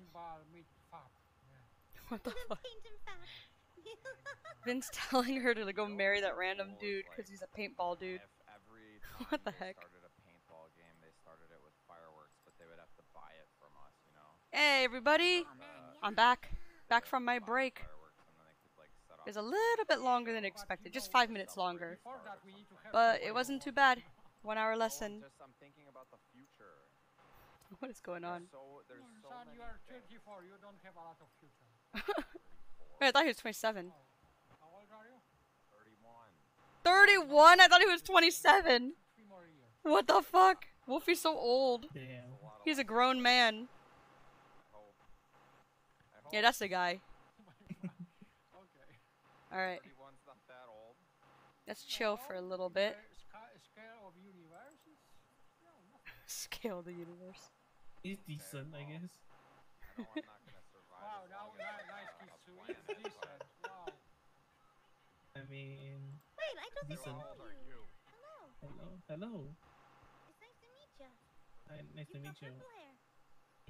What the fuck? Paint fab. Vince telling her to go marry that random dude because he's a paintball dude. If every What the heck? started a paintball game, they started it with fireworks, but they would have to buy it from us, you know. Hey everybody, Oh. I'm back. Back from my break. Fireworks and then they could like set off. It's a little bit longer than expected, just five minutes longer. Before that, we need to have But it wasn't too bad. One hour oh, lesson. just I'm thinking about the future. What is going on? So there's Yeah. so Son, you are things. 24. You don't have a lot of future. Wait, I thought he was 27. Oh. How old are you? 31. 31? I thought he was 27. Three more years. What the fuck? Wolfie's so old. Damn. A lot of He's a grown man. I hope. I hope Yeah, that's the guy. Okay. Alright, 31's not that old. let's chill for a little bit. Scale of universe is no, nothing. Scale the universe. He's decent, I guess. I I'm not gonna survive. Wow, as now long ni- as I nice have kids a too. planet, decent. Wow. I mean, Wait, I don't think Decent. I know you. you? Hello. hello, hello. It's nice to meet you. Hi, nice to You've meet you. purple hair.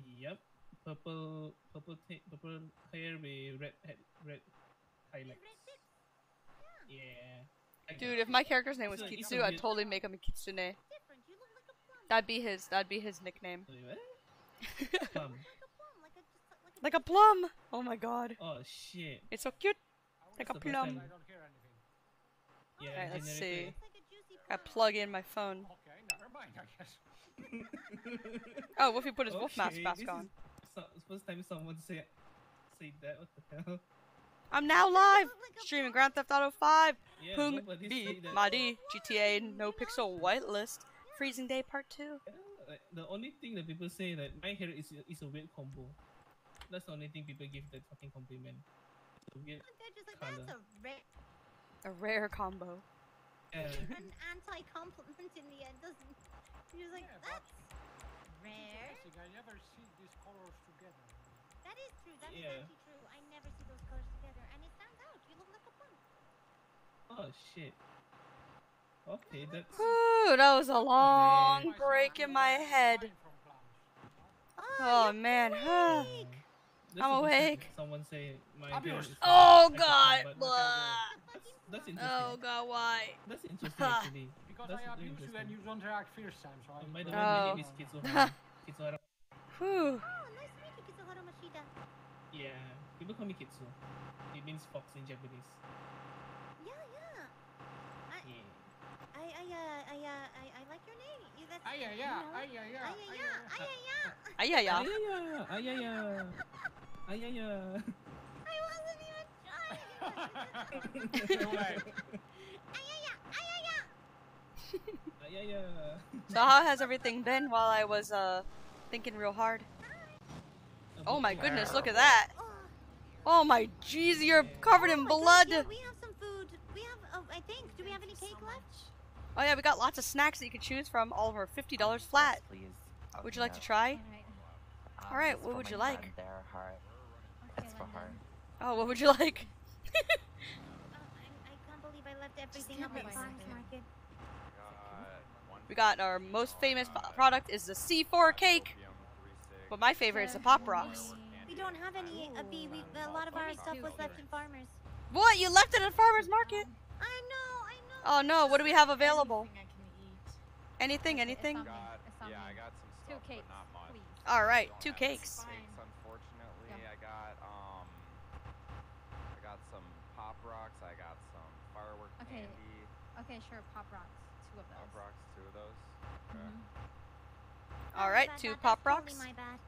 Yep, purple, purple, ta- purple hair with red, head, red highlights. Red tips. Yeah. I Dude, if my character's name was So he's Kitsu, a I'd totally make him a Kitsune. Different. You look like a plum. That'd be his. That'd be his nickname. Wait, what? Plum. Like a plum. Like a just like a. Like a plum. Oh my god, Oh shit. it's so cute. Like a plum. time- I don't hear anything. Yeah. Alright, let's see. It's like a juicy I plug in my phone. Okay, never mind. I guess. Oh, Wolfie put his wolf mask Okay, back on. is So, first time someone say say that. What the hell? I'm now live look like a streaming. Grand Theft Auto 5. Yeah, Phueng B say. Madee GTA No Pixel Whitelist Freezing Day Part 2. Yeah, like, the only thing that people say that my hair is a- is a weird combo. That's the only thing people give that fucking compliment. A weird. Just like Colour. that's a rare, A rare combo. Uh, an anti-compliment in the end, doesn't? You're like Yeah, that's rare. Interesting. I never see these colors together. That is true. That is Yeah. actually true. I never see those colors together, and it stands out. You look like a plum. oh shit. Okay, that's. Whew, that was a long Myself, break in my head. from. Ah, oh man. awake. Um, I'm the first time awake. Someone say my Abuse. Oh god. plum, but my hair Blah. is- That's interesting. Oh god, why? That's interesting actually. Because That's I very abuse you and you don't react first time, so I. And by the don't way, Oh. my name is Kitsuhara. Kitsuhara. Whew. Oh, nice to meet you, Kitsuhara Mashida. Yeah, people call me Kitsu. It means fox in Japanese. Yeah, yeah. Yeah. I, I, uh, I, uh, I, I like your name. You, that's, Ay, yeah, you yeah, know. ay, yeah, yeah, Ay, yeah, yeah. Ay, yeah, yeah. Yeah, yeah. Ayaya, ayaya, ayaya. I wasn't even trying. Too late. Ay, yeah, yeah. Ay, yeah, yeah. So how has everything been while I was uh thinking real hard? Oh my goodness, look at that. Oh, Oh my jeez, you're covered in oh my gosh, blood. yeah, we have some food. We have, oh, I think. Do we have any cake left? Oh yeah, we got lots of snacks that you can choose from, all over fifty dollars flat. Please. Would you like to try? Um, Alright, this what would you like? There, heart. It's for her. Oh, what would you like? Oh, I, I can't believe I left everything up at farmers market. We got our most famous po- product is the C4 cake, Opium, three six, but my favorite is the Pop Rocks. We don't have any, uh, B. We, a lot of our stuff was left in farmers. What? You left it at farmer's market? I know. Oh no, what do we have available? Anything I can eat. Anything, It's anything? on me. got, yeah, I got some Two cakes, but not much. please. Alright, two cakes. Cakes, unfortunately. Yeah. I got um, I got some pop rocks. I got some firework Okay. candy. Okay, sure. Pop rocks. Two of those. Pop rocks, two of those. Okay. Mhm. Alright, two bad, Pop that's totally Rocks. my bad.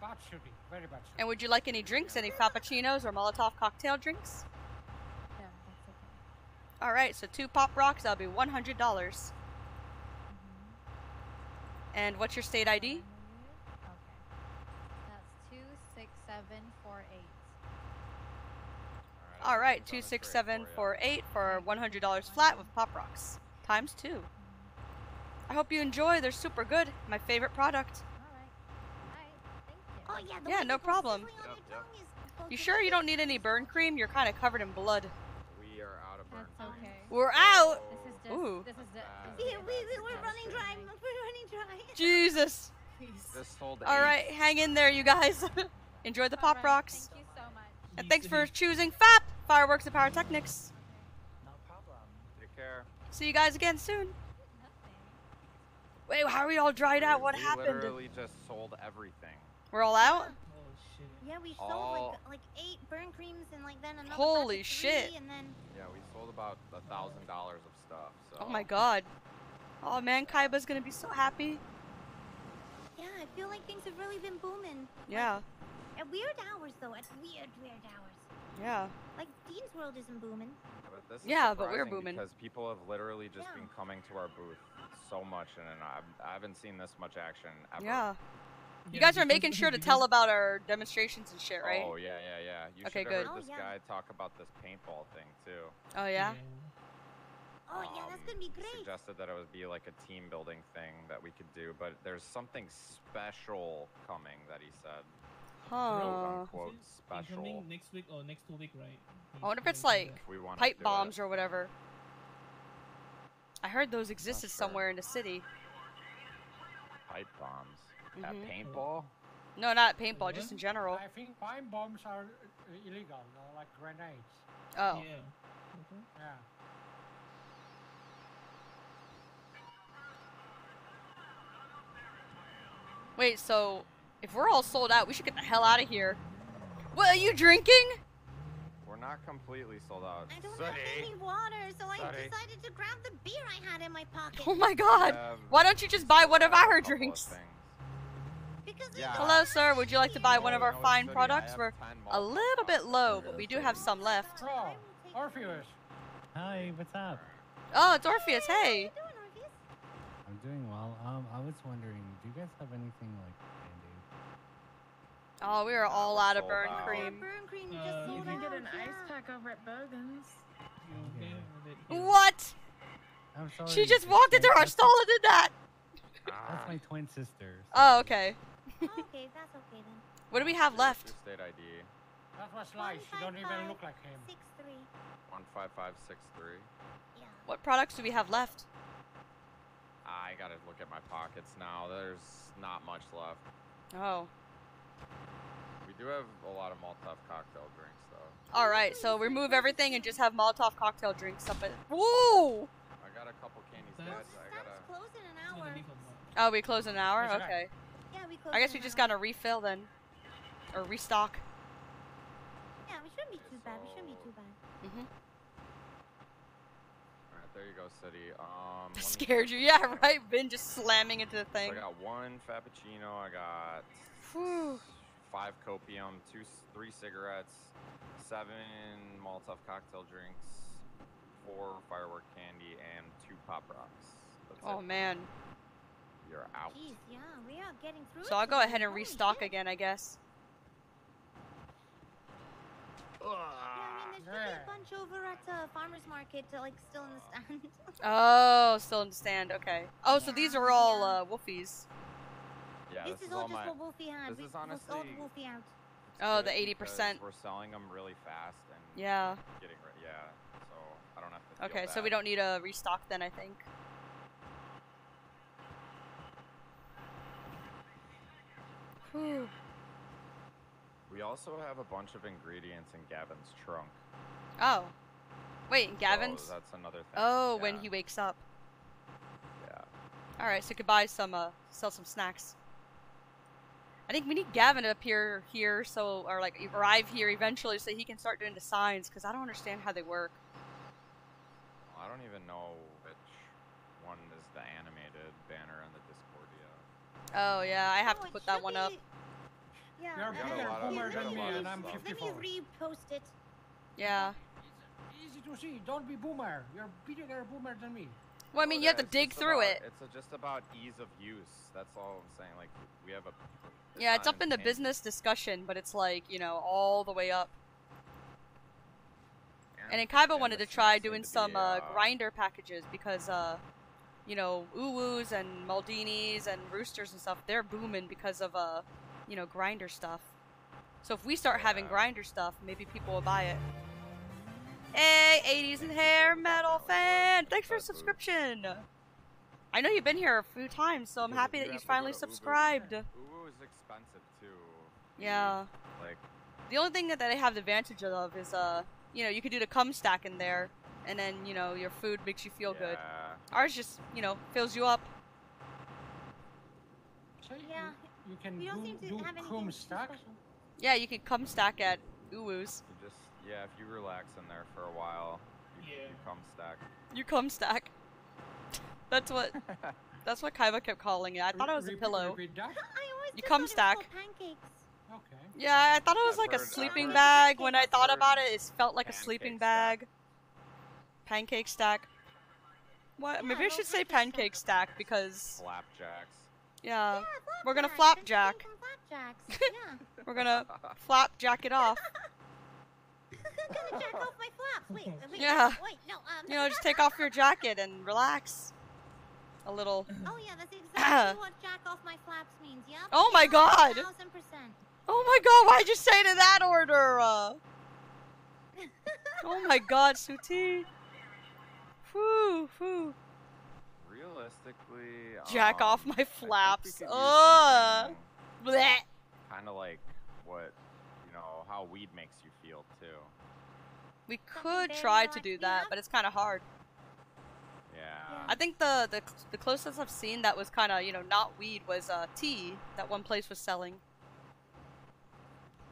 Bad shooting, very bad shooting. And would you like any drinks? Any Frappuccinos or Molotov cocktail drinks? Yeah, that's okay. Alright, so two Pop Rocks, that'll be $100. Mhm. And what's your state ID? Okay. That's 26748. Alright, 26748 for, for $100 flat with Pop Rocks. Times two. I hope you enjoy, they're super good. My favorite product. All right. All right. Thank you. Oh yeah, the Yeah, no problem. Yep, yep. tongue is supposed You sure you don't need any burn cream? You're kind of covered in blood. We are out of burn. That's okay. We're out! This is just. Ooh. This is the. Bad. this is Yeah, we, we, best we're running dry. We're running dry. Jesus! please. Just sold All eight. right, hang in there, you guys. Enjoy the pop Alright, rocks. Thank you so much. And thanks for choosing FAP, Fireworks and Pyrotechnics. No problem. Take care. See you guys again soon. Wait, how are we all dried out? What we happened? literally just sold everything. We're all out? Oh shit. Yeah, we sold All- like like eight burn creams and like then another. Holy shit. three, And then Yeah, we sold about a thousand dollars of stuff. So. Oh my god. Oh man, Kaiba's gonna be so happy. yeah, I feel like things have really been booming. Yeah, At weird hours though, at weird weird hours. yeah. Like Dean's World isn't booming. Yeah, but this is Yeah, but we're booming. because people have literally just Yeah. been coming to our booth so much, and, and I've, I haven't seen this much action ever. Yeah. You guys are making sure to tell about our demonstrations and shit, right? Oh yeah, yeah, yeah. You Okay, should have good. heard Oh, this yeah. guy talk about this paintball thing too. Oh yeah? Oh yeah, that's Um, gonna be he great. Suggested that it would be like a team building thing that we could do, but there's something special coming that he said. Huh. Quote unquote special. Next week or next two week, right? I wonder if it's like If Pipe bombs or whatever. I heard those existed sure. somewhere in the city. pipe bombs. At Mhm. paintball? No, not paintball, What? just in general. I think pine bombs are uh, illegal, like grenades. Oh. Yeah. Okay. Yeah. Wait, so if we're all sold out, we should get the hell out of here. What are you drinking? We're not completely sold out. I don't Sooty. have any water, so I decided to grab the beer I had in my pocket. Oh my god. have Why don't you just buy one of our drinks? things. Because Yeah. Hello, sir. Would you like to buy one of our fine products? We're a little bit low, but we do have some left. I Bro, Orpheus. Hi, what's up? Oh, it's Orpheus. Hey. How you doing, Orpheus? I'm doing well. Um, I was wondering, do you guys have anything like Band-Aid? Oh, we are all out of burn cream. burn cream Uh, just you You can get an ice pack over at Bogan's. You okay with it? Yeah. What? I'm sorry. She just walked into our stall and did that. That's my twin sister. Oh, okay. Okay, that's okay then. What do we have left? State ID. That was nice. You don't even look like him. Six three. One five five six three. Yeah. What products do we have left? I gotta look at my pockets now. There's not much left. Oh. We do have a lot of Molotov cocktail drinks though. All right, so remove everything and just have Molotov cocktail drinks up at. Woo! I got a couple candy That's- stats. I gotta. closed in an hour. be for March. Oh, we close in an hour. Yes, I- Okay. Yeah, we closed. I guess we just gotta refill then, or restock. Yeah, we shouldn't be Okay, too bad. We shouldn't be too bad. Mm-hmm. Alright, there you go, City. Um. let me Scared check you? Yeah, right. Vin just slamming into the So thing. I got one Frappuccino. I got Whew. five copium, two, three cigarettes, seven Molotov cocktail drinks, four firework candy, and two pop rocks. That's Oh it. man. You're out. Jeez, yeah, we are getting through. So I'll go ahead and restock shit. again, I guess. Yeah, I mean, there should be Yeah. a bunch over at uh, farmers market, uh, like still in the stand. Oh, still in the stand. Okay. Oh, so these are all yeah. uh, wolfies. Yeah, this, this, is all all just my. what Wolfie had. this we is we sold honestly- Wolfie out. Oh, the 80%. We're selling them really fast and Yeah. getting rid. Yeah, so I don't have to. Okay, so we don't need a restock then, I think. Whew. We also have a bunch of ingredients in Gavin's trunk. Oh. Wait, so Gavin's? that's another thing. oh, when he wakes up. Yeah. Alright, so you could buy some, uh, sell some snacks. I think we need Gavin to appear here, so, or like arrive here eventually so he can start doing the signs, because I don't understand how they work. I don't even know which one is the animated banner in the Discordia. Oh, yeah, I have Oh, to put that should one up. be- Yeah. Let got a me- bigger lot of- boomer you got a than me, and I'm stuff. Let me repost it. Yeah. It's easy to see. Don't be boomer. You're bigger boomer than me. Well, I mean, Oh, you have to dig through about- it. It's a- just about ease of use. That's all I'm saying. Like we have a. Yeah, it's up in the insane. business discussion, but it's like, you know, all the way up. And then Kaiba wanted to try doing to some be, uh, grinder packages because, uh, you know, Uwus and Maldinis and Roosters and stuff, they're booming because of, uh, you know, grinder stuff. So if we start having grinder stuff, maybe people will buy it. Hey, 80s and hair metal fan! Thanks for subscription! I know you've been here a few times, so I'm happy that you have to go finally subscribed. Uwu is expensive too. Yeah. Like, The only thing that I have the advantage of is, uh, you know, you could do the cum stack in there, and then, you know, your food makes you feel good. Yeah. Ours just, you know, fills you up. So Yeah, You can we don't do, seem to do have anything cum stack. special. Yeah, you can cum stack at Uwu's. You just yeah, if you relax in there for a while, you, Yeah. you come stack. You cum stack. That's what that's what Kaiba kept calling it. I thought it was a pillow. I always You just cum thought it was stack. Pancakes. Okay. Yeah, I thought it was I've like a heard- I've sleeping heard bag. When I thought about it, it felt like a Pancake sleeping stack. bag. Pancake stack. What? Yeah, Maybe I should say pancake pancake stack because Flapjacks. yeah, yeah, we're gonna flapjack. That's flapjack. came from flapjacks. we're gonna flapjack it off. Yeah. gonna jack off my flaps. Wait, wait, wait. Yeah. Wait, no. Um. You know, just take off your jacket and relax a little. Oh yeah, that's exactly what jack off my flaps means. Yep. Oh my God. Thousand percent. Oh my god, why'd you say it in that order? Uh, oh my god, Suti. Whew, whew. Realistically, Jack off um, my flaps. Ugh. Ugh. Kind of like what you know how weed makes you feel too. We could try to do that, but it's kind of hard. Yeah. I think the, the the closest I've seen that was kind of you know not weed was uh, tea that one place was selling.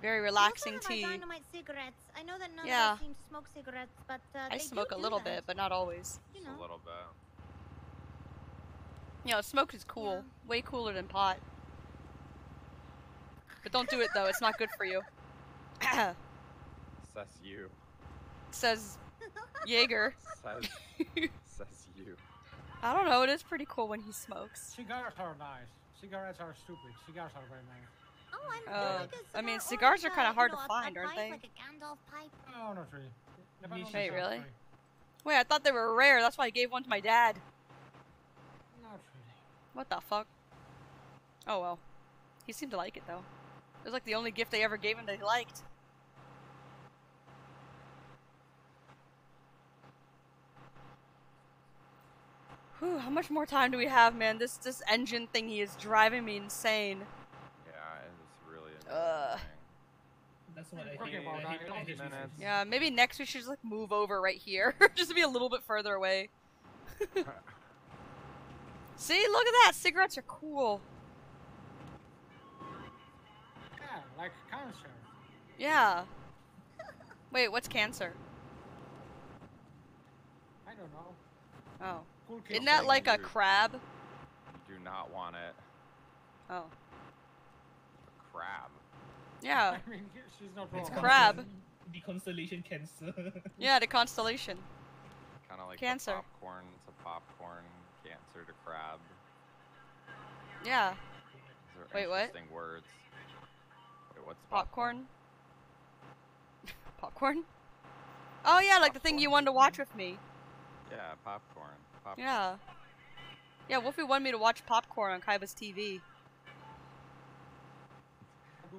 Very relaxing we also tea. have cigarettes. I know that none Yeah. of us seem to smoke cigarettes, but uh, I smoke a little that. bit, but not always. You know. a little bit. You know, smoke is cool. Way cooler than pot. But don't do it though. It's not good for you. Says you. Says Jaeger. Says says you. I don't know. It is pretty cool when he smokes. Cigars are nice. Cigarettes are stupid. Cigars are very nice. Oh, I'm Uh, doing a I mean, cigar or cigars are kinda hard to find, aren't they? Like a Gandalf pipe. No, not really. Depends on the Hey, really? Wait, I thought they were rare. That's why I gave one to my dad. Not really. What the fuck? Oh well. He seemed to like it though. It was like the only gift they ever gave him that he liked. Whew, how much more time do we have, man? This this engine thingy is driving me insane. Yeah. Ugh. That's what I Okay, hate. well, I hate, I hate minutes. minutes. Yeah, maybe next we should just like move over right here, just to be a little bit further away. See, look at that. Cigarettes are cool. Yeah, like cancer. Yeah. Wait, what's cancer? I don't know. Oh, Cool isn't that thing like a crab? You do not want it. Oh, A crab. Yeah, I mean, she's not wrong. It's crab. The constellation Cancer. yeah, the constellation. Kind of like Cancer. The popcorn to popcorn, cancer to crab. Yeah, These are Wait, what? interesting words. Wait, what's popcorn. popcorn. Oh yeah, like the thing you wanted to watch with me. Yeah, popcorn. popcorn. Yeah. Yeah, Wolfie wanted me to watch popcorn on Kaiba's TV.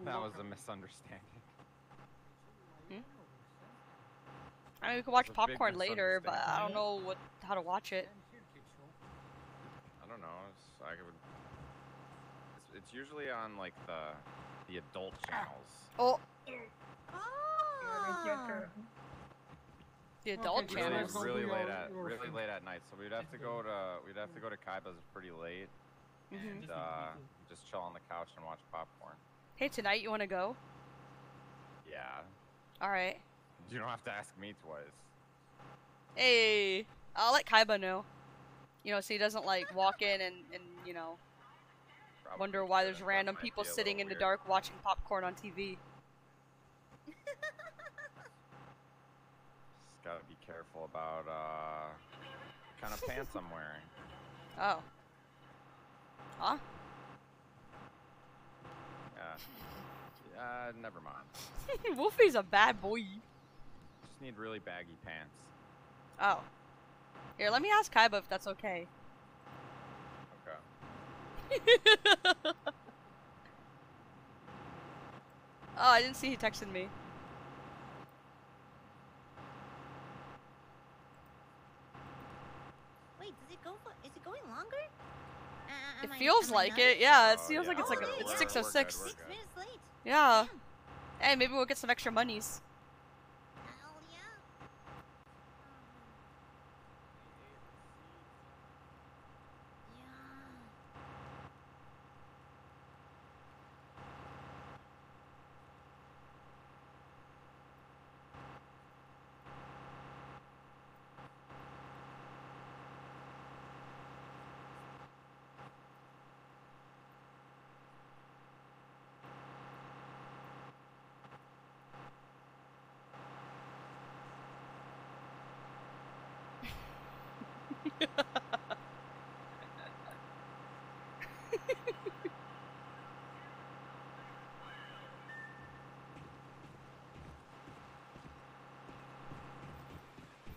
That was a misunderstanding. I mean, we could watch It's a big popcorn later, but I don't know what how to watch it. I don't know. It's, I would. It's, it's usually on like the the adult channels. Oh, Oh. the adult Okay, Really, channels. go really late at really late at night. So we'd have to go to we'd have to go to Kaiba's pretty late Mhm. and Just uh, just chill on the couch and watch popcorn. Hey, tonight you want to go? Yeah. All right. You don't have to ask me twice. Hey, I'll let Kaiba know. You know, so he doesn't like walk in and and you know Probably wonder why there's random people sitting in little the dark watching popcorn on TV. Just gotta be careful about uh, what kind of pants I'm wearing. Oh. Huh? Yeah. Uh, never mind. Wolfie's a bad boy. Just need really baggy pants. Oh. Here, let me ask Kaiba if that's okay. Okay. oh, I didn't see he texted me. Wait, does it go for? Is it going longer? Feels I like it. Yeah, it Oh, feels like yeah. it's like a, it's oh, oh yeah. six We're oh good, six. we're Six good. minutes late. Yeah. Hey, maybe we'll get some extra monies. Hell yeah.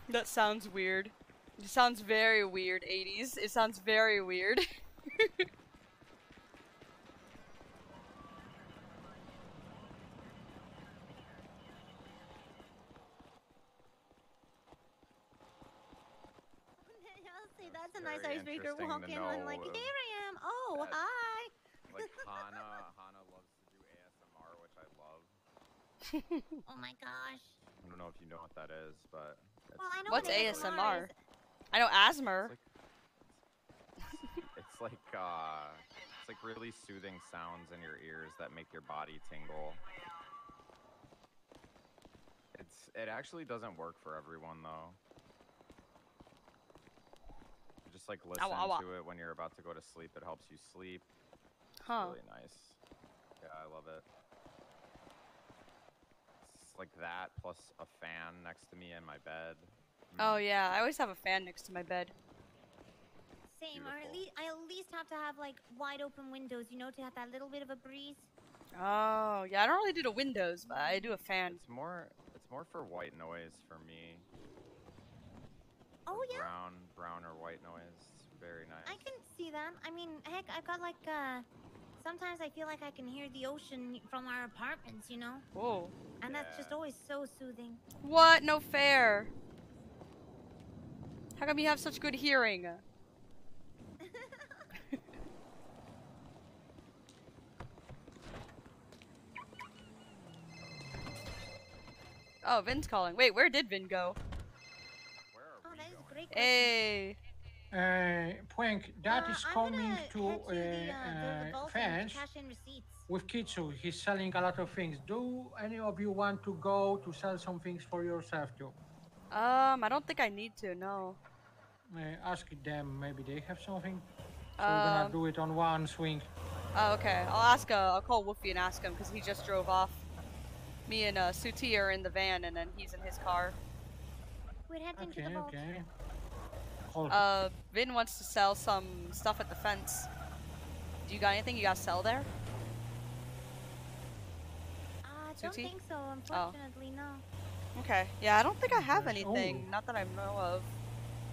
Yeah. That sounds weird. It sounds very weird, 80s. It sounds very weird. That's a nice icebreaker. interesting Walk to in and like, uh, here I am. Oh, hi. Like Hana, Hana loves to do ASMR, which I love. Oh my gosh. I don't know if you know what that is, but it's, Well, I know What's what ASMR? is. I know Asmer. it's like uh, it's like really soothing sounds in your ears that make your body tingle. It's it actually doesn't work for everyone though. Just like listen ow, ow. to it when you're about to go to sleep. It helps you sleep. It's really nice. Yeah, I love it. It's like that plus a fan next to me in my bed. Oh Mm, yeah, I always have a fan next to my bed. Same, or at least I at least have to have like wide open windows, you know, to have that little bit of a breeze. Oh yeah, I don't really do the windows, but I do a fan. It's more it's more for white noise for me. Oh yeah, Brown brown or white noise. Very nice. I can see that. I mean, heck, I've got like uh, sometimes I feel like I can hear the ocean from our apartments, you know, Whoa. and that's just always so soothing. What? No fair. How come you have such good hearing? Oh, Vin's calling. Wait, where did Vin go? Where are Oh, we that is a great question. Hey. Uh, Phueng, that Uh, is coming gonna to head to the, uh, the, the uh, uh, fans cash in receipts. with Kitsu. He's selling a lot of things. Do any of you want to go to sell some things for yourself too? Um, I don't think I need to, no. Uh, ask them, maybe they have something. So we're gonna Um, do it on one swing. Oh, okay. I'll ask, uh, I'll call Wolfie and ask him because he just drove off. Me and, uh, Suti are in the van and then he's in his car. We're heading to the vault. okay. Hold. Uh, Vin wants to sell some stuff at the fence. Do you got anything you gotta sell there? Uh, I don't think so, unfortunately, no. Okay. Yeah, I don't think I have anything. Oh. Not that I know of.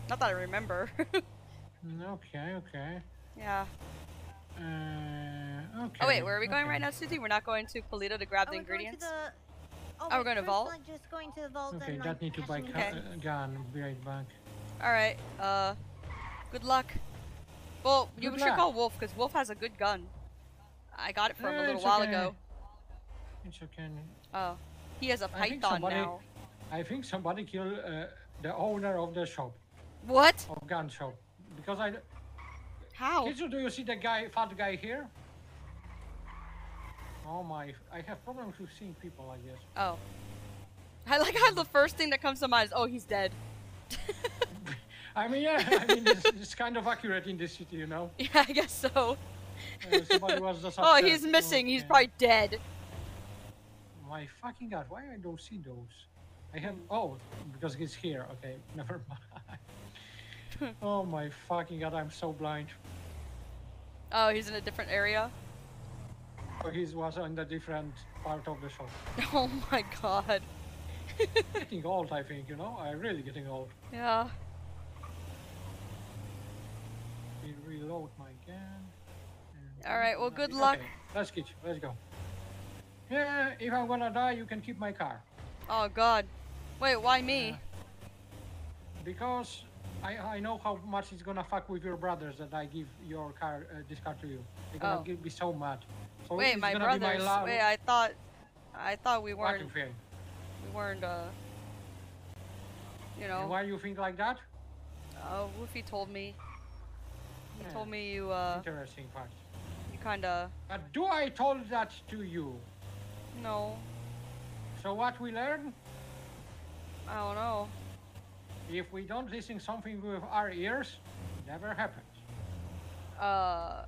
Not that I remember. Okay, okay. yeah. Uh, okay. Oh wait, where are we going okay. right now, Susie? We're not going to Polito to grab Oh, the we're going to ingredients? the- Oh, we're going to vault? like, just going to the vault Okay, and, that like, need to buy cashing ca- in. Okay. uh, gun. Be right back. Alright, uh, good luck. Well, you Good should call Wolf, because Wolf has a good gun. I got it from him Yeah, a little while okay. ago. It's okay. Oh. He has a python somebody- now. I think somebody killed uh, the owner of the shop, What? of gun shop, because I. How? Kitsu, do you see the guy, fat guy here? Oh my! I have problems with seeing people like this. Oh. I like how the first thing that comes to mind is, oh, he's dead. I mean, yeah, I mean, it's, it's kind of accurate in this city, you know. yeah, I guess so. Uh, somebody was just Oh, he's missing. He's probably dead. My fucking god! Why I don't see those? I have. Oh, because he's here. Okay, never mind. oh my fucking god! I'm so blind. Oh, he's in a different area. Oh, he was on the different part of the shop. Oh my god. getting old, I think. You know, I'm really getting old. Yeah. We reload my gun. Alright, well, good Okay, luck. Let's get. you. Let's go. Yeah, if I'm gonna die, you can keep my car. Oh god. Wait, why me? Uh, because I, I know how much it's gonna fuck with your brothers that I give your car, uh, this car to you. They're gonna Oh. give me so mad. So Wait, my be brothers. la- Wait, I thought, I thought we weren't, you think? we weren't, uh, you And know. why you think like that? Uh, Woofy told me. He Yeah. told me you, uh, Interesting fact. you kinda, But do I told that to you? no, So what we learn? I don't know. If we don't listen something with our ears, never happens. Uh,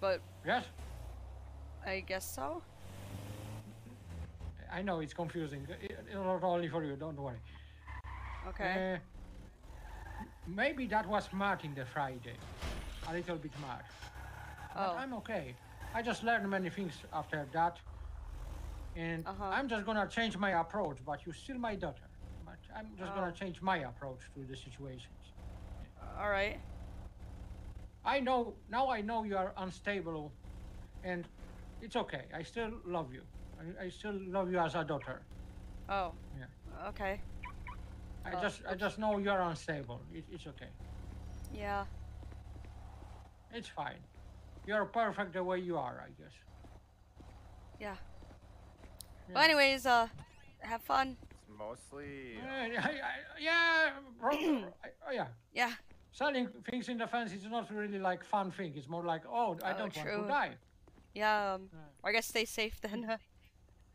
but Yes? I guess so. I know it's confusing. I- I- Not only for you, don't worry. Okay. Uh, maybe that was mad in the Friday. A little bit mad. But Oh. I'm okay. I just learned many things after that. And Uh-huh. I'm just gonna change my approach, but you're still my daughter. But I'm just Oh. gonna change my approach to the situations. All right. I know now I know you are unstable and it's okay. I still love you. I, I still love you as a daughter. Oh. Yeah. Okay. I Oh, just I just know you are unstable. It, it's okay. Yeah. It's fine. You're perfect the way you are, I guess. Yeah. Yeah. Well, anyways, uh, have fun. It's mostly. Uh, I, I, yeah, oh, yeah. Yeah. Selling things in the fence is not really like fun thing. It's more like, oh, I Oh, don't want to die. Yeah. Um, Yeah. or I guess stay safe then.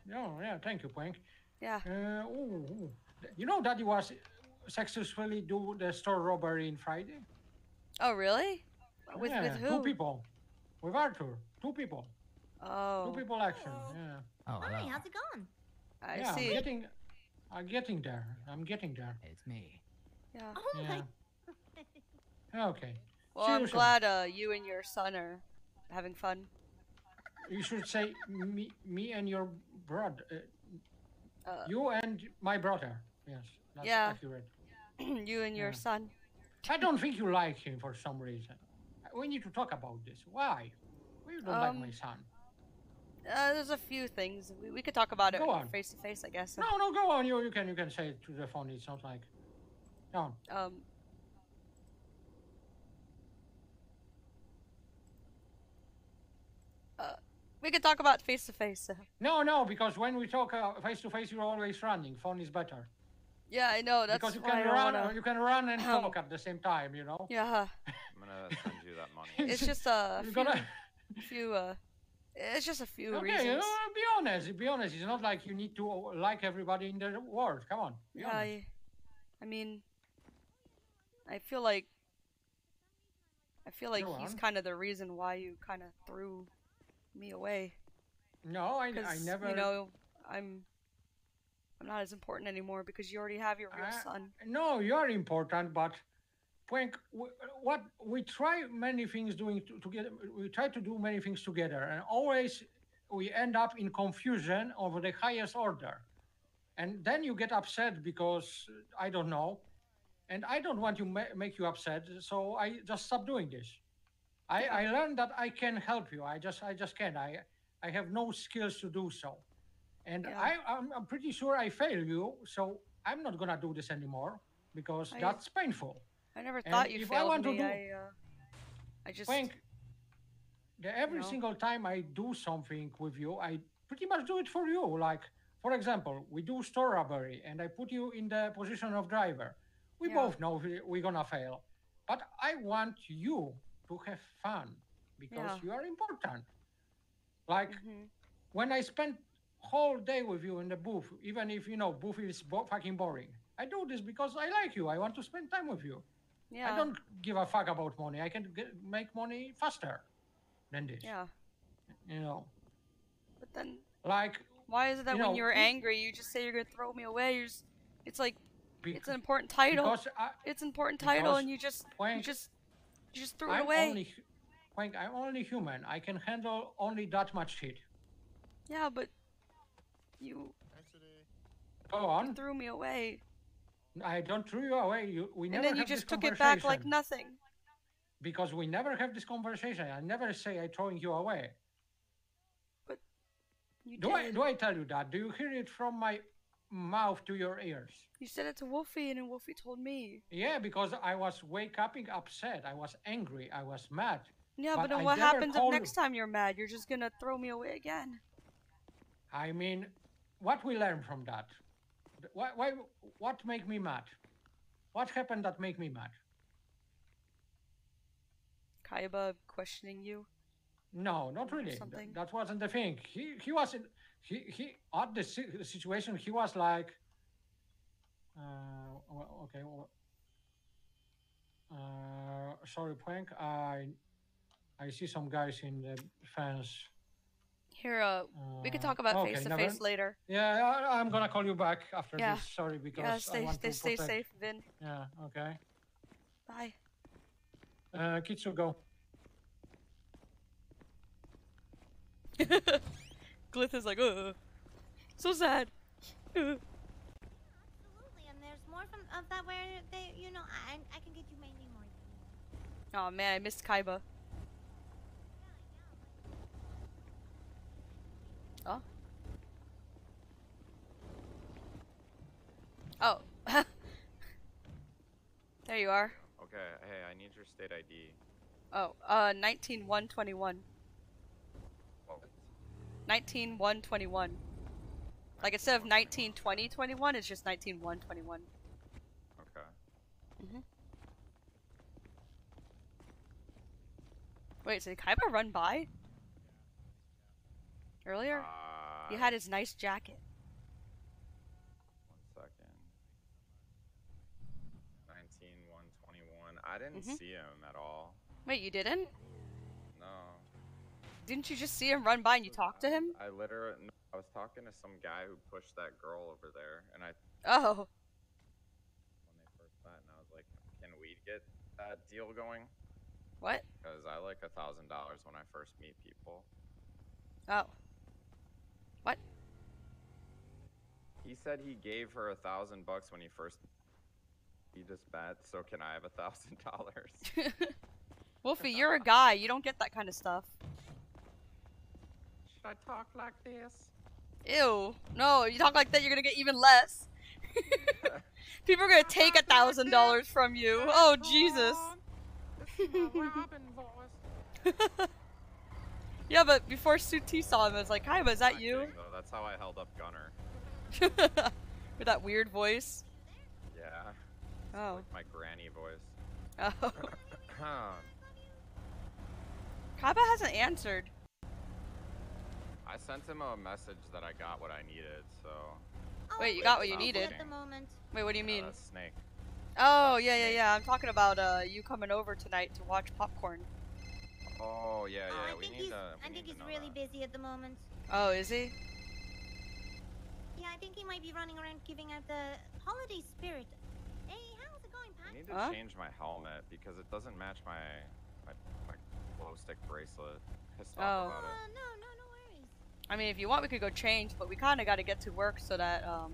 No, yeah, thank you, Pink. yeah. Uh, ooh, ooh. You know that you was successfully do the store robbery in Friday? Oh, really? With yeah, with who? Two people. With Arthur. Two people. Oh. Two people action. Yeah. Oh, Hi, hello. how's it going? I yeah, see. I'm getting, I'm getting there. I'm getting there. It's me. Yeah. Oh my. Okay. Well, See I'm you glad uh you and your son are having fun. You should say me, me and your brother. Uh, Uh, you and my brother. Yes, that's Yeah. accurate. you and your Yeah. son. I don't think you like him for some reason. We need to talk about this. Why? Why you don't like Um, my son? Uh, there's a few things we, we could talk about it on. face to face, I guess. No, no, go on. You, you can, you can say it to the phone. It's not like. No. Um. Uh, we could talk about face to face. No, no, because when we talk uh, face to face, you're always running. Phone is better Yeah, I know. That's because you can I run. wanna... You can run and talk at the same time. You know. Yeah, I'm gonna send you that money. it's just a few, gotta. few. Uh, it's just a few Okay, reasons. you know, be honest. Be honest. It's not like you need to uh, like everybody in the world. Come on. Yeah. I, I mean, I feel like, I feel like Go he's kind of the reason why you kind of threw me away. No, I, I never. you know, I'm, I'm not as important anymore because you already have your real I- son. No, you are important, but w- what we try many things doing to, together, we try to do many things together, and always we end up in confusion over the highest order, and then you get upset because uh, I don't know, and I don't want to ma- make you upset, so I just stop doing this. I, I learned that I can help you. I just I just can. I I have no skills to do so, and Yeah. I I'm, I'm pretty sure I fail you. So I'm not gonna do this anymore because I- that's painful. I never and thought you if I failed want to me. do- I, uh, I just, the, every know? single time I do something with you, I pretty much do it for you. Like, for example, we do store robbery and I put you in the position of driver. We Yeah. both know we're gonna fail. But I want you to have fun because Yeah. you are important. Like, Mhm. when I spend whole day with you in the booth, even if you know booth is bo- fucking boring, I do this because I like you. I want to spend time with you. yeah, I don't give a fuck about money. I can get, make money faster than this. yeah. You know, But then, like why is it that You when know, you're angry, you just say you're gonna throw me away? You're just, it's like bec- it's an important title. I, it's an important title, and you just, you just, you just threw I'm it away. only, when I'm only human. I can handle only that much heat. Yeah, but you Go on. threw me away, I don't throw you away. You, we never. and then you just took it back like nothing. because we never have this conversation. I never say I throwing you away. You Do did. I do I tell you that? Do you hear it from my mouth to your ears. You said it to Wolfie, and then Wolfie told me. Yeah, because I was wake up upset. I was angry. I was mad. Yeah, But but then I what happens if next time you're mad? You're just gonna throw me away again. I mean, what we learn from that? Why, why, what make me mad? What happened that make me mad? Kaiba questioning you. No, not really. Th- something? that wasn't the thing. He he was in, he he at the, si- situation. He was like, uh, well, okay, well, uh, sorry, Prank. I I see some guys in the fence. Here, uh, we could talk about okay, face to face later. Yeah, I, I'm gonna call you back after Yeah. this. Sorry, because Yeah, I stay, want stay, to stay protect- safe, Vin. Yeah. Okay. Bye. Uh, Kitsu, go. Glyth is like, oh, so sad. Absolutely, and there's more from of that where they, you know, I I can get you more. Oh man, I missed Kaiba. Oh. Oh. there you are. Okay, hey, I need your state ID. Oh, uh, 19 121. 19 1 21. Like instead of 19 20 21, it's just 19 1 21. Okay. Mm hmm. Wait, so did Kaiba run by? Earlier? Uh, he had his nice jacket. 191-21 I didn't mm -hmm. see him at all. Wait, you didn't? Didn't you just see him run by and you talked to him? I literally, no, I was talking to some guy who pushed that girl over there, and I, Oh. when they first met, and I was like, can we get that deal going? What? Because I like a thousand dollars when I first meet people. Oh. What? He said he gave her a thousand bucks when he first. He just bet, so can I have a thousand dollars? Wolfie, you're a guy. You don't get that kind of stuff. Should I talk like this? Ew. No, you talk like that, you're gonna get even less. People are gonna take a thousand dollars from you. Oh, Jesus. yeah, but before Suti saw him, I was like, Hi, is that you? kidding, That's how I held up Gunner. With that weird voice. Yeah. Oh. Like my granny voice. Oh. Kaiba hasn't answered. Sent him a message that I got what I needed, so. Oh, Wait, you got what you needed? At the moment. Wait, what do you Yeah, mean? that's Snake. Oh, yeah, yeah, yeah. I'm talking about uh you coming over tonight to watch popcorn. Oh yeah, oh, yeah. I we think need he's. to. I think he's really that. busy at the moment. Oh, is he? Yeah, I think he might be running around giving out the holiday spirit. Hey, how's it going, I need to Huh? change my helmet because it doesn't match my my, my glow stick bracelet. Pissed off Oh. about Uh, it. no, no, no worries. I mean, if you want, we could go change, but we kind of got to get to work so that um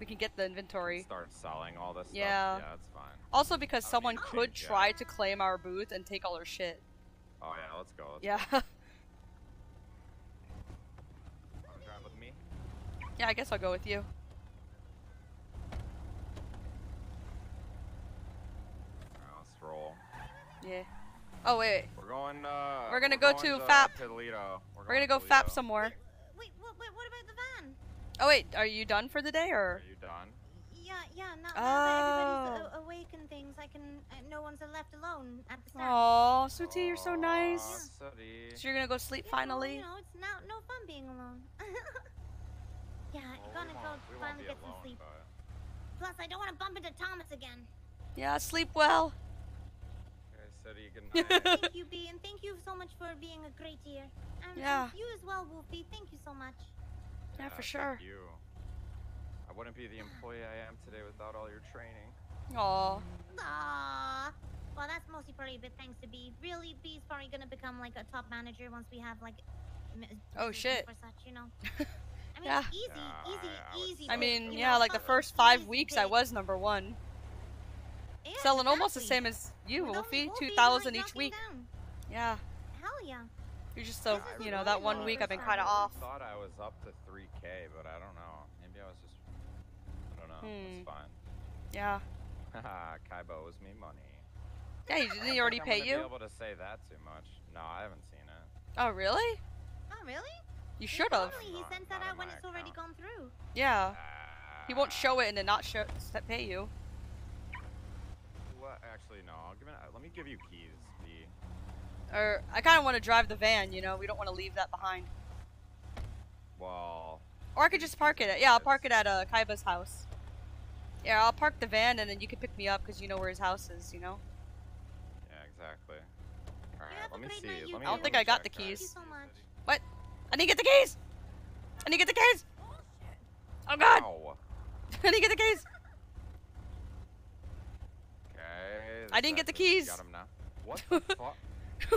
we can get the inventory. Start selling all this Yeah. stuff. Yeah, that's fine. Also, because someone change, could yeah. try to claim our booth and take all our shit. Oh yeah, let's go. Let's Yeah. Go. Wanna drive with me? yeah, I guess I'll go with you. Alright, let's roll. Yeah. Oh wait, We're going. Uh, We're gonna go going to FAP. Toledo. We're going gonna go to fap Toledo. some more. Wait, what, what, what about the van? Oh wait, are you done for the day or? Are you done? Yeah, yeah. Now, now that everybody's Oh. a- awake and things, I can. Uh, no one's left alone at the start. Aw, Suti, you're so nice. Sooty. So you're gonna go sleep Yeah, well, finally? you know, it's now no fun being alone. yeah, Well, I'm gonna go won't- we won't finally be get some sleep. but- Plus, I don't want to bump into Thomas again. Yeah, sleep well. Okay, Sooty, good night. thank you, B, and thank you so much for being a great year. And, Yeah. you as well, Wolfie. Thank you so much. Yeah, for ah, thank sure. You. I wouldn't be the ah. employee I am today without all your training. Aw. Aww. Well, that's mostly probably a bit thanks to B. Really, B's probably gonna become like a top manager once we have like. Uh, oh, shit. For such, you know. I mean, Yeah. easy, Yeah, easy, I- I easy. I mean, yeah, know, like the first five easy weeks I was number one. Yeah, Selling almost the same as you, With only Wolfie. Wolfie, Two you thousand went each week. down. Yeah. Hell yeah. You're just so, This is you a know, that one week I've been kind of off. I thought I was up to 3K, but I don't know. Maybe I was just I don't know. Hmm. That's fine. Yeah. Haha, Kaiba owes me money. Yeah, he, didn't he already I'm pay gonna you? Be able to say that too much? No, I haven't seen it. Oh, really? Oh, really? You should have. Totally, he Not- sends that out when my it's already gone through. Yeah. He won't Ah, show it and then not show s- pay you. What? Actually, no. I'll give it. Let me give you keys. B. Or I kind of want to drive the van. You know, we don't want to leave that behind. Well, Or I could just park it. At, yeah, I'll park it at uh, Kaiba's house. Yeah, I'll park the van and then you can pick me up because you know where his house is. You know. yeah, exactly. All right, let me see. Let me I don't two. think let I got the check, guys. Thank you keys. so much. I didn't get the keys. I didn't get the keys. Oh God! Ow. I didn't get the keys. I didn't get the keys. Got 'em now. What the fuck?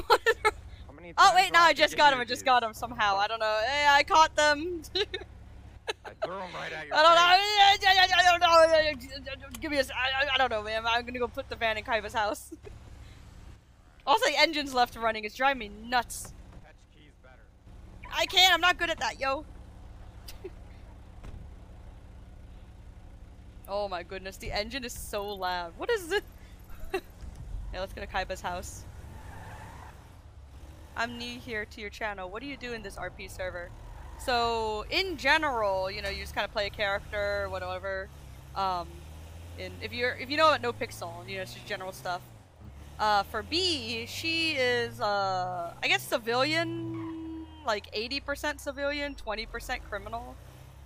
What is wrong? How many Oh wait, no, I just got him. I just got him somehow. I don't know. Hey, I caught them. I threw 'em right at your I don't know. face. I don't know. Give me a. s- I, I- don't know, man. I'm gonna go put the van in Kaiba's house. also, the engine's left running. It's driving me nuts. Catch keys better. I can't. I'm not good at that, yo. oh my goodness, the engine is so loud. What is this? Yeah, let's go to Kaiba's house. I'm new here to your channel. What do you do in this RP server? So, in general, you know, you just kind of play a character, whatever. Um, and if you're if you know about No Pixel, you know, it's just general stuff. Uh, for B, she is uh, I guess civilian, like 80% civilian, 20% criminal.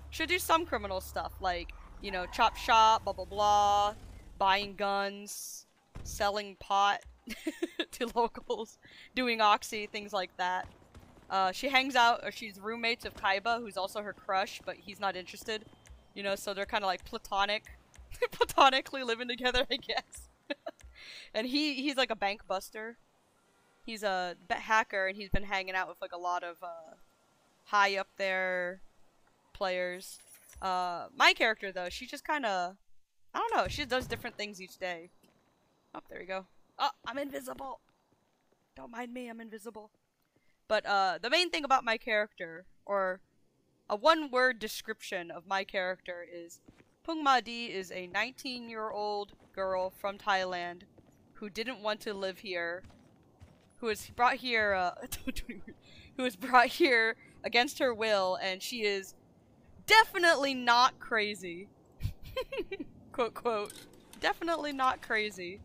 She'll do some criminal stuff, like you know, chop shop, blah blah blah, buying guns, selling pot to locals, doing oxy, things like that. Uh, she hangs out, or she's roommates of Kaiba, who's also her crush, but he's not interested. You know, so they're kind of like platonic, platonically living together, I guess. and he he's like a bank buster. He's a hacker, and he's been hanging out with like a lot of uh, high up there players. Uh, my character though, she just kind of, I don't know, she does different things each day. Oh, there we go. Oh, I'm invisible. Don't mind me, I'm invisible. But uh, the main thing about my character, or a one-word description of my character, is Phueng Madee is a 19-year-old girl from Thailand who didn't want to live here, who was brought here, uh, who was brought here against her will, and she is definitely not crazy. quote quote. Definitely not crazy.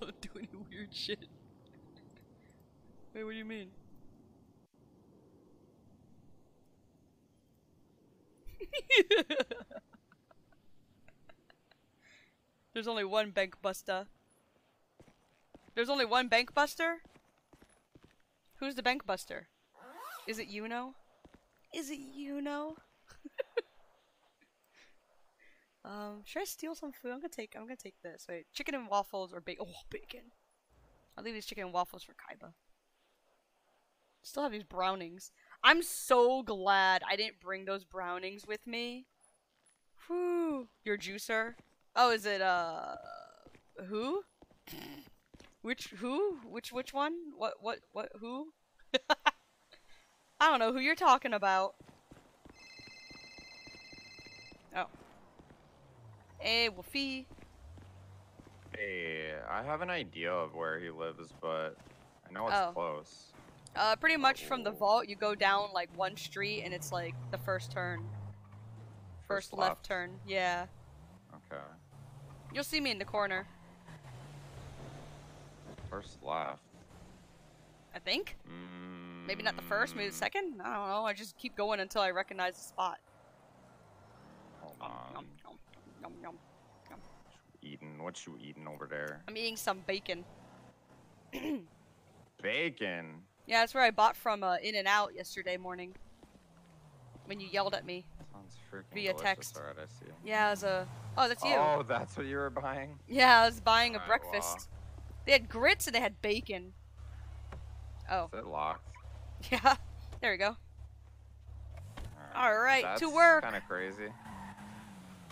Don't do any weird shit. Wait, what do you mean? There's only one bank buster. There's only one bank buster? Who's the bank buster? Is it Yuno? Is it Yuno? um, should I steal some food? I'm gonna take. I'm gonna take this. Wait, chicken and waffles or bacon? Oh, bacon. I'll leave these chicken waffles for Kaiba. Still have these brownings. I'm so glad I didn't bring those brownings with me. Whew. Your juicer? Oh, is it uh, who? Which who? Which which one? What what what who? I don't know who you're talking about. Oh. Hey, Wolfie. Hey, I have an idea of where he lives, but I know it's Oh. close. Uh, pretty much from the vault, you go down like one street, and it's like the first turn. First, First left. left. turn. Yeah. Okay. You'll see me in the corner. First left. I think. Mm, Maybe not the first, maybe the second. I don't know. I just keep going until I recognize the spot. Hold on. nom, nom, nom. Eating. What you eating over there? I'm eating some bacon. Bacon. Yeah, that's where I bought from uh, In and Out yesterday morning. When you yelled at me. Sounds freaking Via delicious. text. Alright, I see. Yeah, it was a. Oh, that's you. Oh, that's what you were buying? Yeah, I was buying a Alright, breakfast. They had grits and they had bacon. Oh, Is it locked? yeah. There we go. Alright, to work. Kind of crazy.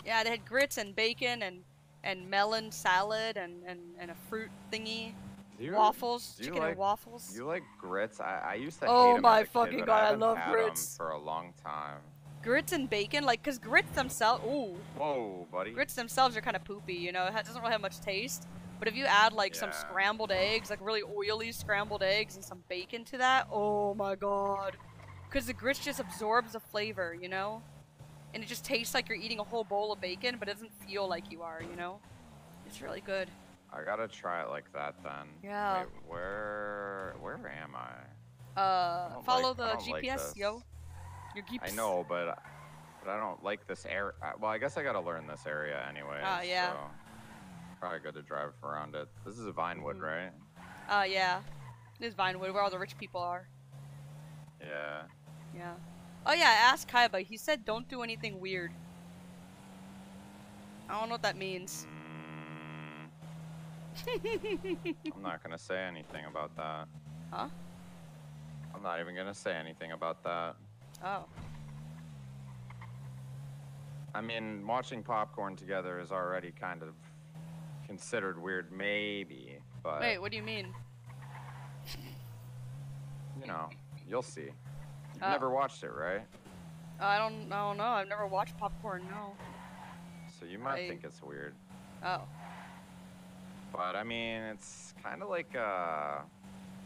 Yeah, they had grits and bacon and and melon salad and and, and a fruit thingy. Do you, waffles, chicken like, and waffles. You like grits? I, I used to Oh my kid, fucking but God, I haven't love grits. for a long time. grits and bacon, like, cause grits themselves, ooh, Whoa, buddy. grits themselves are kind of poopy. You know, it doesn't really have much taste. But if you add like some scrambled eggs, like really oily scrambled eggs, and some bacon to that, oh my god, cause the grits just absorbs the flavor, you know, and it just tastes like you're eating a whole bowl of bacon, but it doesn't feel like you are, you know. It's really good. I gotta try it like that then. Yeah. Wait, where where am I? Uh, don't follow like- the I don't like GPS, yo. Your geeps. I know, but but I don't like this area. Well, I guess I gotta learn this area anyway. Ah, yeah. So probably good to drive around it. This is a Vinewood, Mhm. right? Uh, yeah. This is Vinewood, where all the rich people are. Yeah. Yeah. Oh yeah, ask Kaiba. He said don't do anything weird. I don't know what that means. Mm, I'm not gonna say anything about that. Huh? I'm not even gonna say anything about that. Oh. I mean, watching popcorn together is already kind of considered weird, maybe, but Wait, what do you mean? you know, you'll see. Oh. never watched it, right? I don't, I don't know. I've never watched popcorn. No. So you might I- think it's weird. Oh. But I mean, it's kind of like a,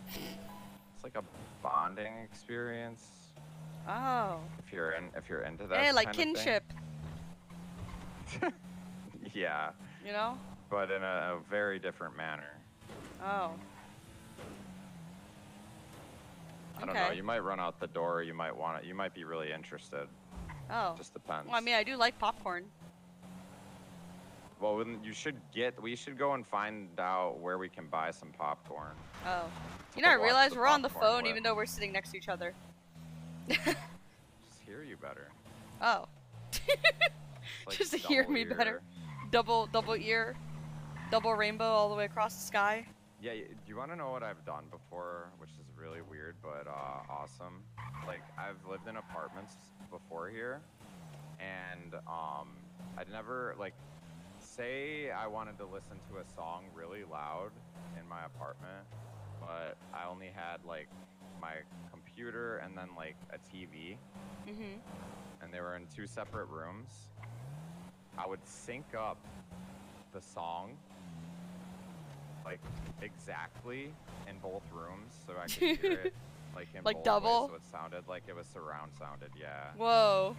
it's like a bonding experience Oh. if you're in if you're into that. Hey, like kind of thing. kinship. yeah, You know? but in a, a very different manner. Oh. I don't know. You might run out the door. You might want it. You might be really interested. Oh. Just depends. Well, I mean, I do like popcorn. Well, you should get. We should go and find out where we can buy some popcorn. Oh. You know, I the we're on the phone with. even though we're sitting next to each other. Just hear you better. Oh. Like Just to hear me better. Double, double ear, double rainbow all the way across the sky. Yeah, do you want to know what I've done before, which is really weird but uh, awesome? Like I've lived in apartments before here, and um, I'd never like say I wanted to listen to a song really loud in my apartment, but I only had like my computer and then like a TV, Mm-hmm. and they were in two separate rooms. I would sync up the song like exactly in both rooms so I could hear it like in Like both double? ways, so it sounded like it was surround sounded. Yeah. Whoa.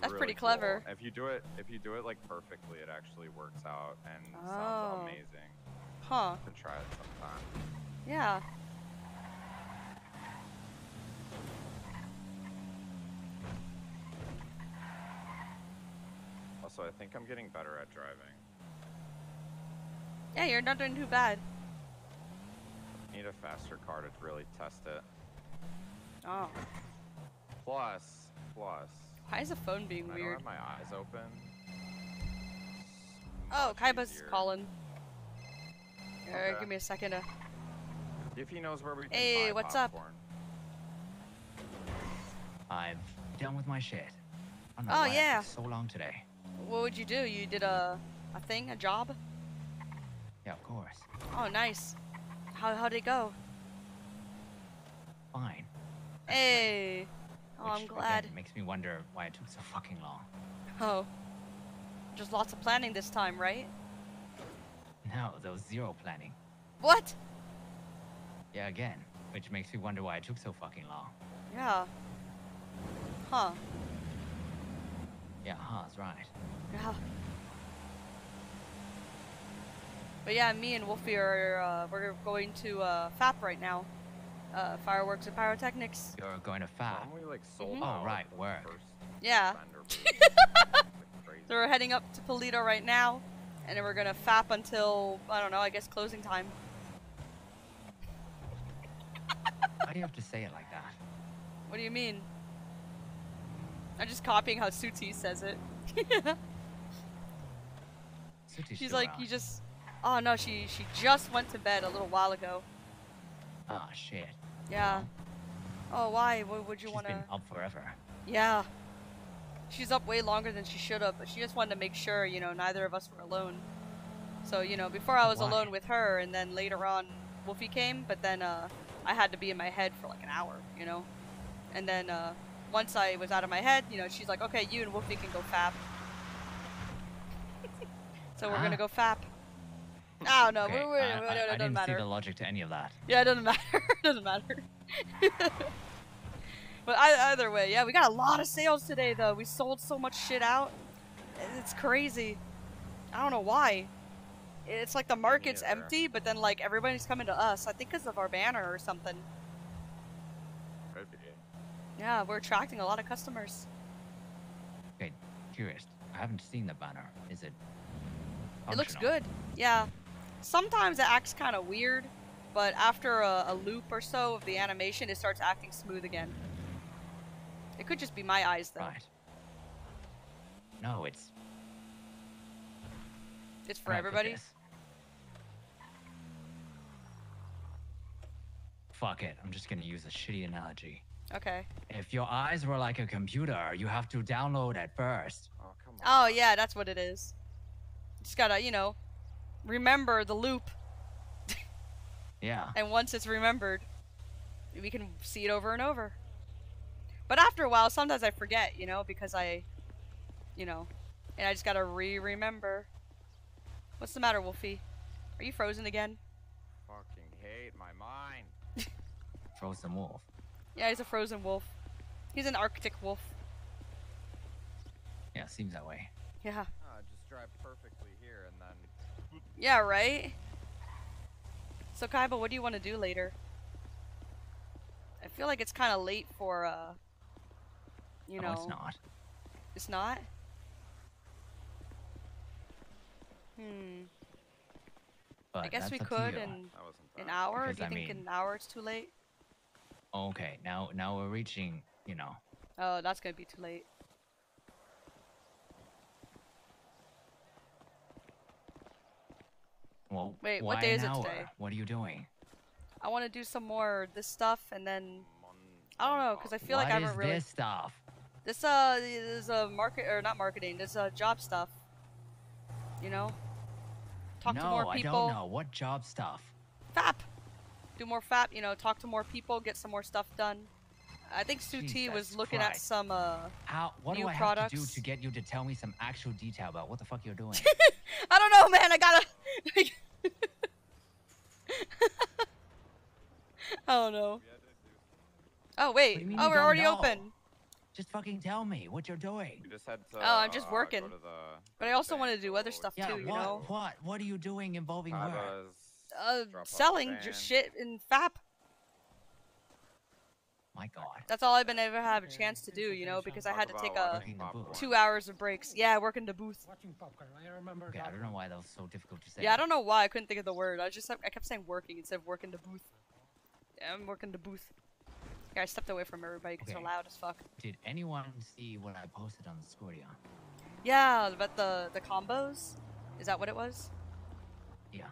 That's really pretty cool. clever. If you do it, if you do it like perfectly, it actually works out and Oh. sounds amazing. Huh. You try it sometime. Yeah. Also, I think I'm getting better at driving. Yeah, you're not doing too bad. Need a faster car to really test it. Oh. Plus, plus, Why is the phone being when I don't weird? have my eyes open. Oh, Kaiba's easier. calling. Alright, Okay. give me a second to. If he knows where we can Hey, buy what's up? popcorn. I'm done with my shit. I don't Oh, yeah. so long today. What would you do? You did a a thing, a job? Yeah, of course. Oh, nice. How how'd it go? Fine. Hey. Oh, I'm glad. Again, makes me wonder why it took so fucking long. Oh. Just lots of planning this time, right? No, there was zero planning. What? Yeah, again, which makes me wonder why it took so fucking long. Yeah. Huh. Yeah, huh, that's right. Yeah. But yeah, me and Wolfie are uh, we're going to uh, FAP right now. Uh, fireworks and pyrotechnics. You're going to FAP. Aren't we like sold Mhm. Oh, right, the word. first Yeah. vendor booth? It's, like, crazy. So we're heading up to Paleto right now, and then we're gonna FAP until I don't know. I guess closing time. Why do you have to say it like that? What do you mean? I'm just copying how Suti says it. Suti's She's like, around. you just. Oh no, she she just went to bed a little while ago. Ah, shit. Yeah. Oh why? What would you She's wanna? been up forever. Yeah. She's up way longer than she should have, but she just wanted to make sure, you know, neither of us were alone. So, you know, before I was Why? alone with her, and then later on, Wolfie came, but then uh, I had to be in my head for like an hour, you know? And then uh, once I was out of my head, you know, she's like, okay, you and Wolfie can go fap. so we're gonna go fap. Oh no, Okay, we're, we're, I, no, I- no, I it doesn't didn't matter. see the logic to any of that. Yeah, it doesn't matter. it doesn't matter. but I, either way, yeah, we got a lot of sales today, though. We sold so much shit out. It's crazy. I don't know why. It's like the market's neither. empty, but then like everybody's coming to us. I think because of our banner or something. Could be. Yeah, we're attracting a lot of customers. Okay, curious. I haven't seen the banner. Is it? It looks functional? good. Yeah. Sometimes it acts kind of weird, but after a, a loop or so of the animation, it starts acting smooth again. It could just be my eyes, though. Right. No, it's It's for how do I put everybody. Fuck it. I'm just gonna use a shitty analogy. Okay. If your eyes were like a computer, you have to download at first. Oh come on. Oh yeah, that's what it is. Just gotta, you know, remember the loop, Yeah. and once it's remembered, we can see it over and over. But after a while, sometimes I forget, you know, because I, you know, and I just gotta re-remember. What's the matter, Wolfie? Are you frozen again? Fucking hate my mind. Frozen wolf. Yeah, he's a frozen wolf. He's an Arctic wolf. Yeah, seems that way. Yeah. Uh, just drive perfectly here and then. Yeah, right? So, Kaiba, what do you want to do later? I feel like it's kind of late for, uh, you no, know. it's not. It's not? Hmm. But I guess we could in an hour. Because, do you I think mean- an hour it's too late? Okay, now now we're reaching. You know. Oh, that's gonna be too late. Well, Wait, what day is it today? What are you doing? I want to do some more this stuff, and then I don't know, because I feel like I What haven't is really this stuff? this uh this uh market or not marketing. This uh job stuff. You know, talk no, to more people. No, I don't know. What job stuff? FAP. Do more FAP. You know, talk to more people, get some more stuff done. I think Suti was Jesus looking at some uh. How? What New do I have to do to get you to tell me some actual detail about what the fuck you're doing? I don't know, man. I gotta. I don't know. Oh wait. do you mean oh, we're already know? open. Just fucking tell me what you're doing. We just had to. Oh, I'm just uh, working. Go to the, But the I also bank wanted to do other stuff Yeah, too. You what? know, What? What are you doing involving work? Uh, drop off the selling van. just shit in FAP. My God. That's all I've been ever have a chance to do. You know, because I had to take a Working the popcorn. booth. two hours of breaks. Yeah, working the booth. Watching popcorn. I remember Okay. I don't know why that was so difficult to say. Yeah, I don't know why I couldn't think of the word. I just I kept saying working instead of working the booth. Yeah, I'm working the booth. Yeah, I stepped away from everybody because Okay. they're loud as fuck. Did anyone see what I posted on Discordia? Yeah, about the the combos. Is that what it was? Yeah.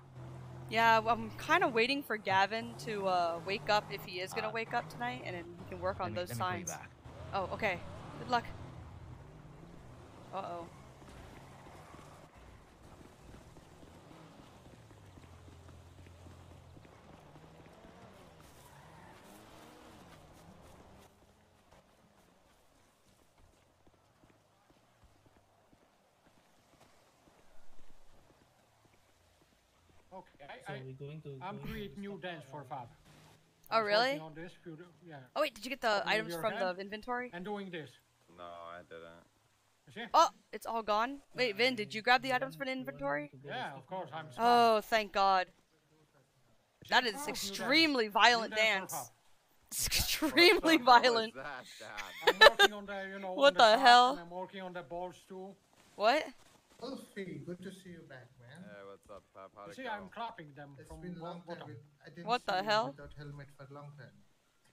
Yeah, I'm kind of waiting for Gavin to uh, wake up if he is gonna Uh, wake up tonight, and then we can work on me, those let me call you signs. Oh, okay. Good luck. Uh Okay, So I, I, we're going to. I'm going to create new dance for. Fab. Oh, I was working really? On this, few, yeah, Oh wait, did you get the Open items from the inventory? and doing this. No, I didn't. Oh, it's all gone. Wait, Vin, did you grab the items from the inventory? Yeah, of course. I'm. smart. Oh, thank God. That is of course, new dance. extremely violent dance for dance. Fab. It's extremely the hell is violent. that, Dad? I'm working on the, you know, What the, the hell? I'm working on the balls too. What? Wolfie, good to see you back, man. Hey, what's up, Pep? How'd You see, go? I'm clapping them It's from been long bo- time. I didn't What the you hell? Without helmet for a long time.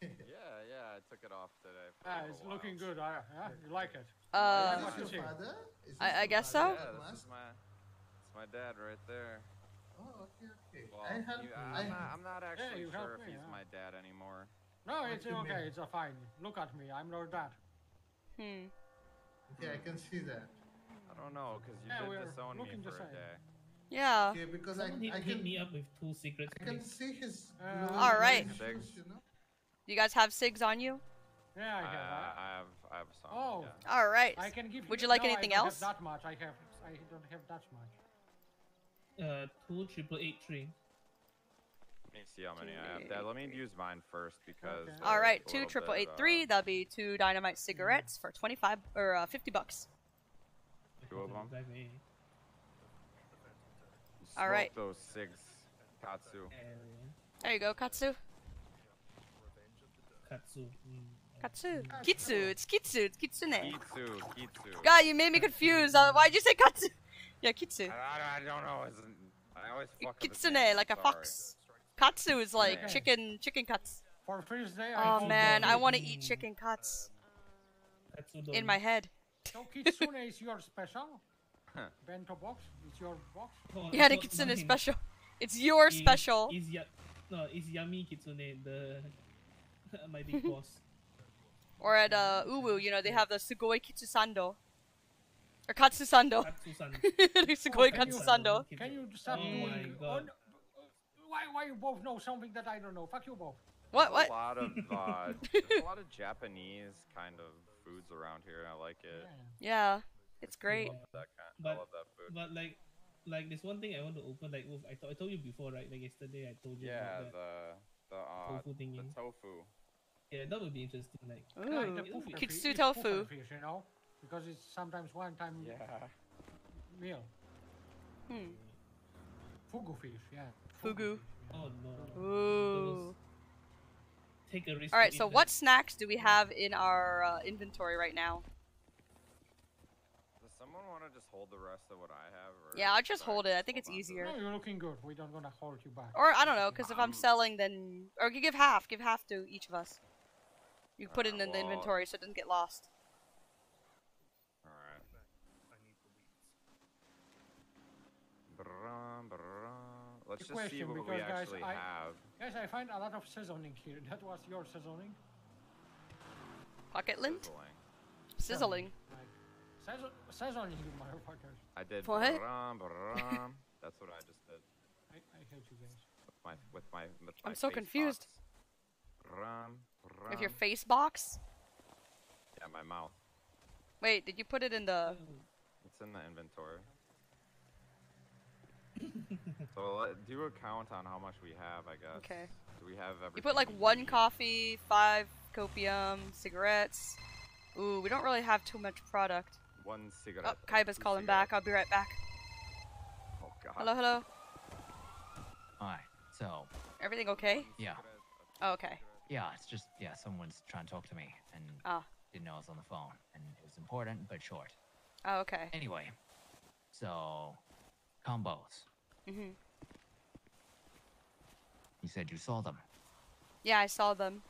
Yeah, yeah, I took it off today. For Yeah, it's while. looking good. Uh, yeah, you like it? Uh, is this your father? Is I- this I your guess father so. Yeah, this is my, it's my dad right there. Oh, okay, okay. Well, I help you- you. I'm, not, I'm not actually you sure if me, he's yeah. my dad anymore. No, What it's okay. mean? It's uh, fine. Look at me. I'm your dad. Hmm. Okay, I can see that. I don't know, cause you Yeah, did disown me the for a day. Yeah. Okay, because I, Someone hit, I hit can me up with two secrets. I can see his. Uh, Alright. white shoes, you know? You guys have SIGs on you? Yeah, I I, have. I- I have, I have some. Oh. yeah. All right. I can give. Would you like no, anything I don't else? Have that much. I have. I don't have that much. Uh, two triple eight three. Let me see how many I have. Dad, let me use mine first because. Okay. All right, a two triple bit, eight three. uh, That'll be two dynamite cigarettes for twenty five or uh, fifty bucks. Two of 'em? Drive A. All right. Those cigs, Katsu. There you go, Katsu. Katsu. Mm. Katsu. Kitsu. It's Kitsu. It's Kitsune. Kitsu, Kitsu. God, you made me confused. Uh, why'd you say Katsu? Yeah, Kitsu. I, I, I don't know. It's, I always fuck Kitsune, name, like a sorry. fox. Katsu is like Okay. chicken, chicken cuts. For Thursday, I Oh told man, I want to eat chicken cuts Katsu in my head. So Kitsune is your special Huh. Bento box. It's your box. Oh, Yeah, the not Kitsune mine. special. It's your Is- special. Is ya- no, it's Yummy Kitsune, the my big boss. Or at uh, Uwu, you know, they have the Sugoi Kitsusando. Or Katsusando. Katsu-san. Sugoi can you- Katsusando. Can you stop Oh doing? my oh, no, why? Why you both know something that I don't know? Fuck you both. What? There's What? A lot of uh, a lot of Japanese kind of foods around here, and I like it. Yeah. Yeah, it's great. I love that kind. I But- love that food. But like, like there's one thing I want to open. Like, Wolf, I, th- I told you before, right? Like yesterday, I told you Yeah, about that the the uh, tofu thingy. the tofu. Yeah, that would be interesting. Like, Like Ooh, the it'll Kitsu it's tofu. fish, you know, because it's sometimes one time Yeah. meal. Hmm. Fugu fish, yeah. Fugu. fish, oh no. Ooh. Take a risk. All right. So eat what snacks do we have in our uh, inventory right now? Does someone want to just hold the rest of what I have? Or Yeah, I'll just hold it. I think it's hold on to easier. No, you're looking good. We don't want to hold you back. Or I don't know, because if I'm selling, then or you give half, give half to each of us. You put it in Uh, the inventory so it doesn't get lost. All right. Brum, brum. Let's Good just see what we because, guys, actually I- have. Yes, I find a lot of seasoning here. That was your seasoning. Pocket lint, Sizzling. sizzling. Like, season- seasoning, you motherfuckers. I did. What? Brum, brum. That's what I just did I, I hate you guys. with my with my. With I'm my so confused. box. Brum, With your face box. Yeah, my mouth. Wait, did you put it in the? It's in the inventory. so let, do a count on how much we have, I guess. Okay. Do we have everything? You put like one need? coffee, five copium, cigarettes. Ooh, we don't really have too much product. One cigarette. Oh, Kaiba's two calling back. I'll be right back. Oh god. Hello, hello. Alright, so, Everything okay? yeah. Oh, okay. Yeah, it's just, yeah, someone's trying to talk to me and Ah. didn't know I was on the phone. And it was important, but short. Oh, okay. Anyway, so, combos. Mhm. You said you saw them. Yeah, I saw them.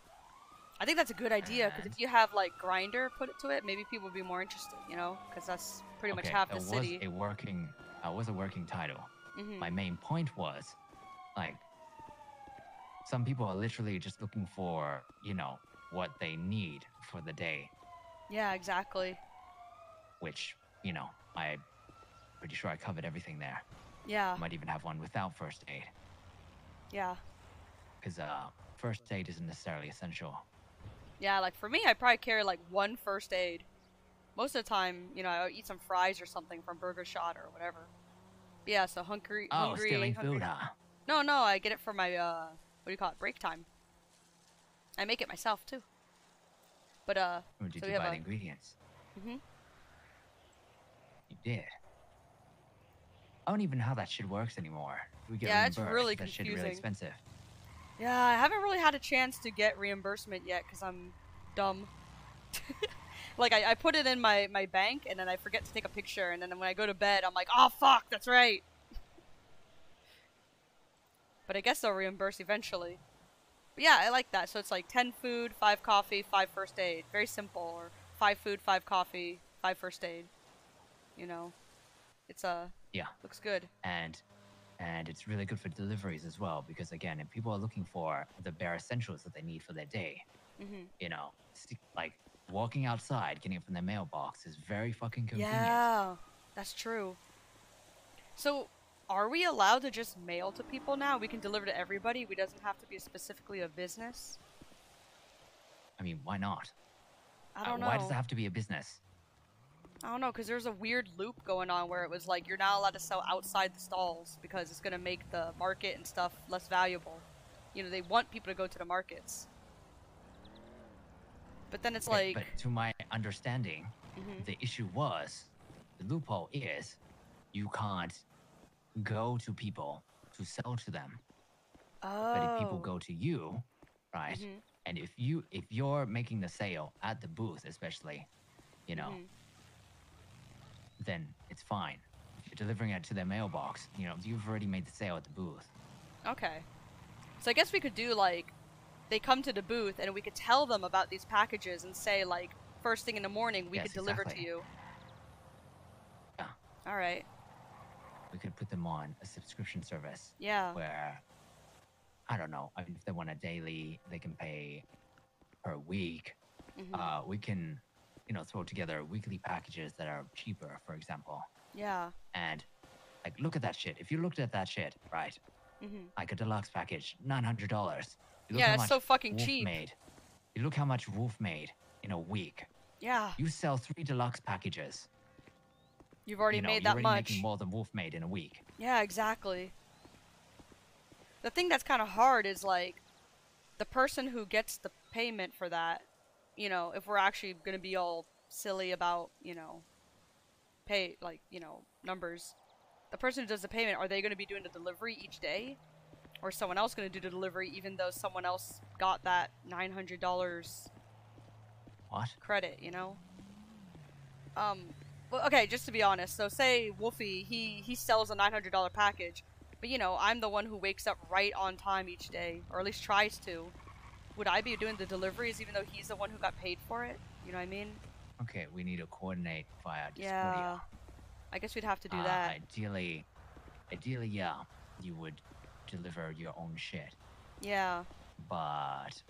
I think that's a good idea because if you have like grinder put it to it, maybe people would be more interested. You know, because that's pretty much okay, half that the was city. a working, that was a working title. Mhm. My main point was, like, some people are literally just looking for, you know, what they need for the day, Yeah, exactly. which, you know, I pretty sure I covered everything there. Yeah, Might even have one without first aid, yeah, because uh, first aid isn't necessarily essential. Yeah. Like for me, I probably carry like one first aid. Most of the time, you know, I eat some fries or something from Burger Shot or whatever. Yeah, so hungry, Oh, hungry, stealing hungry. food, huh? No, no, I get it for my uh, what do you call it? Break time. I make it myself too. But uh, Or did So you have buy the ingredients? Mhm. You did. I don't even know how that shit works anymore. We get Yeah, it's really that shit really expensive. Yeah, I haven't really had a chance to get reimbursement yet because I'm dumb. like I, I put it in my, my bank and then I forget to take a picture and then when I go to bed I'm like, oh fuck, that's right. but I guess they'll reimburse eventually. But yeah, I like that. So it's like ten food, five coffee, five first aid. Very simple. Or five food, five coffee, five first aid. You know, it's uh Yeah. looks good. and and it's really good for deliveries as well because again if people are looking for the bare essentials that they need for their day hmm you know like walking outside getting it from their mailbox is very fucking convenient Yeah, that's true. So, are we allowed to just mail to people now? We can deliver to everybody. We doesn't have to be specifically a business. i mean why not I Uh, don't know. Why does it have to be a business? I don't know, because there's a weird loop going on where it was like you're not allowed to sell outside the stalls because it's gonna make the market and stuff less valuable. You know, they want people to go to the markets. But then it's like, but to my understanding, mhm. the issue was the loophole is you can't go to people to sell to them. oh, But if people go to you, right? mhm, And if you if you're making the sale at the booth, especially, you know, mhm. Then it's fine. If you're delivering it to their mailbox, you know, you've already made the sale at the booth. Okay. So I guess we could do like they come to the booth and we could tell them about these packages and say like first thing in the morning we Yes, could deliver exactly. to you. Yeah. All right. We could put them on a subscription service Yeah. where I don't know. I mean, if they want a daily, they can pay per week. mhm, Uh, we can, you know, throw together weekly packages that are cheaper, for example. yeah. And like, look at that shit. If you looked at that shit, right? hmm Like a deluxe package, nine hundred dollars. Yeah, it's so fucking Wolf cheap. made. You look how much Wolf made in a week. Yeah. You sell three deluxe packages. You've already you know, made you're that already much. making more than Wolf made in a week. Yeah, exactly. The thing that's kind of hard is like the person who gets the payment for that, you know, if we're actually going to be all silly about, you know, pay like, you know, numbers. The person who does the payment, are they going to be doing the delivery each day? Or is someone else going to do the delivery even though someone else got that $900 What? credit, you know? Um, well, okay, just to be honest, so say Wolfie, he, he sells a $900 package, but you know, I'm the one who wakes up right on time each day, or at least tries to. Would I be doing the deliveries even though he's the one who got paid for it? You know what I mean? Okay, we need to coordinate via Discordia. Yeah. I guess we'd have to do Uh, that. Ideally, ideally, yeah, you would deliver your own shit, Yeah. but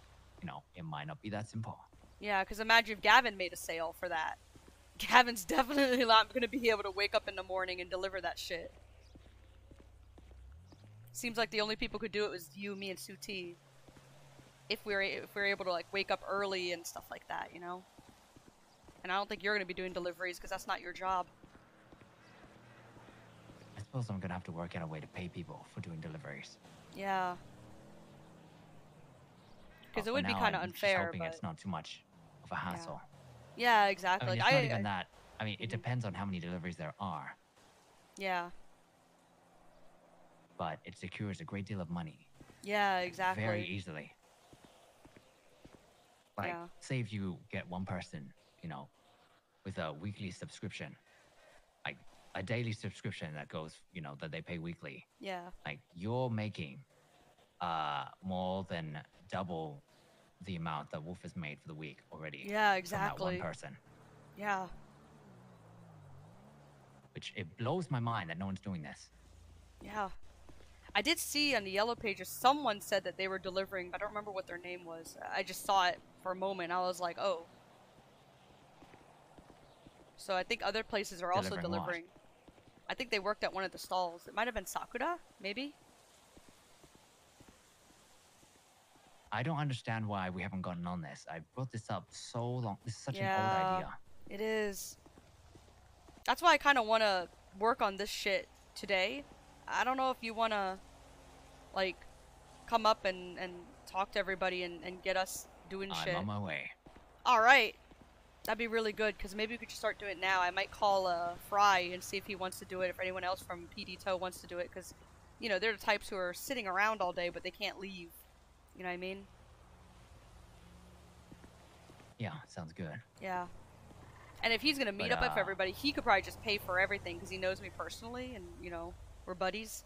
you know, it might not be that simple. Yeah, because imagine if Gavin made a sale for that. Gavin's definitely not going to be able to wake up in the morning and deliver that shit. Seems like the only people who could do it was you, me, and Suti. If we we're if we we're able to like wake up early and stuff like that, you know. And I don't think you're going to be doing deliveries because that's not your job. I suppose I'm gonna have to work out a way to pay people for doing deliveries. Yeah. Because it would be kind of I'm just hoping but it's not too much of a hassle. yeah, exactly. I mean, it's I, not even I- that. I mean, it depends on how many deliveries there are, yeah, but it secures a great deal of money yeah, exactly. very easily. Like, Yeah. say if you get one person, you know, with a weekly subscription, like a daily subscription that goes, you know, that they pay weekly, Yeah, like you're making uh more than double the amount that Wolf has made for the week already. yeah, From exactly. that one person, Yeah. which it blows my mind that no one's doing this. Yeah. I did see on the yellow pages someone said that they were delivering, but I don't remember what their name was. I just saw it for a moment. I was like, oh. So I think other places are also Delivering delivering. I think they worked at one of the stalls. It might have been Sakura, maybe? I don't understand why we haven't gotten on this. I brought this up so long. This is such an old idea. It is. That's why I kind of want to work on this shit today. I don't know if you want to, like, come up and, and talk to everybody and, and get us doing I'm shit. on my way. All right. That'd be really good because maybe we could just start doing it now. I might call uh, Fry and see if he wants to do it. If anyone else from PD Toe wants to do it, because you know they're the types who are sitting around all day but they can't leave. You know what I mean? Yeah, sounds good. Yeah. And if he's gonna meet But, up with uh, everybody, he could probably just pay for everything because he knows me personally, and you know we're buddies.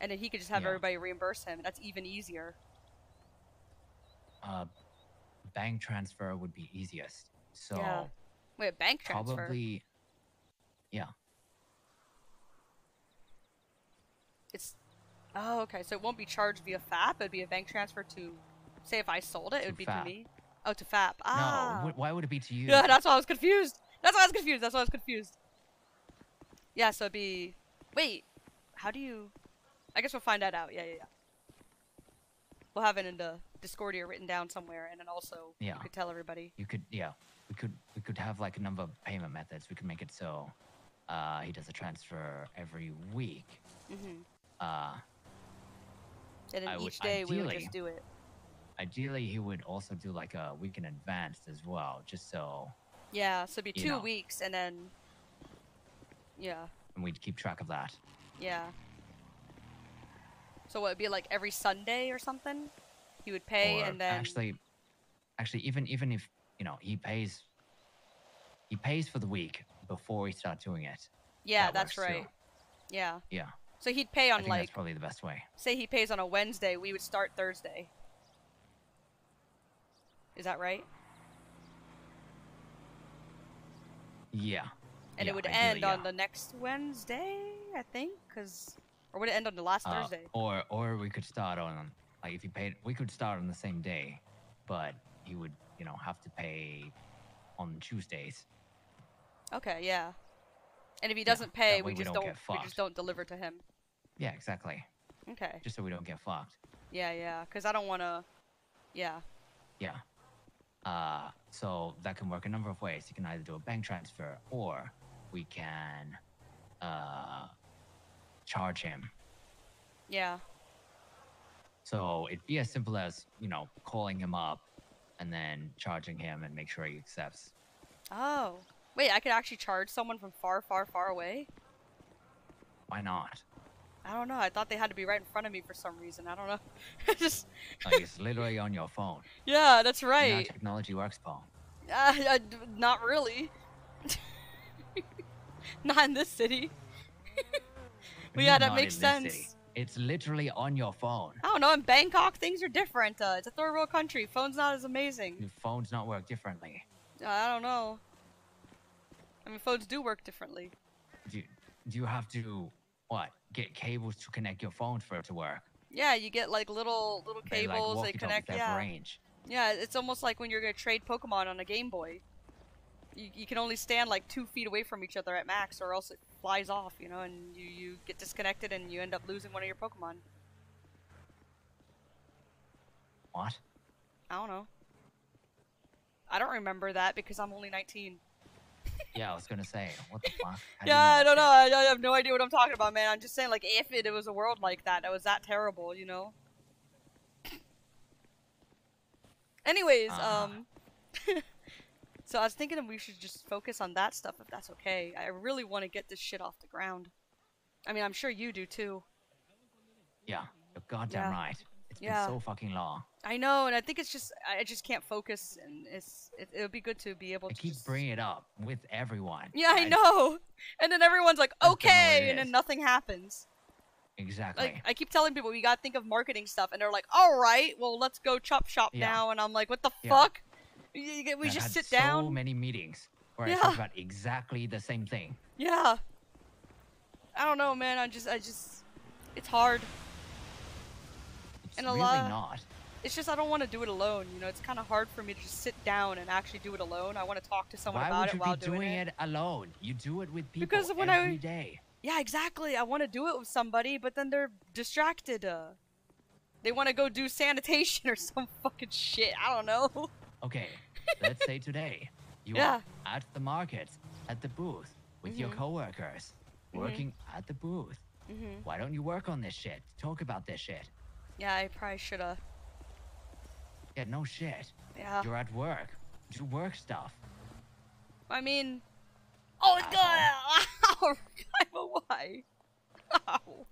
And then he could just have Yeah. everybody reimburse him. That's even easier. Uh, bank transfer would be easiest. So Yeah. Wait, bank transfer? probably, yeah. It's oh okay. So it won't be charged via FAP. It'd be a bank transfer to, say, if I sold it, it would be FAP. to me. Oh, to FAP. Ah. No, why would it be to you? Yeah, that's why I was confused. That's why I was confused. That's why I was confused. Yeah, so it'd be. Wait, how do you? I guess we'll find that out. Yeah, yeah, yeah. We'll have it in the Discordia written down somewhere, and then also Yeah. you could tell everybody. You could, yeah, we could, we could have like a number of payment methods. We could make it so, uh, he does a transfer every week. Mm-hmm. Uh, And then I would- each day we would just do it. ideally, he would also do like a week in advance as well, just so, Yeah, so it'd be two know. weeks, and then yeah, and we'd keep track of that. yeah. So what, it'd be like every Sunday or something? He would pay, or and then actually, actually, even even if you know he pays, he pays for the week before we start doing it. yeah, that that's works too. right. Yeah. Yeah, So he'd pay I on think like that's probably the best way. say he pays on a Wednesday, we would start Thursday. Is that right? Yeah. And yeah, it would end on yeah. the next Wednesday, I think, cause or would it end on the last Uh, Thursday? Or or we could start on like if you paid, we could start on the same day, but he would you know have to pay on Tuesdays. Okay, yeah. And if he doesn't that pay, we we just don't don't, we just don't deliver to him. Yeah, exactly. Okay. Just so we don't get fucked. Yeah, yeah. Cause I don't wanna. Yeah. Yeah. Uh, so that can work a number of ways. You can either do a bank transfer or we can uh, charge him. Yeah. So it'd be as simple as, you know, calling him up and then charging him and make sure he accepts. Oh. Wait, I could actually charge someone from far, far, far away? Why not? I don't know. I thought they had to be right in front of me for some reason. I don't know. just. Like it's literally on your phone. Yeah, that's You know right. technology works, Paul. Uh, uh, not really. not in this city. What But do you yeah, that makes city? sense. It's literally on your phone. I don't know. In Bangkok, things are different. Uh, it's a third world country. Phone's not as amazing. Your phones not work differently. I don't know. I mean, phones do work differently. Do you, do you have to what? Get cables to connect your phone for it to work? Yeah, you get like little little They like cables. they walkie-talkies connect. Yeah. range. Yeah, it's almost like when you're gonna trade Pokemon on a Game Boy. You, you can only stand like two feet away from each other at max, or else it flies off, you know, and you, you get disconnected and you end up losing one of your Pokemon. What? I don't know. I don't remember that because I'm only 19. Yeah, I was gonna say, what the fuck? How do you Yeah, I don't know. I, I have no idea what I'm talking about, man. I'm just saying, like, if it, it was a world like that, that was that terrible, you know? Anyways, Uh-huh. um. so I was thinking that we should just focus on that stuff if that's okay. I really want to get this shit off the ground. I mean, I'm sure you do too. Yeah, you're goddamn Yeah. right. It's Yeah. been so fucking long. I know, and I think it's just I just can't focus, and it's it, it would be good to be able I to. keep just... bringing it up with everyone. Yeah, I guys. know. And then everyone's like, That's kinda what okay, and then nothing happens. Exactly. Like I keep telling people we gotta think of marketing stuff, and they're like, "All right, well let's go chop shop Yeah. now." And I'm like, "What the Yeah. fuck? We I've just had sit so down." many meetings where Yeah. I talk about exactly the same thing. Yeah. I don't know, man. I just, I just, it's hard. It's And a really lot- not. It's just I don't want to do it alone. You know, it's kind of hard for me to just sit down and actually do it alone. I want to talk to someone Why about would it while be doing, doing it. it alone? You do it with people Because when I- every day. Yeah, exactly. I want to do it with somebody, but then they're distracted. Uh, they want to go do sanitation or some fucking shit. I don't know. Okay, let's say today you Yeah. are at the market, at the booth, with your Mhm. coworkers, Mhm. working at the booth. hmm Why don't you work on this shit? Talk about this shit. Yeah, I probably shoulda. Yeah, no shit. Yeah. You're at work. Do work stuff. I mean, oh, it's gone. Ow! I'm why? Ow!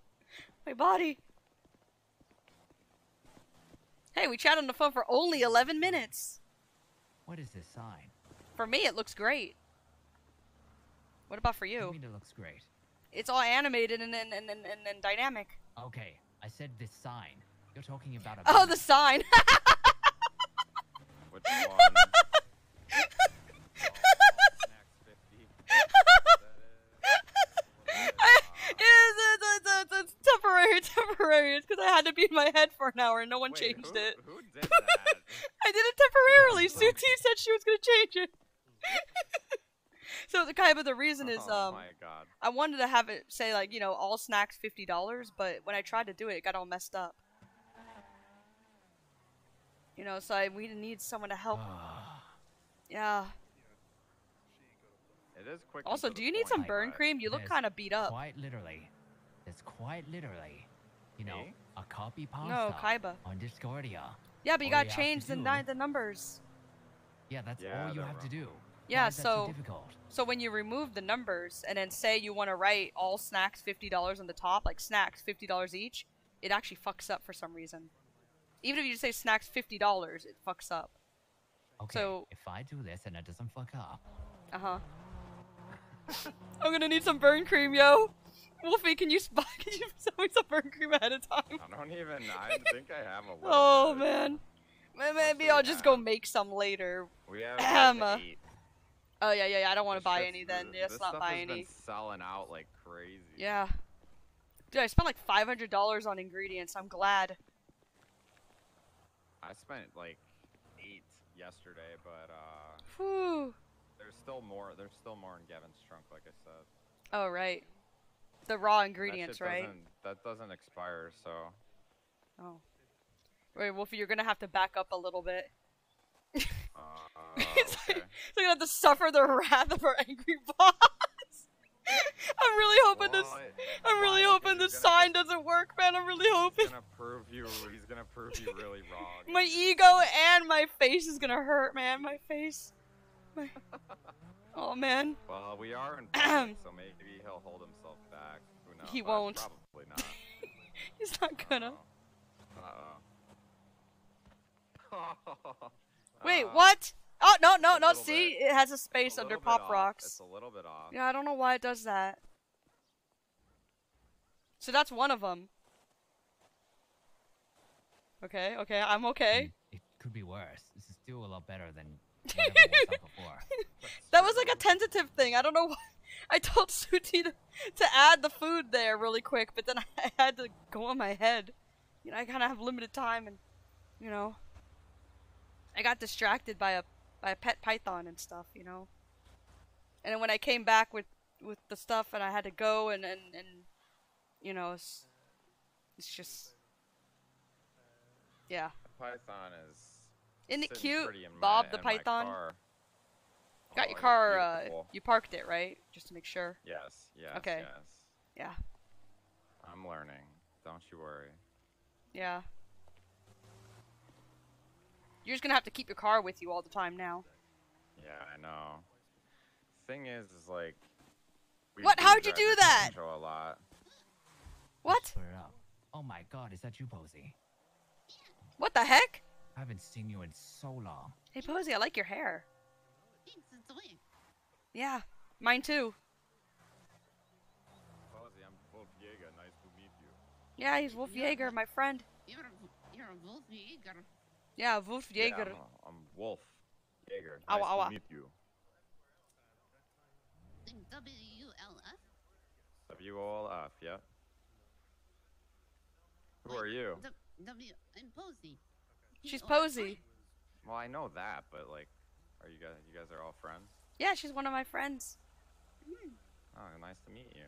My body. Hey, we chatted on the phone for only 11 minutes. What is this sign? For me, it looks great. What about for you? you mean it looks great? It's all animated and and, and, and, and, and dynamic. Okay, I said this sign. You're talking about a Oh, the sign. Which one? it's, it's, it's, it's, it's temporary, temporary. It's because I had to be in my head for an hour and no one Wait, changed who, it. Who did that? I did it temporarily. Suti said she was gonna change it. so the kind of the reason is oh um my god. I wanted to have it say like you know all snacks fifty dollars, but when I tried to do it, it got all messed up. You know, so I, we need someone to help. Ah, Yeah. It is quick. Also, do you need point, some burn cream? You look kind of beat up. Quite literally. It's quite literally, you know, a copy pasta No, Kaiba. on Discordia. Yeah, but you all gotta you change the do- the numbers. Yeah, that's Yeah, all you they're have to do. Yeah, Why is that so- difficult? So when you remove the numbers and then say you want to write all snacks fifty dollars on the top, like snacks fifty dollars each, it actually fucks up for some reason. Even if you just say snacks fifty dollars, it fucks up. Okay, so- if I do this and it doesn't fuck up, Uh huh. I'm gonna need some burn cream, yo. Wolfie, can you spot? Can you sell me some burn cream ahead of time? I don't even. I think I have a little. Oh bit. man. Maybe I'll just go make some later. We have eight. Oh yeah, yeah, yeah. I don't want to buy any then. th- Let's this not buy has any. Been selling out like crazy. Yeah. Dude, I spent like five hundred dollars on ingredients. I'm glad. I spent like eight yesterday, but uh, Whew. there's still more. There's still more in Gavin's trunk, like I said. Oh right. The raw ingredients, shit right? doesn't- That doesn't expire, so. Oh. Wait, Wolfie, you're gonna have to back up a little bit. Uh, It's like- okay. We're gonna have to suffer the wrath of our angry boss. I'm really hoping this. Well, it- I'm really hoping this gonna- sign doesn't work, man. I'm really hoping. He's gonna prove you. He's gonna prove you really wrong. My ego and my face is gonna hurt, man. My face. My... Oh man. Well, we are in public, so maybe he'll hold himself back. Who knows? He Uh, won't. Probably not. He's not gonna. Uh-oh. Wait, Uh, what? Oh no, no, no. See, bit. it has a space a under Pop off. Rocks. It's a little bit off. Yeah, I don't know why it does that. So that's one of them. Okay, okay, I'm okay. it could be worse. This is still a lot better than was before. That was like a tentative thing. I don't know why. I told Suti to, to add the food there really quick, but then I had to go on my head. You know, I kind of have limited time, and you know, I got distracted by a by a pet python and stuff. You know, and then when I came back with with the stuff, and I had to go, and and, and you know, it's it's just yeah. Python is. Isn't it cute, in my- Bob the Python? Car. Got Oh, your car. Uh, you parked it right, just to make sure. Yes. Yes. Okay. Yes. Yeah. I'm learning. Don't you worry. Yeah. You're just gonna have to keep your car with you all the time now. Yeah, I know. Thing is, is like. What? How'd you do that? Banjo A lot. What? Up. Oh my god, is that you, Posey? What the heck? I haven't seen you in so long. Hey Posey, I like your hair. Thanks, it's. Yeah, mine too. Posey, I'm Wolf Jaeger. Nice to meet you. Yeah, he's Wolf Jaeger, my friend. You're a, you're a wolf Jaeger. Yeah, Wolf Yeah, Jaeger. I'm, a- I'm Wolf Jaeger. Ow, Nice ow, ow. to meet you. W-U-L-F? W O L F. Yeah. Who are you? D- W, I'm Posey. She's P-O-S-Y. Posey. Well, I know that, but like, are you guys? You guys are all friends? Yeah, she's one of my friends. Hmm. Oh, nice to meet you.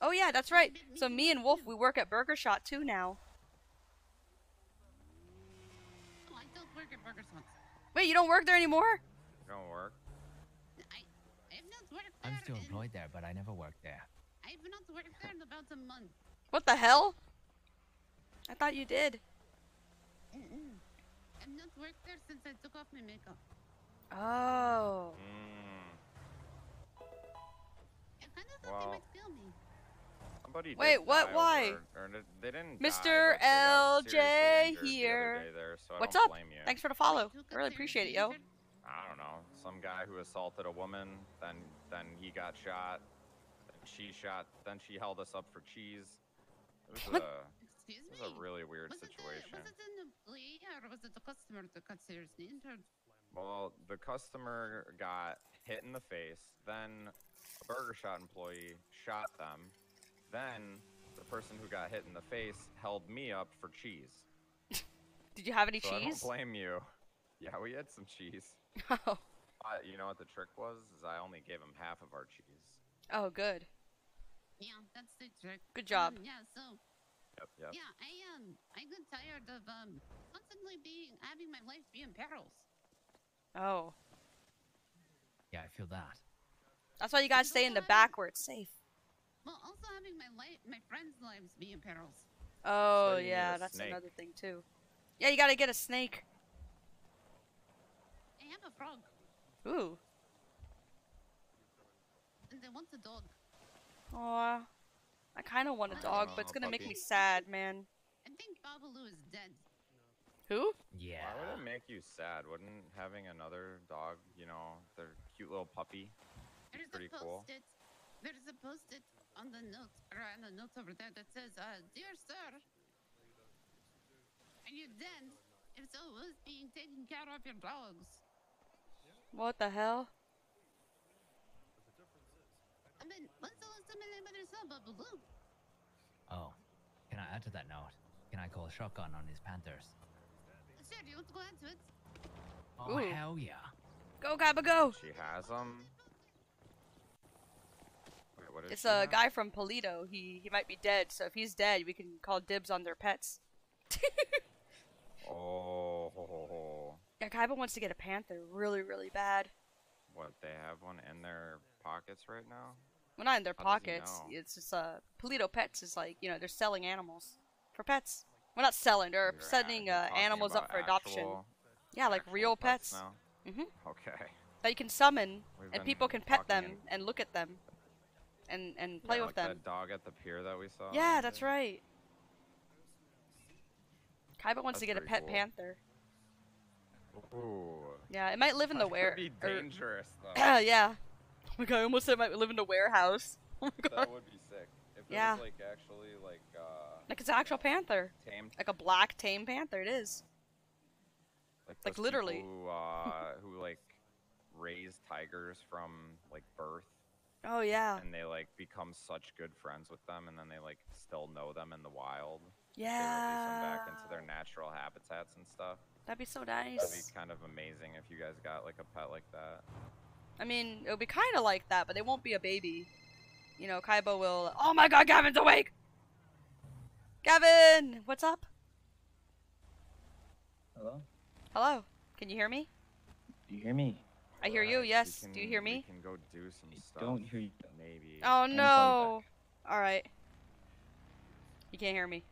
Oh yeah, that's right. So me and Wolf, we work at Burger Shot too now. Oh, I don't work at Burger Shot. Wait, you don't work there anymore? You don't work? I, I've not worked there I'm still in, employed there, but I never worked there. I've not worked there in about a month. What the hell? I thought you did. Mm-mm. I've not worked there since I took off my makeup. Oh. Mm, I kind of thought Well, they might kill me. somebody. Wait, what- why? over- or they- they didn't. Mr. Die, but they got seriously LJ injured the here. there, so What's up? You. Thanks for the follow. I really appreciate it, yo. I don't know. Some guy who assaulted a woman, then then he got shot. Then she shot. Then she held us up for cheese. It was What? a Excuse it me. was a really weird was situation. It the, was it an employee or was it the customer that got seriously injured? Well, the customer got hit in the face. Then a Burger Shot employee shot them. Then the person who got hit in the face held me up for cheese. Did you have any so I don't blame you. Yeah, we had some cheese. Oh. Uh, you know what the trick was? Is I only gave him half of our cheese. Oh, good. Yeah, that's the trick. Good job. Um, yeah, so Yep, yep. Yeah, I um, I got tired of um, constantly being having my life be in perils. Oh. Yeah, I feel that. That's why you gotta stay in the back where it's safe. Well, also having my life, my friends' lives be in perils. Oh you need yeah, that's snake. another thing too. Yeah, you gotta get a snake. I have a frog, Ooh. and I want a dog. Aw. I kinda want a dog, but it's gonna make me sad, man. I think Babalu is dead. Who? Yeah. Why would it make you sad? Wouldn't having another dog, you know, their cute little puppy, be There's pretty a cool? There's a post-it on the note, or on the notes over there that says, uh, "Dear sir, are you dead? If so, who's being taking care of your dogs?" What the hell? I mean, when's the last time anybody saw Babalu? Oh, can I add to that note? Can I call a shotgun on his panthers? Sure, you want to go into it? Oh Ooh. hell yeah! Go, Gabba, go! She has them. Wait, what is It's a now? guy from Paleto. He he might be dead, so if he's dead, we can call dibs on their pets. Oh, ho, ho, ho. Yeah, Kaiba wants to get a panther really, really bad. what? They have one in their pockets right now. Well, not in their How pockets. It's just uh, Paleto Pets is like you know they're selling animals for pets. We're well, not selling. They're You're sending uh, animals up for adoption. Yeah, like real pets. now? Mhm. Okay. That you can summon, We've and people can pet them in- and look at them, and and play yeah, with like them. That dog at the pier that we saw. Yeah, that's right. Kaiba wants That's to get a pet cool. panther. Ooh. Yeah, it might live in the could be dangerous though. yeah. My god, I almost said it might live in a warehouse. Oh my god. that would be sick. If it Yeah. was like actually like uh Like it's an actual panther. tamed Like a black tame panther, it is. like, like, literally. who uh who like raise tigers from like birth Oh yeah. and they like become such good friends with them and then they like still know them in the wild. Yeah. They release them back into their natural habitats and stuff. That'd be so nice. That'd be kind of amazing if you guys got like a pet like that. I mean, it'll be kind of like that, but they won't be a baby. You know, Kaiba will. Oh my god, Gavin's awake! Gavin! What's up? Hello? Hello? Can you hear me? Do you hear me? I hear you, Alright, we yes. Do you can- hear We me? can go do some stuff. Don't hear you. Maybe. Oh I'm gonna call you no! Alright. You can't hear me.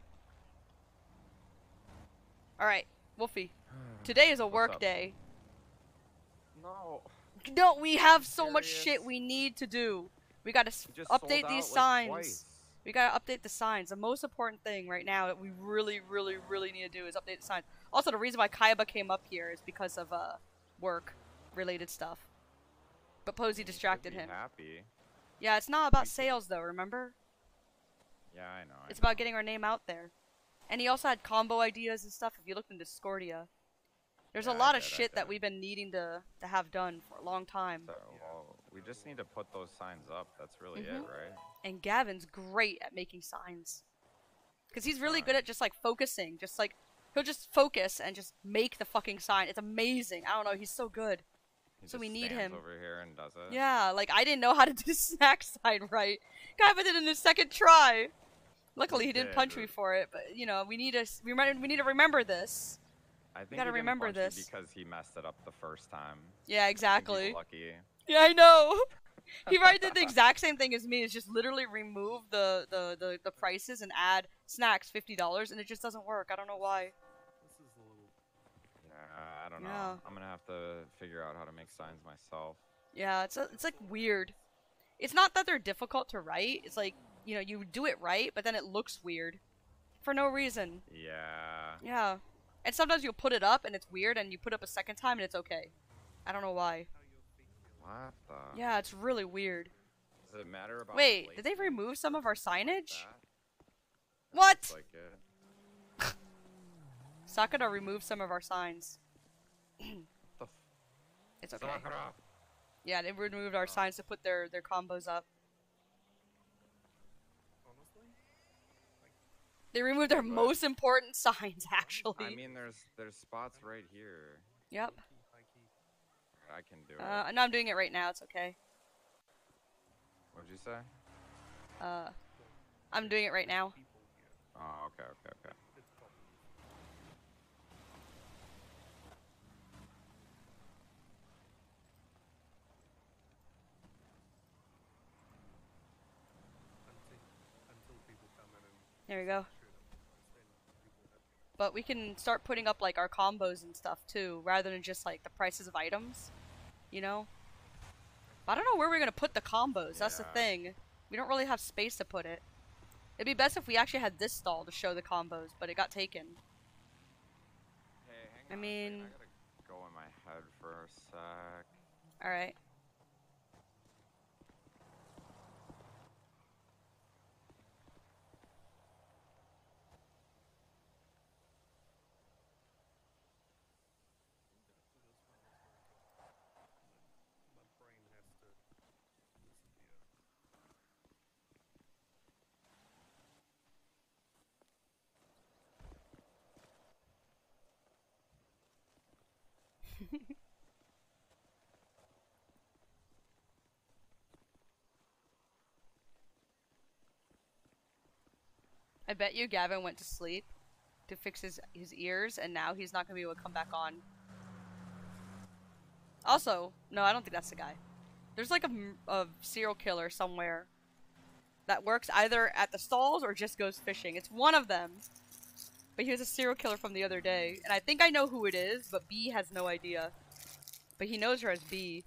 Alright, Wolfie. Today is a What's work up? day. No. No, we have so much shit we need to do. We gotta just update out, these like, signs. twice. We gotta update the signs. The most important thing right now that we really, really, really need to do is update the signs. Also, the reason why Kaiba came up here is because of uh, work-related stuff. But Posey distracted him. Happy. Yeah, it's not about sales though. Remember? Yeah, I know. I It's know. about getting our name out there. And he also had combo ideas and stuff. If you looked into Discordia, there's Yeah, a I lot of shit that we've been needing to to have done for a long time. So, well, we just need to put those signs up. That's really Mhm. it, right? and Gavin's great at making signs. Cause he's really good at just like focusing, just like he'll just focus and just make the fucking sign. It's amazing. I don't know, he's so good. He So we need stands him. over here and does it. Yeah, like I didn't know how to do snack sign right. Gavin did it in the second try. Luckily, he He didn't punch me for it, but you know we need to we remind- we need to remember this. I think gotta he remember this. because he messed it up the first time. Yeah, I think he's exactly. Lucky. Yeah, I know. he probably did the exact same thing as me. Is just literally remove the, the, the, the prices and add snacks fifty dollars, and it just doesn't work. I don't know why. Yeah, I don't know. Yeah. I'm gonna have to figure out how to make signs myself. Yeah, it's a, it's like weird. It's not that they're difficult to write. It's like you know you do it right, but then it looks weird for no reason. Yeah. Yeah, and sometimes you'll put it up and it's weird, and you put it up a second time and it's okay. I don't know why. What the? Yeah, it's really weird. Does it matter about? Wait, did they remove some of our signage? that? What? Like it. Sakura removed some of our signs. The f- It's okay. Sakura! Yeah, they removed our oh. signs to put their their combos up. They removed their But- most important signs, actually. I mean, there's there's spots right here. yep. I can do Uh, it. no, I'm doing it right now. It's okay. What'd you say? Uh, I'm doing it right now. Oh, okay, okay, okay. There we go. But we can start putting up like our combos and stuff too, rather than just like the prices of items. You know? I don't know where we're gonna put the combos. That's the thing. We don't really have space to put it. It'd be best if we actually had this stall to show the combos, but it got taken. Hey, hang I mean- I gotta go in my head for a sec. All I bet you Gavin went to sleep to fix his his ears, and now he's not gonna be able to come back on. Also, no, I don't think that's the guy. There's like a serial killer somewhere that works either at the stalls or just goes fishing. It's one of them. But he was a serial killer from the other day, and I think I know who it is, but B has no idea. But he knows her as B.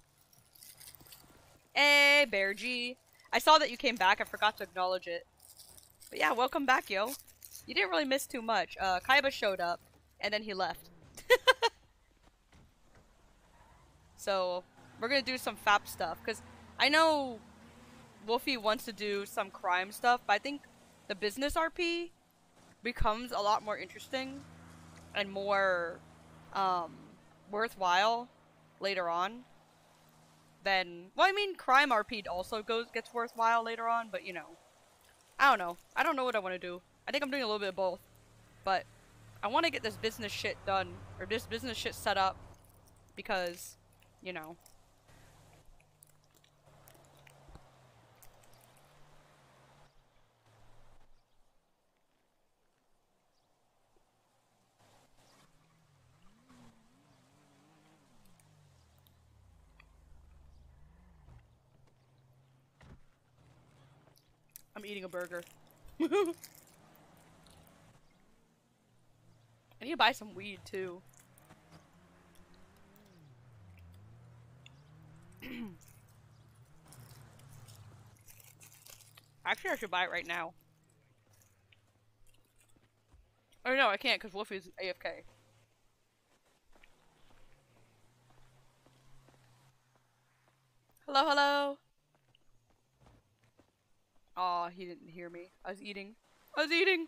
Hey, Bear G. I saw that you came back. I forgot to acknowledge it. But yeah, welcome back, yo. You didn't really miss too much. Uh, Kaiba showed up, and then he left. so, we're gonna do some FAP stuff, because I know Wolfie wants to do some crime stuff, but I think the business RP becomes a lot more interesting and more um, worthwhile later on than well I mean crime RP also goes gets worthwhile later on but you know I don't know. I don't know what I want to do. I think I'm doing a little bit of both but I want to get this business shit done or this business shit set up because you know eating a burger. I need to buy some weed too. Actually, I should buy it right now. Oh no, I can't because Wolfie's AFK. Hello, hello. Aw, he didn't hear me. I was eating. I was eating.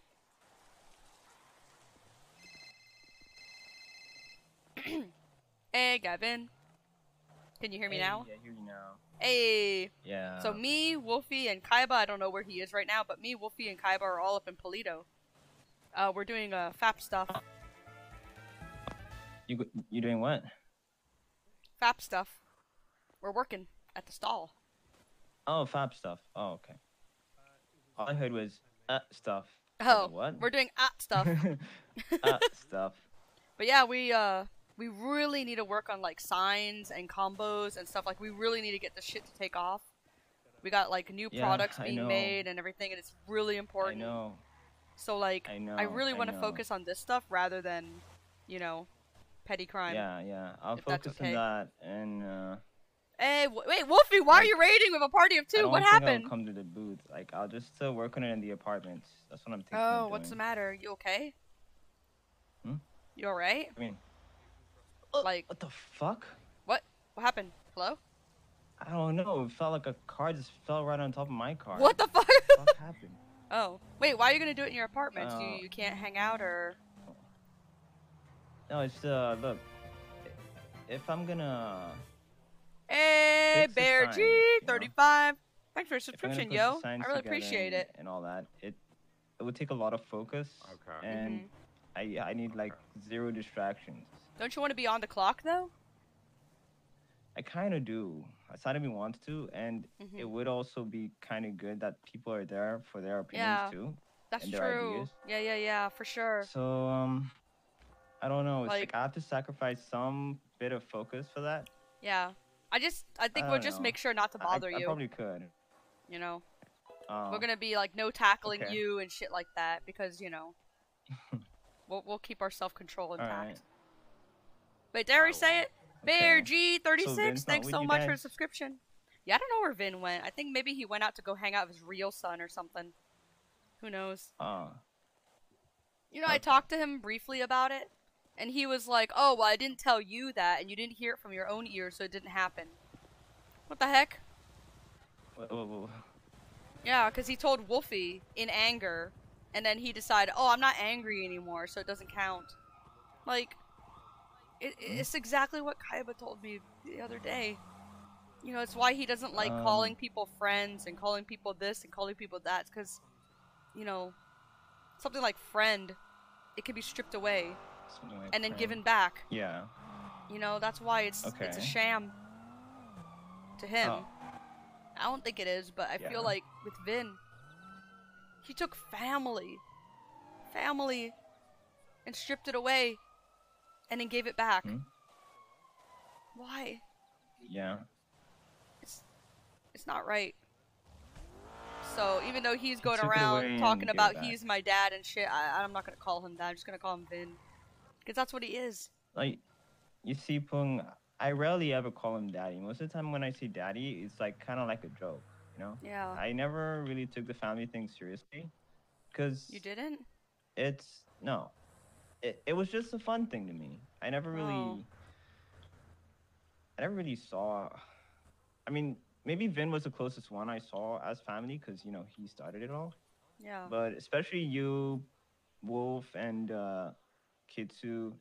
hey, Gavin. Can you hear me now? Yeah, I hear you now. Hey. Yeah. So me, Wolfie, and Kaiba, I don't know where he is right now, but me, Wolfie, and Kaiba are all up in Paleto. Uh, we're doing uh, FAP stuff. You you doing what? FAP stuff. We're working at the stall. Oh, fab stuff. Oh, okay. All I heard was uh stuff. Oh, what? we're doing at stuff. uh stuff. But yeah, we uh we really need to work on like signs and combos and stuff. Like we really need to get this shit to take off. We got like new Yeah, products being made and everything, and it's really I important. know. So like, I know. I really want to focus on this stuff rather than, you know, petty crime. Yeah, yeah. I'll focus okay. on that and uh Hey, wait, Wolfie, why are you raiding with a party of I two? don't What think happened? I'll come to the booth. Like I'll just still work on it in the apartments. That's what I'm thinking. Oh, of what's the matter? You okay? Hmm? You alright? I mean, like what the fuck? What? What happened? Hello? I don't know. It felt like a car just fell right on top of my car. What the fuck? What the fuck happened? Oh, wait, why are you gonna do it in your apartment? Uh, you you can't hang out or? No, it's uh look. If I'm gonna Hey, Fix Bear G, you know? thirty-five. Thanks for your if I'm gonna subscription, yo. I really appreciate it. and all that. It it would take a lot of focus. Okay. And Mm-hmm. I I need like zero distractions. Don't you want to be on the clock though? I kind of do. I sort of want to, and Mhm. it would also be kind of good that people are there for their opinions Yeah. too. That's and their true. ideas. Yeah, yeah, yeah, for sure. So um, I don't know. It's like, Like- I have to sacrifice some bit of focus for that. Yeah. I just I think I we'll just know. make sure not to I- I- bother I you. probably could. You know. Um, We're gonna be like no tackling okay. you and shit like that because you know we'll we'll keep our self control intact. Alright. Wait, did I say it? Bear G thirty six. So six. Vin's not Thanks so much for the subscription. Yeah, I don't know where Vin went. I think maybe he went out to go hang out with his real son or something. Who knows? Uh, You know, I talked to him briefly about it, and he was like, "Oh, well, I didn't tell you that, and you didn't hear it from your own ears, so it didn't happen." What the heck? wha- wha- wha- Yeah, because he told Wolfie in anger, and then he decided, "Oh, I'm not angry anymore, so it doesn't count." Like, it, it's exactly what Kaiba told me the other day. You know, it's why he doesn't like Um, calling people friends and calling people this and calling people that, because, you know, something like friend, it can be stripped away like and then given back. Yeah. You know, that's why it's okay. it's a sham to him. Oh. I don't think it is, but I Yeah. feel like with Vin, he took family, family, and stripped it away, and then gave it back. Hmm? Why? Yeah. It's it's not right. So even though he's going around talking about he's my dad and shit, I, I'm not gonna call him that. I'm just gonna call him Vin, because that's what he is. Like, you see, Phueng, I rarely ever call him daddy. Most of the time when I say daddy, it's like kind of like a joke, you know? Yeah. I never really took the family thing seriously. Because You didn't? it's, no. It, it was just a fun thing to me. I never really. Oh. I never really saw. I mean, maybe Vin was the closest one I saw as family because, you know, he started it all. Yeah. But especially you, Wolf, and uh, Kitsu,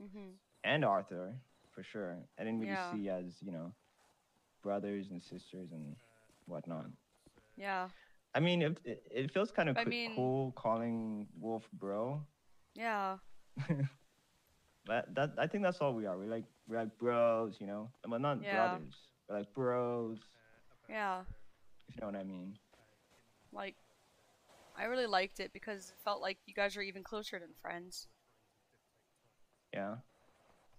Mhm. and Arthur, for sure. I didn't really Yeah. see as, you know, brothers and sisters and whatnot. Yeah. I mean, it, it, feels kind of I mean- cool calling Wolf bro. Yeah. But that I think that's all we are. We're like we're like bros, you know. Well, not Yeah. brothers. We're like bros, Yeah. if you know what I mean. Like, I really liked it because it felt like you guys were even closer than friends. Yeah.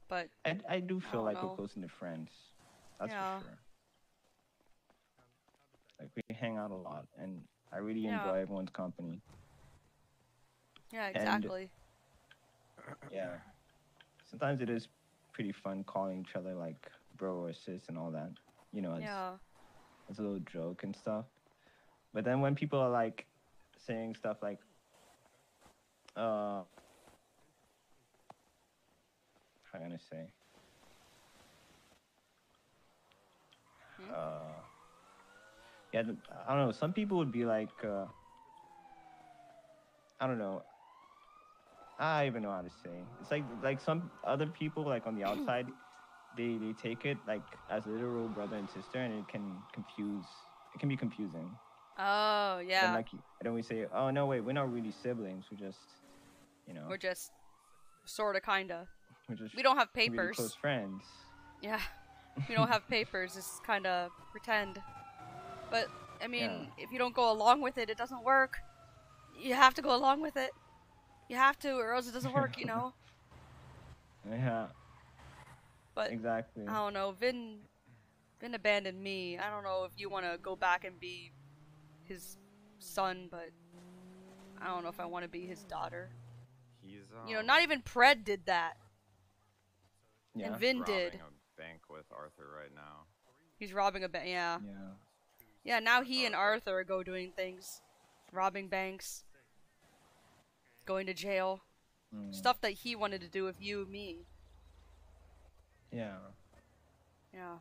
But I I do feel don't like know. we're close into friends. That's Yeah. for sure. Like we hang out a lot, and I really Yeah. enjoy everyone's company. yeah, And- exactly. Yeah. Sometimes it is pretty fun calling each other like bro or sis and all that. You know, as, yeah. as a little joke and stuff. But then when people are like saying stuff like, uh, how can I say? Hmm? Uh, yeah, I don't know. Some people would be like, uh, I don't know. I don't even know how to say. It's like like some other people like on the outside, they they take it like as literal brother and sister, and it can confuse. It can be confusing. Oh, yeah. like, and then we say, oh no, wait, we're not really siblings. We're just, you know, We're just sorta, kinda. We're just We don't have really papers. close friends. Yeah. We don't have papers. It's kind of pretend. But I mean, Yeah. if you don't go along with it, it doesn't work. You have to go along with it. You have to, or else it doesn't work. You know. Yeah, But exactly. I don't know. Vin, Vin abandoned me. I don't know if you want to go back and be his son, but I don't know if I want to be his daughter. He's You know, um, not even Pred did that. Yeah. And Vin did. robbing a bank with Arthur right now. He's robbing a bank. Yeah. Yeah. Yeah. Now he and Arthur go doing things, robbing banks, going to jail, Mm, stuff that he wanted to do with you, and me. Yeah. Yeah.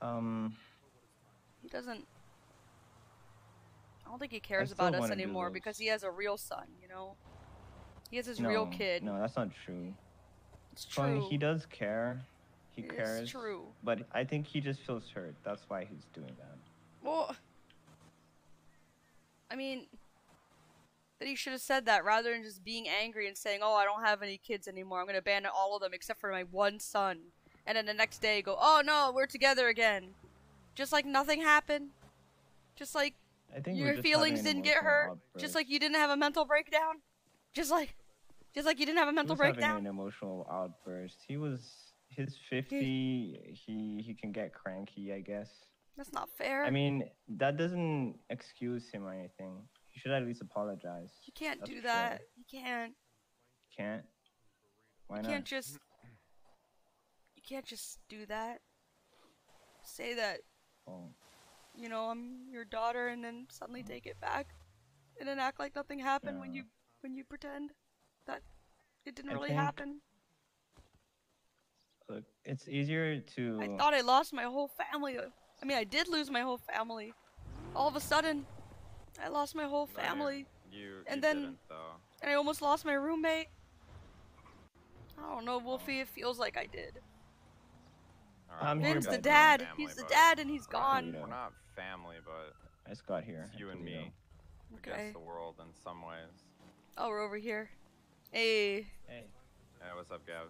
Um. He doesn't. I don't think he cares about us anymore because he has a real son. You know. He has his real no, kid. No, that's not true. It's true. he does care. He It is cares. true. But I think he just feels hurt. That's why he's doing that. Well, I mean, that he should have said that rather than just being angry and saying, "Oh, I don't have any kids anymore. I'm gonna abandon all of them except for my one son." And then the next day go, "Oh no, we're together again," just like nothing happened. Just like I think Your feelings didn't get hurt, just like you didn't have a mental breakdown. Just like, just like you didn't have a mental breakdown. Just like, just like you didn't have a He was having an emotional outburst. He was his 50. He he can get cranky, I guess. That's not fair. I mean, that doesn't excuse him or anything. He should at least apologize. you can't that's do that. sure. You can't. Can't. Why not? you not? can't just. You can't just do that. Say that Oh, you know I'm your daughter, and then suddenly take it back, and then act like nothing happened when you when you pretend that it didn't I really think- happen. look, it's easier to. I thought I lost my whole family. I mean, I did lose my whole family. All of a sudden, I lost my whole No, you- family, You, And then- didn't, and I almost lost my roommate. I don't know, Wolfie. It feels like I did. All I'm well, here, Vin's the baby. guys are dad. family, He's the dad, and he's we're gone. We're not family, but I just got here. it's you and me Okay. against the world in some ways. Oh, we're over here. Hey, Hey. Hey, what's up, Gab?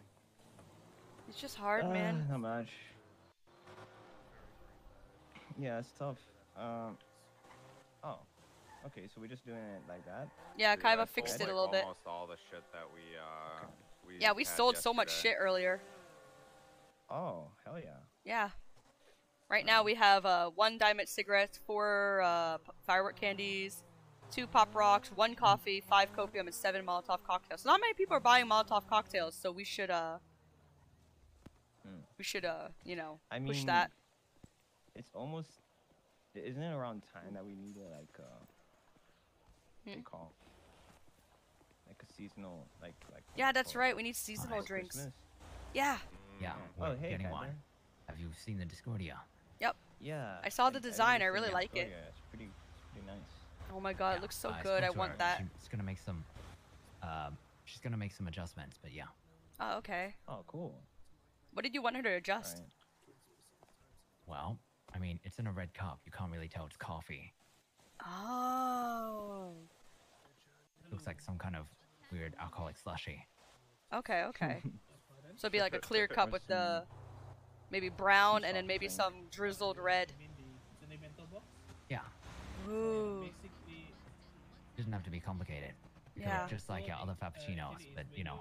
it's just hard, Uh, man. Not much. Yeah, it's tough. Um. Oh. Okay, so we're just doing it like that. Yeah, We, Kaiba uh, fixed sold, it a like, little bit. Almost all the shit that we uh. We Yeah, we had sold so much shit earlier. Oh, hell yeah. Yeah. Right now we have uh, one diamond cigarettes, four uh, p- firework candies, two pop rocks, one coffee, five copium, and seven Molotov cocktails. So not many people are buying Molotov cocktails, so we should uh, Hmm. we should uh, you know, I push mean, that. It's almost. Isn't it around time that we need to like uh? What Hmm. call? Like a seasonal, like like. what Yeah, that's call right. We need seasonal Like drinks. Christmas? Yeah. Yeah, Oh, we're hey, getting Kaiba. one. Have you seen the Discordia? Yep. Yeah. I saw the design, I noticed really the like it. Discordia, It's pretty, pretty nice. Oh my god, Yeah, it looks so I good. I want her. that. She's gonna make some. Um, she's gonna make some adjustments, but yeah. Oh, okay. Oh, cool. What did you want her to adjust? Alright. Well, I mean, it's in a red cup. You can't really tell it's coffee. Oh. looks like some kind of weird alcoholic slushy. Okay, okay. so it'd be like a clear cup with the maybe brown and then maybe some drizzled red. You mean the sentimental box? Yeah, Ooh. Basically, doesn't have to be complicated. Yeah. just like your other frappuccinos, but you know,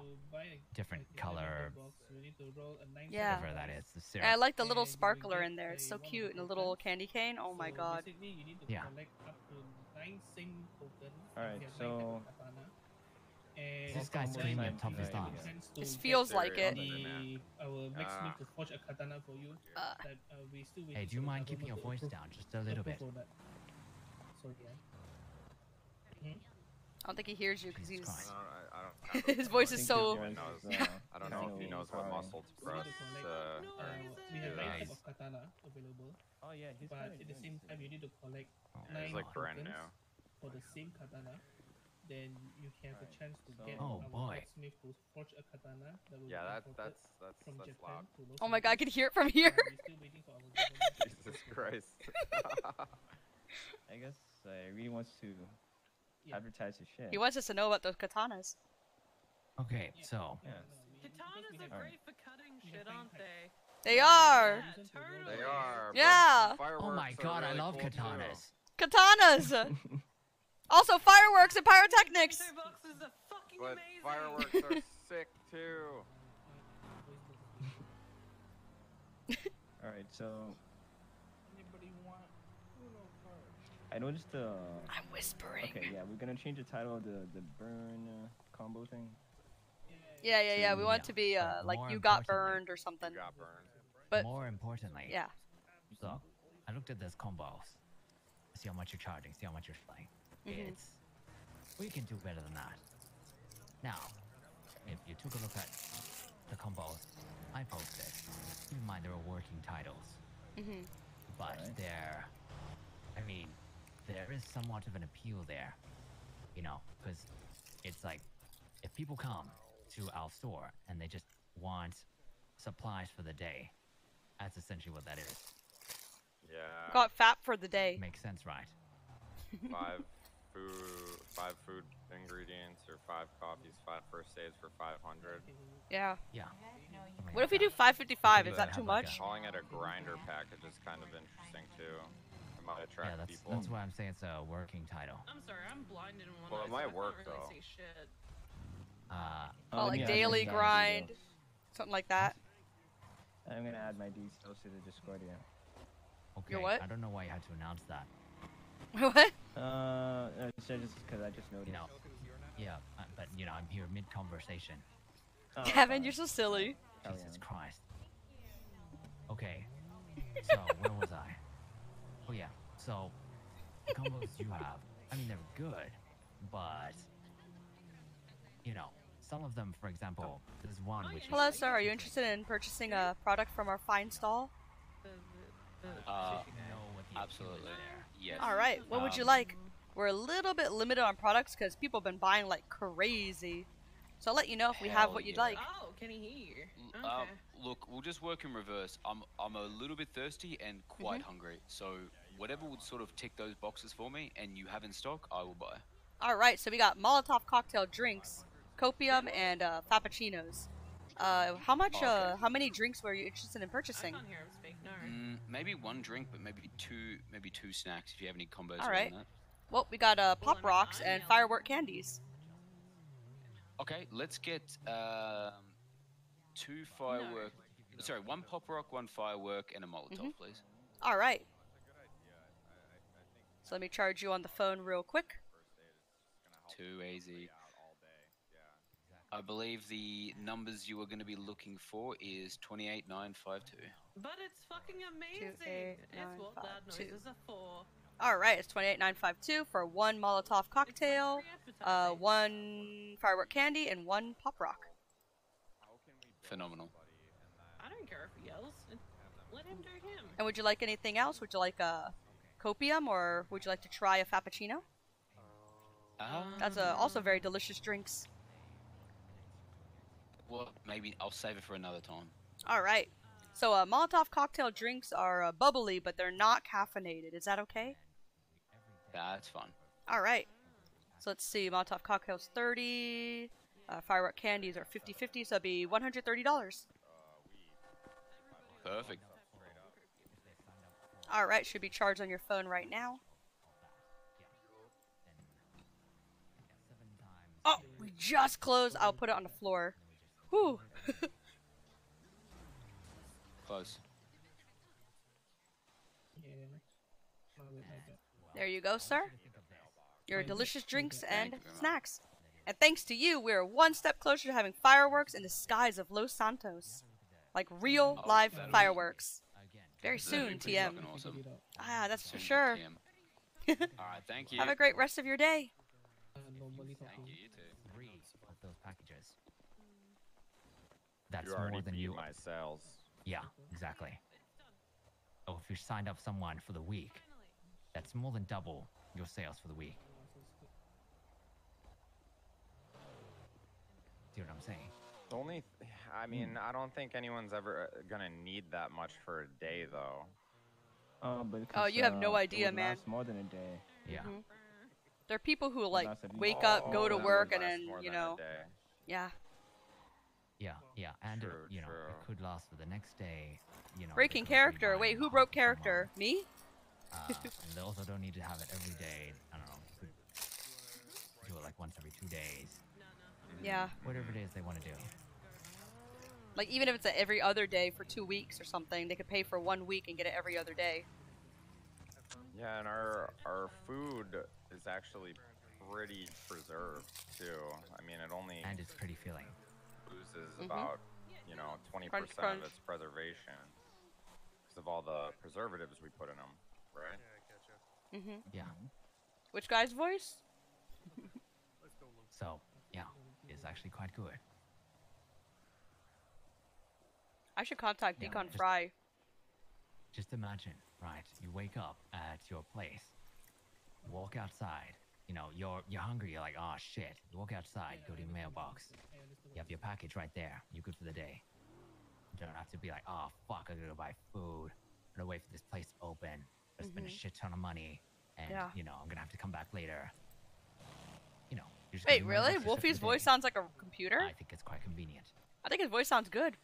different like, a sentimental color, box, you need to roll a nine Yeah. whatever that is. The syrup. I like the little And you will sparkler in there. It's so cute and a little candy cane. Oh my god. Basically, you need to Yeah. collect up to nine sing tokens. if Alright, you have nine type of so- katana. This guy's then screaming you at top of his lungs. This feels like it. the our Max Ah. Smith to forge a katana for you. Uh. that uh, we still Hey, do you mind keeping your voice down just a little bit? approve for that. Sorry, yeah. I don't think he hears you because he's. Christ. I don't, I don't, His voice is so- knows, Yeah. I don't know if he knows what sorry. muscle to press you need to to. collect, uh, we have do nine type of katana available, Oh yeah, he's but at the same time you need to collect Oh, Yeah, he's like brand tokens new. for the same katana. Then you can have a Right, chance to so- get Oh, our boy. blacksmith to forge a katana that will Yeah, be that, that's that's from that's Japan loud. to Los Oh my god, I Angeles. can hear it from here. Uh, we're still waiting for our government to Jesus. Christ. I guess uh, he really wants to Yeah. advertise his shit. He wants us to know about those katanas. Okay, Yeah. so Yeah. no, we- because Katanas are great for cutting shit, aren't they? They are. Yeah, Reason to roll totally. They are. Yeah. Oh my are god, I love cool too. katanas. Katanas. also fireworks and pyrotechnics. Boxes are fucking But amazing. fireworks are sick too. All right, so Anybody want Uno first? I noticed the. I'm whispering. Okay, yeah, we're gonna change the title of the the burn uh, combo thing. Yeah, yeah, yeah. We want it to be uh, like you got burned or something. You got burned. But More importantly, yeah. So, I looked at this combos. See how much you're charging. See how much you're playing. Mhm. It's we can do better than that. Now, if you took a look at the combos I posted, keep in mind they were working titles, Mhm. but Alright. they're, I mean, there is somewhat of an appeal there, you know, because it's like if people come to our store and they just want supplies for the day, that's essentially what that is. Yeah. Got fat for the day. Makes sense, right? five food, five food ingredients, or five coffees, five first aids for five hundred. Yeah. Yeah. What if we do 555? Is that too Have like much? a- Calling it a grinder package is kind of interesting too. I might attract Yeah, that's people. that's why I'm saying it's a working title. I'm sorry, I'm blinded in one Well, eye, it might work, really though. Say shit. Uh, oh, oh like yeah, daily grind, something like that. I'm gonna add my details to the Discord. Yeah. okay. what? I don't know why you had to announce that. what? Uh, it's just because I just noticed. You know. Yeah, uh, but you know, I'm here mid conversation. Oh, Kevin, sorry. you're so silly. Jesus yeah. Christ. Okay. So where was I? Oh yeah. So the combos you have, I mean they're good, but you know, some of them, for example, there's one which Hello, sir. Are you interested in purchasing a product from our fine stall? Uh, know what the absolutely. appeal. Yes. All right. What would you Um, like? We're a little bit limited on products because people have been buying like crazy. So I'll let you know if we have what you'd yeah. like. Oh, can he hear? L- Uh, look, we'll just work in reverse. I'm I'm a little bit thirsty and quite Mm-hmm. hungry, so whatever would sort of tick those boxes for me, and you have in stock, I will buy. All right. So we got Molotov cocktail drinks, copium, and uh, frappuccinos. Uh, how much? Uh, how many drinks were you interested in purchasing? can't hear him speak. Mm, maybe one drink, but maybe two, maybe two snacks if you have any combos. All around right. that. Well, we got uh, pop rocks and firework candies. Okay, let's get um, two firework. Sorry, one pop rock, one firework, and a Molotov, Mhm. please. All right. So let me charge you on the phone real quick. Too easy. I believe the numbers you are going to be looking for is 28952. But it's fucking amazing. eight, it's nine, what five, loud two. noises are for. All right, it's twenty eight nine five two for one Molotov cocktail, uh, one firework candy, and one pop rock. Phenomenal. I don't care if he yells. Let him do him. And would you like anything else? Would you like a copium, or would you like to try a frappuccino? Um, That's a, also very delicious drinks. well, maybe I'll save it for another time. All right. So uh, Molotov cocktail drinks are uh, bubbly, but they're not caffeinated. Is that okay? That's fun. All right. So let's see. Molotov cocktails 30. Uh, firework candies are 50 50, so it'd be $130. Perfect. All right. Should be charged on your phone right now. Oh, we just closed. I'll put it on the floor. Whew. Close. Yeah. Wait, my bad. There you go, sir. Your delicious drinks and Thank you very much. snacks. And thanks to you, we're one step closer to having fireworks in the skies of Los Santos. Like real Oh, live that'll fireworks. Very soon, be pretty TM. awesome. Ah, that's for sure. All right, thank you. Have a great rest of your day. Thank you. You too. Those packages. That's you more than you. my sales. Yeah, exactly. Oh, if you signed up someone for the week, that's more than double your sales for the week. See what I'm saying? The only, th- I mean, I don't think anyone's ever uh, gonna need that much for a day, though. Oh, but Oh, you have no uh, it idea, would man. last More than a day. Yeah. Mhm. There are people who like last at wake up, go Oh, to work, and then you know, yeah. Yeah, yeah, and True, you know, true. it could last for the next day. You know, Breaking character. Wait, who broke character? Me? Uh, and they also don't need to have it every day. I don't know. you Could do it like once every two days. Yeah. Whatever it is they want to do. Like even if it's a every other day for two weeks or something, they could pay for one week and get it every other day. Yeah, and our our food is actually pretty preserved too. I mean, it only And it's pretty filling. loses Mhm. about you know 20% Crunch, crunch. of its preservation because of all the preservatives we put in them, right? Yeah. hmm Yeah. Which guy's voice? So, yeah, it's actually quite good. I should contact Deacon just- Fry. Just imagine, right? You wake up at your place, walk outside. You know, you're you're hungry. You're like, oh shit. You walk outside, go to your mailbox. You have your package right there. You're good for the day. You don't have to be like, oh fuck, I gotta go buy food. I'm gonna wait for this place to open. I spend a Mhm. shit ton of money, and Yeah. you know I'm gonna have to come back later. You know. Wait, really? mailbox just for Wolfie's voice sounds like a computer? I think it's quite convenient. I think his voice sounds good.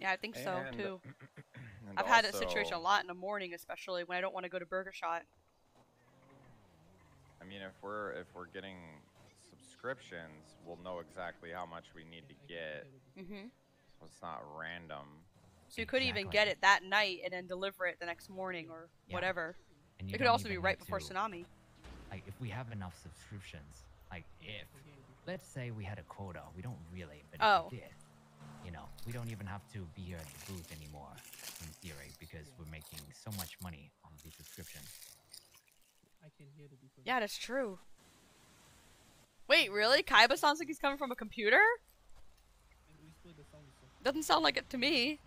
Yeah, I think so And- too. And I've had that situation a lot in the morning, especially when I don't want to go to Burger Shot. I mean, if we're if we're getting subscriptions, we'll know exactly how much we need to get. Mhm. So it's not random. So you could even get it that night and then deliver it the next morning or Yeah. whatever. And It could also be right before to- tsunami. Like if we have enough subscriptions, like if let's say we had a quota, we don't really, but Oh. if we did, you know, we don't even have to be here at the booth anymore, in theory, because we're making so much money on these subscriptions. I can hear the difference. Yeah, that's true. Wait, really? Kaiba sounds like he's coming from a computer? Doesn't sound like it to me.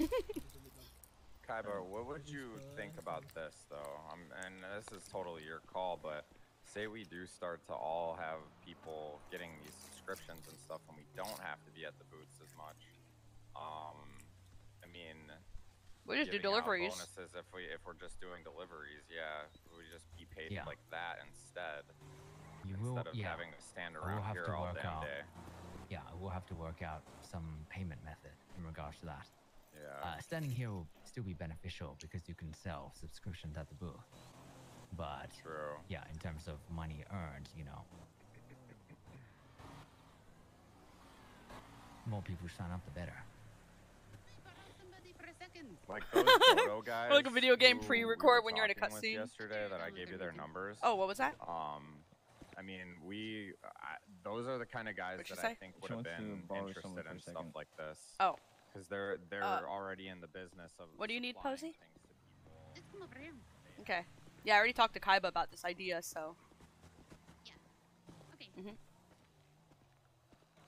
Kaiba, what would you think about this, though? Um, and this is totally your call, but say we do start to all have people getting these subscriptions and stuff, and we don't have to be at the booths as much. Um, I mean, We just do deliveries. Bonuses if we if we're just doing deliveries, yeah, we just be paid Yeah. like that instead. You will, instead of yeah. having to stand we'll around have here to all work damn out. day. Yeah, we'll have to work out some payment method in regards to that. Yeah. Uh, standing here will still be beneficial because you can sell subscriptions at the booth. But True. yeah, in terms of money earned, you know, more people sign up, the better. For a second. Like those Dodo guys. Like a video game pre-record were when you're in a talking with cutscene. Yesterday, that I gave you their numbers. Oh, what was that? Um, I mean, we. I, those are the kind of guys What'd that I think would have been interested someone for a in stuff like this. Oh. Because they're they're Uh, already in the business of. What do you need, supplying Posey? things to people. Just come over here. Okay. Yeah, I already talked to Kaiba about this idea, so. Yeah. Okay. Mhm.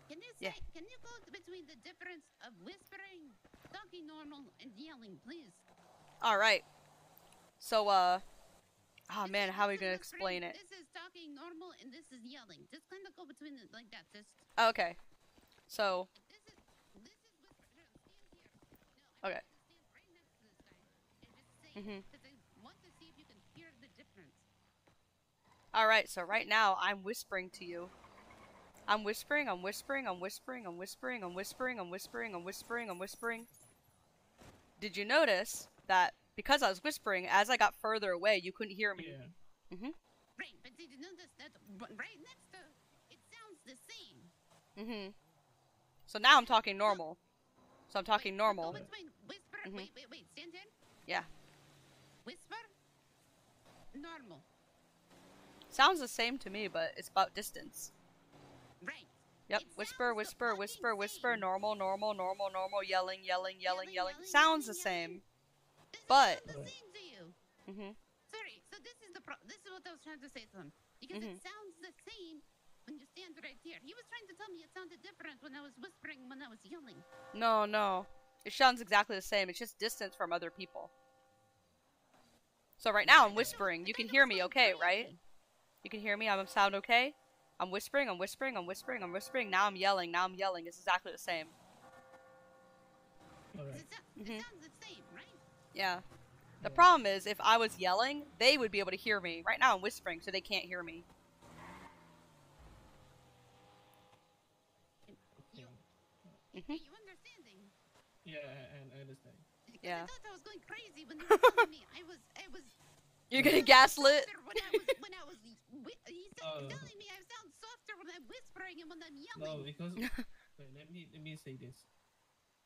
Can you say? Yeah. Can you go between the difference of whispering, talking normal, and yelling, please? All right. So, uh. Oh man, how are we gonna explain it? This is talking normal, and this is yelling. Just kind of go between it like that. Just Okay. So. Okay. Mhm. want to see if you can hear the difference. All right. So right now I'm whispering to you. I'm whispering, I'm whispering, I'm whispering, I'm whispering, I'm whispering, I'm whispering, I'm whispering, I'm whispering. Did you notice that because I was whispering, as I got further away, you couldn't hear me? Yeah. Mm-hmm. Right, but did you notice that right next to it sounds the same. Mm-hmm. So now I'm talking normal. So I'm talking wait, normal. Wait, wait, whisper, mm-hmm. wait, wait, wait, stand there? Yeah. Whisper? Normal. Sounds the same to me, but it's about distance. Yep. Whisper, whisper, whisper, whisper. Normal, normal, normal, normal. Yelling, yelling, yelling, yelling. Sounds the same. But. The same to you. Mhm. Sorry. So this is the pro- this is what I was trying to say to him because it sounds the same when you stand right here. He was trying to tell me it sounded different when I was whispering when I was yelling. No, no. It sounds exactly the same. It's just distance from other people. So right now I'm whispering. You can hear me okay, right? You can hear me? I'm sound okay? I'm whispering, I'm whispering, I'm whispering, I'm whispering. Now I'm yelling, now I'm yelling. It's exactly the same. Alright. It, Mhm. it sounds the same, right? Yeah. The problem is, if I was yelling, they would be able to hear me. Right now I'm whispering, so they can't hear me. Are you understanding? Yeah, I, I- I understand. Because Yeah. I thought I was going crazy when they were telling me I was I was You're getting gaslit? when I was when I was whi- he said, Oh. telling me I sound No, yelling. because wait, let me let me say this.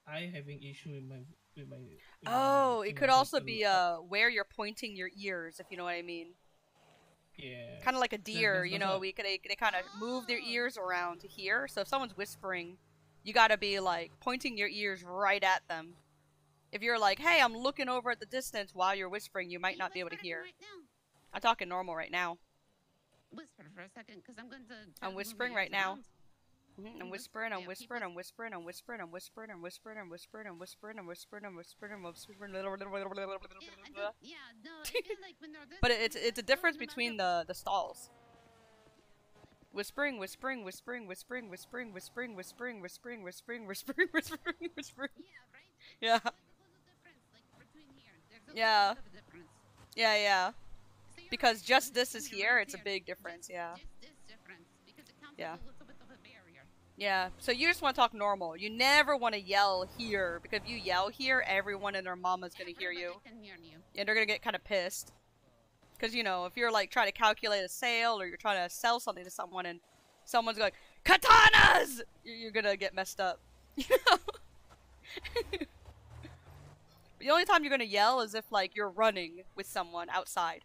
I having issue with my with my. With Oh, my, it could also be uh where you're pointing your ears, if you know what I mean. Yeah. Kind of like a deer, that's- you know, what- we could they, they kind of move their ears around to hear. So if someone's whispering, you got to be like pointing your ears right at them. If you're like, "Hey, I'm looking over at the distance while you're whispering," you might not be able to hear. Right I'm talking normal right now. Whisper for a second because I'm going to. I'm whispering right now. Mhm, I'm whispering, I'm whispering, I'm whispering, I'm whispering, I'm whispering, I'm whispering, I'm whispering, I'm whispering, I'm whispering, I'm whispering, I'm whispering. Yeah, no, I feel like when they're But it's it's a difference between the the stalls. Whispering, whispering, whispering, whispering, whispering, whispering, whispering, whispering, whispering, whispering, whispering, whispering. Yeah. Yeah. Yeah. Yeah, yeah. Because just this is here, it's a big difference. Yeah. Yeah. Yeah, so you just want to talk normal. You never want to yell here because if you yell here, everyone and their mama's I can hear you. and they're gonna get kind of pissed. Because you know, if you're like trying to calculate a sale or you're trying to sell something to someone and someone's going katanas, you're, you're gonna get messed up. You know. the only time you're gonna yell is if like you're running with someone outside.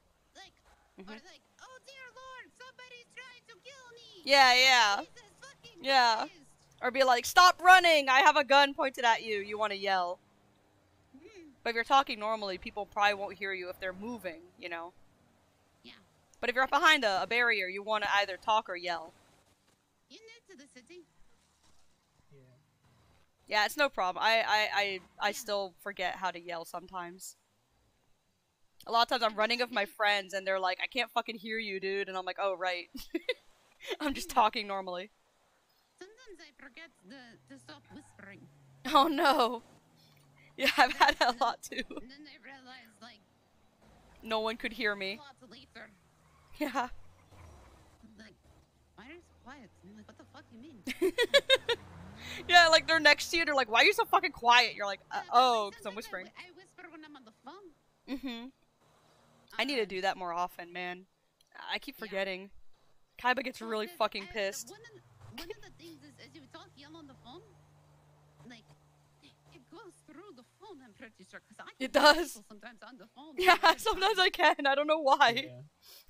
Like, Mhm. or like, oh dear lord, somebody's trying to kill me. Yeah, yeah. Jesus Yeah. Christ. Or be like, stop running! I have a gun pointed at you. You want to yell. Hmm. But if you're talking normally, people probably won't hear you if they're moving, you know? Yeah. But if you're behind a, a barrier, you want to either talk or yell. You new to the city? Yeah. Yeah, it's no problem. I, I, I, I still forget how to yell sometimes. A lot of times I'm running with my friends and they're like, I can't fucking hear you, dude. And I'm like, oh, right. I'm just talking normally. Sometimes I forget the, to stop whispering. Oh no. Yeah, I've had that a lot too. And then I realize, like, No one could hear me. Yeah. like, why are you so quiet? And I'm like, what the fuck you mean? Yeah, like they're next to you. They're like, "Why are you so fucking quiet?" You're like, uh, "Oh, because I'm Sometimes I whispering." I whisper when I'm on the phone. Mm-hmm. I need to do that more often, man. I keep forgetting. Kaiba gets really fucking pissed. One of, the, one of the things is, as you talk yell on the phone, like, it goes through the phone, I'm pretty sure. Cause I It does. Sometimes on the phone. Yeah, sometimes. I can. I don't know why.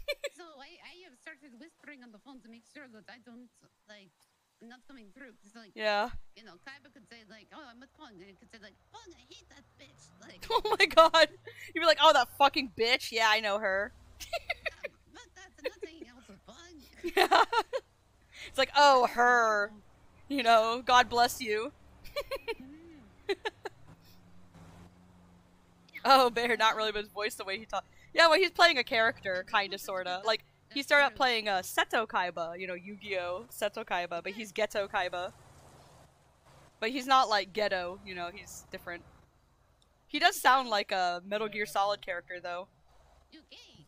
so I, I have started whispering on the phone to make sure that I don't, like, I'm not coming through. Cause, like, Yeah. you know, Kaiba could say, like, oh, I'm with Phueng. And it could say, like, Phueng, I hate that bitch. Like, Oh my god. You'd be like, "Oh, that fucking bitch." Yeah, I know her. but that's nothing else with Phueng. Yeah. It's like, "Oh, her." You know, God bless you. Mm. oh, Bear, not really, but his voice, the way he talks. Yeah, well, he's playing a character, kinda, sorta. Like, he started out playing uh, Seto Kaiba, you know, Yu-Gi-Oh! Seto Kaiba, but he's Ghetto Kaiba. But he's not like Ghetto, you know, he's different. He does sound like a Metal Gear Solid character, though. You gay.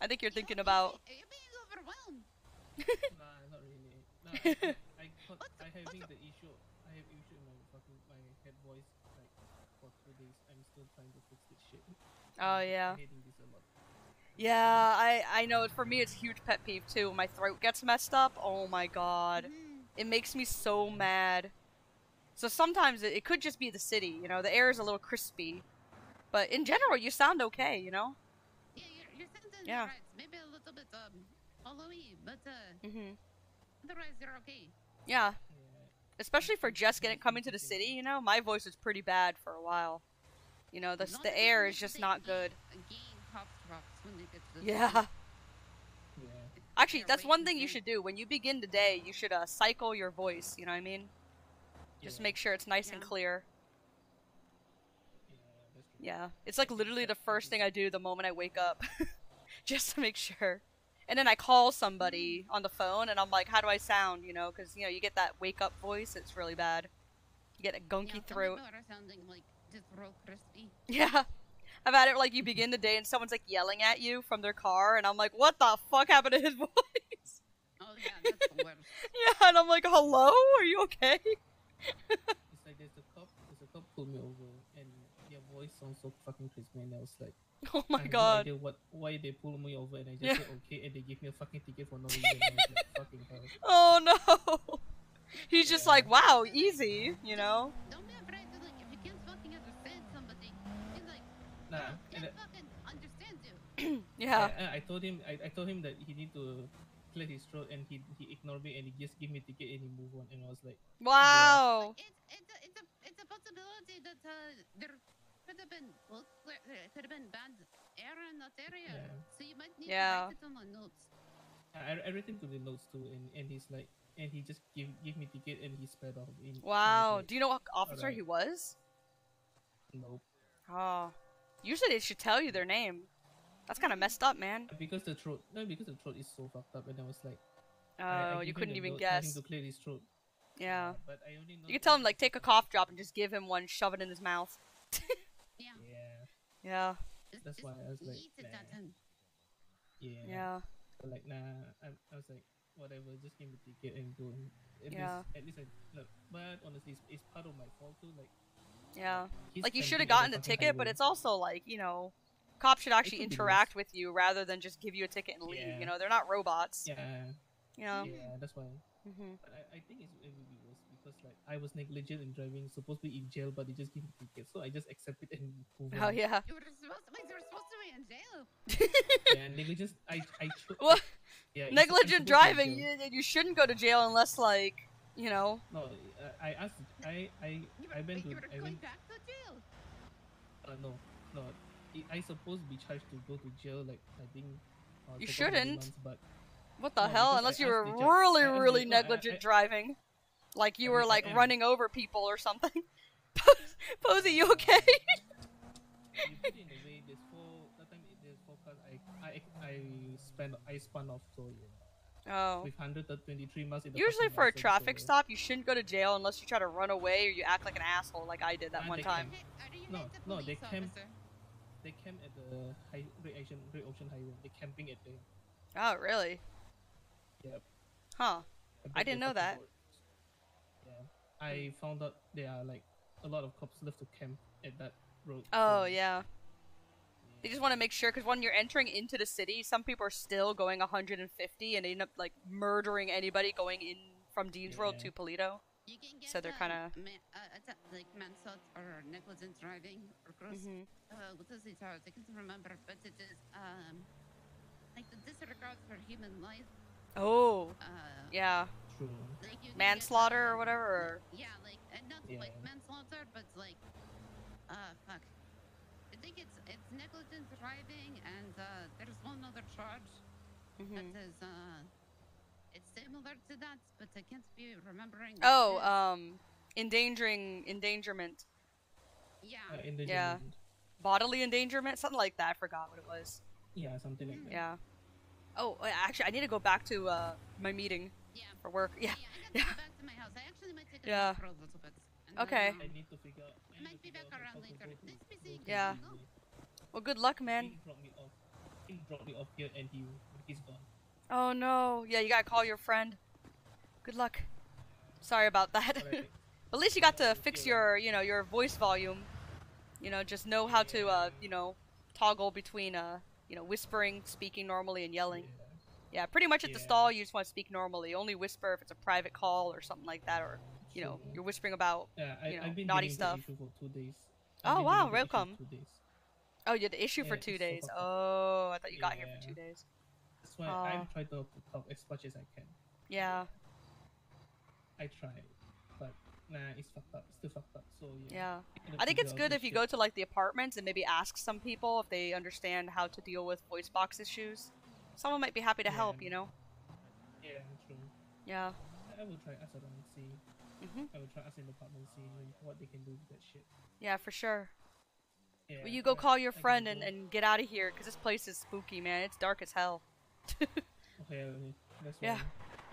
I think you're thinking about. You're being overwhelmed. nah, not really. Nah, I, think I, got, I having the issue. I have issue in my fucking my head voice like for two days. I'm still trying to fix this shit. Oh, yeah. I'm hating this a lot. Yeah, I I know. For me, it's a huge pet peeve too. My throat gets messed up, oh my god, it makes me so mad. So sometimes it, it could just be the city. You know, the air is a little crispy, but in general, you sound okay. You know. Yeah, your, your sentence Yeah. right. Maybe a little bit um hollowy, but uh, Mhm. otherwise you're okay. Yeah. Especially for just getting coming to the city. You know, my voice was pretty bad for a while. You know, the the air is just not good. Gain cough drops when they get to the Yeah. Yeah. Actually, that's one thing you should do when you begin the day. You should uh, cycle your voice. You know what I mean? Just make sure it's nice and clear. Yeah, it's like literally the first thing I do the moment I wake up, just to make sure. And then I call somebody on the phone, and I'm like, "How do I sound?" You know, because you know you get that wake up voice. It's really bad. You get a gunky yeah, throat. Some people are sounding like just real crispy. Yeah. I've had it like you begin the day and someone's like yelling at you from their car, and I'm like, "What the fuck happened to his voice?" Oh yeah, that's the worst. Yeah, and I'm like, "Hello, are you okay?" It's like there's a cop. There's a cop pulled me over, and your voice sounds so fucking crispy, and I was like, Oh my I have God. No idea what why they pulled me over, and I just Yeah. said okay, and they give me a fucking ticket for no reason. and like, fucking hell. Oh no. He's just like, "Wow, easy," you know. Don't Nah, and can't I- fucking understand you. Yeah. I, I told him I, I told him that he need to clear his throat and he he ignored me and he just give me ticket and he move on and I was like Wow. It's it's a it's a it's a possibility that uh, there could have been well, there could have been bad air in that area, Yeah. so you might need Yeah. to write it on the notes. I, I written to the notes too and, and he's like and he just give give me ticket and he sped off. In, Wow. Do you know what officer alright. he was? Nope. Oh. Usually they should tell you their name. That's kind of messed up, man. Because the throat no because the throat is so fucked up and I was like I- I Oh, you couldn't even note, tell him guess. to clear his throat. Yeah. But I only know You could tell him like take a cough drop and just give him one, shove it in his mouth. Yeah. Yeah. Yeah. That's why I was like Eat nah. Yeah. Yeah. But like nah I, I was like whatever, just give me a ticket and go. And at Yeah. Least, at least I, look, but honestly, it's, it's part of my fault too. Like, Yeah. He's Like you should have gotten the the ticket, but it's also like, you know, cops should actually interact with you rather than just give you a ticket and leave. Yeah. You know, they're not robots. yeah, You know? yeah, that's why. Mm-hmm. But I, I think it's, it would be worse because like I was negligent in driving, supposed to be in jail, but they just give me ticket, so I just accept it and move Oh on. yeah. You were supposed to, wait, you were supposed to be in jail. Yeah, negligence. I I. Cho- What? Yeah, Negligent supposed to be in driving. You, you shouldn't go to jail unless like, you know. No, uh, I asked. I I I went to. You were I going went. back to jail. Uh, no, no. I, I supposed to be charged to go to jail. Like I think. Uh, You shouldn't. months, but What the No, hell? Unless I you were asked judge- really, I asked really I- negligent I- driving. Like you I were like running over people or something. Posey, you okay? you put it in a way. There's four. That time there's four cars. I I I spent. I spun off. So yeah. Oh. With 123 miles in the Usually for a traffic so- stop, you shouldn't go to jail unless you try to run away or you act like an asshole like I did that Ah, one time. camp- No, no, they camp. They camp at the high Great Ocean Great Ocean Highway. They camping at there. Oh, really? Yep. Huh. bet I didn't know that. fucking. Yeah. I found out there are like a lot of cops love to camp at that road. Oh, yeah. They just want to make sure because when you're entering into the city, some people are still going 150 and they end up like murdering anybody going in from Dean's World to Paleto. You can get So they're kind of. ma- uh, like manslaughter or negligent driving or gross. Mhm. Uh, what is it? Uh, I can't remember, but it is um like the disregard for human life. Oh. Uh, Yeah. True. Like you get, Manslaughter or whatever. Or... Yeah, like and not Yeah. like manslaughter, but like uh fuck. I it's it's negligent driving and uh there's one other charge Mhm. that is uh it's similar to that, but I can't be remembering. Oh, it is. um, endangering, endangerment. yeah. Uh, in the Yeah. Bodily endangerment, something like that. I forgot what it was. Yeah, something like that. Yeah. Oh, actually, I need to go back to uh, my meeting Yeah. for work. Yeah. I got to go back to my house. I actually might take a Yeah. for a little bit. Okay. then, um, I need to figure. out- I I need might be back around later. go to- Nice to be seeing you. Yeah. Well, good luck, man. He dropped me off. He dropped me off here, and he he's gone. Oh no. Yeah, you gotta call your friend. Good luck. Sorry about that. Alright. At least you got to fix your, you know, your voice volume. You know, just know how to, uh, you know, toggle between, uh, you know, whispering, speaking normally, and yelling. Yeah, pretty much at the Yeah. stall, you just want to speak normally. Only whisper if it's a private call or something like that, or you know, you're whispering about, I, you know, naughty stuff. for two days. Oh, wow, getting the issue welcome. Oh, you had the issue for two so days. Oh, I thought you got here for two days. That's why Aw. I've tried to talk as much as I can. Yeah, I tried, but nah, it's fucked up. It's still fucked up. So yeah. yeah. I think it's good if you shit. go to like the apartments and maybe ask some people if they understand how to deal with voice box issues. Someone might be happy to Yeah. help, you know. Yeah, true. Yeah. I- I will try ask around and see. Mhm. I will try ask in the apartment see what they can do with that shit. Yeah, for sure. Yeah. Well, you go I- call your I friend and, and get out of here because this place is spooky, man. It's dark as hell. Okay, okay. that's Yeah.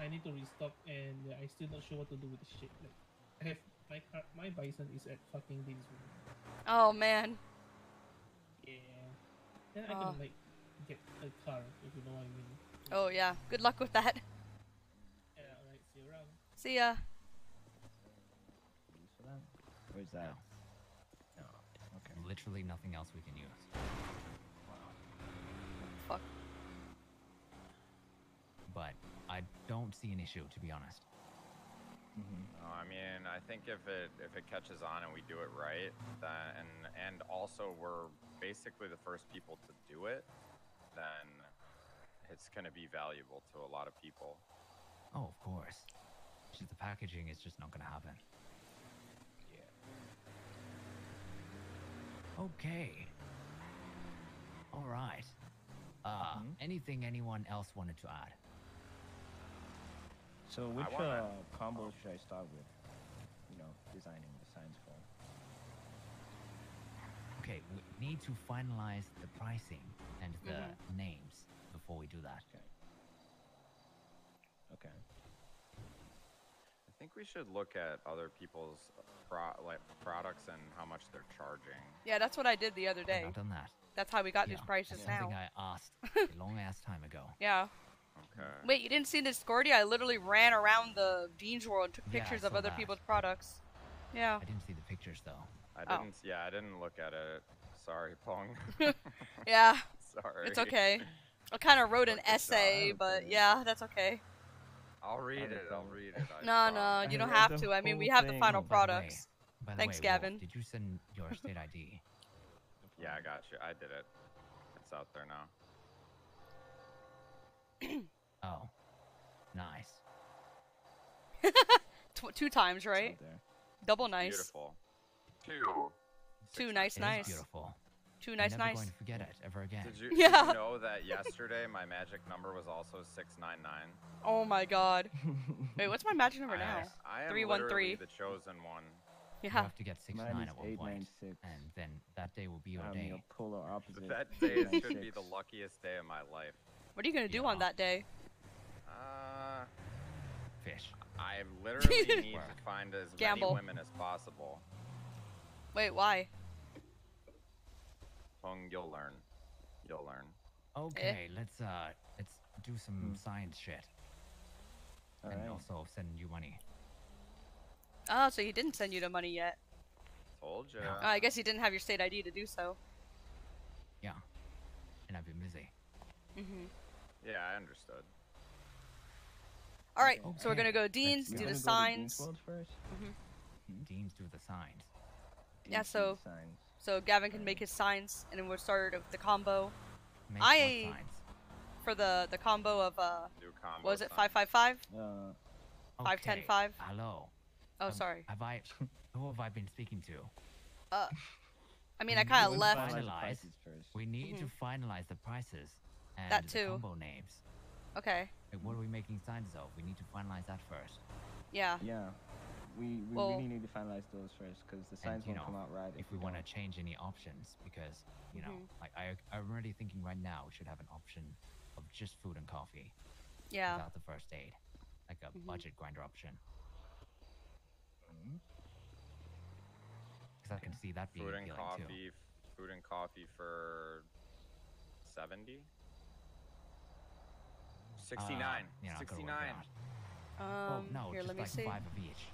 I need to restock, and yeah, I still not sure what to do with the shit. Like, I have my car, my bison is at fucking Dean's World. Oh man. Yeah. Then I Oh. can like get a car if you know what I mean. Oh yeah. Good luck with that. Yeah, alright. See you around. See ya. Use that? Where's that? No. Okay. Literally nothing else we can use. Fuck. But I don't see an issue, to be honest. Mm-hmm. No, I mean, I think if it if it catches on and we do it right, then and and also we're basically the first people to do it, then it's going to be valuable to a lot of people. Oh, of course. The packaging is just not gonna happen. Okay. All right. Uh, anything anyone else wanted to add? So which wanna- uh, combo should I start with? You know, designing the signs for. Okay, we need to finalize the pricing and the Mhm. names before we do that. Okay. I think we should look at other people's uh, pro- like products and how much they're charging. Yeah, that's what I did the other day. I've done that. That's how we got these prices that's now. something I asked a long ass time ago. Yeah. Okay. Wait, you didn't see this, Gordy? I literally ran around the Dean's World and took Yeah, pictures of other that. people's products. Yeah. I didn't see the pictures though. I Oh. didn't. Yeah, I didn't look at it. Sorry, Phueng. Yeah. Sorry. It's okay. I kind of wrote an essay, but yeah, that's okay. I'll read it. I'll read it. I No, no, you don't have to. I mean, we have the final by the way- products. By the Thanks, way, Wolf, Gavin. did you send your state ID? Yeah, I got you. I did it. It's out there now. Oh, nice. Tw- two times, right? Double nice. Beautiful. Two. Two nice, nice. beautiful. Two nice, never nice. going to forget it ever again. Did you, did you know that yesterday my magic number was also 699? Oh my god. Wait, what's my magic number I now? am- I am Three one literally three. the chosen one. You Yeah. have to get six Mine nine is at one point, 896. and then that day will be your I'm day. the polar opposite. That day should be the luckiest day of my life. What are you gonna do on that day? Uh, Fish. I literally need to find as Gamble. many women as possible. Wait, why? Phueng, you'll learn. You'll learn. Okay, let's uh, let's do some Hmm. science shit, and Alright. also send you money. Oh, so he didn't send you the money yet. Told ya. Oh, I guess he didn't have your state ID to do so. Yeah, and I've been busy. Mhm. Yeah, I understood. All right, so we're gonna go Dean's, do the wanna go to Dean's signs. First? Mhm. Deans do the signs. Yeah, Dean's do so the signs. So Gavin can make his signs, and then we'll start with the combo. Make I signs? for the the combo of uh, New combo what was it five five five? Uh, Five, ten, Okay, five? Hello. Oh, Um, sorry. Have I? Who have I been speaking to? Uh, I mean, We I kind of left. finalize the Finalize. prices first. We need to Mhm. finalize the prices and That the too. combo names. Okay. Like, what are we making signs of? We need to finalize that first. Yeah. Yeah. We, we Well- really need to finalize those first because the signs and, won't know, come out right if we want to change any options, because you know, Mhm. like I, I'm already thinking right now we should have an option of just food and coffee Yeah. without the first aid, like a Mhm. budget grinder option. Because I can see that being Food and appealing too. coffee. Food and coffee for 70? 69. Uh, you're not gonna work it 69. Out. Um, oh no, here, just let me like see. five of each.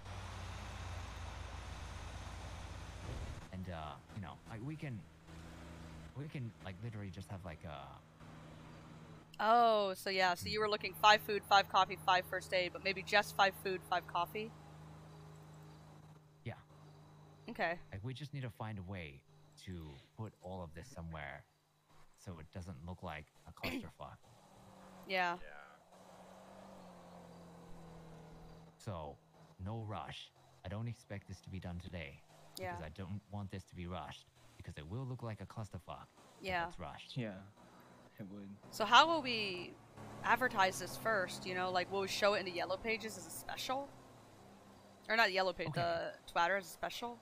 And uh, you know, like we can, we can like literally just have like uh, Oh, so yeah, so you were looking five food, five coffee, five first aid, but maybe just five food, five coffee. Yeah. Okay. like we just need to find a way to put all of this somewhere, so it doesn't look like a clusterfuck. yeah. Yeah. So, no rush. I don't expect this to be done today. Yeah. Because I don't want this to be rushed. Because it will look like a clusterfuck. Yeah. If it's rushed. Yeah, it would. So how will we advertise this first? You know, like will we show it in the yellow pages as a special? Or not yellow page, Okay. the Twitter as a special?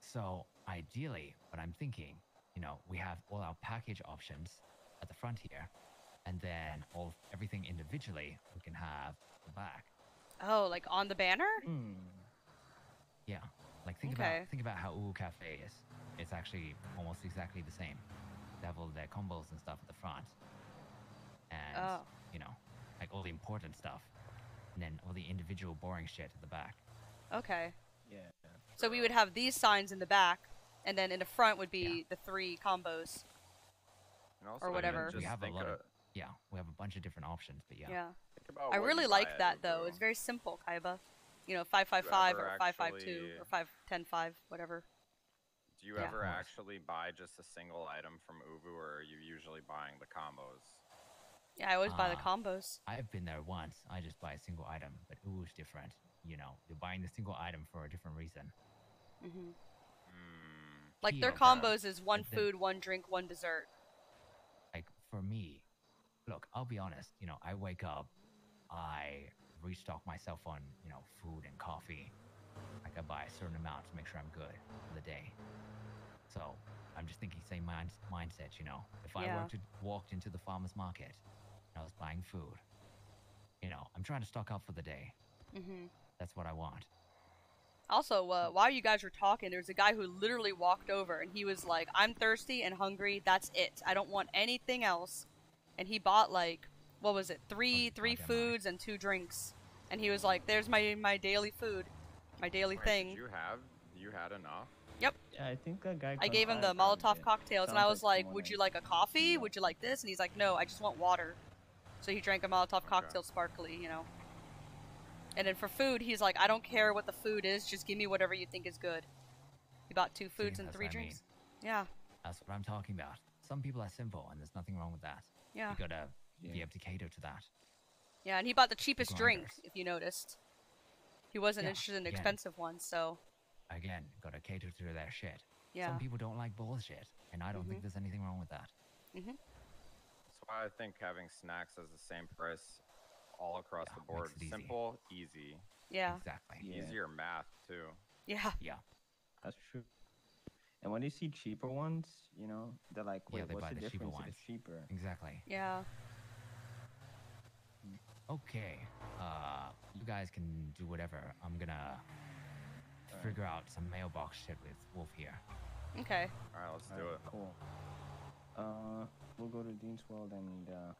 So, ideally, what I'm thinking, you know, we have all our package options at the front here, and then all everything individually we can have at the back. Oh, like on the banner? Hmm. Yeah. Like think Okay. about think about how Uwu Cafe is. It's actually almost exactly the same. They have all their combos and stuff at the front. And Oh. you know, like all the important stuff. And then all the individual boring shit at the back. Okay. Yeah. So we would have these signs in the back, and then in the front would be the three combos. And also Or whatever. We have a lot of of- yeah, we have a bunch of different options, but yeah. Yeah. Think about I really like buy at that though. It's very simple, Kaiba. You know, five five five or five five two actually- or five ten five, whatever. Do you Yeah. ever actually buy just a single item from Uwu, or are you usually buying the combos? Yeah, I always buy the Ah. combos. I've been there once. I just buy a single item, but Uwu's different. You know, you're buying the single item for a different reason. hmm Hmm. Like their combos is one But then- food, one drink, one dessert. like for me look i'll be honest you know i wake up i restock myself on you know food and coffee like i buy a certain amount to make sure i'm good for the day so i'm just thinking same mind- mindset you know if i Yeah. were to walked into the farmers market and i was buying food you know i'm trying to stock up for the day Mm-hmm. that's what i want Also, uh, while you guys were talking, there was a guy who literally walked over and he was like, "I'm thirsty and hungry. That's it. I don't want anything else." And he bought like what was it? Three oh, three foods and two drinks, and he was like, "There's my my daily food, my daily Wait, thing." Did you have? You had enough? Yep. Yeah, I think a guy. I gave him the Ivan Molotov cocktails, and I was like, someone "Would you like a coffee? Would you like this?" And he's like, "No, I just want water." So he drank a Molotov cocktail, sparkly, you know. And then for food, he's like, "I don't care what the food is, just give me whatever you think is good." He bought two foods and three what I mean. drinks. Yeah. That's what I'm talking about. Some people are simple, and there's nothing wrong with that. Yeah. You gotta be able to cater to that. Yeah, and he bought the cheapest drink, if you noticed. He wasn't Yeah, interested in again. expensive ones, so Again, gotta cater to their shit. Yeah. Some people don't like bullshit, and I don't Mhm. think there's anything wrong with that. hmm That's why I think having snacks as the same price all across the board, easy. simple, easy. Yeah. Exactly. Yeah. Easier math too. Yeah. Yeah. That's true. And when you see cheaper ones, you know, they're like, Yeah, wait, they what's buy the the cheaper difference if ones. it's cheaper? Exactly. Yeah. Okay. Uh, you guys can do whatever. I'm gonna figure out some mailbox shit with Wolf here. Okay. All right, let's do Alright, it. Cool. Uh, we'll go to Dean's World and uh,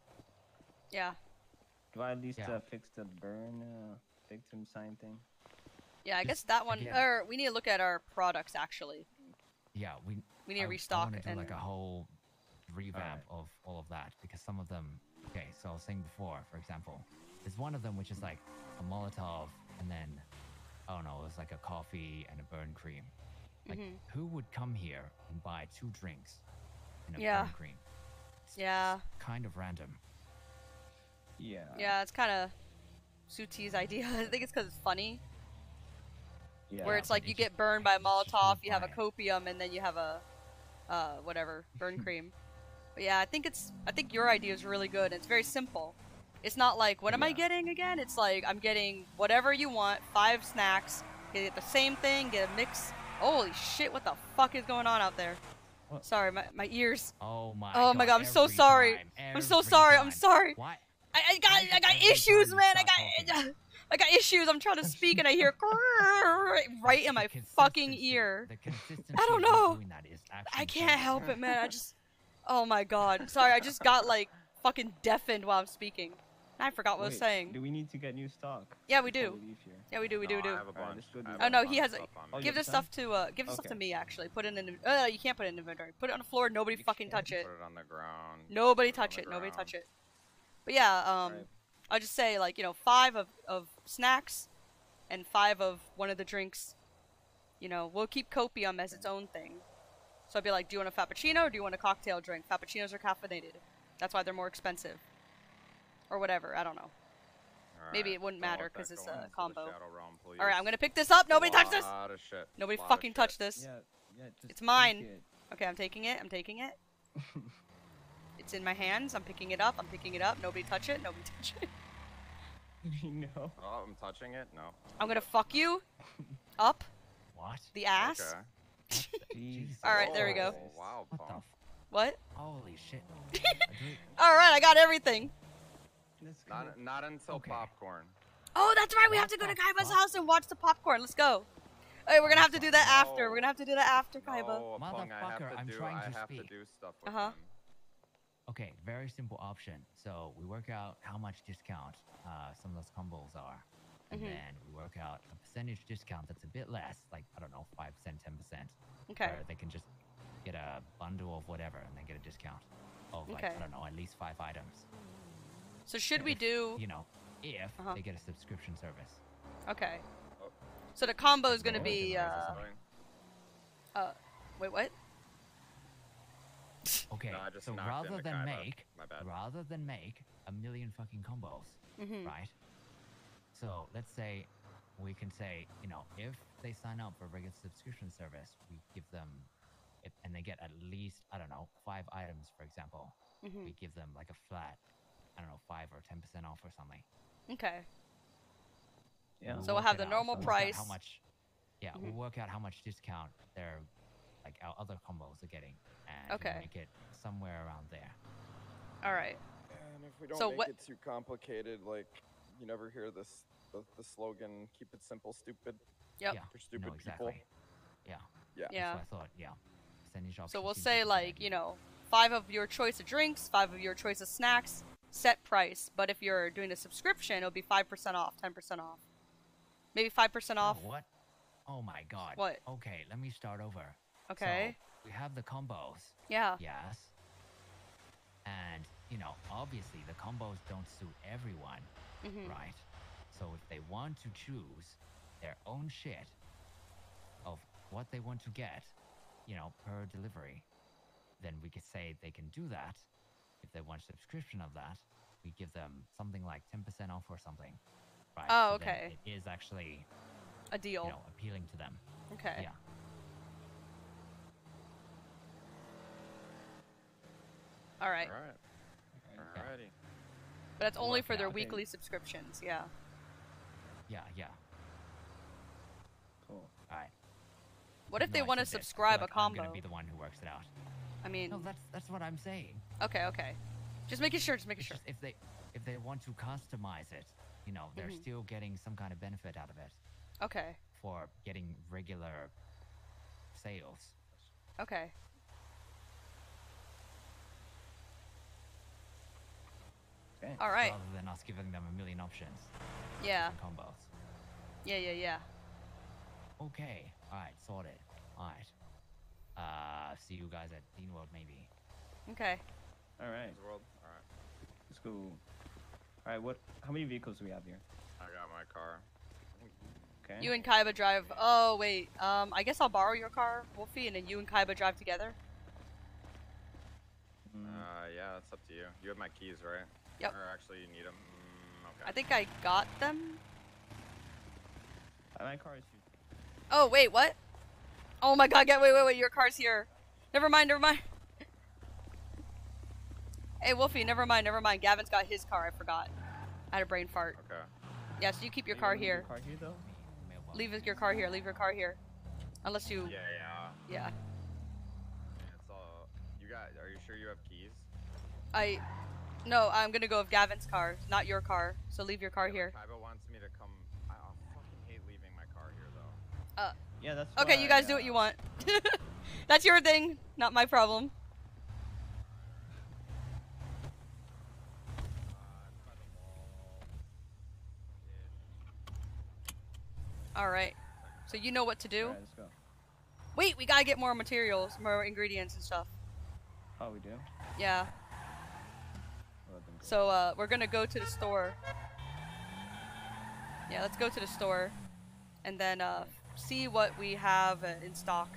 Yeah. do I at least Yeah. uh, fix the burn uh, victim sign thing? Yeah, I guess that one. again- Or we need to look at our products actually. Yeah, we. We need to restock I want do and- like a whole revamp of all of that because some of them. Okay, so I was saying before, for example, there's one of them which is like a Molotov, and then I don't know, it's like a coffee and a burn cream. Like, Mhm. who would come here and buy two drinks and a Yeah. burn cream? Yeah. Kind of random. Yeah. Yeah, it's kind of Suti's idea. I think it's because it's funny. Yeah. Where it's like you get burned by a Molotov, you have a copium, and then you have a, uh, whatever burn cream. But yeah, I think it's. I think your idea is really good. It's very simple. It's not like what am I getting again? It's like I'm getting whatever you want, five snacks, get the same thing, get a mix. Holy shit! What the fuck is going on out there? Sorry, my, my ears. Oh my. Oh my god! I'm so sorry. time, I'm so sorry. I'm time. sorry. Why? I, I got I got issues, man. I got I got issues. I'm trying to speak and I hear right, right in my fucking ear. I don't know. doing that is actually I can't help it, man. I just Oh my god. Sorry, I just got like fucking deafened while I'm speaking. I forgot what I was saying. Do we need to get new stock? Yeah, we do. Yeah, we do. We do. No, We do. I have a bunch. let's go do I have Oh no, he has. A, Oh, give this some? stuff to uh, give this stuff to me actually. Put it in. the- Uh, you can't put it in the inventory. Put it on the floor. Nobody fucking touch it. Put it on the ground. Nobody Put touch the it. Nobody touch it. But yeah, um, Right. I'll just say like you know five of of snacks, and five of one of the drinks. You know, we'll keep copium as its own thing. So I'd be like, do you want a frappuccino or do you want a cocktail drink? Frappuccinos are caffeinated. That's why they're more expensive. Or whatever. I don't know. Maybe it wouldn't Don't matter because it's a combo. Realm. All right, I'm gonna pick this up. Nobody touch this. Shit. Nobody fucking shit. touch this. Yeah, yeah. It's mine. it. Okay, I'm taking it. I'm taking it. it's in my hands. I'm picking it up. I'm picking it up. Nobody touch it. Nobody touch it. no. Oh, I'm touching it. No. I'm gonna fuck you up What? the ass. Okay. Jesus. All right, there we go. Oh, wow, What the? F- What? Holy shit. All right, I got everything. Not, not until Okay. popcorn. Oh, that's right. We have to go to Kaiba's house and watch the popcorn. Let's go. Hey, we're gonna have to do that after. We're gonna have to do that after Kaiba. No, Phueng, I have Motherfucker, to I'm do, trying I to have to speak. do stuff with Uh-huh. Okay, very simple option. So we work out how much discount uh, some of those combos are, and Mhm. then we work out a percentage discount that's a bit less, like I don't know, five percent, ten percent. Okay. Where they can just get a bundle of whatever and then get a discount of like Okay. I don't know, at least five items. So should we do? You know, if Uh-huh. they get a subscription service. Okay. So the combo is gonna Oh, be. Uh, uh, wait, what? Okay, No, just so rather than make My bad. rather than make a million fucking combos, Mhm. right? So let's say we can say, you know, if they sign up for a regular subscription service, we give them, if, and they get at least I don't know five items, for example, Mhm. we give them like a flat, I don't know, five or ten percent off or something. Okay. Yeah. So we'll have the normal So we'll work out How much? Yeah, Mhm. we'll work out how much discount their, like our other combos are getting, and Okay. make it somewhere around there. All right. And if we don't So make what- it too complicated, like you never hear this the, the slogan "Keep it simple, stupid." Yep. Yeah. For stupid no, exactly. people. Yeah. Yeah. Yeah. That's what I thought. Yeah. So we'll say like you know five of your choice of drinks, five of your choice of snacks, set price, but if you're doing a subscription, it'll be five percent off, ten percent off, maybe five percent oh, off. Oh, what? Oh my god. What? Okay, let me start over. Okay. So, we have the combos. Yeah. Yes. And, you know, obviously the combos don't suit everyone, Mhm. right? So if they want to choose their own shit of what they want to get, you know, per delivery, then we could say they can do that. If they want subscription of that, we give them something like 10% off or something. Right? Oh, So okay. It is actually, A deal. you know, appealing to them. Okay. Yeah. All right. All right. Alrighty. But that's only for their out. weekly subscriptions. Yeah. Yeah, yeah. Cool. Alright. What if No, they want to said this. subscribe Like, a I'm combo? gonna be the one who works it out. I mean, No, that's that's what I'm saying. okay, okay. Just making sure. Just making sure. just if they if they want to customize it, you know, they're Mhm. still getting some kind of benefit out of it Okay. for getting regular sales. Okay. Okay. All right. Rather than us giving them a million options. Yeah. Combos. Yeah. Yeah. Yeah. Okay. Alright, sorted. Alright. Uh see you guys at Dean World maybe. Okay. All right. World. All right. Let's go. All right. What? How many vehicles do we have here? I got my car. Okay. You and Kaiba drive. Oh wait. Um. I guess I'll borrow your car, Wolfie, and then you and Kaiba drive together. Mm, Uh, yeah, that's up to you. You have my keys, right? Yep. Or actually, you need them. Mm, okay. I think I got them. uh, my car is. Oh wait. What? Oh my God. Get wait. Wait. Wait. Your car's here. Never mind. Never mind. Hey Wolfie. Never mind. Never mind. Gavin's got his car. I forgot. I had a brain fart. Okay. Yeah. So you keep your You car wanna leave here. Car here though. Leave your car here. Leave your car here. Unless you. Yeah, yeah. Yeah. It's all. You got. Are you sure you have keys? I. No, I'm gonna go with Gavin's car, not your car. So leave your car here. Kaiba wants me to come. I I fucking hate leaving my car here though. Uh. Yeah, that's. Okay, you guys do uh, what you want. That's your thing, not my problem. All right. So you know what to do. All right, let's go. Wait, we gotta get more materials, more ingredients and stuff. Oh, we do. Yeah. Well, then go. So uh, we're gonna go to the store. Yeah, let's go to the store, and then uh, see what we have uh, in stock.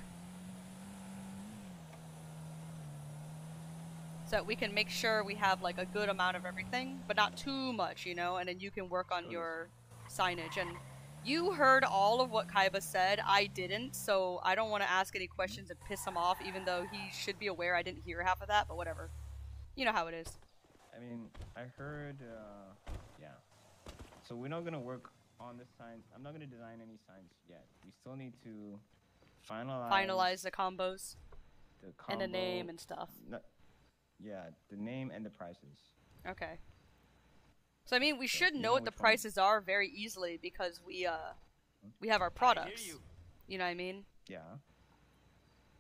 So that we can make sure we have like a good amount of everything, but not too much, you know. And then you can work on your signage. And you heard all of what Kaiba said. I didn't, so I don't want to ask any questions and piss him off, even though he should be aware I didn't hear half of that. But whatever. You know how it is. I mean, I heard. Uh, yeah. So we're not gonna work on the signs. I'm not gonna design any signs yet. We still need to finalize. Finalize the combos the and the name and stuff. No- yeah, the name and the prices. Okay. So I mean, we should know know what the which one- prices are very easily because we uh we have our products. You. know what I mean? Yeah.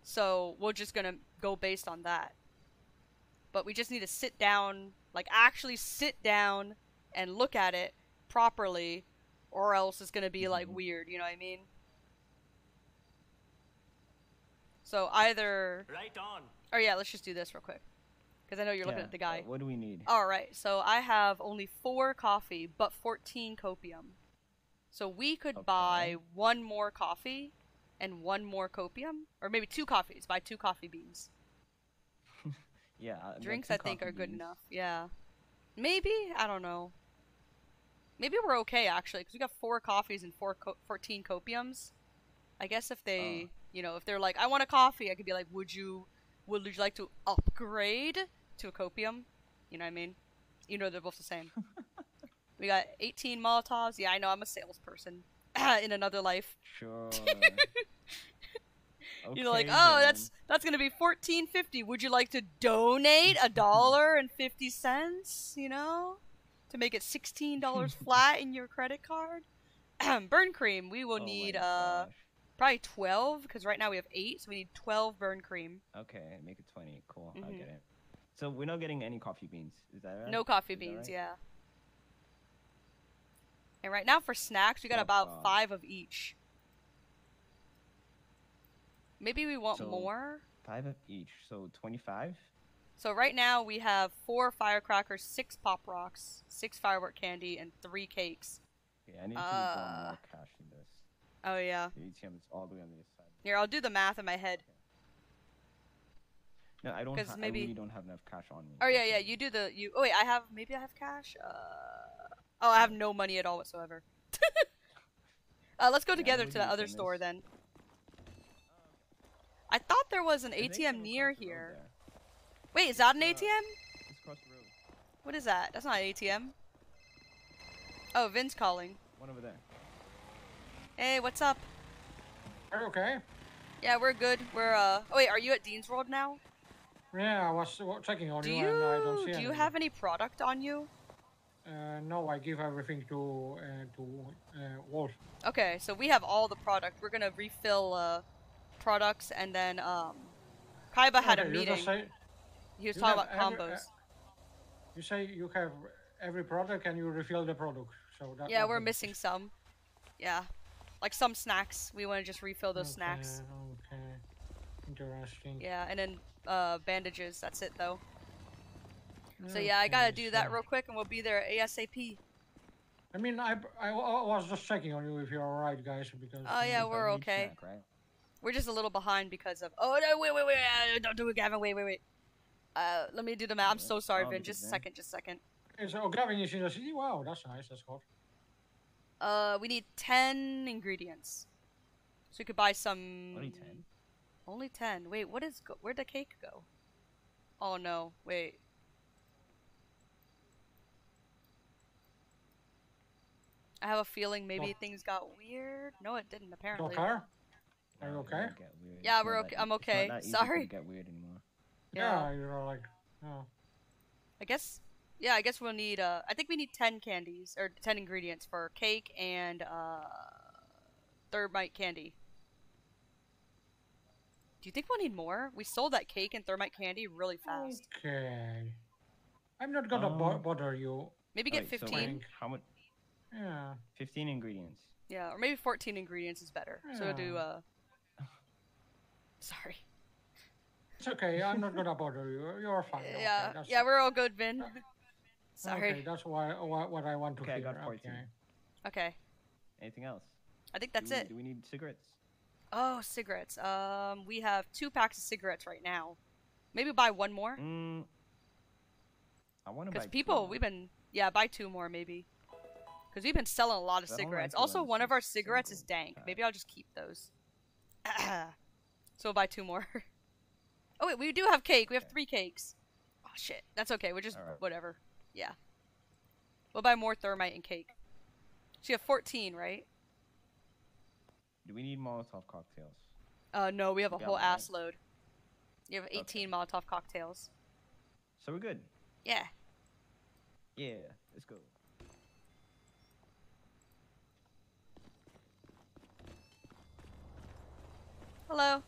So we're just gonna go based on that. But we just need to sit down, like actually sit down and look at it properly, or else it's gonna be like Mhm. weird. You know what I mean? So either. Right on. Oh yeah, let's just do this real quick, because I know you're looking Yeah, at the guy. what do we need? All right, so I have only four coffee, but 14 copium. So we could buy one more coffee and one more copium, or maybe two coffees. Buy two coffee beans. Yeah. I- I've got Drinks, I think, are good beans. enough. Yeah. Maybe I don't know. Maybe we're okay actually, because we got four coffees and four co- 14 copiums. I guess if they, oh. you know, if they're like, I want a coffee, I could be like, would you, would you like to upgrade to a copium? You know what I mean? You know they're both the same. we got 18 Molotovs. Yeah, I know. I'm a salesperson in another life. Sure. You're like, oh, then. that's that's gonna be 14.50. Would you like to donate a dollar and fifty cents? You know, to make it sixteen dollars flat in your credit card. burn cream. We will Oh need uh gosh. probably 12 because right now we have eight, so we need 12 burn cream. Okay, make it 20. Cool. I'll Mhm. get it. So we're not getting any coffee beans. Is that right? No coffee Is beans, right? yeah. And right now for snacks, we got Fuck about five of each. Maybe we want So- more. Five of each, so twenty-five. So right now we have four firecrackers, six pop rocks, six firework candy, and three cakes. Okay, I need to Uh, draw more cash in this. Oh yeah. The ATM is all the way on this side. Here, I'll do the math in my head. No, I don't. 'Cause Ha- maybe- I really don't have enough cash on me. Oh yeah, yeah. You do the you. Oh wait, I have maybe I have cash. Uh, oh, I have no money at all whatsoever. uh, let's go Yeah, together to the other store is- then. I thought there was an There's ATM near across the road here. Wait, is that an Uh, ATM? Just across the road. What is that? That's not an ATM. Oh, Vin's calling. One over there. Hey, what's up? Are you okay? Yeah, we're good. We're uh. Oh wait, are you at Dean's World now? Yeah, I was checking on Do you, and I don't see you do you have any product on you? Uh, no, I give everything to uh, to uh, Wolf. Okay, so we have all the product. We're gonna refill uh, products, and then um, Kaiba had a Okay, you meeting. say- he was you talking about every- combos. uh, you say you have every product and you refill the product. So that yeah, we're be- missing some. Yeah, like some snacks. We want to just refill those snacks. Okay, okay. Interesting. Yeah, and then uh, bandages. That's it though. So Okay, yeah, I gotta do that real quick, and we'll be there ASAP. I mean, I, I, I was just checking on you if you're alright, guys, because. Oh yeah, we're we okay. snack, right? We're just a little behind because of. Oh no! Wait, wait, wait! uh, Don't do it, Gavin. Wait, wait, wait. Uh, let me do the math. I'm so sorry, Vin. Just a second. Just a second. Is oh, Gavin you in the city? Wow, that's nice. That's good. Uh, we need ten ingredients, so we could buy some. Only 10? Only ten. Wait, what is? Go- Where'd the cake go? Oh no! Wait. I have a feeling maybe Doc- things got weird. No, it didn't. Apparently. Doctor? Are you okay? weird. Yeah, we're okay- I'm it's not okay. that easy Sorry. Get weird anymore. Yeah, you're like. Oh. I guess. Yeah, I guess we'll need. Uh, I think we need ten candies or ten ingredients for cake and uh, thermite candy. Do you think we'll need more? We sold that cake and thermite candy really fast. Okay. I'm not gonna Um, bother you. Maybe get Alright, so 15. how much? Yeah. Fifteen ingredients. Yeah, or maybe 14 ingredients is better. So we'll do. Yeah. Uh... Sorry. It's okay. I'm not gonna bother you. You're fine. okay, yeah, that's- yeah, we're all good, Vin. Sorry. Okay, that's why, why what I want to Okay, I got 14. Okay. Okay, Anything else? I think that's do we, it. Do we need cigarettes? Oh, cigarettes. Um, we have two packs of cigarettes right now. Maybe buy one more. Mm, I want to buy. Because two people, more. we've been yeah, buy two more maybe. Because we've been selling a lot of I like cigarettes. Also, one of our cigarettes is dank. pack. Maybe I'll just keep those. so we'll buy two more. oh wait, we do have cake. We have three cakes. Oh shit, that's okay. We're just Alright. whatever. Yeah. We'll buy more thermite and cake. So you have 14, right? Do we need Molotov cocktails? Uh, no, we have a whole right. ass load. You have 18 Molotov cocktails. So we're good. Yeah. Yeah, let's go. Hello.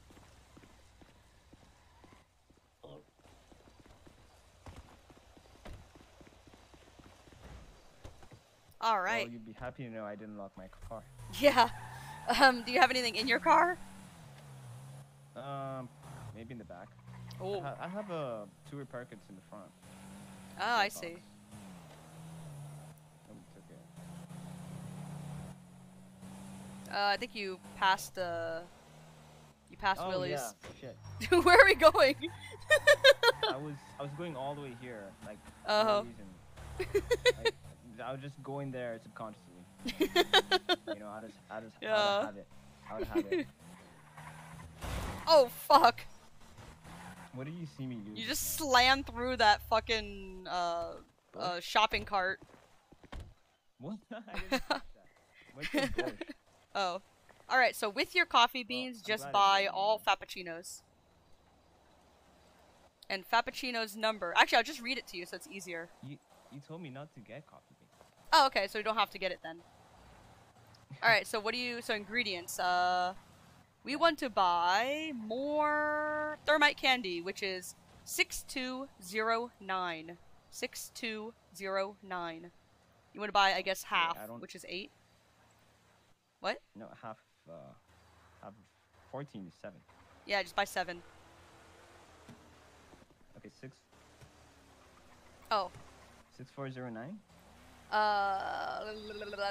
All right. Well, you'd be happy to know I didn't lock my car. Yeah. Um, do you have anything in your car? Um, maybe in the back. Oh. I, ha- I have a two repair kits in the front. Oh, I see. Took it. Uh, I think you passed the. You passed oh Willie's. yeah, shit. Where are we going? I was I was going all the way here, like Oh. for no reason. Like, I was just going there subconsciously. you know, I just I just Yeah. to have it. How to have it. oh fuck! What did you see me do? You just slammed through that fucking uh, uh shopping cart. What? I didn't touch that. What's the? Oh. Alright, so with your coffee beans, just buy all Fappuccinos. And Fappuccino's number. Actually, I'll just read it to you so it's easier. You you told me not to get coffee. Oh, okay, so we don't have to get it then. Alright, so what do you. So, ingredients. Uh. We want to buy more thermite candy, which is 6209. 6209. You want to buy, I guess, half, I don't- which is 8. What? No, half. Uh, half. Fourteen is seven. Yeah, just buy 7. Okay, six. Oh. Six four zero nine. Uh,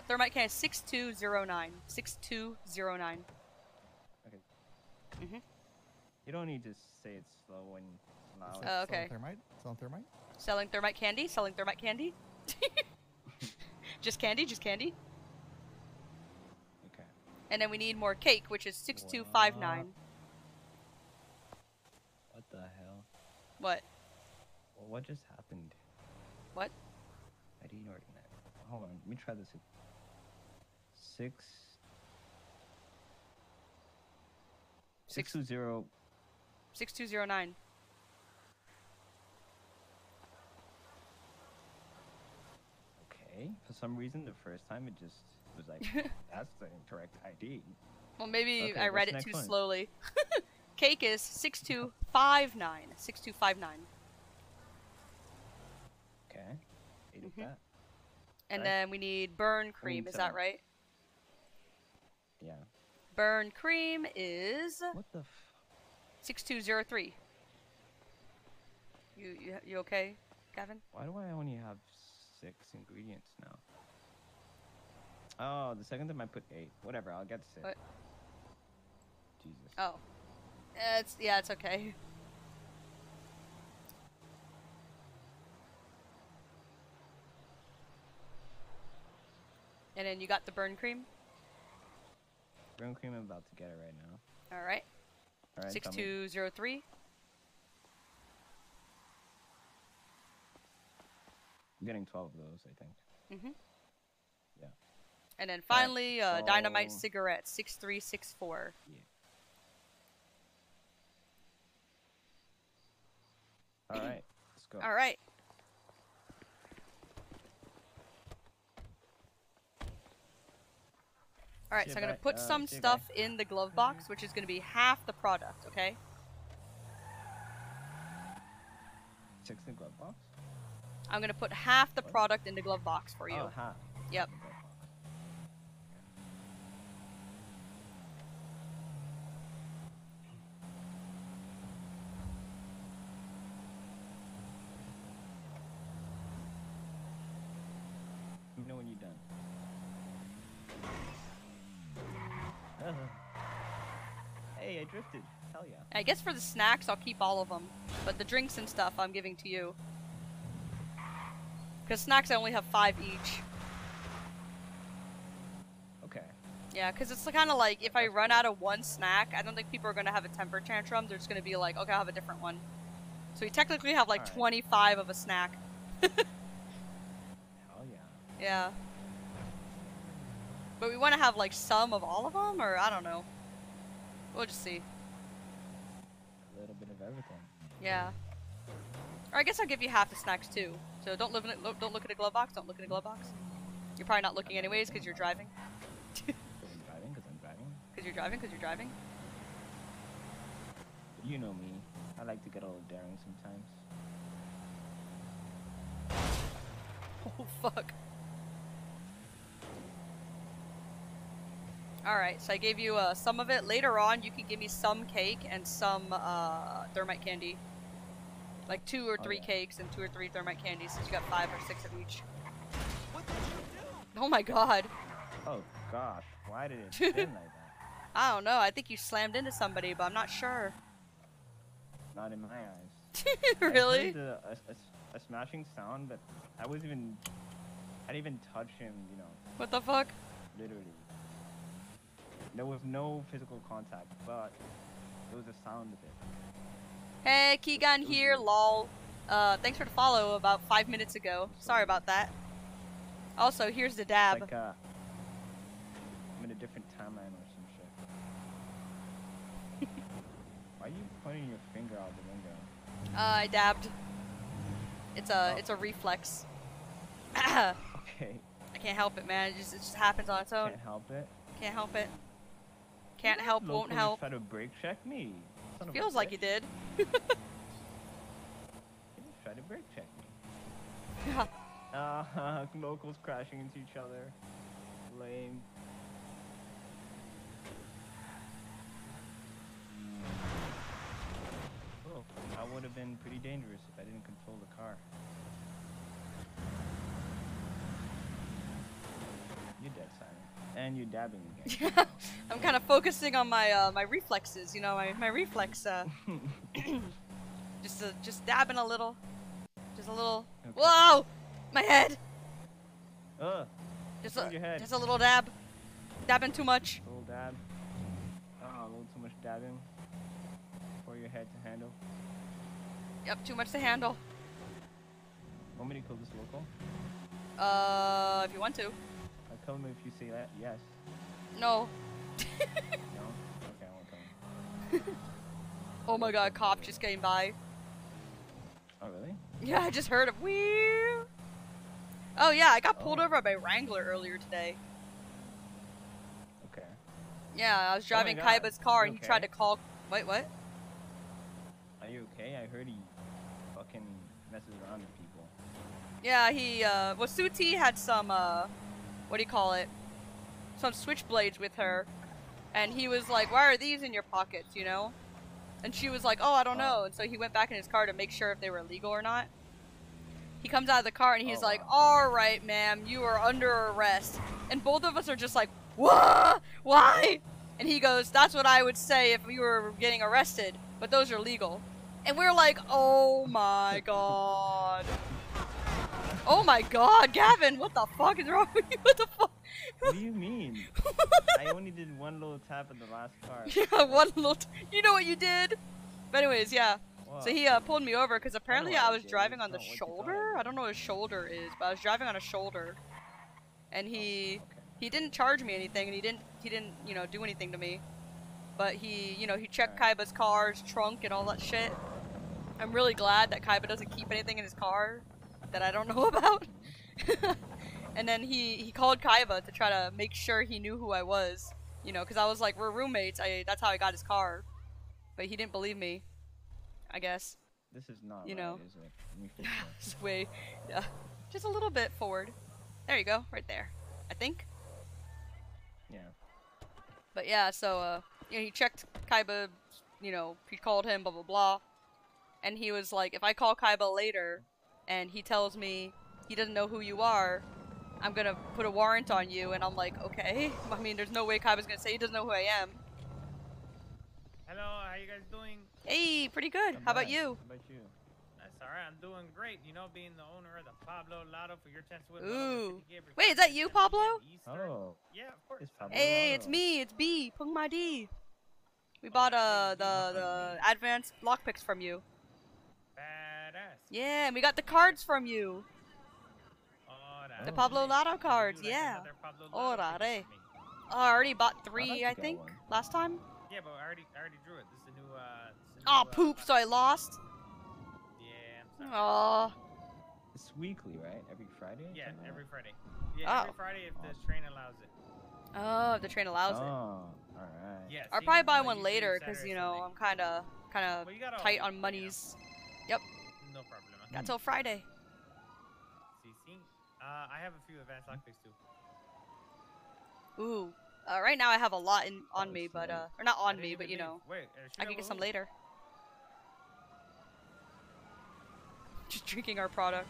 thermite can 6209. 6209. Okay. Mm-hmm. You don't need to say it slow and loud. Oh, okay. Thermite? Selling thermite? Selling thermite candy? Selling thermite candy? just candy? Just candy? Okay. And then we need more cake, which is 6259. What the hell? What? Well, what just happened? What? I didn't organize. Hold on, let me try this. ag- Six. Six two zero. 6209. Okay. For some reason, the first time it just was like, that's the incorrect ID. Well, maybe Okay, I read it too one? slowly. Cake is 6259. 6259. Okay. Of Mhm. that. And Right. then we need burn cream, is that right? Yeah. Burn cream is What the f? 6203. You, you you okay, Gavin? Why do I only have six ingredients now? Oh, the second time I put eight. Whatever, I'll get six. What? Jesus. Oh. It's yeah, it's okay. And then you got the burn cream. Burn cream, I'm about to get it right now. All right. All right. Six tell me. two zero three. I'm getting 12 of those, I think. Mm hmm. Yeah. And then finally, uh, dynamite cigarette 6364. Yeah. All right, Let's go. All right. All right, so I'm gonna put Uh, some stuff in the glove box, which is gonna be half the product. Okay. Six in the glove box? I'm gonna put half the product in the glove box for you. Oh, half. Yep. Let me know when you're done. Uh, hey, I drifted. Hell yeah. I guess for the snacks, I'll keep all of them, but the drinks and stuff I'm giving to you. Because snacks, I only have five each. Okay. Yeah, because it's kind of like if I run out of one snack, I don't think people are going to have a temper tantrum. They're just going to be like, okay, I'll have a different one. So we technically have like Alright. 25 of a snack. Hell yeah. Yeah. But we want to have like some of all of them, or I don't know. We'll just see. A little bit of everything. Yeah. Or I guess I'll give you half the snacks too. So don't live in it. Don't look at a glove box. Don't look at a glove box. You're probably not looking anyways because you're driving. I'm driving because I'm driving. Because you're driving. Because you're driving. You know me. I like to get a little daring sometimes. Oh fuck. Alright, so I gave you uh, some of it. Later on, you can give me some cake and some uh, thermite candy. Like two or Oh, three yeah. cakes and two or three thermite candies, since you got five or six of each. What did you do? Oh my god. Oh gosh, why did it spin like that? I don't know. I think you slammed into somebody, but I'm not sure. Not in my eyes. really? I heard the, a, a s- a smashing sound, but I was even. I didn't even touch him, you know, What the fuck? literally. There was no physical contact, but it was a sound of it. Hey, Keegan here, lol. Uh, thanks for the follow about five minutes ago. Sorry about that. Also, here's the dab. Like, uh, I'm in a different timeline or some shit. Why are you pointing your finger out the window? Uh, I dabbed. It's a it's a reflex. Okay. I can't help it, man. It just it just happens on its own. can't help it. Can't help it. Can't help, won't help. Try to break check me. Son Feels like bitch. you did. brake check me. Yeah. Uh, locals crashing into each other. Lame. Oh, I would have been pretty dangerous if I didn't control the car. You're dead, Simon. And you're dabbing again. I'm kind of focusing on my uh, my reflexes. You know, my my reflex. Uh, just uh, just dabbing a little, just a little. Okay. Whoa, my head. Ugh, Just a head. just a little dab. Dabbing too much. A little dab. Oh, a little too much dabbing. For your head to handle. Yep, too much to handle. Want me to kill this local? Uh, if you want to. I'll kill him if you say that. Yes. No. No? Okay, I won't kill him. Oh my god, a cop just came by. Oh, really? Yeah, I just heard him. Wee. Oh yeah, I got pulled over by Wrangler earlier today. Okay. Yeah, I was Oh driving God, Kaiba's car and he tried to call. Wait, what? Are you okay? I heard he fucking messes around with people. Yeah, he, uh, well, Suti had some, uh, what do you call it? Some switchblades with her. And he was like, why are these in your pockets, you know? And she was like, oh, I don't oh. know. And so he went back in his car to make sure if they were legal or not. He comes out of the car and he's Oh, like, alright, ma'am, you are under arrest. And both of us are just like, what? Why? And he goes, that's what I would say if you were getting arrested, but those are legal. And we're like, oh my god. Oh my god, Gavin, what the fuck is wrong with you? What the fuck? What do you mean? I only did one little tap at the last car. Yeah, one little. You know what you did? But anyways, yeah. So he uh, pulled me over because apparently I I was driving on the not what you thought I shoulder. I don't know what a shoulder is, but I was driving on a shoulder, and he he didn't charge me anything, and he didn't he didn't you know do anything to me, but he you know he checked Kaiba's car's trunk and all that shit. I'm really glad that Kaiba doesn't keep anything in his car that I don't know about. and then he he called Kaiba to try to make sure he knew who I was, you know, because I was like we're roommates. I that's how I got his car, but he didn't believe me. I guess. This is not You right, know. is it? Let me. Just way, yeah, just a little bit forward. There you go, right there. I think. Yeah. But yeah, so uh, you know, he checked Kaiba. You know, he called him, blah blah blah, and he was like, if I call Kaiba later, and he tells me he doesn't know who you are, I'm gonna put a warrant on you. And I'm like, okay. I mean, there's no way Kaiba's gonna say he doesn't know who I am. Hello, how you guys doing? Hey, pretty good. How about you? How about you? That's alright, I'm doing great. You know, being the owner of the Pablo Lotto for your chance to win. Ooh. Wait, is that you, Pablo? Oh. Yeah, of course. It's Pablo Hey, it's me. It's B. Phueng Madee. We bought uh the the advanced lockpicks from you. Badass. Yeah, and we got the cards from you. The Pablo Lotto cards. Yeah. Ora re. Oh, I already bought three, I think, last time. Yeah, but I already, I already drew it. This is a new, uh. This is a Oh, uh, poop! So I lost. Yeah, I'm. Oh. It's weekly, right? Every Friday? Yeah, Something every? Friday. Yeah, every Oh. Friday if the train allows it. Oh, if the train allows it. Oh, alright. Yeah, I'll probably buy one later because you know I'm kind of kind of Well, you got all tight week, on you know. monies. Yep. No problem. Got till Friday. See, see? Uh, I have a few advanced lockpicks too. Ooh. Uh, right now I have a lot in on me, but uh, or not on me, but you leave. know, Wait, uh, I can get some later. Just drinking our product.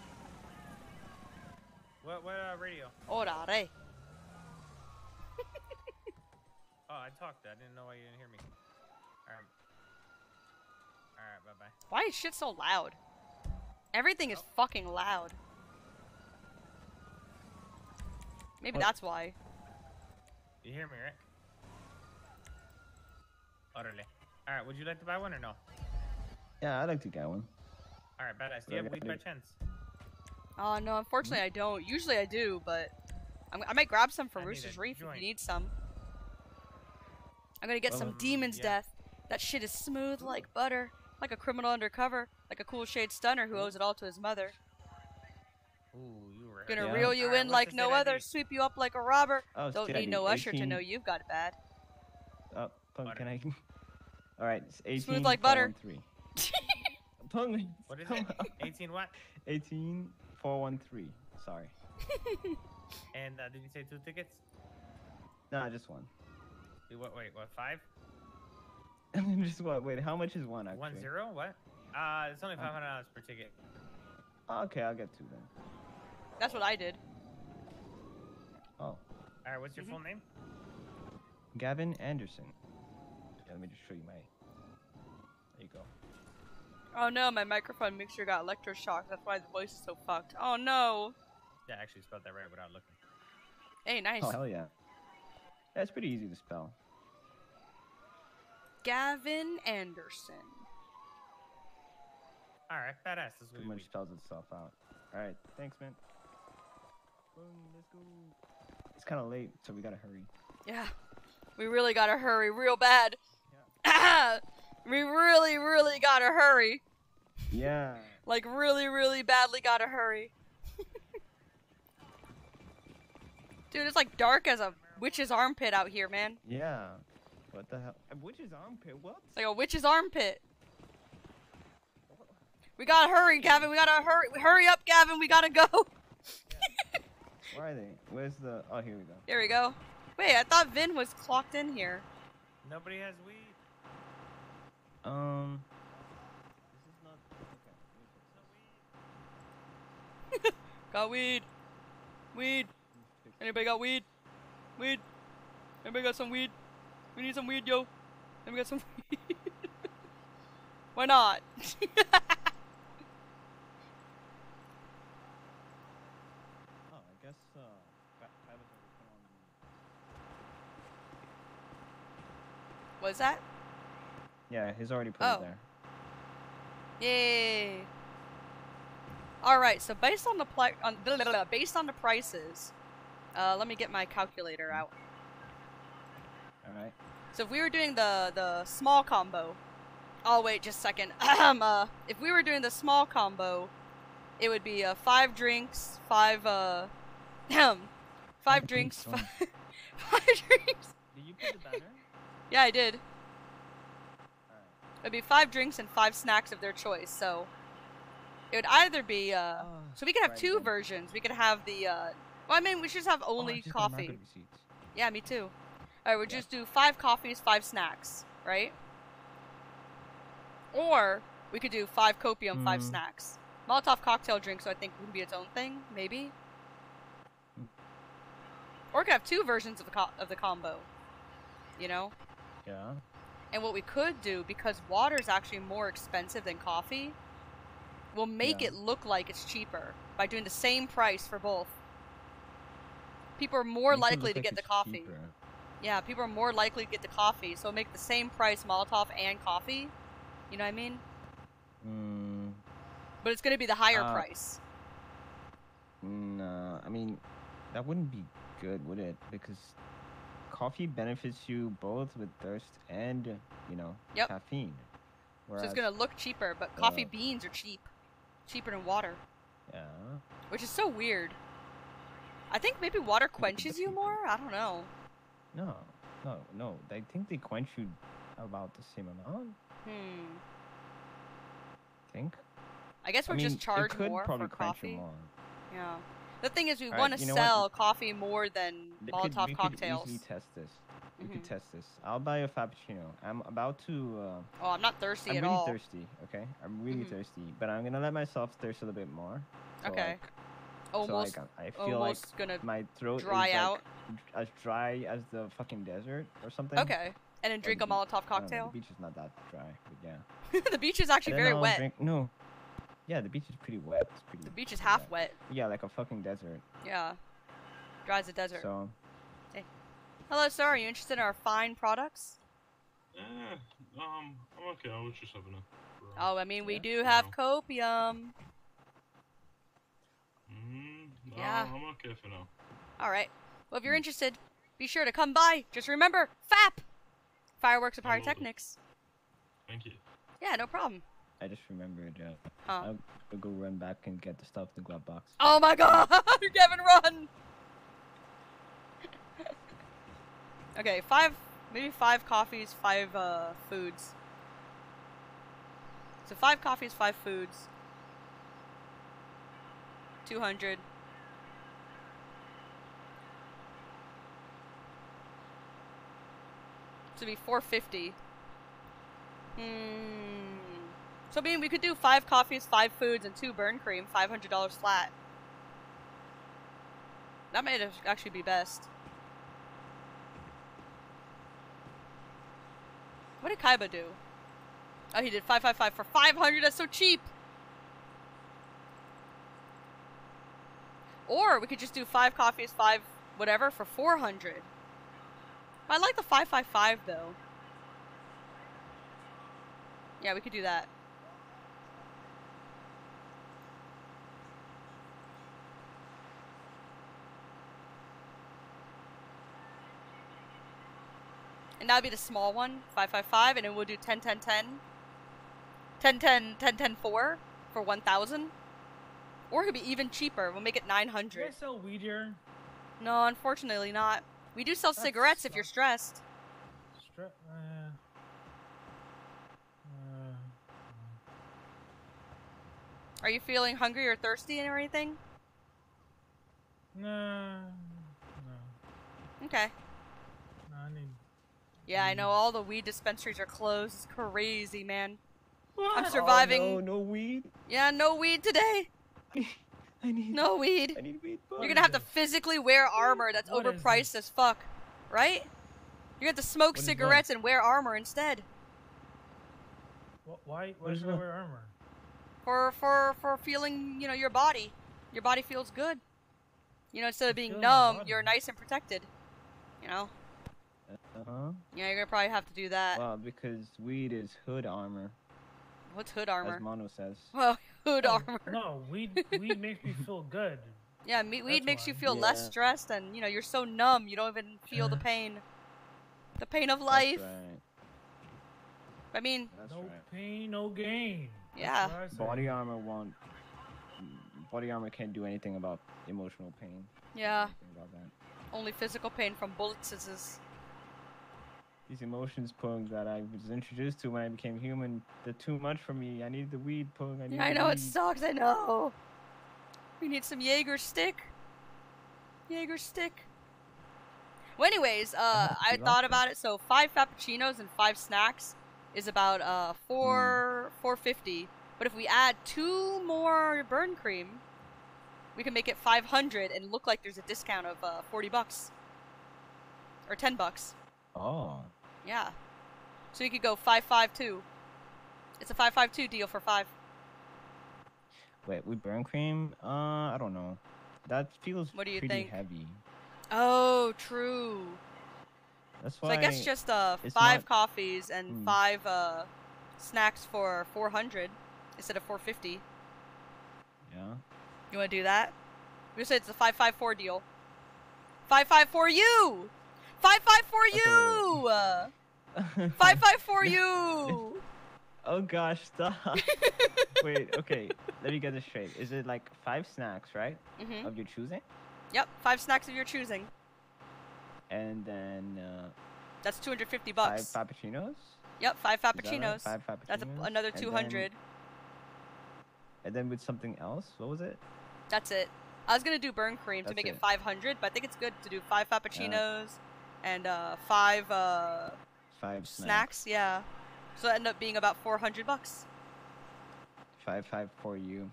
What, what uh, radio? Ora re. Oh, I talked. I didn't know why you didn't hear me. Alright. Alright, bye bye. Why is shit so loud? Everything is fucking loud. Maybe What? that's why. You hear me, right? Utterly. Alright, would you like to buy one or no? Yeah, I'd like to get one. Alright, badass. Do you have weed by chance? Oh no, unfortunately I don't. Usually I do, but I'm, I might grab some from I Rooster's a Reef if you need some. I'm gonna get Well, some um, Demon's yeah. Death. That shit is smooth like butter, like a criminal undercover, like a cool shade stunner who owes it all to his mother. Ooh, you were Gonna Yeah. reel you Alright, in like no other, ID? sweep you up like a robber. Oh, Don't need ID, no usher to know you've got it bad. Oh, punk, can I? Alright, it's 18. Smooth like butter. colon Three. Tell. What is it? 18 what? 18 413. Sorry. And uh, did you say two tickets? No, just one. Wait, What? Wait, what? Five? just one. Wait, how much is one actually? One zero? What? Uh, it's only Um, five hundred dollars per ticket. Oh, okay, I'll get two then. That's what I did. Oh, All right, what's your Mm-hmm. full name? Gavin Anderson. Yeah, let me just show you my. There you go. Oh no, my microphone mixer got electroshocked. That's why the voice is so fucked. Oh no. Yeah, I actually spelled that right without looking. Hey, nice. Oh hell yeah. Yeah, pretty easy to spell. Gavin Anderson. All right, badass. This Pretty much spells itself out. All right, thanks, man. Boom, let's go. It's kind of late, so we gotta hurry. Yeah. We really gotta hurry real bad. we really, really gotta hurry. Yeah. Like, really, really badly gotta hurry. Dude, it's like dark as a witch's armpit out here, man. Yeah. What the hell? A witch's armpit? What? It's like a witch's armpit. We gotta hurry, Gavin. We gotta hurry. Hurry up, Gavin. We gotta go. Where are they? Where's the? Oh, here we go. Here we go. Wait, I thought Vin was clocked in here. Nobody has weed. Um. Got weed. Weed. Anybody got weed? Weed. Anybody got some weed? We need some weed, yo. Anybody got some weed? Why not? Oh, I guess uh, Tra- Travis already put on the. What's that? Yeah, he's already put Oh. it there. Yay. All right, so based on the pli- on blah, blah, blah, based on the prices, uh, let me get my calculator out. All right. So if we were doing the the small combo, oh wait, just a second. Ahem, uh, if we were doing the small combo, it would be uh, five drinks, five uh, ahem, five drinks, drinks, five, five drinks. Did you put the banner? Yeah, I did. It'd be five drinks and five snacks of their choice. So it would either be uh, so we could have right two then. versions. We could have the uh, well, I mean, we should just have Oh, only just coffee. Yeah, me too. Alright, we'll just do five coffees, five snacks, right? Or we could do five copium, five Mm. snacks. Molotov cocktail drink, so I think would be its own thing, maybe. Or we could have two versions of the co- of the combo. You know. Yeah. And what we could do, because water is actually more expensive than coffee, we'll make Yeah. it look like it's cheaper by doing the same price for both. People are more Make likely to like get the coffee. cheaper. Yeah, people are more likely to get the coffee, so make the same price Molotov and coffee. You know what I mean? Mm, But it's gonna be the higher Uh, price. no, I mean, that wouldn't be good, would it? Because coffee benefits you both with thirst and, you know, Yep. caffeine. So it's gonna look cheaper, but coffee uh, beans are cheap. Cheaper than water. Yeah. Which is so weird. I think maybe water quenches you more? I don't know. No, no, no. I think they quench you about the same amount. Hmm. I think. I guess we're mean, just charged more probably for quench coffee. you more. Yeah. The thing is, we want to you know what? sell coffee more than We could, Molotov we cocktails. could easily test this. We Mhm. could test this. I'll buy a frappuccino. I'm about to. Uh, Oh, I'm not thirsty I'm at really all. thirsty. Okay, I'm really Mhm. thirsty, but I'm gonna let myself thirst a little bit more. So, Okay. Like, Almost- so like, I feel almost like gonna my throat dry is out. like as dry as the fucking desert or something. Okay. And then drink a. Molotov cocktail? the beach is not that dry, but yeah. the beach is actually very I'll wet. drink- no. Yeah, the beach is pretty wet. It's pretty. The beach is half wet. Yeah, like a fucking desert. Yeah. Dry as a desert. So. Hey. Hello, sir. Are you interested in our fine products? Eh, um, I'm okay. I was just having a. Oh, I mean, we do have copium. Mm, no, Yeah. I'm okay for now. All right. Well, if you're interested, be sure to come by. Just remember, FAP! Fireworks and I will do. Pyrotechnics. Thank you. Yeah, no problem. I just remembered. Uh, Huh. I'll, I'll go run back and get the stuff in the glove box. Oh my god! Kevin, run! okay, five, maybe five coffees, five uh, foods. So five coffees, five foods. 200. So be 450. Hmm. So I mean, we could do five coffees, five foods, and two burn cream, $500 flat. That might actually be best. What did Kaiba do? Oh, he did 555 for 500. That's so cheap. Or we could just do five coffees, five whatever for 400. I like the 555 though. Yeah, we could do that. That would be the small one, 555, and then we'll do 10 10 10. 10 10 10 10 4 for 1000. Or it could be even cheaper. We'll make it Do 900. you guys sell weed here? No, unfortunately not. We do sell That cigarettes if you're stressed. Stra- uh, uh, Are you feeling hungry or thirsty or anything? no, no, Okay. no, I need. Yeah, I know all the weed dispensaries are closed. It's crazy, man. I'm Oh, surviving. no, no weed. Yeah, no weed today. I need. No weed. I need weed. You're gonna have to physically wear armor that's What is overpriced as fuck, right? You're gonna have to smoke What is cigarettes and wear armor instead. Wh- Why? Why is should I wear armor? For for for feeling, you know, your body. Your body feels good. You know, instead of being numb, you're nice and protected. You know? Uh huh. Yeah, you're gonna probably have to do that. Well, because weed is hood armor, What's hood armor? as Mono says. Well, hood No, armor. No, weed. weed makes me feel good. Yeah, me- weed That's makes you why. feel less stressed, and you know you're so numb you don't even feel the pain, the pain of life. That's right. I mean, That's no right. pain, no gain. Yeah. what I say. Body armor won't. Body armor can't do anything about emotional pain. yeah, about that. only physical pain from bullets is. These emotions, Pug, that I was introduced to when I became human, they're too much for me. I need the weed, Pug. I need yeah, I know it sucks. I know. We need some Jaeger stick. Jaeger stick. Well, anyways, uh, I thought about it. So five frappuccinos and five snacks is about uh four four fifty. But if we add two more burn cream, we can make it five hundred and look like there's a discount of uh, forty bucks or ten bucks. Oh. Yeah. So you could go five five two. It's a five five two deal for five. Wait, with burn cream? Uh, I don't know. That feels What do you pretty think? heavy. Oh, true. That's So why. I guess just uh five not- coffees and Hmm. five uh snacks for 400 instead of 450. Yeah. You want to do that? We said it's a 554 deal. 554 you. 554 you. Uh, 554 you. oh gosh, stop. Wait, okay. Let me get this straight. Is it like five snacks, right? Mhm. Of your choosing? Yep, five snacks of your choosing. And then uh, That's 250 bucks. five frappuccinos? Yep, five that right? frappuccinos. Five That's a, frappuccinos, another and then- 200. And then with something else? What was it? That's it. I was gonna do burn cream to make it it. 500, but I think it's good to do five frappuccinos and uh, five uh, Five snacks. Yeah. So it ended up being about 400 bucks. Five five for you.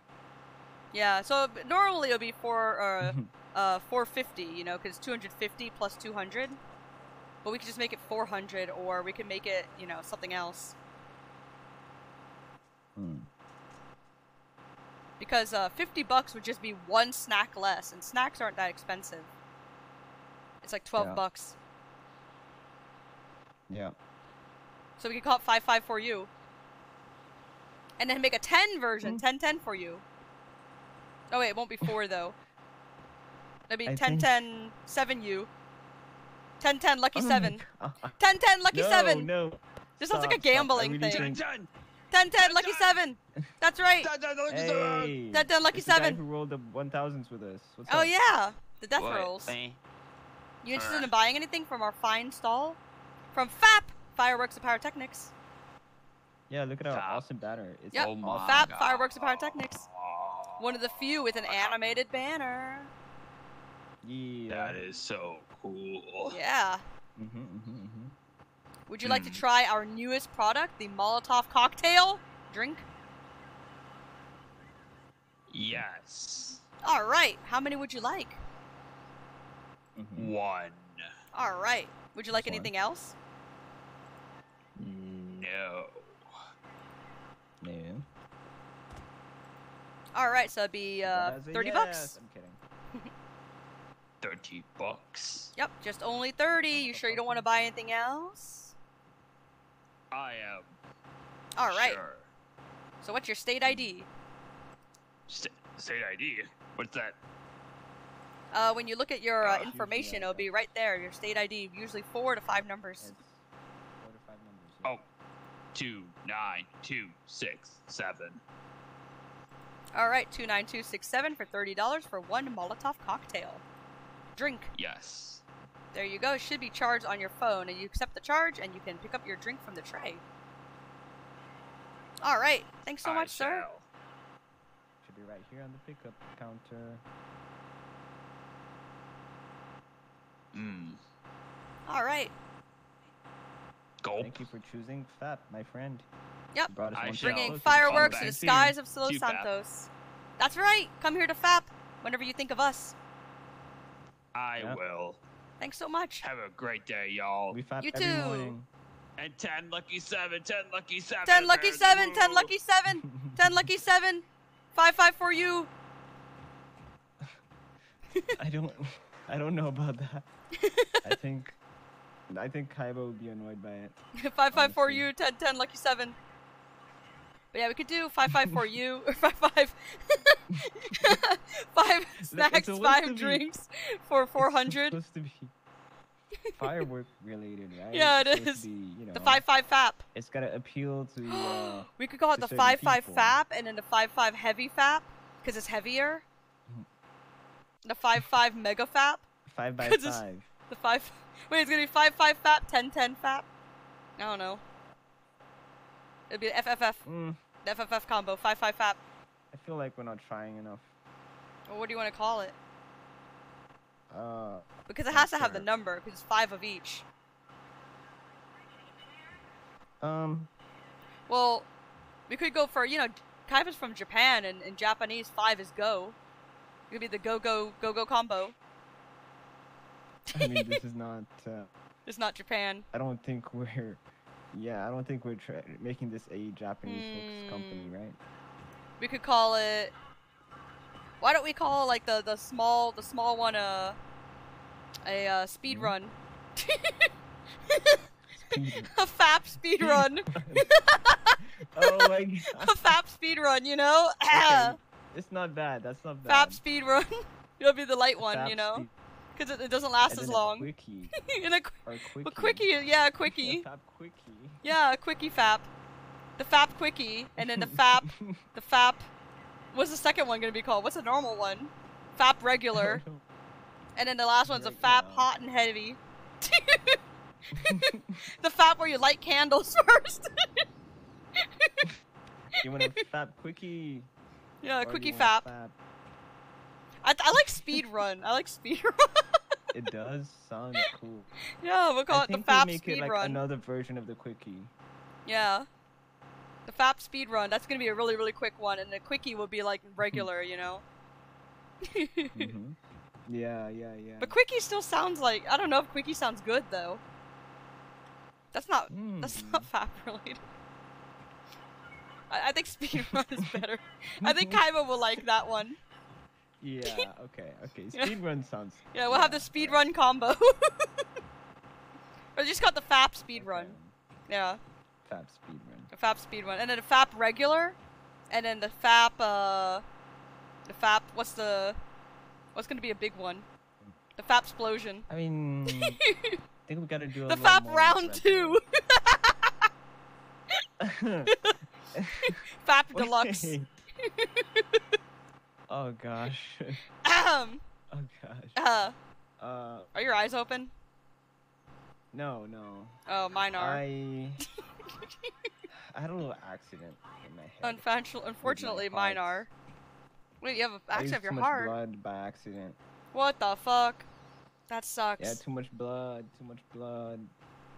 Yeah. So normally it'll be four uh, uh 450, you know, because 250 plus 200. But we could just make it 400, or we could make it, you know, something else. Hmm. Because uh, 50 bucks would just be one snack less, and snacks aren't that expensive. It's like 12 Yeah. bucks. Yeah. So we could call it 5 5 for you. And then make a 10 version, Hmm. 10 10 for you. Oh, wait, it won't be 4 though. That'd be I 10 think- 10 7 you. 10 10 lucky Oh 7. God. 10 10 lucky no, 7. No. This sounds like a Stop, stop. I gambling really thing. think- 10 10 lucky 7. That's right. Hey, 10 10 lucky it's the guy 7. who rolled the 1000s with us. What's Oh, up? yeah. The death What? rolls. You interested Alright. in buying anything from our fine stall? From FAP! Fireworks and Pyrotechnics. Yeah, look at our awesome banner. It's Yep. awesome. Fab Fireworks and Pyrotechnics. One of the few with an animated banner. Yeah. That is so cool. Yeah. Mm-hmm, mm-hmm, mm-hmm. Would you like Hmm. to try our newest product, the Molotov cocktail drink? Yes. All right. How many would you like? Mm-hmm. One. All right. Would you like That's fine. anything else? No. No. All right. So it'd be uh, That's thirty yes. bucks. I'm kidding. Thirty bucks. Yep. Just only thirty. You sure you don't want to buy anything else? I am. All right. Sure. So what's your state ID? St- state ID. What's that? Uh, when you look at your uh, Ah, information, it'll be right there. Your state ID, usually four to five numbers. Four to five numbers. Oh, two nine two six seven. All right, two nine two six seven for thirty dollars for one Molotov cocktail. Drink. Yes. There you go. It should be charged on your phone, and you accept the charge, and you can pick up your drink from the tray. All right. Thanks so I much, sir. Should be right here on the pickup counter. Mm. All right. Gulp. Thank you for choosing FAP, my friend. Yep. You brought us I one shall. step Bringing fireworks to the skies of Los Santos. That's right. Come here to FAP whenever you think of us. I Yeah. will. Thanks so much. Have a great day, y'all. We FAP You every too. morning. And ten lucky seven, ten lucky seven. Ten lucky man. seven. Ten lucky seven. Ten lucky seven. Five five for you. I don't, I don't know about that. I think, I think Kaiba would be annoyed by it. five five for Honestly. you, ten ten lucky seven. But yeah, we could do five five for you or five five five snacks, five to be- drinks for four hundred. Supposed to be firework related, right? Yeah, it is. be, you know, The five five fap. It's gotta appeal to. Uh, We could call it the certain five five fap and then the five five heavy fap because it's heavier. The five five mega fap. Five by 'Cause it's- five. The five. Wait, it's gonna be five five fap, ten ten fap. I don't know. It'd be the FFF. Mm, The FFF combo. Five five fap. I feel like we're not trying enough. Or what do you want to call it? Uh, Because it has to have the number, because it's five of each. Um, Well, we could go for, you know, Kaiba's from Japan, and in Japanese, five is go. It could be the go go go go combo. I mean, this is not. Uh, It's not Japan. I don't think we're. Yeah, I don't think we're tra- making this a Japanese focused company, Hmm. right? We could call it. Why don't we call like the the small the small one uh a uh, speed run? a fap speed run. oh my god. a fap speed run, you know? Okay, It's not bad. That's not bad. Fap speed run. You'll be the light one, Fap you know? speed- Because it, it doesn't last and as long. Quickie. In a, qu- a quickie. quickie, yeah, a quickie. Fap quickie. Yeah, a quickie fap. The fap quickie, and then the fap, the fap. What's the second one gonna be called? What's the normal one? Fap regular. And then the last one's a fap hot and heavy. the fap where you light candles first. You want a fap quickie? yeah, a quickie fap. fap? I, I like speed run. I like speed run. It does sound cool. yeah, we'll call I it the fap make speed it like run. another version of the quickie. Yeah. The FAP speed run, that's gonna be a really, really quick one, and the quickie will be like regular, you know? hmm Yeah, yeah, yeah. But quickie still sounds like I don't know if quickie sounds good though. That's not that's Hmm. not FAP related. I, I think speed run is better. I think Kaiba will like that one. Yeah, okay, okay. Speed run sounds. Yeah, we'll have the speed run combo. or just got the FAP speed run. Yeah. Fap speed run. A FAP speed run. And then a FAP regular. And then the FAP, uh. The FAP, what's the. What's gonna be a big one? The FAP explosion. I mean, I think we gotta do a The FAP round two! FAP deluxe. Oh gosh. Ahem. oh gosh. Uh, Uh, are your eyes open? no, no. Oh, mine are. I I had a little accident in my head. Unfortunately, unfortunately mine are. Wait, you have an accident of your too heart? much blood by accident. What the fuck? That sucks. Yeah, too much blood. Too much blood.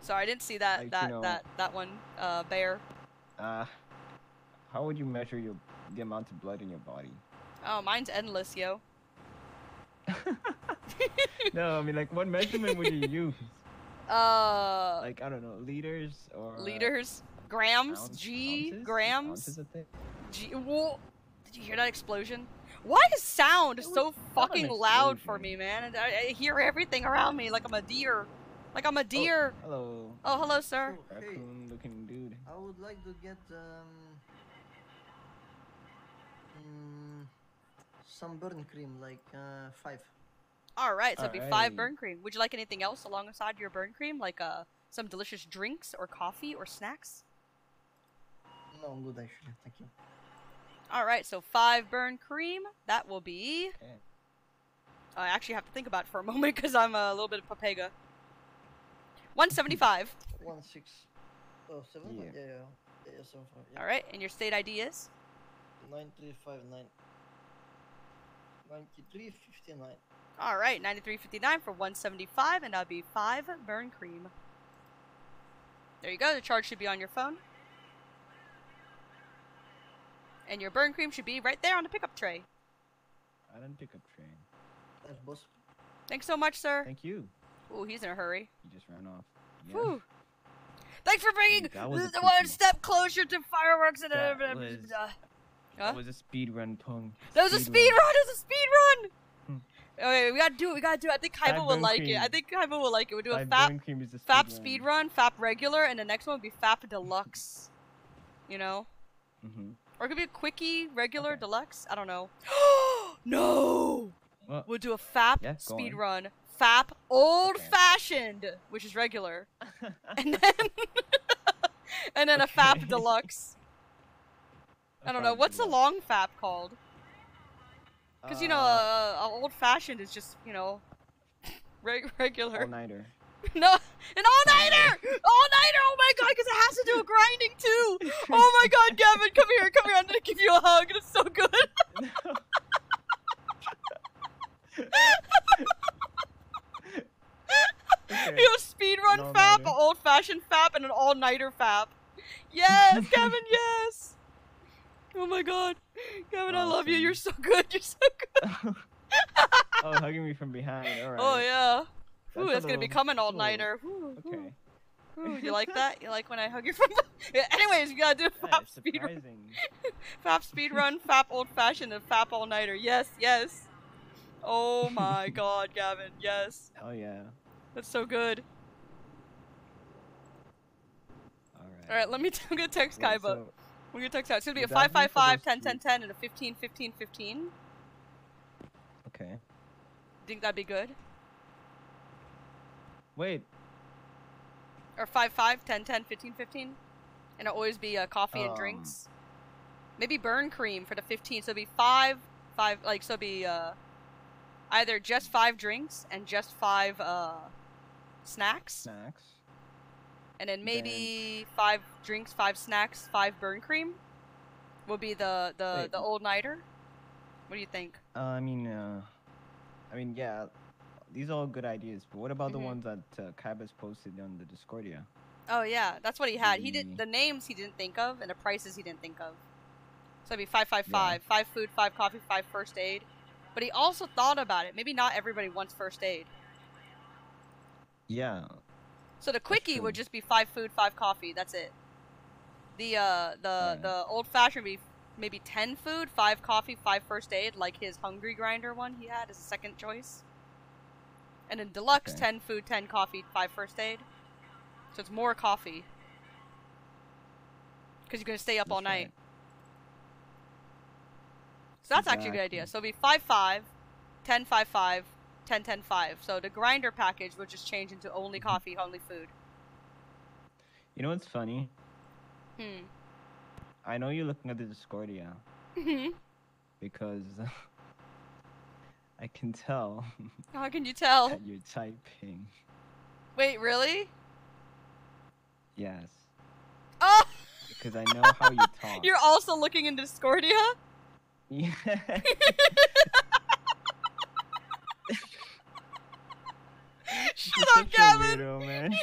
Sorry, I didn't see that Like, you that know- that that one uh bear. Uh, how would you measure your the amount of blood in your body? Oh, mine's endless, yo. no, I mean like what measurement would you use? Uh, Like I don't know, liters or uh, liters, grams, ounce- G, ounces? grams. Ounces, I think. G. Whoa. Did you hear that explosion? Why is sound so fucking loud for me, man? And I, I hear everything around me like I'm a deer. Like I'm a deer. Hello. Oh, hello, sir. Raccoon looking dude. I would like to get um, mm, some burn cream, like uh, five. All right, so it'd be five Alright. burn cream. Would you like anything else alongside your burn cream, like uh some delicious drinks or coffee or snacks? No, I'm good actually. Thank you. All right, so five burn cream. That will be. I actually have to think about it for a moment because I'm a little bit of papega. One seventy-five. One six. Oh, seven. Yeah. Yeah, yeah, yeah. yeah, yeah seven five. Yeah. All right, and your state ID is. Nine three five nine. Ninety three fifty nine. All right, ninety-three fifty-nine for one seventy-five, and that'll be five burn cream. There you go. The charge should be on your phone. And your burn cream should be right there on the pickup tray. I didn't pick up train. Thanks, boss. Thanks so much, sir. Thank you. Ooh, he's in a hurry. He just ran off. Yeah. Whew. Thanks for bringing That was the one step closer to fireworks and That uh, was- uh, That was a speed run pong. That was a speed run. It was a speed run. Hmm. Okay, we gotta do it. We gotta do it. I think Kaiba will like it. I think Kaiba will like it. We'll do a Five fap, cream the fap speed speed run, fap regular, and the next one would be fap deluxe. You know, Mm-hmm. or it could be a quickie regular deluxe. I don't know. no. What? We'll do a fap Yeah, speed on. run, fap old fashioned, which is regular, and then and then a fap deluxe. I don't know what's the long fap called. Because you know, uh, uh, old fashioned is just you know, reg- regular. All nighter. No, an all nighter, all nighter. Oh my god, because it has to do with grinding too. Oh my god, Gavin, come here, come here. I'm gonna give you a hug. It's so good. Okay. You have speed run An fap, all-nighter. old fashioned fap, and an all nighter fap. Yes, Gavin, yes. Oh my god, Gavin, I oh, love you. You're so good. You're so good. oh, hugging me from behind. All oh, right. Oh yeah. Ooh, That's a that's gonna become an all-nighter. Okay. Ooh, you like that? You like when I hug you from? Yeah, Anyways, you gotta do a fap speed run, fap speed run, fap old fashioned, and fap all nighter. Yes, yes. Oh my god, Gavin. Yes, Oh yeah. that's so good. All right. All right, let me. I'm gonna text Wait, Kaiba. so We're gonna text out. It's gonna be a would that be for 555 those 10 10 10 and a 15 15 15. Okay. Think that'd be good? Wait. Or 5 5 10 10 15 15? And it'll always be uh, coffee and Um. drinks. Maybe burn cream for the 15. So it'd be 5 5 like so it'd be uh either just 5 drinks and just 5 uh snacks. Snacks. And then maybe 5 drinks, 5 snacks, 5 burn cream would be the the Wait. the old nighter. What do you think? Uh, I mean, uh, I mean, yeah. These are all good ideas, but what about Mhm. the ones that uh, Kaiba's posted on the Discordia? Oh yeah, that's what he had. He did The- names he didn't think of and the prices he didn't think of. So it'd be five five five, five food, five coffee, five first aid. But he also thought about it. Maybe not everybody wants first aid. Yeah. So the quickie would just be five food, five coffee. That's it. The uh the the old fashioned would be maybe ten food, five coffee, five first aid, like his hungry grinder one he had as a second choice. And then deluxe Okay. ten food, ten coffee, five first aid. So it's more coffee. Because you're gonna stay up all That's right. night. So that's actually a good idea. So it'll be 5 5, 10 5 5, 10 10 5. So the grinder package would just change into only Mm-hmm. coffee, only food. You know what's funny? Hmm. I know you're looking at the Discordia Mhm. because I can tell How can you tell? that you're typing. Wait, really? Yes. Oh! because I know how you talk. You're also looking into Discordia? Yeah. Shut up, Gavin! weirdo, man.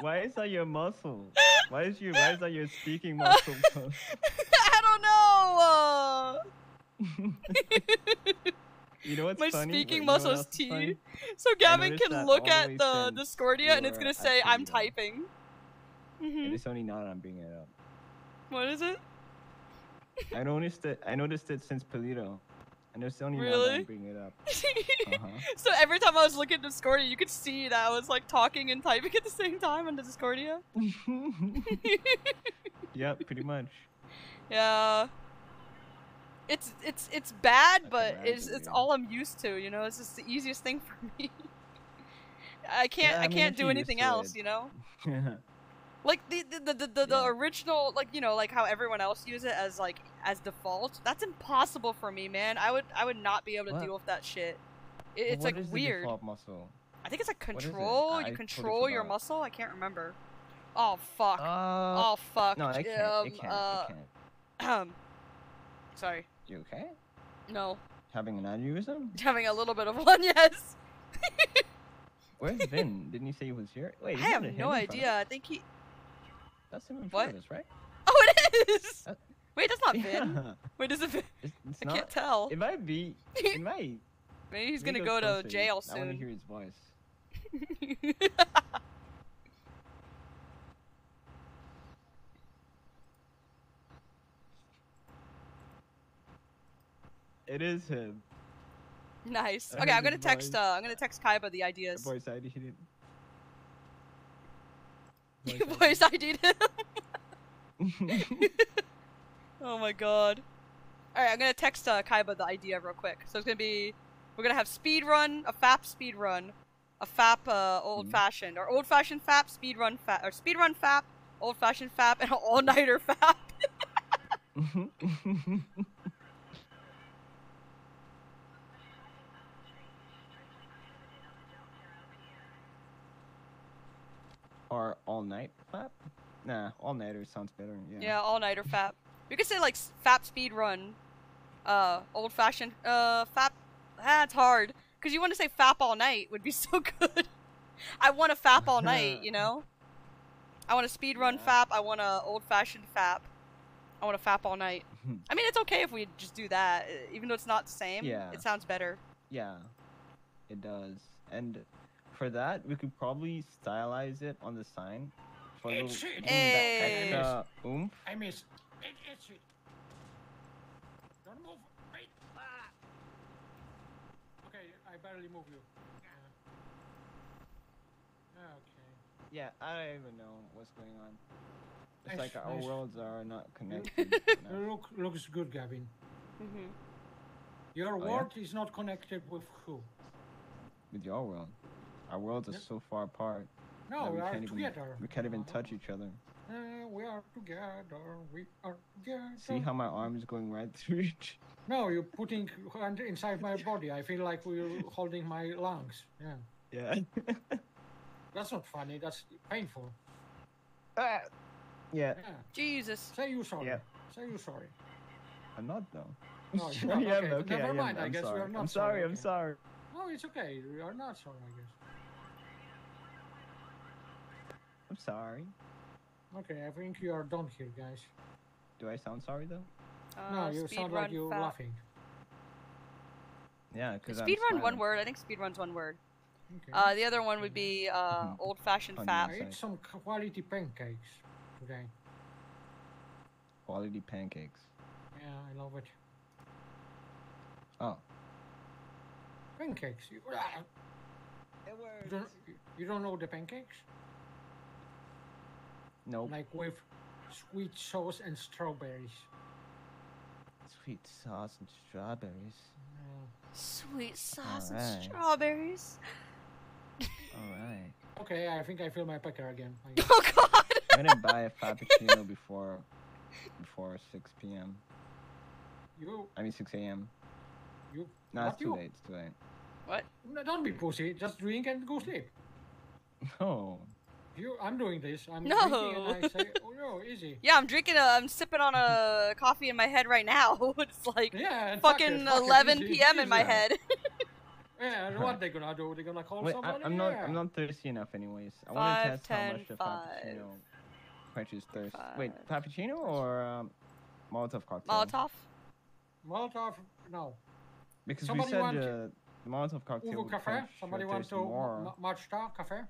Why is that your muscle? Why is your why is that your speaking muscle? I don't know. Uh, you know what's my funny? speaking you muscle's T. funny? So Gavin can look at the Discordia and it's gonna say I'm typing. And hmm it's only now that I'm bringing it up. What is it? I noticed it. I noticed it since Paleto, and know now that Really? I'm bringing it up. Uh-huh. So every time I was looking at Discordia, you could see that I was like talking and typing at the same time on the Discordia. Yep, pretty much. Yeah. It's it's it's bad, but it's it's all I'm used to. You know, it's just the easiest thing for me. I can't Yeah, I I mean, can't do anything else. it. You know. Like the the the, the, the, the original like you know like how everyone else use it as like as default. That's impossible for me, man. I would I would not be able to What? deal with that shit. It, it's what like weird. default muscle? I think it's like it? control. I You totally control your muscle. I can't remember. Oh fuck. Uh, oh fuck. No, I can't. Um, it can't. uh, it can't. sorry. You okay? No. Having an aneurysm? Having a little bit of one, yes. Where's Vin? Didn't you say he was here? Wait, I have no in front of idea. I think he. That's him in What? front of us, right? Oh, it is. Wait, that's not Vin. Yeah. Wait, is it Vin? It's, it's I not. can't tell. It might be. It might. Maybe he's gonna go to jail jail I want to hear his voice. It is him. Nice. I Okay, I'm gonna text. voice. Uh, I'm gonna text Kaiba the ideas. Voice ID hidden. Voice ID him. oh my god. All right, I'm gonna text uh, Kaiba the idea real quick. So it's gonna be, we're gonna have speed run, a FAP speed run, a FAP uh, old fashioned, or old fashioned FAP speed run FAP, or speed run FAP, old fashioned FAP, and an all nighter FAP. or all night flap? Nah, all nighter sounds better. Yeah. Yeah, all nighter FAP. You could say like FAP speed run, uh, old fashioned, uh, FAP. That's hard because you want to say FAP all night would be so good. I want a FAP all night, you know. I want a speed run FAP. I want a old fashioned FAP. I want a FAP all night. I mean, it's okay if we just do that, even though it's not the same. Yeah. It sounds better. Yeah, it does. And for that, we could probably stylize it on the sign for a It's it. it Hey. that extra oomph. I miss. It, it's it. Don't move. Wait. Ah. Okay, I barely move you. Yeah. Okay. Yeah, I don't even know what's going on. It's Nice, like our nice. worlds are not connected. You Look, looks good, Gavin. Mm-hmm. Your Oh, yeah? world is not connected with who? with your world. Our worlds are Yeah. so far apart. No, that we are can't even, together. We can't even touch each other. Uh, we are together. We are together. See how my arm is going right through each. No, you're putting hand inside my body. I feel like we're holding my lungs. Yeah. Yeah. That's not funny. That's painful. yeah. Yeah. Jesus. Say you sorry. Yeah. Say you sorry. I'm not though. No, you're not. yeah, Okay, okay, never I am. mind. I I'm guess sorry. we are not I'm sorry. I'm okay. sorry. No, it's okay. We are not sorry, I guess. I'm sorry. Okay, I think you are done here, guys. Do I sound sorry though? Uh, no, you sound like you're FAP. laughing. Yeah, because Speed run one word. I think speed run's one word. Okay. Uh, the other one would be uh, old fashioned fat. FAP. I ate some quality pancakes today. Quality pancakes. Yeah, I love it. Oh. Pancakes. You, you don't, you don't know the pancakes? Nope. Like with sweet sauce and strawberries. Sweet sauce and strawberries. No. Sweet sauce and Alright. strawberries. Alright. Okay, I think I feel my pecker again. Oh God! I'm gonna buy a frappuccino before before 6 p.m. You, I mean 6 a.m. you. No, it's too you? late. It's too late. What? No, don't be pussy. Just drink and go sleep. No. You, I'm doing this. I'm No. drinking and I say, oh no, easy. Yeah, I'm drinking. A, I'm sipping on a coffee in my head right now. it's like Yeah, and fuck it, fucking fuck it, 11 easy, p.m. in my easy. head. Yeah, and what they gonna do? They're gonna call Wait, I, somebody? I'm not. I'm not thirsty enough, anyways. I Five, want to test how ten, much the five. frappuccino quenches thirst. Wait, frappuccino or um, Molotov cocktail? Molotov. Molotov, no. Because Somebody we said want uh, the Molotov cocktail Uwu would cafe? Somebody your want to more. matcha cafe?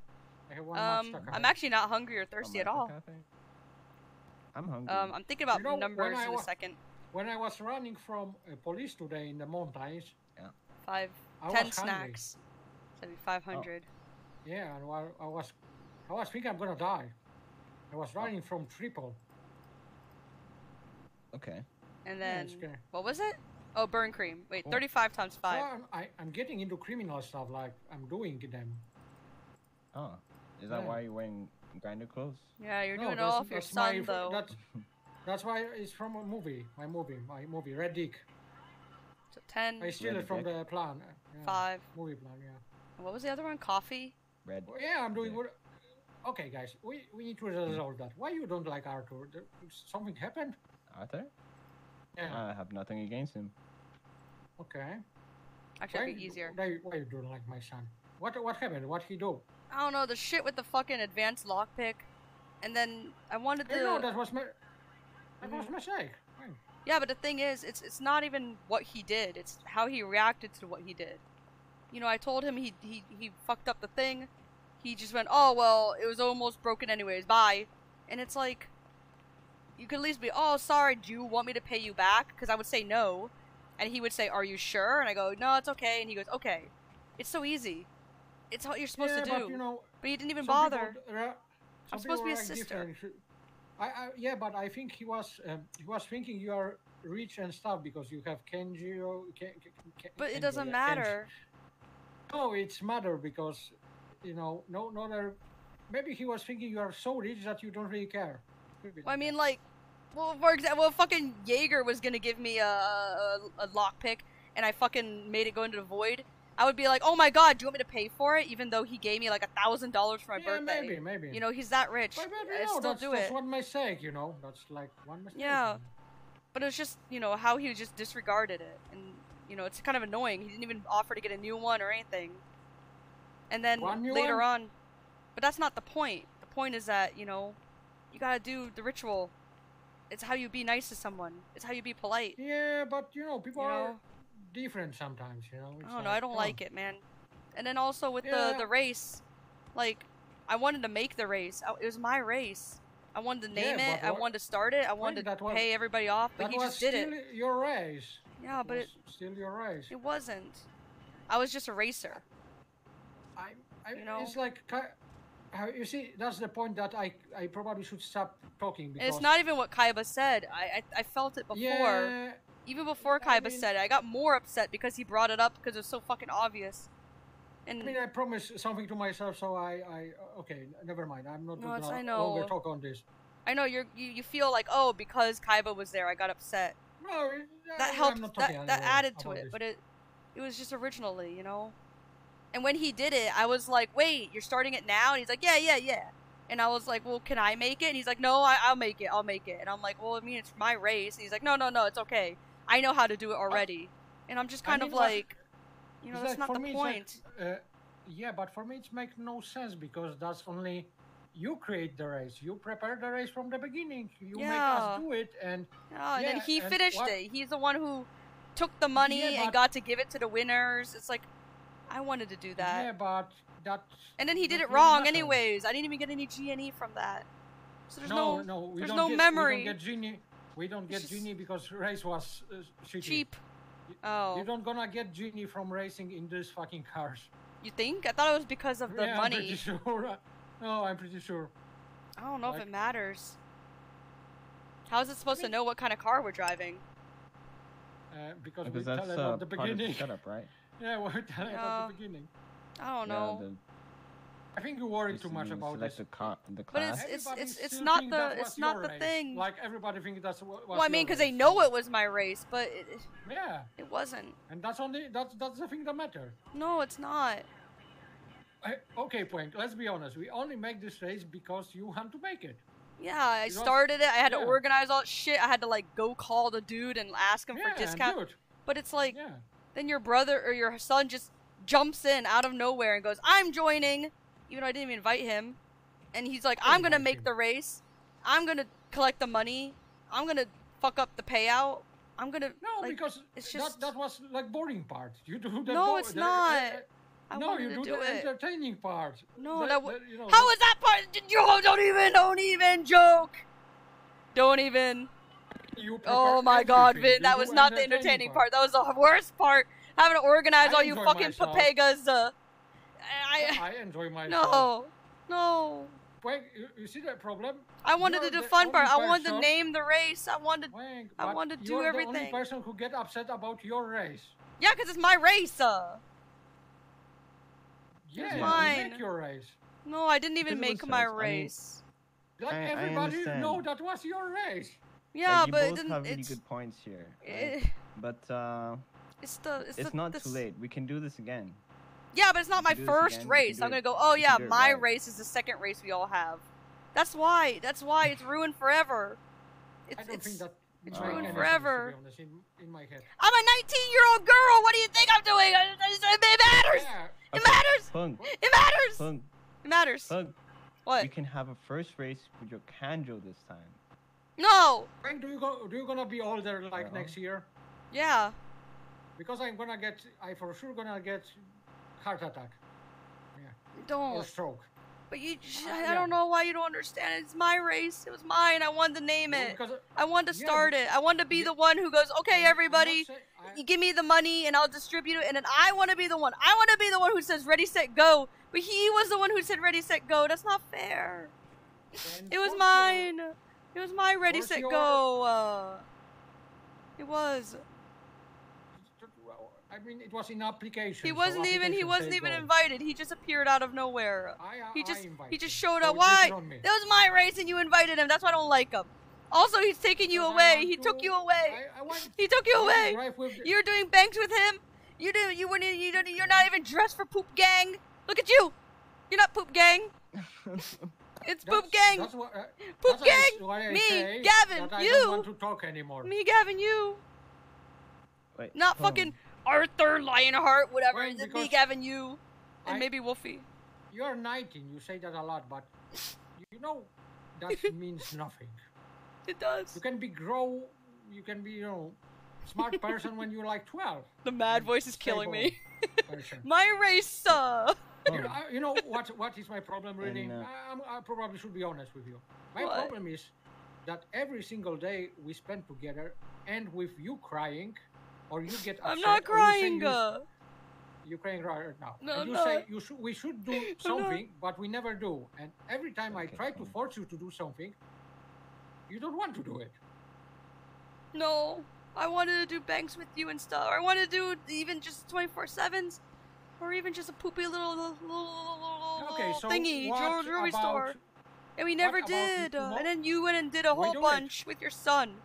I have one Um, matcha cafe. I'm actually not hungry or thirsty at all. I'm hungry. Um, I'm thinking about You know, when numbers I in a second. When I was running from uh, police today in the mountains, Five, I ten was hungry. snacks. That'd be 500. yeah, and while I was, I was thinking I'm gonna die. I was running from triple. Okay. And Yeah, then it's what was it? Oh, burn cream. Wait, Oh. 35 times So five. I'm, I, I'm getting into criminal stuff, like I'm doing them. Oh, is that Yeah. why you're wearing grinder clothes? Yeah, you're No, doing it all for your that's my son, though. That's, that's why it's from a movie. My movie, my movie, Red Dick. So 10, I steal Red it from Dick? the plan. yeah, five. Movie plan, yeah. And What was the other one? Coffee. Red. Well, yeah, I'm doing. What, okay, guys, we, we need to resolve that. Why you don't like Arthur? There- Something happened? Arthur? Yeah. I have nothing against him. Okay. Actually, why, that'd be easier. Why, why you don't like my son? What what happened? What he do? I don't know the shit with the fucking advanced lockpick, and then I wanted to. Hey, no, that was my. That was Mhm. mistake. Yeah, but the thing is, it's it's not even what he did; it's how he reacted to what he did. You know, I told him he he he fucked up the thing. He just went, "Oh well, it was almost broken anyways. Bye." And it's like, you could at least be, "Oh, sorry. Do you want me to pay you back?" Because I would say no, and he would say, "Are you sure?" And I go, "No, it's okay." And he goes, "Okay." It's so easy. It's what you're supposed yeah, to do. But, you know, But he didn't even people bother. I'm supposed to be a sister. I, I yeah, but I think he was um, he was thinking you are rich and stuff because you have Kenjiro. Ken, Ken, Ken, But it Kenjiro, doesn't yeah, Kenji. matter. No, it's matter because you know no no other. Maybe he was thinking you are so rich that you don't really care. Well, I mean, like, well, for example, well, fucking Jaeger was gonna give me a, a, a lockpick, and I fucking made it go into the void. I would be like, oh my god, do you want me to pay for it? Even though he gave me like a thousand dollars for my Yeah, birthday. maybe, maybe. You know, he's that rich. But maybe I no, still that's, do that's it. one mistake, you know. That's like one mistake. Yeah. But it was just, you know, how he just disregarded it. And, you know, it's kind of annoying. He didn't even offer to get a new one or anything. And then later one? on, but that's not the point. The point is that, you know, you gotta do the ritual. It's how you be nice to someone. It's how you be polite. Yeah, but you know, people You are know? Different sometimes. You know. It's I don't know. I don't come like it, man. And then also with Yeah. the the race, like I wanted to make the race. I, it was my race. I wanted to name Yeah, it. but I wanted to start it. I wanted to was- pay everybody off, but he just did still it. your race. Yeah, but it was still your race. it wasn't. I was just a racer. I, I, You know? It's like you see. That's the point that I I probably should stop talking And because it's not even what Kaiba said. I I, I felt it before. Yeah, Even before Kaiba said it, I got more upset because he brought it up because it was so fucking obvious. And I mean, I promised something to myself, so I I okay. Never mind. I'm not No, it's- I longer know. talk on this. I know you're you, you feel like oh because Kaiba was there I got upset. No, that helped. not That that added to it, this. but it it was just originally, you know. And when he did it, I was like, "Wait, you're starting it now?" And he's like, "Yeah, yeah, yeah." And I was like, "Well, can I make it?" And he's like, "No, I, I'll make it. I'll make it." And I'm like, "Well, I mean, it's my race." And he's like, "No, no, no, it's okay. I know how to do it already." And I'm just I kind mean, of like, you know, that's like, not the me, point. like, uh, yeah, but for me, it makes no sense because that's only you create the race. You prepare the race from the beginning. You make us do it, and Oh, and then he and finished what- it. He's the one who took the money Yeah, and got to give it to the winners. It's like, I wanted to do that. Yeah, but that. And then he did it wrong anyways. I didn't even get any G&E from that. So there's no, no, no, we there's don't no get, memory. We don't get genie. We don't get It's genie because race was uh. Cheap. You- Oh. You don't gonna get genie from racing in these fucking cars. You think? I thought it was because of the yeah, I'm money. pretty sure. No, I'm pretty sure. I don't know if it matters. How is it supposed to know what kind of car we're driving? Uh, because, Because we tell that's it uh, at the part of the beginning. setup, right? yeah, we tell it Yeah. at the beginning. I don't Yeah, know. the- I think you worry just too much about select this. the, car, the But it's it's Everybody it's it's not the it's not the race. thing. Like everybody thinks that's what. well, I mean, because they know it was my race, but it, it- Yeah, it wasn't. and that's only that's that's the thing that matter. No, it's not. I, okay, point. Let's be honest. We only make this race because you want to make it. Yeah, I You know, started it. I had to organize all shit. I had to like go call the dude and ask him Yeah, for discount. dude. But it's like, Yeah. then your brother or your son just jumps in out of nowhere and goes, "I'm joining," even though I didn't even invite him. And he's like, "I'm gonna make the race. I'm gonna collect the money. I'm gonna fuck up the payout. I'm gonna." No, like, because it's that, just that was like boring part. You do the No, it's not. uh, I no, you do, do the it. entertaining part. No, that w- the- you know, How the- is that part? You don't even, don't even joke. Don't even. You Oh my god. Vin, that was not the entertaining entertaining part. That was the worst part. Having to organize I all you fucking myself. papegas. Uh, I, I enjoy my. no, no. Wait, you, you see that problem? I wanted You're to do the fun part. I wanted to name the race. I wanted. Wait, I wanted to do everything. you're the only person who get upset about your race. Yeah, cause it's my race. Uh. Yeah, you mine. make your race. No, I didn't even make was my race. I mean. Like I- I everybody understand. know that was your race. Yeah, like, you but it both didn't. have really it's, good points here. eh, right? But uh, it's the. It's, it's the, not this- too late. We can do this again. Yeah, but it's not my can do this first again, race. I'm gonna go. Oh yeah, my right. race is the second race we all have. That's why. That's why it's ruined forever. It's, I don't it's, think that it's make ruined forever. Honest, in, in my head. I'm a 19 year old girl. What do you think I'm doing? I- I- It matters. Yeah. It matters. Phueng, It matters. Phueng, It matters. Phueng. What? You can have a first race with your Kanjo this time. No. Frank, do you go? Do you gonna be older like next year? Yeah. Because I'm gonna get. I for sure gonna get heart attack. Yeah. Or Don't. stroke. But you. j- Uh, I yeah. don't know why you don't understand. It's my race. It was mine. I wanted to name Well, it. because, uh, I wanted to yeah, start it. I wanted to be the one who goes, okay, everybody, say- I- you give me the money and I'll distribute it. And then I want to be the one. I want to be the one who says ready, set, go. But he was the one who said ready, set, go. That's not fair. It was mine. It was my ready, set, your- go. Uh, it was. Your- I mean, it was in application. He wasn't even. He wasn't even go. invited. He just appeared out of nowhere. I, I, He just. I He just showed so up. Why? on. That was my race, and you invited him. That's why I don't like him. Also, he's taking you away. want He took you away. I, I want, He took you I want to away. drive with the- You're doing banks with him. You do. You wouldn't. You don't. You're not even dressed for poop gang. Look at you. You're not poop gang. It's poop That's- gang. That's what, uh, Poop that's gang. why Me, Gavin, that I you. don't want to talk anymore. Me, Gavin, you. Wait, Not Phueng, fucking Arthur Lionheart, whatever. Well, It's me, because Gavin, you, and I- maybe Wolfie. You're 19. You say that a lot, but you know that means nothing. It does. You can be grow. You can be you know smart person when you're like 12. The mad voice is killing me. My race. Uh, You know, I- you know what? What is my problem, really? And, uh, I, I probably should be honest with you. My What? problem is that every single day we spend together, and with you crying, or you get upset. I'm not or you crying. You, Uh, you're crying right now. No, and I'm you not. say you should. We should do I'm something, but we never do. And every time I Okay, try to force you to do something, you don't want to do it. no, I wanted to do banks with you and stuff. I wanted to do even just 24 sevens, or even just a poopy little, little, little Okay, so thingy what jewel- jewelry about- store. And we never did. Uh, and then you went and did a whole do it. bunch with your son,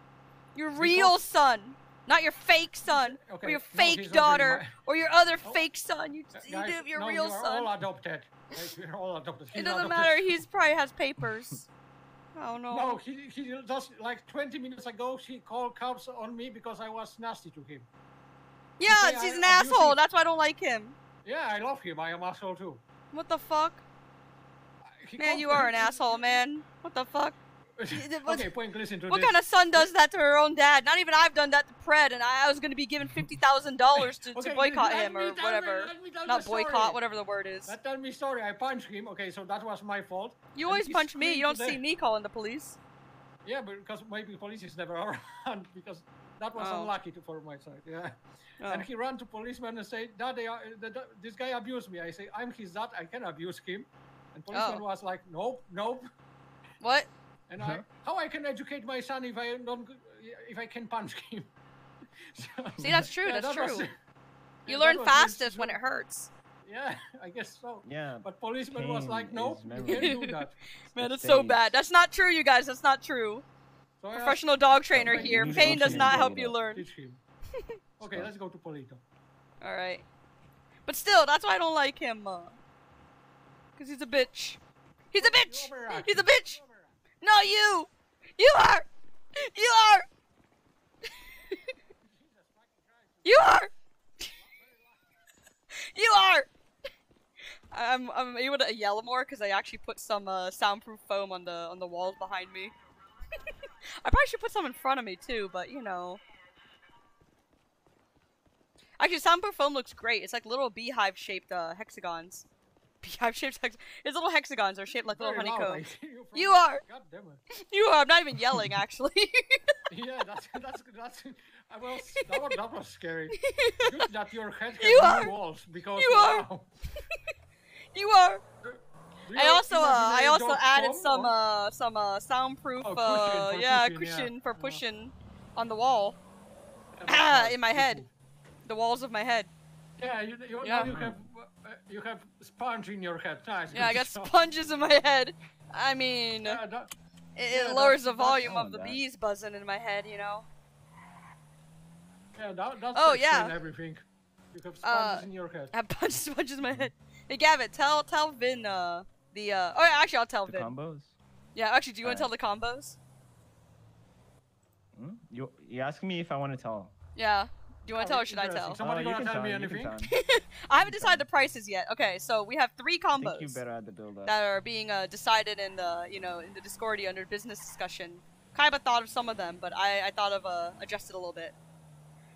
your real son, not your fake son, or your fake he's really daughter, my- or your other Oh. fake son. You, Uh, you guys, do your no, real you are son. all adopted. We're all adopted. It doesn't adopted. matter. He's probably has papers. I don't know. No, he, he just like 20 minutes ago he called cops on me because I was nasty to him. Yeah, say he's I- an I'm asshole. That's why I don't like him. Yeah, I love him. I am asshole too. What the fuck? He Man, you are an asshole, man. What the fuck? What- okay, point. Listen to What this. kind of son does that to her own dad? Not even I've done that to Pred, and I, I was gonna be given fifty thousand dollars to, Okay, to boycott him or whatever. tell Not boycott, story. whatever the word is. That tell me story. I punched him. Okay, so that was my fault. You always punch me. You don't see me calling the police. Yeah, but because maybe police is never around because that was Oh. unlucky to, for my side. Yeah. Oh. And he ran to policeman and say, "Dad, they are, uh, the, the, this guy abused me." I say, "I'm his dad. I can abuse him." And policeman Oh. was like, "Nope, nope." What? And I, how I can educate my son if I don't, if I can punch him? So- See, that's true. Yeah, that's that true. yeah, You learn was fastest when it hurts. Yeah, I guess so. Yeah. But policeman was like, is "Nope, you can't do that." Man, It that's so bad. That's not true, you guys. That's not true. So Professional dog trainer Okay, here. Pain does not help you learn. Teach him. Okay, let's go to Paleto. All right. But still, that's why I don't like him. Uh, Cause he's a bitch. He's a bitch. He's a bitch. No, you. You are. You are. you are. you are. I'm I'm able to yell more because I actually put some uh, soundproof foam on the on the walls behind me. I probably should put some in front of me too, but you know. Actually, soundproof foam looks great. It's like little beehive shaped uh, hexagons. Beehive shaped hex. It's little hexagons. They're shaped like little Very loud, honeycombs. You are. God damn it. You are. I'm not even yelling actually. Yeah, that's that's that's. I was that was, that was scary. Good that your head has You are. walls because You are. wow. you are. I also uh, I also added com some or- uh some uh soundproof Oh, uh cushion for yeah pushing, yeah. cushion for pushing on the wall. Ah, in my head. The walls of my head. Yeah, you, you, Yeah. you have uh, you have sponge in your head. Nice. Yeah, I got job. sponges in my head. I mean, Yeah, that- it, yeah, lowers that's- the volume of the that. bees buzzing in my head, you know. Yeah, that, that's Oh, explain yeah. everything. You have sponges Uh, in your head. I have bunch sponges in my head. Hey, Gavin, tell tell Vin uh the uh. Oh, yeah, actually, I'll tell The Vin. combos? Yeah, actually, do you want to tell the combos? Hmm? You you asking me if I want to tell? Yeah. Do you want Oh, to tell or should I tell? Somebody Oh, you gonna tell me tell, you can anything? I haven't decided the prices yet. Okay, so we have three I think you combos better add the build up. that are being uh, decided in the you know in the Discordia under business discussion. Kaiba thought of some of them, but I, I thought of uh, adjusted a little bit.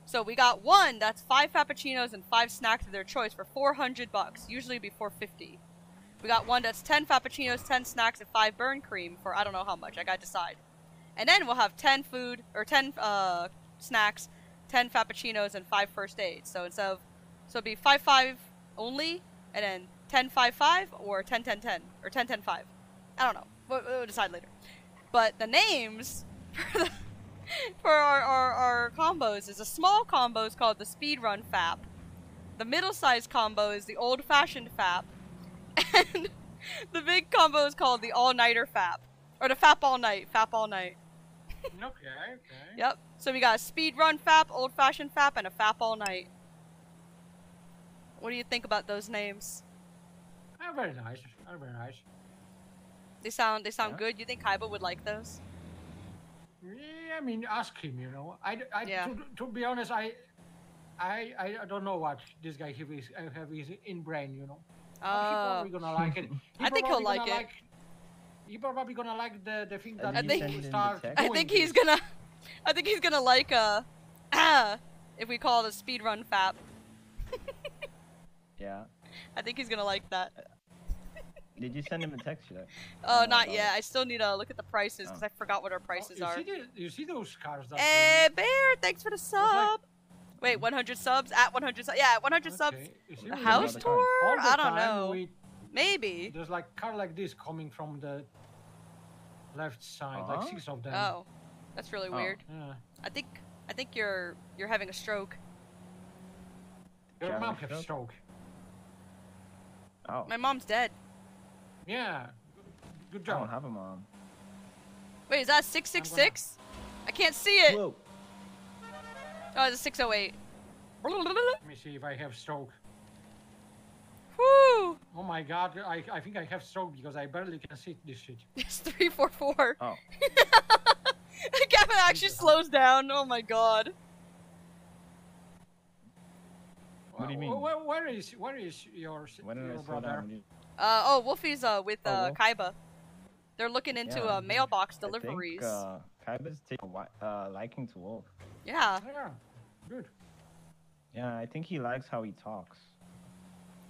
So we got one that's five frappuccinos and five snacks of their choice for 400 bucks. Usually it'd be 450. We got one that's 10 frappuccinos, 10 snacks, and five burn cream for I don't know how much. I gotta decide. And then we'll have 10 food or 10 uh, snacks, 10 frappuccinos, and five first aids. So instead of so it'd be five five only, and then 10 5 5 or 10 10 10 or 10 10 5. I don't know. We'll, we'll decide later. But the names for, the, for our, our, our combos is a small combo is called the speed run fap. The middle sized combo is the old fashioned fap. And the big combo is called the all nighter fap. Or the fap all night. Fap all night. okay, okay. Yep. So we got a speed run fap, old fashioned fap, and a fap all night. What do you think about those names? Ah, very nice. Ah, very nice. They sound they sound good. You think Kaiba would like those? Yeah, I mean, ask him. You know, I, I Yeah. to, to be honest, I, I, I don't know what this guy have is uh, have is in brain. You know, But he Oh. probably gonna like it. He I think he'll like it. He probably gonna like the the thing that I think- sent you in the start. I think he's gonna. I think he's gonna like uh, ah, if we call it a speedrun fap. Yeah. I think he's gonna like that. Did you send him a text yet? Oh, Uh, not about yet. I still need to look at the prices because Oh. I forgot what our Oh, prices you are. See the, you see those cars that? Hey, Bear, thanks for the sub. Wait, 100 subs at 100 subs. Yeah, 100 subs. Okay, you see The house tour? the I don't know. we- Maybe. There's like car like this coming from the left side, Uh-huh. like six of them. Oh, that's really Oh. weird. Yeah. I think I think you're you're having a stroke. Your Driving mom a stroke. Oh. My mom's dead. Yeah. Good job. I don't have a mom. Wait, is that 666? I can't see it. Whoa. Oh, it's a 608. Let me see if I have stroke. Woo! Oh my god, I, I think I have stroke because I barely can see this shit. It's 344. Oh. Gavin actually slows down. Oh my god. What do you mean? wh- where is where is your s- When did your I slow brother? down? You- Uh, oh, Wolfie's uh, with Oh, uh, Wolf? Kaiba. They're looking into Yeah, uh, mailbox I think, deliveries. uh, Kaiba's taking a uh, liking to Wolf. Yeah. Yeah, good. Yeah, I think he likes how he talks.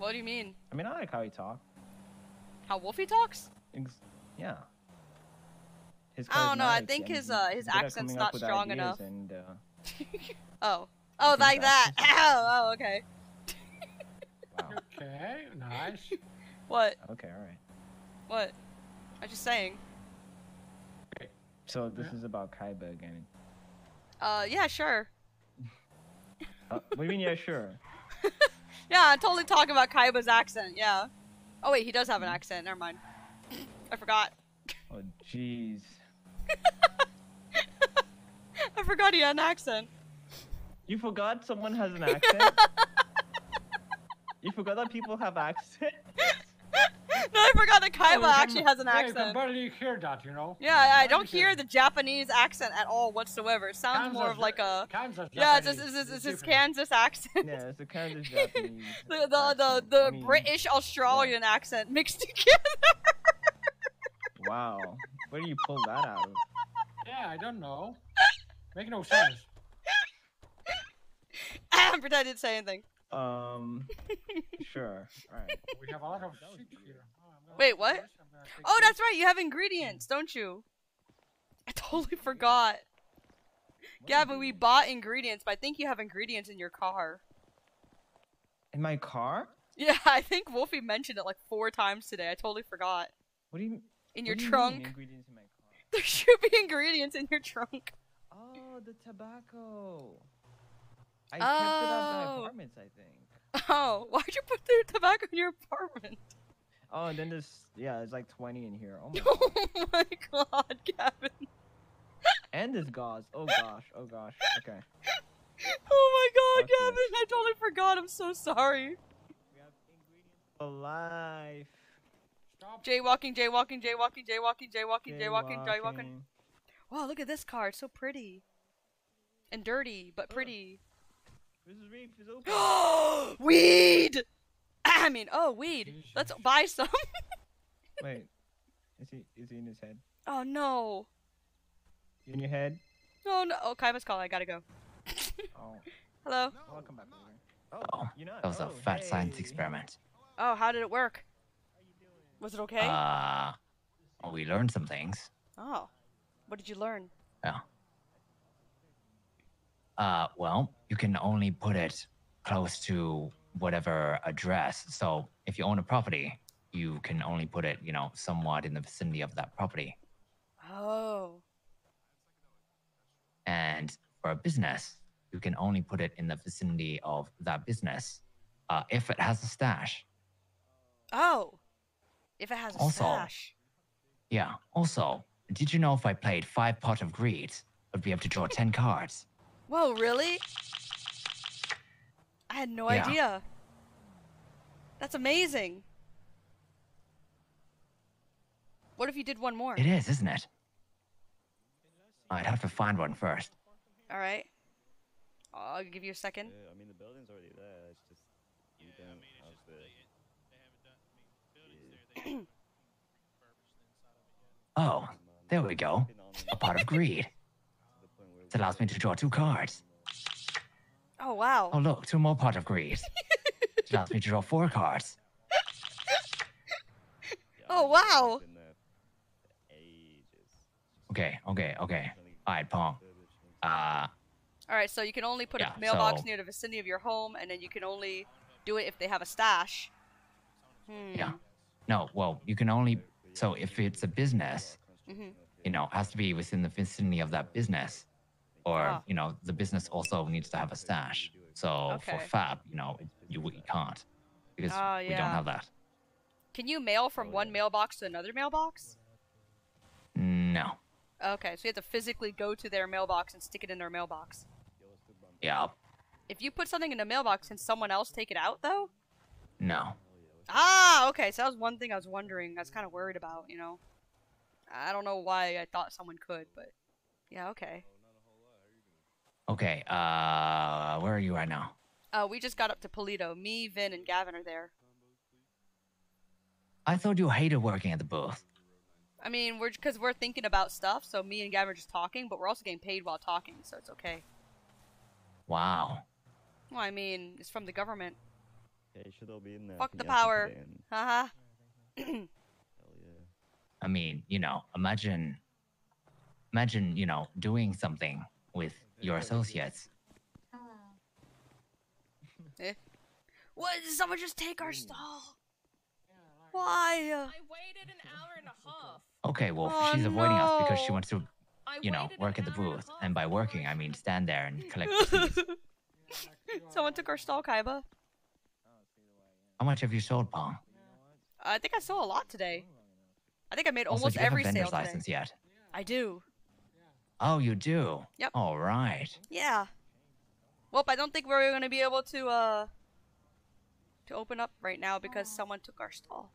What do you mean? I mean, I like how he talks. How Wolfie talks? Ex- yeah. His I don't know, I think his, uh, his accent's not strong enough. And, uh, Oh. Oh, like that. that's- Oh, oh, okay. Okay, nice. What? okay, all right. What? I'm just saying. So this is about Kaiba again. Uh, yeah, sure. Uh, what do you mean? Yeah, sure. Yeah, I'm totally talking about Kaiba's accent. Yeah. Oh wait, he does have an accent. Never mind. I forgot. Oh, jeez. I forgot he had an accent. You forgot someone has an accent? you forgot that people have accents? No, I forgot that Oh, Kaiba can- actually has an yeah, You can barely hear that, you know. Yeah, I I don't hear the Japanese accent at all whatsoever. It sounds more of like a Kansas yeah, it's, it's, Japanese it's, is it's his. Kansas accent. Yeah, it's a Kansas Japanese. the the the, the I mean, British Australian accent mixed together. Wow. Where do you pull that out of? Yeah, I don't know. Make no sense. Pretend I didn't say anything. Um, sure. Alright. We have a lot of shit here. Wait, what? Oh, that's right. You have ingredients, don't you? I totally forgot. Gavin, we bought ingredients, but I think you have ingredients in your car. In my car? Yeah, I think Wolfie mentioned it like four times today. I totally forgot. What do you mean In your do you trunk. ingredients in my car? There should be ingredients in your trunk. Oh, the tobacco. I kept it at my Oh. apartments, I think. Oh, why'd you put the tobacco in your apartment? Oh, and then there's yeah, there's like 20 in here. Oh my Oh my god, Gavin. and there's gauze. Oh gosh. Oh gosh. Okay. Oh my god, Okay. Gavin. I totally forgot. I'm so sorry. Alive. Jaywalking, jaywalking, jaywalking, jaywalking, jaywalking, jaywalking, jaywalking. Jaywalking. Wow, look at this car. It's so pretty. And dirty, but pretty. This is reef is open. weed! I mean, oh, weed. Let's buy some. Wait. Is he is he in his head? oh, no. In your head? No, no. Oh, Kaiba's calling. I gotta go. Oh. Hello? I'll come back later. Oh, you're not- that was a oh, fat science experiment. Oh, how did it work? Was it okay? Uh, well, we learned some things. oh. What did you learn? Yeah. Uh, well, you can only put it close to whatever address. So if you own a property, you can only put it, you know, somewhat in the vicinity of that property. Oh. And for a business, you can only put it in the vicinity of that business uh, if it has a stash. Oh. If it has a Also- stash. Yeah. Also, did you know if I played five pot of greed, I'd be able to draw 10 cards? Whoa, really? I had no Yeah. idea. That's amazing. What if you did one more? It is, isn't it? I'd have to find one first. All right. I'll give you a second. Yeah, I mean, the building's already there. It's just you don't have the. Oh, there we go. A pot of greed. It allows me to draw two cards. Oh wow. Oh, look, two more pot of greed. it allows me to draw four cards. Oh wow. Okay, okay, okay. All right, Phueng. Uh, All right, so you can only put Yeah, a mailbox so- near the vicinity of your home, and then you can only do it if they have a stash. Hmm. yeah. No, well, you can only. So if it's a business, hmm you know, it has to be within the vicinity of that business. Or, Ah. you know, the business also needs to have a stash. So Okay. for Fab, you know, you, you can't. Because Ah, we don't have that. Can you mail from one mailbox to another mailbox? No. Okay, so you have to physically go to their mailbox and stick it in their mailbox. Yeah. If you put something in a mailbox, can someone else take it out though? No. Ah, okay. So that was one thing I was wondering. I was kind of worried about, you know. I don't know why I thought someone could, but yeah, okay. Okay, uh, where are you right now? Uh, we just got up to Paleto. Me, Vin, and Gavin are there. I thought you hated working at the booth. I mean, we're because we're thinking about stuff, so me and Gavin are just talking, but we're also getting paid while talking, so it's okay. Wow. Well, I mean, it's from the government. Yeah, you should all be in there. Fuck the power. put it in? Haha. I mean, you know, imagine, imagine, you know, doing something with your associates. eh? What? Did someone just take our stall? Why? I waited an hour and a half. Okay, well, Oh, she's avoiding us because she wants to, you know, work at the booth. And by working, I mean stand there and collect. Someone took our stall, Kaiba. How much have you sold, Phueng? I think I sold a lot today. I think I made Also, almost do you have every a vendor's sale today. license yet? I do. Oh, you do? Yep. All right. Yeah. Well, I don't think we're gonna be able to uh to open up right now because someone took our stall.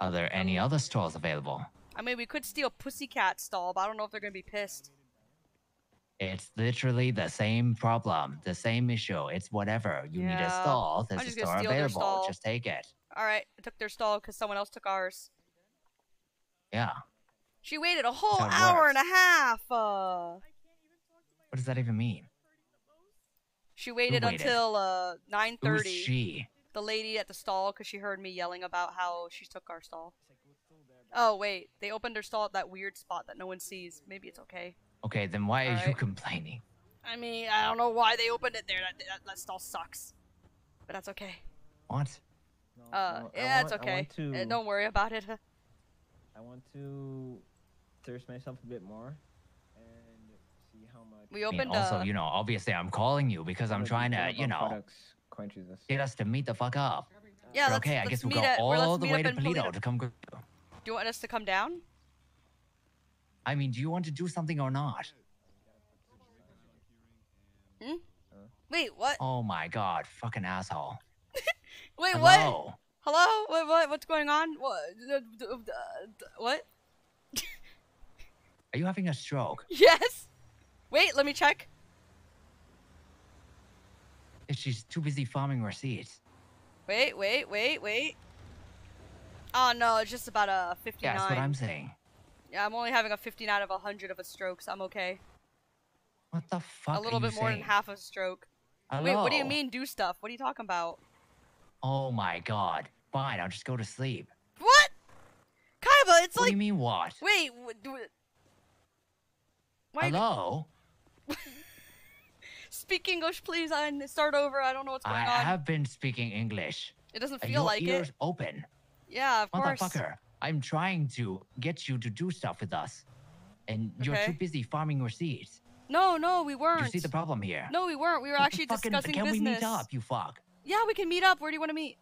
Are there any other stalls available? I mean, we could steal Pussycat stall, but I don't know if they're gonna be pissed. It's literally the same problem, the same issue. It's whatever. You need a stall. There's a store available. stall. Just take it. All right, I took their stall because someone else took ours. Yeah. She waited a whole hour works. and a half. Uh, What does that even mean? she waited, waited? until uh 9:30. Who's she? The lady at the stall, because she heard me yelling about how she took our stall. Oh wait, they opened their stall at that weird spot that no one sees. Maybe it's okay. Okay, then why are you complaining? I mean, I don't know why they opened it there. That, that, that stall sucks. But that's okay. What? Uh, no, I yeah, it's want- I okay. want Uh, don't worry about it. I want to thirst myself a bit more and see how much. We I mean, opened also, uh, you know, obviously I'm calling you because I'm trying to, you know, products quenches this. get us to meet the fuck up. Yeah, let's- okay, I let's guess we'll go at- all the way to in Paleto Paleto. to come. Do you want us to come down? I mean, do you want to do something or not? Hmm? Wait, what? Oh my god, fucking asshole. Wait, Hello? what? Hello? What, what? What's going on? What? uh, What? Are you having a stroke? Yes. Wait, let me check. She's too busy farming receipts. Wait, wait, wait, wait. Oh no, it's just about a 59. Yeah, that's what I'm saying. Yeah, I'm only having a 59 of 100 of a stroke, so I'm okay. What the fuck? a little bit more than half a stroke. Wait, what do you mean do stuff? What are you talking about? Oh my god. Fine, I'll just go to sleep. What? Kaiba, it's what like. do you mean what? Wait, wh- do it. Why Hello? Speak English, please. I start over. I don't know what's going I on. I have been speaking English. It doesn't feel your like ears it. open? Yeah, of course. Motherfucker, I'm trying to get you to do stuff with us. And you're Okay. too busy farming receipts. No, no, we weren't. you see the problem here? No, we weren't. We were What actually fucking- discussing Can business. we meet up, you fuck? Yeah, we can meet up. Where do you want to meet?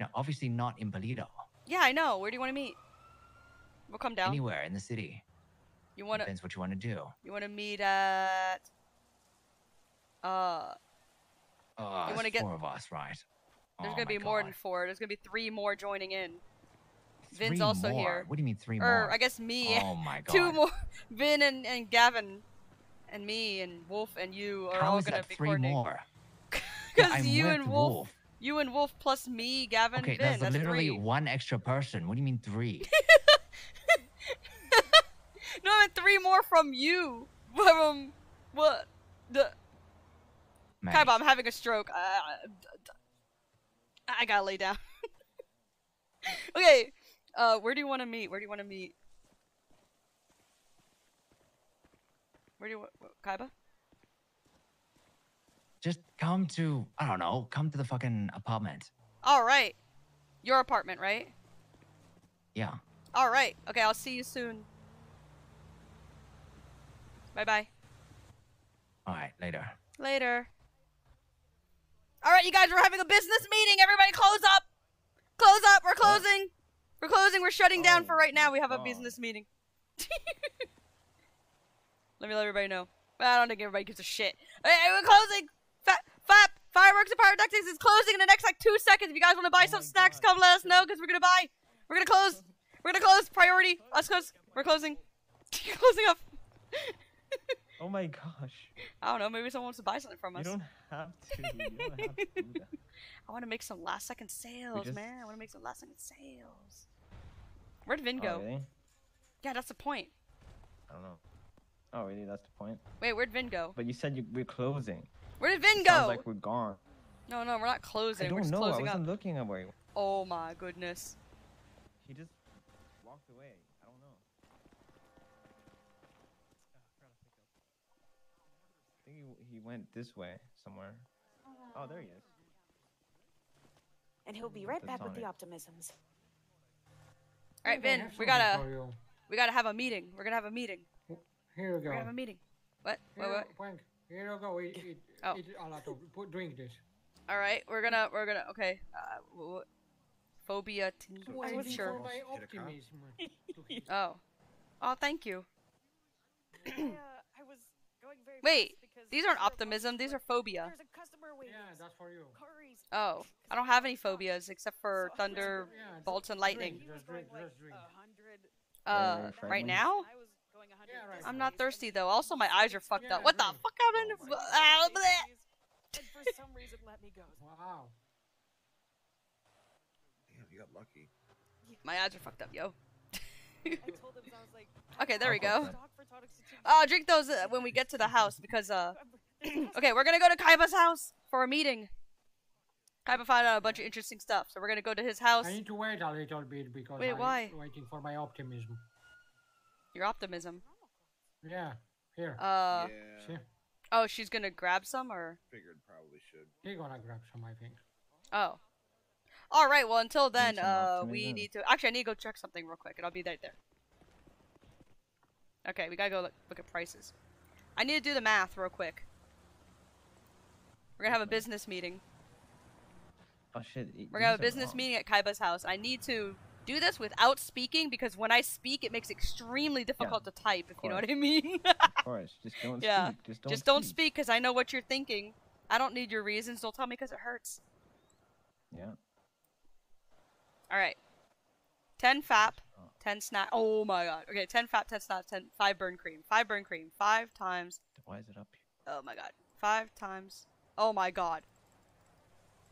No, obviously not in Paleto. Yeah, I know. Where do you want to meet? We'll come down. Anywhere in the city. You want to? Depends what you want to do. You want to meet at? Uh, Uh, You wanna get- four of us, right? there's Oh gonna be more than four. There's gonna be three more joining in. Vin's Three also more? here. What do you mean three or, more? I guess me. Oh my God. Two more. Vin and, and Gavin, and me and Wolf and you are How all is gonna that be three more? Because you and Wolf, Wolf. you and Wolf plus me, Gavin, Okay, Vin. that's, That's, literally three. one extra person. What do you mean three? No, I meant three more from you. From what? The. Kaiba, I'm having a stroke. I, I, I gotta lay down. okay, uh, where do you want to meet? Where do you want to meet? Where do you want, Kaiba? Just come to, I don't know, come to the fucking apartment. All right, your apartment, right? Yeah. All right. Okay, I'll see you soon. Bye bye. All right, later. Later. All right, you guys, we're having a business meeting. Everybody, close up. Close up. We're closing. We're closing. We're shutting down oh for right now. We have a business meeting. let me let everybody know. I don't think everybody gives a shit. Hey, we're closing. Fa- FAP Fireworks and Pyrotechnics is closing in the next like two seconds. If you guys want to buy oh some snacks, come let us know because we're gonna buy. We're gonna close. We're gonna close. Priority. Us close. We're closing. closing up. Oh my gosh. I don't know. Maybe someone wants to buy something from us. You don't have to. Don't have to do. I want to make some last second sales, just- man. I want to make some last second sales. Where'd Vin Oh, go? really? Yeah, that's the point. I don't know. Oh, really? That's the point. Wait, where'd Vin go? But you said you, we're closing. Where did Vin Sounds go? like we're gone. No, no, we're not closing. I we're don't just know. I wasn't up. looking at where he Oh my goodness. He just walked away. I don't know. I think he, he went this way somewhere. Oh, there he is. And he'll be right That's back with the optimisms. All right, Okay, Vin, we gotta, we gotta have a meeting. We're gonna have a meeting. Here we We're go. gonna have a meeting. What? What? Here, what? Frank, here you go. Eat, eat, Oh. eat a lot of. Put, drink this. All right, we're gonna, we're gonna. Okay. Uh. Phobia tin- Waiting tincture. for my optimism. to hit. Oh. Oh, thank you. I, uh, I was going very Wait. Fast because These aren't optimism. These are phobia. Yeah, that's for you. Oh, I don't have any phobias except for thunder, Yeah, bolts, and lightning. Just drink, just drink. Uh, right now? Yeah, right. I'm not thirsty though. Also, my eyes are fucked Yeah, up. What the fuck happened? Bleh. And for some reason, let me go. Wow. Damn, you got lucky. My eyes are fucked up, yo. Okay, there we I'll go. fuck Doc for Tonic City. Oh, drink those uh, when we get to the house because uh. okay, we're gonna go to Kaiba's house for a meeting. Kaiba found out a bunch of interesting stuff, so we're gonna go to his house. I need to wait a little bit because Wait, I'm why? waiting for my optimism. Your optimism. Yeah, here. Uh. See, Oh, she's gonna grab some or. Figured probably should. he gonna grab some, I think. Oh. All right. Well, until then, uh, we need to. Actually, I need to go check something real quick, and I'll be right there. Okay, we gotta go look, look at prices. I need to do the math real quick. We're gonna have a business meeting. Oh shit. We're gonna have a business meeting at Kaiba's house. I need to do this without speaking because when I speak, it makes it extremely difficult to type. If you know what I mean. Of course, just don't yeah. speak. Just don't Just don't speak. speak because I know what you're thinking. I don't need your reasons. Don't tell me because it hurts. Yeah. All right. 10 FAP, 10 snap. Oh my god. Okay, 10 FAP, 10 snap, 10 5 burn cream. 5 burn cream. 5 times. Why is it up here? Oh my god. 5 times. Oh my god.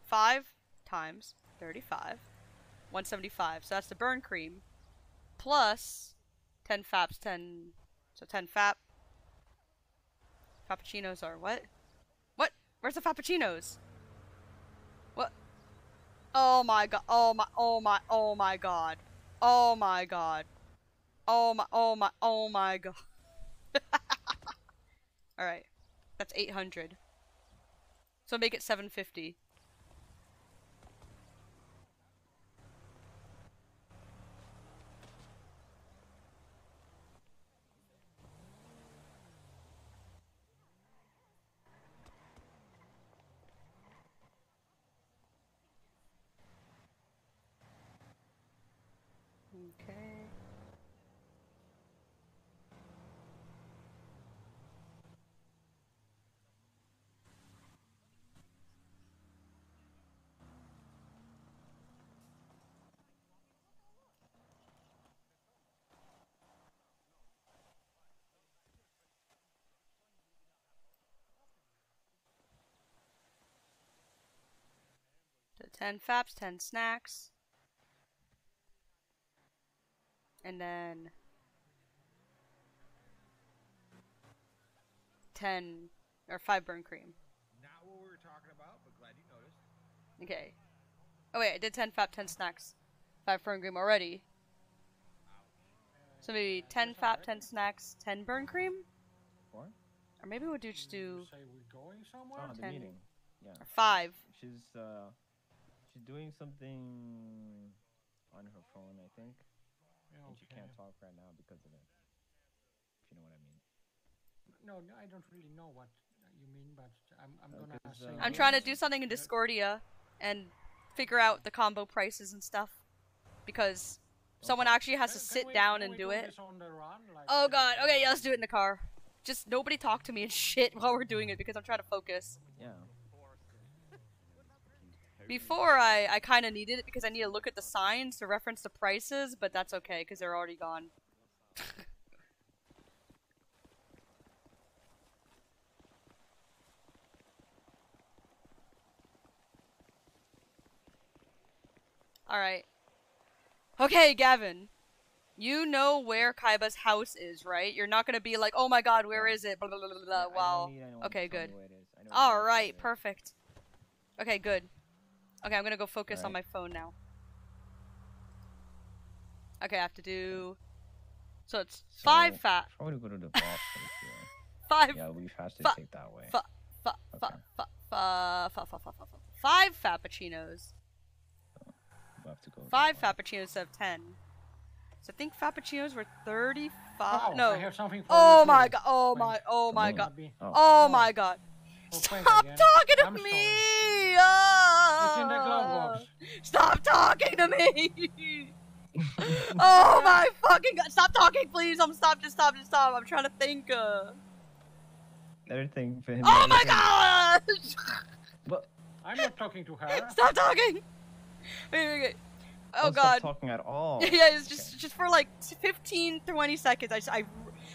5 times 35. 175. So that's the burn cream plus 10 FAPs, 10 so 10 FAP. Frappuccinos are what? What? Where's the frappuccinos? Oh my god. Oh my oh my oh my god. Oh my god. Oh my oh my oh my god. Alright. That's 800. So make it 750. Okay. So 10 faps, 10 snacks. And then 10 or 5 burn cream. Not what we were talking about, but glad you noticed. Okay. Oh wait, I did 10 fap, 10 snacks. 5 burn cream already. So maybe 10 fap, 10 snacks, 10 burn cream? What? Or maybe we'll do just do Say we're going somewhere. Oh, the 10 meeting. Yeah. or 5. She's uh, she's doing something on her phone, I think. And she can't talk right now because of it. If you know what I mean. No, no, I don't really know what you mean, but I'm, I'm Uh, gonna 'cause, say. uh, I'm trying to do something in Discordia and figure out the combo prices and stuff. Because someone actually has to Can- can sit we- down and we do it. this on the run, like, Oh uh, god, okay, yeah, let's do it in the car. Just nobody talk to me and shit while we're doing it because I'm trying to focus. Yeah. Before I, I kind of needed it because I need to look at the signs to reference the prices, but that's okay because they're already gone. Alright. Okay, Gavin. You know where Kaiba's house is, right? You're not gonna be like, oh my god, where is it? Blah, blah, blah, blah, blah, need Okay, good. where it is. I know exactly where Alright, perfect. Okay, good. Okay, I'm gonna go focus right. on my phone now. Okay, I have to do. So it's so five fat. Probably go to the boss Five. Yeah, we have to take that way. Fa- fa- okay. fa- fa- fa- fa- fa- fa- five frappuccinos. So we'll have to go five frappuccinos of ten. So I think fappuccinos were thirty-five. Oh, no. I have something for oh you my god! Oh my! Oh my oh. Oh god! Oh my god! For Frank Stop talking to me! sorry. Ah! It's in the glove box. Stop talking to me! oh my fucking god! Stop talking, please! I'm stop. Just stop. Just stop. I'm trying to think. Uh... everything for him. Oh my everything- gosh! But I'm not talking to her. Stop talking! Wait, wait, wait. Oh don't god. Stop talking at all. yeah, it's just just for like 15 20 seconds. I just, I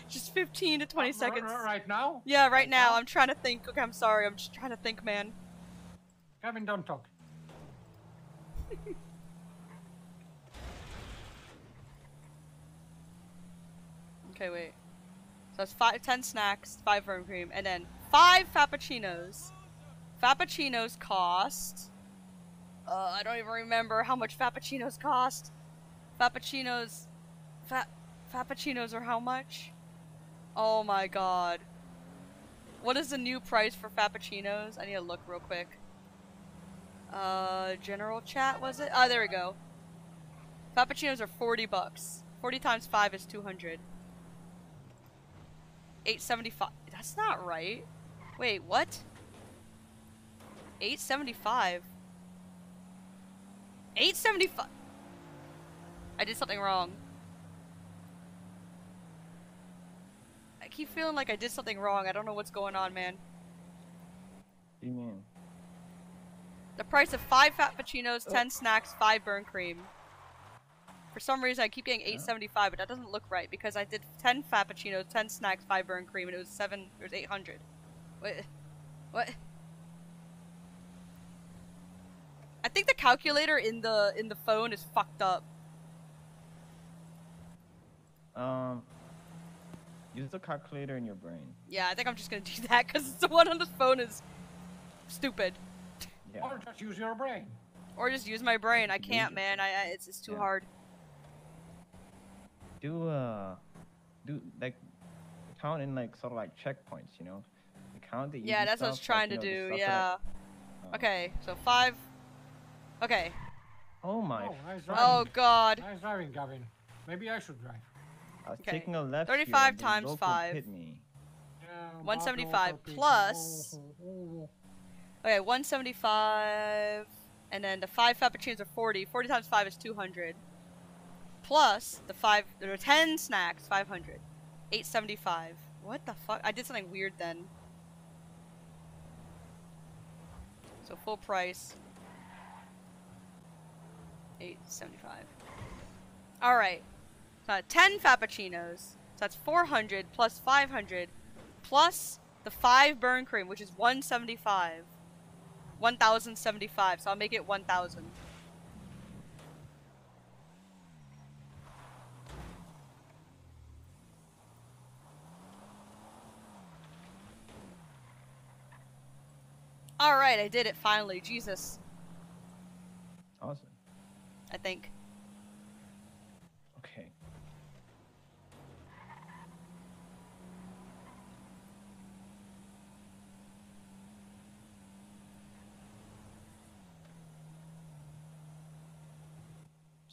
just 15 to 20 R- seconds. right now? Yeah, right now. I'm trying to think. Okay, I'm sorry. I'm just trying to think, man. Kevin, don't talk. Okay, wait. So that's five, ten snacks, five firm cream, and then five frappuccinos. Frappuccinos cost. Uh, I don't even remember how much frappuccinos cost. Frappuccinos. Fa- frappuccinos are how much? Oh my god. What is the new price for frappuccinos? I need to look real quick. Uh, general chat was it? Ah, there we go. Frappuccinos are 40 bucks. 40 times 5 is 200. 875. That's not right. Wait, what? 875. 875. I did something wrong. Keep feeling like I did something wrong. I don't know what's going on, man. What do you mean? The price of five frappuccinos, ten snacks, five burn cream. For some reason, I keep getting 875, but that doesn't look right because I did 10 frappuccinos, 10 snacks, five burn cream, and it was seven. It was 800. What? What? I think the calculator in the in the phone is fucked up. Um, use the calculator in your brain. Yeah, I think I'm just gonna do that because the one on the phone is stupid. Yeah. Or just use your brain. Or just use my brain. I can't, man. I, I it's it's too hard. Do uh, do like count in like sort of like checkpoints, you know? Count the. Yeah, easy that's what I was trying like, to know, do. stuff that, Yeah. like- Okay, so five. Okay. Oh my! Oh, nice Oh driving. God. Nice driving, Gavin. Maybe I should drive. I was Okay. taking a left. 35 and times five. Hit me. Yeah, 175 plus. oh, Okay, 175, and then the five frappuccinos are 40. 40 times five is 200. Plus the five, there are 10 snacks, 500. 875. What the fuck? I did something weird then. So full price. 875. All right. So 10 frappuccinos. So that's 400 plus 500 plus the 5 burn cream, which is 175. 1075. So I'll make it 1000. All right, I did it finally. Jesus, Awesome. I think. Okay.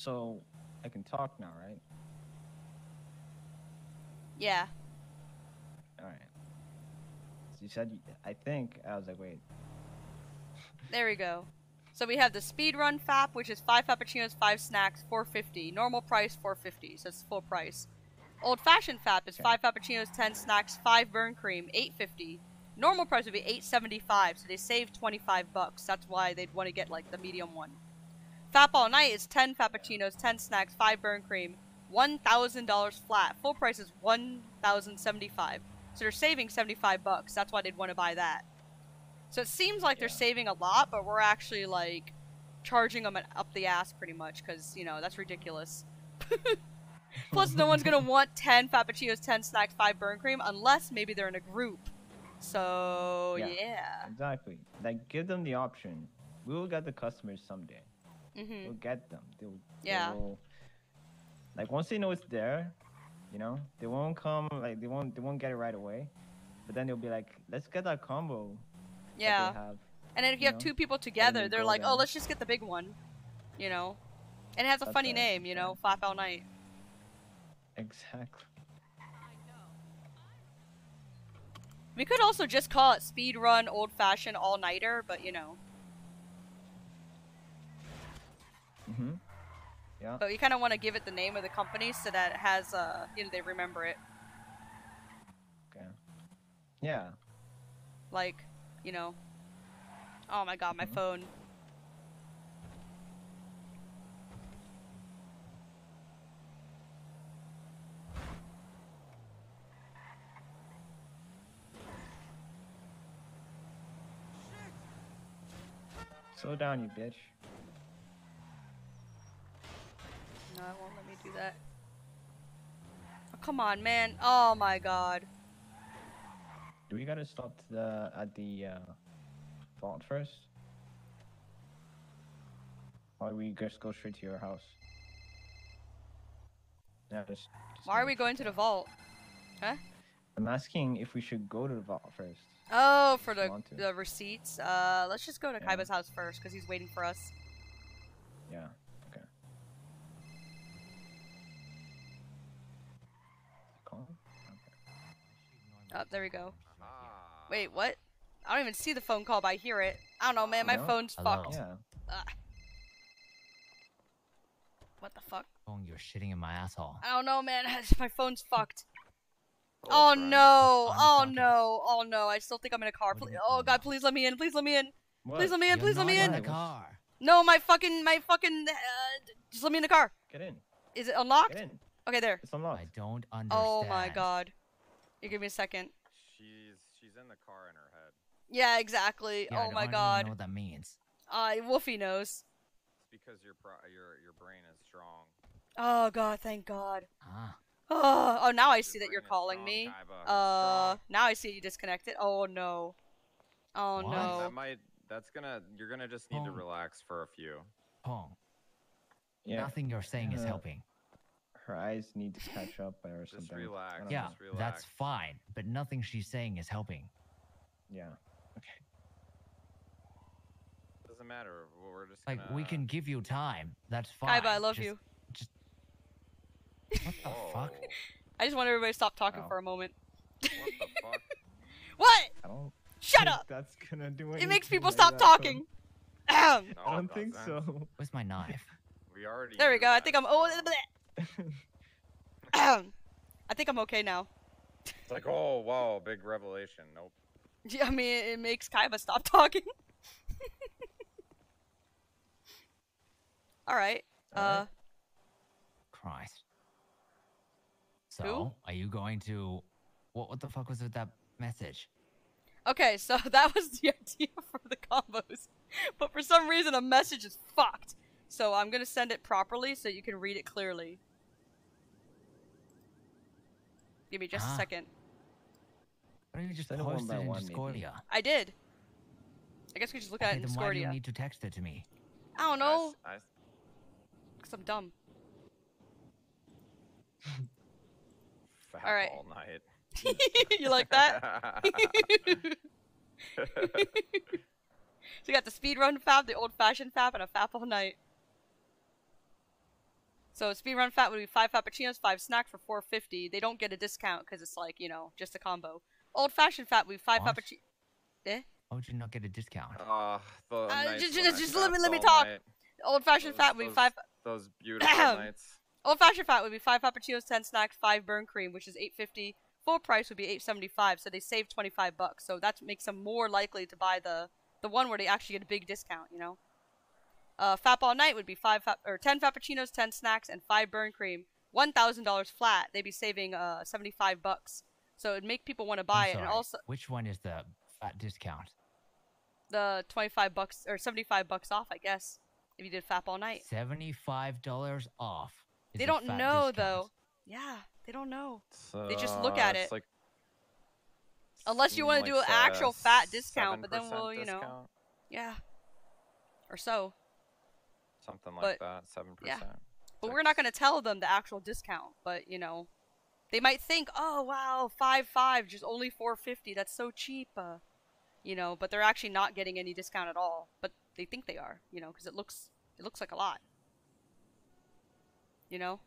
So I can talk now, right? Yeah. All right. So you said you- I think I was like, wait. There we go. So we have the speed run fap, which is five frappuccinos, five snacks, 450. Normal price 450, so it's full price. Old fashioned fap is five frappuccinos, ten snacks, five burn cream, 850. Normal price would be 875, so they saved 25 bucks. That's why they'd want to get like the medium one. Fap all night is 10 frappuccinos, 10 snacks, five burn cream, $1,000 flat. Full price is 1,075. So they're saving 75 bucks. That's why they'd want to buy that. So it seems like they're saving a lot, but we're actually like charging them up the ass pretty much because you know that's ridiculous. Plus, no one's gonna want ten frappuccinos, ten snacks, five burn cream unless maybe they're in a group. So yeah. Exactly. Like, give them the option. We will get the customers someday. Mhm. We'll get them. They'll, Yeah. They will, like once they know it's there, you know, they won't come. Like they won't. They won't get it right away. But then they'll be like, let's get that combo. that they Yeah. have. And then if you, you have know, two people together, they they're like, oh, let's just get the big one, you know. And it has a That's funny right, name, you know, Flap All Night. Exactly. We could also just call it Speed Run Old Fashioned All Nighter, but you know. Mhm. Yeah. But we kind of want to give it the name of the company so that it has, uh, you know, they remember it. Okay. Yeah. like, you know. Oh my god, my phone. Slow down, you bitch. No, it won't let me do that. Oh, come on, man. Oh my god. Do we gotta stop the at the uh, vault first? Or do we just go straight to your house? Yeah, just. just Why are we going to the vault? Huh? I'm asking if we should go to the vault first. Oh, for the the receipts. Uh, let's just go to Yeah. Kaiba's house first because he's waiting for us. Yeah. Okay. Call? Oh, there we go. Wait, what? I don't even see the phone call, but I hear it. I don't know, man. My No? phone's Hello? fucked. Yeah. Ah. What the fuck? Oh, you're shitting in my asshole. I don't know, man. My phone's fucked. Oh no! Oh no! Oh no! I still think I'm in a car. Please, oh god, please let me in! Please let me in! Please let me in! You're Please let me not in! in the car. No, my fucking, my fucking, uh, just let me in the car. Get in. Is it unlocked? Get in. Okay, there. It's unlocked. I don't understand. Oh my god. You give me a second. She's she's in the car in her head. Yeah, exactly. Yeah, oh don't- my I don't even god. know what that means. Uh, Wolfie knows. It's because your pro- your your brain is strong. Oh god, thank god. Ah. Oh, oh, now I see that you're calling me. Kaiba. It's Uh, now I see you disconnected. Oh no. Oh What? no. That might. That's gonna. You're gonna just need to Oh. relax for a few. Phueng. Yeah. Nothing you're saying is Uh, helping. Her eyes need to catch up or Just something. I relax. Yeah. Just relax. that's fine, but nothing she's saying is helping. Yeah. Okay. Doesn't matter. We're just Like, we gonna- can give you time. That's fine. Kaiba, I love Just- you. What the fuck? Oh, I just want everybody to stop talking Wow. for a moment. what the fuck? What? I don't. Shut think up! That's gonna do It It makes people like stop that, talking. Ahem. No, I don't think so. Where's my knife? We already. There we knew go. I think I'm. Oh, Ahem. I think I'm okay now. It's like, oh, wow, big revelation. Nope. Yeah, I mean, it makes Kaiba stop talking. All right. Uh, Alright. Christ. So, are you going to? What? What the fuck was with that message? okay, so that was the idea for the combos, but for some reason a message is fucked. So I'm gonna send it properly so you can read it clearly. Give me just Ah. a second. Why don't you just Send it one it in one, maybe. Discordia? I did. I guess we just look at Okay, it in then why do you need to text it to me? I don't know, cause I'm dumb. I fap All right. all night. you like that? so you got the speedrun fab, the old fashioned fab, and a fap all night. So speedrun fat would be five frappuccinos, five snacks for four fifty. They don't get a discount because it's like you know just a combo. Old fashioned fat would be five What? frappuccinos. Eh? Why would you not get a discount? Uh, the Uh, nights just- just- just let me- let me talk. night. Old fashioned Those- fat would be those- five. Those beautiful nights. Old fashioned fat would be five frappuccinos, ten snacks, five burn cream, which is eight fifty. Full price would be eight seventy five. So they save twenty five bucks. So that makes them more likely to buy the the one where they actually get a big discount. You know. Uh, Fap all night would be five fa- or ten frappuccinos, ten snacks, and five burn cream. One thousand dollars flat. They'd be saving uh seventy five bucks. So it'd make people want to buy I'm it, and also which one is the fat discount? the twenty five bucks or seventy five bucks off, I guess, if you did Fap all night. Seventy-five dollars off. is They don't know discount. though. Yeah, they don't know. So, They just look at it. Like, Unless you want to do an actual fat discount, but then we'll, you know, discount, yeah, or so. Something like but- that. Seven yeah. percent. But we're not going to tell them the actual discount. But you know, they might think, oh wow, five five, just only four fifty. That's so cheap. Uh, you know, but they're actually not getting any discount at all. But they think they are, you know, because it looks it looks like a lot. You know,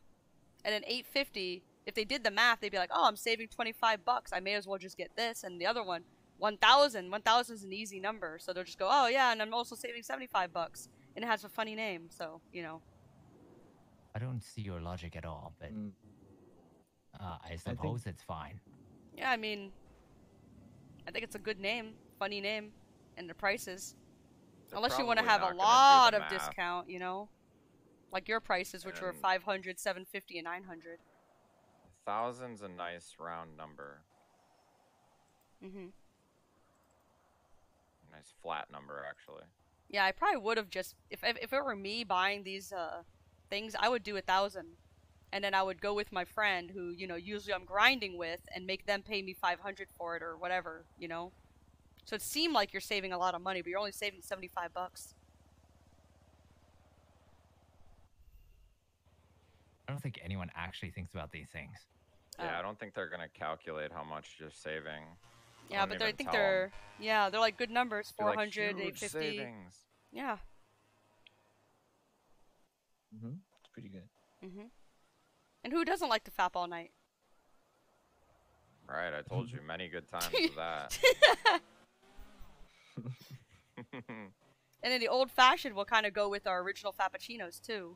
and then eight fifty. If they did the math, they'd be like, oh, I'm saving twenty five bucks. I may as well just get this and the other one. 1000 1000 is an easy number so they'll just go oh yeah and i'm also saving 75 bucks and it has a funny name so you know I don't see your logic at all, but Mm. uh, I suppose it's fine. Yeah, I mean, I think it's a good name funny name, and the prices. They're Unless you want to have a not gonna do lot of math. discount, you know, like your prices, which were And- 500, 750, and 900. Thousand's a nice round number. Mm hmm Nice flat number, actually. Yeah, I probably would have just if if if it were me buying these uh things, I would do a thousand, and then I would go with my friend who you know usually I'm grinding with and make them pay me five hundred for it or whatever, you know. So it seemed like you're saving a lot of money, but you're only saving seventy five bucks. I don't think anyone actually thinks about these things. Yeah, I don't think they're gonna calculate how much you're saving. Yeah, don't but they're- I think they're yeah they're like good numbers, Be like, 400, 850. savings." Yeah. Mm-hmm. It's pretty good. Mhm. And who doesn't like to fap all night? Right, I told you many good times of that. And then the old fashioned will kind of go with our original fappuccinos too.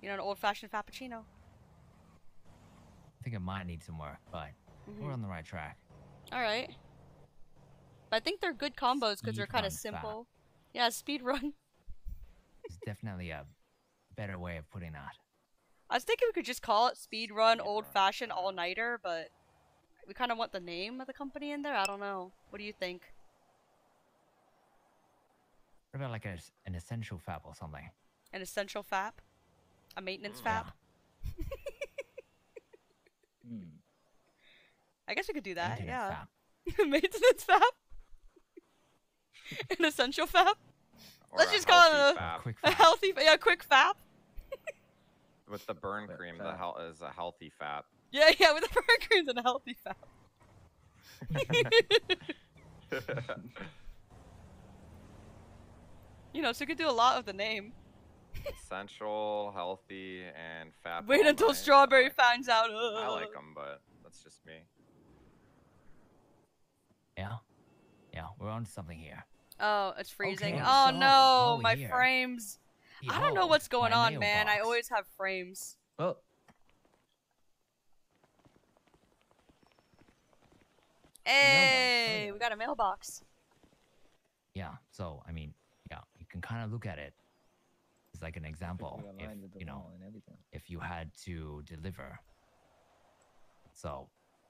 You know, an old fashioned fappuccino. I think it might need some work, but we're Mhm. on the right track. All right. But I think they're good combos because they're kind of Speed run simple. Yeah, speed run. It's definitely a better way of putting that. I was thinking we could just call it speed run, old fashioned, all nighter, but we kind of want the name of the company in there. I don't know. What do you think? What about like a, an essential fab or something? An essential fap? A maintenance fab? Yeah. fap? Hmm. I guess we could do that. Maintenance yeah. maintenance fap. An essential fap. Or Let's just call it a, fap. quick a healthy, yeah, quick fap. With the burn cream, the fat. is a healthy fat. Yeah, yeah, with the burger creams and a healthy fap. You know, so we could do a lot of the name. Essential, healthy, and fat. Wait until night. Strawberry finds out. I like them, but that's just me. Yeah? Yeah, we're on to something here. Oh, it's freezing. Okay, oh so, no, over my here. frames. I don't know what's going on, man. I always have frames. Oh, oh Hey, we got a mailbox. Yeah, so, I mean, yeah, you can kind of look at it as like an example. If, aligned with the you know, wall and everything. if you had to deliver. So,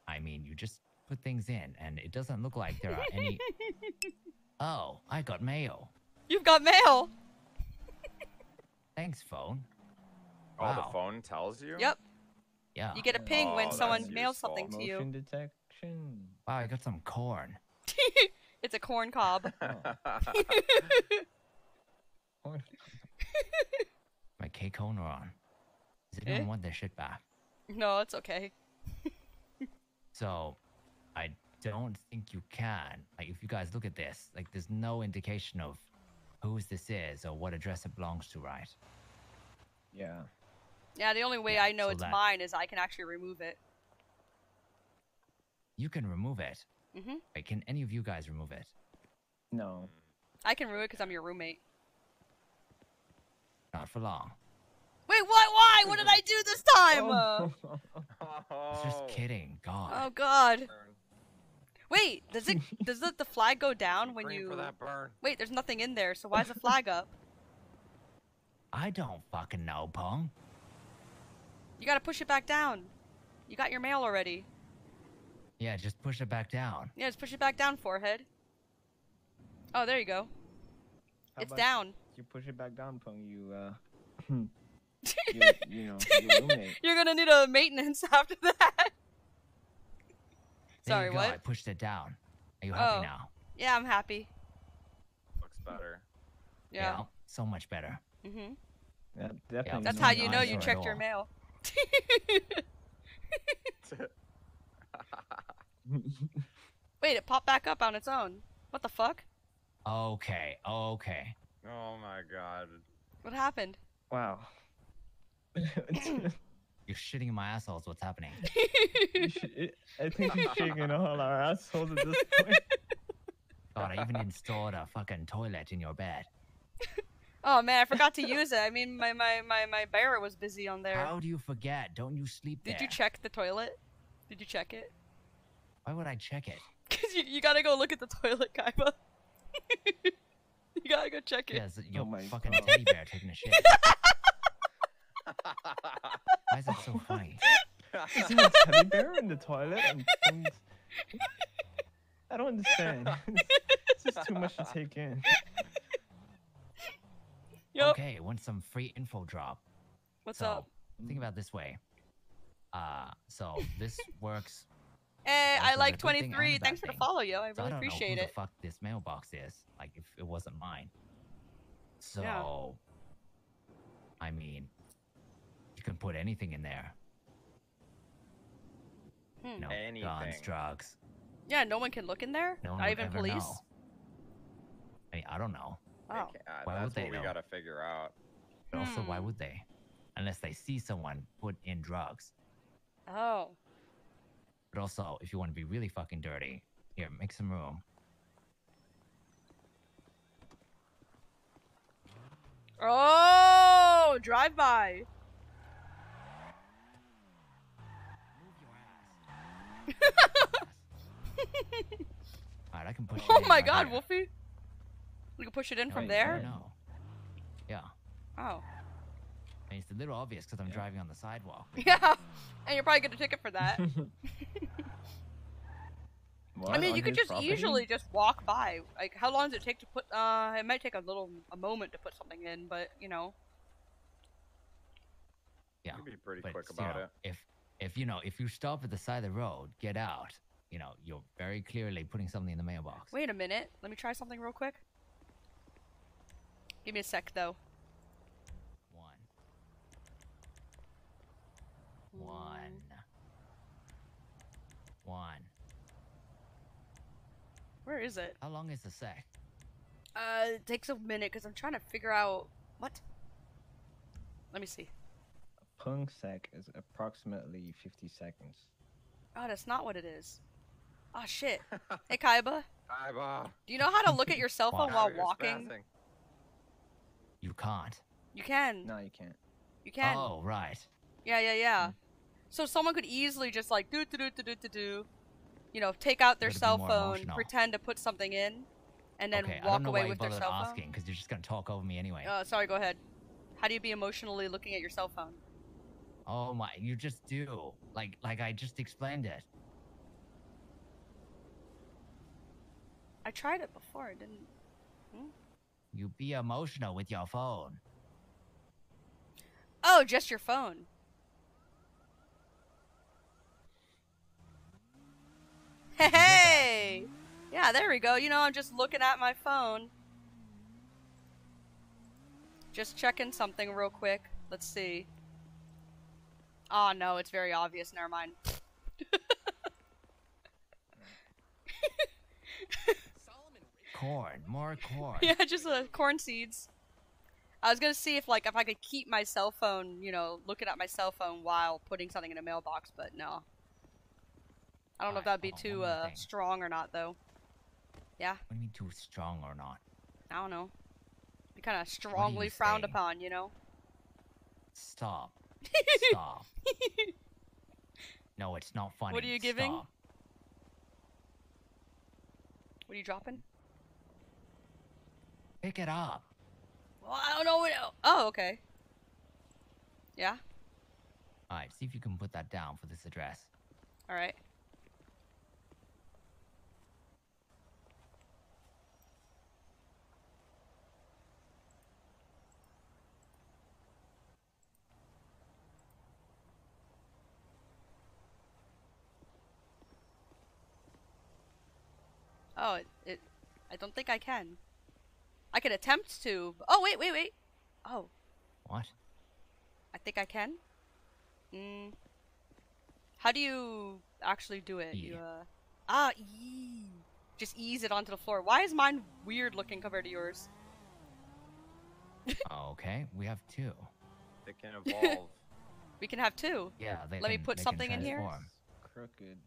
I mean, you just put things in, and it doesn't look like there are any. oh, I got mail. You've got mail. Thanks, phone. Oh, Wow. the phone tells you. Yep. Yeah. You get a ping Oh, when someone mails useful. something to you. Motion detection. Wow, I got some corn. It's a corn cob. My K cone are on. Does Eh? anyone want their shit back? no, it's okay. So, I don't think you can. Like, if you guys look at this, like, there's no indication of whose this is or what address it belongs to, right? Yeah. Yeah, the only way I know so it's that- mine is I can actually remove it. You can remove it. Mm-hmm. Wait, can any of you guys remove it? No. I can remove it because I'm your roommate. Not for long. Wait, what? Why? What did I do this time? I was just kidding. God. oh God. Wait, does it? Does the, the flag go down when Green you? for that burn. Wait, there's nothing in there, so why is the flag up? I don't fucking know, Phueng. You gotta push it back down. You got your mail already. Yeah, just push it back down. Yeah, just push it back down, forehead. Oh, there you go. How it's down. You push it back down, Phueng. You uh. you, you know, your roommate. You're gonna need a maintenance after that. There Sorry, you go. what? I pushed it down. Are you happy Oh. now? Yeah, I'm happy. Looks better. Yeah. so much better. Mhm. Yeah, definitely. That's how you know you at checked your mail. Wait, it popped back up on its own. What the fuck? Okay, okay. Oh my god. What happened? Wow. You're shitting in my assholes. what's happening. I think you're shaking all our assholes at this point. God, I even installed a fucking toilet in your bed. Oh man, I forgot to use it. I mean, my my my my bearer was busy on there. How do you forget? Don't you sleep Did there? you check the toilet? Did you check it? Why would I check it? Cause you, you gotta go look at the toilet, Kaiba. you gotta go check it. Yeah, it's your oh my fucking God. teddy bear taking a shit. Why is that so funny? Is there a teddy bear in the toilet? And phones? I don't understand. it's just too much to take in. Okay, want some free info drop? What's so, up? Think about it this way. Uh, so this works. Hey, I like the good thing 23. Thanks for the follow, yo. I So really don't appreciate know who it. the fuck this mailbox is. Like, if it wasn't mine. So, Yeah. I mean, you can put anything in there. Hmm. You know, guns, drugs. Yeah, no one can look in there? No Not even police? know. I mean, I don't know. Oh. Uh, Why that's would they what we know? gotta figure out. But also, why Hmm. would they? Unless they see someone put in drugs. Oh. But also, if you want to be really fucking dirty, here, make some room. Oh, drive by. Alright, I can push it Oh my right god, here. Wolfie. We can push it in No, from you never there? know. Yeah. Oh. I mean, it's a little obvious because I'm driving on the sidewalk. Yeah. And you're probably get a ticket for that. I mean, you could just property? easily just walk by. Like, how long does it take to put? Uh, it might take a little, a moment to put something in, but you know. Yeah. You can be pretty but, quick you about know, it. If if you know if you stop at the side of the road, get out. You know, you're very clearly putting something in the mailbox. Wait a minute. Let me try something real quick. Give me a sec, though. One. One. One. Where is it? How long is the sec? Uh, it takes a minute because I'm trying to figure out what. Let me see. Phueng sec is approximately 50 seconds. Oh, that's not what it is. Oh shit. hey Kaiba, Kaiba. do you know how to look at your cell phone while walking? spazzing. You can't. You can. No, you can't. You can. Oh, right. Yeah, yeah, yeah. So someone could easily just like do do do do do do do, you know, take out their Gotta cell phone, emotional. pretend to put something in, and then okay, I walk don't know away why you with their bothered cell phone. asking because you're just gonna talk over me anyway. Uh, sorry, go ahead. How do you be emotionally looking at your cell phone? Oh my, you just do. Like like I just explained it. I tried it before. It didn't. Hmm? You be emotional with your phone. Oh, just your phone. Hey, hey! Yeah, there we go. You know, I'm just looking at my phone. Just checking something real quick. Let's see. Oh no, it's very obvious. Never mind. Corn, more corn. yeah, just uh, corn seeds. I was gonna see if like if I could keep my cell phone, you know, looking at my cell phone while putting something in a mailbox, but no. I don't know if that'd be too uh, strong or not, though. Yeah, What do you mean too strong or not? I don't know. Be kind of strongly frowned upon, you know. Stop. Stop. no, it's not funny. What are you giving? Stop. What are you dropping? Pick it up. Well, I don't know what. Oh, okay. Yeah. All right, see if you can put that down for this address. All right. Oh, it, it. I don't think I can. I could attempt to. Oh wait, wait, wait. Oh, What? I think I can. Mm. How do you actually do it? You uh. Ah, ee. Just ease it onto the floor. Why is mine weird looking compared to yours? okay, we have two. It can evolve. We can have two. Yeah, they Let me put something in here. Crooked.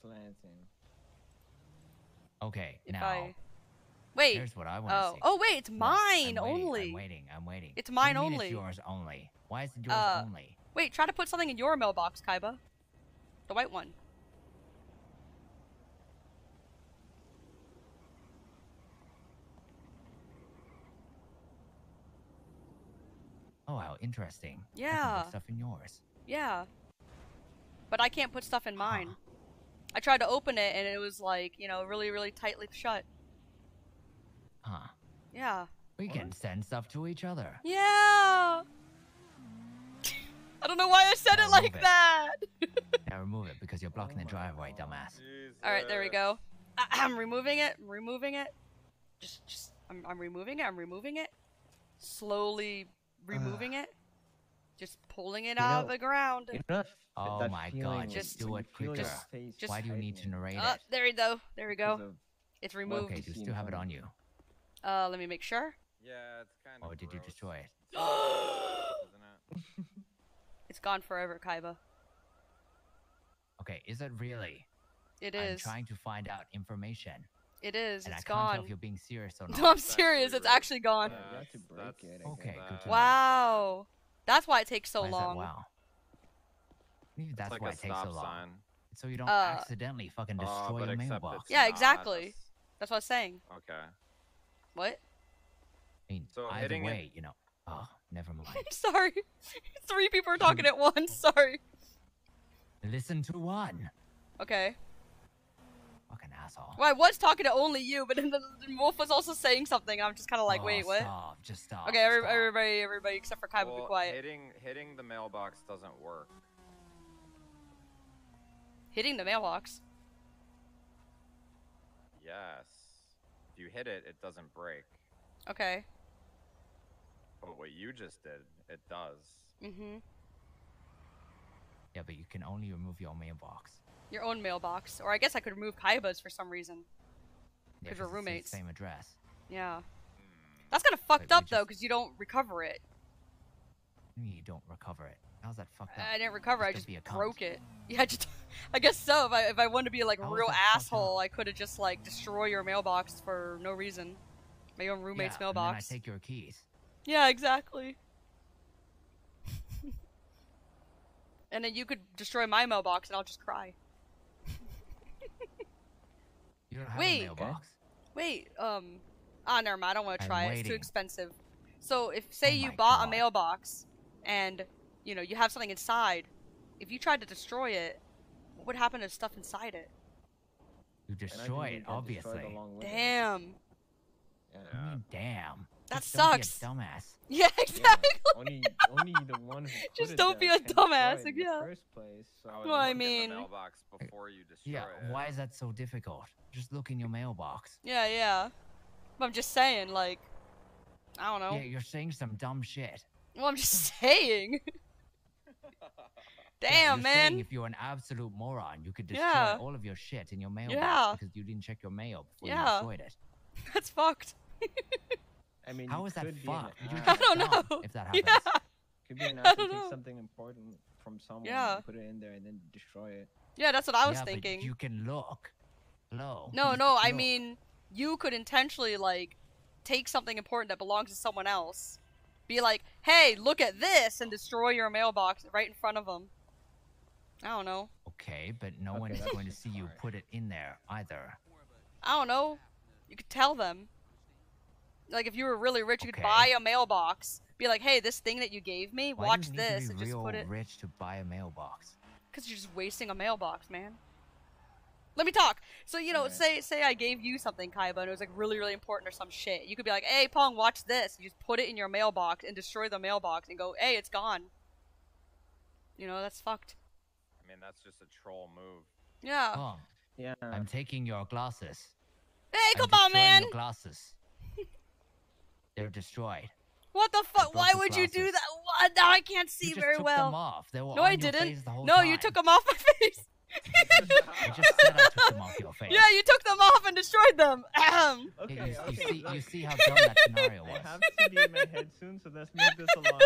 Slanting. Okay, if now. I... Wait. Here's what I want oh. see. Oh, wait, it's mine I'm only. I'm waiting, I'm waiting. It's mine only. It's yours only. Why is it yours uh, only? Wait, try to put something in your mailbox, Kaiba. The white one. Oh, how interesting. Yeah. stuff in yours. Yeah. But I can't put stuff in mine. Huh. I tried to open it and it was like, you know, really, really tightly shut. Huh. Yeah. We can send stuff to each other. Yeah. I don't know why I said it like it. that. Now remove it because you're blocking the driveway, dumbass. All right, there we go. I- I'm removing it. I'm removing it. Just, just, I'm, I'm removing it. I'm removing it. Slowly removing it. Just pulling it You out of the ground. You know that- Oh that my god, just do it feel your quicker. face Why do you need to tightening? narrate Uh, it? there we go. There we go. It's removed. Okay, do you still have it on you? Uh, let me make sure. Yeah, it's kind Or did you destroy it? isn't it? It's gone forever, Kaiba. Okay, is it really? It is. I'm trying to find out information. It is. And It's I can't tell gone. if you're being serious or not. No, I'm serious. It's actually gone. You have it. Okay, guess. good to know. Wow. That's why it takes so Why is that long. wow? Maybe that's like why it takes so long. sign. So you don't Uh, accidentally fucking Uh, destroy but your mailbox. Yeah, exactly. That's what I was saying. Okay. What? I mean, So either hitting it- way, you know. Oh, never mind. Sorry. Three people are talking at once. Sorry. Listen to one. Okay. Fucking asshole. Well, I was talking to only you, but then the, the wolf was also saying something. I'm just kind of like, Oh, wait, what? Stop, just stop. Okay, every, stop. everybody, everybody except for Kaiba, be quiet. Hitting hitting the mailbox doesn't work. Hitting the mailbox. Yes. If you hit it, it doesn't break. Okay. But what you just did, it does. Mm-hmm. Yeah, but you can only remove your mailbox. Your own mailbox, or I guess I could remove Kaiba's for some reason. Yeah, 'Cause we're 'cause it's the roommates. Same address. Yeah. That's kind of fucked up though, because you don't recover it. You don't recover it. How's that fucked up? I didn't recover. I Just just be a cunt. broke it. Yeah, just. I guess so. If I if I wanted to be like a How real asshole, I could have just like destroy your mailbox for no reason. My own roommate's yeah, mailbox. And then I take your keys. Yeah, exactly. and then you could destroy my mailbox, and I'll just cry. You don't have Wait. a mailbox? Wait, um, ah, never mind. I don't want to try it. It's too expensive. So if say Oh you my bought a mailbox, and you know you have something inside, if you tried to destroy it, what would happen to stuff inside it? You And I think destroy it, obviously. along with it. Damn. Yeah. I mean, damn. That Just don't be a sucks. dumbass. Yeah, exactly. Only, only the one who Just don't be a dumbass, it in the yeah. First place, so I Well, I mean- the mailbox uh, before you destroy Yeah, it. why is that so difficult? Just look in your mailbox. Yeah, yeah. I'm just saying, like, I don't know. Yeah, you're saying some dumb shit. Well, I'm just saying. Yeah, Damn, you're man. If you're an absolute moron, you could destroy Yeah. all of your shit in your mailbox Yeah. because you didn't check your mail before Yeah. you destroyed it. That's fucked. I mean, How you that could fucked? I don't know. If that happens. Yeah. Could be an I ass don't and know. take something important from someone, Yeah. and put it in there, and then destroy it. Yeah, that's what I was yeah, thinking. But you can look. Hello. No, no, I Look. mean, you could intentionally, like, take something important that belongs to someone else. Be like, hey, look at this, and destroy your mailbox right in front of them. I don't know. Okay, but no Okay, one is going to see you put it in there either. I don't know. You could tell them. Like, if you were really rich, you could Okay. buy a mailbox. Be like, hey, this thing that you gave me, Why watch do you need this, and just real put it. rich to buy a mailbox? Because you're just wasting a mailbox, man. Let me talk. So you know, Alright. say say I gave you something, Kaiba, and it was like really really important or some shit. You could be like, "Hey, Phueng, watch this." You just put it in your mailbox and destroy the mailbox and go, "Hey, it's gone." You know, that's fucked. I mean, that's just a troll move. Yeah. Oh, Yeah. I'm taking your glasses. hey, I'm come on, destroying man. Your glasses. They're destroyed. What the fuck? Why the would you do that? What? Now I can't see you just very took well. them off. They were no, I didn't. face the whole no, you took them off my face. I just said I took them off your face. Yeah, you took them off and destroyed them. Ahem. Okay, Yeah, you, you okay. see, you see how dumb that scenario I was. have to be in my head soon, so let's move this along.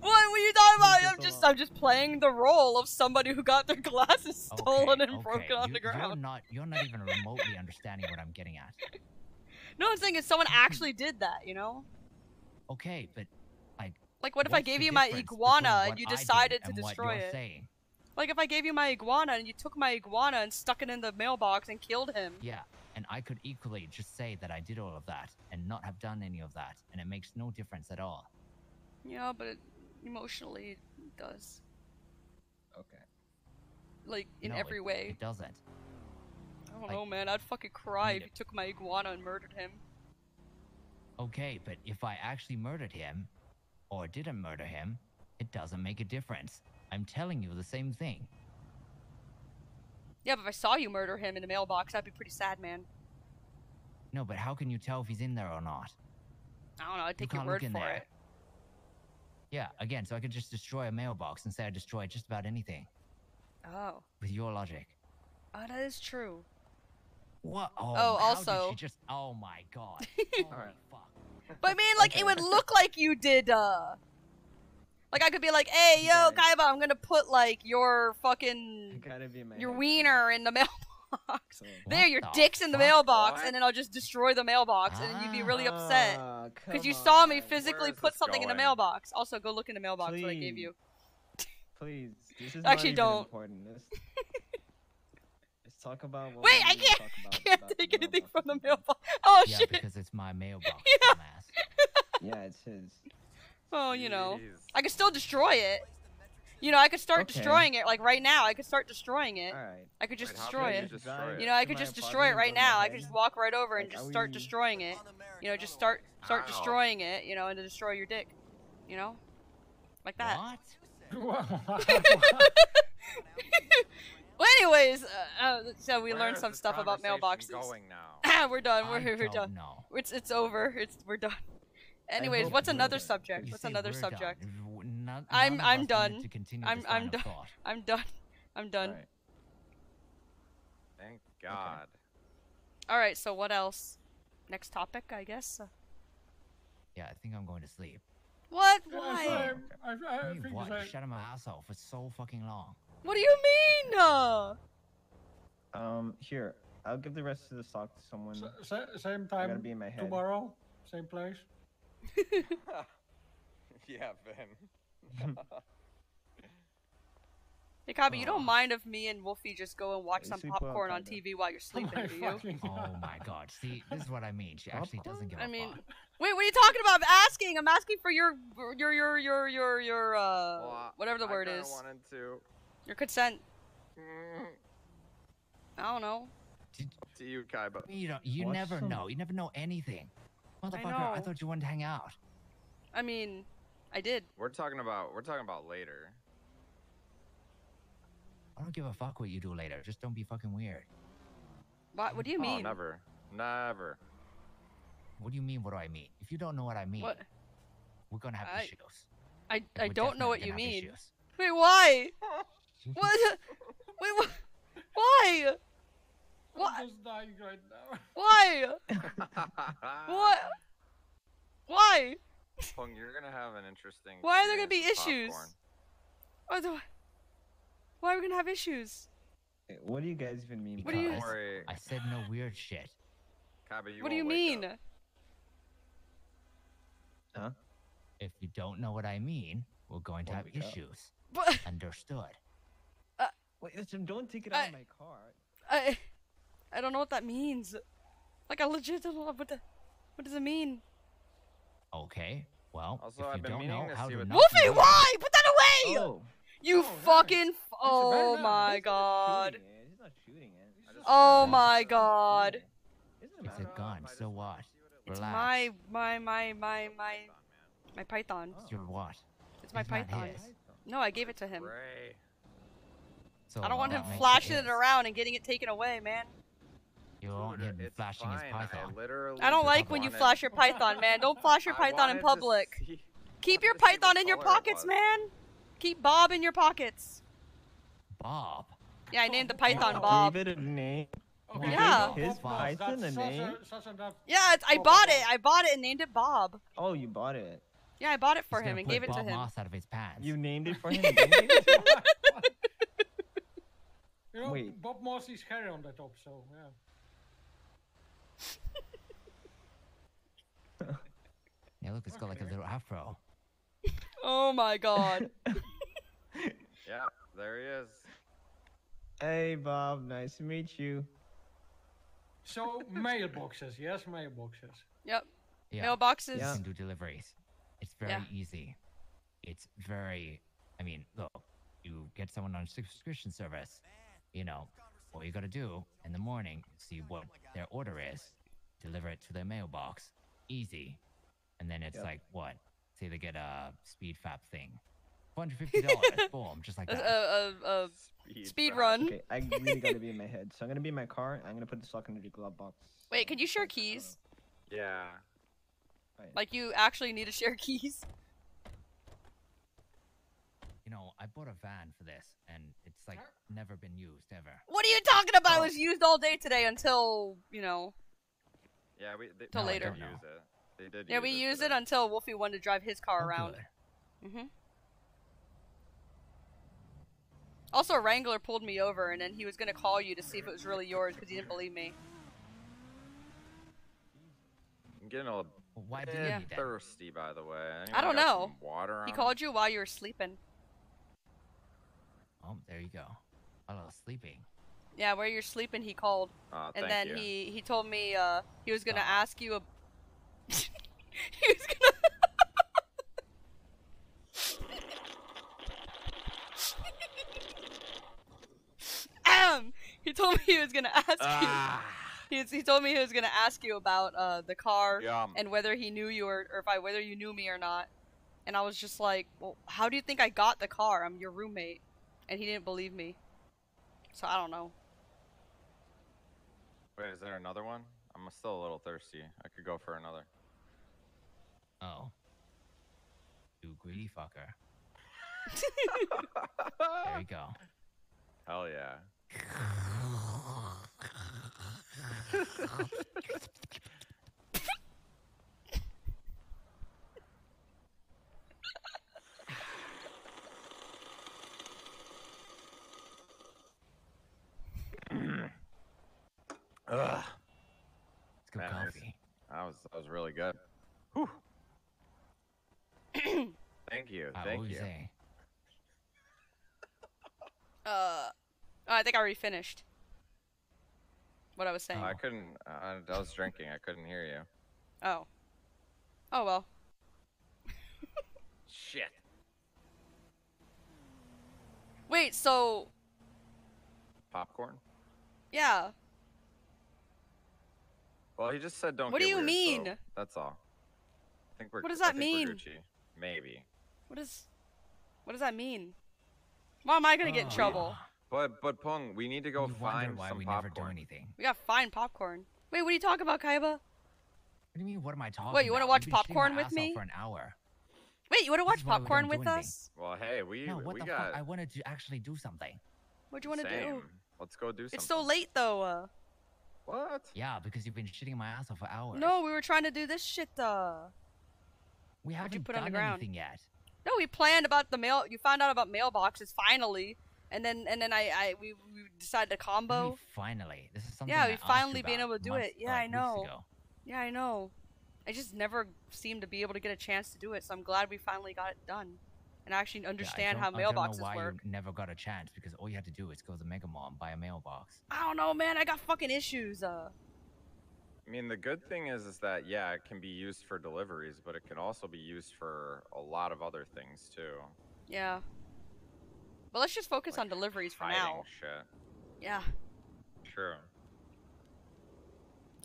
What were you talking about? I'm just. I'm just playing the role of somebody who got their glasses stolen Okay, and broken okay, on you, the You're not, you're not even remotely understanding what I'm getting at. No, I'm saying if someone actually did that, you know? Okay, but like, Like, what if I gave you my iguana and you decided to destroy it? Saying? Like, if I gave you my iguana and you took my iguana and stuck it in the mailbox and killed him. Yeah, and I could equally just say that I did all of that and not have done any of that, and it makes no difference at all. Yeah, but it, emotionally it does. Okay. Like in No, every it- way. It doesn't. I don't like, know, man. I'd fucking cry if you took my iguana and murdered him. Okay, but if I actually murdered him, or didn't murder him, it doesn't make a difference. I'm telling you the same thing. Yeah, but if I saw you murder him in the mailbox, I'd be pretty sad, man. No, but how can you tell if he's in there or not? I don't know. I'd You take your can't look word in for there. it. Yeah, again, so I could just destroy a mailbox and say I destroyed just about anything Oh. with your logic. Oh, that is true. What? Oh, Oh, also- she just. Oh my god. Alright. But I mean, like, it would look like you did, uh. Like, I could be like, hey, yo, Kaiba, I'm gonna put, like, your fucking. Gotta be my Your wiener in the mailbox. there, your the dick's in the mailbox, What? and then I'll just destroy the mailbox, and then you'd be really upset. Ah, Because you saw me physically put this something in the mailbox. Also, go look in the mailbox what I gave you. Please, this is Actually, not even don't. important. Let's, let's talk about. What Wait, we I can't, talk about can't about take anything mailbox. from the mailbox. Oh, yeah, shit. because it's my mailbox, Yeah. Yeah, it's his. Well, you know, I could still destroy it. You know, I could start Okay. destroying it like right now. I could start destroying it. Alright. I could just Wait, how destroy can you it. You know, I could just destroy it right go in now. I could just walk right over and Like, just start we- destroying it. You know, just start start Ow. destroying it. You know, and to destroy your dick. You know, like that. What? well, anyways, uh, uh, so we Where learned some stuff about mailboxes. Going now. we're done. We're, I we're don't done. know. It's it's over. It's we're done. Anyways, what's another done. subject? You What's say another subject? W- none- I'm none I'm done. To continue I'm I'm done. I'm done. I'm done. Alright. Thank God. All right. So what else? Next topic, I guess. Yeah, I think I'm going to sleep. What? Yeah, Why? same. I, I, I Hey, think what? the You same. shut my asshole for so fucking long. What do you mean? Um, here, I'll give the rest of the stock to someone. S- sa- same I gotta time be in my head. tomorrow, same place. yeah, Ben. hey, Kaiba, you don't mind if me and Wolfie just go and watch You some sleep well, popcorn on TV while you're sleeping, my do you? Oh my god. See, this is what I mean. She actually doesn't give a I mean, fuck. wait, what are you talking about? I'm asking. I'm asking for your your your your your your uh Well, whatever the I word kinda is. wanted to. Your consent. Mm, I don't know. to you, Kaiba. You don't. You Watch never some- know. You never know anything. Motherfucker, I, know. thought you wanted to hang out. I mean, I did. We're talking about. We're talking about later. I don't give a fuck what you do later. Just don't be fucking weird. What? What do you Oh, mean? never, never. What do you mean? What do I mean? If you don't know what I mean, What? we're gonna have I- issues. I I We're don't know what you mean. issues. Wait, why? what? Wait, what? Why? What? I'm just dying right now. Why? what? Why? Phueng, you're gonna have an interesting. Why are there gonna be issues? with popcorn. Oh, why, why are we gonna have issues? What do you guys even mean? What do you- by this? worry, I said no weird shit. Kaiba, you what do you mean? up. Huh? If you don't know what I mean, we're going to Won't have wake up. issues. But Understood. Wait, listen, don't take it out I- of my car. I I don't know what that means. Like I legit don't know what the what does it mean? Okay. Well, Also, if you I've been don't know to how see to what not Wolfie, be weird- why? Put that away! Oh, You Oh, fucking f- Oh nice. my he's god. not shooting it. He's not shooting it. I just- Oh my god. It doesn't It's a gun, so what? It's my my my my my my python. It's your what? It's my python. his. No, I gave it to him. Ray. So I don't want him flashing it his. around and getting it taken away, man. You won't Dude, him it's flashing his python. I I don't like when you wanted- flash your python, man. Don't flash your python in public. see- Keep your to see what python in your pockets, man. Keep Bob in your pockets. Bob. Yeah, I named the python You Bob. Gave it a name. Okay, Yeah. His python a name? Yeah, it's, I Oh, bought oh, it. I bought it and named it Bob. Oh, you bought it. Yeah, I bought it for He's him and gave it Bob to him. Moss out of his pants. You named it for him. and gave it to him? You know, Wait. Bob Moss is hair on the top, so yeah. Yeah, look, it's got like a little afro. Oh my god. Yeah, there he is. Hey, Bob. Nice to meet you. So mailboxes, yes, mailboxes. yep. Yeah. Mailboxes. You Yeah. can do deliveries. It's very Yeah. easy. it's very. I mean, look, you get someone on a subscription service, you know, all you gotta do in the morning, see what their order is, deliver it to their mailbox, easy, and then it's Yep. like what? Say they get a speed fab thing, $150. boom, just like A, that. a, a, a Speed speed trap. run. Okay, I really gotta be in my head. So I'm gonna be in my car. I'm gonna put this lock into the glove box. Wait, can you share keys? Yeah. Like you actually need to share keys? You know, I bought a van for this, and it's like never been used ever. What are you talking about? It was used all day today until you know. Yeah, we they, Till no, they later. did use it. They did. Yeah, use we it used today. it until Wolfie wanted to drive his car Oh, around. good. hmm Also, Wrangler pulled me over, and then he was gonna call you to see if it was really yours because he didn't believe me. I'm getting a Why did you then? thirsty, by the way. I don't know. Water. He called you while you were sleeping. Oh, there you go. A little sleeping. Yeah, where you're sleeping, he called, Aw, and thank then you. he he told me uh he was gonna Ah. ask you a. he was gonna. Um, he told me he was gonna ask Ah. you. He, he told me he was gonna ask you about uh the car Yum. and whether he knew you or, or if I whether you knew me or not. And I was just like, well, how do you think I got the car? I'm your roommate, and he didn't believe me. So I don't know. Wait, is there another one? I'm still a little thirsty. I could go for another. Oh. You greedy fucker. there you go. Hell yeah. Ugh. It's good Man, that was- coffee. That was that was really good. Whew. Thank you. Uh, Thank you you. saying? Uh, oh, I think I already finished. What I was saying. Oh, I couldn't. I, I was drinking. I couldn't hear you. Oh. Oh well. Shit. Wait, so Popcorn. yeah. Well, he just said don't. What get do you weird, so mean? that's all. I think we're. What does I that think we're mean? Gucci. Maybe. What is what does that mean? Why am I gonna get in Oh, trouble? But but Phueng, we need to go You wonder find why some we popcorn. never do anything. We got fine popcorn. Wait, what are you talking about, Kaiba? What do you mean? What am I talking about? Wait, you wanna watch You've been shitting popcorn with me? For an hour. Wait, you wanna watch is why we popcorn don't with anything. us? Well, hey, we No, what we the got. fuck? I wanted to actually do something. What do you wanna same. do? Let's go do something. It's so late though. Uh, What? Yeah, because you've been shitting my ass off for hours. no, we were trying to do this shit. Uh, we what'd you haven't put on the done ground? anything yet. no, we planned about the mail. You found out about mailboxes finally, and then and then I I we, we decided to What do you combo. mean finally, this is something Yeah, we finally been about able to do months- it. Yeah, like, I know. Yeah, I know. I just never seemed to be able to get a chance to do it, so I'm glad we finally got it done, and actually understand don't- how I don't mailboxes know why work. you never got a chance because all you had to do is go to the Mega Mall and buy a mailbox. I don't know, man. I got fucking issues. Uh, I mean, the good thing is, is that yeah, it can be used for deliveries, but it can also be used for a lot of other things too. yeah. But let's just focus on deliveries for Hiding now. shit. Yeah. True.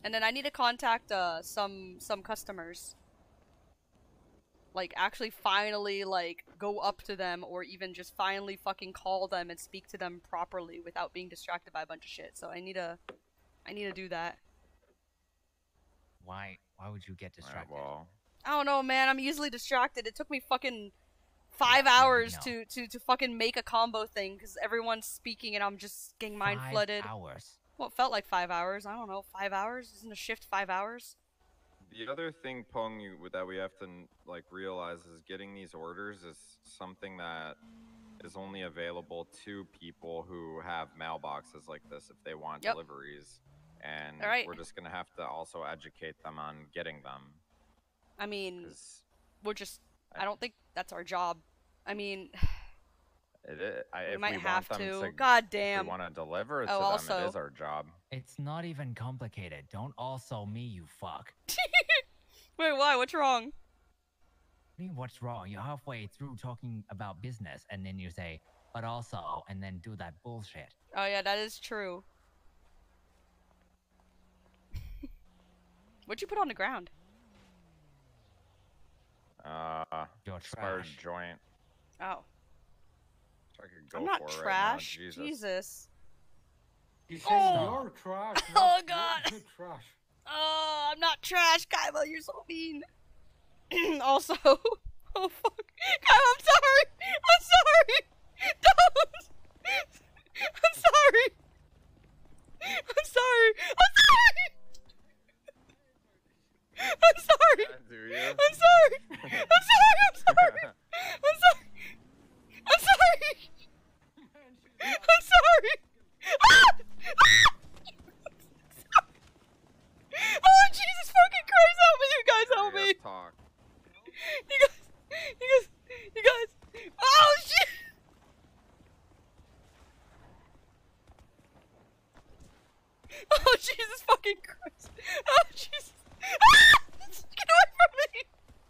And then I need to contact uh some some customers. Like actually finally like go up to them or even just finally fucking call them and speak to them properly without being distracted by a bunch of shit. So I need to I need to do that. Why? Why would you get distracted? well, I don't know, man. I'm easily distracted. It took me fucking five hours to, to to fucking make a combo thing because everyone's speaking and I'm just getting mind Five flooded. hours. Well, it felt like five hours. I don't know, five hours? Isn't a shift five hours? The other thing, Phueng, you, that we have to like realize is getting these orders is something that is only available to people who have mailboxes like this if they want Yep. deliveries, and right. we're just gonna have to also educate them on getting them. I mean, we're just. I don't think that's our job. I mean, I, We if might we have want to. to. God damn. we want to deliver it Oh, to them. also- It is our job. It's not even complicated. Don't also me, you fuck. wait, why? What's wrong? do you mean what's wrong? You're halfway through talking about business, and then you say, but also, and then do that bullshit. Oh yeah, that is true. What'd you put on the ground? Uh, Your trash. joint. Oh. So I could go I'm not for trash. Right now. Jesus. Jesus. He says Oh. you're trash. Oh, not- not God. trash. Oh, I'm not trash, Kaiba. You're so mean. also, oh fuck, Kaiba, I'm sorry. I'm sorry. Don't. I'm sorry. I'm sorry. I'm sorry. I'm sorry. Do you? I'm sorry. I'm sorry. I'm sorry. I'm sorry. I'm sorry. I'm sorry. Ah! Ah! Oh Jesus fucking Christ! Help me, you guys! Help me! Talk. You guys! You guys! You guys! Oh shit! Oh Jesus fucking Christ! Oh Jesus! Ah! Get away from me!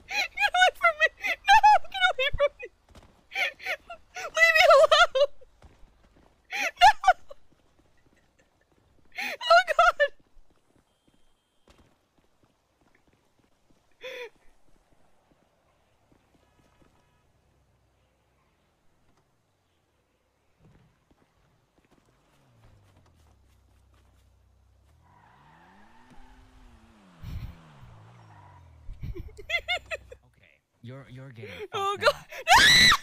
Get away from me! No! Get away from me! Leave me alone! No! Oh God! You're you're getting. Oh God!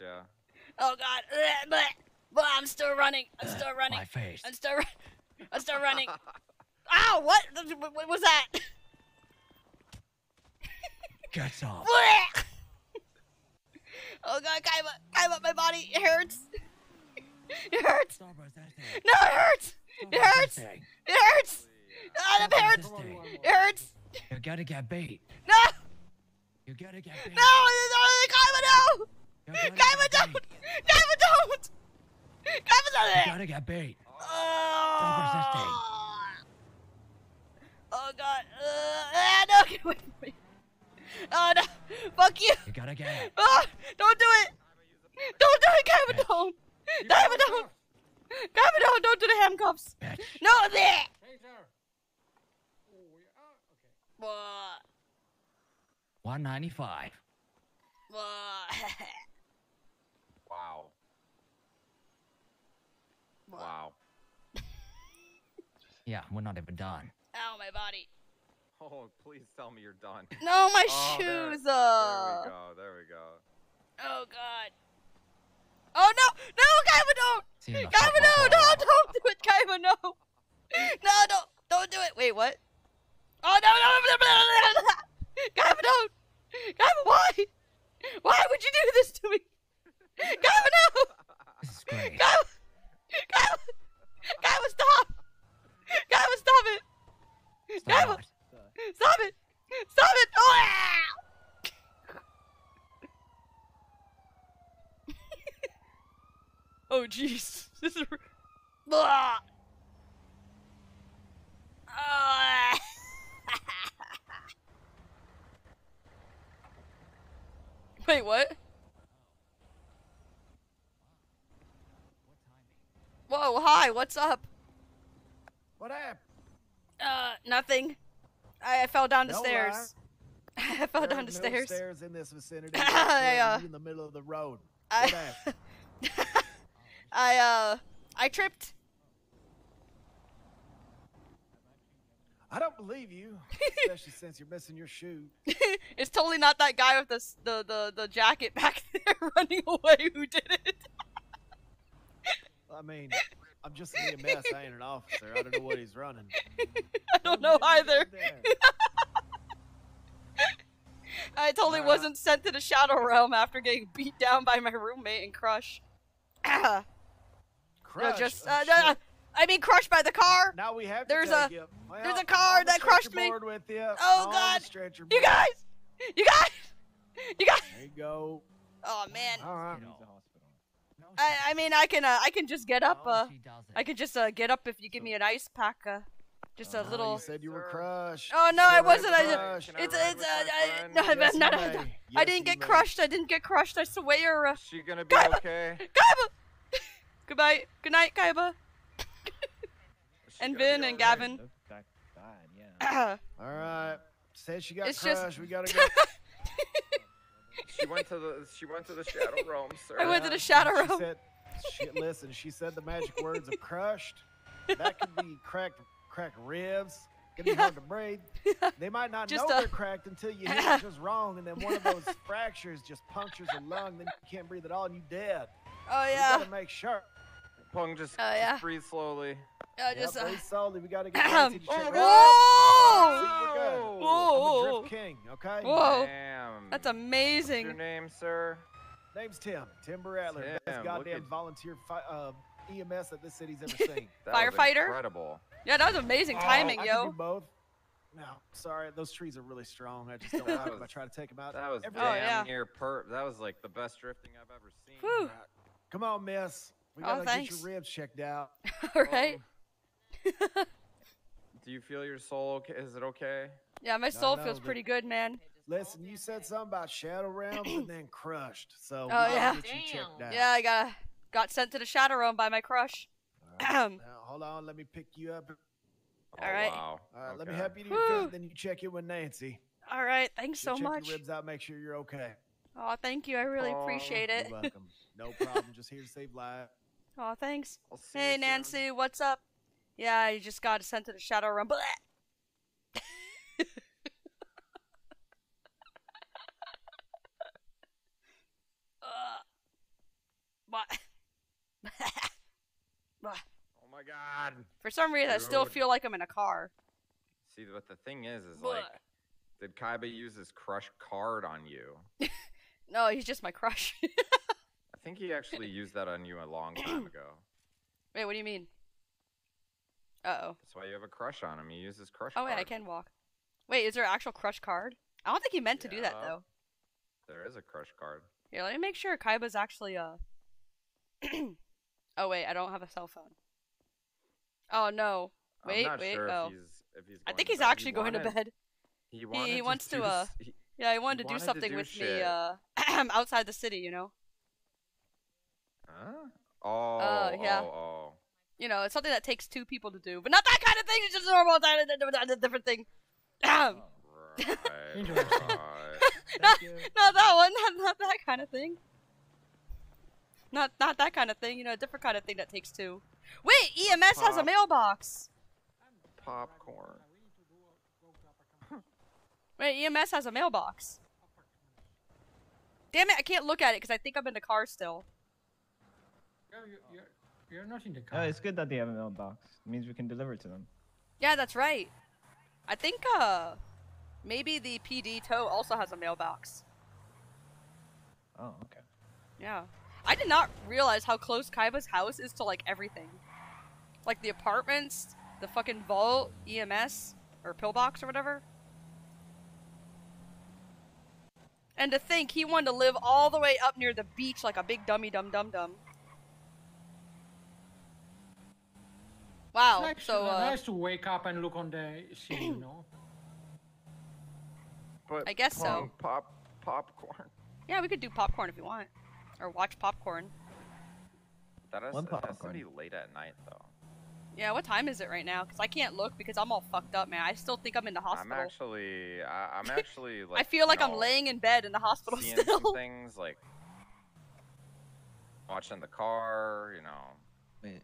Gotcha. Oh god! Bleh. Bleh, I'm still running. I'm still running. My face. I'm still. I'm still running. Ow! What? What was that? Up. Bleh. Oh god, Kaiba, Kaiba, my body it hurts. It hurts. No, it hurts. It hurts. It hurts. Ah, that hurts. It hurts. You gotta get bait. No, You gotta get bait. no, no, Kaiba, no. You gotta Kaiba, get don't. beat. Kaiba, don't. Kaiba, You don't. gotta get beat. Oh. Oh god. Uh, ah, no, get away from me. Oh no. Fuck you. You gotta get it. Ah, don't do it. Don't do it, Kevin. Don't. Don't. Don't. Don't do the handcuffs. Bitch. No, there. Taser. Oh, yeah. Ah, okay. What? 195. Wow. Wow. Yeah, we're not even done. Ow, my body. Oh, please tell me you're done. No, my Oh, there- shoes. There, uh. we go. There we go. Oh god. Oh no! No, Kaiba, don't! See you in the Kaiba, fucking no! car. No, don't do it, Kaiba, no! No, don't, don't do it. Wait, what? Oh no, no, no, no, no, no, no. Kaiba, don't! Kaiba, why? Why would you do this to me? Kaiba, no! This is great. Kaiba! Kaiba! Kaiba, stop! Kaiba, stop it! Kaiba! Stop it! Stop it! Oh, ah! oh, jeez. This is. Blah! Ah. Wait, what? Whoa, hi, what's up? What happened? Uh, nothing. I, I fell down the No stairs. I fell There down the no stairs. stairs in this vicinity. I, uh, in the middle of the road. I- What happened? I, uh, I tripped. I don't believe you, especially since you're missing your shoe. it's totally not that guy with the, the, the, the jacket back there running away who did it. I mean, I'm just an EMS. I ain't an officer. I don't know what he's running. I don't know either. I totally wasn't sent to the Shadow Realm after getting beat down by my roommate and Crush. no, Crush? just, Oh, uh, no, no, I mean crushed by the car. Now we have to There's take a, you. Well, there's a I'm car on the that crushed me. with you. Oh On the God! You guys, you guys, you guys. There you go. Oh man. All right. I, I mean, I can, uh, I can just get up. Uh, I can just uh, get up if you give me an ice pack. Uh, just a Oh, little. You said you were crushed. Oh no, You I said you were wasn't. I it's, it's, uh, I, no, Yes, no, you no, no, I didn't get may. crushed. I didn't get crushed. I swear. Uh, She gonna be Kaiba, okay? Kaiba. Goodbye. Good night, Kaiba. and gonna Vin and okay? Gavin. yeah. All right. Said she got It's just- crushed. We gotta go. She went to the she went to the shadow realm, sir. I went to the Shadow She Realm. said, she, listen, she said the magic words of crushed. That could be cracked, cracked ribs. Could be hard to breathe. They might not Just, know uh, they're cracked until you hit it just wrong, and then one of those fractures just punctures a lung, then you can't breathe at all, and you dead. Oh We yeah. gotta make sure. Phueng, just, Oh, just breathe slowly. Yeah, Yep, just. Uh, breathe slowly. We gotta get Ahem. Nancy to check. Whoa! See, we're. I'm a Whoa! drift king, okay? Whoa! Damn. That's What's amazing. your name, sir? Name's Tim. Tim Rattler. Tim, Best goddamn at- volunteer fi- uh, EMS that this city's ever seen. That was Firefighter? Incredible. Yeah, that was amazing timing, I yo. Can do both. No, sorry, those trees are really strong. I just don't That like them. I try to take them out. That was every damn Oh, yeah. near per. That was like the best drifting I've ever seen. Whew. Come on, miss. We Oh, gotta get thanks. your ribs checked out. All right. Um, Do you feel your soul okay? Is it okay? Yeah, my soul no, feels but- pretty good, man. Listen, you said something about shadow realms and then crushed. So Oh, gotta yeah. get you checked out. Yeah, I got got sent to the Shadow Realm by my crush. Now, hold on, let me pick you up. All right. Oh, wow. All right, let me help you to your Whew. feet, then you check in with Nancy. All right. Thanks She'll so check much. your ribs out, make sure you're okay. Oh, thank you. I really Oh, appreciate it. You're welcome. No problem. Just here to save lives. Oh, thanks. Hey, you soon. Nancy, what's up? Yeah, you just got sent to the Shadow Realm. Blah. Uh. Oh my god. For some reason, I still feel like I'm in a car. See, what the thing is, is like, did Kaiba use his crush card on you? No, he's just my crush. I think he actually used that on you a long time ago. Wait, what do you mean? Uh oh. That's why you have a crush on him. He used his crush Oh wait, card. I can walk. Wait, is there an actual crush card? I don't think he meant to do that though. There is a crush card. Here, let me make sure Kaiba's actually uh. oh wait, I don't have a cell phone. Oh no! Wait, I'm not wait. sure oh, if he's if he's. I think he's bed. He actually going to bed. He, He, wanted he to wants to do uh. he- Yeah, he wanted to do wanted to something do with shit. me uh outside the city. You know. Huh? Oh. Uh, yeah. Oh. oh. You know, it's something that takes two people to do, but not that kind of thing. It's just a normal, a different thing. Right. right. not, not that one. Not, not that kind of thing. Not not that kind of thing. You know, a different kind of thing that takes two. Wait, EMS has a mailbox. Popcorn. Wait, EMS has a mailbox. Damn it! I can't look at it because I think I'm in the car still. No, you- You're, you're not in the Oh, car. it's good that they have a mailbox. It means we can deliver to them. Yeah, that's right. I think uh, maybe the PD tow also has a mailbox. Oh, okay. Yeah. I did not realize how close Kaiba's house is to like everything. Like the apartments, the fucking vault, EMS, or pillbox or whatever. And to think he wanted to live all the way up near the beach like a big dummy dum dum dum. Wow. Nice, so uh, nice to wake up and look on the sea, you know. But I guess so. Pop popcorn. yeah, we could do popcorn if you want, or watch popcorn. That has, One it has to be late at night though. Yeah, what time is it right now? Because I can't look because I'm all fucked up, man. I still think I'm in the hospital. I'm hospital. actually, I, I'm actually like. I feel like you I'm laying in bed in the hospital seeing still. some things like watching the car. You know. Wait.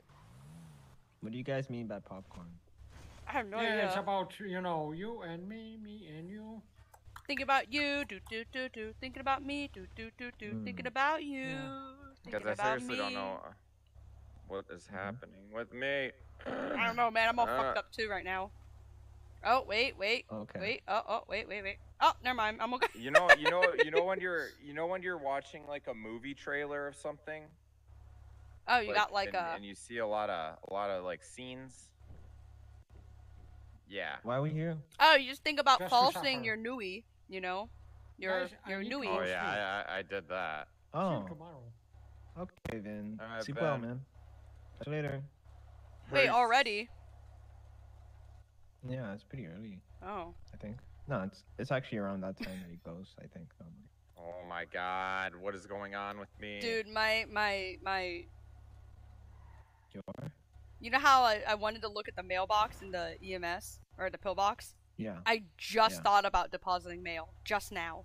What do you guys mean by popcorn? I have no yeah, idea. it's about you know you and me, me and you. Thinking about you, do do do do. Thinking about me, do do do do. Hmm. Thinking about you. Because Thinking I about seriously me. don't know uh, what is happening with me. I don't know, man. I'm all Uh, fucked up too right now. Oh wait, wait, Okay. wait. Oh oh wait wait wait. Oh, never mind. I'm okay. You know, you know, you know when you're, you know when you're watching like a movie trailer of something. Oh, you got like and, a. and you see a lot of, a lot of like scenes. Yeah. Why are we here? Oh, you just think about Just to falsing your nui. You know, your I your need to nui. Oh yeah, I, I, I did that. Oh. Okay then. Alright, Sleep well, man. Catch you later. Wait, already? Yeah, it's pretty early. Oh. I think. No, it's it's actually around that time that he goes. I think. normally. Oh my God, what is going on with me? Dude, my my my. You? You know how I, I wanted to look at the mailbox in the EMS or the pillbox? Yeah. I just Yeah. thought about depositing mail just now.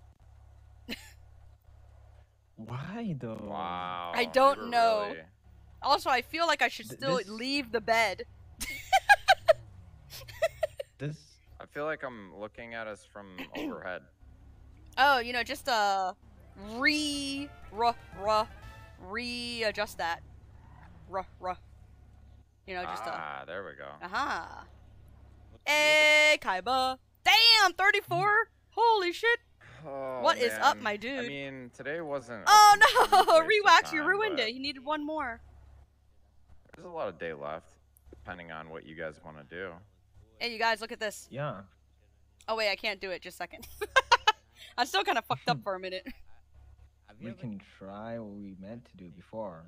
Why though? Wow. I don't know. Also, I feel like I should still this- leave the bed. This. I feel like I'm looking at us from overhead. Oh, you know, just uh, re, ruh, ruh, readjust that. Ruh, ruh. You know, just uh. ah, there we go. Aha. Hey, Kaiba. Damn, 34? Holy shit. Oh, What is up, my dude? I mean, today wasn't. Oh no, waste of Rewax, you ruined it. You needed one more. There's a lot of day left, depending on what you guys want to do. Hey, you guys, look at this. Yeah. Oh wait, I can't do it. Just a second. I'm still kind of fucked up for a minute. We can try what we meant to do before.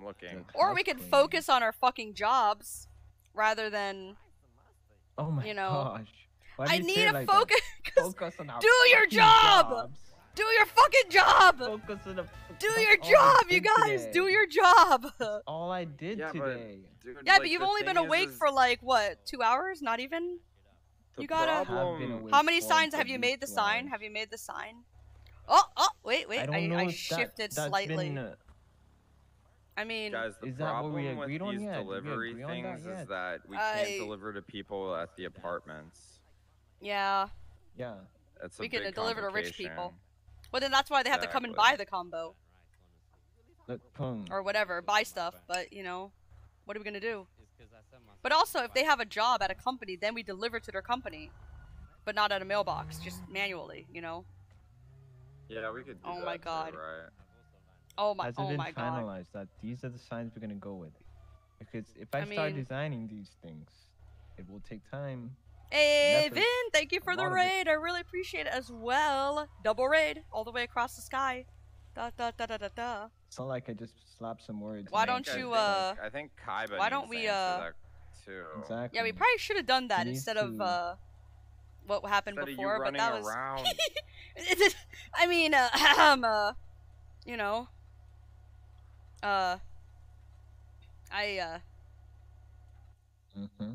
I'm looking. Or we could focus on our fucking jobs rather than Oh my you know. gosh. Why I you need say it to like focus. Focus on our Do your job. jobs. Do your fucking job. Focus on the. Do your job, you guys. today. Do your job. All I did Yeah, but, today. dude, Yeah, like, but you've only been awake is for like what, two hours? Not even. the You gotta. Have been problem- awake How many signs have you made the sign? Have you made the sign? Oh, oh, wait, wait. I I, I, if that- shifted slightly. been, uh, I mean, Guys, the Is that what we problem with agreed on these yet? We delivery agree on that things is that we I- can't deliver to people at the apartments. yeah. Yeah. It's a We can deliver to rich people. complication. Well, then that's why they have to come and buy the combo Look, boom. or whatever, buy stuff. But you know, what are we gonna do? But also, if they have a job at a company, then we deliver to their company, but not at a mailbox, just manually. You know. Yeah, we could do Oh that my too, God. right? Oh my. Has it Oh been my god. finalized that these are the signs we're gonna go with? Because if I, I start mean- designing these things, it will take time. Hey. Vin, thank you for the lot of it. raid. I really appreciate it as well. Double raid, all the way across the sky. Da da da da da da. It's not like I just slap some words. Why don't you, I uh, think, I think Kaiba why don't needs we, uh, too. Exactly. Yeah, we probably should have done that needs instead of uh, what happened Instead of you before. But that was. around. I mean, uh, um, uh, you know, uh, I uh, Mm-hmm.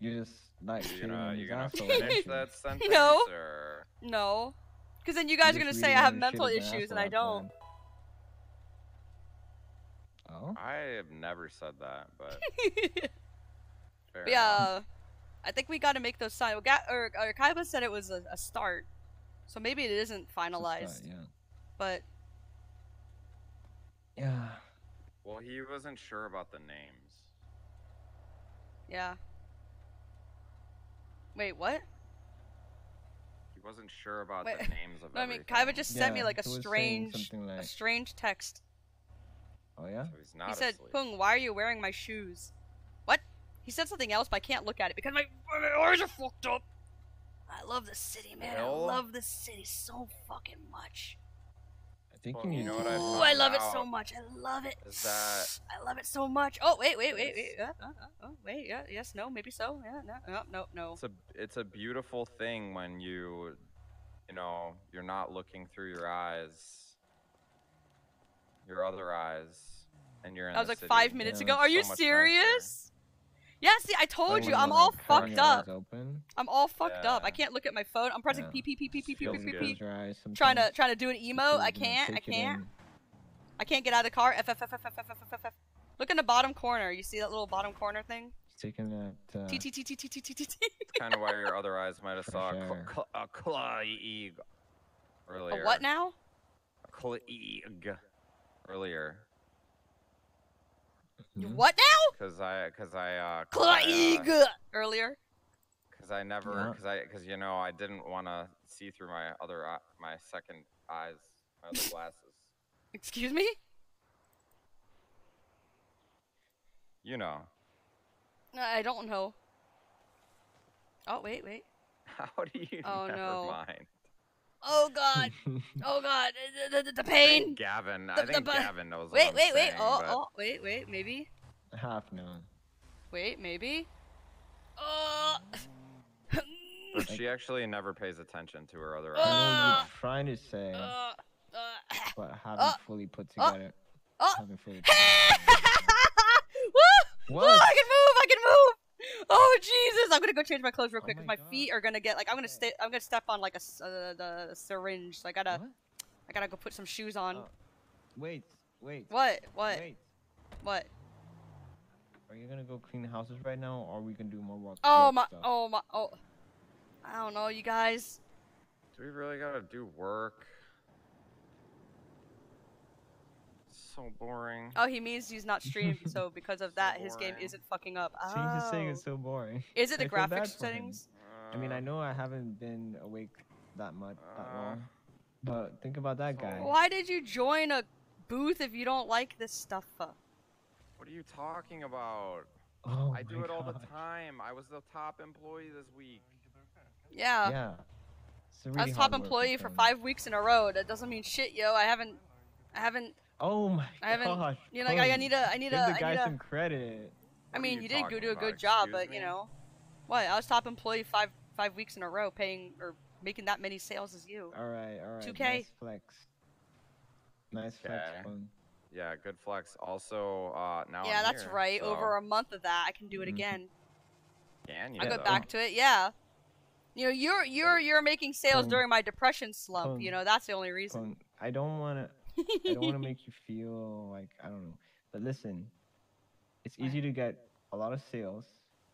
You just like You shitting gonna, you his gonna asshole. finish don't that sentence? No. Or... no, Because then you guys are Just gonna say I have mental shit is an issues and I don't. man. Oh. I have never said that, but. fair But yeah, I think we got to make those signs. Well, Ga- or, or Kaiba said it was a, a start, so maybe it isn't finalized. yeah. But Yeah. Well, he wasn't sure about the names. yeah. Wait, what? He wasn't sure about Wait, the names of No, I mean, everything. Kaiba just sent me like a he was saying strange, something a strange text. Oh yeah. So he's not he said, asleep. "Phueng, why are you wearing my shoes?" What? He said something else, but I can't look at it because my, my eyes are fucked up. I love the city, man. I love the city so fucking much. I you you know what I Ooh, I love it so much. I love it. Is that I love it so much. Oh wait, wait, wait, wait. Uh, uh, uh, oh wait, yeah, yes, no, maybe so. Yeah, no, no, no, no. it's a it's a beautiful thing when you, you know, you're not looking through your eyes, your other eyes, and you're in. That was the like city. five minutes Yeah, ago. it's Are you so nicer. serious? Yeah, see, I told Like you, I'm all fucked up. Open. I'm all fucked up. I can't look at my phone. I'm pressing Yeah. P P P P P P Feels P P good. P. Close your eyes Trying to sometimes. trying to do an Just emo. so I you can can't. I take it can't. in. I can't get out of the car. F F F F F F F F F. Look in the bottom corner. You see that little bottom corner thing? Just taking that. Uh, T T T T T T T T T. It's kind of why your other eyes might have saw a, Fresh cl- air. cl- a Clieg earlier. A what now? A Clieg earlier. Hmm? What now? Cause I, cause I, uh, cause I, uh, Earlier. Cause I never, Yeah. cause I, cause you know, I didn't want to see through my other, eye, my second eyes, my other glasses. Excuse me? You know. I don't know. Oh wait, wait. How do you Oh, never no. mind? Oh god. Oh god. The, the, the pain. Gavin, The- I the think bu- Gavin knows Wait, what I'm wait, wait. saying, Oh, but oh, wait, wait. Maybe. Half known. Wait, maybe. Oh. But she actually never pays attention to her other I know eyes. what you're trying to say, Uh, uh, but haven't uh, fully put uh, together. uh. Haven't fully. Woo! What? Woo, I can move! I can move! Oh Jesus! I'm gonna go change my clothes real Oh quick because my my, feet are gonna get like I'm gonna stay. I'm gonna step on like a uh, the syringe. So I gotta. What? I gotta go put some shoes on. Oh. Wait, wait. What? What? Wait. What? Are you gonna go clean the houses right now, or are we gonna do more work? Oh work my! stuff? Oh my! Oh. I don't know, you guys. Do we really gotta do work? So boring. Oh, he means he's not streamed, so because of that, his game isn't fucking up. So he's just saying Oh. it's so boring. Is it the I graphics for him. settings? I mean, Uh, I know I haven't been awake that much, that Uh, long, but think about that guy. Why did you join a booth if you don't like this stuff? uh? What are you talking about? Oh I do it all the time. I was the top employee this week. Yeah. Yeah. It's a I really was top employee for five weeks in a row. That doesn't mean shit, yo. I haven't, I haven't, Oh my I haven't. gosh. You know, like, I, I need a, I need Give a, the I guy need a. some credit. I mean, you you did go do a good job, Excuse but you know, what? I was top employee five, five weeks in a row, paying or making that many sales as you. All right, all right. 2K. Nice flex. Nice flex, Okay. Yeah, good flex. Also, uh, now yeah, I'm that's here, right. so- Over a month of that, I can do it Mhm. again. Can you? I go though? back to it. Yeah. You know, you're you're you're making sales Pun. during my depression slump. Pun. You know, that's the only reason. Pun. I don't wanna. I don't wanna make you feel like I don't know. But listen, it's easy to get a lot of sales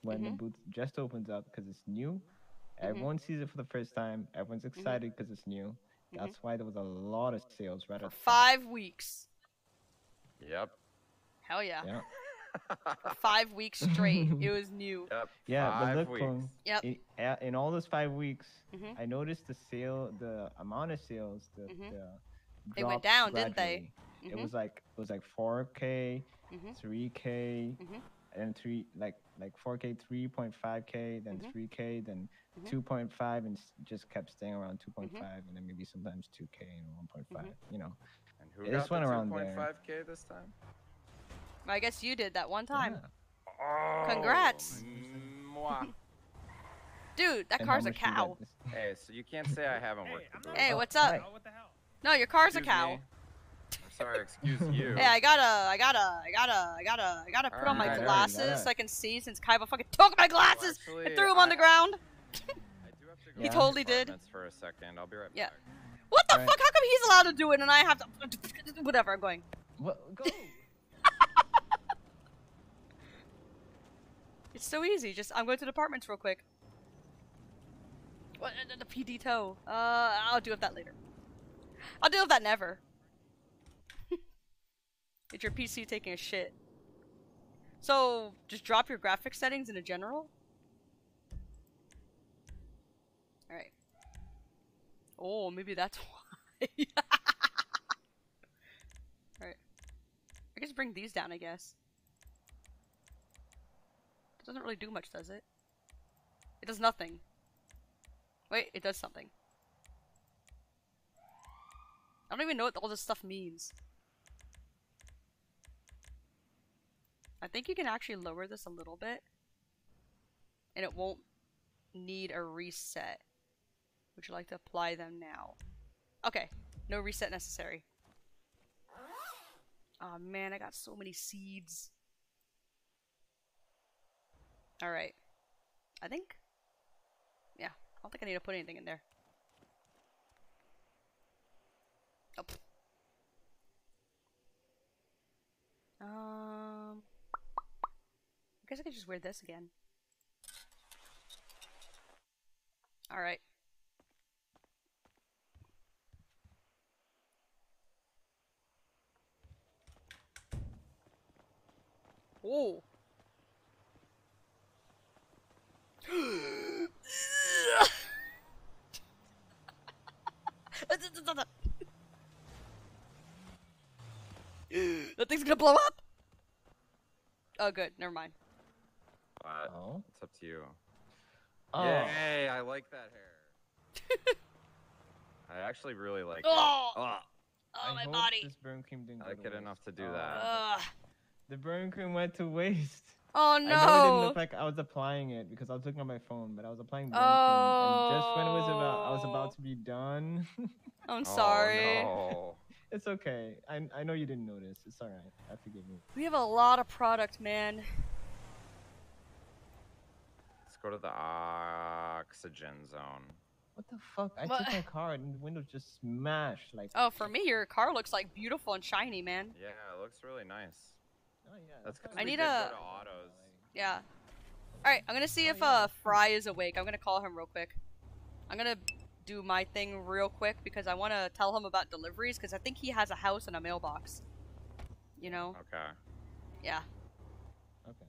when the Mhm. booth just opens up because it's new. Mm-hmm. Everyone sees it for the first time. Everyone's excited because it's new. That's why there was a lot of sales right For at the five weeks. Yep. Hell yeah. Yeah. Five weeks straight, it was new. Yep. Yeah, Five but look, weeks. Phueng, Yep. in, in all those five weeks, Mhm. I noticed the sale, the amount of sales, the, Mhm. the They went dropped down, didn't they? gradually. It Mhm. was like it was like 4k, Mhm. 3k, Mhm. and three like like 4k, 3.5k, then Mhm. 3k, then Mhm. 2.5, and just kept staying around 2.5, Mm-hmm. and then maybe sometimes 2k and 1.5. You know, And who it got just went the around there. 2.5k this time? I guess you did that one time. Yeah. Oh, Congrats. mwah. Dude, that And car's a much you got cow. hey, so you can't say I haven't worked. the. Hey, Oh, what's up? hi. what the hell? No, your car's Excuse a cow. me. I'm sorry, excuse you. Hey, I gotta, I gotta, I gotta, I gotta, I gotta put on my Alright, alright, glasses gotta- so I can see since Kaiba fucking took my glasses actually, and threw them on the ground. I do have to He totally did. apartments For a second, I'll be right Yeah. back. What the Right. fuck? How come he's allowed to do it and I have to? Whatever. I'm going. What? Go. It's so easy. Just I'm going to the apartments real quick. What the, the PD tow? Uh, I'll do with that later. I'll deal with that never. it's your PC taking a shit. So just drop your graphics settings into general. All right. Oh, maybe that's why. All right. I guess bring these down. I guess. It doesn't really do much, does it? It does nothing. Wait, it does something. I don't even know what all this stuff means. I think you can actually lower this a little bit. And it won't need a reset. Would you like to apply them now? Okay, no reset necessary. Oh man, I got so many seeds. Alright. I think. Yeah, I don't think I need to put anything in there. Oh. Um. I guess I could just wear this again. Alright. Oh. that thing's gonna blow up. Oh, good. Never mind. But Oh. it's up to you. Oh. Yay! I like that hair. I actually really like Oh! it. Ugh. Oh, oh my body. This burn cream didn't I go like it enough to do Oh. that. Ugh. The burn cream went to waste. Oh no! I know it didn't look like I was applying it because I was looking at my phone, but I was applying burn cream, and just when it was about, I was about to be done. I'm sorry. Oh, sorry. no. It's okay. I I know you didn't notice. It's all right. I forgive you. We have a lot of product, man. Let's go to the oxygen zone. What the fuck? I What? took my car and the window just smashed. Like. Oh, for me, your car looks like beautiful and shiny, man. Yeah, it looks really nice. Oh yeah. That's because I we need did a- go to autos. Yeah. Alright, I'm gonna see if uh Fry is awake. I'm gonna call him real quick. I'm gonna do my thing real quick because I wanna tell him about deliveries because I think he has a house and a mailbox. You know? Okay. Yeah. Okay.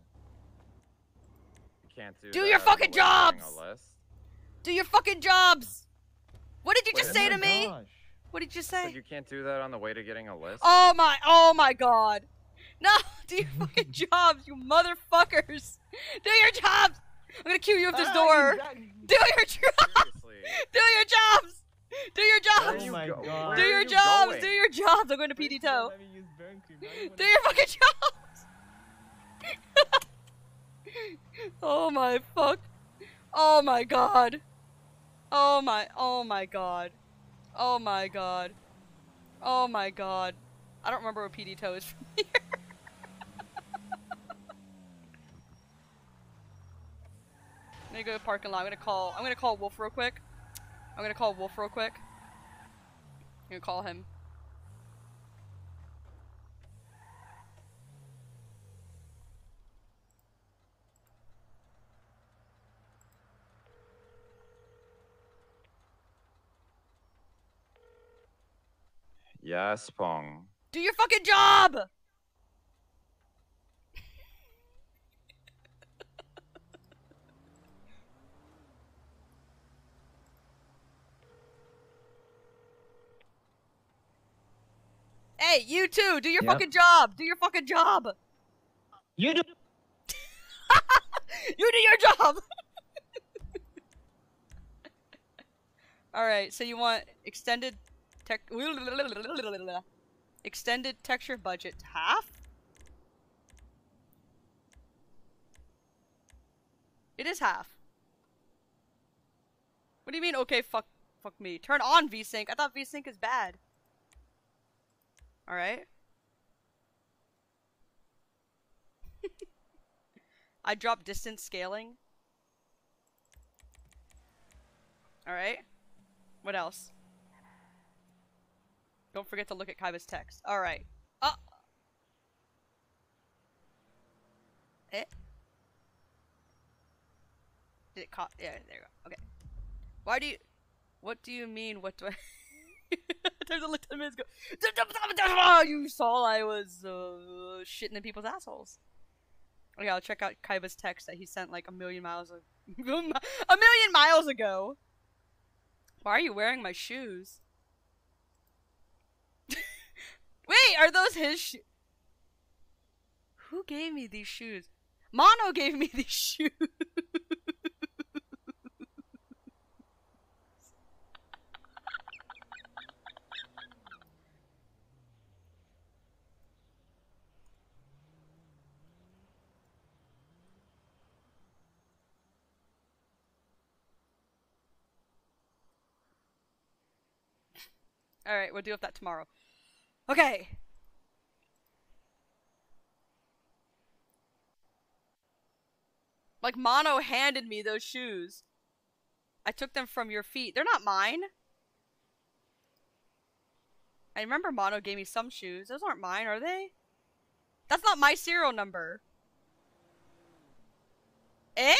You can't do. Do your fucking the way to getting jobs! Do your fucking jobs! What did you just Wait, say oh to me? Gosh. What did you say? you can't do that on the way to getting a list. Oh my, oh my god. No, do your fucking jobs, you motherfuckers. Do your jobs. I'm gonna cue you with this Ah, door. Do your jobs. Do your jobs. Do your jobs. you my God. Do your you jobs. going? Do your jobs. I'm going to PD tow. let me use burn cream. Now you Do your fucking jobs. oh my fuck. Oh my god. Oh my. Oh my god. Oh my god. Oh my god. I don't remember where PD tow is from here. Gonna go to the parking lot. I'm gonna call. I'm gonna call Wolf real quick. I'm gonna call Wolf real quick. I'm gonna call him. Yes, Phueng. Do your fucking job! Hey, you too! Do your Yep. fucking job! Do your fucking job! You do. You do your job! Alright, so you want extended tech extended texture budget half? It is half. What do you mean okay fuck fuck me? Turn on VSync. I thought VSync is bad. Alright. I dropped distance scaling. Alright. What else? Don't forget to look at Kaiba's text. All right. Uh. Eh. Did it caught? Yeah, there you go. Okay. Why do you? What do you mean? What do I? Time to look at the minutes. Go. You saw I was uh, shitting in people's assholes. Okay, I'll check out Kaiba's text that he sent like a million miles a, a million miles ago. Why are you wearing my shoes? Wait, are those his shoes? Who gave me these shoes? Mono gave me these shoes. All right, we'll deal with that tomorrow. Okay. Like Mono handed me those shoes. I took them from your feet. They're not mine. I remember Mono gave me some shoes. Those aren't mine, are they? That's not my serial number. Eh?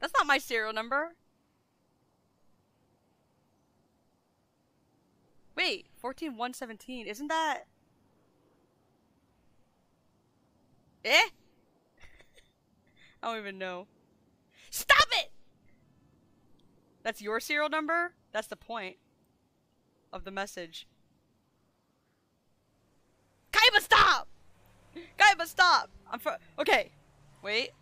That's not my serial number. Wait, 14117. Isn't that Eh? I don't even know. Stop it! That's your serial number? That's the point of the message. Kaiba, stop! Kaiba, stop! I'm fr- Okay. Wait.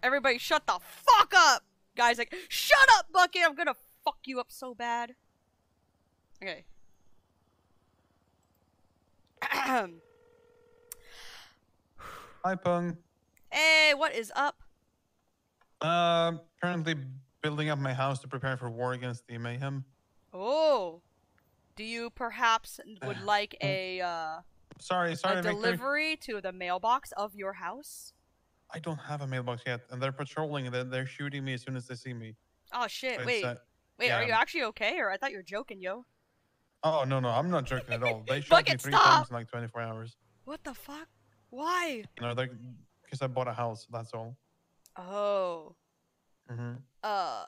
Everybody shut the fuck up! Guys, like, shut up, Bucket! I'm gonna fuck you up so bad. Okay. Hi, Phueng. hey, what is up? Uh, currently building up my house to prepare for war against the mayhem. Oh. Do you perhaps would like a uh Sorry, sorry, a Victor. delivery to the mailbox of your house? I don't have a mailbox yet, and they're patrolling and they're, they're shooting me as soon as they see me. Oh shit, So wait. uh, wait, are you actually okay or I thought you were joking, yo? Oh no, no, I'm not joking at all. They shot me three stop! times in like 24 hours. What the fuck? Why? You know, because I bought a house. That's all. Oh. hmm Uh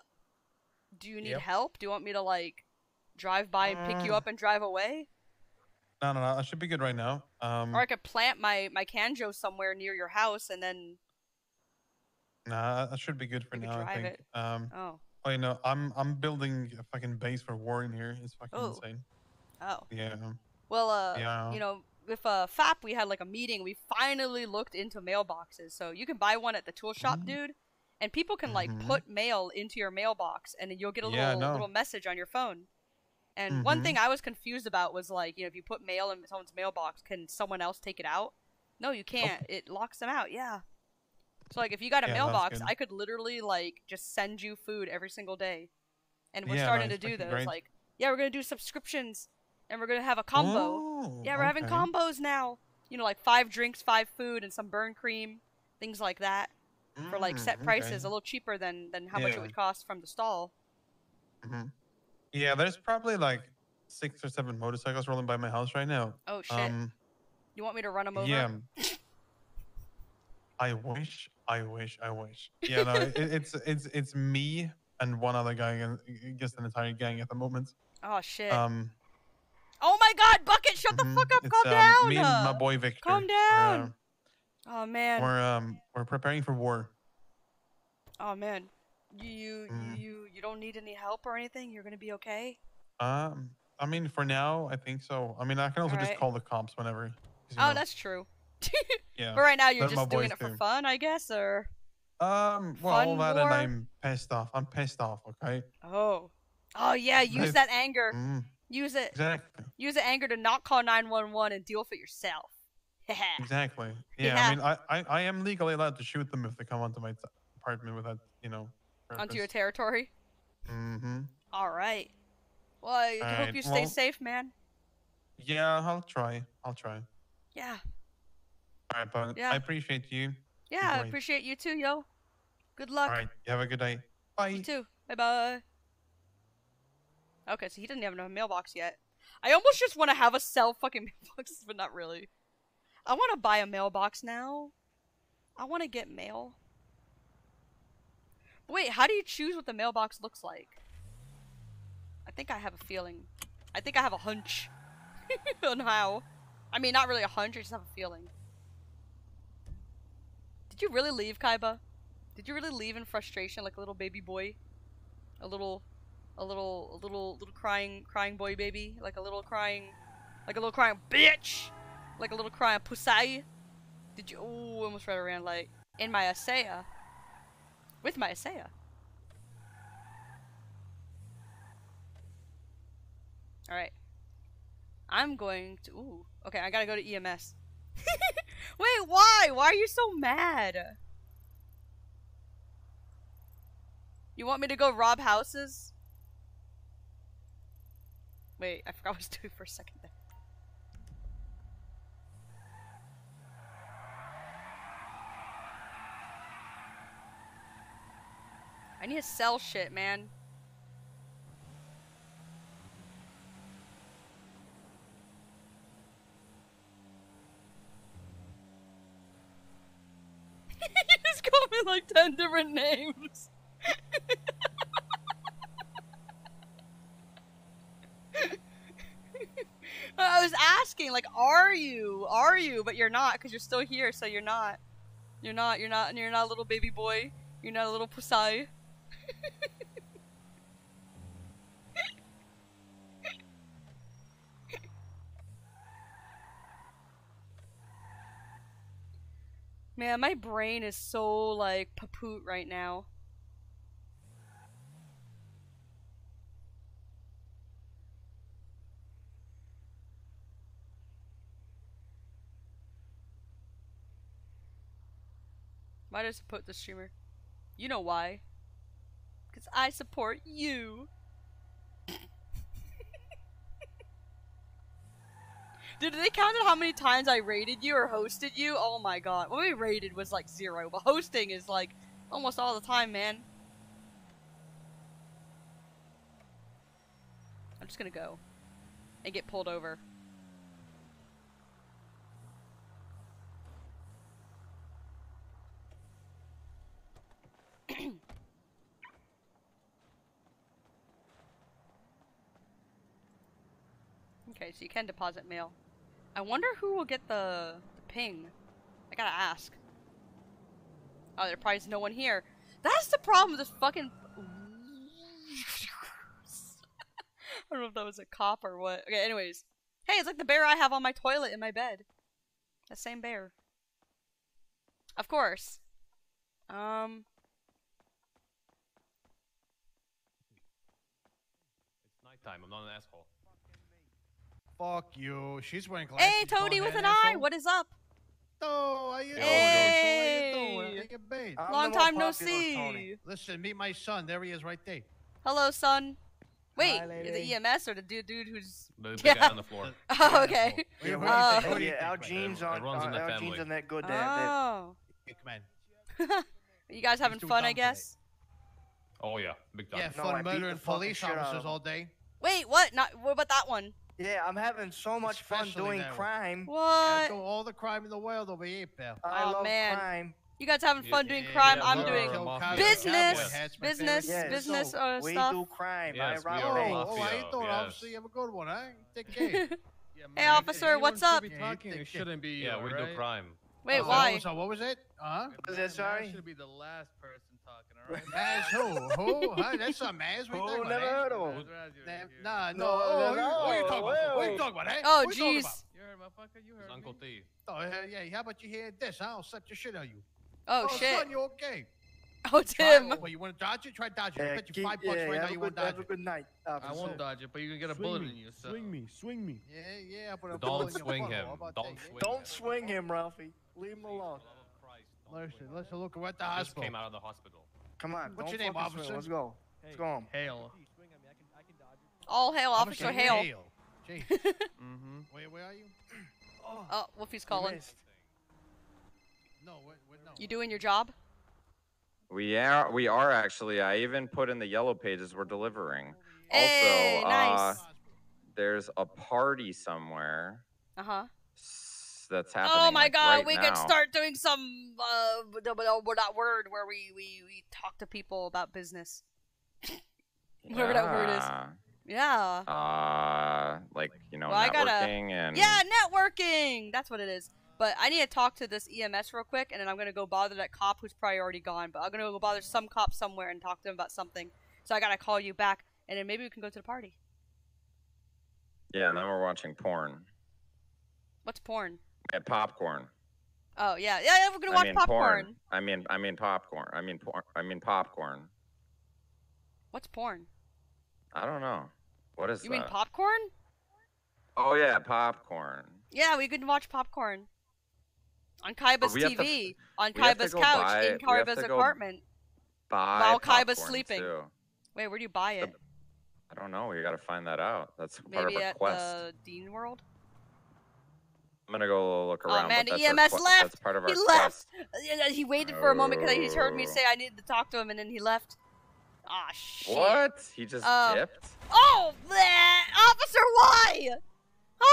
do you need Yep. help? Do you want me to like drive by and pick you Uh, up and drive away? No, no, no. I should be good right now. Um, Or I could plant my my canjo somewhere near your house and then nah, I should be good for now. I think. it. Um, Oh. oh, you know, I'm I'm building a fucking base for war in here. It's fucking Oh. insane. Oh. Yeah. Well, uh, Yeah. you know, with uh, FAP, we had like a meeting. We finally looked into mailboxes. So you can buy one at the tool shop, Mm. dude, and people can like Mhm. put mail into your mailbox, and you'll get a Yeah, little know. little message on your phone. And one Mhm. thing I was confused about was like, you know, if you put mail in someone's mailbox, can someone else take it out? No, you can't. It locks them out. Yeah. So like, if you got a Yeah, mailbox. I could literally like just send you food every single day. And we're Yeah, starting to do those. great. Like, yeah, we're gonna do subscriptions, and we're gonna have a combo. Oh, yeah, we're having combos now. You know, like five drinks, five food, and some burn cream, things like that, for like set Mm, prices, okay. a little cheaper than than how much it would cost from the stall. hmm Yeah, there's probably like six or seven motorcycles rolling by my house right now. Oh shit! Um, you want me to run them over? yeah. I wish, I wish, I wish. Yeah, no, it, it's it's it's me and one other guy against, against an entire gang at the moment. Oh shit! Um, oh my God, bucket! Shut the mhm, fuck up! it's, Calm um, down. Me and my boy Victor. Calm We're, down. oh man. We're um we're preparing for war. Oh man. You you, Mm. you you don't need any help or anything. You're gonna be okay. Um, I mean, for now, I think so. I mean, I can also just call the cops whenever. Oh, know, that's true. yeah. But right now you're just doing it for too. fun, I guess, or Um, well, all that war? and I'm pissed off. I'm pissed off. Okay. oh, oh yeah. Use I've- that anger. Mm, Use it. exactly. Use the anger to not call 911 and deal with it yourself. Exactly. Yeah, Yeah. I mean, I, I, I am legally allowed to shoot them if they come onto my t- apartment without, you know. Onto your territory. Mm-hmm. All right. Well, I hope Alright, you stay well- safe, man. Yeah, I'll try. I'll try. Yeah. All right, but Yeah. I appreciate you. Yeah, I appreciate you too, yo. Good luck. All right. You have a good day. Bye. You too. Bye bye. Okay, so he doesn't have a mailbox yet. I almost just want to have a sell fucking mailboxes, but not really. I want to buy a mailbox now. I want to get mail. But wait, how do you choose what the mailbox looks like? I think I have a feeling. I think I have a hunch on how. I mean, not really a hunch, I just have a feeling. Did you really leave, Kaiba? Did you really leave in frustration like a little baby boy? A little, a little, a little, little crying, crying boy baby? Like a little crying, like a little crying bitch? Like a little crying pussy? Did you, oh, almost read around like, in my Asaya. With my Asaya. Alright. I'm going to, ooh. Okay, I gotta go to EMS. Wait, why? Why are you so mad? You want me to go rob houses? Wait, I forgot what I was doing for a second there. I need to sell shit, man. you just called me like 10 different names. I was asking, like, are you? Are you? But you're not, because you're still here, so you're not. You're not, you're not, and you're not a little baby boy. You're not a little pussy. Man, my brain is so like papoot right now. Why does it put the streamer? You know why. Because I support you. Dude, did they count how many times I rated you or hosted you? Oh my god. What we rated was like zero, but hosting is like almost all the time, man. I'm just gonna go and get pulled over. okay, so you can deposit mail. I wonder who will get the, the ping. I gotta ask. Oh, there probably is no one here. That's the problem with this fucking. I don't know if that was a cop or what. Okay, anyways. Hey, it's like the bear I have on my toilet in my bed. The same bear. Of course. Um. It's nighttime. I'm not an asshole. Fuck you. She's wearing glasses. Hey, you Toady with her an eye. What is up? Oh, how you doing? Hey. How you doing? How you? Long time no see. Listen, meet my son. There he is right there. Hello, son. Wait, Hi, you're the EMS or the dude, dude who's The big guy on the floor. Oh, okay. Wait, what do you Uh, think? What do you yeah, our man? genes It aren't, in our, the our family. genes that good. That, that, Oh. Hey, come on. you guys having fun, I dumb today. guess? Oh yeah, big time. Yeah, No, fun I beat the murdering police shit out of officers all day. Wait, what? Not what about that one? yeah, I'm having so much fun doing that one. crime. Yeah, What? do all the crime in the world over here, pal. I Oh, love man. crime. You guys having fun doing Yeah, crime? yeah, I'm doing business, Cowboy hats, my business, Yes, business so uh, we stuff. do crime. Yes, I we rob are a. Oh, how you mafia, doing, yes. officer? You have a good one, huh? Take care. Hey, officer, what's up? Yeah, you talking. take shouldn't be you. Yeah, we do crime. Wait, Oh, why? So what was it? Uh-huh. Is that sorry? should be the last person talking, alright? Maz who? Who? Huh? That's not Maz. What are you Who? talking Never about? heard of him. Nah, Nah, no. No, oh, no, you- what are you talking about? What are you talking about, eh? Oh, What you talking jeez. about? You heard, motherfucker? You heard It's Uncle me? T. Oh, uh, yeah, how about you hear this? huh? I'll slap the shit out of you. Oh, Son, shit. you okay? Oh, Try- Tim. Well, you want to dodge it? Try dodge it. I Yeah, bet you keep- five bucks yeah, right have now you won't good- dodge Have a it. good night, I won't dodge it, but you can get a Swing bullet me, in you, sir. Swing me, swing me. Yeah, yeah. I'll put a Don't bullet in your swing him. Don't that, swing Don't him. swing him, Ralphie. Leave him alone. Listen, listen, look, we're at the Just hospital. came out of the hospital. Come on. What's don't your name, fucking swing. officer? Let's go. Let's go home. Hail. All hail, Officer officer, hail. Hale. Jeez. Mm-hmm. Where, where are you? Oh, Wolfie's calling. No, what, what, no. You doing your job? We are. We are actually. I even put in the yellow pages. We're delivering. Hey, also, nice. uh, there's a party somewhere Uh huh. That's happening. Oh my like, god, right we now. could start doing some uh that word where we we we talk to people about business. Whatever that word is. Yeah. Uh, like you know, Well, I gotta- networking and Yeah, networking. That's what it is. But I need to talk to this EMS real quick, and then I'm gonna go bother that cop who's probably already gone. But I'm gonna go bother some cop somewhere and talk to him about something. So I gotta call you back, and then maybe we can go to the party. yeah, and then we're watching porn What's porn? And popcorn. Oh yeah, yeah, yeah. We're gonna I watch mean popcorn. porn. I mean, I mean popcorn. I mean porn. I mean popcorn. What's porn? I don't know. What is You that? mean popcorn? oh yeah, popcorn. Yeah, we could watch popcorn on Kaiba's have to- TV, on to Kaiba's couch, buy- in Kaiba's apartment. While Kaiba's sleeping. Too. Wait, where do you buy it? I don't know. We gotta find that out. That's part Maybe of a at uh, quest. the Dean World. I'm gonna go look around. Oh around. man, but the that's EMS que- left. That's part of our he left. Uh, He waited for a moment because he heard me Oh. say I needed to talk to him, and then he left. Ah shit. What? He just Um, dipped? Oh, bleh. officer, why?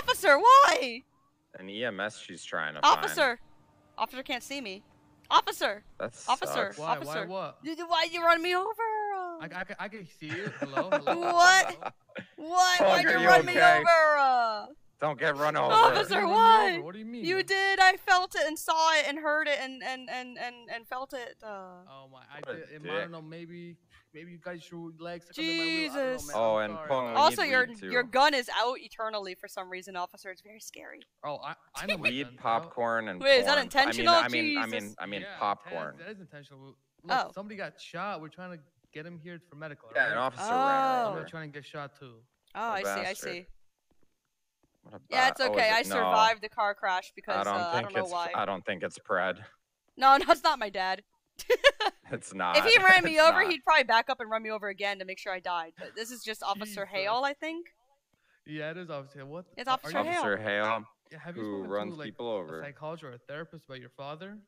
Officer, why? An EMS she's trying to Officer, officer can't see me. Officer, That officer, sucks. Why? Why? officer. What? You- you- Why you run me over? I, I, can- I can see you. Hello. Hello. What? What? Why'd you you run me okay? over? Don't get run over. officer, why? What do you mean? You did. I felt it and saw it and heard it and and and and, and felt it. Uh, Oh my! I, What did, I don't know. Maybe, maybe you guys should legs. stuck under my wheel, know, Jesus. Oh, and. Phueng, also, your your gun is out eternally for some reason, officer. It's very scary. Oh, I, I know. Weed, gun's popcorn, and Wait, is that intentional? I mean, I mean, I mean, I mean, Yeah, popcorn. That, that is intentional. Look, Oh. somebody got shot. We're trying to get him here for medical. Yeah, right? an officer Oh. ran Somebody over. trying to get shot too. Oh, I see. I see. What a Yeah, ba- it's oh, is okay. I it- no. survived the car crash because I don't uh, I don't know it's. why. I don't think it's Pred. No, no, it's not my dad. It's not. if he ran me It's over, not. he'd probably back up and run me over again to make sure I died. But this is just Officer Jesus. Hale, I think. Yeah, it is officer. Hale. What? It's are Officer you- Hale. Officer Hale, Yeah, have you who spoken runs to, like, people over. A psychologist or a therapist about your father?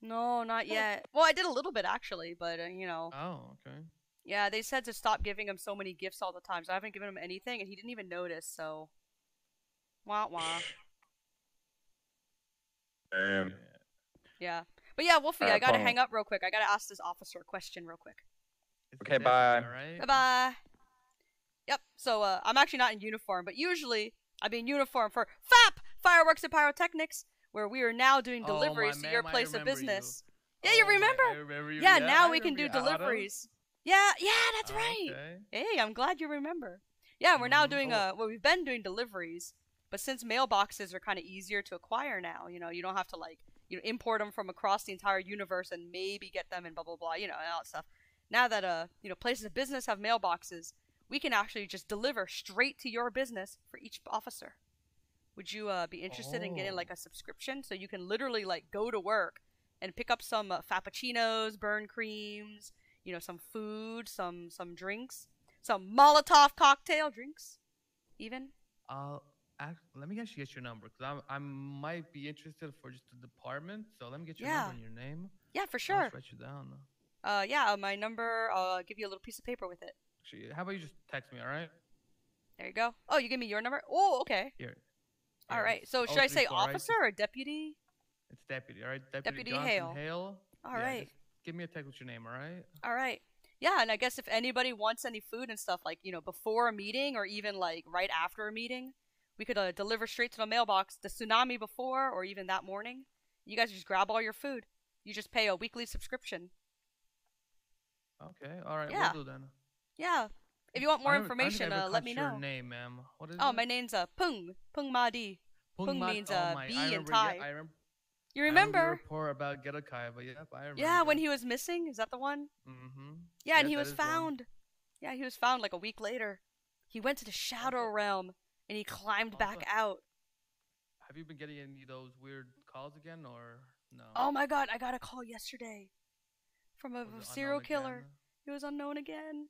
No, not yet. Well, I did a little bit actually, but uh, you know. Oh, okay. Yeah, they said to stop giving him so many gifts all the time, so I haven't given him anything, and he didn't even notice. So, wah wah. Damn. Yeah, but yeah, Wolfie, I gotta hang up real quick. I gotta ask this officer a question real quick. It's Okay, bye. deputy, alright? Bye bye. Yep. So uh, I'm actually not in uniform, but usually I'd be in uniform for FAP Fireworks and Pyrotechnics, where we are now doing Oh, my deliveries to your place of remember you. business. Yeah, you Oh, my- remember? I remember you. Yeah, Yeah, now I we can do remember you. Deliveries. Yeah, yeah, that's Oh, right. okay. Hey, I'm glad you remember. Yeah, we're now Mhm. doing Oh. uh well we've been doing deliveries, but since mailboxes are kind of easier to acquire now, you know, you don't have to like you know import them from across the entire universe and maybe get them and blah blah blah, you know, and all that stuff. Now that uh you know places of business have mailboxes, we can actually just deliver straight to your business for each officer. Would you uh, be interested in getting Oh. like a subscription so you can literally like go to work and pick up some uh, frappuccinos, burn creams, you know, some food, some some drinks, some Molotov cocktail drinks, even. Uh, act, let me actually get your number because I might be interested for just the department. So let me get your Yeah. number and your name. Yeah, for sure. I'll write you down. Uh, yeah, uh, my number. I'll give you a little piece of paper with it. Actually, how about you just text me? All right. There you go. Oh, you give me your number. Oh, okay. Here. All Here, right. So should I say 034, right? officer or deputy? It's deputy. All right. Deputy, Deputy Johnson Hale. Hale. All yeah, right. Give me a text with your name. All right. All right. Yeah, and I guess if anybody wants any food and stuff, like you know, before a meeting or even like right after a meeting, we could uh, deliver straight to the mailbox the tsunami before or even that morning. You guys just grab all your food. You just pay a weekly subscription. Okay. All right. Yeah. We'll do then. Yeah. If you want more I don't- I don't think information, I uh, let me your know. name, ma'am. What is Oh, it? my name's uh Phueng Phueng Ma Di. Phueng, Ma- means oh uh my- bee in Thai. Yeah, I remember. you I remember? your report about Gedokai, but yep, I remember. Yeah, when he was missing. Is that the one? Mm-hmm. Yeah, and he was is the one. found. Yeah, he was found like a week later. He went to the shadow realm and he climbed back out. Have you been getting any of those weird calls again, or no? Oh my god, I got a call yesterday from a serial killer. again? He was unknown again.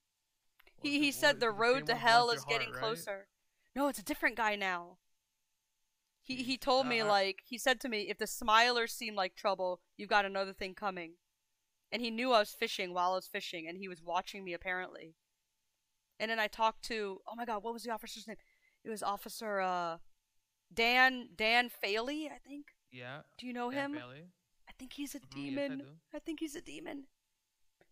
Was He he said the road to hell is getting heart, right? closer. No, it's a different guy now. He he told me uh, like he said to me if the smilers seem like trouble, you've got another thing coming. And he knew I was fishing while I was fishing and he was watching me apparently. and then I talked to oh my god, what was the officer's name? It was Officer uh Dan Dan Faley, I think. Yeah. Do you know Dan him? Bailey. I think he's a Mhm, yes, I demon. I think he's a demon.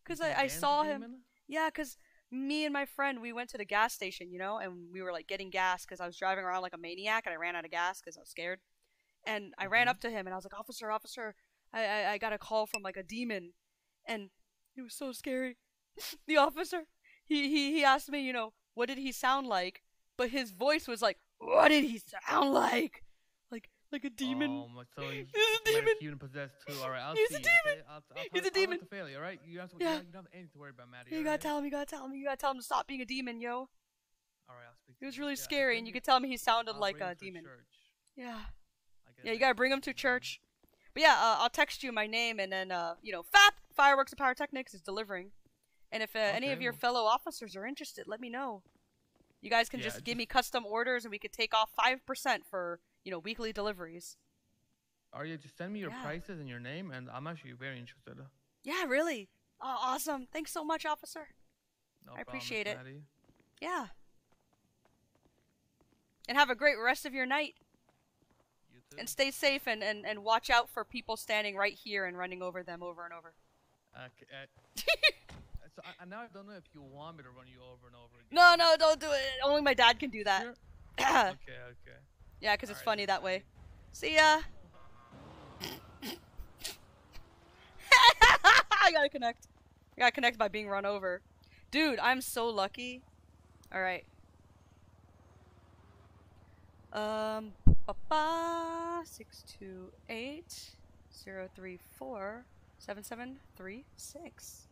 Cause I, I saw him. demon? Yeah, cause me and my friend we went to the gas station, you know, and we were like getting gas because I was driving around like a maniac and I ran out of gas because I was scared. And I ran up to him and I was like, "Officer, officer, I, I I got a call from like a demon," and it was so scary. the officer, he he he asked me, you know, what did he sound like? But his voice was like, "What did he sound like?" Like like a demon. Oh my, so he's, He's a demon. Human possessed too. All right, I'll He's see a you, demon. Okay? I'll, I'll He's talk, a demon. I'll to all right? You have to, Yeah. you, don't, have anything to worry about, Madee. you gotta right? tell him. You gotta tell him. You gotta tell him to stop being a demon, yo. All right, I'll speak. It was really scary, and you could tell me he sounded I'll like a demon. church. Yeah. Yeah, you gotta bring him to church. But yeah, uh, I'll text you my name, and then uh, you know, FAP Fireworks and Pyrotechnics is delivering. And if uh, any of your fellow officers are interested, let me know. You guys can Yeah, just give me custom orders, and we could take off five percent for you know weekly deliveries. Are you just send me your Yeah. prices and your name, and I'm actually very interested. Yeah, really. Oh, awesome! Thanks so much, officer. No I problem, appreciate it. Madee. Yeah. And have a great rest of your night. And stay safe and, and, and watch out for people standing right here and running over them over and over. Uh, okay. So I, I now I don't know if you want me to run you over and over again. No, no, don't do it. Only my dad can do that. okay, okay. yeah, because it's funny that way. See ya. I gotta connect. I gotta connect by being run over. Dude, I'm so lucky. Alright. Um, ba six two eight zero three four seven seven three six.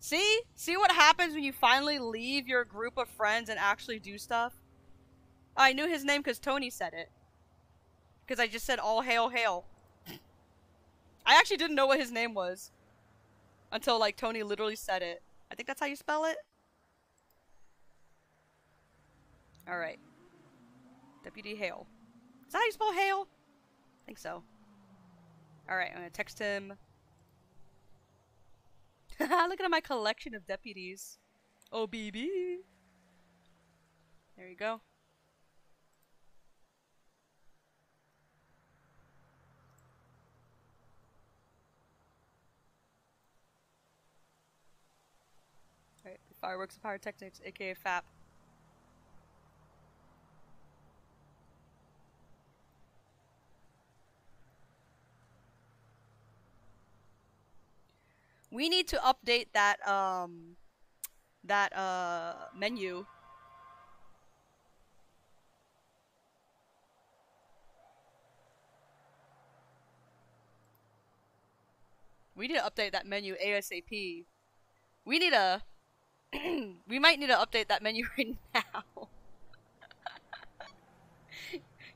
See? See what happens when you finally leave your group of friends and actually do stuff? I knew his name because Tony said it. Because I just said all hail hail. I actually didn't know what his name was. Until like Tony literally said it. I think that's how you spell it. Alright. Deputy Hale. Is that how you spell Hale? I think so. Alright, I'm gonna text him. Look at my collection of deputies. Oh, BB. There you go. Alright, Fireworks and Pyrotechnics, aka FAP. We need to update that um that uh menu. We need to update that menu ASAP. We need a we might need to update that menu right now.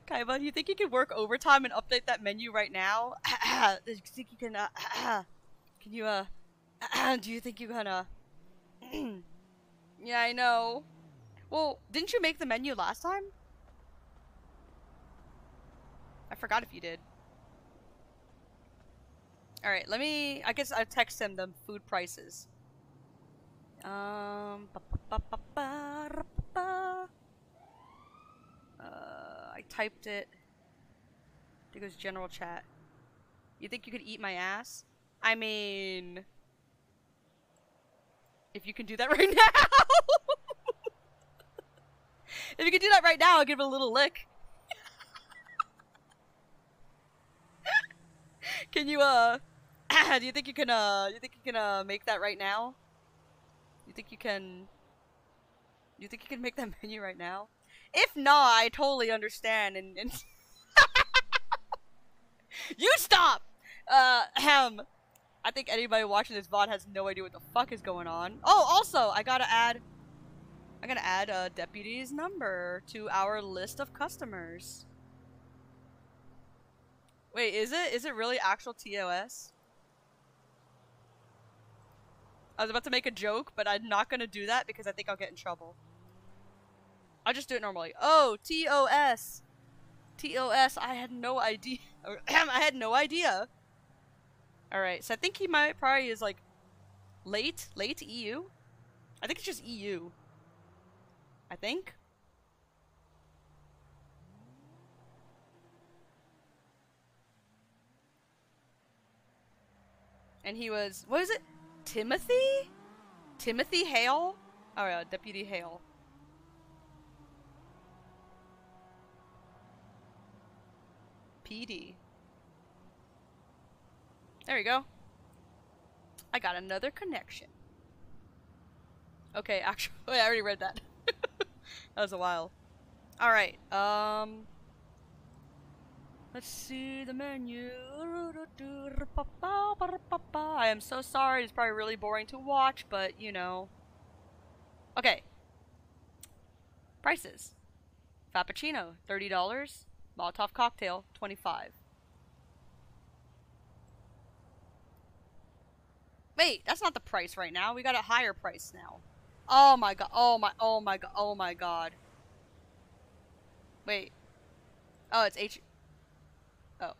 Kaiba, do you think you can work overtime and update that menu right now? do you think you can, uh, can you, uh, do you think you're gonna... yeah, I know. Well, didn't you make the menu last time? I forgot if you did. Alright, let me, I guess I'll text him the food prices. Um, ba, ba, ba. Uh, I typed it. I think it was general chat. You think you could eat my ass? I mean, if you can do that right now. if you can do that right now, I'll give it a little lick. can you uh? do you think you can uh? You think you can uh make that right now? You think you can? You think you can make that menu right now? If not, I totally understand. And, and you stop. Uh, ahem. I think anybody watching this VOD has no idea what the fuck is going on. Oh, also, I gotta add. I'm gonna add a deputy's number to our list of customers. Wait, is it? Is it really actual TOS? I was about to make a joke, but I'm not gonna do that because I think I'll get in trouble. I'll just do it normally. Oh, TOS. TOS. I had no idea. I had no idea. Alright, so I think he might probably is like late, late EU. I think it's just EU. I think. And he was what is it? Timothy? Timothy Hale? Oh yeah, Deputy Hale. PD. There you go. I got another connection. Okay, actually, I already read that. that was a while. Alright, um... Let's see the menu. I am so sorry, it's probably really boring to watch, but you know. Okay. Prices. Frappuccino, $30. Molotov cocktail, 25 Wait, that's not the price right now. We got a higher price now. Oh my god. Oh my oh my god. Oh my god. Wait. Oh, it's H Oh.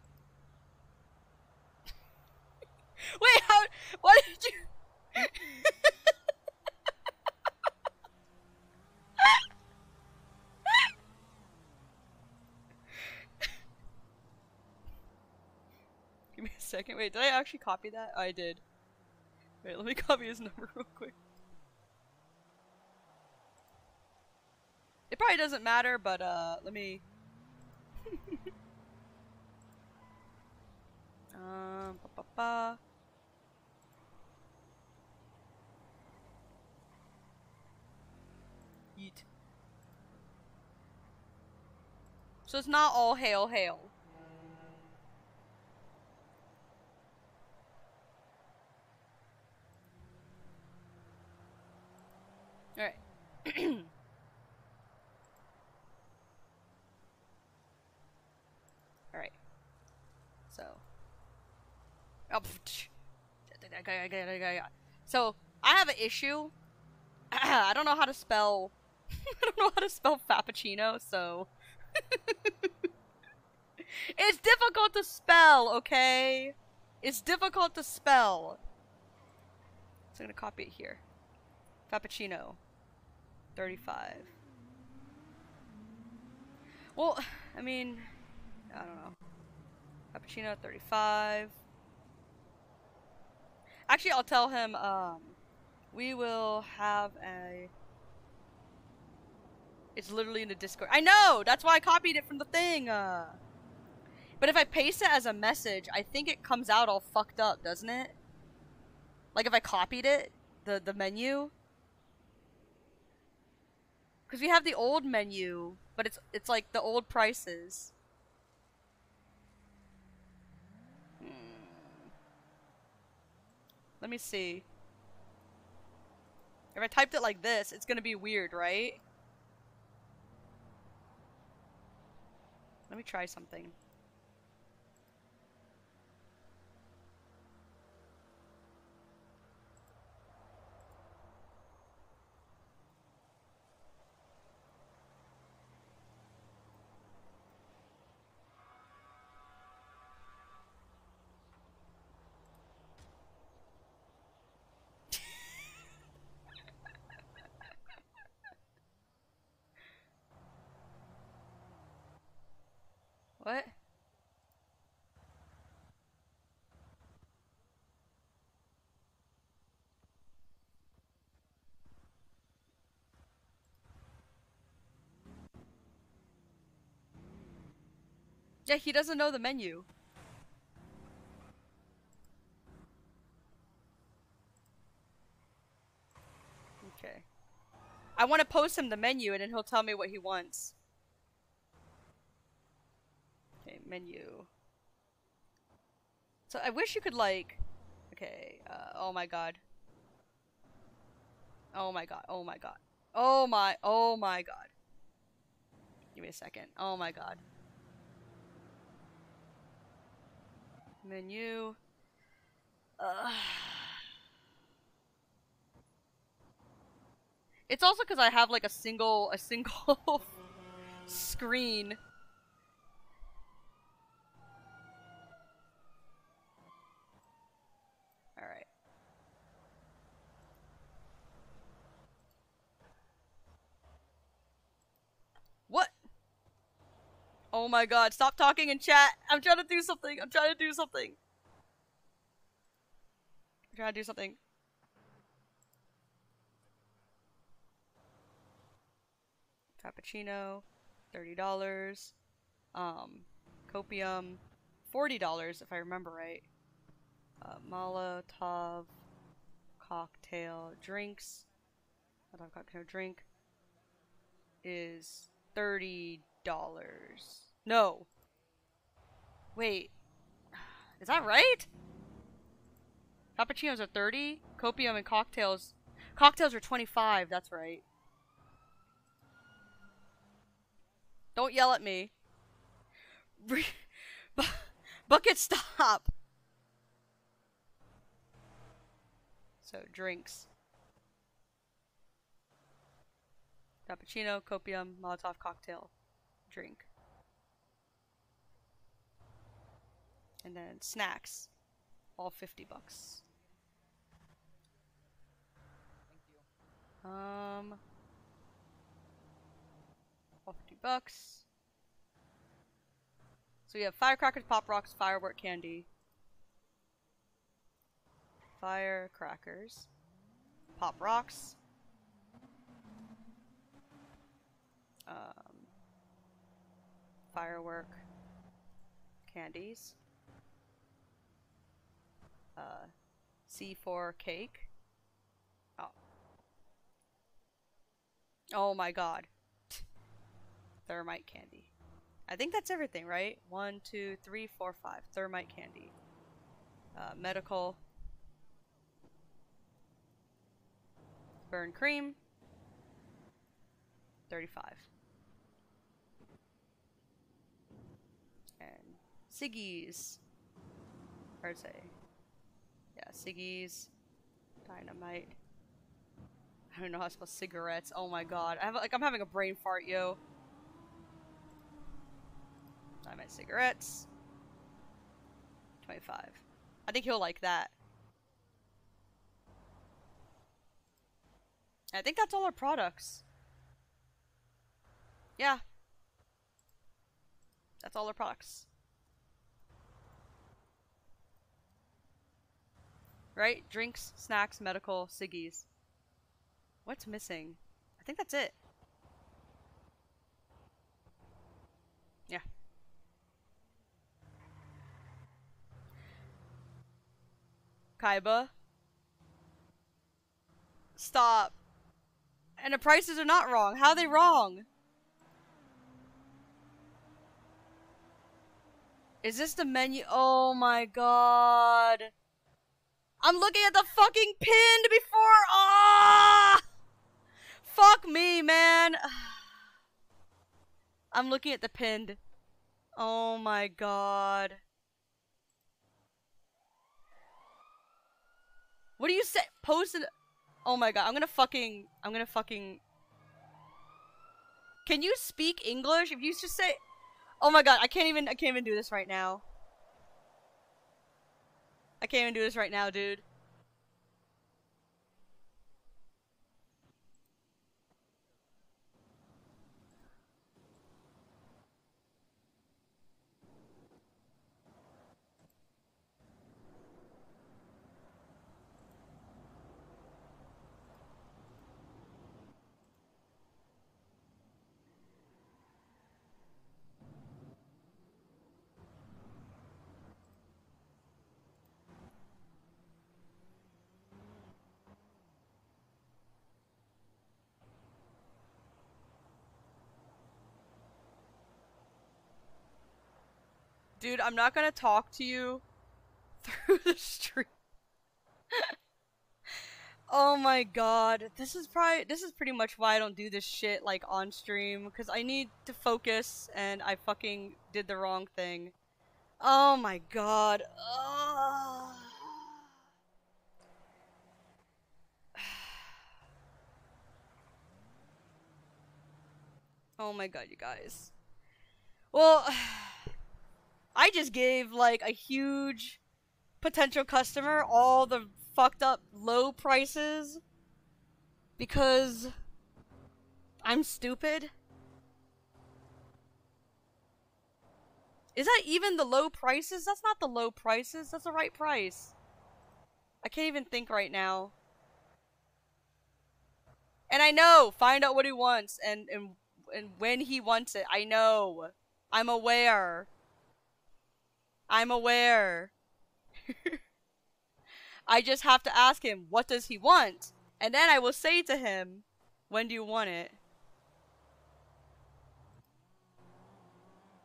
Wait, how what did you Give me a second. Wait, did I actually copy that? I did. Wait, let me copy his number real quick. It probably doesn't matter, but uh, let me. um, ba ba ba. Yeet. So it's not all hail, hail. Alright. So. Oh. So, I have an issue. I don't know how to spell. I don't know how to spell Fappuccino, so. it's difficult to spell, okay? It's difficult to spell. So I'm gonna copy it here. Frappuccino. 35. Well, I mean, I don't know. Cappuccino 35. Actually, I'll tell him, um, we will have a... It's literally in the Discord. I know! That's why I copied it from the thing! Uh, but if I paste it as a message, I think it comes out all fucked up, doesn't it? Like if I copied it, the, the menu, because we have the old menu, but it's it's like the old prices. Hmm. Let me see. If I typed it like this, it's gonna be weird, right? Let me try something. What? Yeah, he doesn't know the menu. Okay. I want to post him the menu and then he'll tell me what he wants. Okay, menu. So I wish you could like, okay, uh, oh my god. Oh my god, oh my god. Oh my, oh my god. Give me a second. Oh my god. Menu. Ugh. It's also because I have like a single, a single screen Alright. Oh my god, stop talking in chat. I'm trying to do something. I'm trying to do something. I'm trying to do something. Frappuccino, $30. Um, copium, $40 if I remember right. Uh, Molotov cocktail drinks. Molotov cocktail drink is $30. No. Wait. Is that right? Cappuccinos are 30, copium and cocktails cocktails are 25, that's right. Don't yell at me. Bucket stop. So drinks. Cappuccino, copium, Molotov cocktail, drink. And then snacks, all 50 bucks. Um, all 50 bucks. So we have firecrackers, pop rocks, firework candy. Firecrackers, pop rocks. Um, firework candies. Uh, C4 cake. Oh. Oh my god. Thermite candy. I think that's everything, right? One, two, three, four, five. Thermite candy. Uh, medical. Burn cream. 35. And Siggy's. Or say. Yeah, Siggy's. Dynamite. I don't know how to spell cigarettes. Oh my god. I have like I'm having a brain fart, yo. Dynamite cigarettes. 25. I think he'll like that. I think that's all our products. Yeah. That's all our products. Right? Drinks, snacks, medical, ciggies. What's missing? I think that's it. Yeah. Kaiba. Stop. And the prices are not wrong. How are they wrong? Is this the menu? Oh my god. I'm looking at the fucking pinned before. Ah! Fuck me, man. I'm looking at the pinned. Oh my god. What do you say? Posted. Oh my god. I'm gonna fucking. I'm gonna fucking. Can you speak English? If you just say. Oh my god. I can't even. I can't even do this right now. I can't even do this right now, dude. Dude, I'm not gonna talk to you through the stream. oh my god. This is probably this is pretty much why I don't do this shit like on stream cuz I need to focus and I fucking did the wrong thing. Oh my god. Ugh. Oh my god, you guys. Well, I just gave like a huge potential customer all the fucked up low prices because I'm stupid. Is that even the low prices? That's not the low prices. That's the right price. I can't even think right now. And I know, find out what he wants and and and when he wants it. I know. I'm aware. I'm aware. I just have to ask him, what does he want? And then I will say to him, when do you want it?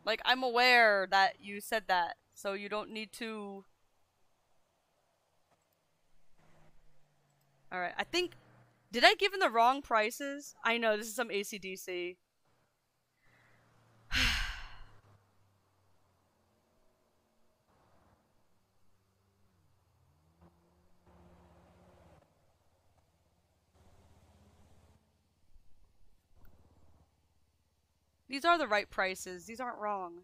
Like, I'm aware that you said that, so you don't need to... Alright, I think... Did I give him the wrong prices? I know, this is some ACDC. These are the right prices. These aren't wrong.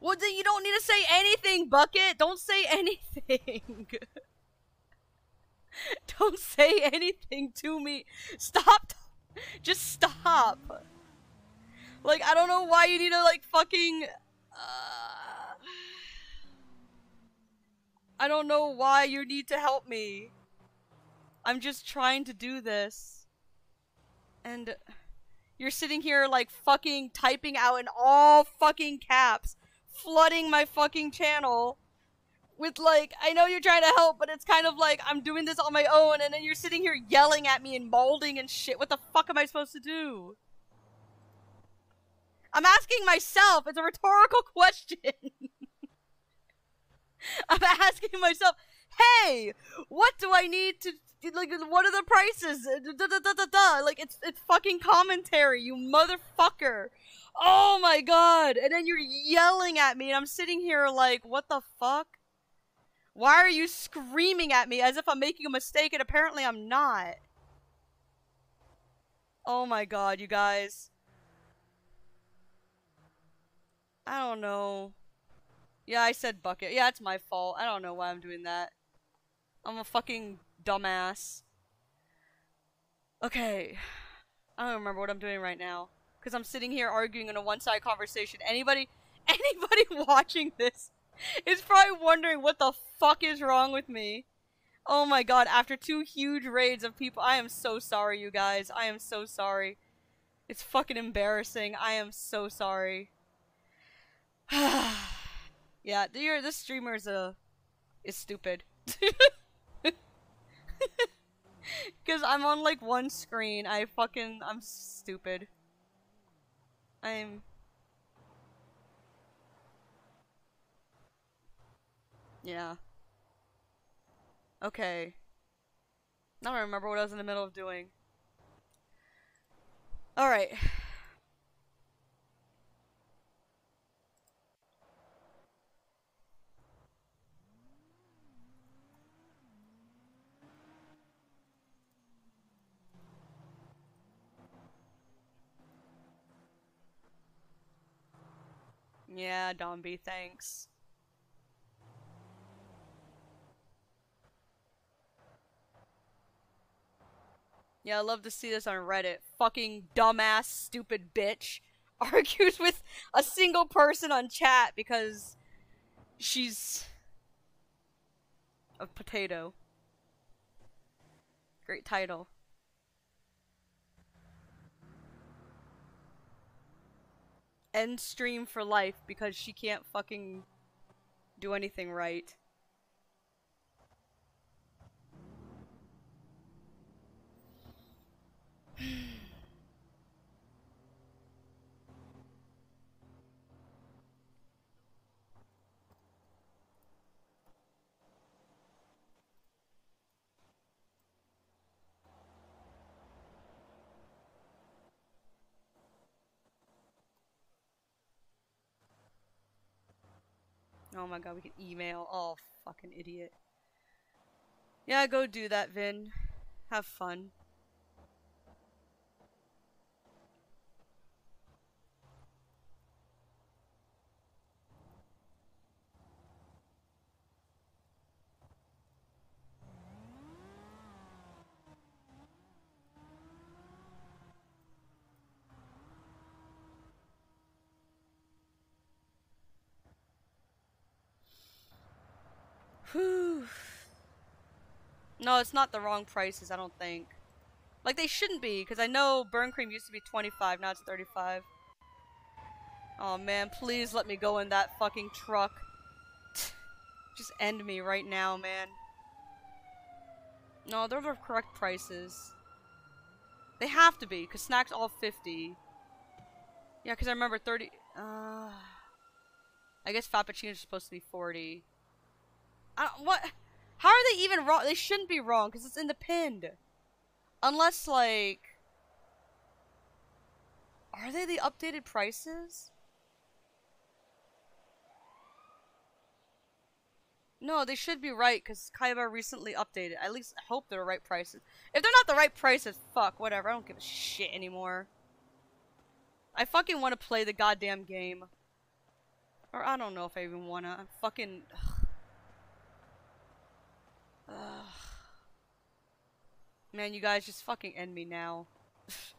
Well, you don't need to say anything, Bucket. Don't say anything. don't say anything to me. Stop. Just stop. Like, I don't know why you need to, like, fucking... Uh, I don't know why you need to help me. I'm just trying to do this. And... You're sitting here like fucking typing out in all fucking caps, flooding my fucking channel with like, I know you're trying to help, but it's kind of like I'm doing this on my own, and then you're sitting here yelling at me and molding and shit. What the fuck am I supposed to do? I'm asking myself. It's a rhetorical question. I'm asking myself, hey, what do I need to like what are the prices? Da, da, da, da, da. Like it's it's fucking commentary, you motherfucker. Oh my god. And then you're yelling at me and I'm sitting here like, what the fuck? Why are you screaming at me as if I'm making a mistake and apparently I'm not? Oh my god, you guys. I don't know. Yeah, I said bucket. Yeah, it's my fault. I don't know why I'm doing that. I'm a fucking dumbass. Okay. I don't remember what I'm doing right now. Because I'm sitting here arguing in a one sided conversation. Anybody, anybody watching this is probably wondering what the fuck is wrong with me. Oh my god, after two huge raids of people, I am so sorry, you guys. I am so sorry. It's fucking embarrassing. I am so sorry. yeah, this streamer is, uh, is stupid. Because I'm on like one screen. I fucking. I'm stupid. I'm. Yeah. Okay. Now I remember what I was in the middle of doing. Alright. Yeah, Domby, thanks. Yeah, I love to see this on Reddit. Fucking dumbass, stupid bitch argues with a single person on chat because she's a potato. Great title. End stream for life because she can't fucking do anything right. Oh my god, we can email. Oh, fucking idiot. Yeah, go do that, Vin. Have fun. Whew. No, it's not the wrong prices, I don't think. Like, they shouldn't be, because I know Burn Cream used to be 25, now it's 35. Oh man, please let me go in that fucking truck. Just end me right now, man. No, those are correct prices. They have to be, because snacks all 50. Yeah, because I remember 30... Uh, I guess Fappuccino's supposed to be 40. What? How are they even wrong? They shouldn't be wrong, because it's in the pinned. Unless, like... Are they the updated prices? No, they should be right because Kaiba recently updated. At least I hope they're the right prices. If they're not the right prices, fuck, whatever. I don't give a shit anymore. I fucking want to play the goddamn game. Or I don't know if I even wanna. I'm fucking. Ugh. Man, you guys just fucking end me now.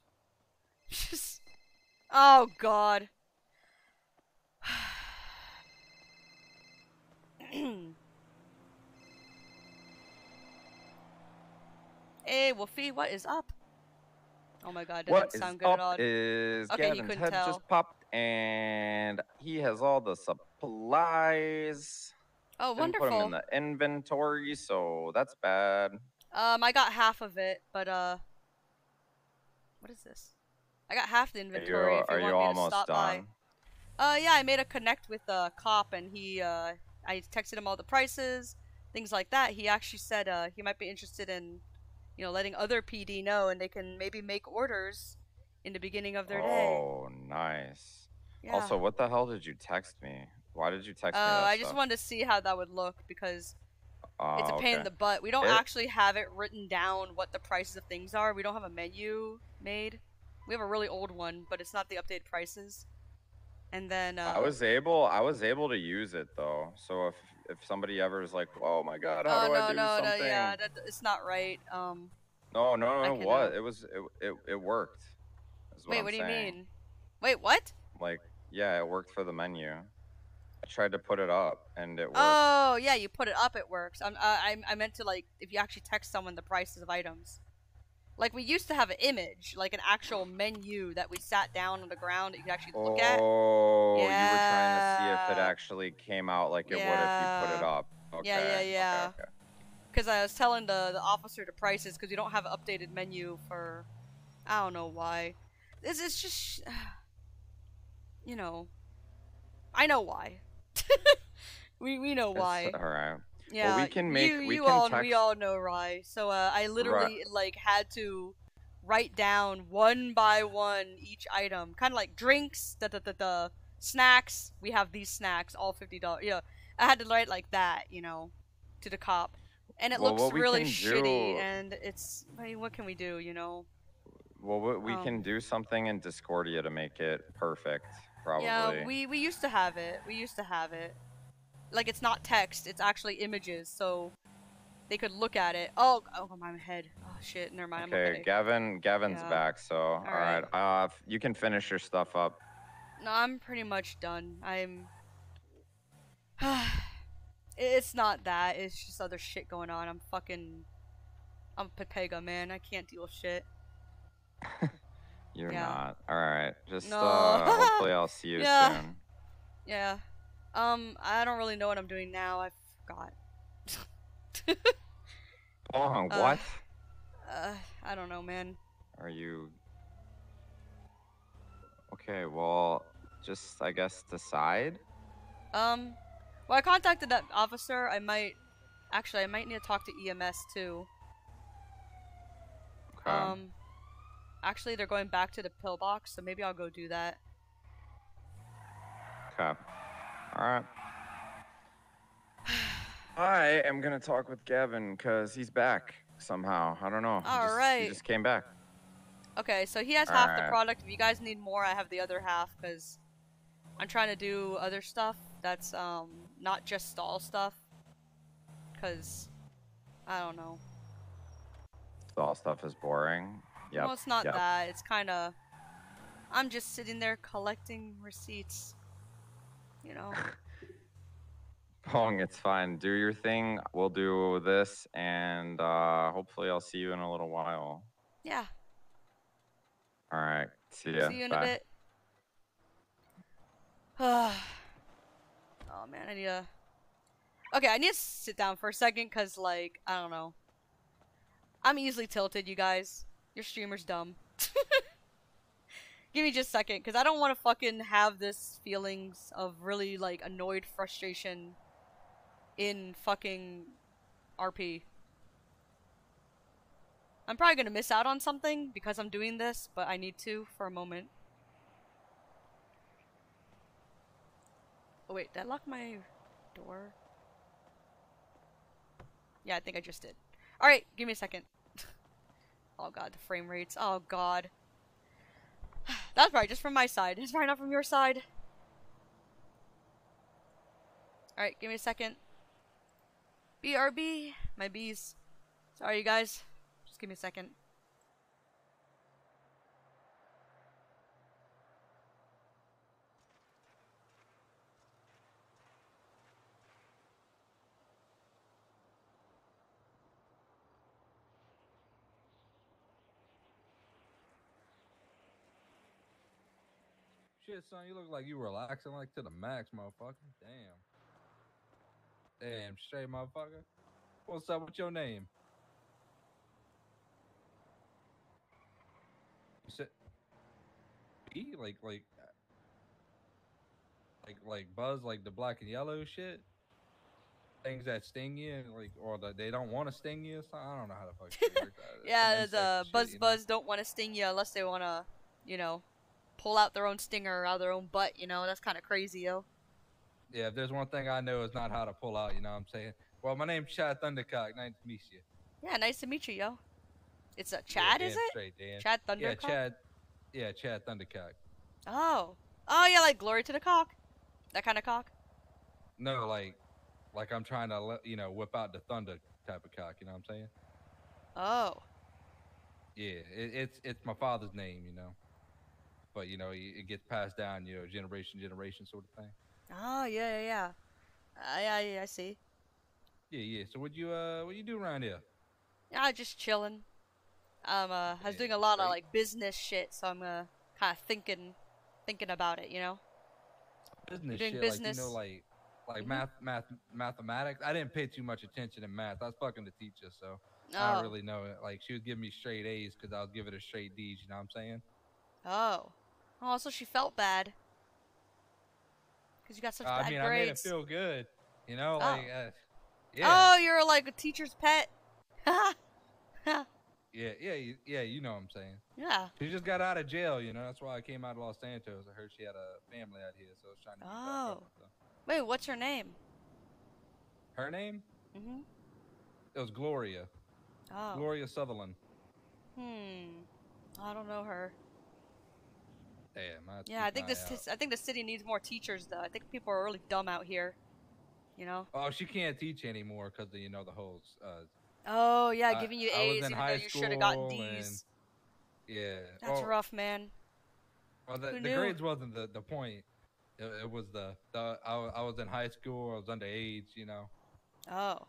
just. Oh god. Hey, Wolfie, what is up? Oh my god, doesn't What sound good at all. is okay, you Gavin's couldn't head tell. just popped, and he has all the supplies. Oh, Didn't Put them in the inventory, so that's bad. Um, I got half of it, but uh, what is this? I got half the Are you, inventory. if you are want you me almost to stop done? by. Uh, yeah, I made a connect with a cop, and he uh, I texted him all the prices, things like that. He actually said uh he might be interested in, you know, letting other PD know, and they can maybe make orders in the beginning of their day. Oh, nice. Yeah. Also, what the hell did you text me? Why did you text Oh, me that I just wanted to see how that would look because it's a Oh, pain in the butt. We don't It- actually have it written down what the prices of things are. We don't have a menu made. We have a really old one, but it's not the updated prices. And then uh, I was able, I was able to use it though. So if if somebody ever is like, "Oh my God, how oh do no I do no something?" no yeah that, it's not right. Um, no, no, no, can, what? uh, It was, it, it, it worked. wait, I'm what do you mean? Wait, what? Like, yeah, it worked for the menu. I tried to put it up, and it worked. Oh yeah, you put it up, it works. I'm, uh, I I meant to like if you actually text someone the prices of items. Like we used to have an image, like an actual menu that we sat down on the ground that you could actually look at. Oh, you were trying to see if it actually came out like it would if you put it up. Okay. Yeah, yeah, okay, yeah. okay. Because I was telling the the officer the prices because we don't have an updated menu for, I don't know why. This is just, you know, I know why. we we know It's why. all right. Yeah, well, we can make. you, we you all text. we all know Rye. So uh, I literally like had to write down one by one each item, kind of like drinks, the the the, the snacks. We have these snacks, all fifty dollars. You know, I had to write like that, you know, to the cop, and it Well, looks really shitty. do- And it's, I mean, what can we do? You know? Well, we, we Um, can do something in Discordia to make it perfect. Probably. Yeah, we we used to have it. We used to have it. Like it's not text; it's actually images, so they could look at it. Oh, oh my head. Oh shit! Never mind. Okay. Gavin. Gavin's Yeah. back. So, all right. Uh, you can finish your stuff up. No, I'm pretty much done. I'm. it's not that. It's just other shit going on. I'm fucking. I'm Pepega, man. I can't deal with shit. You're Yeah. not. All right. Just No. uh, hopefully I'll see you Yeah. soon. Yeah. Um, I don't really know what I'm doing now. I forgot. Hold on. Uh, what? Uh, I don't know, man. Are you? Okay. Well, just I guess decide. Um, well, I contacted that officer. I might, actually, I might need to talk to EMS too. Okay. Um, actually, they're going back to the pillbox, so maybe I'll go do that. Okay. All right. I am gonna talk with Gavin because he's back somehow. I don't know. He All just, He just came back. Okay, so he has half the product. If you guys need more, I have the other half because I'm trying to do other stuff that's um not just stall stuff. Cause I don't know. All stuff is boring. Yep. Well, it's not yep. that. It's kind of. I'm just sitting there collecting receipts. You know. Phueng, it's fine. Do your thing. We'll do this, and uh, hopefully, I'll see you in a little while. Yeah. All right. See ya. See you in Bye. a bit. oh man, I need to. Okay, I need to sit down for a second because, like, I don't know. I'm easily tilted, you guys. Your streamer's dumb. Give me just a second because I don't want to fucking have this feelings of really, like, annoyed frustration in fucking RP. I'm probably gonna miss out on something because I'm doing this, but I need to for a moment. Oh wait, did I lock my door? Yeah, I think I just did. Alright, give me a second. Oh god, the frame rates. Oh god. That's probably just from my side. It's probably not from your side. Alright, give me a second. BRB, my bees. Sorry, you guys. Just give me a second. Shit, son, you look like you relaxing like to the max, motherfucker. Damn. Damn, straight motherfucker. What's up with your name? You said B? Like like like like Buzz like the black and yellow shit? Things that sting you and like or that they don't want to sting you something? I don't know how to fucking work that. It's Yeah, the shit, buzz you know? buzz don't want to sting you unless they want to, you know, pull out their own stinger out of their own butt. You know, that's kind of crazy, yo. Yeah, if there's one thing I know is not how to pull out, you know what I'm saying? Well, my name's Chad Thundercock. Nice to meet you. Yeah, nice to meet you, yo. It's a Chad, Yeah, is it? Straight, Dan. Chad Yeah, Chad. Yeah, Chad Thundercock. Oh, oh yeah, like glory to the cock, that kind of cock. No, like, like I'm trying to, you know, whip out the thunder type of cock. You know what I'm saying? Oh, Yeah, it, it's it's my father's name, you know. But you know, it, gets passed down, you know, generation generation sort of thing. oh yeah, yeah, yeah. I, I, I see. Yeah, yeah. So what you uh, what you do around here? Yeah, just chilling. Um, uh, I was doing a lot of like business shit, so I'm uh, kind of thinking, thinking about it, you know. Business doing shit, business. like you know, like like Mhm. math, math, mathematics. I didn't pay too much attention in math. I was fucking the teacher, so I Oh. don't really know it. Like she was giving me straight A's because I was giving her straight D's. You know what I'm saying? Oh, oh, so she felt bad. Cause you got such Uh, bad I mean, I made it feel good. You know, Oh. like uh, yeah, Oh, you're like a teacher's pet. yeah, yeah, you- yeah. You know what I'm saying? yeah. She just got out of jail. You know, that's why I came out of Los Santos. I heard she had a family out here, so I was trying to. Oh. her. Wait, what's her name? Her name? Mhm. It was Gloria. Oh. Gloria Sutherland. Hmm. I don't know her. Damn. I Yeah, I think this. out. I think the city needs more teachers, though. I think people are really dumb out here. You know. Oh, she can't teach anymore because you know the whole. Uh, Oh yeah, I- giving you I A's even though you should have gotten school and- D's. yeah. That's oh, rough, man. Well, the, the grades wasn't the, the point. It, it was the, the I, I was in high school. I was underage. You know. Oh.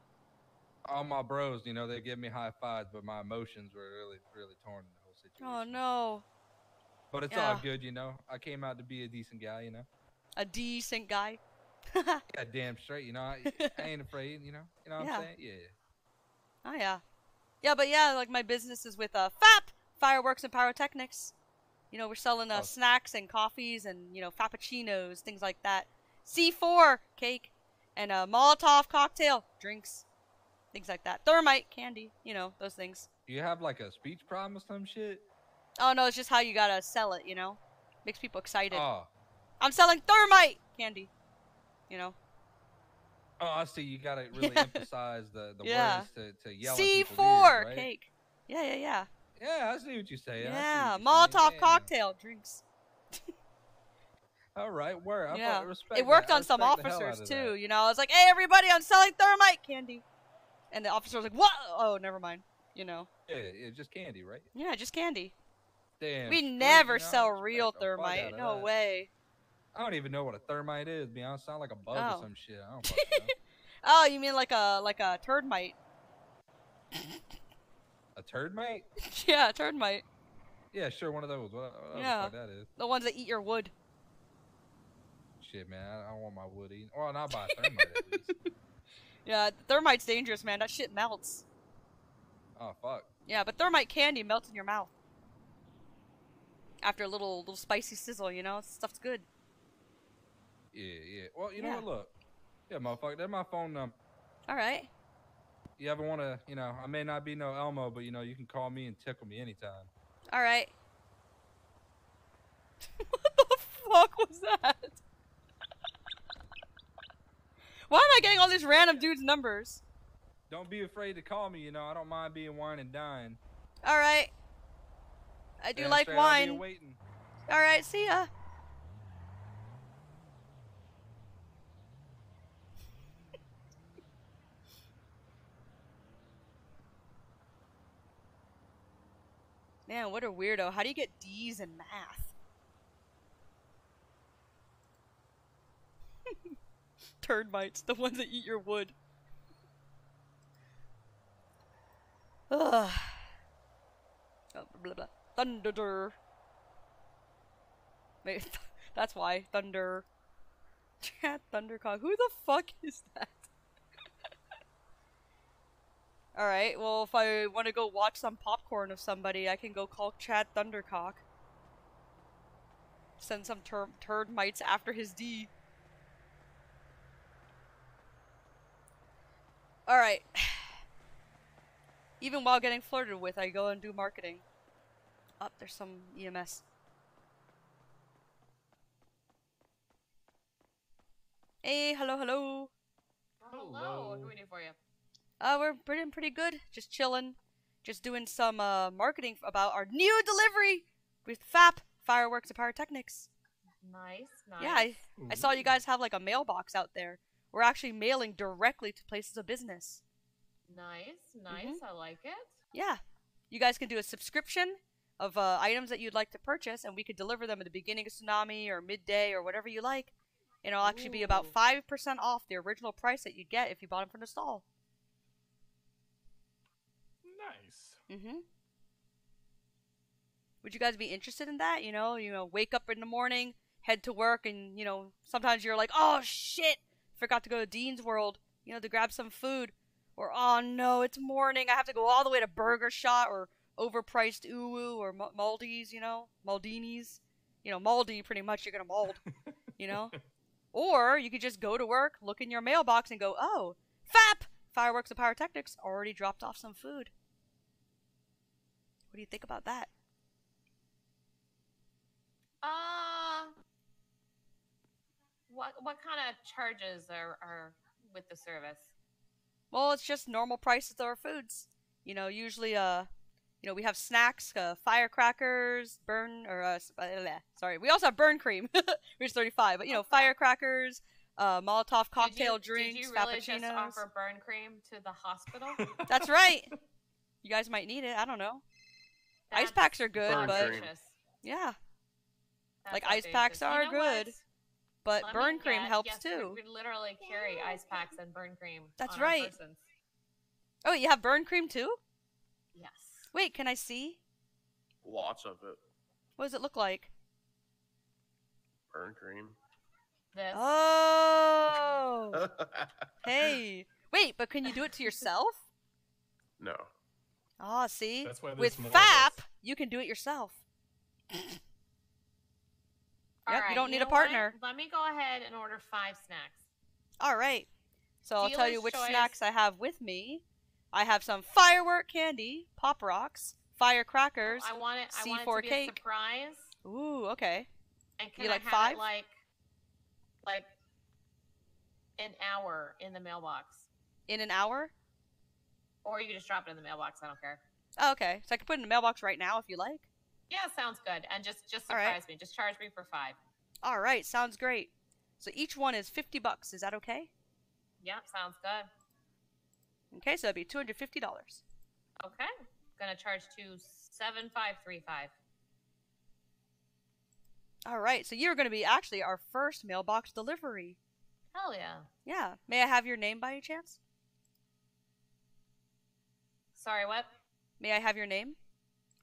All my bros, you know, they give me high fives, but my emotions were really, really torn in the whole situation. Oh no. But it's Yeah. all good, you know. I came out to be a decent guy, you know. A decent guy. Yeah, damn straight, you know. I, I ain't afraid, you know. You know what Yeah. I'm saying? Yeah. Oh yeah. Yeah, but yeah, like my business is with uh FAP fireworks and pyrotechnics. You know, we're selling uh, Oh. snacks and coffees and you know frappuccinos, things like that. C4 cake and a Molotov cocktail drinks, things like that. Thermite candy, you know those things. Do you have like a speech problem or some shit? Oh no, it's just how you gotta sell it. You know, makes people excited. Oh. I'm selling thermite candy. You know. Oh, I see. You gotta really emphasize the, the Yeah. words to, to yell at people's C4 ears, right? cake. Yeah, yeah, yeah. Yeah, I see what you say. I see Yeah, you're saying. Molotov Yeah. cocktail drinks. All right, word. I yeah, respect it worked that. On some respect the hell officers of too. that. You know, I was like, "Hey, everybody, I'm selling thermite candy," and the officer was like, "What? Oh, never mind." You know, Yeah, yeah, just candy, right? yeah, just candy. Damn. we never you know, I sell real the fuck out thermite. No way. I don't even know what a thermite is. Be honest, sound like a bug Oh. or some shit. I don't know. Oh, you mean like a like a turd mite? A turd mate? yeah, a turd mite. Yeah, sure, one of those. What, what Yeah. the that is? The ones that eat your wood. Shit, man, I, don't want my wood eaten. Well, not by a thermite at least. Yeah, thermite's dangerous, man. That shit melts. Oh fuck. Yeah, but thermite candy melts in your mouth. After a little little spicy sizzle, you know, stuff's good. Yeah, yeah. Well, you know Yeah. what? Look, yeah, motherfucker, that's my phone number. All right. You ever want to, you know, I may not be no Elmo, but you know, you can call me and tickle me anytime. All right. what the fuck was that? Why am I getting all these random dudes' numbers? Don't be afraid to call me. You know, I don't mind being wine and dine. All right. I do like straight, wine. All right, see ya. Man, what a weirdo. How do you get D's in math? Turd mites, the ones that eat your wood. Ugh. Oh, blah, blah. Thunder. Wait, that's why. Thunder. Chad Thundercock. Who the fuck is that? Alright, well, if I want to go watch some popcorn of somebody, I can go call Chad Thundercock. Send some tur- turd mites after his D. Alright. Even while getting flirted with, I go and do marketing. Up, there's some EMS. Hey, hello, hello. Hello. What can we do for you? Uh, we're pretty pretty good. Just chilling. Just doing some uh marketing about our new delivery with FAP Fireworks and Pyrotechnics. Nice, nice. Yeah, I, I saw you guys have like a mailbox out there. We're actually mailing directly to places of business. Nice, nice. Mm-hmm. I like it. Yeah, you guys can do a subscription of uh, items that you'd like to purchase, and we could deliver them at the beginning of tsunami or midday or whatever you like. And it'll actually be about five percent off the original price that you'd get if you bought them from the stall. Nice. Mm-hmm. Would you guys be interested in that? You know, you know, wake up in the morning, head to work, and you know, sometimes you're like, oh shit, forgot to go to Dean's World, you know, to grab some food, or oh no, it's morning, I have to go all the way to Burger Shot or overpriced Uwu or Ma- Maldi's, you know, Maldini's, you know, Maldi, pretty much you're gonna mold, you know. Or you could just go to work, look in your mailbox, and go, oh, FAP! Fireworks and Pyrotechnics already dropped off some food. What do you think about that? Uh, what what kind of charges are are with the service? Well, it's just normal prices of our foods. You know, usually, uh, you know, we have snacks, uh, firecrackers, burn, or, uh, s- uh, sorry, we also have burn cream, which is 35, but, you know, firecrackers, uh, Molotov cocktail did you, drinks, Did you really just offer burn cream to the hospital? That's right. You guys might need it. I don't know. ice packs are good, but cream. yeah, That's like ice outrageous. packs You are know what? good, but Let burn me cream guess. helps Yes, we- too. We literally carry ice packs and burn cream. That's on right. persons. Oh, you have burn cream too? Yes. Wait, can I see? Lots of it. What does it look like? Burn cream. This. Oh. hey. Wait, but can you do it to yourself? no. Ah, see? That's why there's With more of FAP, you can do it yourself. All Yep, you don't need know a partner. What? Let me go ahead and order five snacks. All right. So I'll tell you which choice. snacks I have with me. I have some firework candy, pop rocks, firecrackers, oh, I want it. I want it C4 to be a surprise. Ooh, okay. And can You I like have five? like, like, an hour in the mailbox, In an hour? or you can just drop it in the mailbox. I don't care. Oh, okay. So I can put it in the mailbox right now if you like. Yeah, sounds good. And just just All right. surprise me. Just charge me for five. All right, sounds great. So each one is 50 bucks. Is that okay? Yep, sounds good. Okay, so that'd be $250. Okay, gonna charge to seven five three five. All right, so you're going to be actually our first mailbox delivery. Hell yeah. Yeah. May I have your name by any chance? Sorry, what? May I have your name?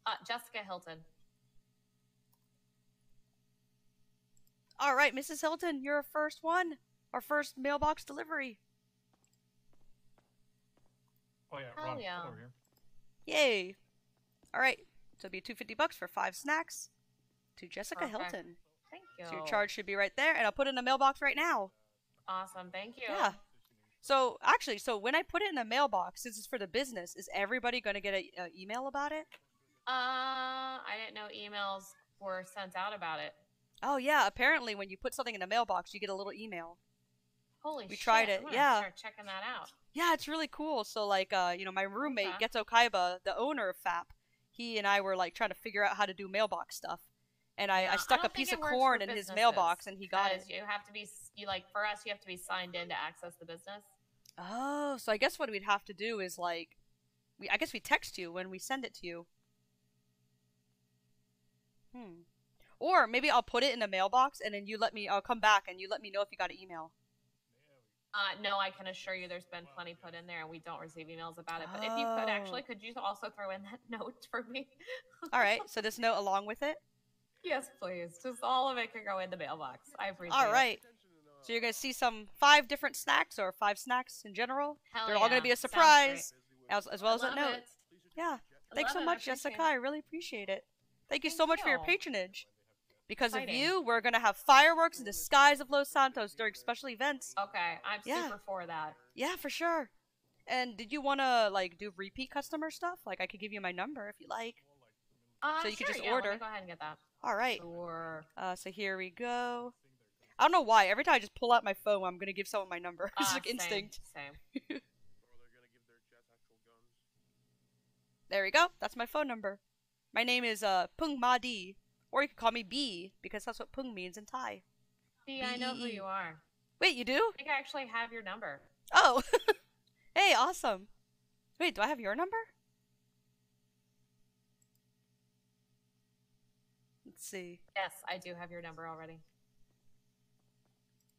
Uh, Jessica Hilton. All right, Mrs. Hilton, you're our first one. Our first mailbox delivery. Oh yeah, Hell Ron, yeah. over here. Yay. All right. So it'll be 250 bucks for five snacks to Jessica Perfect. Hilton. Thank you. So your charge should be right there, and I'll put it in the mailbox right now. Awesome. Thank you. Yeah. So actually, so when I put it in the mailbox, since it's for the business, is everybody going to get an email about it? Uh, I didn't know emails were sent out about it. Oh yeah, apparently when you put something in the mailbox, you get a little email. Holy We shit. tried it, I'm yeah. Start checking that out. Yeah, it's really cool. So like, uh, you know, my roommate Okay. Gheto Kaiba, the owner of FAP, he and I were like trying to figure out how to do mailbox stuff, and I, Yeah, I stuck a piece of corn in his mailbox, and he got it. You have to be you like for us. You have to be signed in to access the business. Oh, so I guess what we'd have to do is like, we I guess we text you when we send it to you. Hmm. Or maybe I'll put it in the mailbox and then you let me. I'll come back and you let me know if you got an email. Uh, no, I can assure you, there's been plenty put in there, and we don't receive emails about it. But if you could actually, Oh. could you also throw in that note for me? All right. So this note along with it. yes, please. Just all of it can go in the mailbox. I appreciate it. All right. So you're gonna see some five different snacks or five snacks in general. Hell They're all gonna be a surprise, as, as well as that note. it. Yeah. Thanks so much, Jessica. appreciate I really appreciate it. Thank you Thank so much for your patronage. Because Exciting. of you, we're gonna have fireworks in the skies of Los Santos during special events. Okay, I'm Yeah. super for that. Yeah, for sure. And did you wanna like do repeat customer stuff? Like I could give you my number if you like. Uh, So you could sure, just yeah, order. go ahead and get that. All right. Sure. Uh, so here we go. I don't know why. Every time I just pull out my phone, I'm gonna give someone my number. it's Uh, like same, instinct. Same. There we go. That's my phone number. My name is uh Phueng Madee, or you could call me B because that's what Phueng means in Thai. B, I know who you are. Wait, you do? I think I actually have your number. Oh, hey, awesome. Wait, do I have your number? Let's see. Yes, I do have your number already.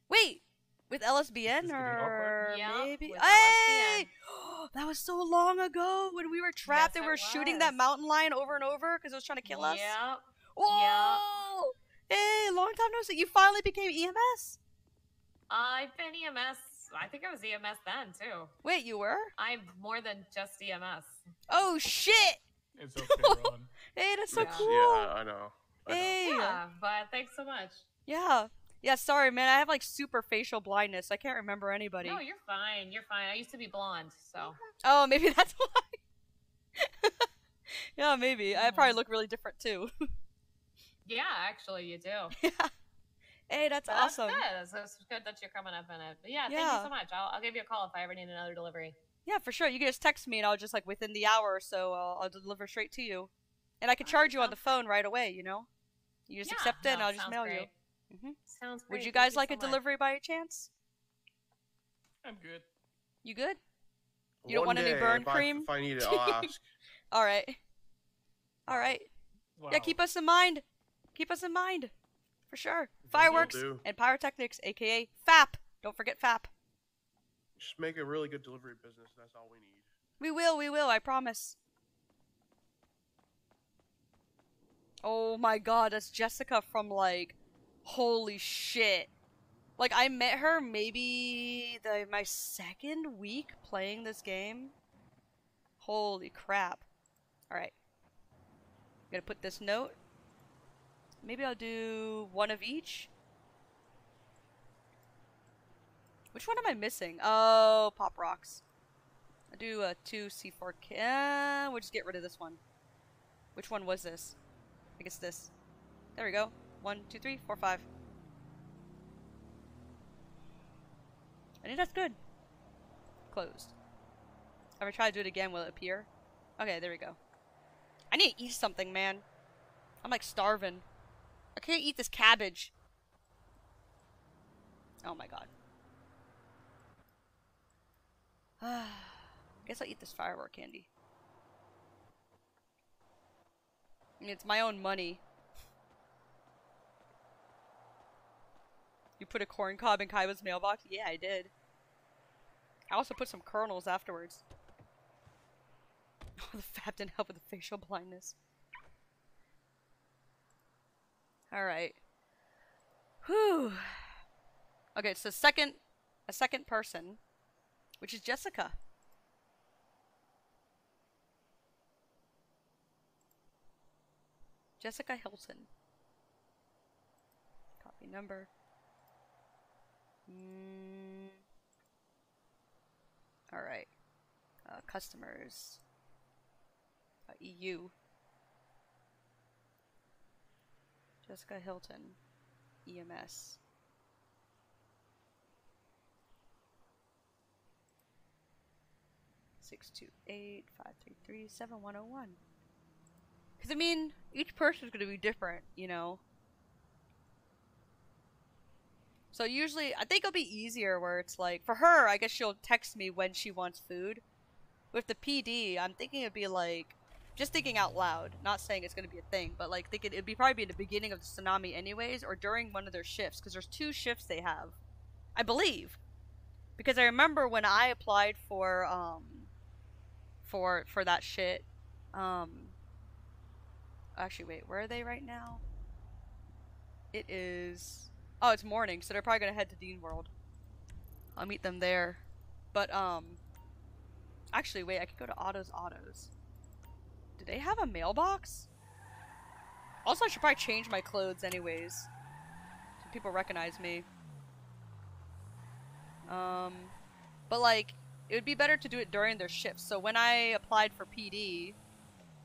Wait, with LSBN or Yep, maybe? with Hey, that was so long ago when we were trapped Yes, and we were shooting that mountain lion over and over because it was trying to kill us. Yep. Whoa! Hey, long time no see. You finally became EMS. I've been EMS. I think I was EMS then too. Wait, you were? I'm more than just EMS. Oh shit! It's okay, Ron. Hey, that's so Yeah. cool. Yeah, I know. I know. Hey. Yeah, but thanks so much. Yeah. Yeah, sorry, man. I have like super facial blindness. I can't remember anybody. No, you're fine. You're fine. I used to be blonde, so. Oh, maybe that's why. yeah, maybe. I probably look really different too. Yeah, actually, you do. hey, that's But awesome. That's good. It's, it's good that you're coming up in it. But yeah, thank you so much. I'll, I'll give you a call if I ever need another delivery. Yeah, for sure. You can just text me and I'll just like within the hour or so I'll, I'll deliver straight to you. And I can charge you on the phone right away, you know? You just Yeah, accept it and I'll just mail great. you. hmm Sounds great. Would you Thank guys like so a much. delivery by chance? I'm good. You good? You don't One want any burn if I- cream? if I need it, I'll ask. All right. All right. Yeah, keep us in mind. Keep us in mind. For sure. Fireworks do. and pyrotechnics, aka FAP. Don't forget FAP. Just make a really good delivery business. That's all we need. We will, we will, I promise. Oh my god, that's Jessica from like holy shit. Like I met her maybe the my second week playing this game. Holy crap. Alright. I'm gonna put this note. Maybe I'll do one of each. Which one am I missing? Oh, Pop Rocks. I'll do a 2 C4 K. Uh, we'll just get rid of this one. Which one was this? I it's this. There we go. One, two, three, four, five. I think that's good. Closed. If I try to do it again, will it appear? Okay, there we go. I need to eat something, man. I'm like starving. I can't eat this cabbage. Oh my god. I Guess I'll eat this firework candy. I mean, it's my own money. You put a corn cob in Kaiba's mailbox? Yeah, I did. I also put some kernels afterwards. The fab didn't help with the facial blindness. Alright. Whew. Okay, so second a second person, which is Jessica. Jessica Hilton. Copy number. Mm. All right. Uh, customers. Uh, EU. Jessica Hilton. EMS. Six two eight five three three seven one zero one. Because I mean, each person is going to be different, you know. So usually, I think it'll be easier where it's like, for her, I guess she'll text me when she wants food. With the PD, I'm thinking it'd be like, just thinking out loud, not saying it's going to be a thing, but like thinking it'd be probably be in the beginning of the tsunami anyways, or during one of their shifts, because there's two shifts they have. I believe. Because I remember when I applied for, um, for, for that shit, um, actually wait, where are they right now? It is, oh, it's morning, so they're probably gonna head to Dean World. I'll meet them there. But, um, actually wait, I could go to Otto's Autos. Do they have a mailbox? Also, I should probably change my clothes anyways. So people recognize me. Um, but like, it would be better to do it during their shifts. So when I applied for PD,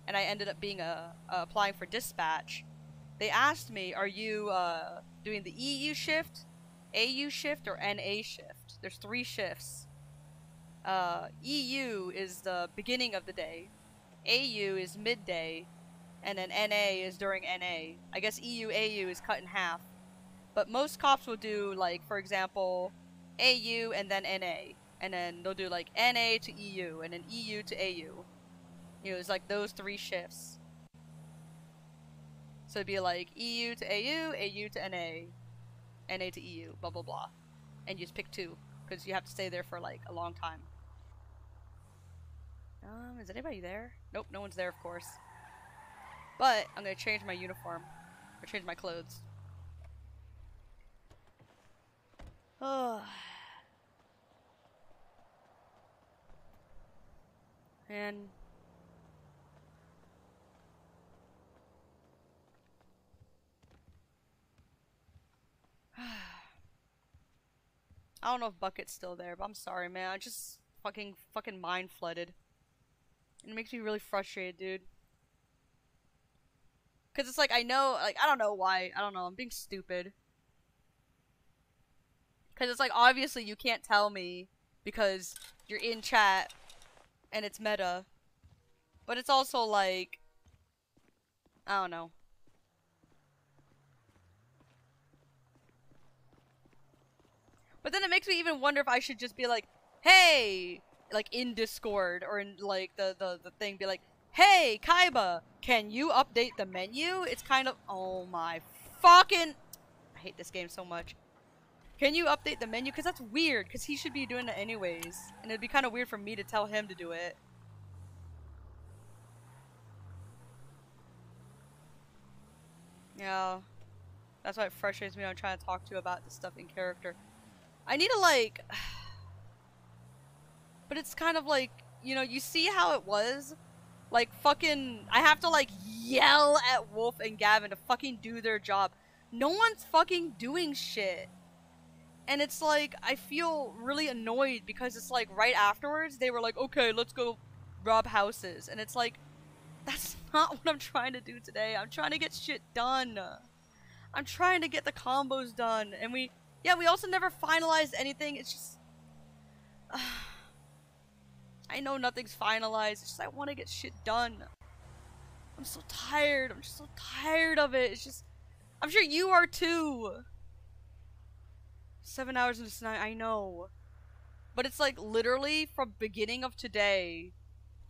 and I ended up being a, uh, applying for dispatch, they asked me, "Are you uh, doing the EU shift, AU shift, or NA shift?" There's three shifts. Uh, EU is the beginning of the day, AU is midday, and then NA is during NA. I guess EU AU is cut in half, but most cops will do like, for example, AU and then NA, and then they'll do like NA to EU and then EU to AU. You know, it's like those three shifts. So it'd be like EU to AU, AU to NA, NA to EU, blah blah blah. And you just pick two, because you have to stay there for like a long time. Um, is anybody there? Nope, no one's there of course. But, I'm gonna change my uniform. Or change my clothes. Oh. And I don't know if Bucket's still there, but I'm sorry, man. I just fucking fucking mind flooded. And it makes me really frustrated, dude. Cause it's like I know, like I don't know why. I don't know. I'm being stupid. Cause it's like obviously you can't tell me because you're in chat and it's meta. But it's also like I don't know. But then it makes me even wonder if I should just be like, hey, like in Discord or in like the, the, the thing, be like, hey, Kaiba, can you update the menu? It's kind of, oh my fucking, I hate this game so much. Can you update the menu? Because that's weird, because he should be doing it anyways. And it'd be kind of weird for me to tell him to do it. Yeah. That's why it frustrates me when I'm trying to talk to you about this stuff in character. I need to like... But it's kind of like, you know, you see how it was? Like, fucking... I have to, like, yell at Wolf and Gavin to fucking do their job. No one's fucking doing shit. And it's like, I feel really annoyed because it's like, right afterwards, they were like, okay, let's go rob houses. And it's like, that's not what I'm trying to do today. I'm trying to get shit done. I'm trying to get the combos done. And we, yeah, we also never finalized anything. It's just, I know nothing's finalized. It's just I want to get shit done. I'm so tired. I'm just so tired of it. It's just, I'm sure you are too. Seven hours into tonight, I know. But it's like literally from beginning of today,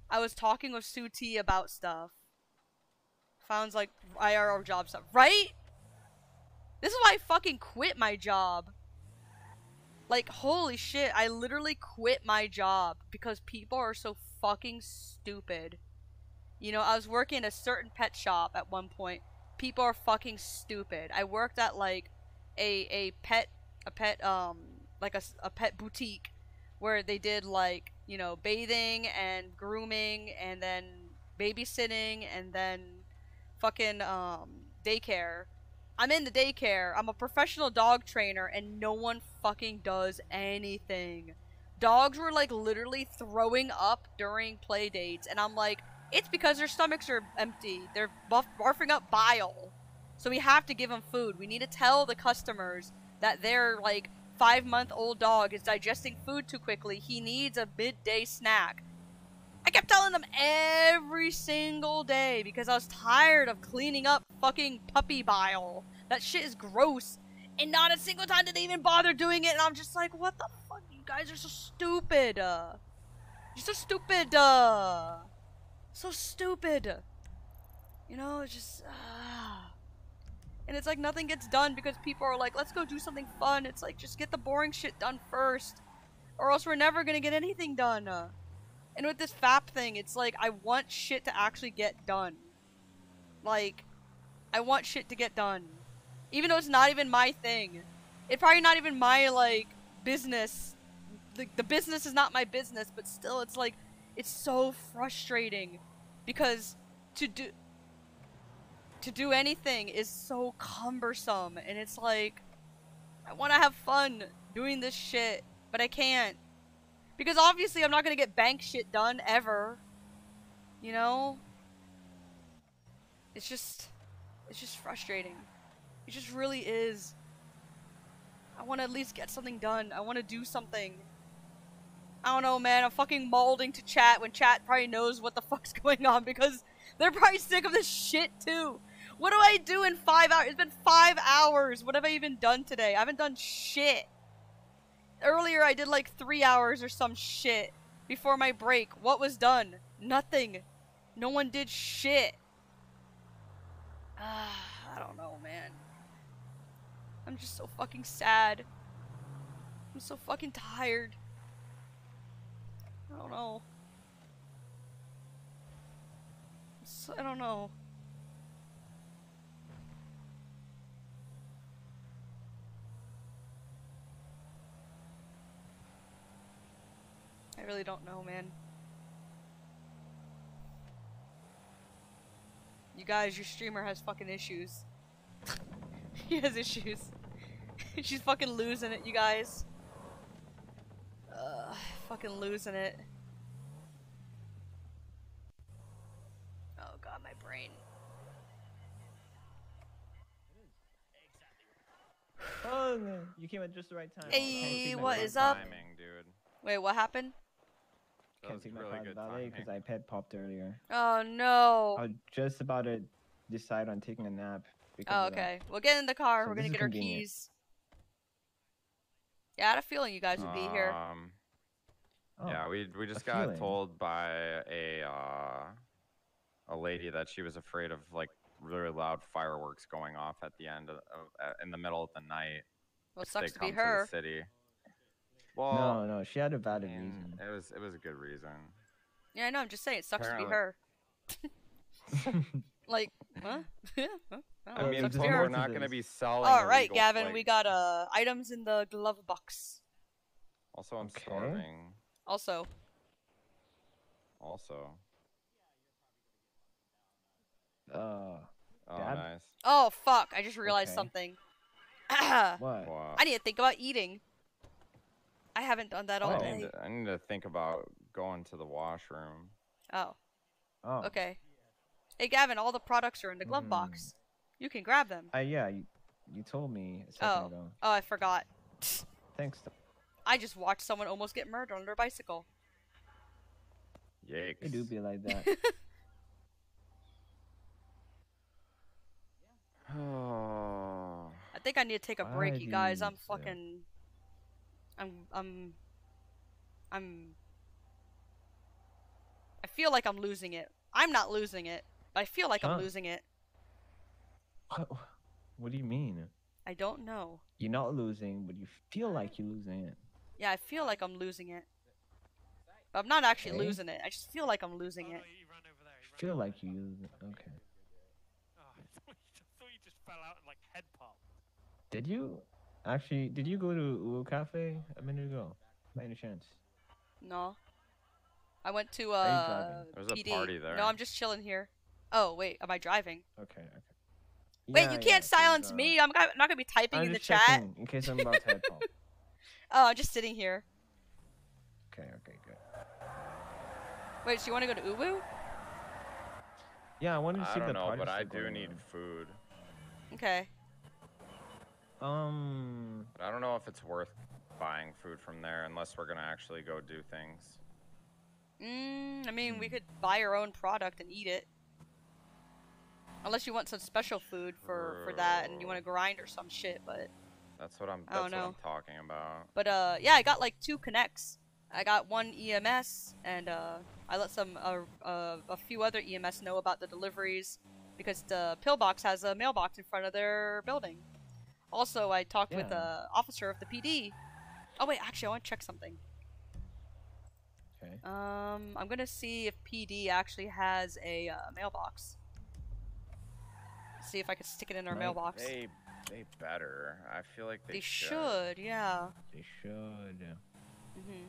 I was talking with Suti about stuff. Found like IRL job stuff. Right? This is why I fucking quit my job. Like, holy shit, I literally quit my job because people are so fucking stupid. You know, I was working at a certain pet shop at one point. People are fucking stupid. I worked at like a a pet a pet um like a, a pet boutique where they did like, you know, bathing and grooming and then babysitting and then fucking um daycare. I'm in the daycare. I'm a professional dog trainer and no one fucking does anything. Dogs were like literally throwing up during play dates and I'm like, it's because their stomachs are empty. They're barfing up bile. So we have to give them food. We need to tell the customers that their like 5-month-old dog is digesting food too quickly. He needs a midday snack. I kept telling them every single day because I was tired of cleaning up fucking puppy bile. That shit is gross. And not a single time did they even bother doing it. And I'm just like, what the fuck? You guys are so stupid. Uh, you're so stupid. Uh, so stupid. You know, it's just. ah. And it's like nothing gets done because people are like, let's go do something fun. It's like, just get the boring shit done first. Or else we're never gonna get anything done. And with this FAP thing, it's like I want shit to actually get done. Like, I want shit to get done. Even though it's not even my thing. It's probably not even my, like, business. The, the business is not my business, but still, it's like, it's so frustrating. Because to do. To do anything is so cumbersome. And it's like. I want to have fun doing this shit, but I can't. Because obviously I'm not gonna get bank shit done ever. You know? It's just it's just frustrating. It just really is. I wanna at least get something done. I wanna do something. I don't know, man. I'm fucking molding to chat when chat probably knows what the fuck's going on because they're probably sick of this shit too. What do I do in five hours? It's been five hours. What have I even done today? I haven't done shit. Earlier I did like three hours or some shit before my break. What was done? Nothing. No one did shit. Ah, I don't know, man. I'm just so fucking sad. I'm so fucking tired. I don't know. So, I don't know. I really don't know, man. You guys, your streamer has fucking issues. he has issues. She's fucking losing it, you guys. Uh, fucking losing it. Oh god, my brain. Oh, no, you came at just the right time. Hey, what is up? Timing, dude. Wait, what happened? That Can't was take my really car valet because I pet popped earlier. Oh no. I was just about to decide on taking a nap. Because Oh, okay. We'll get in the car. So We're gonna get our convenient. keys. Yeah, I had a feeling you guys would be here. Um, Oh, yeah, we we just got feeling. told by a uh, a lady that she was afraid of like really loud fireworks going off at the end of, of uh, in the middle of the night. Well, it sucks to be come her. the city. Well, no, no, she had a valid I mean, reason. it was it was a good reason. Yeah, I know. I'm just saying, it sucks to be her. like, huh? Yeah, huh? I mean, sucks to be we're not going to be selling. All right, illegal, Gavin, like- we got uh items in the glove box. Also, I'm Okay. starving. Also, Also. Uh, Oh, Dad? nice. oh fuck! I just realized Okay. something. what? I need to think about eating. I haven't done that all I day. need, to, I need to think about going to the washroom. Oh, Oh. okay. Hey, Gavin, all the products are in the glove Hmm. box. You can grab them. Uh, yeah, you, you told me a second Oh, ago. oh, I forgot. Thanks. th- I just watched someone almost get murdered on their bicycle. Yikes. It do be like that. Oh. I think I need to take a break, you guys. I'm these, fucking. I'm. I'm. I'm. I feel like I'm losing it. I'm not losing it, but I feel like Huh. I'm losing it. what, what do you mean? I don't know. You're not losing, but you feel like you're losing it. Yeah, I feel like I'm losing it. But I'm not actually Okay. losing it. I just feel like I'm losing it. Oh, I Feel like you lose it. Okay. Oh, I thought you just fell out and like head popped. Did you actually? Did you go to Uwu Cafe a minute ago? By any chance? No. I went to you uh driving? There's a party there. No, I'm just chilling here. Oh wait, am I driving? Okay. Okay. Wait, Yeah, you yeah, can't 'cause, silence uh, me. I'm, not- I'm not gonna be typing I'm in the chat. in case I'm about to head home. Oh, I'm just sitting here. Okay. Okay. Good. Wait, so you want to go to Uwu? Yeah, I wanted to see the. I don't the know, but I do need on. food. Okay. Um. But I don't know if it's worth buying food from there unless we're gonna actually go do things. Mm, I mean, we could buy our own product and eat it. Unless you want some special food for for that and you want to grind or some shit, but That's what I'm. I don't what. I'm talking about. but uh yeah, I got like two connects. I got one EMS and uh I let some uh, uh, a few other EMS know about the deliveries because the pillbox has a mailbox in front of their building. Also, I talked with Yeah. a officer of the PD. Oh wait, actually, I want to check something. Okay. Um, I'm gonna see if PD actually has a uh, mailbox. See if I can stick it in our Might- mailbox. They they better. I feel like they, They should, yeah. They should. Mm-hmm.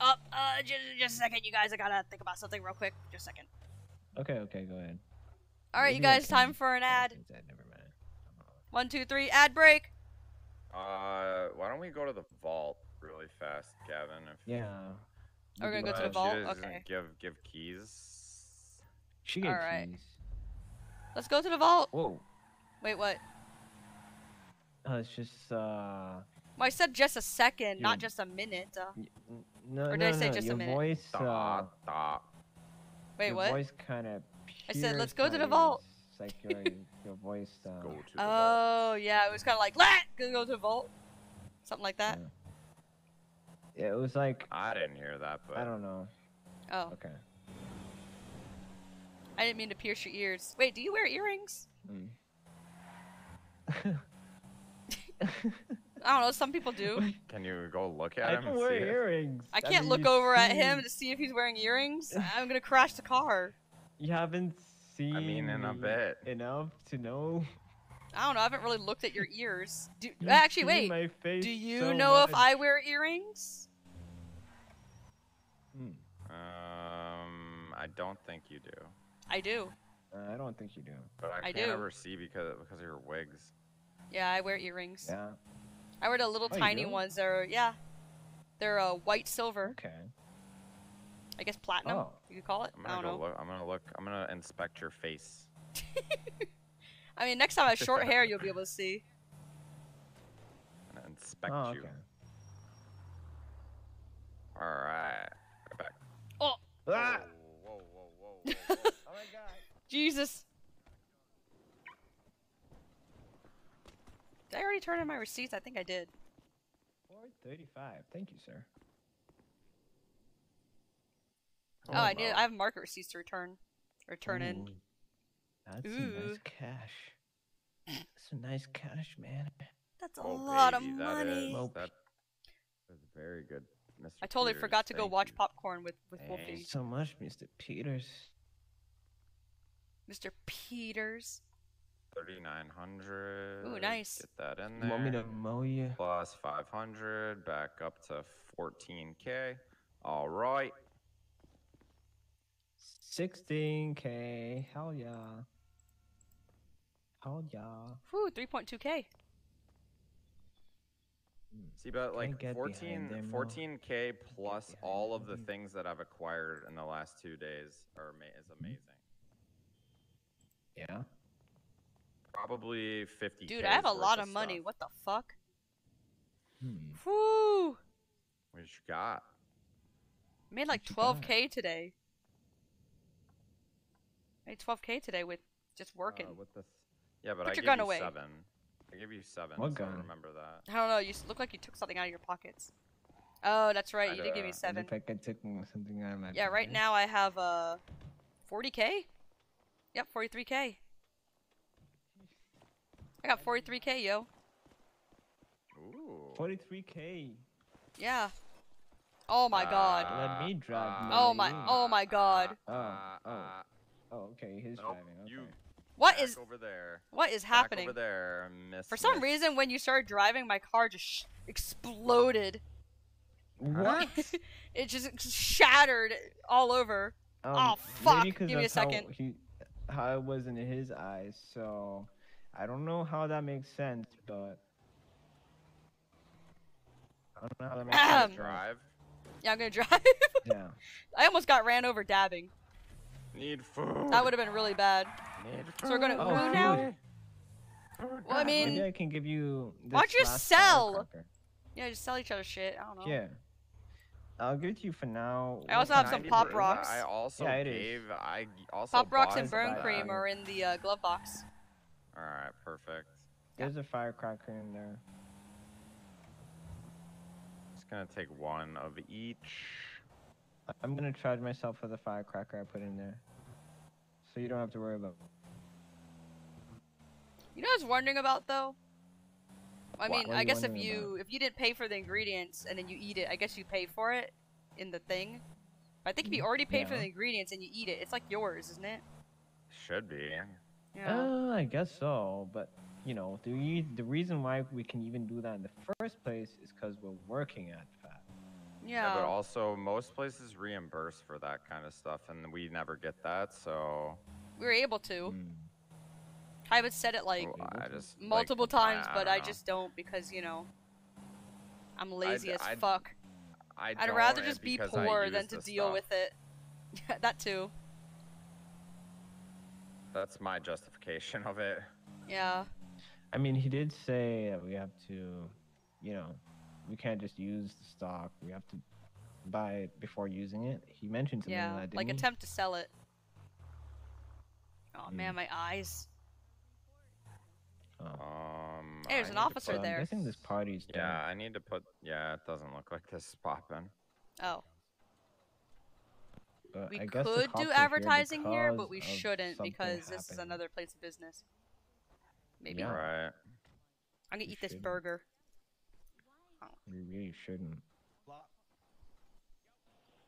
Oh, uh, just, just a second, you guys. I gotta think about something real quick. Just a second. Okay. Okay. Go ahead. All right, you Maybe I guys. Time for an ad. change that, Never mind. One, two, three. Ad break. Uh, why don't we go to the vault really fast, Gavin? If Yeah. We're gonna go to the But she vault. Okay. Give give keys. She gave All right. keys. Let's go to the vault. Whoa. Wait, what? Uh, it's just uh. Well, I said just a second, not just a minute. Uh, No, Or did no, I say no, just a your minute? voice. Uh, Da, da. wait, your what? voice kind of. I said, "Let's go to the vault." It's like your your voice. Uh, Go to Oh, yeah. It was kind of like, let go go to the vault. Something like that. Yeah, it was like I didn't hear that, but I don't know. Oh, Okay. I didn't mean to pierce your ears. Wait, do you wear earrings? Mm. I don't know. Some people do. Can you go look at I him? don't wear see it? earrings. I can't mean, look you've over at him to see if he's wearing earrings. I'm gonna crash the car. You haven't seen. I mean, in a me bit. Enough to know. I don't know. I haven't really looked at your ears. Do You've actually wait. my face Do you so know if. I wear earrings? Hmm. Um, I don't think you do, I do. Uh, I don't think you do. but I, I can't do. ever see because because of your wigs. Yeah, I wear earrings. Yeah. I wear the little Oh, tiny ones. They're yeah, they're uh, white silver. Okay. I guess platinum. Oh. You could call it. I'm gonna don't go know. look. I'm gonna look. I'm gonna inspect your face. I mean, next time I have short hair, you'll be able to see. I'm gonna inspect Oh, you. All right. Go back. Oh, Ah! Whoa, whoa, whoa, whoa, whoa. Oh my god. Jesus. Did I already turn in my receipts? I think I did. 435. Thank you, sir. Oh, I did. I have market receipts to return, return turn in. Ooh, That's a Ooh. nice cash. That's a nice cash, man. That's a Oh, lot baby, of money. is- Nope. that is very good, Mr. I totally Peters, forgot to go watch you. popcorn with with Thank Wolfie. you so much, Mr. Peters. Mr. Peters. 3900. Ooh, nice. Get that in You there. want me to mow you? Plus 500, back up to 14k. All right. 16k. Hell yeah. Hell yeah. Whew, 3.2k. See, but like 14, behind them, Mo. 14k plus all of the things that I've acquired in the last two days are ama- is Mm-hmm. amazing. Yeah. Probably 50. Dude, I have a lot of money. What the fuck? Hmm. Whew. What you got? Made like 12k today. Made 12k today with just working. Uh, with this. Yeah, but Put I your gave gun you away. seven. I gave you seven. What so gun? remember that. I don't know. You look like you took something out of your pockets. Oh, that's right. I You did give me know. seven. Look like I took something out of my Yeah, right now I have uh 40k. Yep, 43k. I got 43k, yo. Ooh. 43k. Yeah. Oh my god. Let me drive. Oh my. Oh my god. Oh, oh, oh. Okay, he's driving. Okay. What Back is? over there? What is Back happening? over there, Miss. For some Miss. reason, when you started driving, my car just sh- exploded. What? it just shattered all over. Um, oh fuck! Maybe 'cause Give me a that's how second. He, how it was in his eyes. So, I don't know how that makes sense, but I don't know how that makes Ahem. sense. Drive. Yeah, I'm gonna drive. Yeah. I almost got ran over dabbing. Need food. That would have been really bad. Need So we're gonna Oh, Ooh now. food. Well, I mean, maybe I can give you. This why don't you sell? Yeah, just sell each other shit. I don't know. Yeah. I'll give it to you for now. I also have some pop rocks. I also Yeah, gave. I also Pop rocks and burn cream are in the uh, glove box. All right, perfect. There's a firecracker in there. Just gonna take one of each. I'm gonna charge myself for the firecracker I put in there, so you don't have to worry about. You know what I was wondering about though? I What? mean, What I guess if wondering you if you didn't pay for the ingredients and then you eat it, I guess you pay for it in the thing. I think if you already paid for the ingredients and you eat it, it's like yours, isn't it? Should be. Yeah. Uh, I guess so, but you know, the the reason why we can even do that in the first place is because we're working at FAP. Yeah. but also most places reimburse for that kind of stuff, and we never get that. So we were able to. Hmm. I would said it like well, I just like, multiple times, I but don't I just don't because you know I'm lazy as I'd- fuck. I I'd rather just be poor than to deal stuff. with it. that too. That's my justification of it. Yeah. I mean, he did say that we have to, you know, we can't just use the stock. We have to buy it before using it. He mentioned something Yeah. like that, didn't Like he? attempt to sell it. Oh man, my eyes. Um. Hey, there's I an officer put- there. I'm guessing this party's done. Yeah, I need to put. Yeah, it doesn't look like this is popping. Oh. But We I guess could do advertising here, but we shouldn't something because this is another place of business. Maybe. Yeah. Right. I'm gonna We eat this shouldn't. burger. We really shouldn't.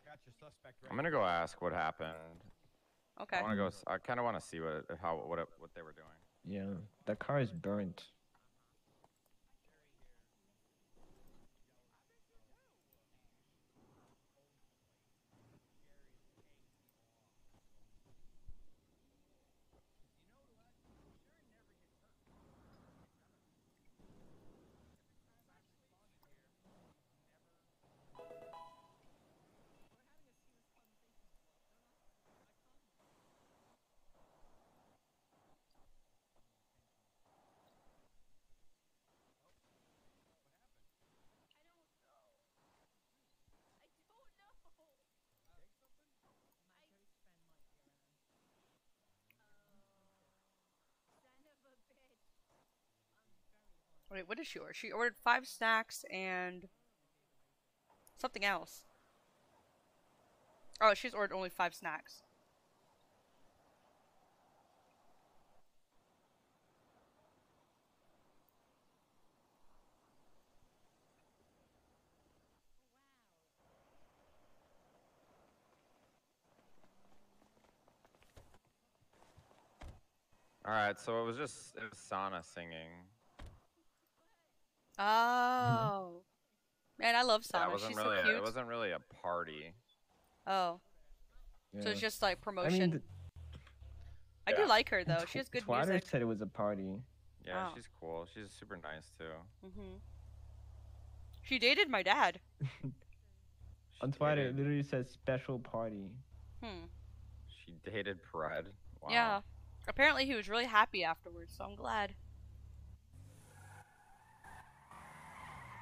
Got your suspect I'm gonna go ask what happened. Okay. I want to go. s- I kind of want to see what it, how what it, what they were doing. Yeah, the car is burnt. Wait, what did she order? She ordered five snacks and something else. Oh, she's ordered only five snacks. All right, so it was just it was Sana singing. Oh. Man, I love Yeah, Sana. it wasn't She's really so a, cute. it wasn't really a party. Oh. So it's just like I promotion. mean, th- I do like her though. She has good Twitter music. said it was a party. Yeah, Oh. she's cool. She's super nice too. hmm She dated my dad. On Twitter, it literally says special party. Hmm. She dated Pred. Wow. Yeah. Apparently he was really happy afterwards, so I'm glad.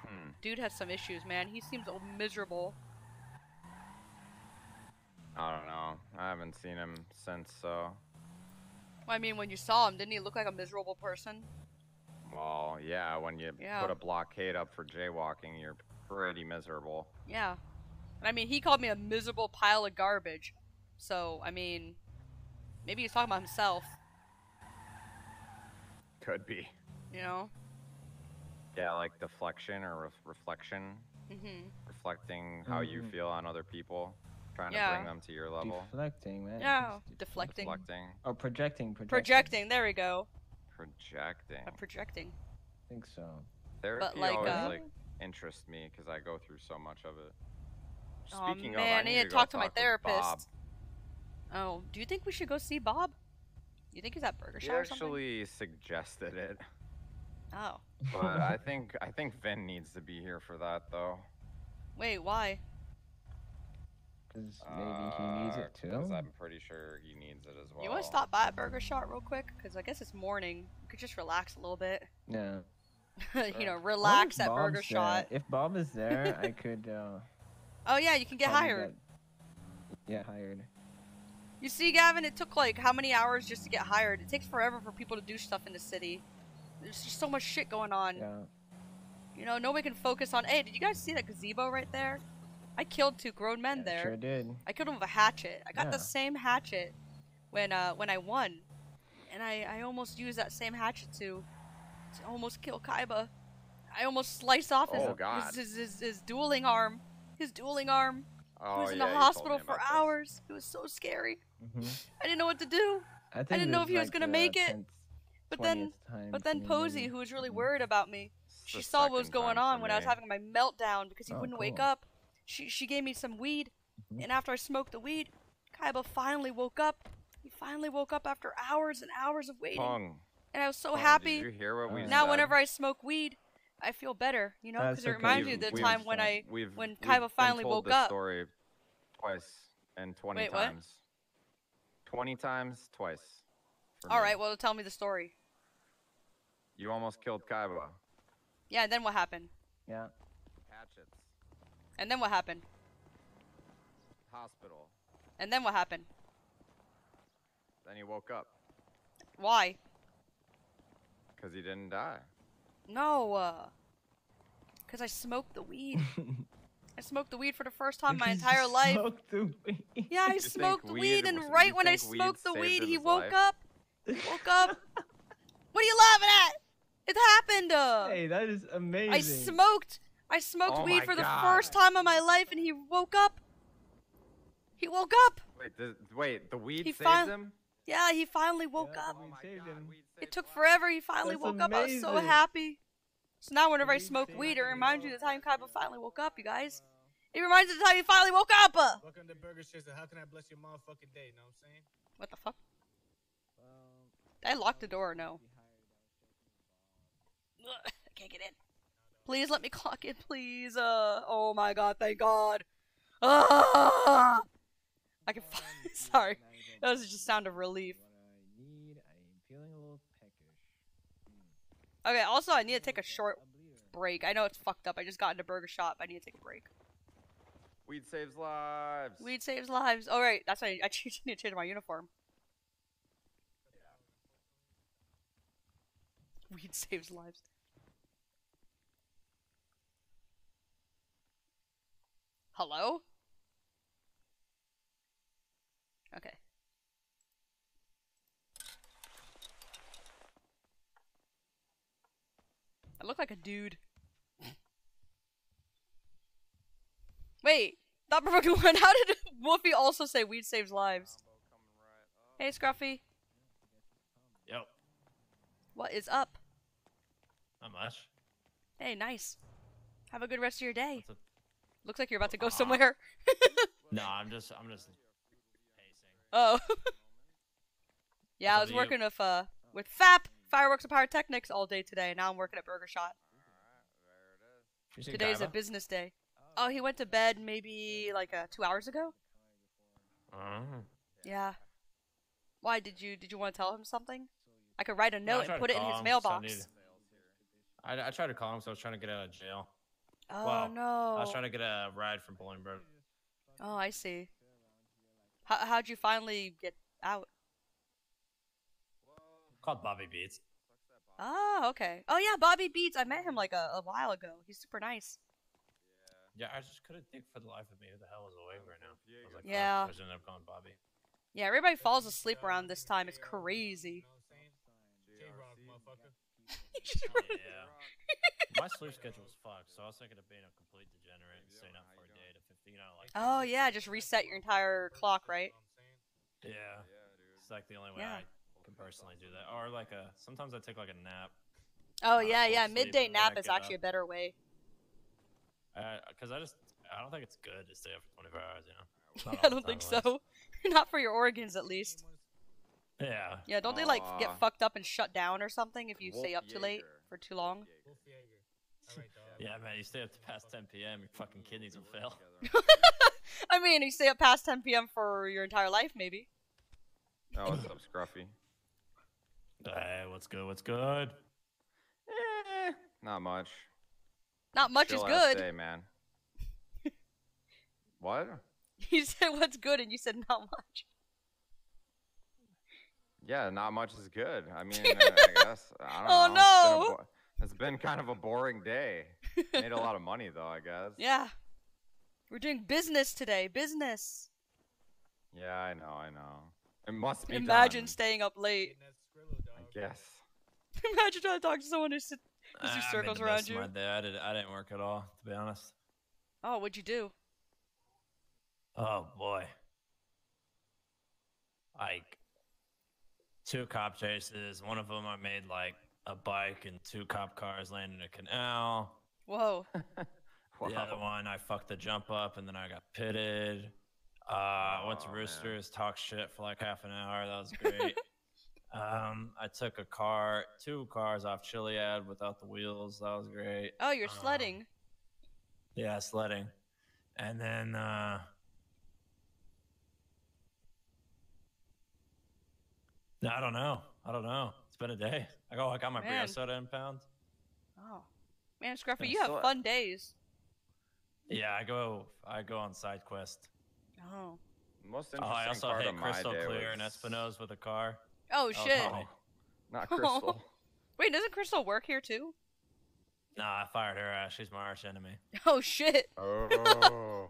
Hmm. Dude has some issues, man. He seems miserable. I don't know. I haven't seen him since, uh, so. I mean, when you saw him, didn't he look like a miserable person? Well, yeah. When you Yeah. put a blockade up for jaywalking, you're pretty miserable. Yeah. And I mean, he called me a miserable pile of garbage. So, I mean, maybe he's talking about himself, Could be. you know? Yeah, like deflection or ref- reflection. Mhm. Reflecting how you Mhm. feel on other people, trying to bring them to your level. Deflecting, man. Yeah, deflecting. Deflecting. Oh, projecting, projecting. Projecting. There we go. Projecting. I'm projecting. I think so. Therapy like, always uh, like interests me because I go through so much of it. Oh Speaking man, of, I I need to go talk to my with therapist. Bob. Oh, do you think we should go see Bob? You think he's at Burger He Shot or something? actually suggested it, Oh, but I think I think Vin needs to be here for that though. wait, why? Because maybe he needs it Because too. I'm pretty sure he needs it as well. You want to stop by at Burger Shot real quick? Because I guess it's morning. We could just relax a little bit. Yeah. you know, relax at Burger Bob's Shot. If Bob is there, I could. uh Oh yeah, you can get hired. Get, yeah, hired. You see, Gavin, it took like how many hours just to get hired? It takes forever for people to do stuff in the city. There's just so much shit going on. Yeah. You know, nobody can focus on. Hey, did you guys see that gazebo right there? I killed two grown men there. Sure did. I killed them with a hatchet. I got the same hatchet when uh when I won, and I I almost used that same hatchet to to almost kill Kaiba. I almost sliced off his, Oh, God. his, his, his his dueling arm. His dueling arm. Oh, he was in yeah, the hospital for about this. hours. It was so scary. hmm I didn't know what to do. I, think didn't know this if he is was gonna the make it. 10th, But then, 20th time but then me, Posey, who was really worried about me, she saw what was going on for when I was having my meltdown because he Oh, wouldn't wake up. She she gave me some weed, Mhm. and after I smoked the weed, Kaiba finally woke up. He finally woke up after hours and hours of waiting, Phueng. and I was so Phueng, happy. Did you hear what we now, said? whenever I smoke weed, I feel better. You know, because it okay. reminds me of the we've- time when I we've, when we've Kaiba been finally told woke this up. story twice and 20 Wait, what? times. 20 times, twice. for All me. right, well, tell me the story. You almost killed Kaiba. Yeah, and then what happened? Yeah. Hatchets. And then what happened? Hospital. And then what happened? Then he woke up Why? because he didn't die. No, uh, cause I smoked the weed. I smoked the weed for the first time in my entire life. Smoked the weed. Yeah, I You smoked weed weed, and right when I think weed smoked the weed, he woke life? up. Woke up. what are you laughing at? It happened. Uh, Hey, that is amazing. I smoked. I smoked Oh weed my for the first time in my life, and he woke up. He woke up. Wait, the, wait, the weed He saved fin- him? Yeah, he finally woke up. We saved him. It took forever. He finally That's woke up. I was so happy. So now, whenever I smoke weed, it him. reminds me of the time Kaiba finally woke up. You guys, it reminds me of the time he finally woke up. Uh. Welcome to Burger Sister. How can I bless your motherfucking day? You know what I'm saying? What the fuck? Did I lock the door or no? Ugh, I can't get in. Please let me clock in, please. Uh, oh my god, thank God. Ah! I can. Fi- Sorry, that was just a sound of relief. What I need, I'm feeling a little peckish. Okay, also I need to take a short break. I know it's fucked up. I just got into Burger Shot. I need to take a break. Weed saves lives. Weed saves lives. All right, that's why I, I need to change my uniform. Weed saves lives. Hello? Okay. I look like a dude. Wait, thought provoking one. How did Wolfie also say weed saves lives? Hey, Scruffy. Yep. What is up? Not much. Hey, nice. Have a good rest of your day. What's up? Looks like you're about to go Aw. somewhere. No, I'm just, I'm just pacing. Oh. yeah, I was up with you? working with uh with FAP Fireworks and Pyrotechnics all day today. Now I'm working at Burger Shot. Today's a business day. Oh, he went to bed maybe like uh, two hours ago. Uh-huh. Yeah. Why did you did you want to tell him something? I could write a note tried and put it in his him, so I mailbox. I, I tried to call him, so I was trying to get out of jail. Oh well, no. I was trying to get a ride from Bolingbroke. Oh, I see. How how'd you finally get out? Called Bobby Beats. Oh, okay. Oh yeah, Bobby Beats. I met him like a, a while ago. He's super nice. Yeah, I just couldn't think for the life of me who the hell was awake right now. I was like, Yeah. So I just ended up calling Bobby. Yeah, everybody falls asleep around this time. It's crazy. yeah. My sleep schedule was fucked, so I was thinking of being a complete degenerate and staying up for a day to 15. you know, like. Oh yeah, just reset your entire clock, right? Yeah. It's like the only way Yeah. I can personally do that. Or like a, sometimes I take like a nap. Oh yeah, yeah. asleep Midday and then I nap is get actually up. a better way. Uh, because I just, I don't think it's good to stay up for 24 hours, you know? Not all I the don't think at least. so. Not for your organs, at least. Yeah. Yeah, don't they like Aw. get fucked up and shut down or something if you stay up too late for too long? Yeah, man, you stay up to past 10 p.m., your fucking kidneys will fail. I mean, you stay up past 10 p.m. for your entire life, maybe. Oh, what's up, Scruffy? Hey, what's good? What's good? Eh, not much. Not much Chill is ass good. Day, man. what? You said what's good, and you said not much. Yeah, not much is good. I mean, uh, I guess. I don't Oh, know. It's been, a no. bo- it's been kind of a boring day. Made a lot of money though, I guess. Yeah. We're doing business today. Business. Yeah, I know, I know. It must be. Imagine done, staying up late. I guess. Imagine trying to talk to someone who sit, who do I made circles the around best of you. My day. I, did, I didn't work at all, to be honest. Oh, what'd you do? Oh boy. Like two cop chases. One of them I made like a bike and two cop cars land in a canal. Whoa. The other one I fucked the jump up and then I got pitted. Uh, I went to Roosters, talked shit for like half an hour. That was great. um, I took a car, two cars off Chiliad without the wheels. That was great. Oh, you're Um, sledding. yeah, sledding. And then uh No, I don't know. I don't know. It's been a day. I go I got my Man. Brio soda impound. Oh. Man, Scruffy, you have so- fun days. Yeah, I go I go on side quest. Oh. Most interesting Oh, I also part hit of Crystal day Clear and was- Espino's with a car. Oh, shit. funny. Not Crystal. Wait, doesn't Crystal work here too? Nah, I fired her ass. She's my arch enemy. Oh shit. Oh.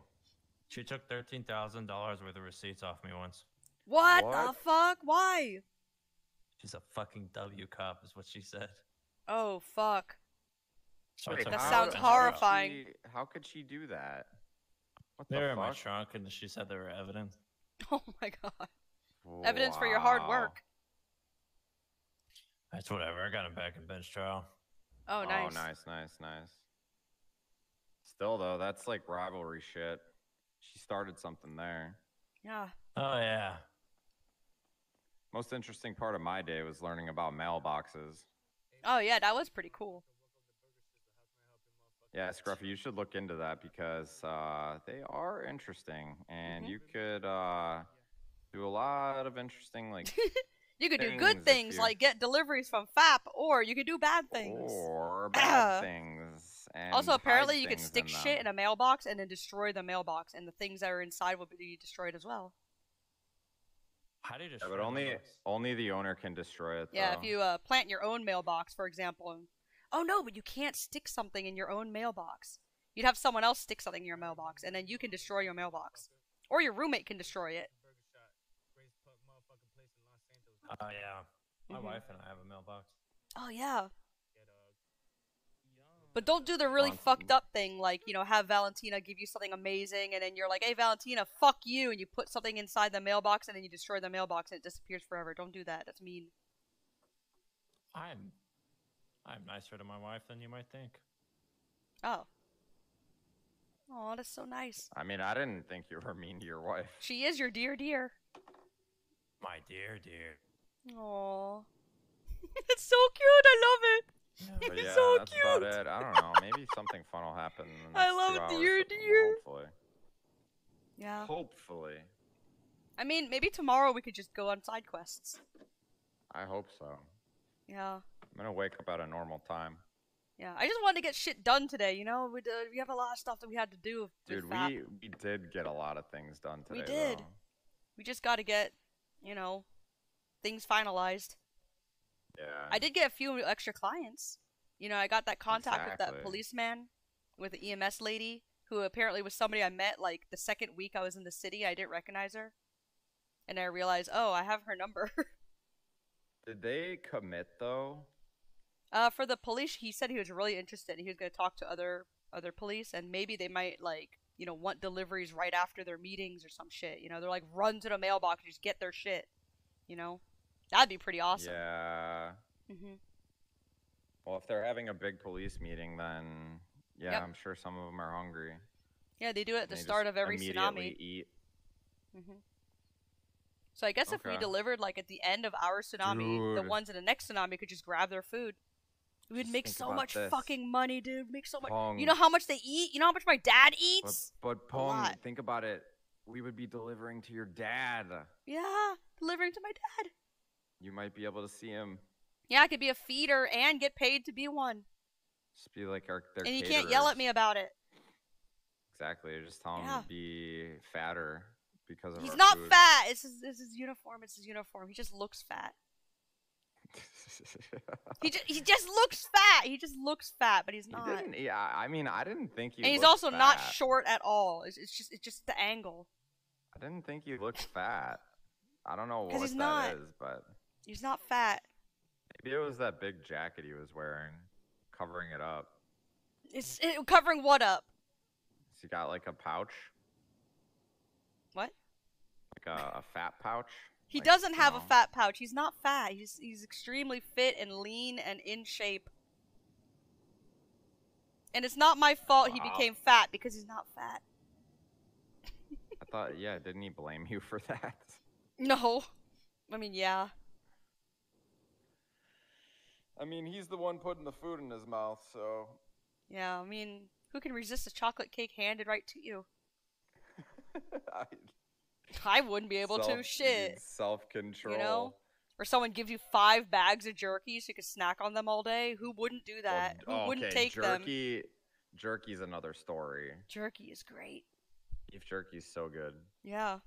She took thirteen thousand dollars worth of receipts off me once. What, the fuck? Why? She's a fucking W cop, is what she said. Oh fuck. So Wait, That her sounds to- horrifying. She, how could she do that? What They the were in my trunk, and she said there were evidence. Oh my god. Evidence for your hard work. That's whatever. I got him back in bench trial. Oh, oh nice. Oh, nice, nice, nice. Still though, that's like rivalry shit. She started something there. Yeah. Oh yeah. Most interesting part of my day was learning about mailboxes. Oh yeah, that was pretty cool. Yeah, Scruffy, you should look into that because uh, they are interesting, and Mhm. you could uh, do a lot of interesting like You could do good things you- like get deliveries from FAP, or you could do bad things. or bad things. And also, apparently, you could stick in shit in a mailbox and then destroy the mailbox, and the things that are inside will be destroyed as well. How do you destroy? Yeah, destroy but only mailbox? only the owner can destroy it. Yeah, though. if you uh, plant your own mailbox, for example. Oh no, but you can't stick something in your own mailbox. You'd have someone else stick something in your mailbox, and then you can destroy your mailbox, or your roommate can destroy it. Oh yeah. My Mhm. wife and I have a mailbox. Oh yeah. But don't do the really Once- fucked up thing, like you know, have Valentina give you something amazing, and then you're like, "Hey, Valentina, fuck you," and you put something inside the mailbox, and then you destroy the mailbox, and it disappears forever. Don't do that. That's mean. I'm I'm nicer to my wife than you might think. Oh. Oh, that's so nice. I mean, I didn't think you were mean to your wife. She is your dear, dear. My dear, dear. Oh, it's so cute. I love it. But it's yeah, so that's cute. about it. I don't know. Maybe something fun will happen. I love two hours, dear, dear. Hopefully. Yeah. Hopefully. I mean, maybe tomorrow we could just go on side quests. I hope so. Yeah. I'm gonna wake up at a normal time. Yeah. I just wanted to get shit done today. You know, we uh, we have a lot of stuff that we had to do. Dude, FAP. we we did get a lot of things done today. We did. though. We just got to get, you know, things finalized. Yeah. I did get a few extra clients. You know, I got that contact with that policeman, with the EMS lady, who apparently was somebody I met like the second week I was in the city. I didn't recognize her. And I realized, oh, I have her number. Did they commit though? Uh, for the police, he said he was really interested. He was going to talk to other other police, and maybe they might like you know want deliveries right after their meetings or some shit. You know, they're like run to the mailbox just get their shit. You know, that'd be pretty awesome. Yeah. hmm Well, if they're having a big police meeting, then yeah, Yep. I'm sure some of them are hungry. Yeah, they do it at the start of every tsunami. Eat. hmm So I guess if we delivered like at the end of our tsunami, the ones in the next tsunami could just grab their food. We'd make so much this. fucking money, dude. Make so much. Phueng. You know how much they eat? You know how much my dad eats? but Phueng, think about it. We would be delivering to your dad. Yeah, delivering to my dad. You might be able to see him. Yeah, I could be a feeder and get paid to be one. Just be like our and you can't yell at me about it. Exactly. Just tell him Yeah. to be fatter because of He's not food. fat. It's his, it's his uniform. It's his uniform. He just looks fat. He just he just looks fat. He just looks fat, but he's He not. didn't. Yeah, I mean, I didn't think he. and he's also not short at all. It's, it's just it's just the angle. I didn't think he looked fat. I don't know what that is, not. but He's not fat. maybe it was that big jacket he was wearing, covering it up. It's it, covering what up? Has he got like a pouch, What? like a, a fat pouch? He Like, doesn't have a fat pouch. He's not fat. He's he's extremely fit and lean and in shape. And it's not my fault he became fat because he's not fat. I thought, yeah, didn't he blame you for that? No. I mean, yeah. I mean, he's the one putting the food in his mouth, so. Yeah, I mean, who can resist a chocolate cake handed right to you? I I, wouldn't be able to. Shit. Self control. You know? Or someone gives you five bags of jerky so you can snack on them all day. Who wouldn't do that? Who wouldn't take them? jerky, Jerky's another story. Jerky is great. Beef jerky's so good. Yeah.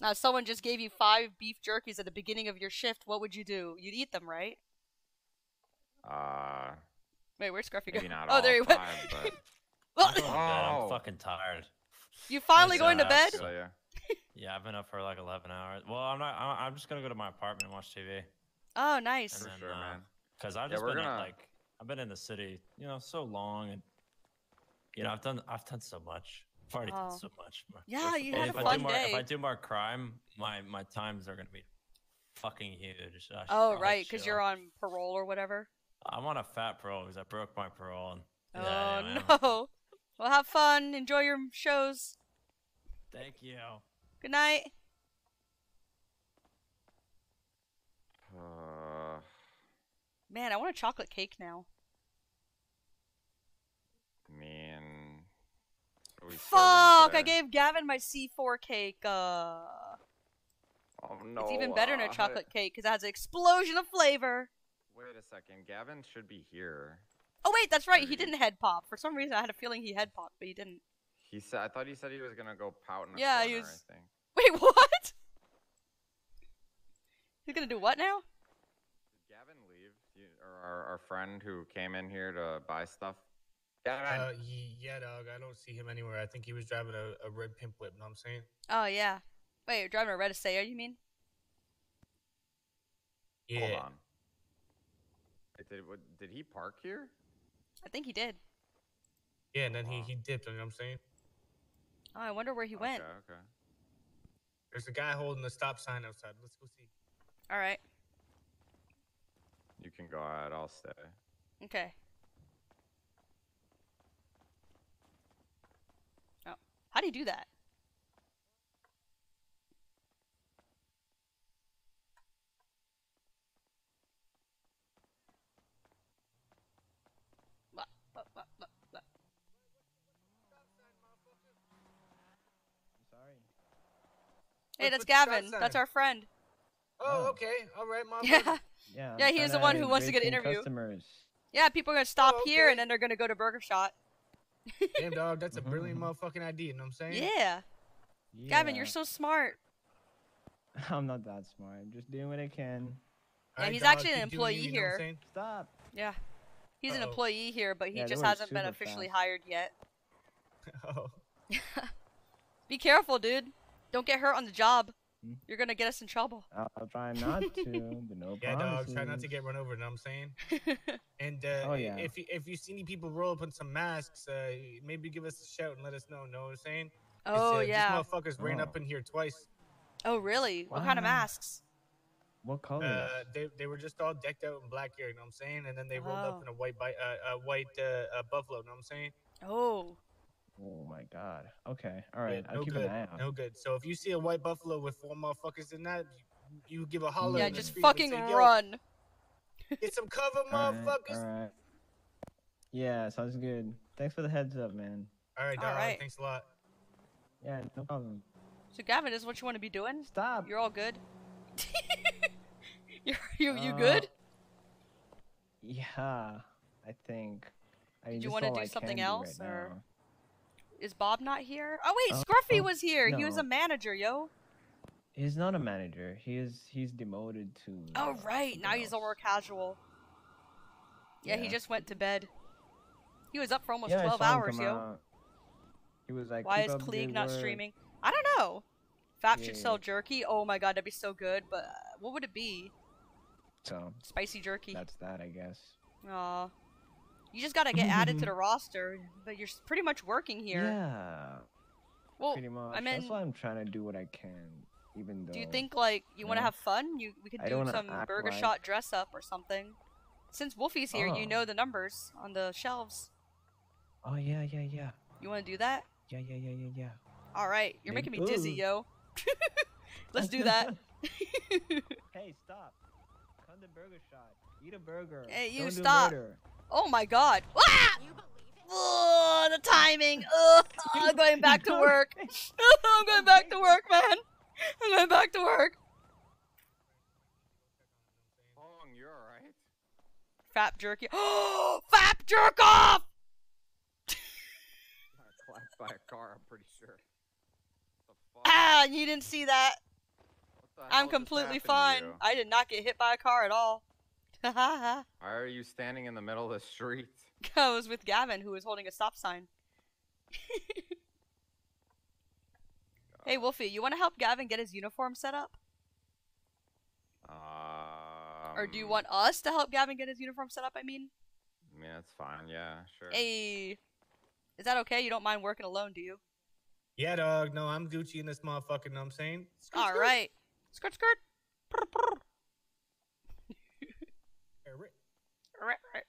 Now, if someone just gave you five beef jerkies at the beginning of your shift, what would you do? You'd eat them, right? Uh, Wait, where's Scruffy maybe go? not oh, there he went. five, but I'm, going to bed. I'm Oh. fucking tired. You finally going to bed? so- yeah, I've been up for like 11 hours. Well, I'm not. I'm I'm just gonna go to my apartment and watch TV. Oh, nice. And then, sure, uh, man. Cause I've just we're been gonna- like I've been in the city, you know, so long, and you know, I've done I've done so much. I've already Oh. done so much. Yeah, you had if a I fun do more, day. If I do more crime, my my times are gonna be fucking huge. I Oh, right, because you're on parole or whatever. I'm on a fat parole because I broke my parole. And, Oh, yeah, yeah, man. no. Well, have fun. Enjoy your shows. Thank you. Good night. Uh, Man, I want a chocolate cake now. I mean, are we Fuck! I gave Gavin my C4 cake. Uh, Oh no. it's even better than a chocolate did- cake because it has an explosion of flavor. Wait a second. Gavin should be here. Oh wait, that's right. He didn't head pop. For some reason, I had a feeling he head popped, but he didn't. He said. I thought he said he was gonna go pout in a Yeah, corner. he was- I. Wait, what? He's gonna do what now? Did Gavin leave? You, or our, our friend who came in here to buy stuff? Gavin. Uh, ye- yeah, dog. I don't see him anywhere. I think he was driving a, a red pimp whip. Know what I'm saying? Oh yeah. Wait, you're driving a red Asea, you mean? Yeah. Hold on. Wait, Did, what, did he park here? I think he did. Yeah, and then he, he dipped. You know what I'm saying? Oh, I wonder where he went. Okay, okay. There's a guy holding the stop sign outside. Let's go see. All right. You can go out. I'll stay. Okay. Oh, how do you do that? Sorry. Hey, that's with the stop Gavin. That's our friend. Oh, okay. All right, mom. Yeah. Yeah. Yeah, I'm he was the one who wants to get retain interview. Customers. Yeah, people are gonna stop Oh, here and then they're gonna go to Burger Shot. Damn, dog. That's a Mm-hmm, brilliant motherfucking idea. You know what I'm saying? Yeah. Gavin, you're so smart. I'm not that smart. I'm just doing what I can. Yeah, Alright, he's dog, actually an employee you, you know here. Stop. Yeah. He's an Uh-oh. employee here, but he Yeah, just hasn't been officially fast. hired yet. Oh. Be careful, dude. Don't get hurt on the job. You're gonna get us in trouble. I'll, I'll try not to, but no Yeah, dog. Try not to get run over. Know what I'm saying? and uh, Oh, yeah. if you, if you see any people roll up in some masks, uh, maybe give us a shout and let us know. Know what I'm saying? 'Cause, Oh, uh, yeah. These motherfuckers ran Oh. up in here twice. Oh really? What kind of masks? What color? Uh, they, they were just all decked out in black hair. You know what I'm saying? And then they rolled up Oh. in a white bi- uh, a white uh, uh, buffalo. You know what I'm saying? Oh. oh my god. Okay. All right. Yeah, I'll no keep good. an eye out. No good. So if you see a white buffalo with four motherfuckers in that, you, you give a holler. Yeah, in the just street and fucking say, "Yo, run. Get some cover, All right, motherfuckers. All right. Yeah, sounds good. Thanks for the heads up, man. All right, All dog. right. Thanks a lot. Yeah, no problem. So Gavin, is what you want to be doing? Stop. You're all good. you you you Uh, good? Yeah, I think. I mean, Did you wanna do I something else, right or- now. Is Bob not here? Oh wait, Uh, Scruffy uh, was here. He was a manager, yo. He's not a manager. He is. He's demoted to. Oh right, now something he's a more casual. Yeah, he just went to bed. He was up for almost Yeah, twelve hours, yo. out. He was like, Why is Klieg not work." streaming? I don't know. FAP should Yeah. sell jerky. Oh my god, that'd be so good. But uh, what would it be? So Spicy jerky. that's that, I guess. Aw. You just gotta get added to the roster, but you're pretty much working here. Yeah. Well, pretty much. I mean, that's why I'm trying to do what I can, even though. do you think like you want to have fun? You we could do some burger like- shot dress up or something. Since Wolfie's here, you Oh. know the numbers on the shelves. Oh yeah, yeah, yeah, You want to do that? yeah, yeah, yeah, yeah, yeah. All right, you're Maybe- making me dizzy, Ooh. yo. Let's do that. hey, stop! Come to Burger Shot. Eat a burger. Hey, you Don't stop. murder. Oh my god. Ah! Oh, the timing. Ugh, I'm going back to work. I'm going back to work, man. I'm going back to work. Phueng, you're alright. FAP jerky. Oh, fap jerk off! Got by a car, I'm pretty sure. The fuck? Ah, you didn't see that. What the hell I'm completely fine. I did not get hit by a car at all. Why are you standing in the middle of the street? I was with Gavin, who was holding a stop sign. hey, Wolfie, you want to help Gavin get his uniform set up? Um, Or do you want us to help Gavin get his uniform set up? I mean, I mean, that's fine. Yeah, sure. hey, is that okay? You don't mind working alone, do you? Yeah, dog. No, I'm Gucci in this motherfucker. Know what I'm saying? Skirt, All skirt. right. Skirt, skirt. Alright. Right, right.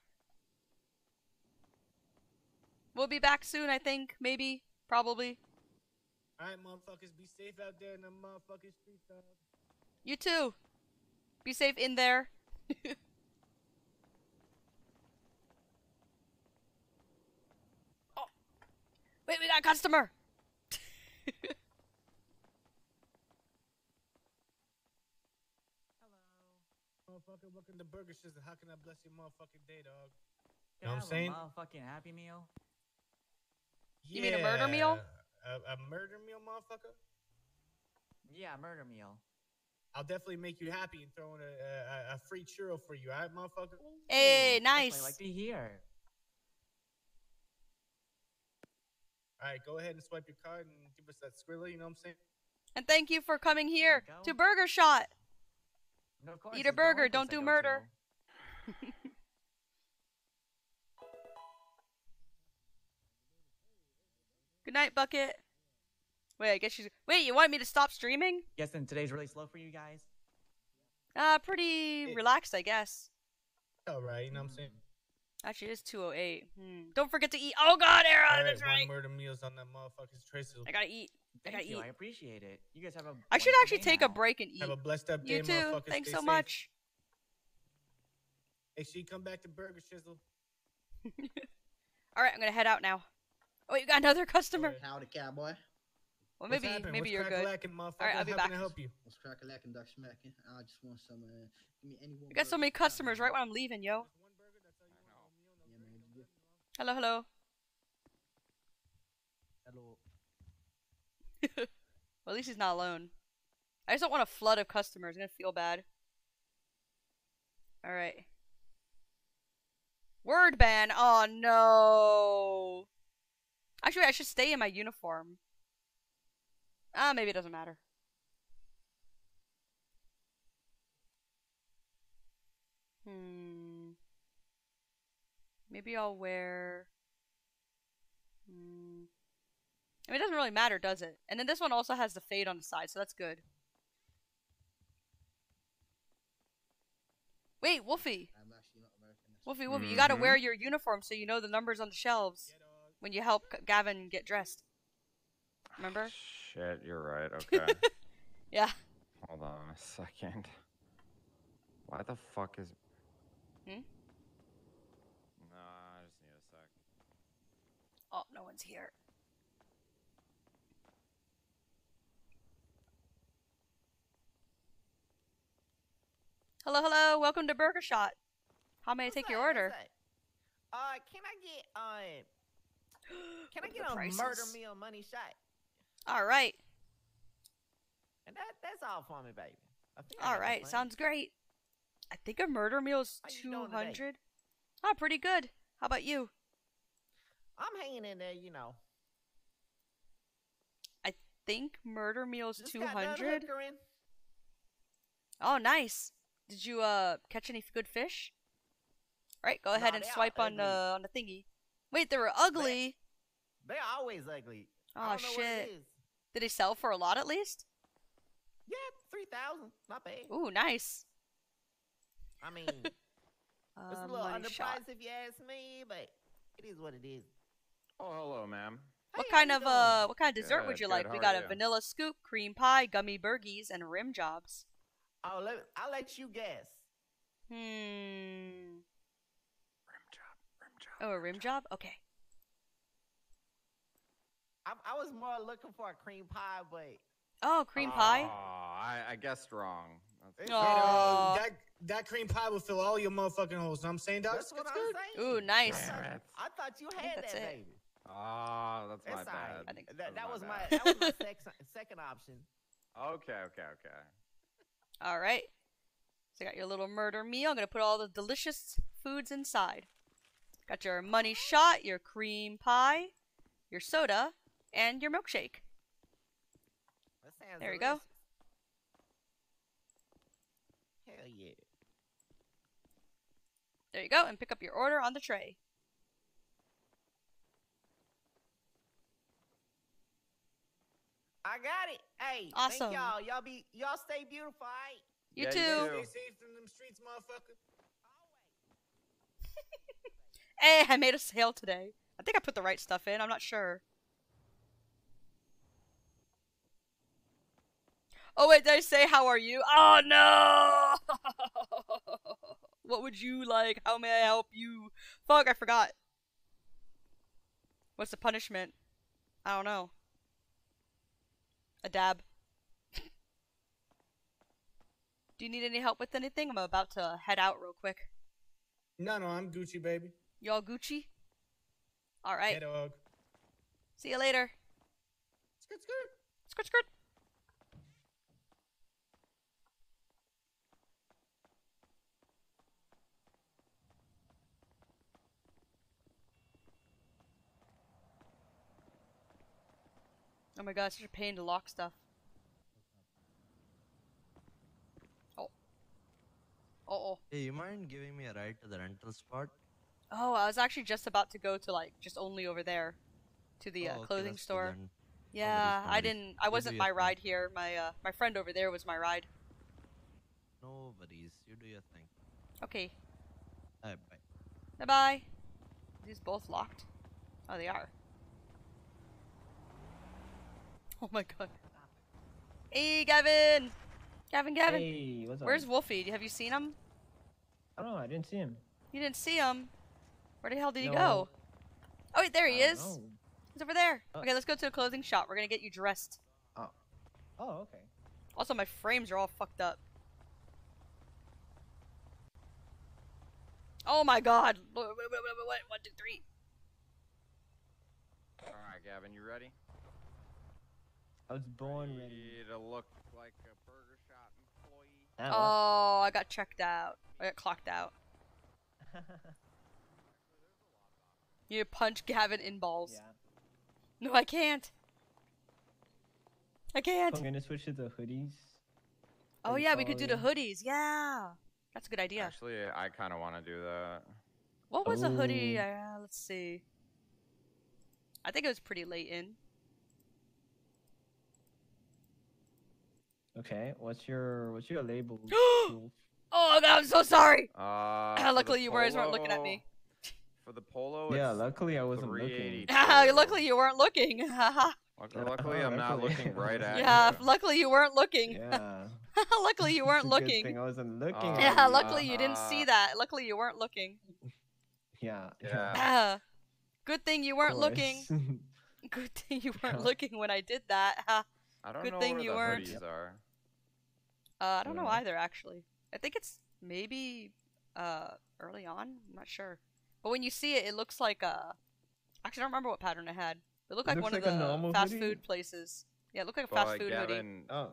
We'll be back soon, I think. Maybe. Probably. All right, motherfuckers, be safe out there in the motherfucking streets, dog. You too. Be safe in there. oh. Wait, we got a customer. Motherfucker, welcome to Burger Shizzle. How can I bless your motherfucking day, dog? Can know I what I'm saying? a motherfucking Happy Meal? You mean a murder meal? A, a murder meal, motherfucker? Yeah, murder meal. I'll definitely make you happy and throw in a, a, a free churro for you, alright, motherfucker? Hey, That's what nice. I like to hear. Alright, go ahead and swipe your card and give us that squirrel, you know what I'm saying? And thank you for coming here to. Burger Shot. No, of course, Eat a it's the only burger, don't I do go murder. Good night, Bucket. Wait, I guess she's. Wait, you want me to stop streaming? Guessing today's really slow for you guys. Uh, pretty relaxed, I guess. Alright, you know what I'm saying? Actually, it's 208. Hmm. Don't forget to eat. Oh, God, Era, Alright, that's one right. murder meal's on that motherfucker's traces. I gotta eat. I Thank gotta you. eat. I appreciate it. You guys have a. I should actually day take now. a break and eat. Have a blessed up day, You too. motherfucker. Thanks Stay so safe. much. Hey, she come back to Burger Shizzle. All right, I'm gonna head out now. Oh, you got another customer. Howdy, cowboy. Well, maybe happening? maybe What's you're good. crack-a-lackin', motherfucker? All right, I'll be How back. can I help you? What's crack a lacking, duck smacking? I just want some. Uh, give me any one. You got so many customers right when I'm leaving, yo. Yeah, man. you good? Hello, hello. Hello. well, at least he's not alone. I just don't want a flood of customers. I'm gonna feel bad. All right. Word ban. Oh no. Actually, I should stay in my uniform. Ah, uh, maybe it doesn't matter. Hmm. Maybe I'll wear. Hmm. I mean, it doesn't really matter, does it? And then this one also has the fade on the side, so that's good. Wait, Wolfie. Wolfie, Wolfie, you gotta Mhm. wear your uniform so you know the numbers on the shelves when you help Gavin get dressed. Remember? Shit, you're right. Okay. Yeah. Hold on a second. Why the fuck is? Hmm? No, I just need a sec. Oh, no one's here. Hello, hello. Welcome to Burger Shot. How may I take your order? Uh, can I get uh, can I get a prices? murder meal money shot? All right. And that that's all for me, baby. All right. Sounds great. I think a murder meal is two hundred. you two doing today? hundred. Oh, pretty good. How about you? I'm hanging in there, you know. I think murder meal is two hundred. Oh, nice. Did you uh catch any good fish? All right, go ahead and they are swipe on ugly. uh, on the thingy. Wait, they were ugly. They're always ugly. Oh don't know what it shit. Did they sell for a lot at least? Yeah, three thousand. Not bad. Ooh, nice. I mean, it's a little money shot. underpriced if you ask me, but it is what it is. Oh, hello, ma'am. What kind of uh what kind of dessert would you good. like? We got a you? vanilla scoop, cream pie, gummy burgies, and rim jobs. Oh, let, I'll let you guess. Hmm. Rim job, rim job. Oh, a rim job? Okay. I, I was more looking for a cream pie, but Oh, cream pie. Oh, I, I guessed wrong. That's Hey, that that cream pie will fill all your motherfucking holes. Know what I'm saying, dog? that's what I'm saying. Ooh, nice. Damn. I thought you had that, it. baby. Ah, that's my That's bad. right. I think that, that was my bad. that was my sex, second option. Okay, okay, okay. All right. So you got your little murder meal. I'm gonna put all the delicious foods inside. Got your money shot, your cream pie, your soda, and your milkshake. There you go. Hell yeah. There you go, and pick up your order on the tray. I got it. Hey, Awesome. thank y'all. Y'all be y'all stay beautiful, alright? You Yeah, too. you Stay safe in them streets, motherfucker. Hey, I made a sale today. I think I put the right stuff in. I'm not sure. Oh wait, did I say how are you? Oh no! what would you like? How may I help you? Fuck, I forgot. What's the punishment? I don't know. A dab. Do you need any help with anything? I'm about to head out real quick. No, no, I'm Gucci, baby. Y'all Gucci? Alright. Hey, dog. See you later. Skirt, skirt. Skirt, skirt. Oh my god, it's such a pain to lock stuff. Oh. Oh, oh. Hey, you mind giving me a ride to the rental spot? Oh, I was actually just about to go to like just only over there, to the uh, Oh, okay, clothing store. Yeah, I didn't. I wasn't my thing. ride here. My uh, my friend over there was my ride. No worries. You do your thing. Okay. Alright, bye. Bye bye. These both locked. Oh, they are. Oh my god. Hey, Gavin. Gavin, Gavin. Hey, what's up? Where's Wolfie? Have you seen him? I don't know. I didn't see him. You didn't see him. Where the hell did he go? Oh wait, there he I is. know. He's over there. Uh, Okay, let's go to the clothing shop. We're gonna get you dressed. Oh. Oh, okay. Also, my frames are all fucked up. Oh my god. Wait, wait, wait, wait, wait, wait. One, two, three. All right, Gavin, you ready? I was born ready. Ready to look like a burger shop employee? Oh, I got checked out. I got clocked out. You punch Gavin in balls. Yeah. No, I can't. I can't. I'm gonna switch to the hoodies. Oh What do you yeah, we could do the hoodies. Yeah. That's a good idea. Actually, I kind of want to do that. What was a hoodie? Oh. Uh, let's see. I think it was pretty late in. Okay, what's your what's your label? Oh God, I'm so sorry. Uh, for the Luckily, you guys weren't looking at me. For the polo, yeah, luckily I wasn't looking. 382. luckily, you weren't looking. Haha. Luck- Luckily, I'm not looking right at yeah, you. luckily you weren't looking. Yeah. luckily you weren't It's a good looking. thing I wasn't looking. At Yeah, you. luckily you didn't see Uh, that. Luckily you weren't looking. Yeah. Yeah. Ah, good thing you weren't looking. Good thing you weren't Yeah. looking when I did that. I don't Good know thing where you the weren't. hoodies are. Uh, I don't know either, actually. I think it's maybe uh early on. I'm not sure. But when you see it, it looks like uh. Actually, I don't remember what pattern it had. It looked It like looks one like of the fast hoodie? food places. Yeah, it looked like a fast But food hoodie. Oh.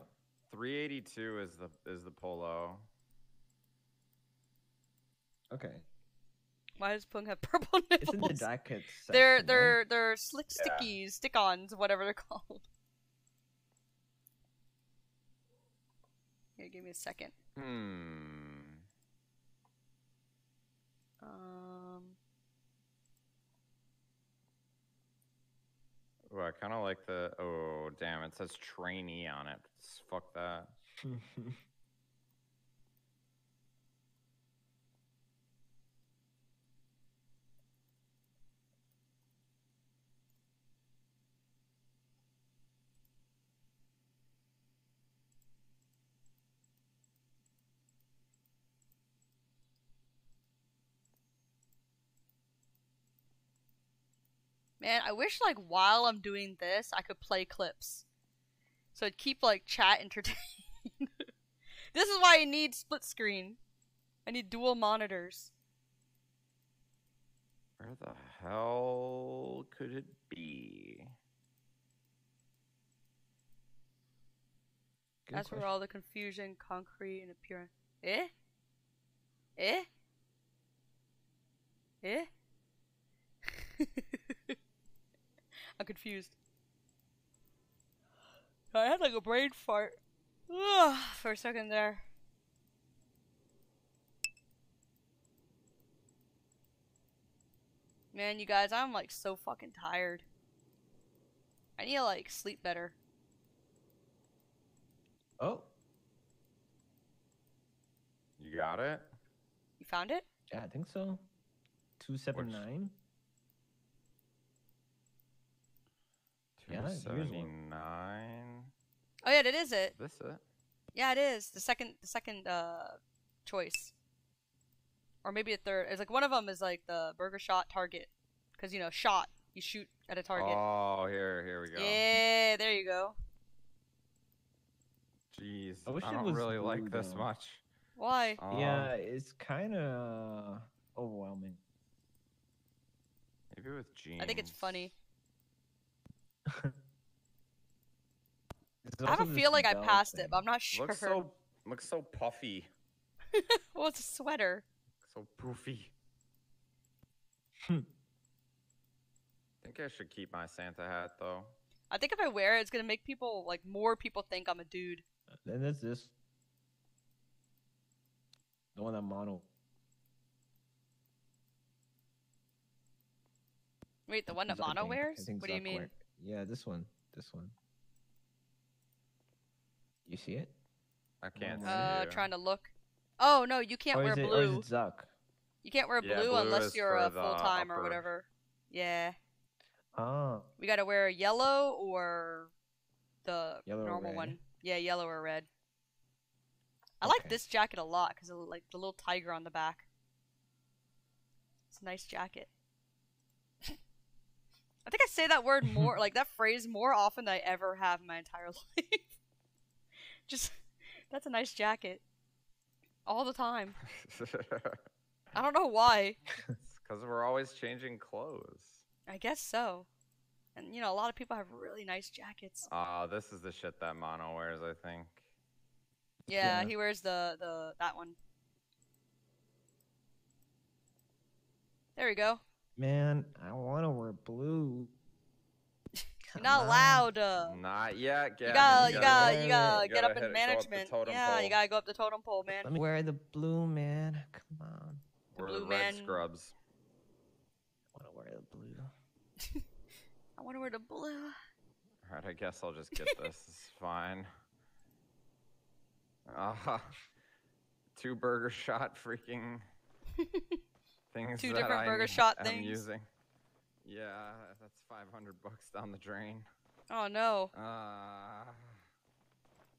382 is the is the polo. Okay. Why does Phueng have purple nipples? It's in the jacket. They're they're they're slick Yeah. stickies, stick-ons, whatever they're called. Here, give me a second. Hmm. Um, Ooh, I kind of like the. Oh, damn! It says trainee on it. Fuck that. man, I wish like while I'm doing this, I could play clips, so I'd keep like chat entertained. this is why I need split screen. I need dual monitors. Where the hell could it be? Good That's where all the confusion, concrete, and appearance. Eh? Eh? Eh? I'm confused. I had like a brain fart Ugh, for a second there. Man, you guys, I'm like so fucking tired. I need to like sleep better. Oh. You got it? You found it? Yeah, I think so. 279. Yeah, here's one. 279. Oh yeah, that is it. This it? Yeah, it is the second the second uh choice, or maybe a third. It's like one of them is like the burger shot target, because you know shot you shoot at a target. Oh, here, here we go. Yeah, there you go. Jeez, I wish I it don't was really blue, like this much. Why? yeah, Um, it's kind of overwhelming. Maybe with jeans. I think it's funny. There's I have a also this feel like I passed thing. it, but I'm not sure. Looks so looks so puffy, well, it's a sweater. so poofy. Hmm. I think I should keep my Santa hat though. I think if I wear it, it's gonna make people like more people think I'm a dude. Then there's this. The one that mono. Wait, the one that Mono wears? What do you Zuck mean? Wear- Yeah, this one. This one. You see it? I can't Uh, see you. trying to look. Oh no, you can't or wear is it, blue. Or is it Zuck? You can't wear Yeah, blue, blue unless you're a full time or whatever. Yeah. Oh. We gotta wear yellow or the Yellow normal red? one. Yeah, yellow or red. I like this jacket a lot because of like the little tiger on the back. It's a nice jacket. I think I say that word more, like that phrase more often than I ever have in my entire life. Just, that's a nice jacket. All the time. I don't know why. Because we're always changing clothes. I guess so. And you know, a lot of people have really nice jackets. Uh, this is the shit that Mono wears, I think. Yeah, Yeah. he wears the the that one. There we go. Man, I want to wear blue. You're not allowed. Uh, Not yet. you gotta, you gotta, you gotta You get up in it, go up management. totem yeah, pole. you gotta go up the totem pole, man. Let me wear the blue, man. Come on. We're blue the man- red scrubs. I want to wear the blue. I want to wear the blue. All right, I guess I'll just get this. It's fine. Ah, two burger shot freaking things. Two different I burger n- shot am things. using. Yeah, that's 500 bucks down the drain. Oh no. Uh,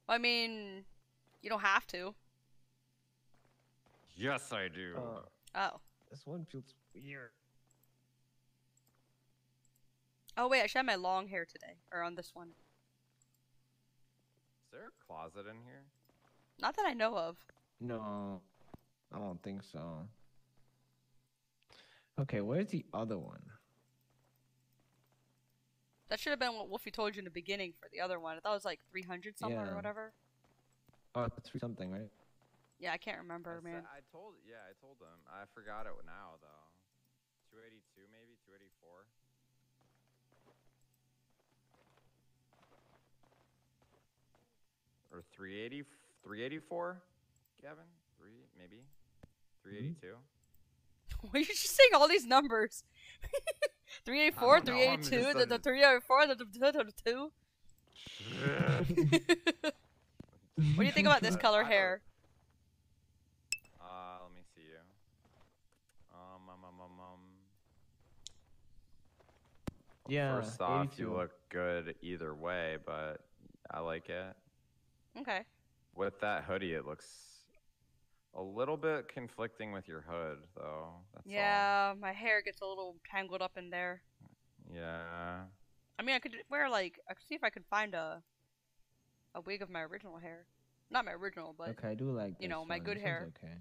I mean, you don't have to. yes, I do. Oh. This one feels weird. Oh wait, I should have my long hair today, or on this one. Is there a closet in here? Not that I know of. No, I don't think so. Okay, where's the other one? That should have been what Wolfie told you in the beginning for the other one. I thought it was like 300 something Yeah. or whatever. Oh, it's three something, right? Yeah, I can't remember, I, man. I told, yeah, I told him. I forgot it now though. 282 maybe, 284. Or 380, 384, Gavin? Three, maybe? Mm-hmm. 382? Why are you just saying all these numbers? 384, I don't know, I'm 382, just the, the a- 384, the, 2. What do you think about this color hair? Uh, let me see you. Um, um, um, um, um. Yeah, First off, you look good either way, but I like it. Okay. With that hoodie, it looks a little bit conflicting with your hood, though. That's Yeah, my hair gets a little tangled up in there. Yeah. I mean, I could wear like, I could see if I could find a a wig of my original hair. Not my original, but okay, I do like. you know, this my one. good This hair. Okay.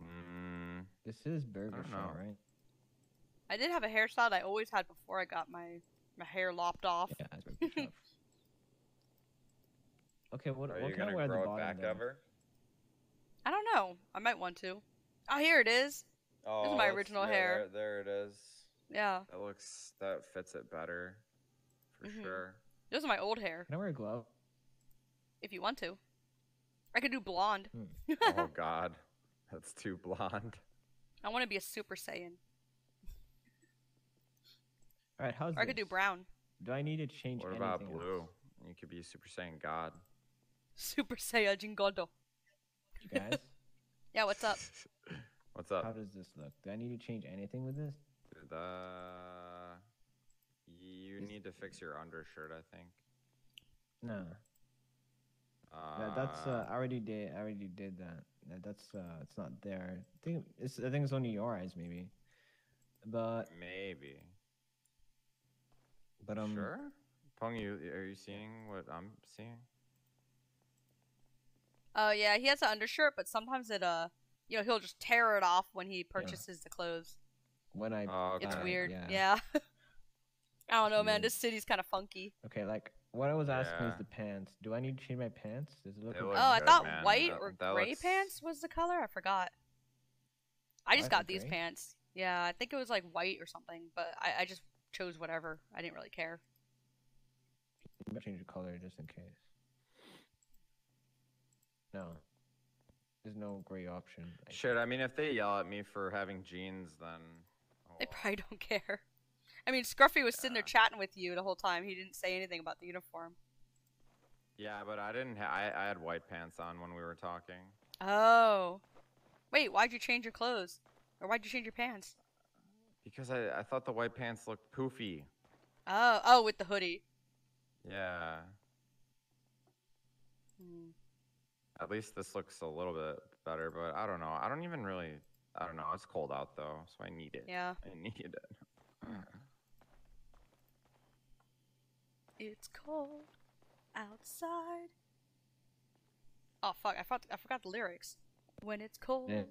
Mm, This is burger don't right? I did have a hairstyle that I always had before I got my my hair lopped off. Yeah, it's burger shot. Okay, what, Are what you can I gonna wear at the grow it bottom back then? Ever? I don't know. I might want to. Oh, here it is. Oh, this is my original yeah, hair. There, there it is. Yeah. That looks. That fits it better, for Mhm. sure. This is my old hair. Can I wear a glove? If you want to, I could do blonde. oh God, that's too blonde. I want to be a Super Saiyan, All right, how's or I could do brown. Do I need to change What anything? about else? blue? You could be a Super Saiyan God. Super Saiyajin Godo. You guys, Yeah, what's up? What's up? how does this look? Do I need to change anything with this? The you need to fix your undershirt, I think. No. Uh, That, that's uh, I already did. I already did that. that. That's uh, it's not there. I think it's. I think it's only your eyes, maybe. But maybe. but um. sure. Phueng, you are you seeing what I'm seeing? Oh yeah, he has an undershirt, but sometimes it uh, you know, he'll just tear it off when he purchases the clothes. When I. Oh, It's okay. weird. yeah. Yeah. I don't know, man. This city's kind of funky. Okay, like what I was asking is the pants. Do I need to change my pants? Does it look? They okay? oh, I good, thought man. white That- or that gray looks- pants was the color. I forgot. I just White got these gray? pants. Yeah, I think it was like white or something, but I, I just chose whatever. I didn't really care. I'm gonna change the color just in case. No. There's no great option. I Shit, I mean, if they yell at me for having jeans, then oh They probably don't care. I mean, Scruffy was sitting there chatting with you the whole time. He didn't say anything about the uniform. yeah, but I didn't. Ha- I I had white pants on when we were talking. Oh. Wait, why'd you change your clothes? Or why'd you change your pants? Because I, I thought the white pants looked poofy. Oh, oh, with the hoodie. Yeah. Hmm. At least this looks a little bit better, but I don't know. I don't even really. I don't know. It's cold out though, so I need it. Yeah. I need it. It's cold outside. Oh fuck! I forgot. I forgot the lyrics. When it's cold Yeah.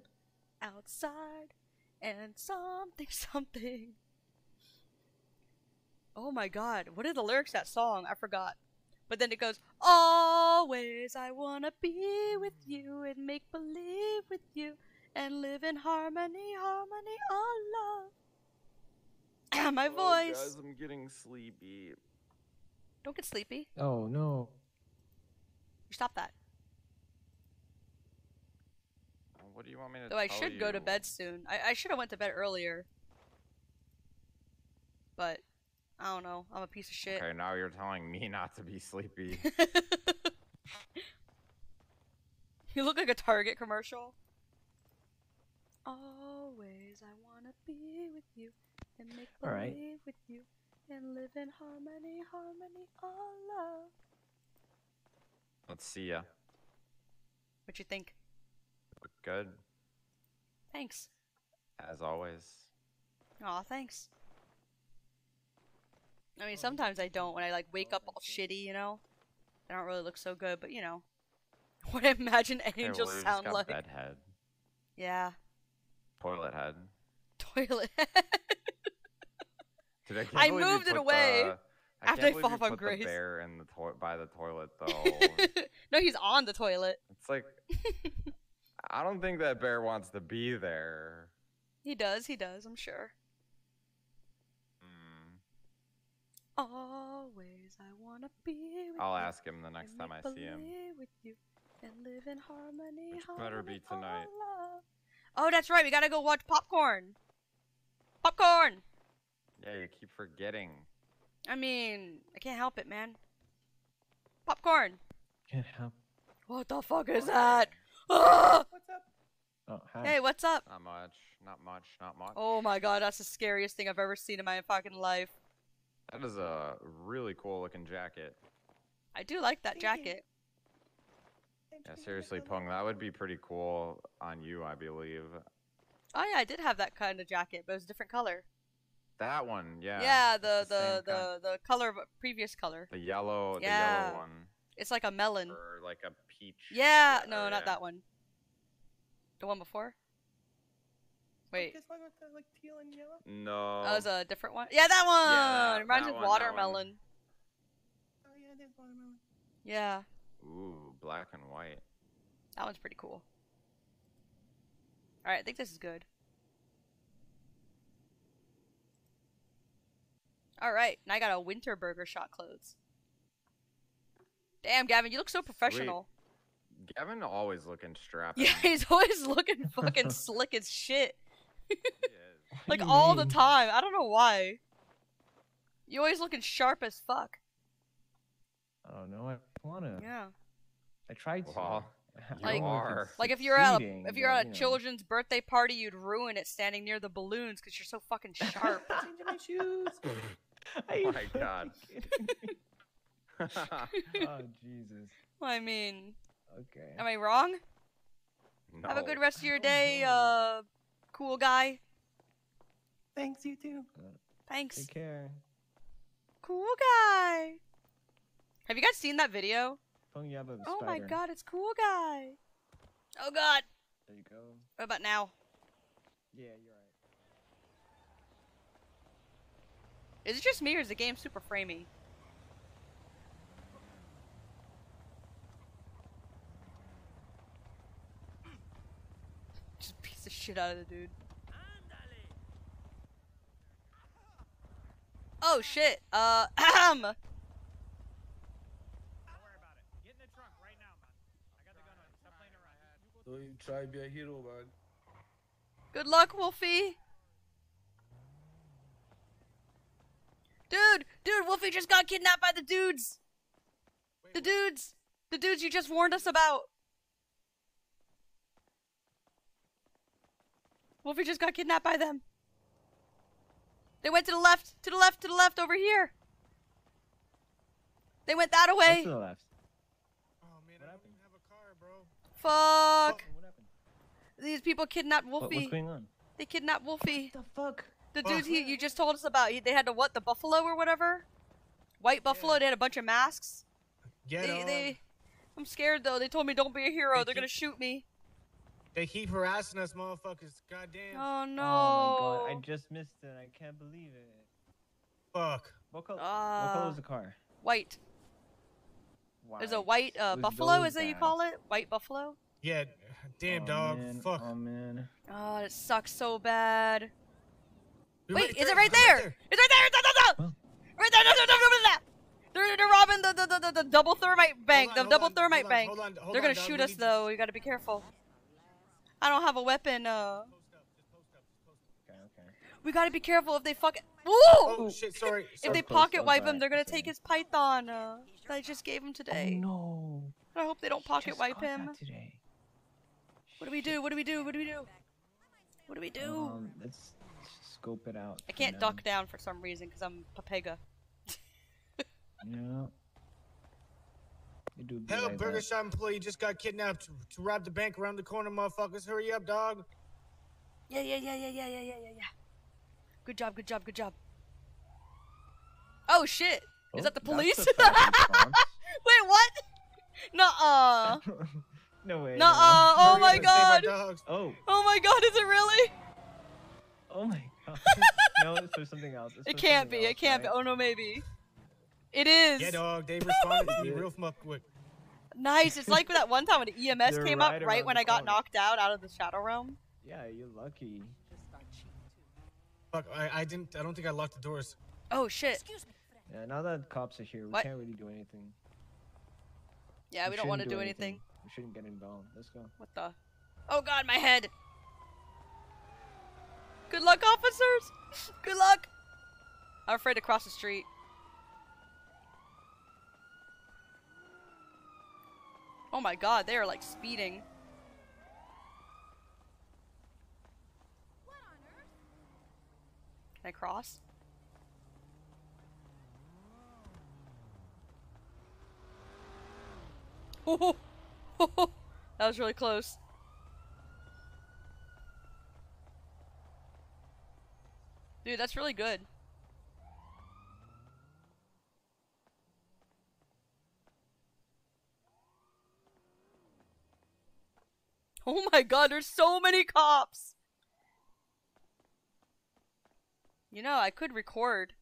outside and something something. Oh my god! What are the lyrics to that song? I forgot. But then it goes, Always I wanna be with you and make believe with you and live in harmony, harmony, oh love. Ah, my Oh, voice. guys, I'm getting sleepy. Don't get sleepy. Oh no. You stop that. What do you want me to Though I tell should go to bed soon. I, I should have went to bed earlier. But I don't know. I'm a piece of shit. Okay, now you're telling me not to be sleepy. You look like a Target commercial. Always I wanna be with you and make All right. believe with you and live in harmony, harmony, all love. Let's see ya. What you think? Good, Thanks. as always. Aw, thanks. I mean, um, sometimes I don't when I like wake up all shitty, you know. I don't really look so good, but you know, what I imagine angels sound got like. Bed head, Yeah, toilet head. toilet. Dude, I, I moved it away the- I after I believe fought you on put Grace. The bear in the toi- by the toilet though. no, he's on the toilet. it's like I don't think that bear wants to be there. He does. He does. I'm sure. Hmm. Always I wanna be with I'll you ask him the next and time I see him. with you and live in harmony. Which better be tonight. Oh, that's right. We gotta go watch popcorn. Popcorn. Yeah, you keep forgetting. I mean, I can't help it, man. Popcorn. Can't help. What the fuck is that? Ah! Oh, hi. Hey, what's up? Not much. Not much. Not much. Oh my god, that's the scariest thing I've ever seen in my fucking life. That is a really cool looking jacket. I do like that jacket. Yeah, seriously, Phueng, that would be pretty cool on you, I believe. Oh yeah, I did have that kind of jacket, but it was a different color. That one, yeah. Yeah, it's the the the, the color of previous color. The yellow, the Yeah. yellow one. It's like a melon. Or like a peach. Yeah, no, oh, not yeah. that one. The one before? Wait, This one with the like teal and yellow. No. Oh, that was a different one. Yeah, that one. that- it reminds that me of that one. watermelon. Oh yeah, there's watermelon. Yeah, Ooh, black and white. that one's pretty cool. All right, I think this is good. All right, now I got a winter burger shot clothes. Damn, Gavin, you look so professional. Gavin always looking strapping. Yeah, he's always looking fucking slick as shit. like do you all the time. I don't know why. You always looking sharp as fuck. I don't know. I wanna. Yeah. I tried to. Well, I Like, don't if like if you're at a if you're at a you know. children's birthday party, you'd ruin it standing near the balloons because you're so fucking sharp. Changing my shoes. oh my god. oh Jesus. I mean, Okay. am I wrong? Have a good rest of your day, uh, cool guy. Thanks, you too. Thanks, Take care. cool guy. Have you guys seen that video? Phueng, you have a Oh my god, it's cool guy. Oh god. There you go. What about now? Yeah, you're right. Is it just me or is the game super framey? Just piece of shit out of the dude. Oh shit. Uh, ahem. So you try to be a hero, man. Good luck, Wolfie. Dude, dude, Wolfie just got kidnapped by the dudes. The dudes, the dudes you just warned us about. Wolfie just got kidnapped by them. They went to the left, to the left, to the left, over here. They went that What's way. to the left? Oh man, I don't even have a car, bro. Fuck. Oh, what happened? These people kidnapped What, Wolfie. what's going on? They kidnapped Wolfie. The fuck? The dudes he, you just told us about. He, they had the what? The buffalo or whatever? White buffalo. They had a bunch of masks. Get they, on. they, I'm scared though. They told me don't be a hero. They They're gonna shoot me. They keep harassing us, motherfuckers. Goddamn. Oh no. Oh my god, I just missed it. I can't believe it. Fuck. What color? what Uh, color is the car? White. There's a White. white uh, buffalo. Is that you call it? White buffalo. Yeah. Damn, Oh, dog. man. Fuck. Oh man. Oh, it sucks so bad. They're Wait, right is it right they're there? It's right there! It's right there! Right there! No, no, no, no, no, no. They're, they're robbing the, the, the, the, the double thermite bank. on, the double on, thermite hold on, bank. hold on, hold they're on, gonna dog, shoot us though. You gotta be careful. I don't have a weapon. Uh, Okay, okay. we gotta be careful if they fuck. Woo! Oh shit! Sorry. If sorry. they pocket wipe him, they're gonna take his python. Uh, that I just gave him today. no. I hope they don't pocket Just wipe that him. today. What do we do? What do we do? What do we do? What do we do? Um, let's scope it out. I can't now. duck down for some reason because I'm Papega. Yeah. You do Hell, like Burger that. Shop employee just got kidnapped to, to rob the bank around the corner, motherfuckers. Hurry up, dog. Yeah, yeah, yeah, yeah, yeah, yeah, yeah, yeah, yeah. Good job, good job, good job. Oh shit! Oh, Is that the police? the first response. Wait, what? Nuh-uh. no way. Nuh-uh. Oh my god. Oh. Oh my god, is it really? Oh my god. no, it's for something else. It's It can't something be. It can't be. Oh no, maybe. It is. Yeah, dog. They responded to me real fuck quick. Nice. It's like that one time when the EMS They're came right up right when I got corner. knocked out out of the shadow realm. Yeah, you're lucky. Fuck, I, I didn't. I don't think I locked the doors. Oh shit. Excuse me. Yeah, now that cops are here, we What? can't really do anything. Yeah, we, don't want to shouldn't do anything. We shouldn't get involved. Let's go. What the? Oh god, my head. Good luck, officers. Good luck. I'm afraid to cross the street. Oh my god, they are like speeding. Can I cross? that was really close. Dude, that's really good. Oh my god, there's so many cops! You know, I could record.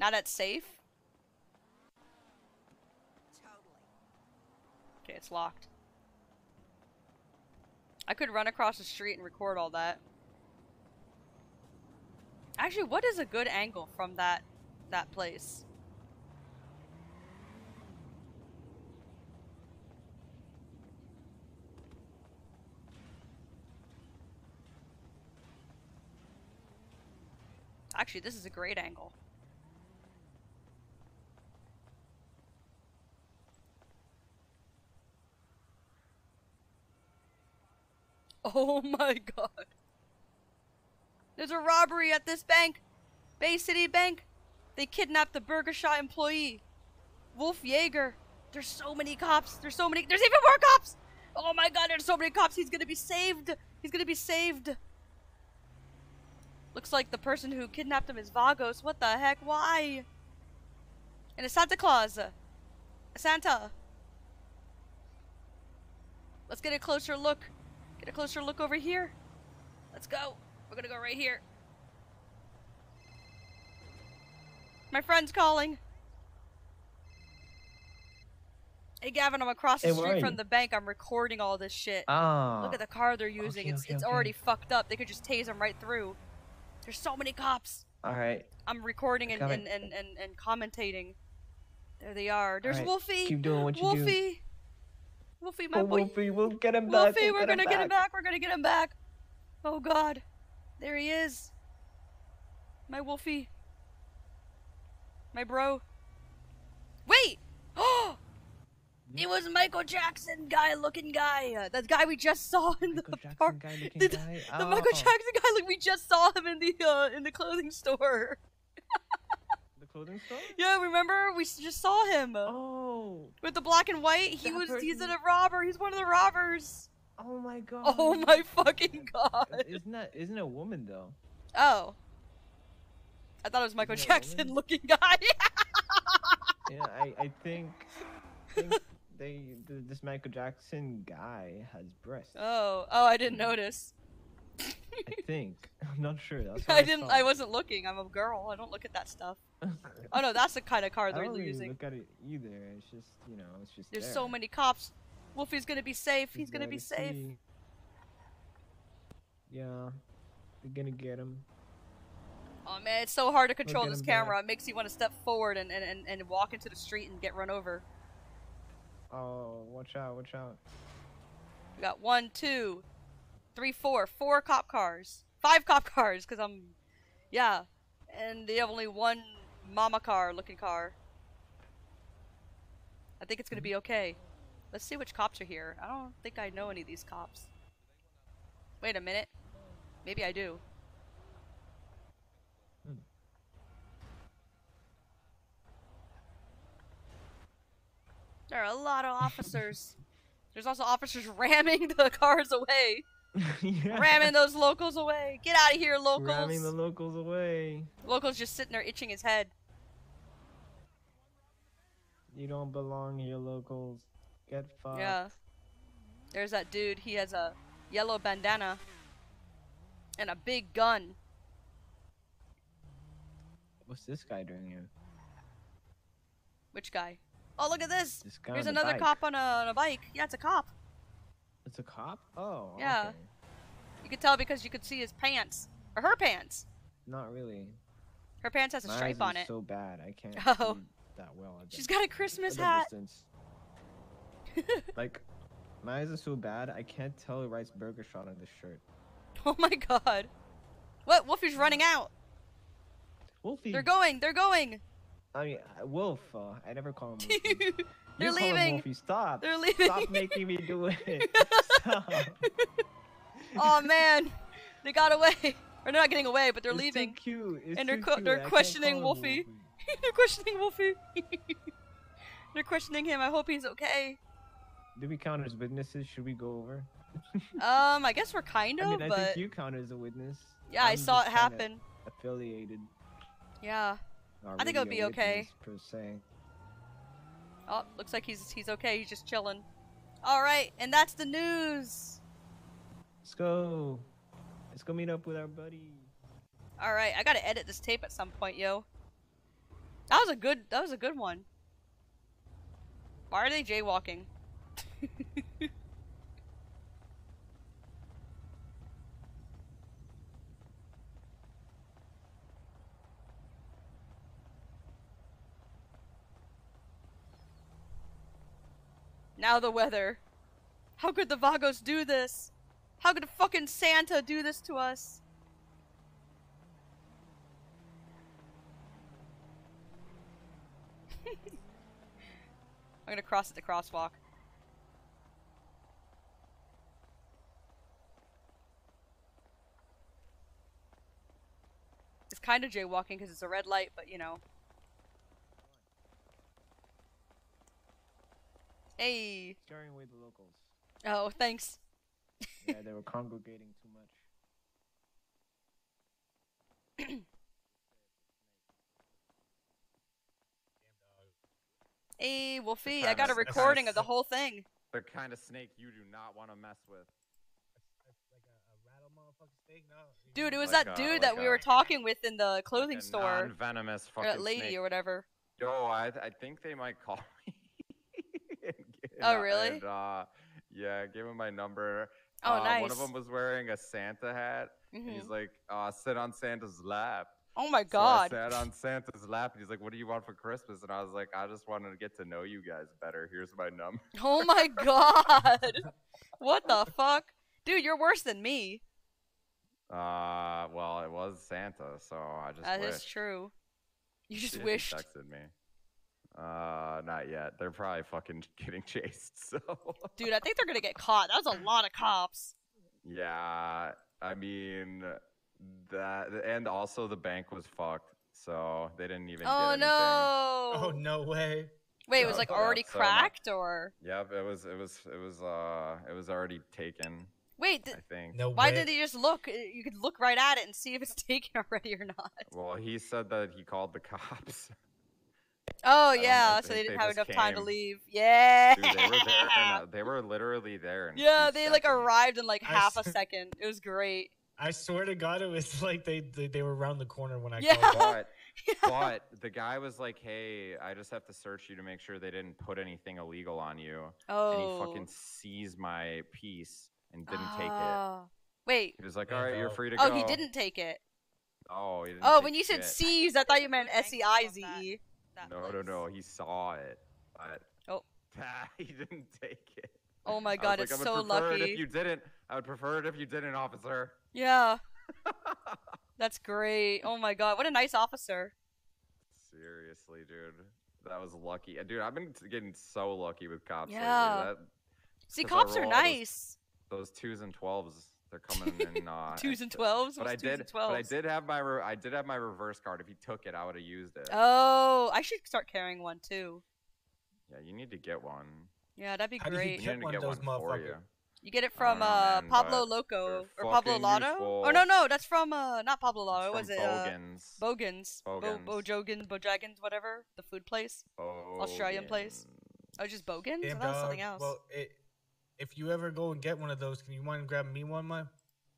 Now that's safe. Okay, it's locked. I could run across the street and record all that. Actually, what is a good angle from that that place? Actually, this is a great angle. Oh my god. There's a robbery at this bank. Bay City Bank. They kidnapped the Burger Shot employee. Wolf Jaeger. There's so many cops. There's so many. There's even more cops! Oh my god, there's so many cops. He's gonna be saved. He's gonna be saved. Looks like the person who kidnapped him is Vagos. What the heck? Why? And it's Santa Claus. Santa. Let's get a closer look. Get a closer look over here. Let's go. We're gonna go right here. My friend's calling. Hey Gavin, I'm across the Hey, street from the bank. I'm recording all this shit. Ah. Look at the car they're using. Okay, it's okay, it's okay. already fucked up. They could just tase them right through. There's so many cops. All right. I'm recording and, and, and, and, and commentating. There they are. There's Alright, Wolfie. keep doing what you do. Wolfie. Wolfie, my Oh, boy. Wolfie, we'll get him back. Wolfie, we'll we're gonna get him back. We're gonna get him back. Oh God, there he is. My Wolfie. My bro. Wait. Oh. It was Michael Jackson guy looking guy. Uh, that guy we just saw in the park. guy looking the, guy? the Michael Oh. Jackson guy. Like we just saw him in the uh, in the clothing store. The clothing store? Yeah, remember we just saw him. Oh. With the black and white. He That was. He's a robber. He's one of the robbers. Oh my god. Oh my fucking god. Isn't that isn't a woman though? Oh. I thought it was Michael Jackson looking guy. Yeah, I I think, think they this Michael Jackson guy has breasts. oh, oh, I didn't notice. I think. I'm not sure. That's what I didn't. saw. I wasn't looking. I'm a girl. I don't look at that stuff. Oh no, that's the kind of car I they're I don't really using. look at it either. It's just you know, it's just. There's there. so many cops. Wolfie's gonna be safe. He's He's gonna be safe. see. Yeah. We're gonna get him. Oh man, it's so hard to control this him back. camera. It makes you want to step forward and, and, and, and walk into the street and get run over. Oh, watch out! Watch out! We got one, two, three, four, four cop cars, five cop cars, because I'm, yeah, and they have only one mama car looking car. I think it's gonna be mm-hmm. okay. Let's see which cops are here. I don't think I know any of these cops. Wait a minute. Maybe I do. There are a lot of officers. There's also officers ramming the cars away. yeah. Ramming those locals away. Get out of here, locals. Ramming the locals away. Locals just sitting there itching his head. You don't belong here, locals. Get fucked. Yeah. There's that dude. He has a yellow bandana and a big gun. What's this guy doing here? Which guy? Oh, look at this. There's another bike. cop on a, on a bike. Yeah, it's a cop. It's a cop? Oh. Yeah. okay. You could tell because you could see his pants. Or her pants. Not really. Her pants has a My stripe eyes on it. so bad. I can't Oh. that well. She's got a Christmas at hat. like, my eyes are so bad. I can't tell Rice Burger shot on this shirt. Oh my god. What? Wolfie's running out. Wolfie. They're going. They're going. I mean, uh, Wolf. Uh, I never call him. Wolfie. They're you leaving. Wolfie. Stop. They're leaving. Stop making me do it. Stop. Oh man, they got away. Or they're not getting away, but they're It's leaving. and they're too co- cute. They're questioning him Wolfie. they're questioning Wolfie. they're questioning him. I hope he's okay. Do we count as witnesses? Should we go over? Um, I guess we're kind of, I mean, I but think you count as a witness. yeah, I I'm saw it happen. Affiliated. Yeah. I think it'll be okay. Per se. Oh, looks like he's he's okay. He's just chilling. All right, and that's the news. Let's go. Let's go meet up with our buddy. All right, I gotta edit this tape at some point, yo. That was a good. That was a good one. Why are they jaywalking? now the weather. How could the Vagos do this? How could a fucking Santa do this to us? I'm gonna cross at the crosswalk. It's kind of jaywalking because it's a red light, but you know. Hey. Scaring away the locals. Oh, thanks. Yeah, they were congregating too much. Hey, Wolfie, I got a of- the kind of recording of the whole thing. The kind of snake you do not want to mess with. Dude, it was Like that a- dude like that we a- were talking with in the clothing a store. non-venomous Or that lady snake. or whatever. Yo, I I think they might call me. And- Oh, really? And, uh, yeah, gave him my number. Oh, uh, One of them was wearing a Santa hat, and he's Mhm. like, uh, "Sit on Santa's lap." Oh my So god. I sat on Santa's lap, and he's like, "What do you want for Christmas?" And I was like, "I just wanted to get to know you guys better. Here's my number." Oh my god. what the fuck? Dude, you're worse than me. Uh, well, it was Santa, so I just That is wished. true. You just See he wished. texted me. Uh, not yet. They're probably fucking getting chased. So Dude, I think they're gonna get caught. That was a lot of cops. yeah, I mean that, and also the bank was fucked, so they didn't even. Oh get no. Oh no way. Wait, it was like Yeah, already so my- cracked or Yep, it was. It was. It was. Uh, it was already taken. Wait, th- I think. No why did he just look? Uh, You could look right at it and see if it's taken already or not. Well, he said that he called the cops. Oh don't yeah, know, so they- they didn't they have just enough time to leave. Yeah. Dude, they were there. A, they were literally there. In yeah, two they like arrived in like I half a second. It was great. I swear to God, it was like they they, they were around the corner when I Yeah. called. But, but the guy was like, "Hey, I just have to search you to make sure they didn't put anything illegal on you." Oh. And Oh. he fucking seized my piece and didn't take it. Ah. Wait. He was like, "All right, you're free to Oh, go." Oh, he didn't take it. Oh, he didn't Oh, take when you said shit. C's, I thought you meant S E I Z E. No, no, no. He saw it, but Oh. he didn't take it. Oh my god, like, it's so It lucky. if you didn't, I would prefer it if you didn't, officer. Yeah. That's great. Oh my god, what a nice officer. Seriously, dude, that was lucky. Dude, I've been getting so lucky with cops. lately. Yeah. That, See, cops are all those- nice. Those, twos and twelves, they're coming in. Uh, Twos and 12s? But I did, but I did have my, re- I did have my reverse card. If he took it, I would have used it. Oh, I should start carrying one too. Yeah, you need to get one. Yeah, that'd be How great. get You need one to get those one for you. You get it I don't from know, uh man, Pablo Loco or Pablo fucking Lotto? useful. Oh no no, that's from uh not Pablo Lotto. It's Was from it uh, Bogans. Bogans? Bo Bogans. Bojogans, Bojagans, whatever the food place, Australian place. Oh, just Bogans? Damn, I thought was something else. Well, it, if you ever go and get one of those, can you mind grabbing me one, man?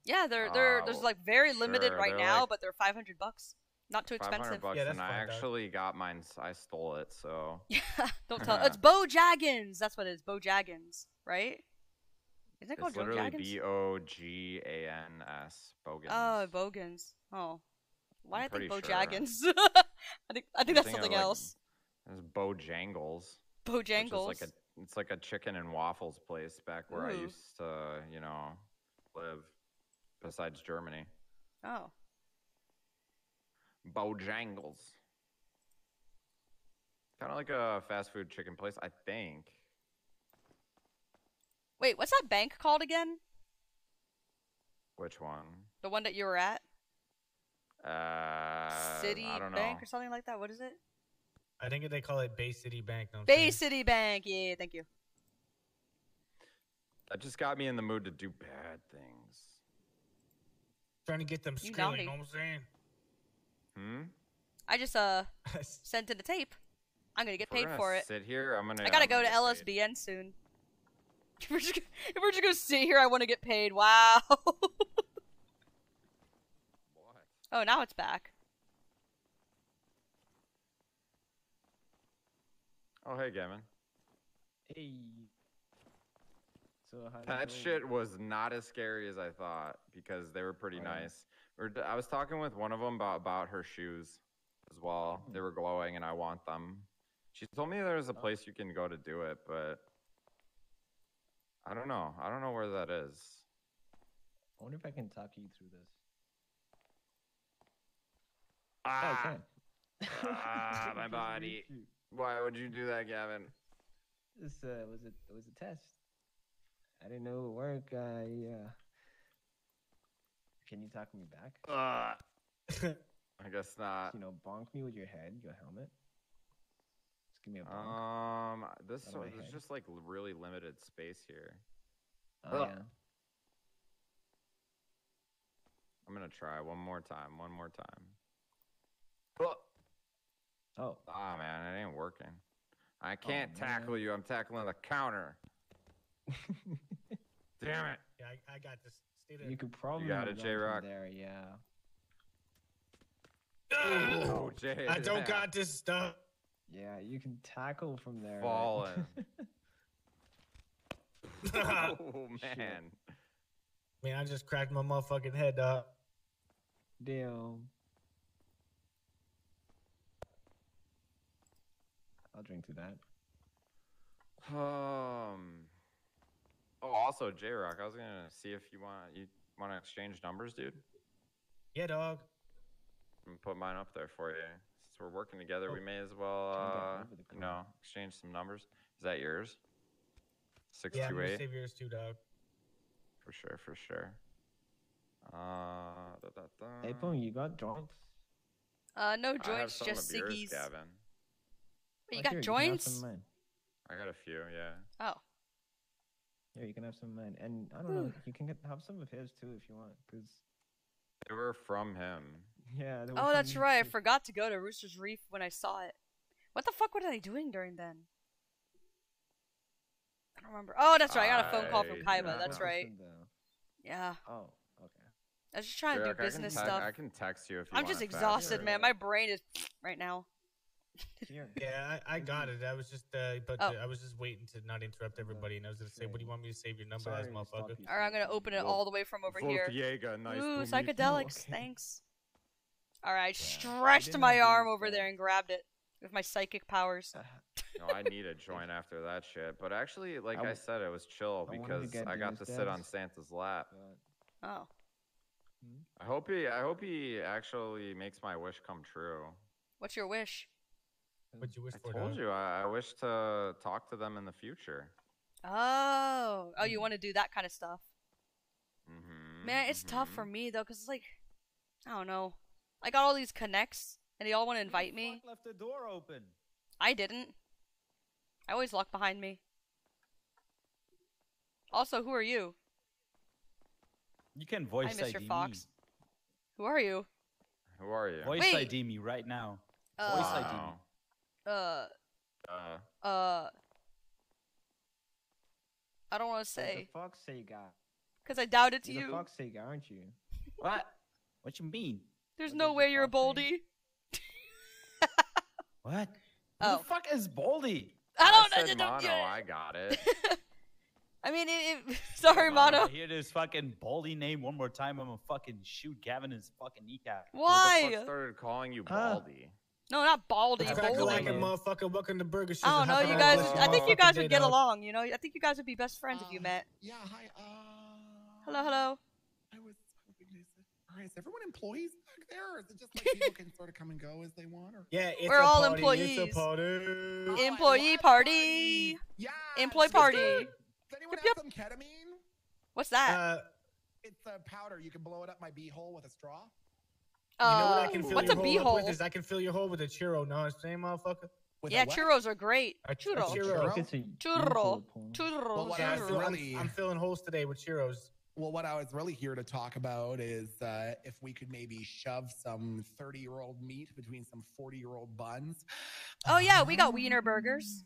yeah, they're they're Uh, there's like very limited sure, right now, like- but they're 500 bucks. Not too expensive. bucks, Yeah, and I fine, dog. actually got mine. I stole it, so. Yeah, Don't tell. It's Bojagans. That's what it is. Bojagans, right? Isn't it called It's literally B O G A N S. Bogans. Oh, Bogans. Oh, why I'm I think pretty sure. Bojagans? I think I think You're that's thinking of, something like, else. There's Bojangles. Bojangles. Which is like a, it's like a chicken and waffles place back where I used to, you know, live. Besides Germany, Oh, Bojangles. Kind of like a fast food chicken place, I think. wait, what's that bank called again? Which one? The one that you were at? Uh, City don't know. Bank or something like that. What is it? I think they call it Bay City Bank. no, Bay saying. City Bank. Yeah, thank you. That just got me in the mood to do bad things. Trying to get them You skrill, you know what I'm saying? Hmm. I just uh sent in the tape. I'm gonna get If we're paid gonna for it. Sit here. I'm gonna. I gotta I'm go to gonna get paid. LSBN soon. If we're just, if we're just gonna sit here, I want to get paid. Wow. oh, now it's back. Oh, hey, Gavin. Hey. So That shit was not as scary as I thought because they were pretty Oh, nice. I was talking with one of them about, about her shoes as well. Hmm. They were glowing and I want them. She told me there's Oh. a place you can go to do it, but I don't know. I don't know where that is. I wonder if I can talk you through this. Ah, Oh, ah, my body. Why would you do that, Gavin? This uh, was it. It was a test. I didn't know it would work. Uh. Can you talk me back? Uh, I guess not. You know, bonk me with your head, your helmet. Just give me a bonk. Um, this Out of so my there's head. just like really limited space here. oh ugh. yeah. I'm gonna try one more time. One more time. Oh. Ah, man, it ain't working. I can't tackle you. I'm tackling the counter. Damn it. Yeah, I, I got this. Stay there. You could probably got it, J-Rock? There, yeah. Oh, Jay. I don't got this stuff. Yeah, you can tackle from there. right? Fallen. oh, Shit. man. Man, I just cracked my motherfucking head, up. Damn. I'll drink to that. Um. Oh, also, J Rock, I was gonna see if you want you want to exchange numbers, dude. Yeah, dog. I'm gonna put mine up there for you. Since we're working together, we Oh. may as well, uh, you know, exchange some numbers. Is that yours? Six Yeah, I'm two gonna eight. save yours too, dog. For sure, for sure. Uh, da, da, da. Hey, Phueng, you got joints? Uh, no I joints, just of yours, ciggies. Gavin. Wait, you got here, can have some joints? of. I got a few, yeah. Oh. Yeah, you can have some of mine. And I don't know, you can get, have some of his too if you want. Because, They were from him. yeah. they were Oh, that's from right. I forgot to go to Rooster's Rest when I saw it. What the fuck were they doing during then? I don't remember. Oh, that's right. I got a phone call from Kaiba. don't That's right. Listen. Yeah. Oh, okay. I was just trying to J-Rock, do I can business tex- stuff. I can text you if you I'm want just exhausted, faster. man. My brain is right now. Yeah, I, I got it. I was just, uh, but Oh. uh, I was just waiting to not interrupt everybody, and I was gonna say, "What do you want me to save your number as, Sorry to motherfucker?" All right, I'm gonna open it Wolf- all the way from over here. Wolfiega, nice Ooh, to you. psychedelics. Okay. Thanks. All right, I stretched my arm over there and grabbed it with my psychic powers. No, I need a joint after that shit. But actually, like I I, w- said, it was chill I because I got to these sit on Santa's lap. Oh, I hope he, I hope he actually makes my wish come true. what's your wish? What you wish I for? told dog? you, I, I wish to talk to them in the future. Oh, oh, you want to do that kind of stuff? Mm-hmm. Man, it's tough for me though, cause it's like, I don't know. I got all these connects, and they all want to invite me. Left the door open. I didn't. I always lock behind me. Also, who are you? You can voice Hi, Mr. ID Fox. me. Who are you? Who are you? Voice Wait. ID me right now. Uh, voice ID me. Wow. Uh, Uh, uh. I don't want to say, the fox Sega. cause I doubt it's You're the you. fox Sega, aren't you? What? What you mean? There's What no way the you're a fox? Boldy. What? Oh. Who the fuck is Baldy? I don't I said know. mono. I got it. I mean, it, it, sorry, If Mono. I hear this fucking Baldy name one more time, I'm gonna fucking shoot Gavin in his fucking kneecap. Why? Who the fuck started calling you Huh. Baldy? No, not Baldy. It's crack like a motherfucker. Welcome to Burger Shoes. I don't know. You guys, blessed I think you guys would get dog. along. You know, I think you guys would be best friends if you met. Yeah, hi. Uh, Hello, hello. I was hoping to say, all right, is everyone employees back there, or is it just like people can sort of come and go as they want? Or Yeah, it's We're a all party, employees. It's a party. Oh, Employee love party. Yeah. Employee party. good. Does anyone Yep, have some ketamine? What's that? Uh, It's a powder. You can blow it up my beehole with a straw. You know what I Uh, can fill what's your a hole up with beehole? is I can fill your hole with a churro. No, same motherfucker. With Yeah, a what? churros are great. A, a Churro. churro. Churro? It's a Churro. YouTube porn. Churro. Well, what I I'm, churro. I'm- really- I'm filling holes today with churros. Well, what I was really here to talk about is uh, if we could maybe shove some 30 year old meat between some 40 year old buns. Oh yeah, we got wiener burgers.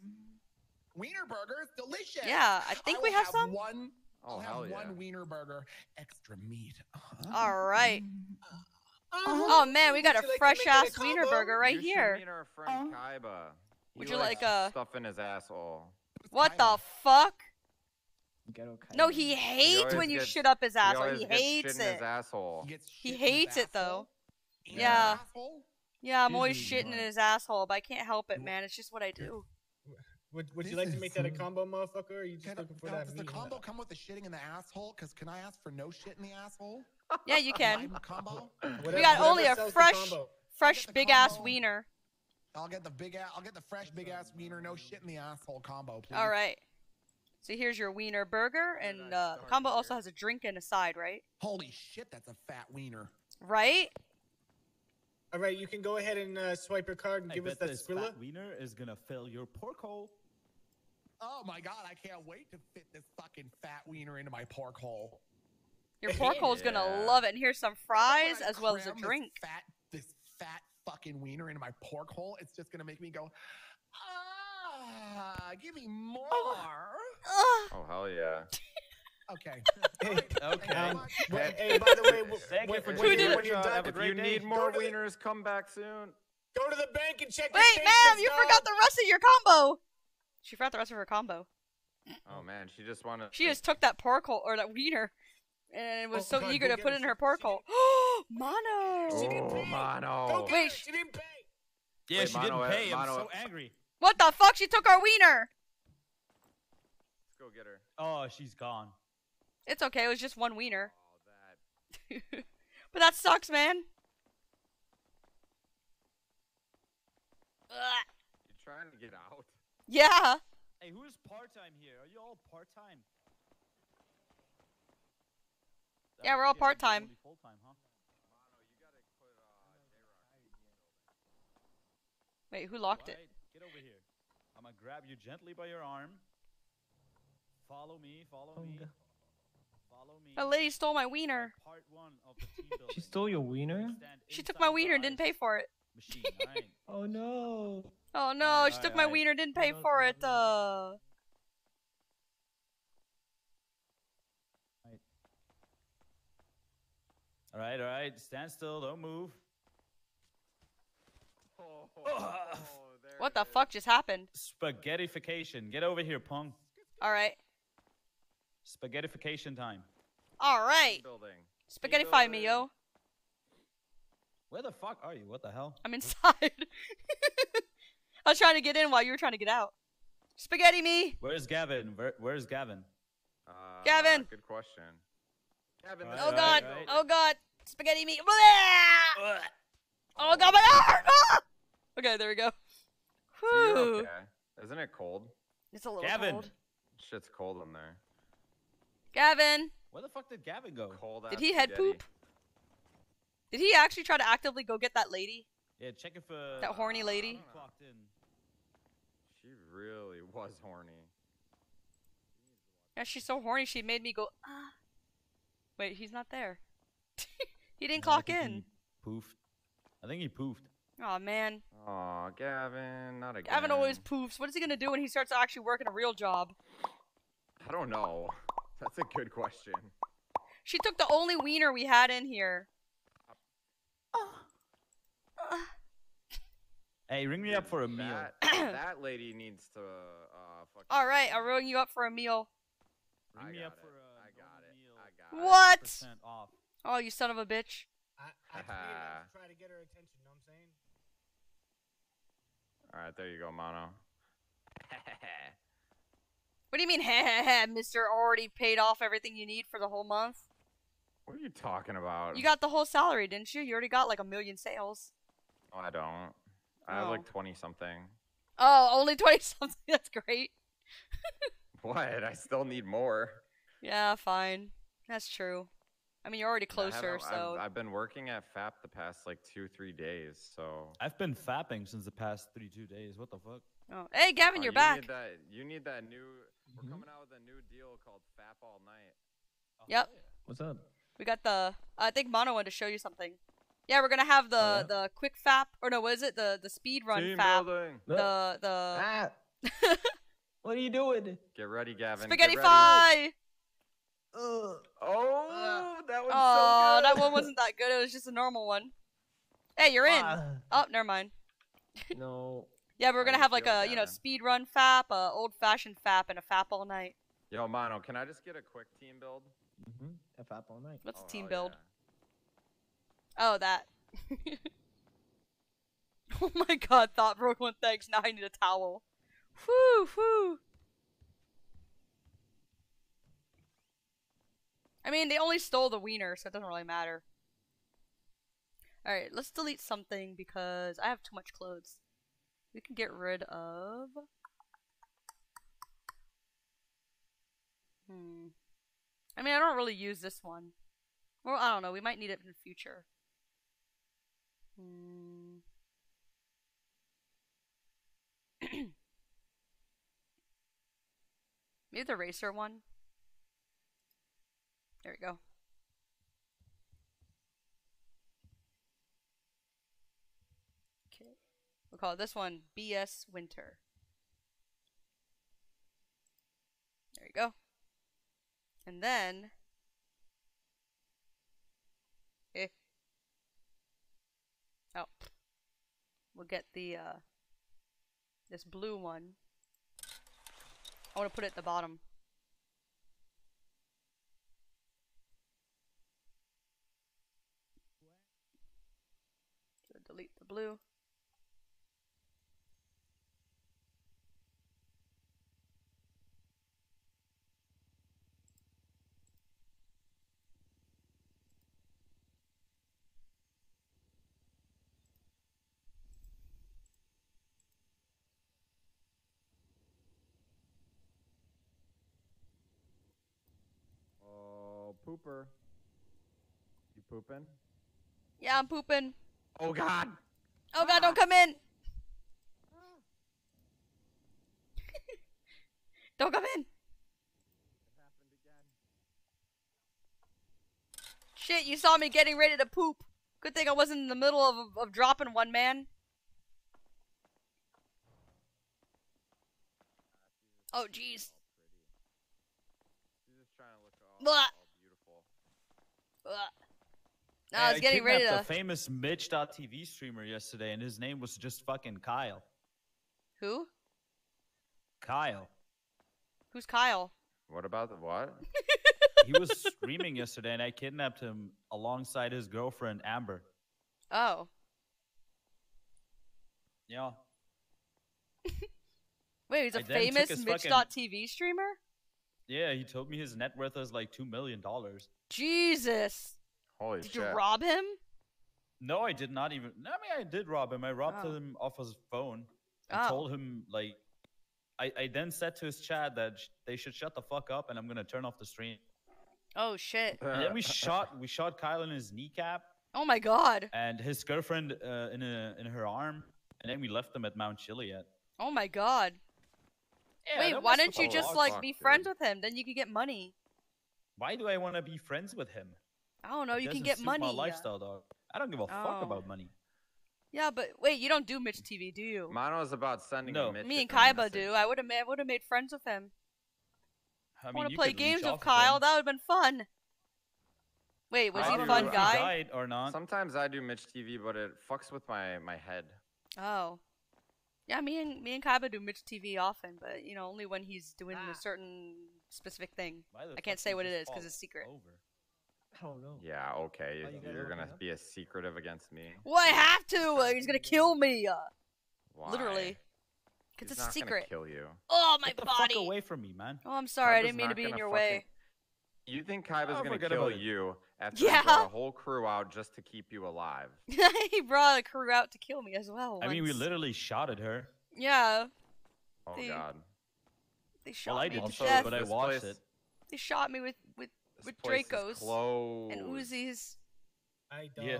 Wiener burgers, delicious. Yeah, I think we will have some. One, Oh, I'll hell have yeah. one wiener burger, extra meat. Uh-huh. All right. Uh-huh. Oh man, we got a Would you like fresh make it a ass wiener burger right you here. Should meet our friend Kaiba. He Would you like a- stuff in his asshole? What the fuck? Ghetto No, he hates always when you gets- shit up his asshole. always He gets hates shit in it. his asshole. He, gets He shit in hates it, though. asshole Yeah. Yeah, I'm always Usually shitting in his asshole, but I can't help it, man. It's just what I do. Would, would you like to make that a combo, motherfucker? Or are you just Can, looking for now, that does the meat? combo come with the shitting in the asshole? Because can I ask for no shit in the asshole? Yeah, you can. Combo? We got only a fresh, fresh the big ass wiener. I'll get the big ass. I'll get the fresh big ass wiener, no shit in the asshole combo, please. All right. So here's your wiener burger, and uh, the combo also has a drink and a side, right? Holy shit, that's a fat wiener. Right? All right, you can go ahead and uh, swipe your card and I give us bet that this fat wiener is gonna fill your pork hole. Oh my god, I can't wait to fit this fucking fat wiener into my pork hole. Your pork hole's gonna love it. And here's some fries as well as a cram this drink. Fat, this fat fucking wiener into my pork hole. It's just gonna make me go. Ah, give me more. Ugh. Oh hell yeah. Okay. Okay. Um, wait, hey, by the way, w- Thank when, you for when, did you, when you're done, have a If great you day. need more Go to the- wieners, come back soon. go to the bank and check. Wait, your ma'am, you dog. forgot the rest of your combo. She forgot the rest of her combo. Oh man, she just wanted. She just took that pork hole or that wiener, and was Oh, so God, eager to put it in her She- pork she hole. Mono. Oh, Go mano. get Wait, it. She didn't pay. Yeah, Wait, she didn't Mono, uh, pay. I'm so angry. What the fuck? She took our wiener. Let's go get her. Oh, she's gone. It's okay. It was just one wiener. Oh, that. but that sucks, man. Ugh. You trying to get out? Yeah. Hey, who's part time here? Are you all part time? Yeah, we're all part-time. Huh? Wait, who locked it? Get over here. I'm gonna grab you gently by your arm. Follow me. Follow me. Follow me. A lady stole my wiener. Part one of the team. She stole your wiener? She took my wiener and didn't pay for it. Machine, alright? Oh no. Oh no, Alright, she took alright, my alright. wiener, didn't pay for it. Uh. All right, all right. Stand still. Don't move. Oh, What the fuck just happened? Spaghettification. Get over here, punk. All right. Spaghettification time. All right. Building. Spaghettify me, yo. Where the fuck are you? What the hell? I'm inside. I was trying to get in while you were trying to get out. Spaghetti me. Where's Gavin? Where, where's Gavin? Uh, Gavin. Good question. Gavin, Alright, Oh god. right. Oh god. Spaghetti meat! Blah! Oh god, my arm! Ah! Okay, there we go. So okay. Isn't it cold? It's a little Gavin. cold. Shit's cold in there. Gavin, Where the fuck did Gavin go? Cold. did he head spaghetti. poop? Did he actually try to actively go get that lady? Yeah, check if uh, That horny lady? She really was horny. Yeah, she's so horny she made me go, ah. Wait, he's not there. he didn't No, clock in. he Poofed. I think he poofed. Oh man. Aw, Gavin, not again. Gavin always poofs. What is he gonna do when he starts actually working a real job? I don't know. That's a good question. She took the only wiener we had in here. Hey, ring me up for a meal. That, that lady needs to uh fucking. All right, I'll ring you up for a meal. I Ring me up it. for a I got it. I got What? off. Oh, you son of a bitch. I, I to try to get her attention. Know what I'm saying? All right, there you go, Mono. What do you mean, Mister? Already paid off everything you need for the whole month. What are you talking about? You got the whole salary, didn't you? You already got like a million sales. Oh, I don't. I have Oh. like twenty something. Oh, only twenty something. That's great. What? I still need more. Yeah, fine. That's true. I mean, you're already I haven't- closer, so. I've, I've been working at FAP the past like two, three days, so. I've been fapping since the past 32 days. What the fuck? Oh. Hey, Gavin, Oh, you're you back. Need that, you need that new. Mm-hmm. We're coming out with a new deal called FAP All Night. Yep. What's up? We got the. I think Mono wanted to show you something. Yeah, we're gonna have the Oh, yeah? the quick fap or no, what is it? The the speed run Team fap. building. The the Ah! what are you doing? Get ready, Gavin. spaghetti Get ready. fi. Oh, that was Oh, so good. that one wasn't that good. It was just a normal one. Hey, you're in. Ah. Oh, never mind. No. Yeah, we're gonna you have like feel, a you know speed run fap, a old fashioned fap, and a fap all night. Yo, Mono, can I just get a quick team build? Mm-hmm. FAP all night. What's Oh, a team build? yeah. Oh, that. oh my god, thought broke one thanks. Now I need a towel. Whew, whew. I mean, they only stole the wiener, so it doesn't really matter. Alright, let's delete something because I have too much clothes. We can get rid of. Hmm. I mean, I don't really use this one. Well, I don't know. We might need it in the future. Hmm. Maybe the racer one. There we go. Okay. We'll call this one BS Winter. There you go. And then. Oh. We'll get the, uh. This blue one. I want to put it at the bottom. So delete the blue. Oh, pooper. You pooping? Yeah, I'm pooping. Oh God. Oh god, don't come in! don't come in! Shit, you saw me getting ready to poop. Good thing I wasn't in the middle of, of dropping one, man. Oh, jeez. She's just trying to look all, all beautiful. Ugh. No, I was getting ready kidnapped to. a famous Mitch.tv streamer yesterday, and his name was just fucking Kyle. Who? Kyle. Who's Kyle? What about the what? He was screaming yesterday, and I kidnapped him alongside his girlfriend Amber. Oh. Yeah. Wait, he's a I famous his Mitch.tv fucking- streamer? Yeah, he told me his net worth is like two million dollars. Jesus. Holy Did shit! you rob him? No, I did not even. No, I mean, I did rob him. I robbed Oh. him off his phone. I Oh. told him like, I, I then said to his chat that sh- they should shut the fuck up, and I'm gonna turn off the stream. Oh shit. And then we shot we shot Kyle in his kneecap Oh my god. and his girlfriend uh, in a in her arm, and then we left them at Mount Chiliad. Oh my god. Yeah, Wait, why don't you just like be friends with him? Then you could get money. Why do I want to be friends with him? I don't know. It You can doesn't get suit money. My lifestyle, dog. I don't give a fuck Oh. about money. Yeah, but wait, you don't do Mitch TV, do you? Mono's about sending No. Mitch Me and a Kaiba do. I would have made. Would have made friends with him. I I want to play games with Kyle. him. That would have been fun. Wait, was I he a fun if he guy? died or not? Sometimes I do Mitch TV, but it fucks with my my head. Oh. Yeah, me and me and Kaiba do Mitch TV often, but you know only when he's doing Ah. a certain specific thing. I can't say what it is because it's secret. Over? I don't know. Yeah, okay. Oh, You you're looking gonna be as secretive against me. Well, I have to. Uh, he's gonna kill me. Uh, Why? literally. Because He's it's a not secret. Gonna kill you. Oh my Get the body. fuck away from me, man. Oh, I'm sorry. I didn't mean to be in your fucking- way. You think Kaiba's Oh, gonna kill about it. you after Yeah. he brought a whole crew out just to keep you alive? he brought a crew out to kill me as well. I mean, we literally shot at her. Yeah, Oh They- god. they shot Well, I didn't to shoot it, death. but I watched place- it. They shot me with with This with Dracos closed. and Uzis. Hi, dogs. Yeah.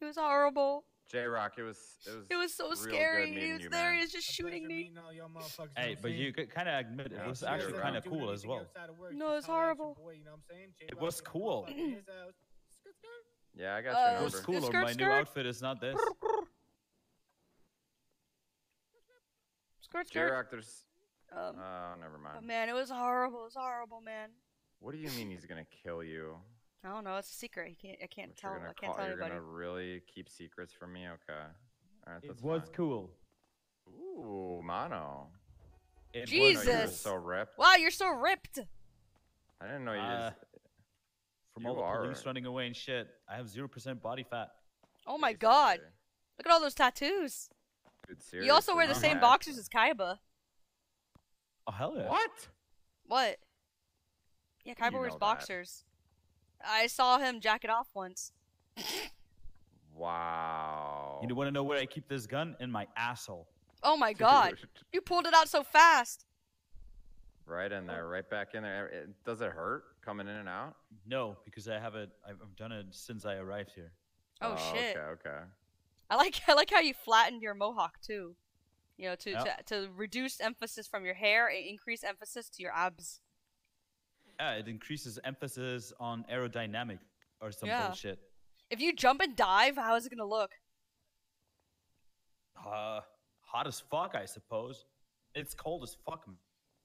It was horrible. J Rock, it was it was It was so scary. He was you, there. man. He was just A shooting me. meeting all y'all motherfuckers, you know Hey, but you could kind of admit it Yeah, was actually kind of cool as well. outside of work, No, just it's holler at your horrible. boy, you know what I'm saying? It was cool. motherfucking his house. Skirt, skirt. Yeah, I got Uh, your It was cool. Skirt, or My new outfit is not this. Skirt, J. Rock, there's. Um, Oh, never but mind. man, it was horrible. It was horrible, man. What do you mean he's gonna kill you? I don't know. It's a secret. He can't. I can't But tell. you're I can't call, tell you're anybody. gonna really keep secrets from me? Okay. All right, It was fine. cool. Ooh, mono. It was I didn't you were Jesus. so ripped. Wow, you're so ripped. I didn't know you. Uh, just, From You all the are. police running away and shit, I have zero percent body fat. Oh my god. Look at all those tattoos. Dude, You also wear the same boxers as Kaiba. Oh hell yeah! What? What? Yeah, do Kaiba you wears know that? boxers. I saw him jack it off once. Wow. You want to know where I keep this gun? In my asshole. Oh my god. You pulled it out so fast. right in there, right back in there. It- does it hurt coming in and out? No, because I have it. I've I've done it since I arrived here. Oh, oh shit. Okay, okay. I like I like how you flattened your mohawk too. You know, to, Yep. to to reduce emphasis from your hair and increase emphasis to your abs. Yeah, it increases emphasis on aerodynamic or some Yeah. bullshit. If you jump and dive, how is it gonna look? Uh, hot as fuck, I suppose. It's cold as fuck.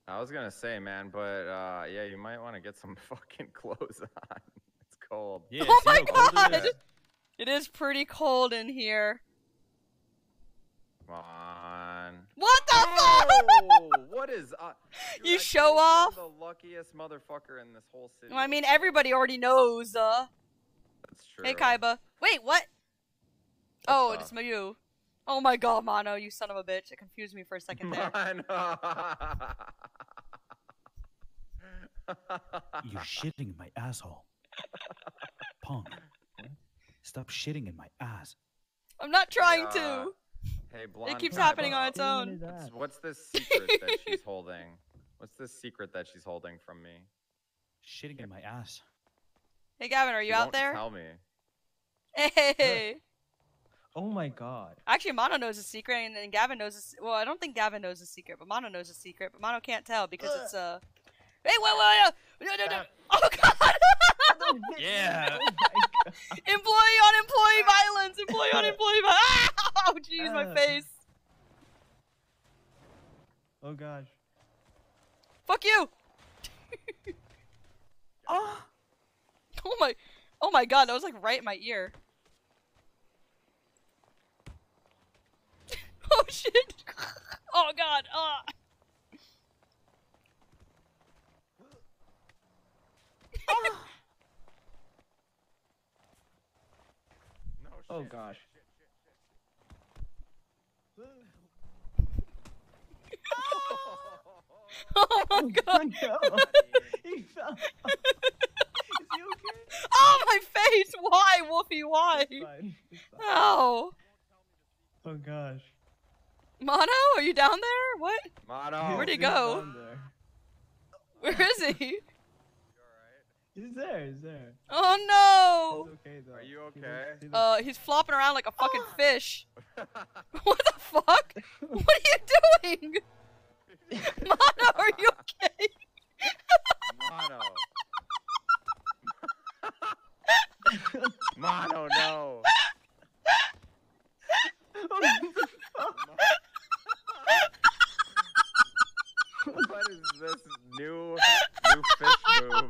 I was gonna say, man, but uh, yeah, you might want to get some fucking clothes on. It's cold. Yeah, oh my how cold it god! It is pretty cold in here. Come on. What the fuck? Oh, what is? Uh, dude, You I show off? I'm the luckiest motherfucker in this whole city. Well, I mean, everybody already knows. Uh. That's true. Hey, Kaiba. Wait, what? Oh, the- it's you. Oh my god, Mono, you son of a bitch. It confused me for a second there. Mono. You're shitting in my asshole. Punk. Stop shitting in my ass. I'm not trying Uh, to. Hey, blonde. It keeps Kaiba, happening on its own. What's, what's this secret that she's holding? What's this secret that she's holding from me? Shitting in my ass. Hey, Gavin, are She you out won't there? Tell me. Hey. Oh my god. Actually, Mono knows a secret, and then Gavin knows. A, se- well, I don't think Gavin knows a secret, but Mono knows a secret. But Mono can't tell because it's uh. Hey, wait, wait, wait! No, no, no! Oh god! Yeah. employee on employee violence! Employee on employee violence! Oh, jeez, my ah. face. Oh, gosh. Fuck you! oh. oh my- Oh my god, that was like right in my ear. oh shit! oh god, ah! Oh. Oh gosh. oh my oh, god. Oh, my face! Why, Wolfie? Why? It's fine. It's fine. Oh gosh. Mono, are you down there? What? Mono. Where'd he go? Where is he? He's there, he's there. Oh no! He's okay though. Are you okay? Uh, he's flopping around like a fucking ah! fish. what the fuck? What are you doing? Mono, are you okay? Mono. Mono, no. what is this new, new fish move?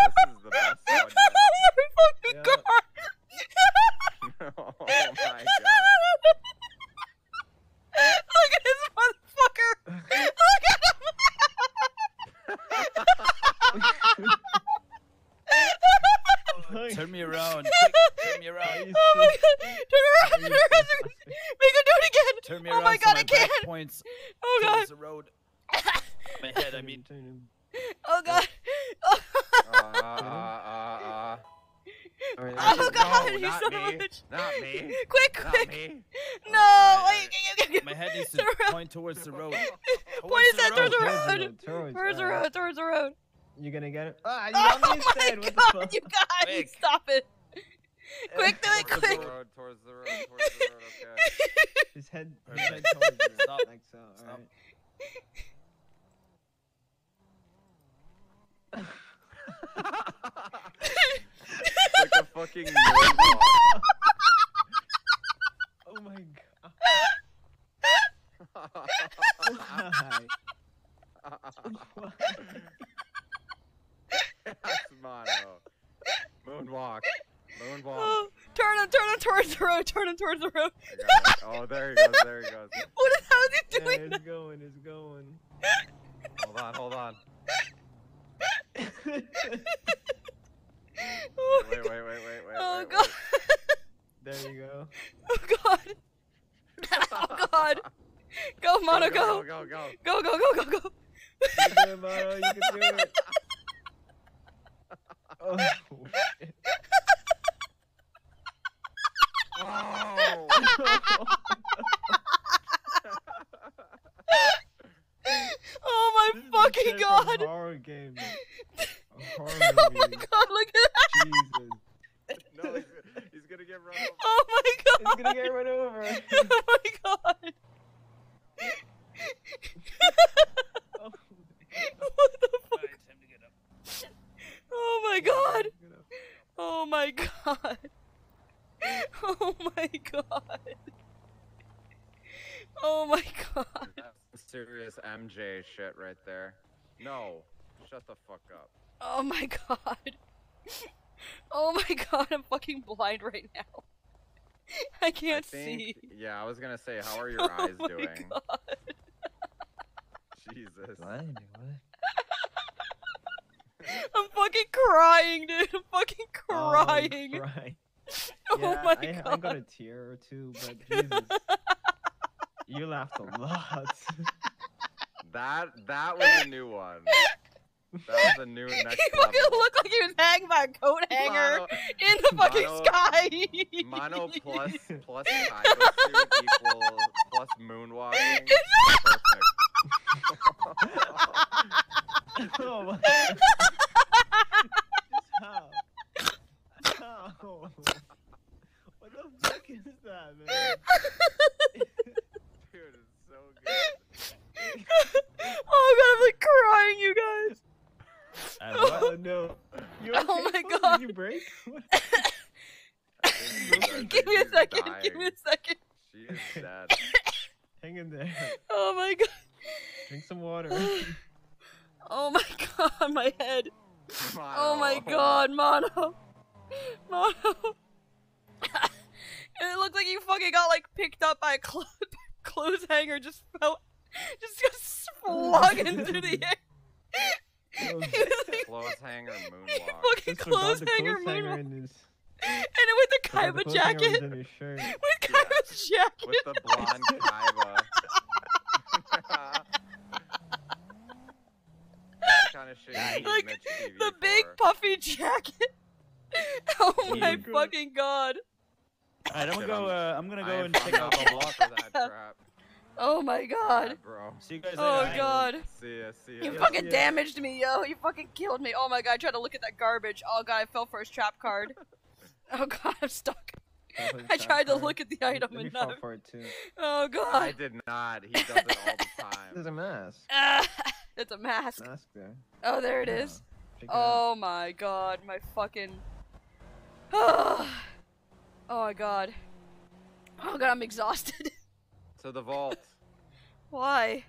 can't think, see. Yeah, I was gonna say, how are your oh eyes doing? Jesus. What? I'm fucking crying, dude. I'm fucking oh, crying. Oh, I'm crying. oh yeah, my I, god. I got a tear or two, but Jesus. you laughed a lot. that that was the new next look like you was hanged by a coat hanger mono, in the fucking mono, sky. mono plus plus tiger plus moonwalking. Garbage. Oh god, I fell for his trap card. Oh god, I'm stuck. I tried to look at the item Let me and fall not. for it too. Oh god. I did not. He does it all the time. There's a mask. It's a mask. Mask there. Oh, there it Yeah, is. check it. Oh my god, my fucking. Oh my god. Oh god, I'm exhausted. To the vault. Why?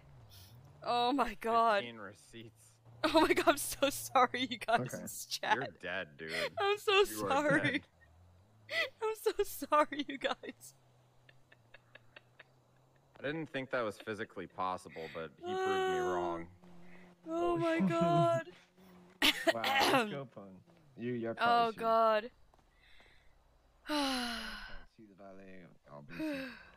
Oh my god. 15 receipts. Oh my god, I'm so sorry, you guys. Okay. It's chat. You're dead, dude. I'm so You sorry. I'm so sorry, you guys. I didn't think that was physically possible, but he proved me ah. wrong. Oh, oh my god. Wow, let's go, Phueng. You, you're Oh probably god. See the valet.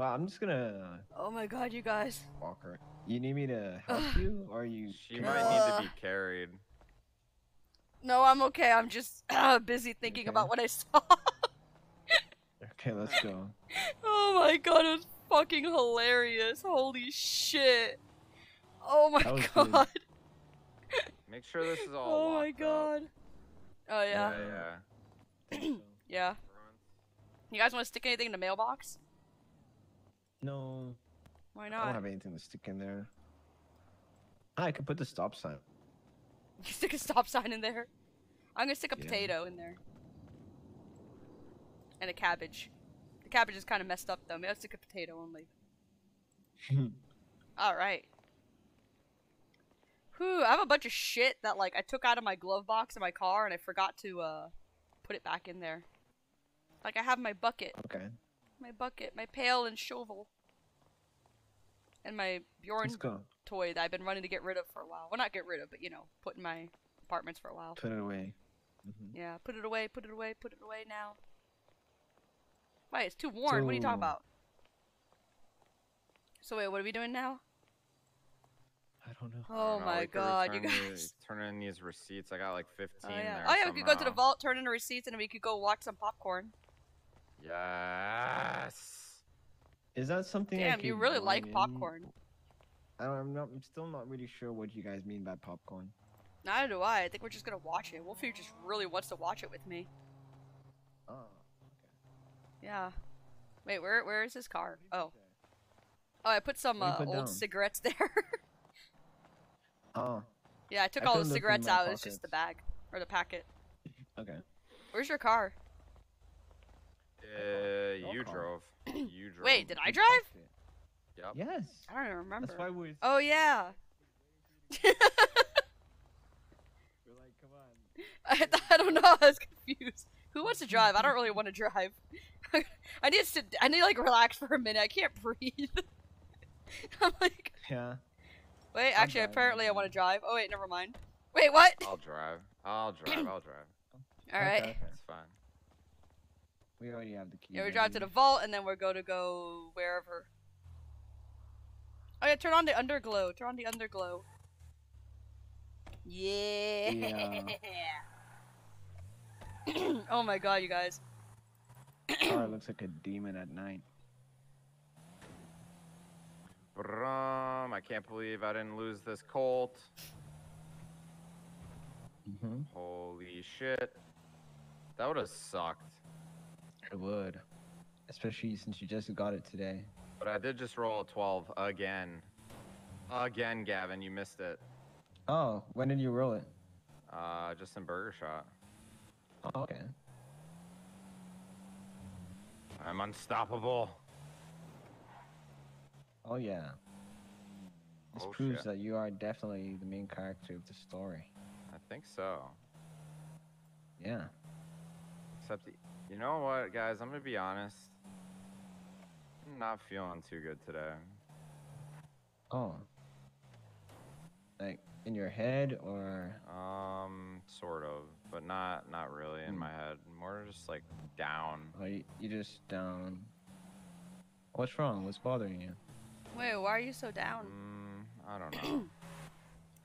I'll be safe. Well, I'm just gonna oh my god, you guys. walk her. You need me to help you, or you? She can- might need to be carried. No, I'm okay. I'm just uh, busy thinking about what I saw. Okay, let's go. oh my god, it was fucking hilarious. Holy shit. Oh my That was good. god. Make sure this is all. Oh my locked up. god. Oh yeah. Yeah, yeah. Yeah. You guys want to stick anything in the mailbox? No, Why not? I don't have anything to stick in there. Ah, I could put the stop sign. You stick a stop sign in there. I'm gonna stick a Yeah. potato in there. And a cabbage. The cabbage is kind of messed up though. Maybe I'll stick a potato only. Alright. Whew, I have a bunch of shit that like I took out of my glove box in my car and I forgot to uh put it back in there. Like I have my bucket. Okay. My bucket, my pail and shovel. And my Bjorn toy that I've been running to get rid of for a while. Well, not get rid of, but you know, put in my apartments for a while. Put it away. Mhm. Yeah, put it away, put it away, put it away now. Wait, it's too warm. What are you talking about? So wait, what are we doing now? I don't know. Oh don't know, my we could god, you return the- guys. Turn in these receipts. I got like 15 Oh yeah. there. Oh yeah, we could go to the vault, turn in the receipts, and then we could go watch some popcorn. Yes. Is that something? I Damn, you really like in? popcorn. I don't, I'm not. I'm still not really sure what you guys mean by popcorn. Neither do I. I think we're just gonna watch it. Wolfie just really wants to watch it with me. Oh. Yeah. Wait, where where is his car? Oh. Oh, I put some uh, put old down? cigarettes there. Oh. yeah, I took I all the cigarettes my out. It's just the bag or the packet. Okay. Where's your car? Uh, you drove. You drove. Wait, did I drive? Yep. Yes. I don't even remember. That's why we. Oh yeah. We're like, come on. I, I don't know. I was confused. Who wants to drive? I don't really want to drive. I need to. I need to like relax for a minute. I can't breathe. I'm like, Yeah. wait. I'll Actually, drive, apparently I want to drive. Oh wait, never mind. Wait, what? I'll drive. I'll drive. I'll drive. All right. Okay. It's fine. We already have the key. Yeah, we drive to the vault and then we're going to go wherever. Oh yeah, turn on the underglow. Turn on the underglow. Yeah. yeah. oh my god, you guys. Car looks like a demon at night. Brum, I can't believe I didn't lose this Colt. Mm-hmm. Holy shit. That would have sucked. It would, especially since you just got it today. But I did just roll a 12 again. Again, Gavin, you missed it. Oh, when did you roll it? Uh, just in Burger Shot. Oh, okay. I'm unstoppable. Oh yeah. This Oh, proves shit. that you are definitely the main character of the story. I think so. Yeah. Except, y- you know what, guys? I'm gonna be honest. I'm not feeling too good today. Oh. Like in your head or Um, sort of, but not not really in Hmm. my head. More just like down. or you, you just down? What's wrong? What's bothering you? Wait, why are you so down? Mm, I don't know.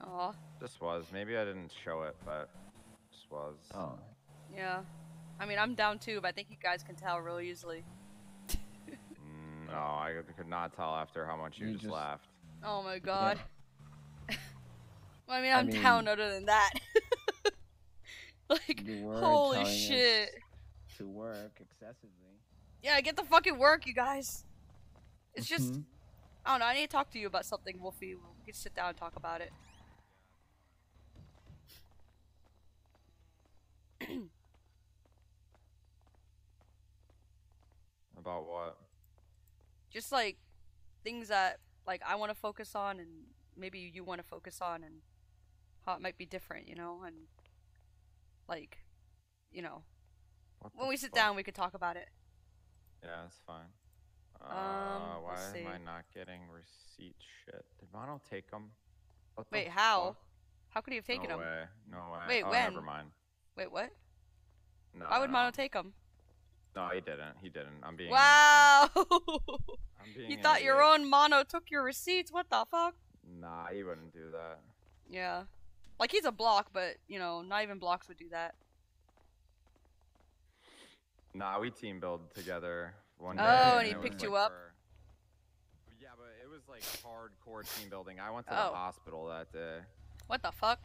Aw, just was. Maybe I didn't show it, but just was. Oh. yeah. I mean, I'm down too, but I think you guys can tell real easily. No, I could not tell after how much you, You just, just- laughed. Oh my god. well, I mean, I I'm down other than that. like, holy shit. To work excessively. Yeah, get the fucking work, you guys. It's just, Mhm. I don't know. I need to talk to you about something, Wolfie. We can sit down and talk about it. About what? just like things that like I want to focus on and maybe you want to focus on and how it might be different, you know, and like, you know, What when we sit fuck? down, we could talk about it. Yeah, that's fine. Uh, Um, why am see. I not getting receipt shit? Did Mono take them? What the Wait, how? fuck? How could he have taken no them? Way. No way. Wait, oh, when? Never mind. Wait, what? No. Why would. Mono take them? No, he didn't. He didn't. I'm being. Wow! I'm being you thought your own Mono took your receipts? What the fuck? Nah, he wouldn't do that. Yeah. Like he's a block, but you know, not even blocks would do that. Nah, we team build together one oh, day. Oh, and he it was, picked you like, up? for- Yeah, but it was like hardcore team building. I went to Oh. the hospital that day. What the fuck?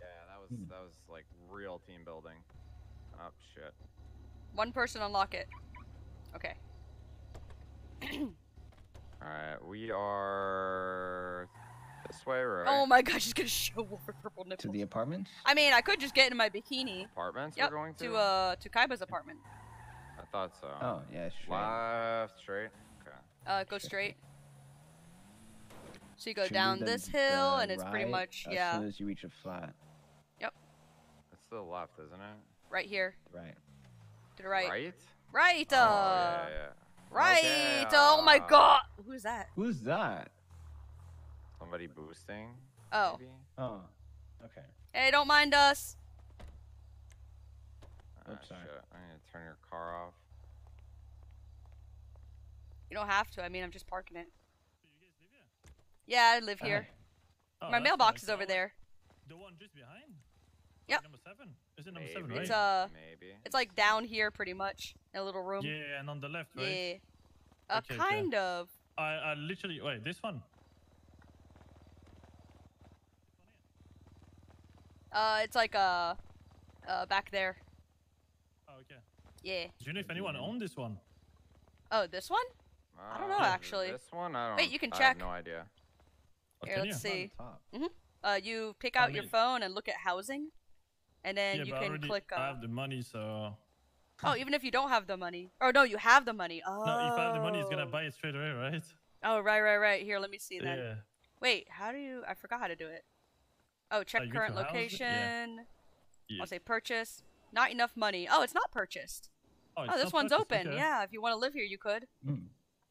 Yeah, that was that was like real team building. Oh shit. One person unlock it. Okay. All right, we are this way, right? Oh my gosh, she's gonna show Wolf her purple nipples. To the apartment? I mean, I could just get in my bikini. Apartments Yep, we're going to? to uh to Kaiba's apartment. I thought so. Oh, yeah, straight. Left, straight. Okay. Uh, go straight. So you go Should down this hill, uh, and it's pretty much as yeah, As soon as you reach a flat. Yep. It's to the left, isn't it? right here. Right. To the right. Right? Right. Oh, Uh. yeah, yeah. Right. Okay, oh my uh, god. Who's that? Who's that? Somebody boosting? Oh. Maybe? Oh. Okay. Hey, don't mind us. Oops, sorry. shit. I need to turn your car off. You don't have to. I mean, I'm just parking it. Yeah, I live here. Oh, My mailbox nice. is over there. The one just behind? Yep. Number seven. Is it number seven, right? It's uh, Maybe. it's like down here, pretty much, in a little room. Yeah, and on the left, right? Yeah. Uh, Okay, okay. kind of. I, I literally wait. This one. Uh, it's like uh, uh, back there. Oh, okay. Yeah. Do you know if anyone owned this one? Oh, this one? I don't know, Uh, actually. This one, I don't. Wait, you can I check. have no idea. Oh, Here, let's you? see. top. hmm Uh, you pick I out your phone and look at housing, and then yeah, you but I can already click. Uh, I have the money, so Oh, even if you don't have the money. Oh no, you have the money. Oh. no. If I have the money, he's gonna buy it straight away, right? Oh right, right, right. Here, let me see that. Yeah. Wait, how do you? I forgot how to do it. Oh, check you go current to yeah. location. Yeah. I'll say purchase. Not enough money. Oh, it's not purchased. Oh, Oh, this not one's purchased, open. okay. Yeah, if you want to live here, you could. Mm.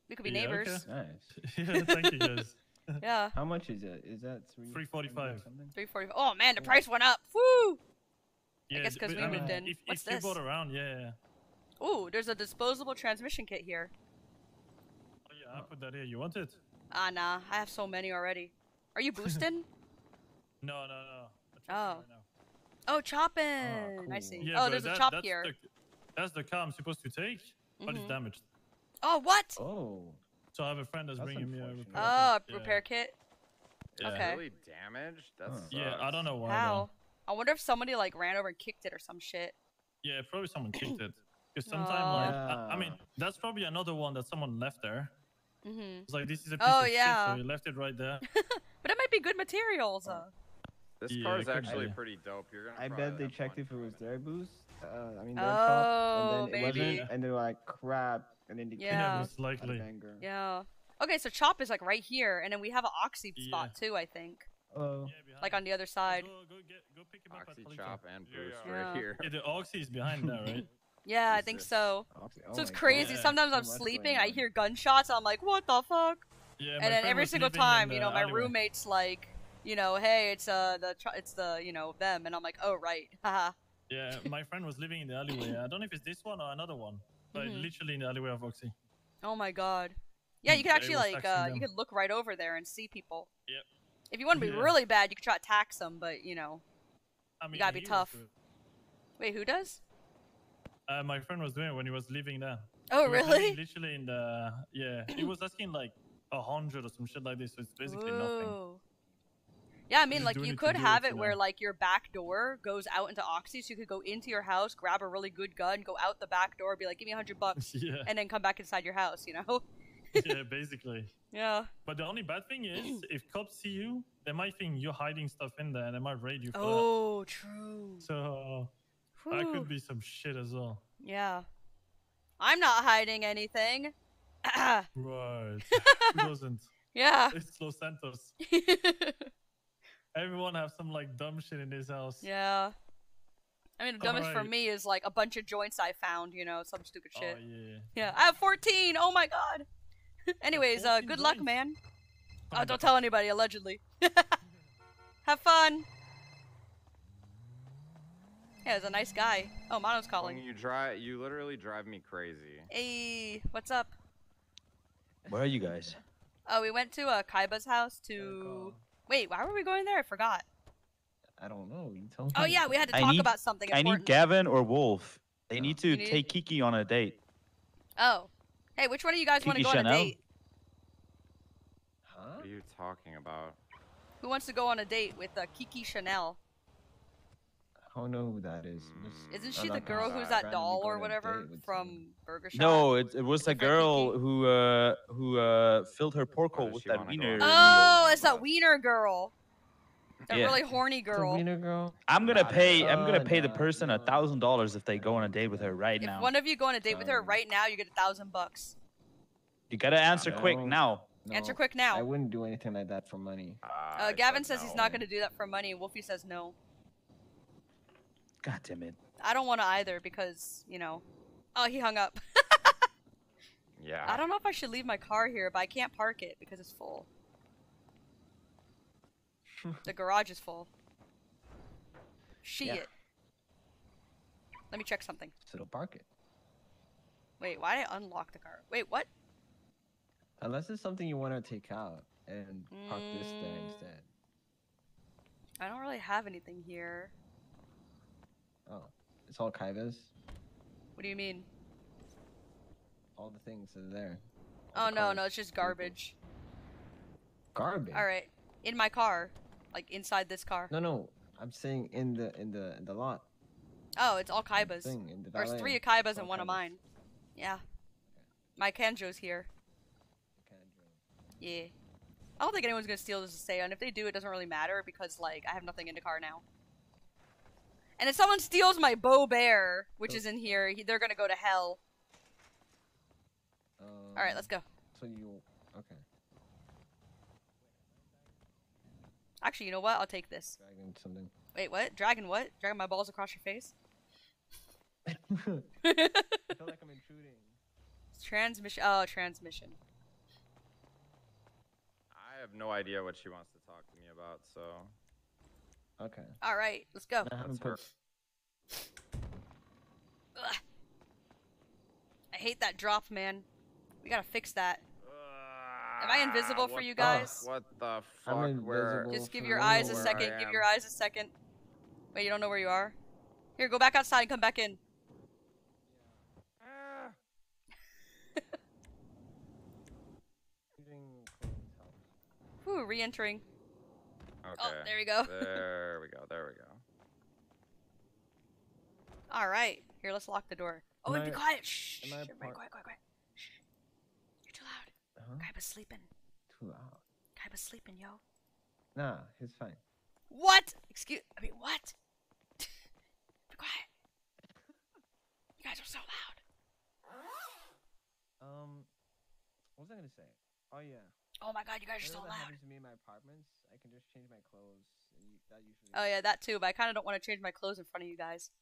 We could be Yeah, okay. neighbors. Nice. yeah, thank you guys. Yeah. How much is it? Is that three? 345. something? Three forty. Oh man, the price went up. Woo! Yeah, guess 'cause we I mean, moved in. If, What's if you this? bought around, yeah. yeah. Ooh, there's a disposable transmission kit here. Oh, yeah, I put that here. You want it? Ah, nah. I have so many already. Are you boosting? No, no, no. oh. Oh, chopping. I see. Yeah, oh, but there's a chop that's here. The, that's the car I'm supposed to take, but it's Mhm. damaged. Oh, what? Oh. So I have a friend that's, That's bringing me a repair. Oh, kit. repair kit. Yeah. Okay. Really damaged? That's Yeah, I don't know why. How? I wonder if somebody like ran over and kicked it or some shit. Yeah, probably someone kicked it. Because sometimes, like, I, I mean, that's probably another one that someone left there. Mhm. It's like this is a piece Oh, of yeah. shit, so you left it right there. But it might be good materials. Uh. This Yeah, car is actually be. pretty dope. You're gonna. I bet they checked if it was their boost. Uh, I mean, their Oh, chop, and then it maybe. wasn't, and they were like, "Crap," and then they Yeah. kicked most likely. anger. Yeah. Okay, so Chop is like right here, and then we have an Oxy spot too, I think. Oh. Like on the other side. Go, go, get, go pick him Oxy Chop and Bruce yeah. right here. Yeah, the Oxy is behind there, right? Yeah, I think so. Oxy- so oh it's crazy. God. Sometimes I'm sleeping, I hear gunshots. I'm like, what the fuck? Yeah, and then every single time, you know, my alleyway. roommate's like, you know, hey, it's uh the tr- it's the you know them, and I'm like, oh right, haha. Yeah, my friend was living in the alleyway. I don't know if it's this one or another one, but Mhm. literally in the alleyway of Oxy. Oh my god. Yeah, you could actually like uh you them. could look right over there and see people. Yep. If you want to be Yeah. really bad, you could try to tax them, but you know, I mean, you gotta be tough. Wait, who does? Uh, my friend was doing it when he was living there. Oh, He really? Literally in the yeah. He was asking like a hundred or some shit like this. So it's basically nothing. Yeah, I mean, Just like you could have it, it you where like your back door goes out into Oxy, so you could go into your house, grab a really good gun, go out the back door, be like, "Give me a hundred bucks," Yeah. and then come back inside your house. You know? yeah, basically. Yeah. But the only bad thing is, if cops see you, they might think you're hiding stuff in there, and they might raid you for Oh, true. that. So that could be some shit as well. Yeah. I'm not hiding anything. Right. Who doesn't? Yeah. It's Los Santos. Everyone have some like dumb shit in this house. yeah. I mean, the dumbest for me is like a bunch of joints I found. You know, some stupid oh, shit. Oh yeah. Yeah, I have 14. Oh my god. Anyways, uh, good luck, man. Oh Oh, don't tell anybody, allegedly. have fun. Yeah, he's a nice guy. Oh, Mono's When calling. you drive, you literally drive me crazy. Hey, what's up? Where are you guys? Oh, we went to uh, Kaiba's house to. Wait, why were we going there? I forgot. I don't know. You tell me. Oh yeah, we had to talk need- about something I need Gavin or Wolf. They need to need- take Kiki on a date. Oh, hey, which one of you guys want to Kiki go on a Chanel? date? What are you talking about? Who wants to go on a date with uh, Kiki Chanel? I don't know who that is. I'm Isn't she the girl who's that doll or whatever date with from Burger Shot? No, it, it was a girl who uh who uh filled her pork hole with that wiener. Oh, it's that wiener girl. That Yeah. really horny girl. wiener girl. I'm gonna pay. I'm gonna pay the person a thousand dollars if they go on a date with her right If now. If one of you go on a date with her right now, you get a thousand bucks. You gotta answer No. quick now. Answer quick now. I wouldn't do anything like that for money. Uh, Gavin says he's not going to do that for money. Wolfie says no. God damn it. I don't want to either because, you know. Oh, he hung up. Yeah. I don't know if I should leave my car here, but I can't park it because it's full. The garage is full. Shit. Yeah. Let me check something. So they'll park it. Wait, why did I unlock the car? Wait, what? Unless it's something you want to take out and park this there Mm. instead. I don't really have anything here. Oh, it's all Kaiba's. What do you mean? All the things are there. Oh, no, no, it's just garbage. Garbage. All right. In my car. Like inside this car. No, no. I'm saying in the in the in the lot. Oh, it's all Kaiba's. The There's three Kaibas and one of mine. Yeah. My Kanjo's here. Yeah. I don't think anyone's gonna steal this say, and if they do, it doesn't really matter because like I have nothing in the car now. And if someone steals my Bo Bear, which is in here, he, they're gonna go to hell. All right, let's go. Um, So you okay? Actually, you know what? I'll take this. Dragon something. Wait, what? Dragon what? Dragon my balls across your face? I feel like I'm intruding. Transmission. Oh, transmission. I have no idea what she wants to talk to me about, so. Okay. All right, let's go. I That's put. Ugh. I hate that drop, man. We gotta fix that. Am I invisible for what you the- guys? What the I'm fuck? Where? invisible Just give your eyes a second. Give your eyes a second. Wait, you don't know where you are? Here, go back outside and come back in. Whew, re-entering. Oh, okay. Oh, there we go. there we go. There we go. All right. Here, let's lock the door. Oh, and be quiet. Shh. am I Everybody, part- quiet, quiet, quiet. Shh. You're too loud. Huh? Kaiba's sleeping. Too loud. Kaiba's sleeping, yo. Nah, he's fine. What? Excuse. I mean, what? be quiet. You guys are so loud. Um, what was I gonna say? Oh yeah. Oh my god, you guys are so loud. happens to me in my apartments, I can just change my clothes, you, that usually. Oh yeah, that too. But I kind of don't want to change my clothes in front of you guys.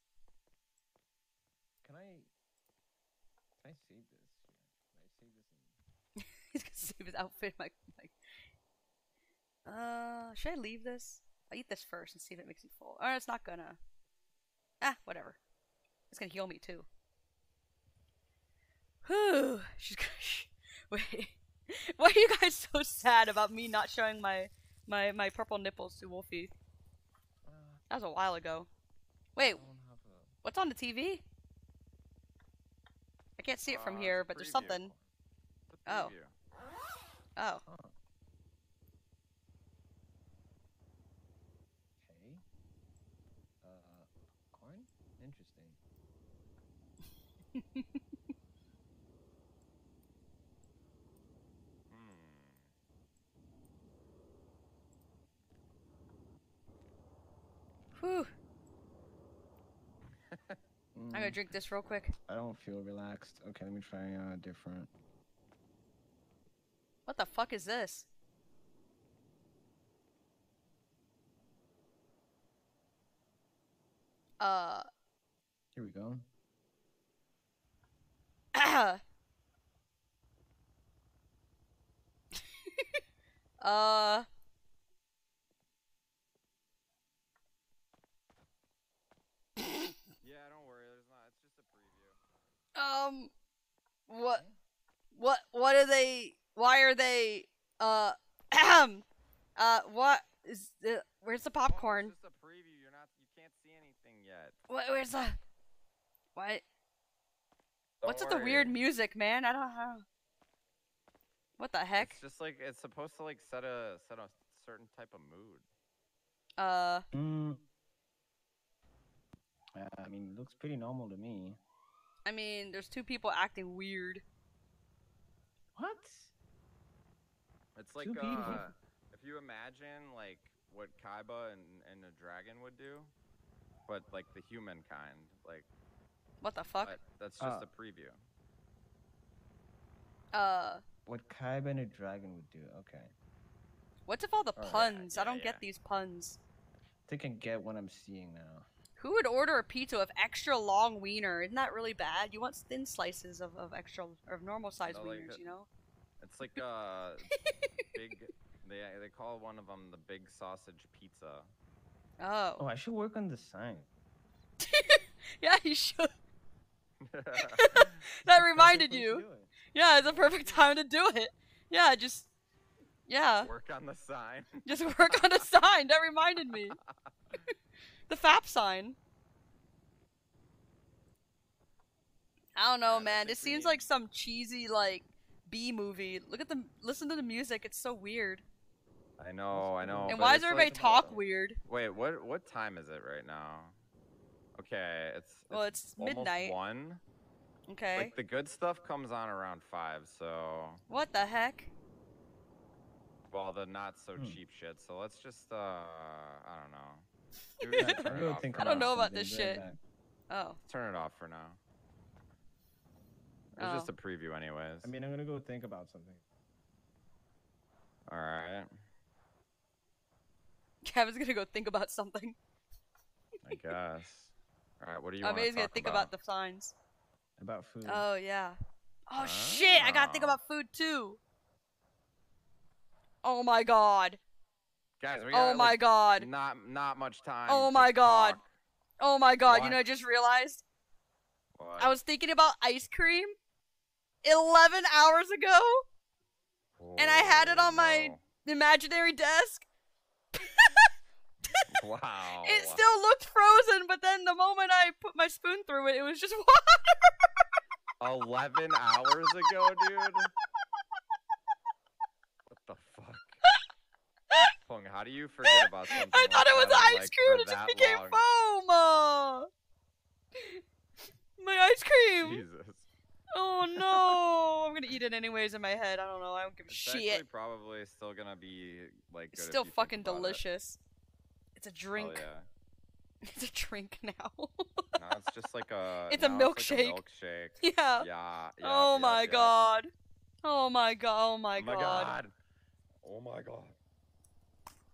Can I? Can I save this? Yeah. Can I save this? In... He's gonna save his outfit. My, my. Uh, should I leave this? I'll eat this first and see if it makes me full. Or it's not gonna. Ah, whatever. It's gonna heal me too. Whew. She's gonna. Wait. Why are you guys so sad about me not showing my my my purple nipples to Wolfie? That was a while ago. Wait. What's on the TV? I can't see it from Uh, here, but there's something. A Oh. Oh. Okay. Uh, corn. Interesting. Whew. I'm gonna Mm, drink this real quick. I don't feel relaxed. Okay, let me try uh different. What the fuck is this? Uh. Here we go. uh. Yeah, don't worry. There's not. It's just a preview. Um. What? What? What are they? Why are they? Uh. Ahem. Uh. What is the? Where's the popcorn? It's just a preview. You're not. You can't see anything yet. What? Where's the? What? What's Don't with the weird music, man? I don't know. What the heck? It's just like it's supposed to like set a set a certain type of mood. Uh. Mm. Uh, I mean, it looks pretty normal to me. I mean, there's two people acting weird. What? It's like Two uh, if you imagine like what Kaiba and, and a dragon would do, but like the humankind, like What the fuck? but that's just Uh. a preview. Uh. What Kaiba and a dragon would do. Okay. What's with all the Oh, yeah, puns? I don't yeah. get these puns. I think I get what I'm seeing now. Who would order a pizza with extra long wiener? Isn't that really bad? You want thin slices of, of extra of normal size No, like wieners, it- you know? It's like uh, a big. They they call one of them the big sausage pizza. Oh. Oh, I should work on the sign. Yeah, you should. that reminded you. Yeah, it's a perfect time to do it. Yeah, just yeah, Work on the sign. just work on the sign. That reminded me. the FAP sign. I don't know, man. This seems like some cheesy like B movie. Look at the listen to the music. It's so weird. I know, I know. and why does everybody like- talk weird? Wait, what what time is it right now? Okay, it's Well, it's almost midnight. One. Okay. Like the good stuff comes on around five, so What the heck? well the not so Hmm. cheap shit. So let's just uh I don't know. Yeah, Maybe we should I'm turn it gonna off think for I don't know about this be right shit. back. Oh. Turn it off for now. It's Oh. just a preview, anyways. I mean, I'm gonna go think about something. All right, Kevin's gonna go think about something. I guess. All right, what do you I want mean, to he's gonna think about? about the signs. About food. Oh yeah. Oh shit! I gotta think about food too. Oh my god. Guys, we Oh my like, god. Not not much time. Oh to my god. talk. Oh my god. You know, I just realized What? I was thinking about ice cream 11 hours ago, and I had it on my imaginary desk. Wow. It still looked frozen, but then the moment I put my spoon through it, it was just water. 11 hours ago, dude. What the fuck? Phueng, how do you forget about something? I thought it was that, ice like, cream, and it just became long? foam. uh. My ice cream. Jesus. Oh no! I'm gonna eat it anyways in my head. I don't know. I don't give a It's shit. probably still gonna be like. It's still fucking about it. delicious. It's a drink. Oh yeah. It's a drink now. No, it's just like a. It's a now Like milkshake. a milkshake. Yeah. Yeah. oh yep, my yep. god. Oh my god! Oh my, oh my god. god. Oh my god.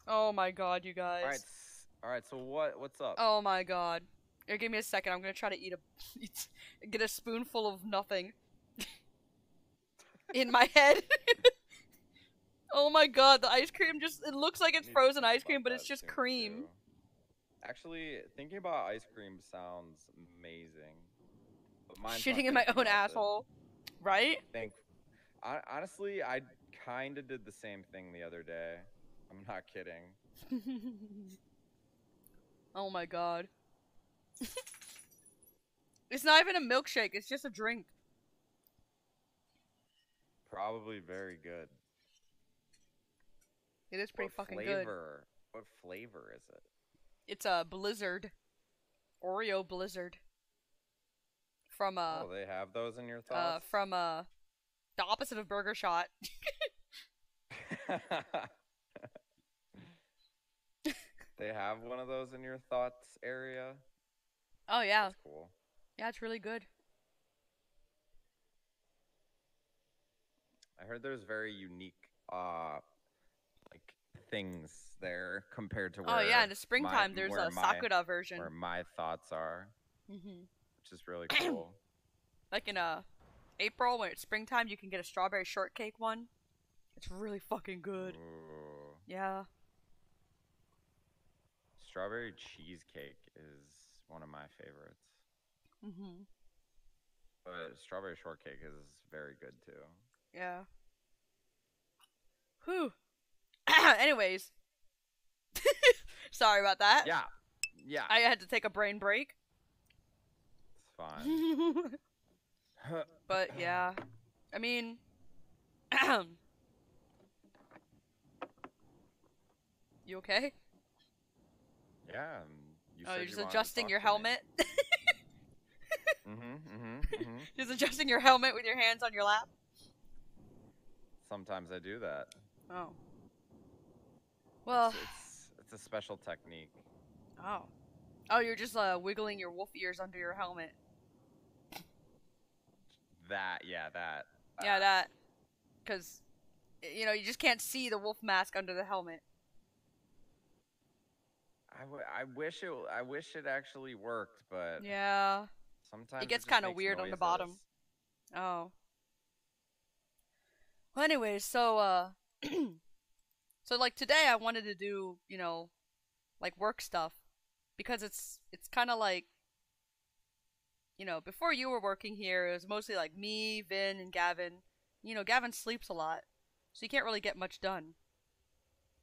Oh my god, you guys. All right. All right. So what? What's up? Oh my god. Here, give me a second. I'm gonna try to eat a eat, get a spoonful of nothing in my head. oh my god, the ice cream just it looks like it's Need frozen ice cream, but it's just cream. too. Actually, thinking about ice cream sounds amazing. But mine's not Shitting in my own about it. asshole. Right? Think. I, honestly, I kind of did the same thing the other day. I'm not kidding. oh my god. it's not even a milkshake, it's just a drink. Probably very good. It is pretty what fucking good. flavor? What flavor is it? It's a blizzard. Oreo blizzard. From uh oh, they have those in your uh thoughts. from uh the opposite of burger shot. they have one of those in your thoughts area. Oh yeah. That's cool. Yeah, it's really good. I heard there's very unique, uh, like things there compared to where. Oh yeah, in the my- springtime there's where a my- Sakura version. Where my thoughts are, Mhm. which is really cool. Like in uh April when it's springtime you can get a strawberry shortcake one. It's really fucking good. Ooh. Yeah. Strawberry cheesecake is one of my favorites, Mhm. but strawberry shortcake is very good too. Yeah. Whew. Anyways. Sorry about that. Yeah. Yeah. I had to take a brain break. It's fine. but yeah. I mean You okay? Yeah. um, You oh, you're just adjusting your helmet. Mhm. mm-hmm. just adjusting your helmet with your hands on your lap. Sometimes I do that. Oh. Well, It's, it's a special technique. oh. Oh, you're just uh, wiggling your wolf ears under your helmet. That, yeah, that. Yeah, that. Because, you know, you just can't see the wolf mask under the helmet. I, w- I wish it. I wish it actually worked, but Yeah. sometimes It gets kind of weird on the bottom. Oh. Well, anyways, so, uh. so, like, today I wanted to do, you know, like, work stuff. Because it's, it's kind of like, you know, before you were working here, it was mostly like me, Vin, and Gavin. You know, Gavin sleeps a lot, so you can't really get much done.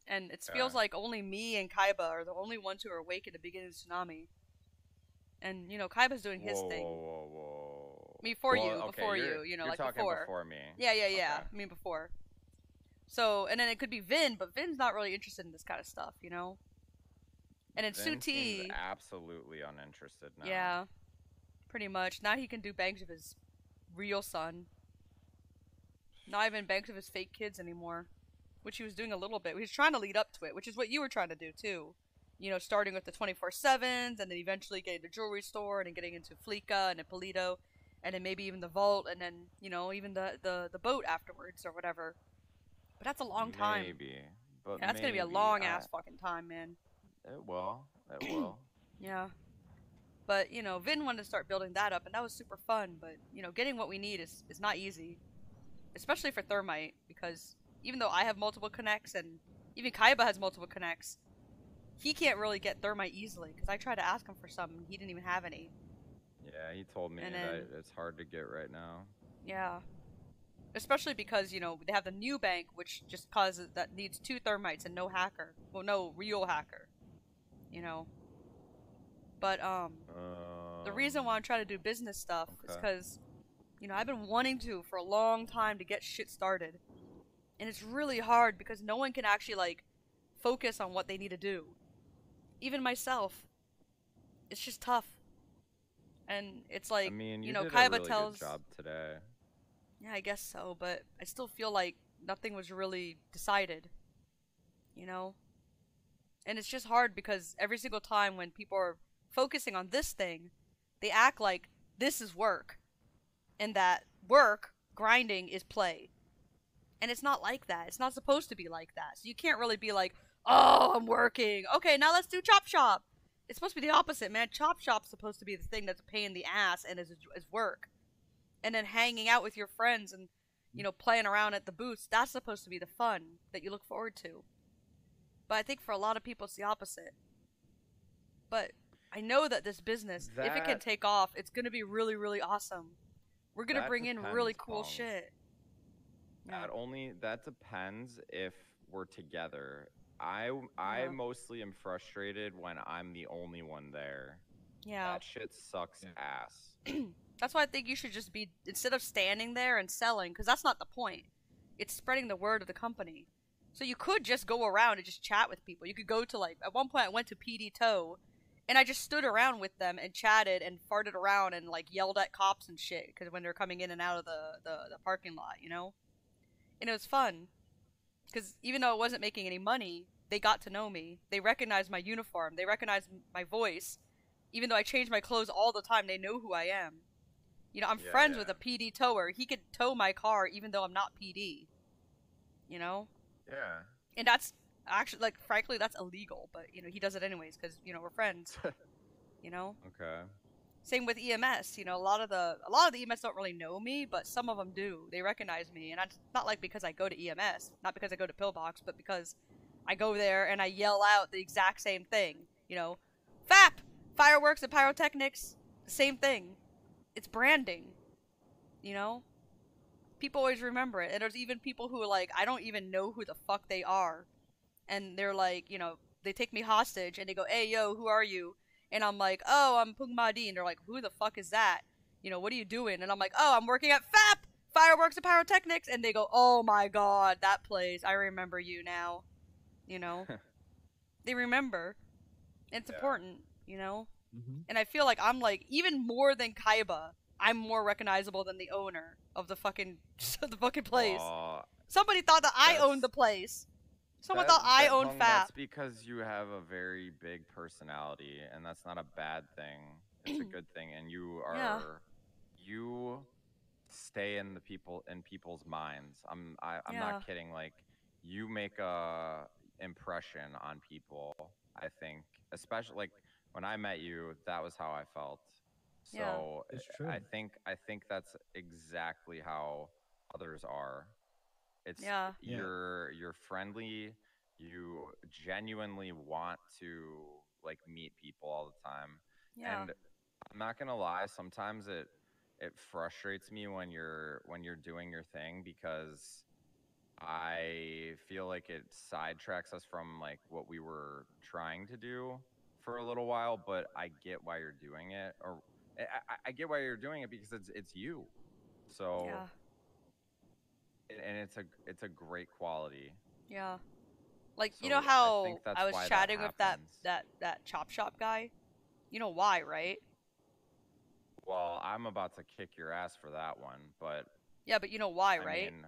And it feels Yeah. like only me and Kaiba are the only ones who are awake at the beginning of the tsunami. And, you know, Kaiba's doing his whoa, thing. Whoa, whoa, whoa. Before Well, you, okay, before you, you know, like before. before me. Yeah, yeah, yeah. Okay. I mean before. So, and then it could be Vin, but Vin's not really interested in this kind of stuff, you know. And seems Suti, absolutely uninterested now. yeah, pretty much. Now he can do bangs of his real son. Not even bangs of his fake kids anymore, which he was doing a little bit. He was trying to lead up to it, which is what you were trying to do too. You know, starting with the 24 sevens, and then eventually getting the jewelry store, and then getting into Fleeca and Paleto, and then maybe even the vault, and then you know even the the, the boat afterwards or whatever. But that's a long time. Maybe, but Yeah, that's gonna be a long I- ass fucking time, man. It will. It will. Yeah. But, you know, Vin wanted to start building that up, and that was super fun. But, you know, getting what we need is, is not easy. Especially for Thermite, because even though I have multiple connects, and even Kaiba has multiple connects, he can't really get Thermite easily, because I tried to ask him for some, and he didn't even have any. Yeah, he told me And that then- it's hard to get right now. Yeah. Especially because, you know, they have the new bank, which just causes, that needs two Thermites and no hacker. Well, no real hacker. You know? But, um, the reason why I'm trying to do business stuff is because, you know, I've been wanting to for a long time to get shit started. And it's really hard because no one can actually, like, focus on what they need to do. Even myself. It's just tough. And it's like, I mean, you, know, did Kaiba a really tells. job today. Yeah, I guess so, but I still feel like nothing was really decided. You know? And it's just hard because every single time when people are focusing on this thing, they act like this is work. And that work, grinding, is play. And it's not like that. It's not supposed to be like that. So you can't really be like, "Oh, I'm working. Okay, now let's do chop shop." It's supposed to be the opposite, man. Chop shop's supposed to be the thing that's a pain in the ass and is is work. And then hanging out with your friends and you know playing around at the booths, that's supposed to be the fun that you look forward to. But I think for a lot of people it's the opposite. But I know that this business, if it can take off, it's going to be really really awesome. We're going to bring in really cool on- shit. That only that depends if we're together. I I Yeah. mostly am frustrated when I'm the only one there. Yeah. That shit sucks ass. That's why I think you should just be instead of standing there and selling, because that's not the point. It's spreading the word of the company. So you could just go around and just chat with people. You could go to like at one point I went to PD Tow, and I just stood around with them and chatted and farted around and like yelled at cops and shit because when they're coming in and out of the, the the parking lot, you know. And it was fun, because even though I wasn't making any money, they got to know me. They recognized my uniform. They recognized my voice. Even though I change my clothes all the time, they know who I am. You know, I'm Yeah, friends yeah. with a PD tower. He could tow my car even though I'm not PD. You know? Yeah. And that's actually, like, frankly, that's illegal. But, you know, he does it anyways because, you know, we're friends. you know? Okay. Same with EMS. You know, a lot of the a lot of the EMS don't really know me, but some of them do. They recognize me, and it's not like because I go to EMS, not because I go to Pillbox, but because I go there and I yell out the exact same thing. You know, FAP, fireworks and pyrotechnics, same thing. It's branding. You know, people always remember it, and there's even people who are like, I don't even know who the fuck they are, and they're like, you know, they take me hostage and they go, Hey, yo, who are you? And I'm like, oh, I'm Phueng. And they're like, who the fuck is that? You know, what are you doing? And I'm like, oh, I'm working at FAP, Fireworks and Pyrotechnics. And they go, oh my god, that place. I remember you now. You know? they remember. It's important, you know? Mm-hmm. And I feel like I'm like, even more than Kaiba, I'm more recognizable than the owner of the fucking, the fucking place. Aw, Somebody thought that I that's- owned the place. Someone that- thought I that- owned Hung, FAP. That's because you have a very big personality, and that's not a bad thing. It's a good thing, and you are Yeah. you stay in the people in people's minds. I'm I, I'm Yeah. not kidding. Like you make a impression on people. I think, especially like when I met you, that was how I felt. So Yeah. It's true. I think I think that's exactly how others are. It's Yeah. Yeah. you're you're friendly. You genuinely want to like meet people all the time. Yeah. And I'm not gonna lie, sometimes it it frustrates me when you're when you're doing your thing because I feel like it sidetracks us from like what we were trying to do for a little while, but I get why you're doing it, or I, I- I get why you're doing it because it's it's you. So Yeah. And- and it's a it's a great quality. Yeah. Like you know how that's I was why that chatting with that that that chop shop guy? You know why, right? Well, I'm about to kick your ass for that one, but Yeah, but you know why, I right? mean,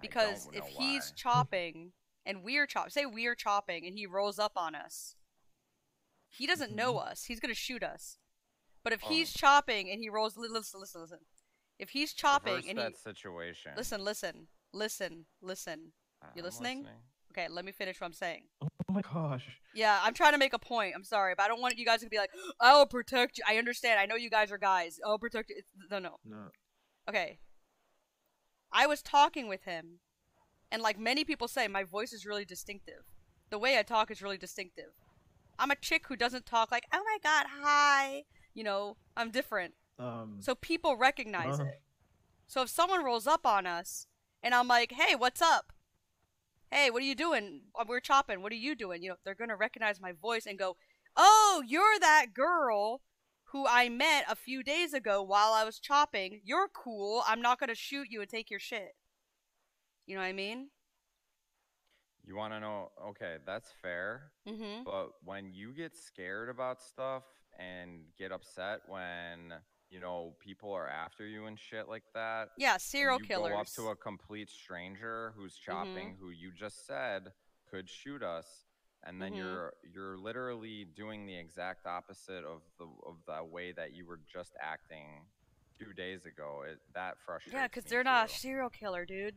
because if he's why. chopping and we're chop say we're chopping and he rolls up on us, he doesn't know Mm-hmm. us. He's gonna shoot us. But if Oh. he's chopping and he rolls, listen, listen, listen. If he's chopping Reverse and that he situation. listen, listen, listen, listen. Uh, you I'm listening? listening. Okay, let me finish what I'm saying. Oh my gosh. Yeah, I'm trying to make a point. I'm sorry, but I don't want you guys to be like, "I'll protect you." I understand. I know you guys are guys. I'll protect you. It's, no, no. No. Okay. I was talking with him, and like many people say, my voice is really distinctive. The way I talk is really distinctive. I'm a chick who doesn't talk like, "Oh my god, hi." You know, I'm different. Um. So people recognize Uh-huh. it. So if someone rolls up on us, and I'm like, "Hey, what's up?" Hey, what are you doing? Uh, We're chopping. What are you doing? You know, they're gonna recognize my voice and go, "Oh, you're that girl who I met a few days ago while I was chopping. You're cool. I'm not gonna shoot you and take your shit." You know what I mean? You want to know? Okay, that's fair. Mhm. But when you get scared about stuff and get upset when you know people are after you and shit like that, Yeah, serial you Go up to a complete stranger who's chopping, who you just said could shoot us, and then Mhm. you're you're literally doing the exact opposite of the of the way that you were just acting two days ago. It that frustrates. Yeah, because they're not a serial killer, dude.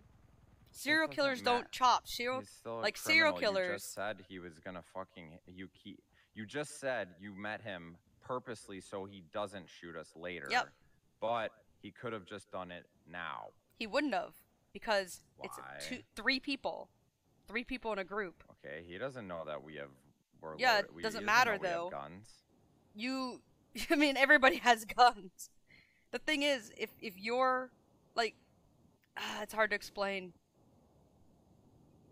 Serial killers don't chop. Serial He's still a like serial criminal. You killers. just said he was gonna fucking you keep. You just said you met him purposely so he doesn't shoot us later. Yep. But he could have just done it now. He wouldn't have because Why? it's two, three people, three people in a group. Okay, he doesn't know that we have. We're Yeah, loaded- it we- doesn't matter, know we have though. guns. You, I mean, everybody has guns. The thing is, if if you're like, ah, it's hard to explain.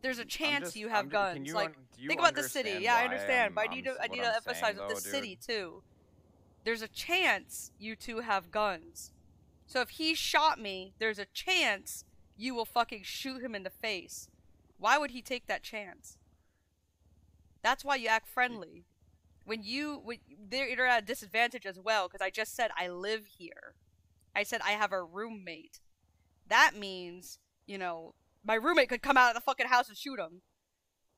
There's a chance just- you have guns. you like, un- think about the city. Yeah, I understand, I'm- but I need to I need to emphasize saying, with though, the dude? city too. There's a chance you two have guns. So if he shot me, there's a chance you will fucking shoot him in the face. Why would he take that chance? That's why you act friendly. When you when they're at a disadvantage as well because I just said I live here. I said I have a roommate. That means, you know, my roommate could come out of the fucking house and shoot him.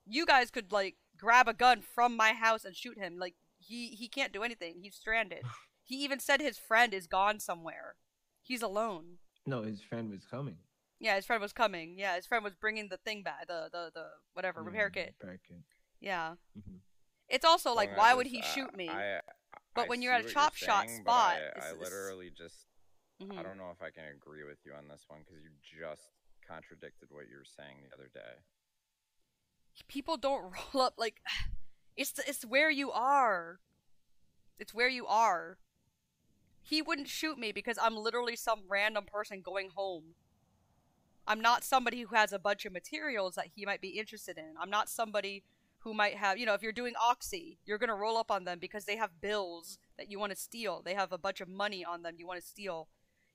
You guys could like grab a gun from my house and shoot him. Like he he can't do anything. He's stranded. he even said his friend is gone somewhere. He's alone. No, his friend was coming. Yeah, his friend was coming. Yeah, his friend was bringing the thing back, the the the whatever repair Yeah, kit. repair kit. Yeah. Mhm. It's also like, Long, I why would he uh, shoot me? I, but I when you're at a chop shot saying, spot, I, I literally just. I Mhm. don't know if I can agree with you on this one because you just contradicted what you were saying the other day. people don't roll up like it's it's where you are. It's where you are. He wouldn't shoot me because I'm literally some random person going home. I'm not somebody who has a bunch of materials that he might be interested in. I'm not somebody who might have, you know, if you're doing Oxy, you're going to roll up on them because they have bills that you want to steal. They have a bunch of money on them you want to steal.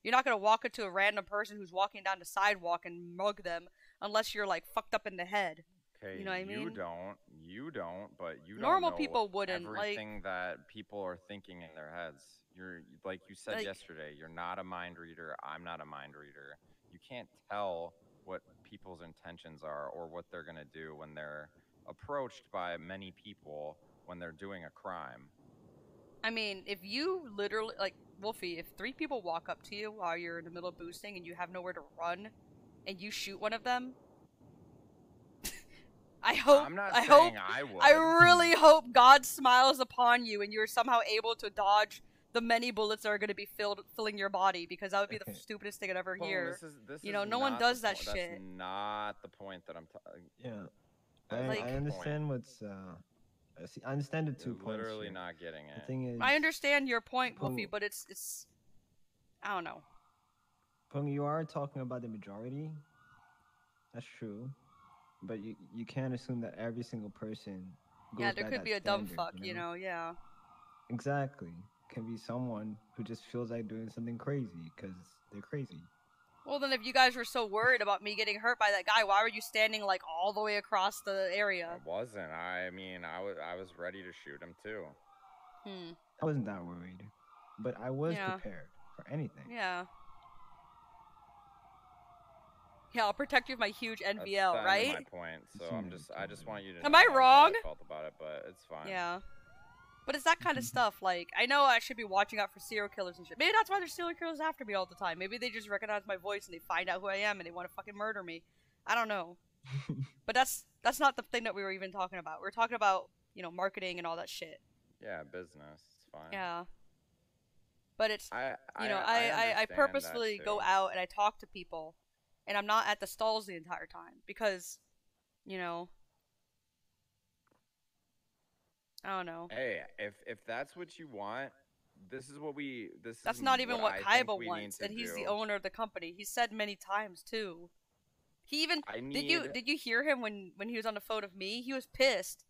You're not going to walk into a random person who's walking down the sidewalk and mug them unless you're like fucked up in the head. Okay, You know what I mean? You don't. You don't. But you Normal don't know people wouldn't, like- Everything that people are thinking in their heads. You're like you said Like- yesterday. You're not a mind reader. I'm not a mind reader. You can't tell what people's intentions are or what they're gonna do when they're approached by many people when they're doing a crime. I mean, if you literally like Wolfie, if three people walk up to you while you're in the middle of boosting and you have nowhere to run, and you shoot one of them, I hope. I'm not I hope. I would. I really hope God smiles upon you and you're somehow able to dodge the many bullets that are going to be filled filling your body because that would be the stupidest thing I'd ever Well, hear. this is- this you know, is no one does that po- shit. That's not the point that I'm talking. Yeah. I, not I the point. understand what's. Uh, I see- I understand the 2 You're points. literally here. not getting it. The it. thing is, I understand your point, Wolfie, but it's it's. I don't know. Phueng, you are talking about the majority. That's true, but you you can't assume that every single person. Goes Yeah, there by could that be a dumb standard, fuck, you know. Yeah. Exactly. Can be someone who just feels like doing something crazy because they're crazy. Well, then, if you guys were so worried about me getting hurt by that guy, why were you standing like all the way across the area? I wasn't. I mean, I was. I was ready to shoot him too. Hmm. I wasn't that worried, but I was Yeah. prepared for anything. Yeah. Yeah, I'll protect you with my huge That's NVL, the end of right? my point. So I'm just. I just want you to. Am know I how I wrong? felt about it, but it's fine. Yeah. But it's that kind of stuff. Like, I know I should be watching out for serial killers and shit. Maybe that's why there's serial killers after me all the time. Maybe they just recognize my voice and they find out who I am and they want to fucking murder me. I don't know. but that's that's not the thing that we were even talking about. We are talking about you know marketing and all that shit. Yeah, business. It's fine. Yeah. But it's I. you know I, I I, I purposefully go out and I talk to people, and I'm not at the stalls the entire time because, you know. I don't know. Hey, if if that's what you want, this is what we. This That's not even what, think Kaiba wants, and he's the owner of the company. He said many times too. He even I did you did you hear him when when he was on the phone of me? He was pissed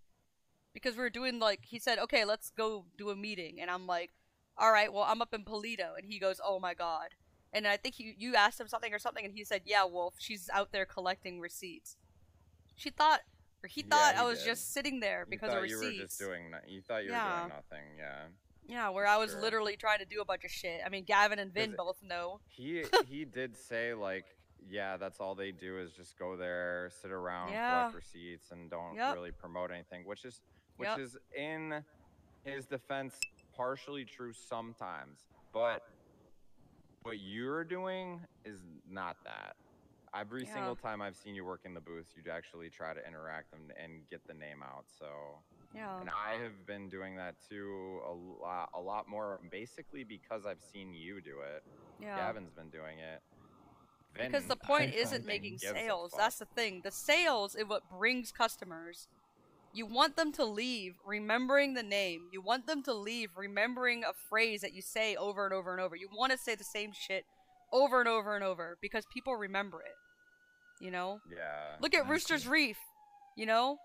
because we were doing like he said, "Okay, let's go do a meeting," and I'm like, "All right, well, I'm up in Paleto," and he goes, "Oh my god." And I think you you asked him something or something, and he said, "Yeah, Wolf, she's out there collecting receipts." She thought, or he Yeah, thought he I was did. just sitting there because of you were just doing. no- You thought you were doing nothing. Yeah. yeah, where I was Sure. literally trying to do a bunch of shit. I mean, Gavin and Vin both know. He he did say like, yeah, that's all they do is just go there, sit around, Yeah. collect receipts, and don't Yep. really promote anything, which is which Yep. is in his defense partially true sometimes, but what you're doing is not that. every Yeah. single time I've seen you work in the booth, you'd actually try to interact and, and get the name out. So Yeah. and I have been doing that too a lot, a lot more, basically because I've seen you do it. Yeah. Gavin's been doing it. Because the point isn't making sales. That's the thing. The sales is what brings customers. You want them to leave remembering the name. You want them to leave remembering a phrase that you say over and over and over. You want to say the same shit over and over and over because people remember it. You know? Yeah. Look at Rooster's Rest. You know?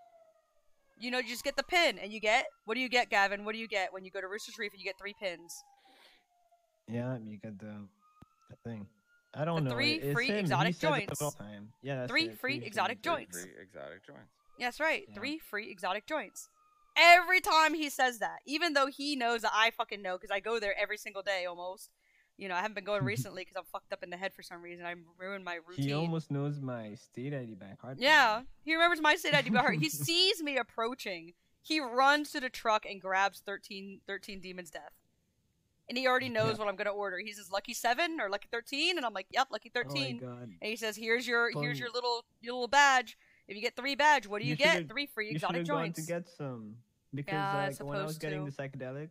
You know, you just get the pin and you get what do you get, Gavin? What do you get when you go to Rooster's Rest and you get three pins? Yeah, you get the, the thing. I don't The know. three it- free exotic says it all joints. time. Yeah, that's Three it, free exotic free- joints. Three exotic joints. Yes, right. Yeah. Three free exotic joints. Every time he says that, even though he knows that I fucking know because I go there every single day almost. You know, I haven't been going recently because I'm fucked up in the head for some reason. I ruined my routine. He almost knows my state ID by heart. Yeah, he remembers my state ID by heart. He sees me approaching. He runs to the truck and grabs 13, 13 Demon's Death. And he already knows what I'm gonna order. He says Lucky Seven or Lucky Thirteen, and I'm like, Yep, Lucky oh Thirteen. Oh And he says, Here's your here's your little your little badge. If you get three badge, what do you, get? should've- Three free you exotic joints. to get some because Yeah, I like when I was getting to. the psychedelics,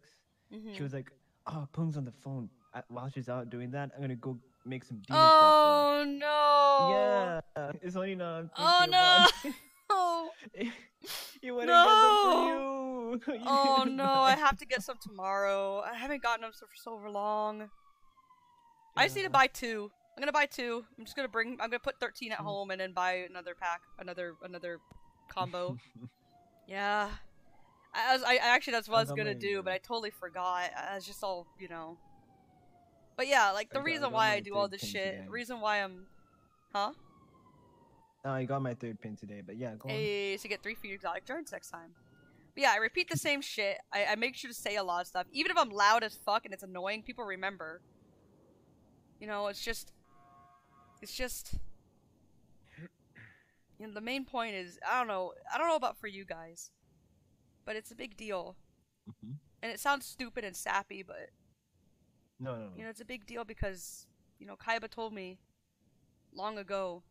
Mhm. she was like, "Oh, Phueng's on the phone. I, while she's out doing that, I'm gonna go make some demons." Oh no! Yeah, it's only now. Oh no! Oh you wanna no! get them for you. oh no! I have to get some tomorrow. I haven't gotten them for so long. I just need to buy two. I'm gonna buy two. I'm just gonna bring. I'm gonna put 13 at Mm. home and then buy another pack, another another combo. yeah. I, was, I I actually that's what I was gonna do, but I totally forgot. I was just all you know. But yeah, like the reason why I do all this shit, reason why I'm, huh? No, I got my third pin today, but yeah, go on. Hey, to get three free exotic joints next time. But yeah, I repeat the same shit. I, I make sure to say a lot of stuff. Even if I'm loud as fuck and it's annoying, people remember. You know, it's just. It's just. You know, the main point is I don't know. I don't know about for you guys, but it's a big deal. Mhm. And it sounds stupid and sappy, but No, no, no. you know, it's a big deal because, you know, Kaiba told me long ago,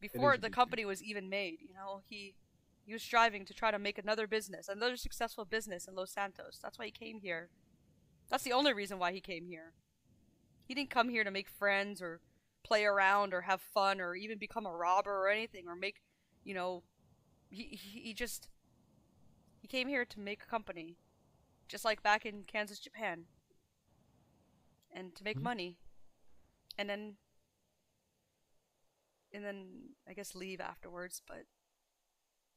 before the company was even made, you know, he he was striving to try to make another business, another successful business in Los Santos. That's why he came here. That's the only reason why he came here. He didn't come here to make friends or play around or have fun or even become a robber or anything or make, you know, he he, just he came here to make a company, just like back in Kansai, Japan and to make Mhm. money and then and then I guess leave afterwards, but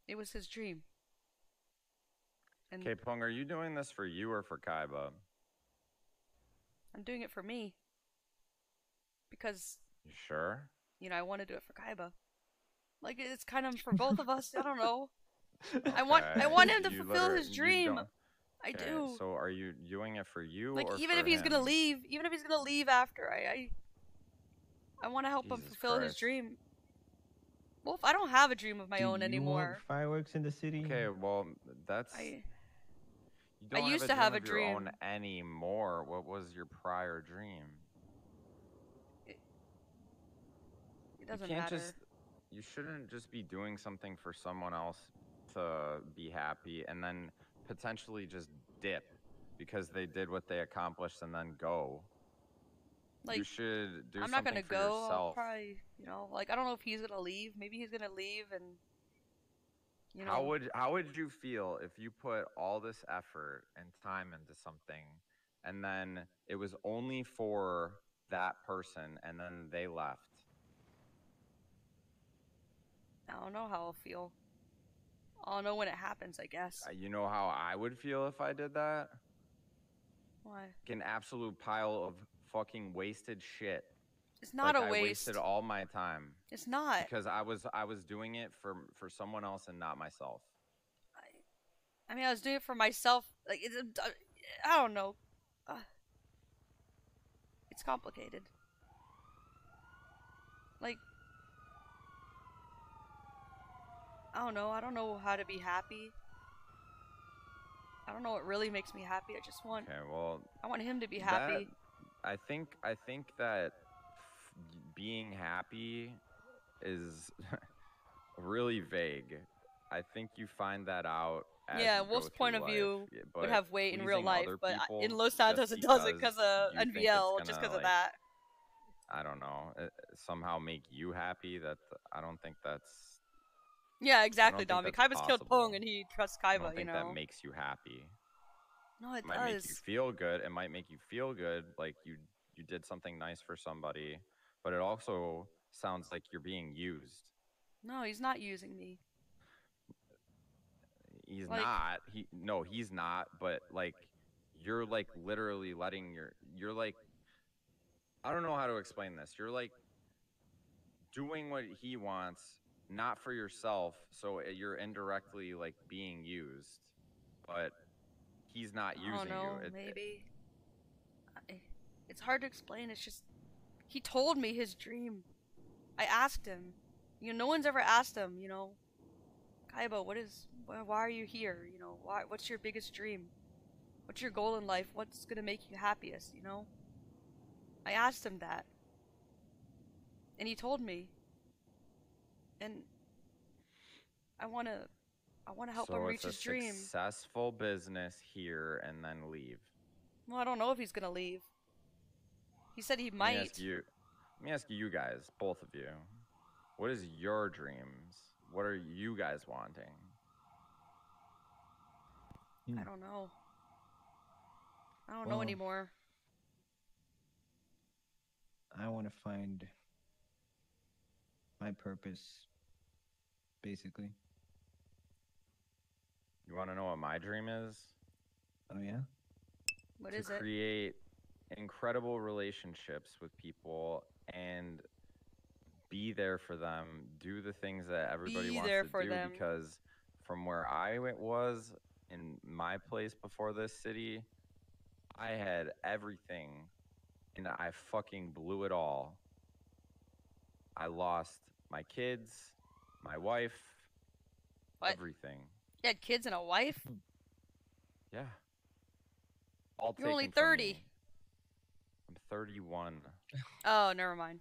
it was his dream. And Okay, Phueng, are you doing this for you or for Kaiba? I'm doing it for me. Because, You sure? you know, I want to do it for Kaiba. Like it's kind of for both of us. I don't know. I want I want him to you fulfill his dream. don't- I Okay, do. So are you doing it for you like or even for if he's him? gonna leave, even if he's gonna leave after, I I, I want to help him Jesus fulfill his dream. Well, if I don't have a dream of my Do own you anymore. Want fireworks in the city. Okay, well, that's. I- you I don't used have to have a dream. your own dream. anymore. What was your prior dream? Doesn't you can't matter. just. You shouldn't just be doing something for someone else to be happy and then potentially just dip because they did what they accomplished and then go. Like you should do I'm not gonna go. I'll probably, you know, like I don't know if he's gonna leave. Maybe he's gonna leave and, you know. How would how would you feel if you put all this effort and time into something and then it was only for that person and then they left? I don't know how I'll feel. I'll know when it happens, I guess. Uh, You know how I would feel if I did that? Why? Like an absolute pile of fucking wasted shit. It's not Like, a I waste. wasted all my time It's not. because I was I was doing it for for someone else and not myself. I mean, I was doing it for myself. Like, it's, uh, I don't know. Uh, it's complicated. Like, I don't know. I don't know how to be happy. I don't know what really makes me happy. I just want. Okay, well, I want him to be that- happy. I think I think that f- being happy is really vague. I think you find that out. As yeah, Wolf's point of view life, y- would have weight in real life, but in Los Santos it doesn't because of NVL, just because of that. I don't know. somehow make you happy. That I don't think that's. Yeah, exactly, think that's Kaiba's killed possible. Pong and he trusts I don't you know. that makes you happy. no, it It might make you feel good. It might make you feel good, like you you did something nice for somebody, but it also sounds like you're being used. No, he's not using me. He's Like- not. He no, he's not. But like, you're like literally letting your. You're like. I don't know how to explain this. You're like doing what he wants, not for yourself. So uh, you're indirectly like being used, but he's not using know, you. It- maybe. It's hard to explain. It's just he told me his dream. I asked him. You know, no one's ever asked him. You know, Kaiba, what is? Why, why are you here? You know, why? What's your biggest dream? What's your goal in life? What's gonna make you happiest? You know. I asked him that, and he told me. And I wanna, I wanna help so him reach it's his a dream. Successful business here and then leave. Well, I don't know if he's gonna leave. He said he Let me might. ask you. Let me ask you guys, both of you. What is your dreams? What are you guys wanting? Hmm. I don't know. I don't know anymore. I want to find my purpose, basically. You want to know what my dream is? Oh yeah. What to is it? create incredible relationships with people and be there for them. Do the things that everybody Be wants there to for do them. because from where I was in my place before this city, I had everything and I fucking blew it all. I lost my kids, my wife, What? everything. You had kids and a wife? Yeah. All You're only 30. I'm 31. Oh, never mind.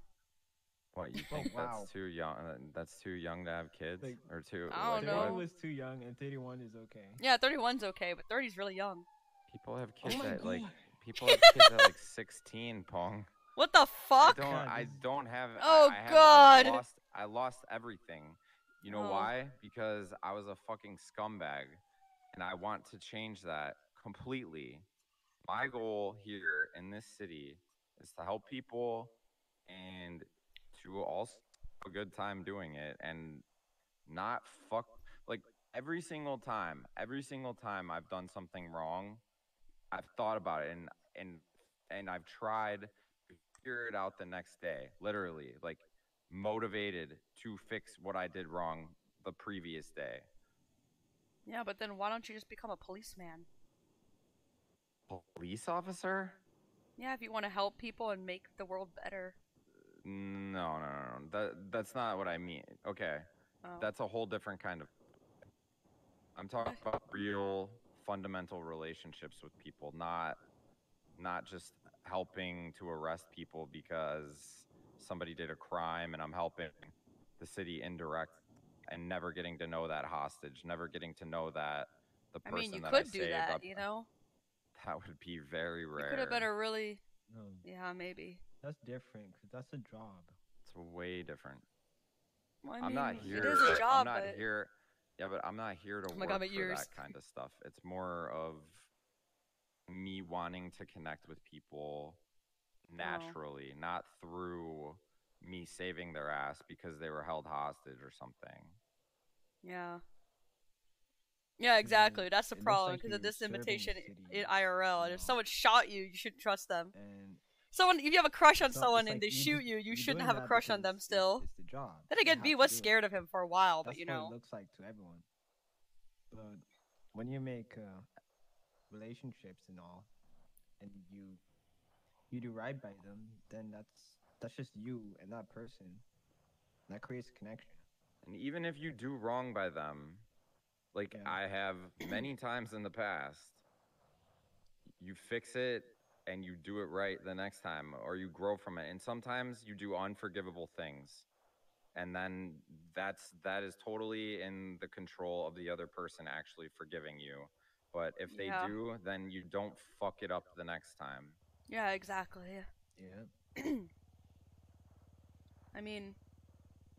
What you Oh, think wow. that's too young? uh, That's too young to have kids, Like, or too? I don't like, know. 31 was too young, and 31 is okay. Yeah, 31's okay, but 30's really young. People have Oh kids my at like people have kids at like 16. Pong. What the I fuck? don't. I don't have. I- Oh, I, have, God. I lost, I lost everything. You know Oh. why? Because I was a fucking scumbag, and I want to change that completely. My goal here in this city is to help people and to also have a good time doing it and not fuck like every single time every single time i've done something wrong i've thought about it and and and i've tried to figure it out the next day literally like motivated to fix what i did wrong the previous day Yeah, but then why don't you just become a policeman? police officer Yeah, if you want to help people and make the world better. no no no no that that's not what i mean okay Oh. that's a whole different kind of i'm talking about real fundamental relationships with people not not just helping to arrest people because somebody did a crime and i'm helping the city indirect and never getting to know that hostage never getting to know that the I person mean, you that could I do saved, that, up- you know? that would be very rare It could have been a really. No, Yeah, maybe. that's different because that's a job. it's way different Well, I I'm not here. It is a job, I'm not but here. Yeah, but I'm not here to Oh my work God, my for ears. that kind of stuff. It's more of me wanting to connect with people Oh. naturally, not through me saving their ass because they were held hostage or something. yeah. Yeah, exactly. That's the it looks problem like because of this serving the invitation in IRL. And if someone shot you, you shouldn't trust them. And Someone, if you have a crush on it's someone it's and they you shoot just- you, you shouldn't have a crush on them still. It's the job. Then again, Bee was do it. scared of him for a while, but That's you what know. it looks like to everyone. But when you make uh, relationships and all, and you you do right by them, then that's that's just you and that person. That creates a connection. And even if you do wrong by them, like I have many times in the past, you fix it and you do it right the next time, or you grow from it. And sometimes you do unforgivable things. and then that's that is totally in the control of the other person actually forgiving you. But if they Yeah. do, then you don't fuck it up the next time. Yeah, exactly. Yeah. I mean,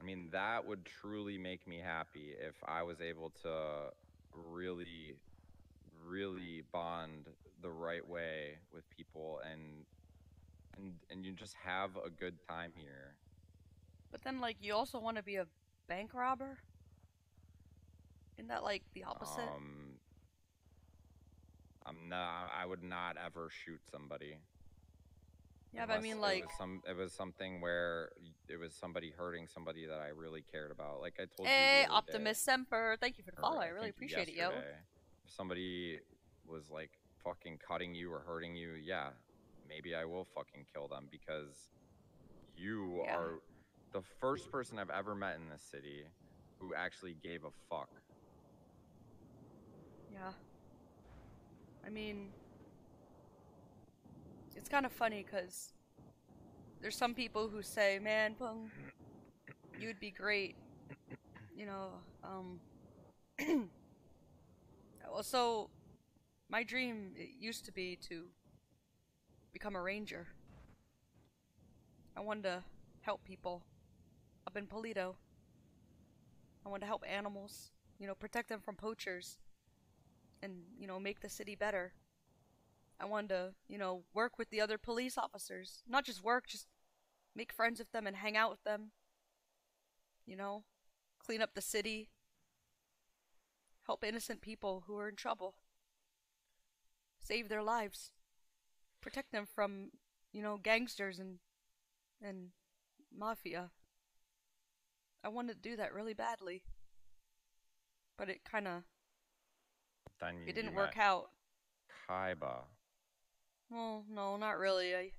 I mean, that would truly make me happy if I was able to really, really bond the right way with people and and and you just have a good time here. but then like you also want to be a bank robber. Isn't that like the opposite? Um, I'm not. I would not ever shoot somebody. Yeah, but I mean it like was some. It was something where it was somebody hurting somebody that I really cared about. Like I told you. the eh, Hey, day. Optimus Semper, thank you for the follow. I really appreciate it, yo. If somebody was like fucking cutting you or hurting you, yeah, maybe I will fucking kill them because you Yeah. are the first person I've ever met in this city who actually gave a fuck. Yeah. I mean, it's kind of funny because there's some people who say, "Man, Phueng, you'd be great," you know. Um. well, so my dream it used to be to become a ranger. I wanted to help people up in Paleto. I wanted to help animals, you know, protect them from poachers and you know make the city better. I wanted to you know work with the other police officers, not just work, just make friends with them and hang out with them. You know, clean up the city, help innocent people who are in trouble, save their lives, protect them from you know gangsters and and mafia. I wanted to do that really badly, but it kind of it didn't work out. Kaiba. Well, no, not really. I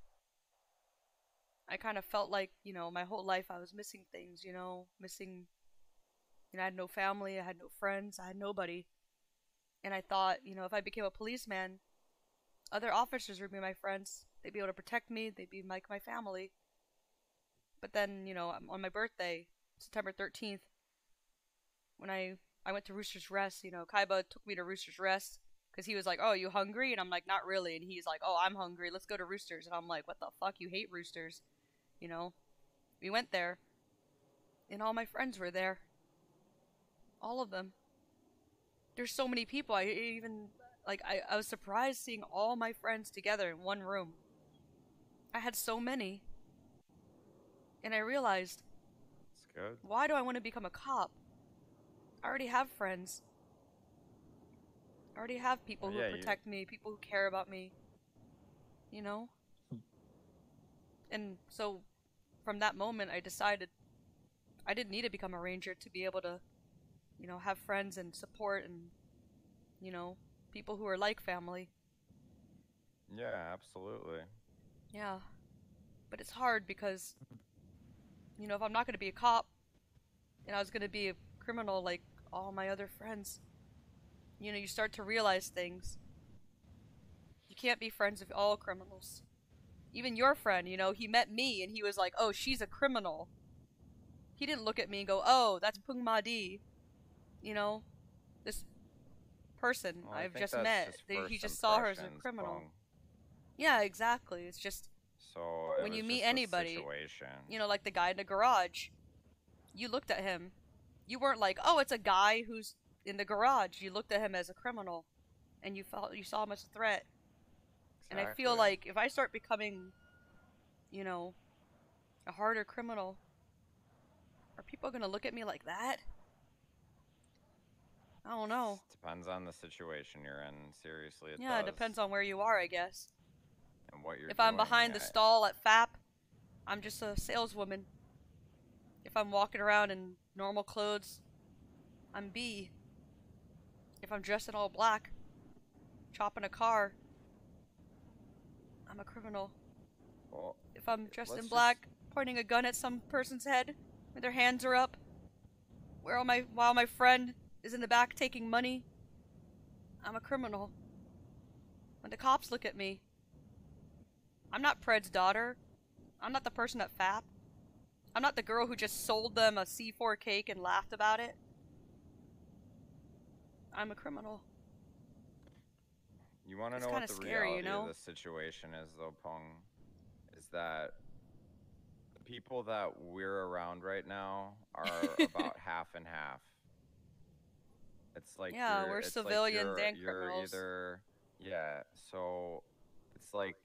I kind of felt like, you know, my whole life I was missing things, you know, missing you know, I had no family, I had no friends, I had nobody. And I thought, you know, if I became a policeman, other officers would be my friends. They'd be able to protect me, they'd be like my family. But then, you know, on my birthday, September 13th, when I I went to Rooster's Rest, you know, Kaiba took me to Rooster's Rest because he was like, "Oh, you hungry?" And I'm like, "Not really." And he's like, "Oh, I'm hungry. Let's go to Roosters." And I'm like, "What the fuck? You hate Roosters?" You know. We went there, and all my friends were there. All of them. There's so many people. I even like I, I was surprised seeing all my friends together in one room. I had so many. And I realized why do I want to become a cop? I already have friends. I already have people who Yeah, you- protect me, people who care about me. You know? And so from that moment I decided I didn't need to become a ranger to be able to you know have friends and support and you know people who are like family. Yeah, absolutely. Yeah. But it's hard because, you know, if I'm not going to be a cop and I was going to be a criminal like all my other friends, you know, you start to realize things. You can't be friends with all criminals. Even your friend, you know, he met me and he was like, oh, she's a criminal. He didn't look at me and go, oh, that's Phueng Madee. You know, this person Well, I've just met. just he just saw her as a criminal. Yeah, exactly. It's just So it when you meet anybody, situation. you know, like the guy in the garage, you looked at him. You weren't like, oh, it's a guy who's in the garage. You looked at him as a criminal, and you felt you saw him as a threat. And I feel like if I start becoming, you know, a harder criminal, are people gonna look at me like that? I don't know. Depends on the situation you're in. Seriously, it yeah, it depends on where you are, I guess. And what you're if I'm doing, behind the stall at FAP, I'm just a saleswoman. If I'm walking around in normal clothes, I'm Bee. If I'm dressed in all black, chopping a car, I'm a criminal. Well, If I'm dressed in just- black, pointing a gun at some person's head, with their hands are up, where all my while my friend is in the back taking money, I'm a criminal. When the cops look at me, I'm not Pred's daughter. I'm not the person at FAP. I'm not the girl who just sold them a C4 cake and laughed about it. I'm a criminal. You want to know what the scary, you know? of the situation is, though, Pong? Is that the people that we're around right now are about half and half. It's like Yeah, we're like civilians you're- and criminals. Either, yeah, so it's like,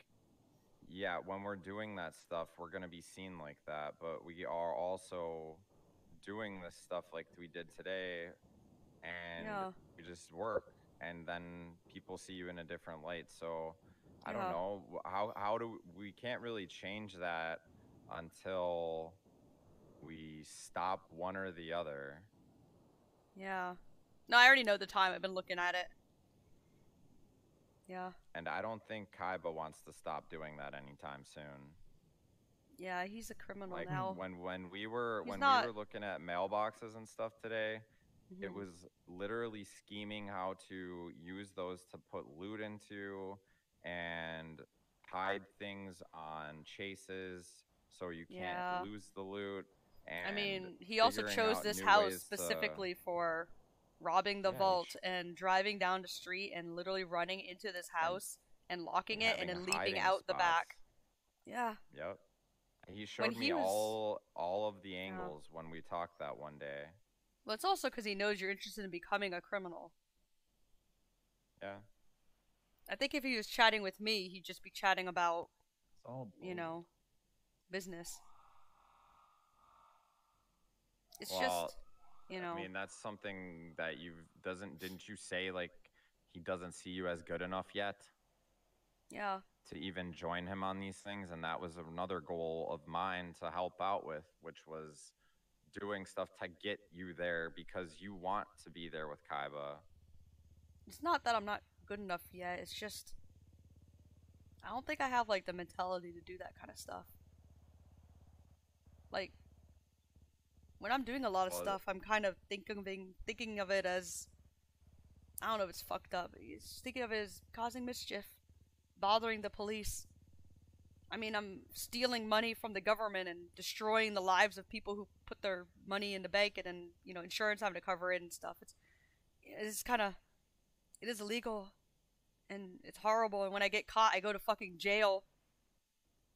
yeah, when we're doing that stuff, we're gonna be seen like that, but we are also doing this stuff like we did today, and Yeah. We just work, and then people see you in a different light. So I don't know how how do we can't really change that until we stop one or the other. Yeah. No, I already know the time. I've been looking at it. Yeah. And I don't think Kaiba wants to stop doing that anytime soon. Yeah, he's a criminal Like now. when when we were He's when not- we were looking at mailboxes and stuff today, it Mhm. was literally scheming how to use those to put loot into and hide things on chases so you can't Yeah. lose the loot. And I mean, he also chose this house ways to- specifically for robbing the Yeah, he vault and driving down the street and literally running into this house and, locking it and then leaping out the back. Yeah. Yep. He showed he me was- all all of the angles when we talked that one day. Well, it's also because he knows you're interested in becoming a criminal. Yeah. I think if he was chatting with me, he'd just be chatting about, It's all you know, business. It's well, just, you know. I mean, that's something that you doesn't didn't you say like he doesn't see you as good enough yet yeah. to even join him on these things and that was another goal of mine to help out with which was doing stuff to get you there because you want to be there with Kaiba. It's not that I'm not good enough yet. It's just I don't think I have like the mentality to do that kind of stuff. Like when I'm doing a lot of Well, stuff, I'm kind of thinking thinking of it as I don't know if it's fucked up. It's thinking of it as causing mischief, bothering the police. I mean, I'm stealing money from the government and destroying the lives of people who put their money in the bank and then, you know, insurance having to cover it and stuff. It's it's kind of it is illegal and it's horrible and when I get caught, I go to fucking jail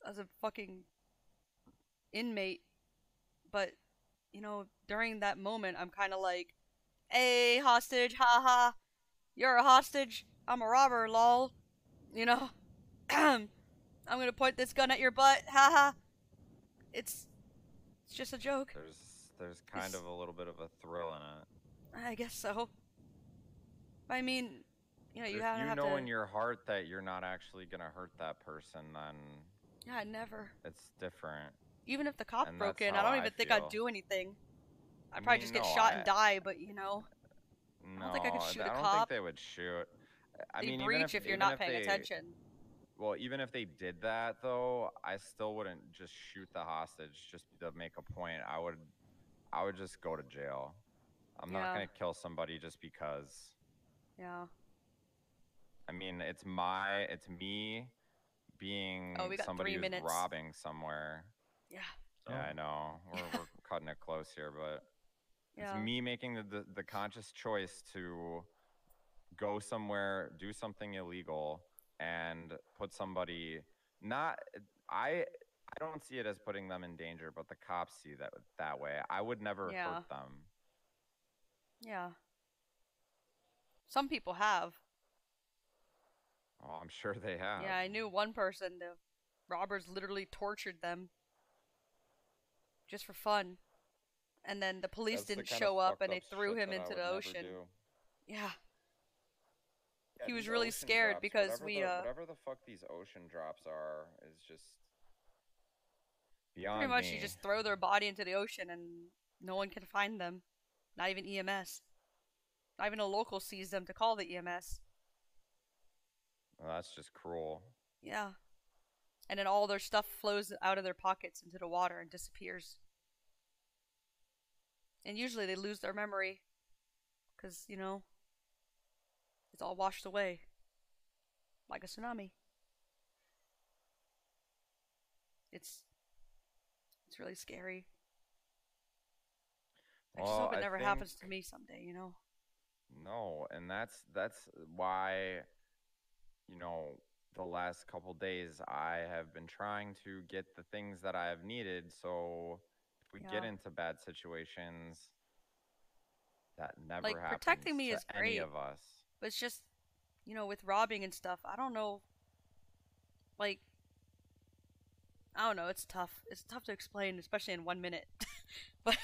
as a fucking inmate. But, you know, during that moment, I'm kind of like, "Hey, hostage, haha. You're a hostage. I'm a robber, lol." You know? I'm to point this gun at your butt. Haha. It's it's just a joke. There's there's kind It's- of a little bit of a thrill in it. I guess so. I mean, you know, you if have, you have know to in your heart that you're not actually gonna hurt that person, then Yeah, never. it's different. Even if the cop And broke in, I don't I even think. I'd do anything. I'd I probably mean, just get no, shot I- and die, but you know, No, don't think I could shoot a don't cop. think they would shoot. I they mean, even breach if, if, you're not paying they- attention. Well, even if they did that, though, I still wouldn't just shoot the hostage just to make a point. I would, I would just go to jail. I'm Yeah. not gonna kill somebody just because. Yeah. I mean, it's my, it's me being Oh, we got somebody three who's minutes. robbing somewhere. Yeah. Yeah, I know. We're, we're cutting it close here, but Yeah. it's me making the, the, the conscious choice to go somewhere, do something illegal, and put somebody not. I I don't see it as putting them in danger, but the cops see that that way. I would never Yeah. hurt them. Yeah. Some people have. Oh, I'm sure they have. Yeah, I knew one person. The robbers literally tortured them just for fun, and then the police That's didn't kinda show up, and they threw him into the ocean. Yeah. He was really scared drops, because whatever we, the, uh, whatever the fuck these ocean drops are is just beyond Pretty much, me. you just throw their body into the ocean, and no one can find them. Not even EMS. Not even a local sees them to call the EMS. Well, that's just cruel. Yeah. And then all their stuff flows out of their pockets into the water and disappears. And usually they lose their memory. Because, you know, it's all washed away. Like a tsunami. It's. It's really scary. I just Well, hope it I never think- happens to me someday. You know. No, and that's that's why, you know, the last couple days I have been trying to get the things that I have needed. So if we get into bad situations, that never Like, happens protecting me to is any great. of us. But it's just, you know, with robbing and stuff, I don't know. Like, I don't know. It's tough. It's tough to explain, especially in one minute. but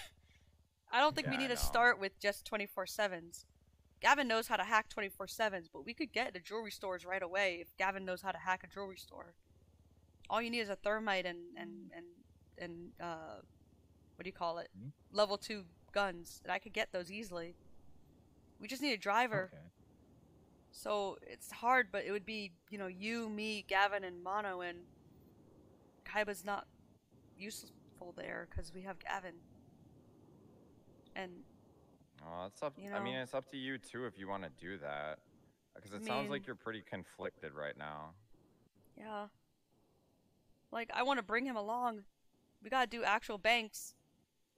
I don't think we Yeah, I need to start with just 24 7s. Gavin knows how to hack 24 7s, but we could get to jewelry stores right away if Gavin knows how to hack a jewelry store. All you need is a thermite and, and, and, and uh, what do you call it? Level 2 guns, and I could get those easily. We just need a driver. So it's hard, but it would be, you know, you, me, Gavin, and Mono, and Kaiba's not useful there because we have Gavin. And Oh, it's up. You I mean, it's up to you too if you want to do that, because I it sounds mean- like you're pretty conflicted right now. yeah, like I want to bring him along. We gotta do actual banks.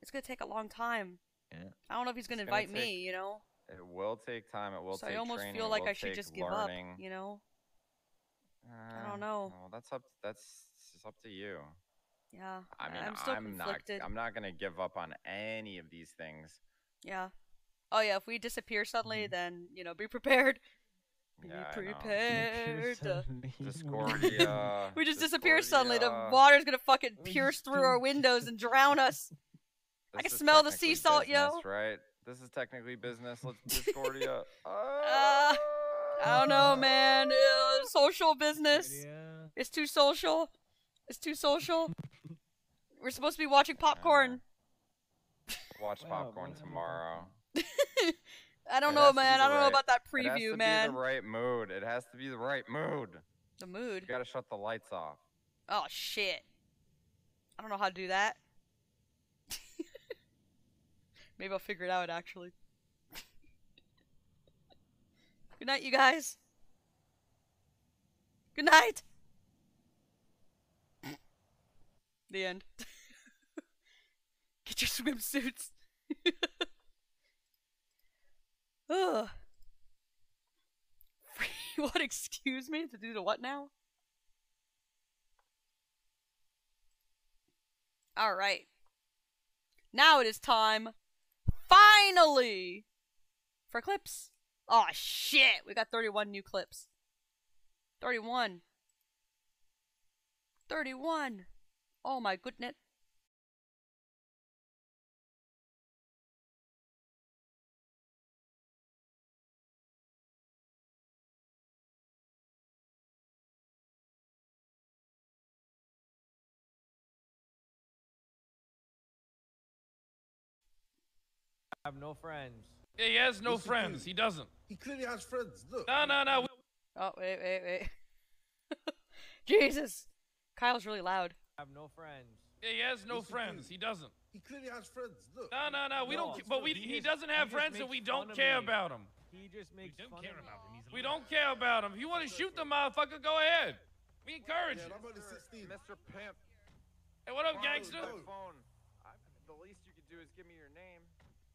It's gonna take a long time. Yeah. I don't know if he's gonna It's gonna invite me. You know. It will take time. It will so take I almost training. feel it like will I should take just give learning. up. You know. Uh, I don't know. Well, that's up. That's it's up to you. Yeah. I mean, I'm still I'm not. conflicted. I'm not gonna give up on any of these things. Yeah. Oh yeah. If we disappear suddenly, mm-hmm. then you know, be prepared. Be Yeah, I know. prepared. Discordia. we just disappear suddenly. The Discordia. water's gonna fucking pierce through our windows and drown us. I can smell the sea salt, yo. business, Right. This is technically business. Let's Discordia. Uh, I don't know, man. Uh, social business. It's too social. It's too social. We're supposed to be watching popcorn. Watch popcorn tomorrow. I don't It know, has to be man. I don't know about that preview, man. It has preview, to man. Be the right mood. It has to be the right mood. The mood. You gotta shut the lights off. Oh shit. I don't know how to do that. Maybe I'll figure it out actually. Good night, you guys. Good night. The end. Get your swimsuits. Ugh. what? Excuse me? To do the what now? All right. Now it is time, finally, for clips. Oh shit! We got 31 new clips. 31. 31. Oh my goodness. Have no friends. Yeah, he has no Yes, friends. do. He doesn't. He clearly has friends. Look. No, no, no. Oh, wait, wait, wait. Jesus. Kyle's really loud. I have no friends. Yeah, he has no Yes, friends. do. He doesn't. He clearly has friends. Look. No, no, no. We No, don't. it's But we. He He just- doesn't have just friends, and we don't care about him. He just makes fun of me. We don't care about him. If you want to shoot the motherfucker, go ahead. We encourage Yeah, it. I'm only 16. Mr. Pimp. Hey, what up, Come gangster? my the least you could do is give me your name.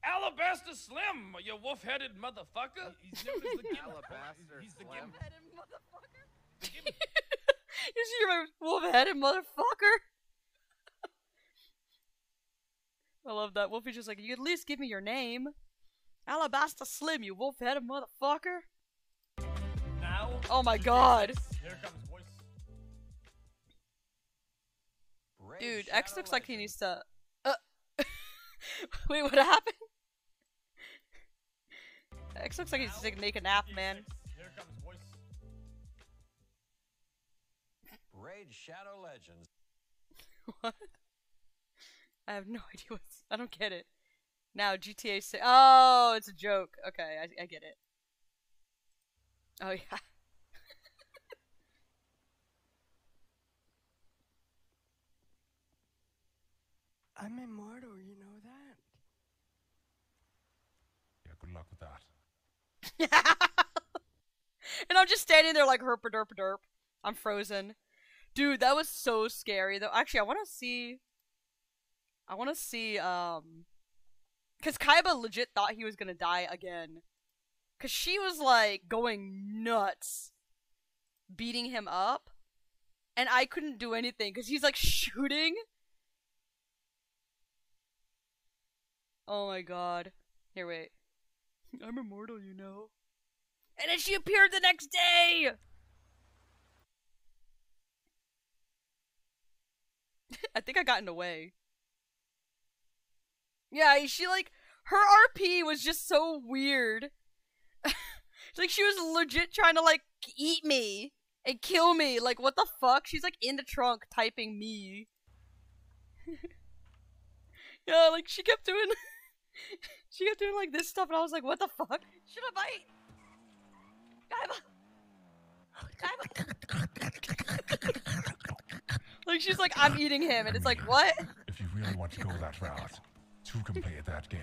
Alabaster Slim, you wolf-headed motherfucker. He's known as the Alabaster He's the Slim. you see my wolf-headed motherfucker? I love that. Wolfie's just like, you at least give me your name. Alabaster Slim, you wolf-headed motherfucker. Now. Oh my god. Here comes voice. Dude, X looks like he needs to. Uh. Wait, what happened? X looks like he's just take a nap, man. Here comes voice. Raid Shadow Legends. What? I have no idea what's. I don't get it. Now GTA 6. Oh, it's a joke. Okay, I, I get it. Oh yeah. I'm immortal, you know that? Yeah, good luck with that. and I'm just standing there like herp derp derp. I'm frozen. Dude, that was so scary though. Actually, I want to see. I want to see. Um. Cause Kaiba legit thought he was gonna die again. Cause she was like going nuts, beating him up, and I couldn't do anything because he's like shooting. Oh my god. Here, wait. I'm immortal, you know. And then she appeared the next day! I think I got in the way. Yeah, she like her RP was just so weird. like she was legit trying to like eat me and kill me. Like what the fuck? She's like in the trunk typing me. yeah, like she kept doing she kept doing like this stuff and I was like, what the fuck? Should I bite? like she's like, I'm eating him and it's like, what? If you really want to go that route, two can play at that game.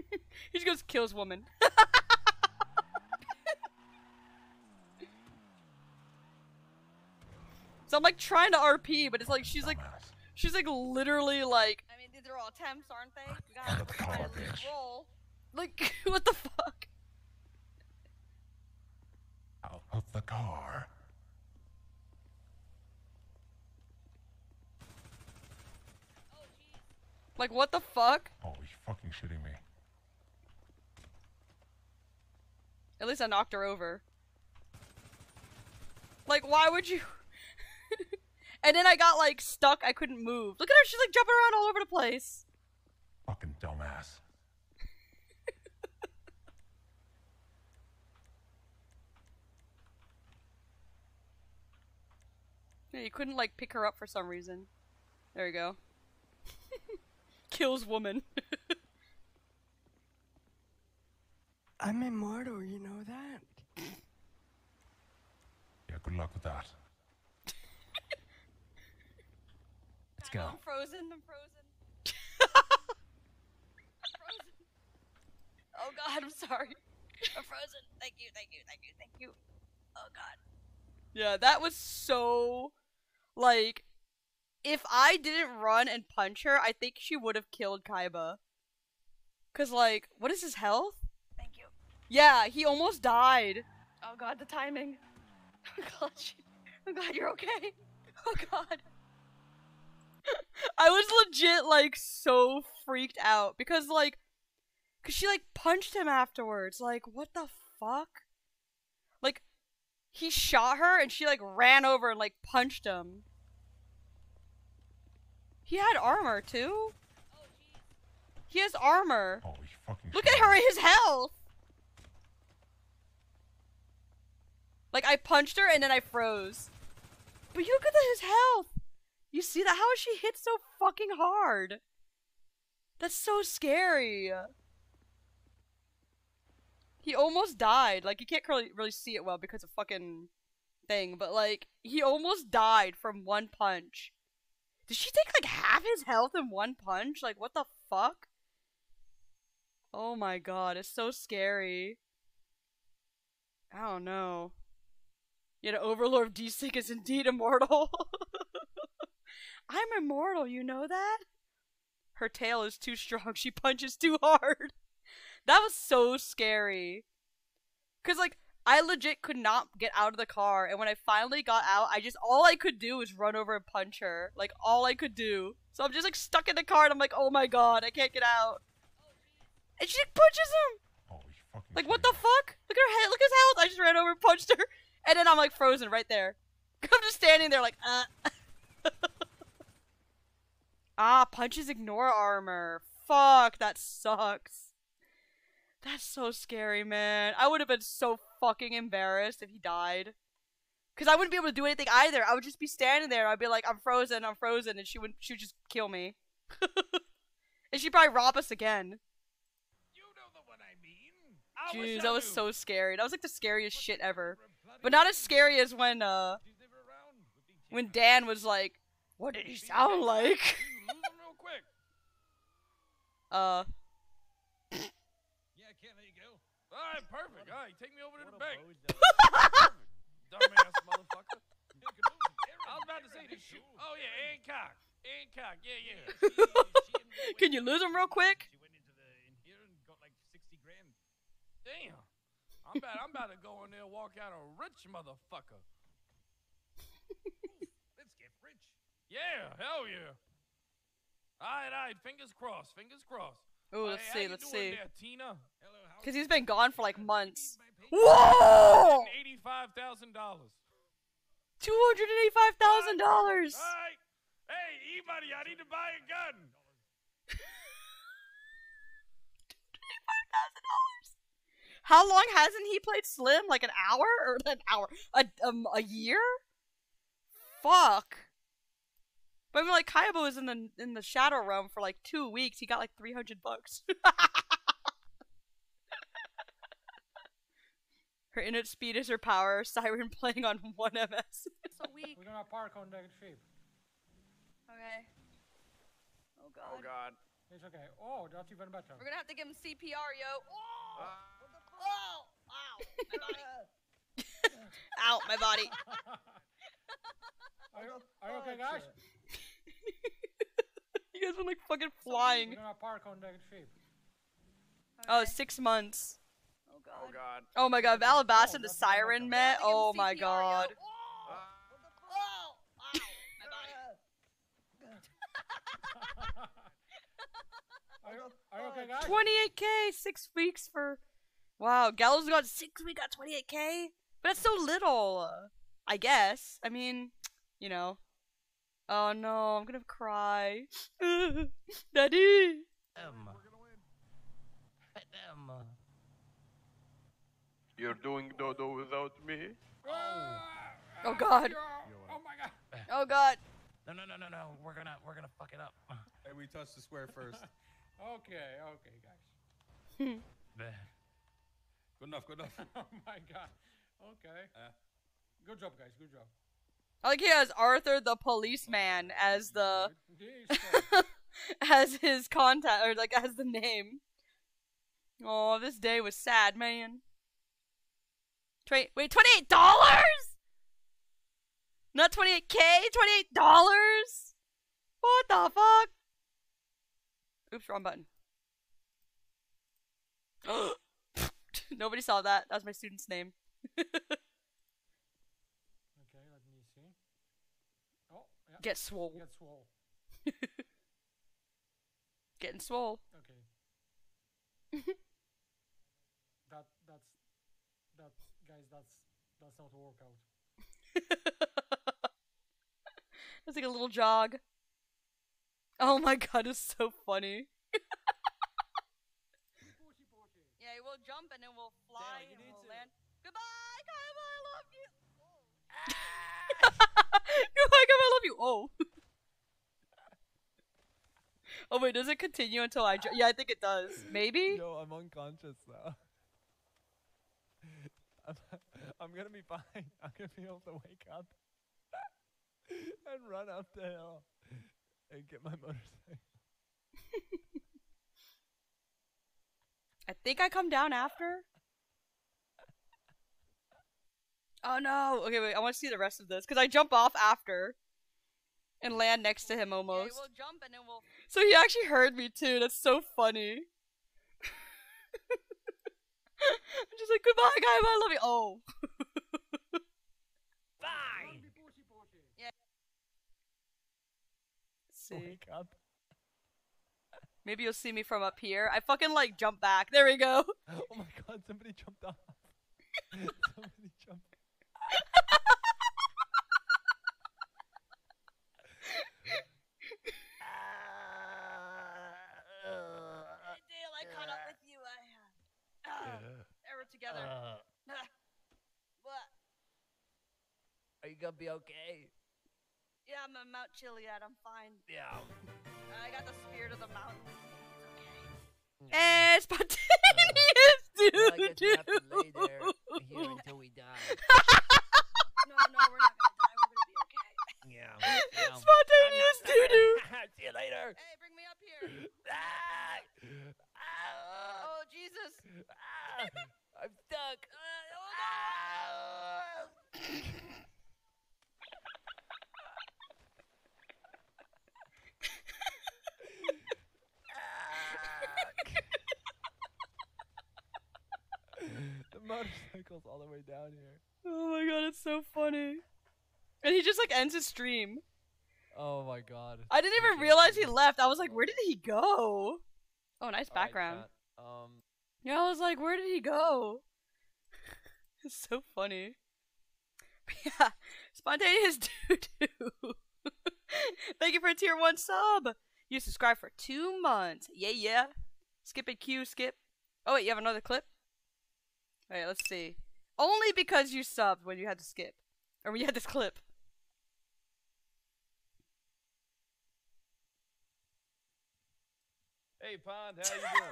he just goes kills woman. so I'm like trying to RP, but it's like she's like she's like literally like I mean these are all attempts, aren't they? We gotta try to roll. Like what the fuck? Out of the car. Like what the fuck? Oh, you fucking shitting me. At least I knocked her over. Like why would you And then I got like stuck, I couldn't move. Look at her, she's like jumping around all over the place. Fucking dumbass. Yeah, you couldn't like pick her up for some reason. There you go. Kills woman. I'm immortal, you know that? Yeah, good luck with that. Go. I'm frozen, I'm frozen. I'm frozen. Oh god, I'm sorry. I'm frozen. Thank you, thank you, thank you, thank you. Oh god. Yeah, that was so like if I didn't run and punch her, I think she would have killed Kaiba. Cause like, what is his health? Thank you. Yeah, he almost died. Oh god, the timing. Oh god, she- oh god, you're okay. Oh god. I was legit like so freaked out because like cuz she like punched him afterwards. Like what the fuck? Like he shot her and she like ran over and like punched him. He had armor too. He has armor. Oh, you fucking Look at her his health. Like I punched her and then I froze. But you look at his health. You see that? How is she hit so fucking hard? That's so scary. He almost died. Like you can't really see it well because of fucking thing, but like he almost died from one punch. Did she take like half his health in one punch? Like what the fuck? Oh my god, it's so scary. I don't know. Yet Overlord D-Sync is indeed immortal. I'm immortal, you know that? Her tail is too strong, she punches too hard. That was so scary. Cause like I legit could not get out of the car, and when I finally got out, I just all I could do was run over and punch her. Like all I could do. So I'm just like stuck in the car, and I'm like, oh my god, I can't get out. And she like, punches him. like what the fuck? Look at her head. Look at his health. I just ran over and punched her, and then I'm like frozen right there. I'm just standing there like, uh. ah, punches ignore armor. Fuck, that sucks. That's so scary, man. I would have been so fucking embarrassed if he died. Cause I wouldn't be able to do anything either. I would just be standing there. I'd be like, "I'm frozen. I'm frozen," and she would she would just kill me. and she'd probably rob us again. You know what I mean. Jeez, that was so scary. That was like the scariest shit ever. But not as scary as when uh when Dan was like, "What did he sound like?" uh. Yeah, I can't let you go. All right, perfect. All right, take me over to the bank. dumbass motherfucker. I was about to say this shit. Oh yeah, Hancock. Hancock. Yeah, yeah. Can you lose him real quick? She went into the in here and got like sixty grand. Damn. I'm about, I'm about to go in there and walk out a rich motherfucker. Let's get rich. Yeah, hell yeah. All right, all right. Fingers crossed. Fingers crossed. Uh, let's see, let's see. There, Tina. Because he's been gone for like months. Whoa! Eighty-five thousand dollars. Two hundred eighty-five thousand dollars. All right. Hey, E-Buddy, I need to buy a gun. How long hasn't he played Slim? Like an hour or an hour? A um a year? Fuck. But I mean, like Kaiba was in the in the Shadow Realm for like two weeks. He got like three hundred bucks. her inner speed is her power. Siren playing on one MS. it's a week. We're gonna park on that sheep. Okay. Oh god. Oh god. It's okay. Oh, that's even better. We're gonna have to give him CPR, yo. Oh! Oh! Ow! My body. Ow! My body. Are you, are you okay, guys? you guys are like fucking flying. We're gonna park on that sheep. Oh, six months. Oh god. Oh my god, Alabaster and the Siren met. Oh my god. Are oh, you, oh, uh, oh, are you okay, guys? 28k, six weeks for. Wow, Gallows got six. We got 28k, but that's so little. I guess. I mean, you know. Oh no, I'm gonna cry. Daddy. Them. Them. You're doing dodo without me? Oh ah! god. Uh, uh. Oh my god. Oh god. No, no, no, no, no. We're gonna, we're gonna fuck it up. Hey, we touched the square first. Okay, okay, guys. Hmm. good enough, good enough. oh my god. Okay. Uh, good job, guys. Good job. I like he has Arthur the policeman as the as his contact or like as the name. Oh, this day was sad, man. Twenty wait, twenty eight dollars? Not twenty eight K, twenty eight dollars? What the fuck? Oops, wrong button. Nobody saw that. That was my student's name. Okay, let me see. Oh, yeah. Get swole. Get swole. Getting swole. Okay. that that's that's guys. That's that's not a workout. It's like a little jog. Oh my god, it's so funny. yeah, we'll jump and then we'll fly and we'll land. Goodbye, Kaiba, I love you. Goodbye, Kaiba, I love you. Oh. oh wait, does it continue until I? Yeah, I think it does. Maybe. No, I'm unconscious now. I'm, I'm gonna be fine. I'm gonna be able to wake up and run up the hill and get my motorcycle. I think I come down after. Oh no! Okay, wait. I want to see the rest of this because I jump off after and land next to him almost. we'll jump and then we'll. So he actually heard me too. That's so funny. I'm just like goodbye, guy. I love you. Oh. Bye. Yeah. Oh see. Wake up. Maybe you'll see me from up here. I fucking like jump back. There we go. Oh my god, somebody jumped off. somebody jumped. Dale, I caught up with you. I, uh, we're together. Uh. what? Are you gonna be okay? Yeah, I'm at Mount Chiliad. I'm fine. Yeah. I got the spirit of the mountain. Hey, spontaneous, dude. Well, I guess we have to lay there here until we die. no, no, we're not gonna die. We're gonna be okay. Yeah. well, Spontaneous doo-doo. See you later. Hey, bring me up here. Ah! Oh, Jesus. Ah! I'm stuck. the motorcycle's all the way down here. Oh my god, it's so funny. And he just like ends his stream. Oh my god. I didn't even realize he left. I was like, where did he go? Oh, nice background. Right, um yeah, I was like, where did he go? it's so funny. yeah, spontaneous doo doo. Thank you for a tier one sub. You subscribed for two months. Yeah, yeah. Skip and Q, skip. Oh wait, you have another clip. All right, let's see. Only because you subbed when you had to skip, or when you had this clip. Hey, Pond, how you doing?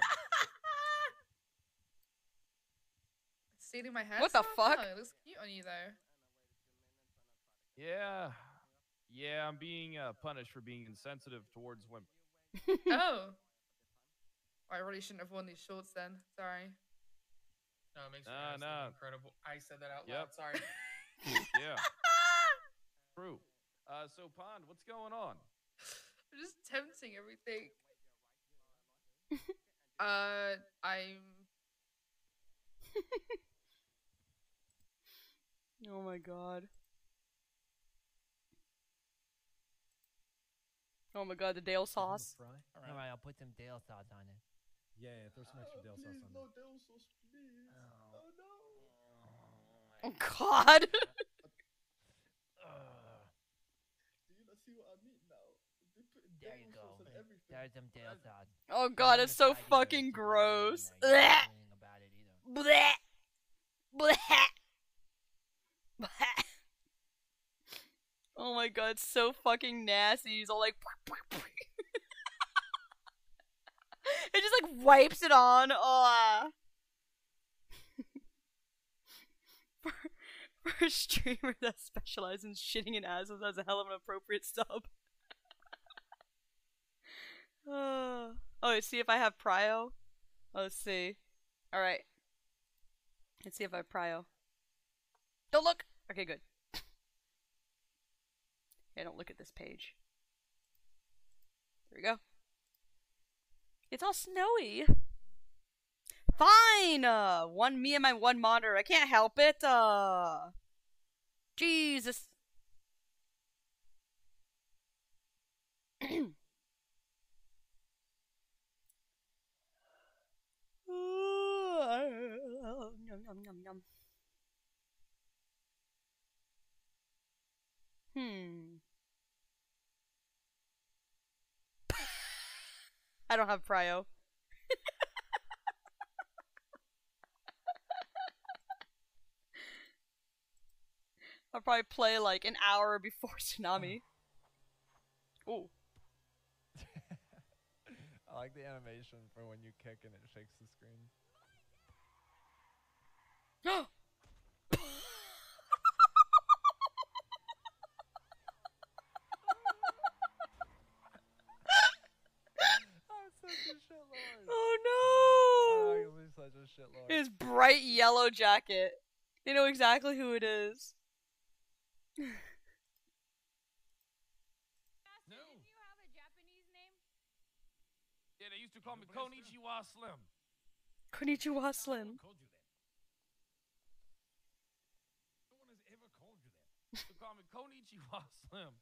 Stealing my hair. What the fuck? Oh, it looks cute on you though. Yeah. Yeah, I'm being uh, punished for being insensitive towards women. oh. I really shouldn't have worn these shorts then. Sorry. No, it makes Nah, your hair nah. seem incredible. I said that out Yep. loud. Sorry. yeah. True. Uh, so, Pond, what's going on? I'm just tempting everything. uh, I'm. Oh my god. Oh my god, the Dale sauce. All right. All right, I'll put some Dale sauce on it. Yeah, yeah, throw some extra Dale sauce on there. Oh no Oh god. There you go. There's some Dale sauce. Oh god, it's so fucking gross. Blech. Blech. Blech. Oh my god, so fucking nasty. He's all like. it just like wipes it on. Oh. for, a streamer that specializes in shitting in asses, that's a hell of an appropriate sub. Uh, oh, see if I have prio. Oh, let's see. All right. Let's see if I have prio. Don't look. Okay, good. Yeah, don't look at this page. There we go. It's all snowy. Fine. Uh, one me and my one monitor. I can't help it. Uh, Jesus. Yum, yum, yum, yum. Hmm. I don't have prio. I'll probably play like an hour before tsunami. Ooh. I like the animation for when you kick and it shakes the screen. I'm such a shitlord. Oh I'm no! actually such a shitlord. His bright yellow jacket. You know exactly who it is. no. Yeah, they used to call me Konichiwa Slim. Konnichiwa Slim. No one has ever called you that. They to call me Konichiwa Slim.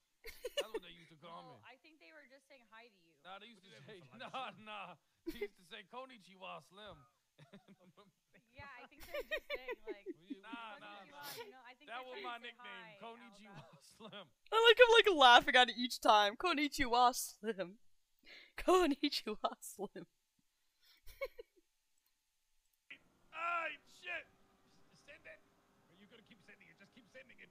That's what they used to call me. I think they were just saying hi to you. Nah, they used to say, nah, nah. They used to say Konichiwa Slim. Yeah, I think they're just saying like. Nah, nah, nah. that was my nickname, Konichiwa Slim. I like him like laughing at it each time. Konnichiwa Slim. Konnichiwa Slim. Ah, shit! Send it. You gotta keep sending it. Just keep sending it.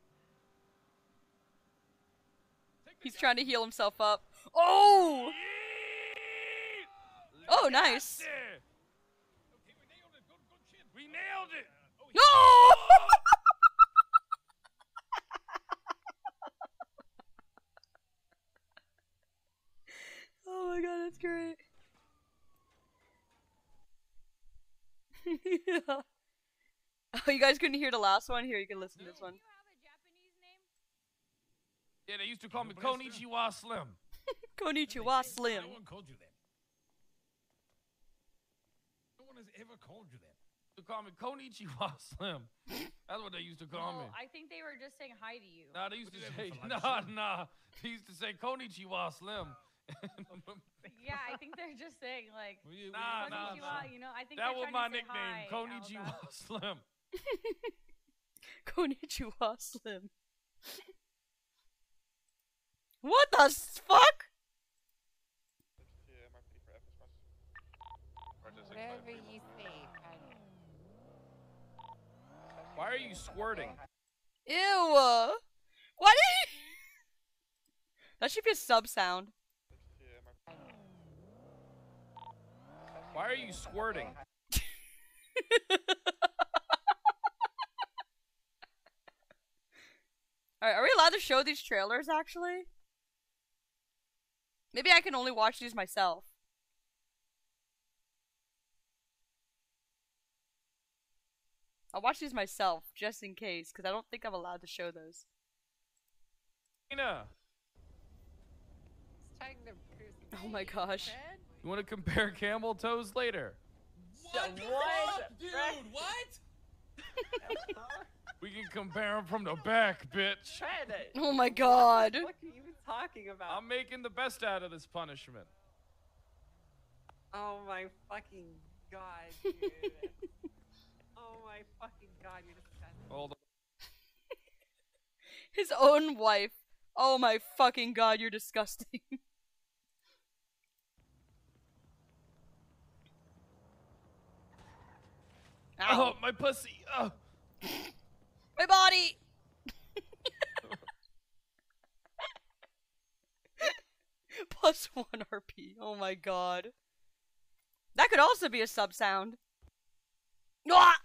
He's trying to heal himself up. Oh! Oh, nice. There. We nailed it. Oh, no! oh my god, that's great. yeah. Oh, you guys couldn't hear the last one? Here, you can listen to this one. Yeah, they used to call me Konichiwa Slim. Konnichiwa Slim. No one called you that. No one has ever called you that. To call me Konichiwa Slim. That's what they used to call me. I think they were just saying hi to you. Nah, they used to say, nah, lunch? nah. They used to say Konichiwa Slim. yeah, I think they're just saying like We- Nah, nah, nah. you know. I think that was my to say nickname, hi out Konichiwa loud. Slim. Konnichiwa Slim. what the fuck? Whatever you say, honey. Why are you squirting? Ew. did he... That should be a sub sound. Why are you squirting? Alright, are we allowed to show these trailers actually? Maybe I can only watch these myself. I'll watch these myself, just in case, because I don't think I'm allowed to show those. Tina, It's time to cruise Oh my gosh. you want to compare camel toes later? What? dude? What? We can compare them from the back, bitch. Oh my god. What are you even talking about? I'm making the best out of this punishment. Oh my fucking god, dude. god, you're disgusting. Hold. His own wife. Oh my fucking god, you're disgusting. Oh, my pussy. Oh. My body! Plus one RP. Oh my god. That could also be a sub sound. Ah!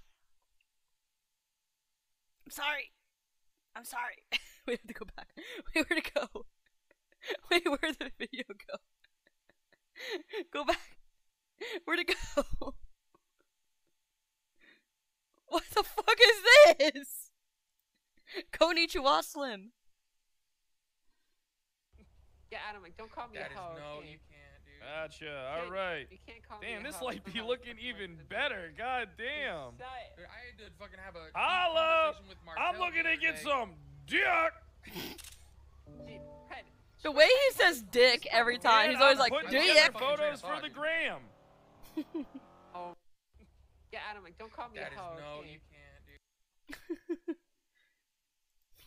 I'm sorry. I'm sorry. we have to go back. Wait, where to go? Wait, where did the video go? Go back. Where to go? What the fuck is this? Konnichiwa Slim. Yeah, Adam, like, don't call me That a is hoe. no, Gotcha. can't- All right. you can't call Damn, a this hoe light be looking even like better. God damn. Dude, I had to fucking have a Holla! conversation with I'm looking to get day. some dick. The way he says dick every time, he's always like, putting dick. together photos for the gram. Oh. Yeah, Adam, like, don't call me That a is hoe. no, okay? you can't, dude.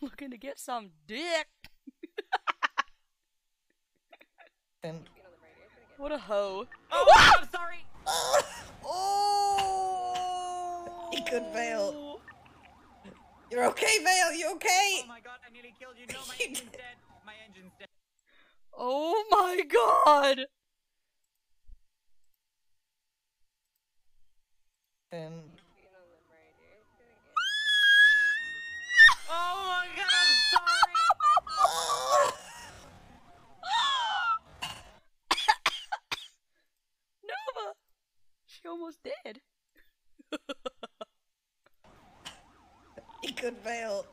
Looking to get some dick. What a hoe. Oh, I'm sorry. Oh! He could fail. You're okay, Vale. You okay? Oh my god, I nearly killed you. No, my engine's dead. My engine's dead. Oh my god! And Oh my god, I'm sorry. Nova! She almost dead. he could fail.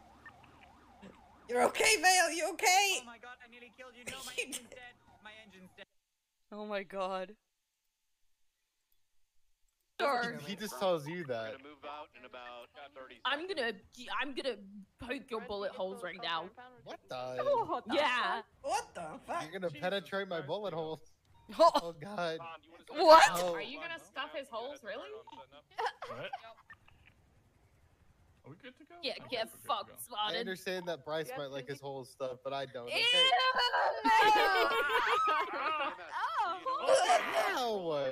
You're okay, Vale. You okay? Oh my god, I nearly killed you. No, my engine's dead. My engine's dead. Oh my god. He just tells you that. I'm gonna, I'm gonna poke your bullet holes right now. What the? Yeah. What the fuck? You're gonna penetrate my bullet holes. Oh, Oh god. What? Oh. Are you gonna stuff his holes, really? Are we good to go? Yeah, get fucked, I understand that Bryce might like his whole stuff, but I don't. Ew! Okay. Oh! Ow!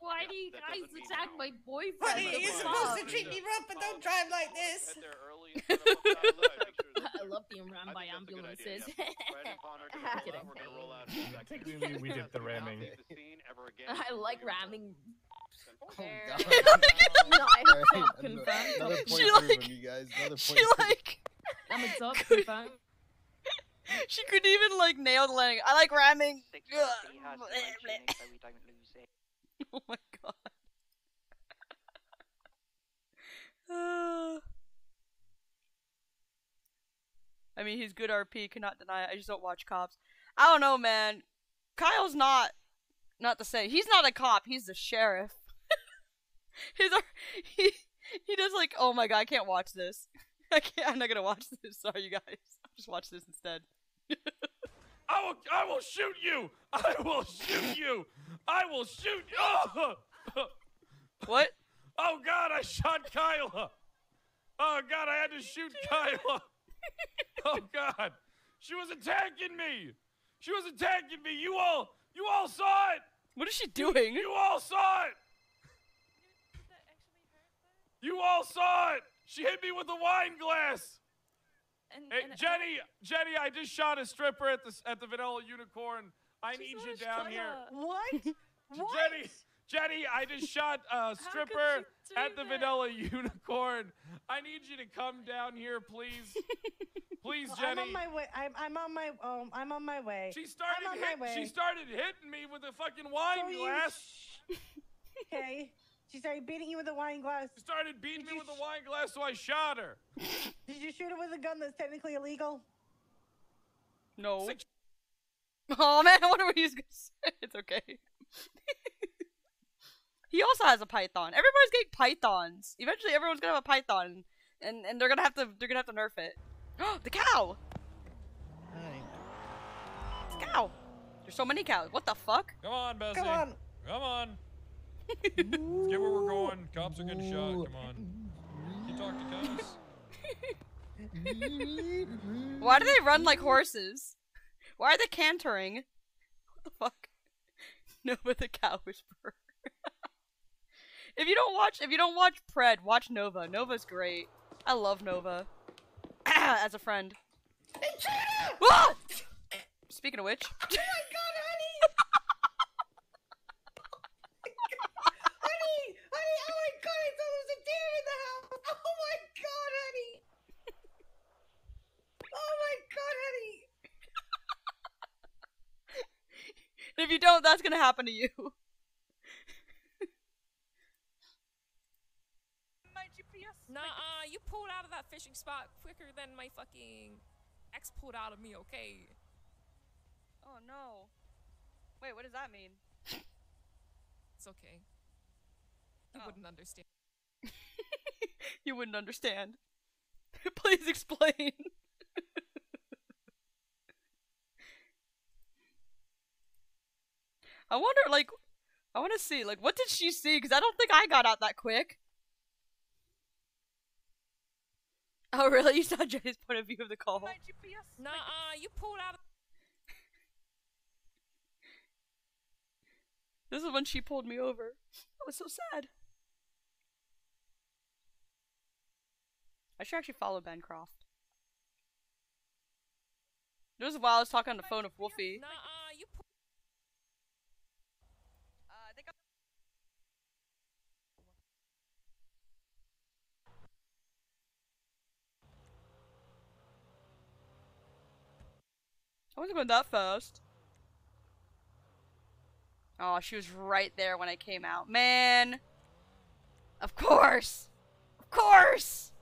Why do you guys attack my boyfriend? Honey, you're supposed to treat me rough, but don't drive like this. I love being rammed by ambulances. Kidding. Technically, we did the ramming. I like ramming. Oh, no, I Alright, have top ano- confirmed. Another She like- you guys. Another She like, I'm a confirmed. she couldn't even like nail the landing. I like ramming. oh my god. Oh. Uh, I mean, he's good RP, cannot deny it. I just don't watch cops. I don't know, man. Kyle's not, not to say, he's not a cop, he's the sheriff. His he he does like oh my god I can't watch this. I can't. I'm not gonna watch this. Sorry, you guys. I'll just watch this instead. I will. I will shoot you. I will shoot you. I will shoot you. Oh! What? Oh God! I shot Kyla. Oh God! I had to shoot Kyla. Oh God! She was attacking me. She was attacking me. You all. You all saw it. What is she doing? You all saw it. You all saw it. She hit me with a wine glass. And, Hey, and- Jenny, Jenny, I just shot a stripper at the at the Vanilla Unicorn. I need you down here. What? What? Jenny, Jenny, I just shot a stripper at the Vanilla Unicorn. I need you to come down here, please. Please, Well, Jenny. I'm on my way. I'm, I'm on my. Um, I'm on my way. She started I'm on my way. she started hitting me with a fucking wine So you- glass. Okay. She started beating you with a wine glass. She started beating me with a wine glass, so I shot her. Did you shoot her with a gun that's technically illegal? No. Oh man, what wonder what he's gonna say. It's okay. He also has a python. Everybody's getting pythons. Eventually, everyone's gonna have a python, and and they're gonna have to they're gonna have to nerf it. the cow. The cow. There's so many cows. What the fuck? Come on, Bessie. Come on. Come on. Let's get where we're going. Cops are getting shot. Come on. You talk to cops. Why do they run like horses? Why are they cantering? What the fuck? Nova the cow whisperer. If you don't watch, if you don't watch Pred, watch Nova. Nova's great. I love Nova. As a friend. Ah! Speaking of which. Oh my god, honey! honey! Honey! Oh my god, I thought there was a deer in the house! Oh my god, honey! Oh my god, honey! If you don't, that's gonna happen to you. Nuh-uh, you pulled out of that fishing spot quicker than my fucking ex pulled out of me, okay? Oh no. Wait, what does that mean? It's okay. You Oh. wouldn't understand. You wouldn't understand. Please explain. I wonder, like, I want to see, like, what did she see? Because I don't think I got out that quick. Oh, really? You saw Jenny's point of view of the call? Nah, uh, you pulled out This is when she pulled me over. That was so sad. I should actually follow Bancroft. It was while I was talking on the phone with Wolfie. Nuh-uh, you pulled Uh, I think I- I wasn't going that fast. Oh, she was right there when I came out. Man! Of course! Of course!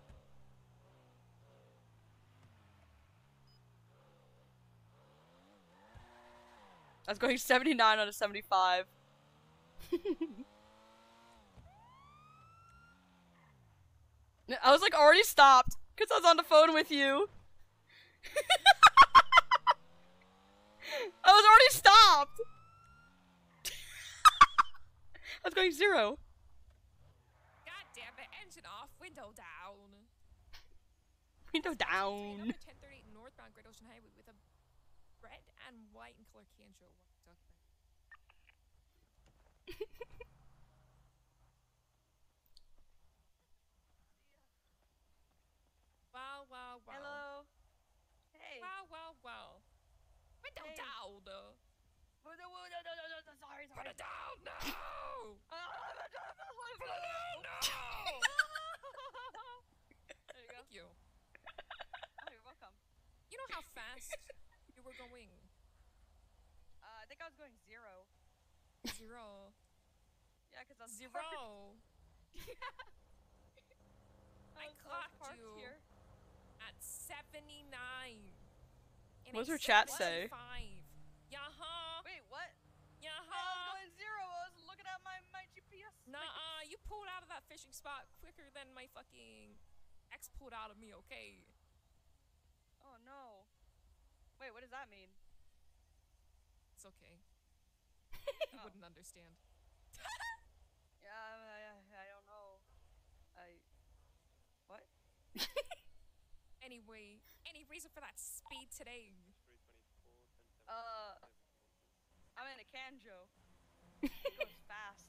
I was going 79 out of 75. I was like already stopped because I was on the phone with you. I was already stopped. I was going zero. God damn it, engine off, window down. Window down. Number 1038 northbound Great Ocean Highway with a red and white in color can show wow, wow, wow. Hello. Hey. Wow, wow, wow. Window Hey. down. Put it Sorry, sorry. Put it down, no! Put it down, no! There you go. Thank you. Oh, you're welcome. You know how fast you were going? Uh, I think I was going zero. Zero. Yeah, because I was Zero. I I I clocked you here. at 79. And What's I her chat say? 75. Yeah-huh. Wait, what? Yeah-huh. I was going zero. I was looking at my, my GPS. Nuh-uh, you you pulled out of that fishing spot quicker than my fucking ex pulled out of me, okay? Oh no. Wait, what does that mean? It's okay. You wouldn't understand. Yeah, I, I, I don't know. I. What? Anyway, any reason for that speed today? Uh. I'm in a Kanjo. it goes fast.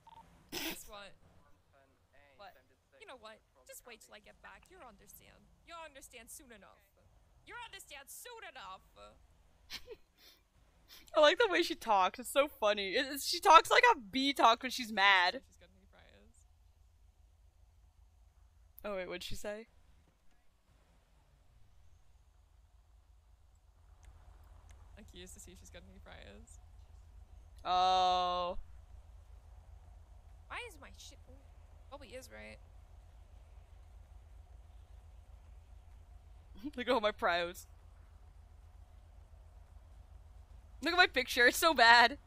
Guess what? What? You know what? Just wait till I get back. You'll understand. You'll understand soon enough. You'll understand soon enough. I like the way she talks. It's so funny. It, it's- she talks like a bee talks when she's mad. She's got any fries. Oh wait, what'd she say? I'm to see if she's got any fries. Oh. Why is my shit? Probably is right. Look at all my pros. Look at my picture. It's so bad.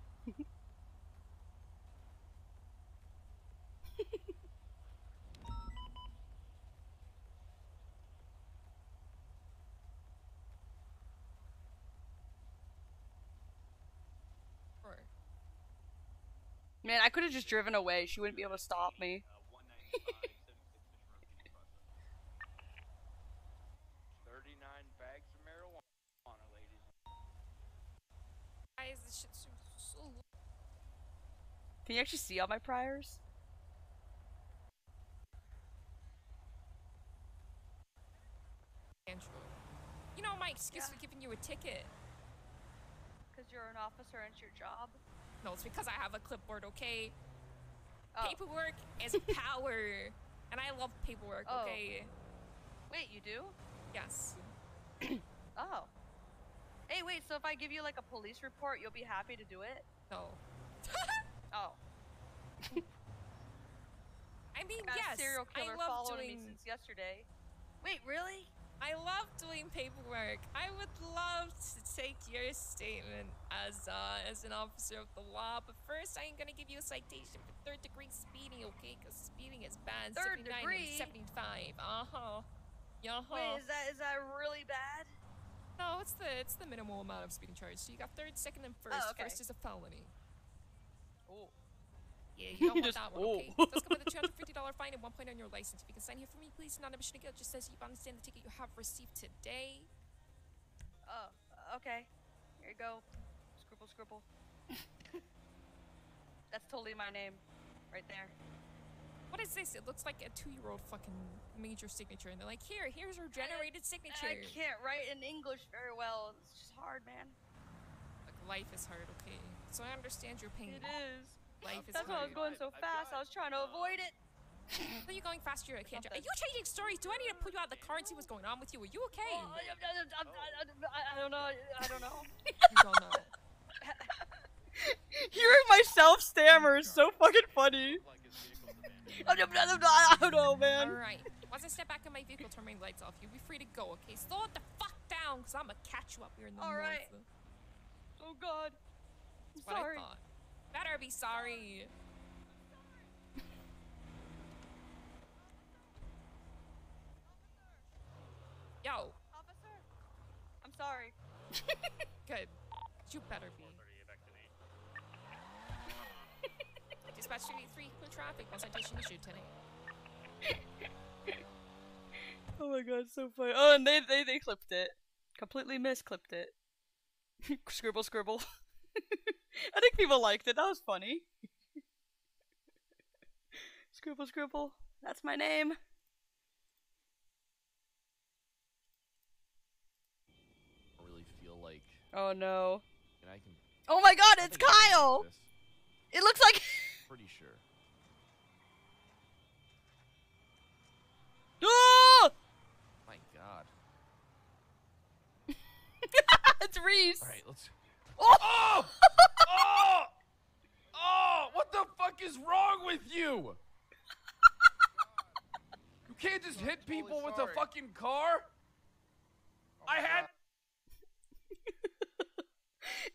Or Man, I could have just driven away. She wouldn't be able to stop me. Thirty-nine bags of marijuana, ladies. why is this shit so so? Can you actually see all my priors? Andrew. You know my excuse for giving you a ticket. Because you're an officer and it's your job. No, it's because I have a clipboard, okay? Oh. Paperwork is power. And I love paperwork, Oh. okay? Wait, you do? Yes. Oh. Hey, wait, so if I give you like a police report, you'll be happy to do it? No. Oh. I mean, yes. serial killer I love following doing. me since yesterday. Wait, really? I love doing paperwork. I would love to take your statement as uh, as an officer of the law, but first I am gonna give you a citation for third degree speeding, okay? Because speeding is bad. Third 79 degree? 75. Uh huh. Yeah. Wait, is that is that really bad? No, it's the it's the minimal amount of speeding charge. So you got third, second, and first. Oh, okay. First is a felony. Yeah, you don't want Just, that one, oh. okay? Does come with a two hundred fifty dollar fine and one point on your license. If you can sign here for me, please. Not a mission to get. Just says you understand the ticket you have received today. Oh, okay. Here you go. Scribble, scribble. That's totally my name. Right there. What is this? It looks like a two-year-old fucking major signature, and they're like, "Here, here's your generated signature." I can't write in English very well. It's just hard, man. Like life is hard, okay? So I understand your pain. It is. Life is That's why I was going so fast. I was trying to avoid it. Are you going faster? I can't. Are you changing stories? Do I need to pull you out of the car and see what's going on with you? Are you okay? Oh, I, I, I, I don't know. I don't know. You don't know. Hearing myself stammer is so fucking funny. I don't know, man. Alright. Once I step back in my vehicle, turn my lights off. You'll be free to go, okay? Slow it the fuck down, because I'm gonna catch you up here in the Alright. north. Oh god. That's what sorry. I thought. Better be sorry. Yo, Officer, I'm sorry. good. You better be. Dispatch 383, clear traffic. One citation issued today. Oh my god, so funny. Oh, and they they they clipped it. Completely misclipped it. scribble, scribble. I think people liked it. That was funny. scribble, scribble. That's my name. I really feel like Oh no. and I can Oh my god, it's think I can do Kyle! It looks like. Pretty sure. Oh! My god. it's Reese. All right, let's. Oh! Oh! oh! Oh! What the fuck is wrong with you? You can't just hit people with a fucking car. I had.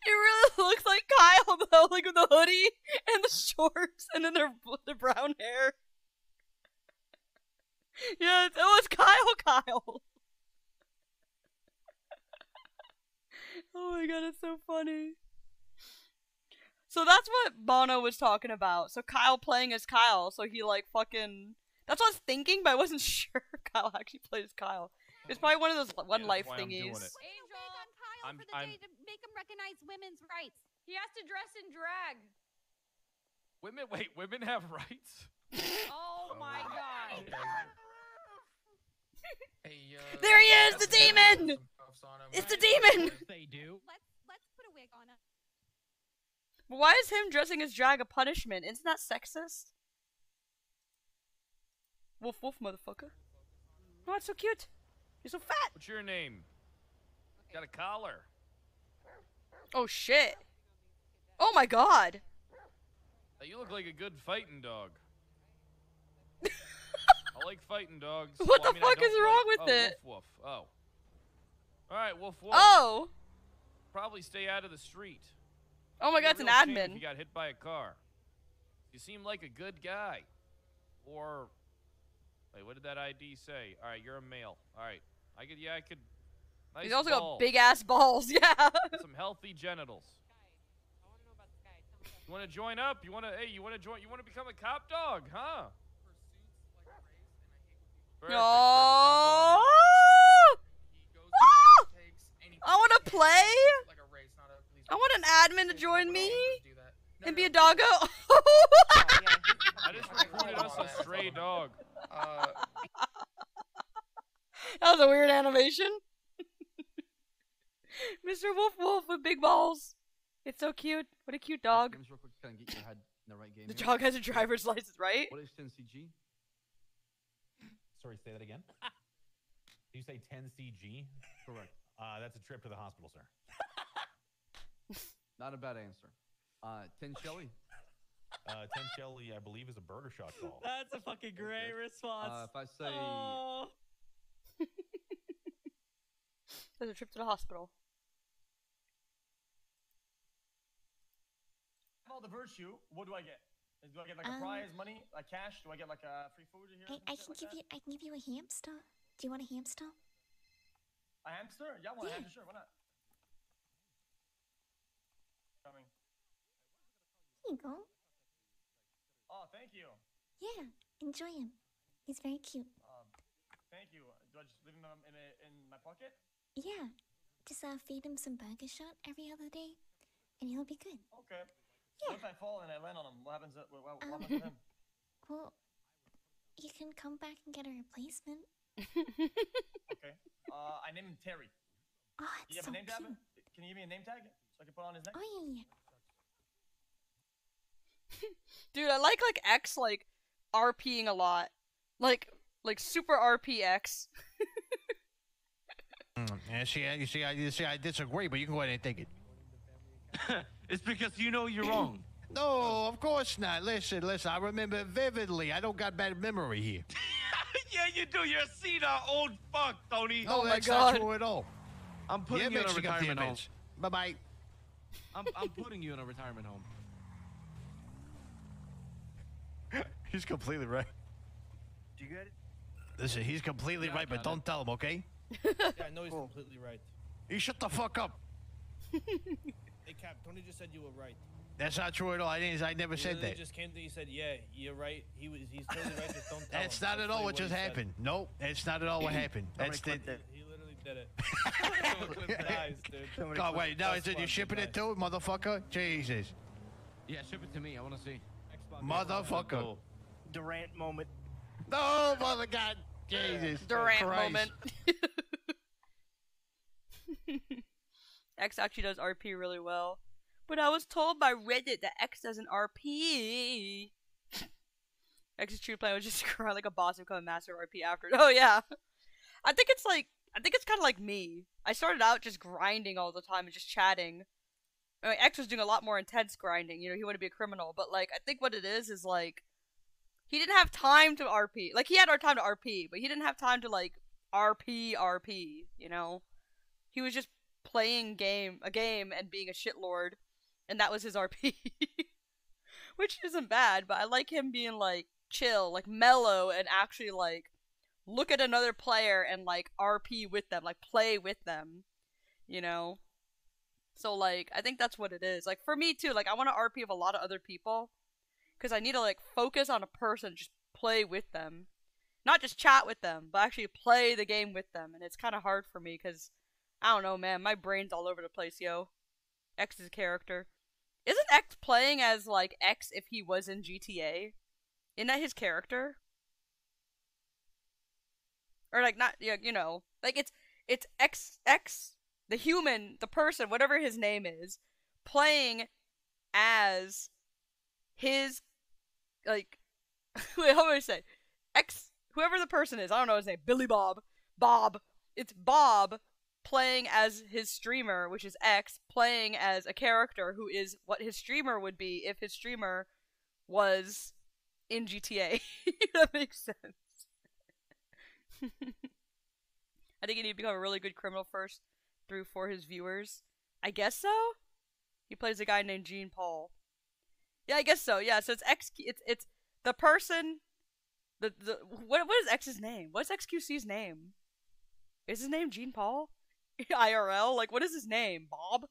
It really looks like Kyle though, like with the hoodie and the shorts and then their their brown hair. yeah, it was Kyle Kyle. Oh my god, it's so funny. So that's what Bono was talking about. So Kyle playing as Kyle, so he like fucking that's what I was thinking, but I wasn't sure Kyle actually plays Kyle. It's probably one of those one life why I'm doing thingies. it. Kyle I'm- for the I'm- day to make him recognize women's rights. He has to dress in drag. Women, wait, women have rights? Oh my god. Hey, uh, There he is, the that's the demon! Some cuffs on him. It's the demon! They do. Let's let's put a wig on him. But why is him dressing as drag a punishment? Isn't that sexist? Wolf, wolf, motherfucker. Oh, it's so cute. You're so fat. What's your name? Got a collar. Oh shit. Oh my god. Now, you look like a good fighting dog. I like fighting dogs. What Well, I the mean, fuck don't is wrong like- with oh, it? Woof woof. Oh. All right, woof woof. Oh. Probably stay out of the street. Oh my god, it's an admin. You got hit by a car. You seem like a good guy. Or wait, what did that ID say? All right, you're a male. All right, I could. Yeah, I could. Nice He's also balls. got big ass balls, yeah. Some healthy genitals. You want to join up? You want to? Hey, you want to join? You want to become a cop dog, huh? Perfect, perfect. Oh. I want to play. I want an admin to join me and be a doggo. I just recruited us a stray dog. Uh, that was a weird animation. Mr. Wolf Wolf with big balls. It's so cute. What a cute dog. Games real quick, kind of get your head in the right. The dog has a driver's license, right? What is 10CG? Sorry, say that again. Did you say 10 CG? Correct. Uh, that's a trip to the hospital, sir. Not a bad answer. Uh, 10 Shelly. Uh, 10 Shelly, I believe, is a burger shot call. That's a fucking great response. Uh, if I say Oh. There's a trip to the hospital. all the virtue, what do I get? Do I get like a Um, prize, money, like cash? Do I get like a free food here? I, I can give you I can give you a hamster. Do you want a hamster? A hamster? Yeah, I want Yeah. a hamster. Sure, why not? Coming. Here you go. Oh, thank you. Yeah, enjoy him. He's very cute. Um, thank you. Do I just leave him in, a, in my pocket? Yeah, just uh, feed him some burger shot every other day, and he'll be good. Okay. Yeah. What if I fall and I land on him? What happens? uh, What, what, Um, happens to him? Well, you can come back and get a replacement. Okay. Uh, I name him Terry. Oh, Do you have so a name tag? cute. Can you give me a name tag so I can put on his neck? Oh yeah, yeah. Dude, I like like X like RPing a lot. Like like super RPX. Mm, Yeah, see, I- you see, I, you see, I disagree, but you can go ahead and take it. it's because you know you're wrong. No, of course not. Listen, listen, I remember it vividly. I don't got bad memory here. yeah, you do. You're a senile old fuck, Tony. No, oh that's not true at all. I'm putting You're you in a mixing up the retirement home. Bye bye. I'm, I'm putting you in a retirement home. He's completely right. Do you get it? Listen, he's completely Yeah, right, but got don't tell him, okay? yeah, I know he's completely right. You shut the fuck up. Hey, Cap, Tony just said you were right. That's not true at all. I didn't. I never he said literally that. just came to you and said, "Yeah, you're right. He was. He's totally right. Just don't tell That's him." not at all what just literally he said. happened. Nope, that's not at all what happened. That's the. He literally did it. nice, dude. God, wait, now That's is it you fun, shipping nice. it too, motherfucker? Jesus. Yeah, ship it to me. I want to see. Motherfucker. Durant moment. No, mother God. Jesus. Durant Christ. moment. X actually does RP really well. But I was told by Reddit that X doesn't RP. X's true plan was just cry like a boss and become a master RP after. Oh yeah. I think it's like I think it's kind of like me. I started out just grinding all the time and just chatting. I mean, X was doing a lot more intense grinding. You know, he wanted to be a criminal, but like I think what it is is like he didn't have time to RP. Like he had our time to RP, but he didn't have time to like RP RP. You know, he was just playing game a game and being a shitlord, and that was his RP. Which isn't bad, but I like him being like chill, like mellow, and actually like look at another player and like RP with them, like play with them, you know. So like I think that's what it is. Like for me too, like I want to RP with a lot of other people cuz I need to like focus on a person, just play with them. Not just chat with them, but actually play the game with them. And it's kind of hard for me cuz I don't know, man, my brain's all over the place, yo. X's character. Isn't X playing as like X if he was in GTA? Isn't that his character? Or like not you know, like it's it's X X the human, the person, whatever his name is, playing as his like wait, how do I say? X whoever the person is, I don't know his name, Billy Bob. Bob. It's Bob playing as his streamer, which is X, playing as a character who is what his streamer would be if his streamer was in GTA. that makes sense. I think he need to become a really good criminal first through for his viewers. I guess so. He plays a guy named Gene Paul. Yeah, I guess so. Yeah, so it's X. It's it's the person. The the what what is X's name? What's XQC's name? Is his name Gene Paul? IRL? Like what is his name? Bob?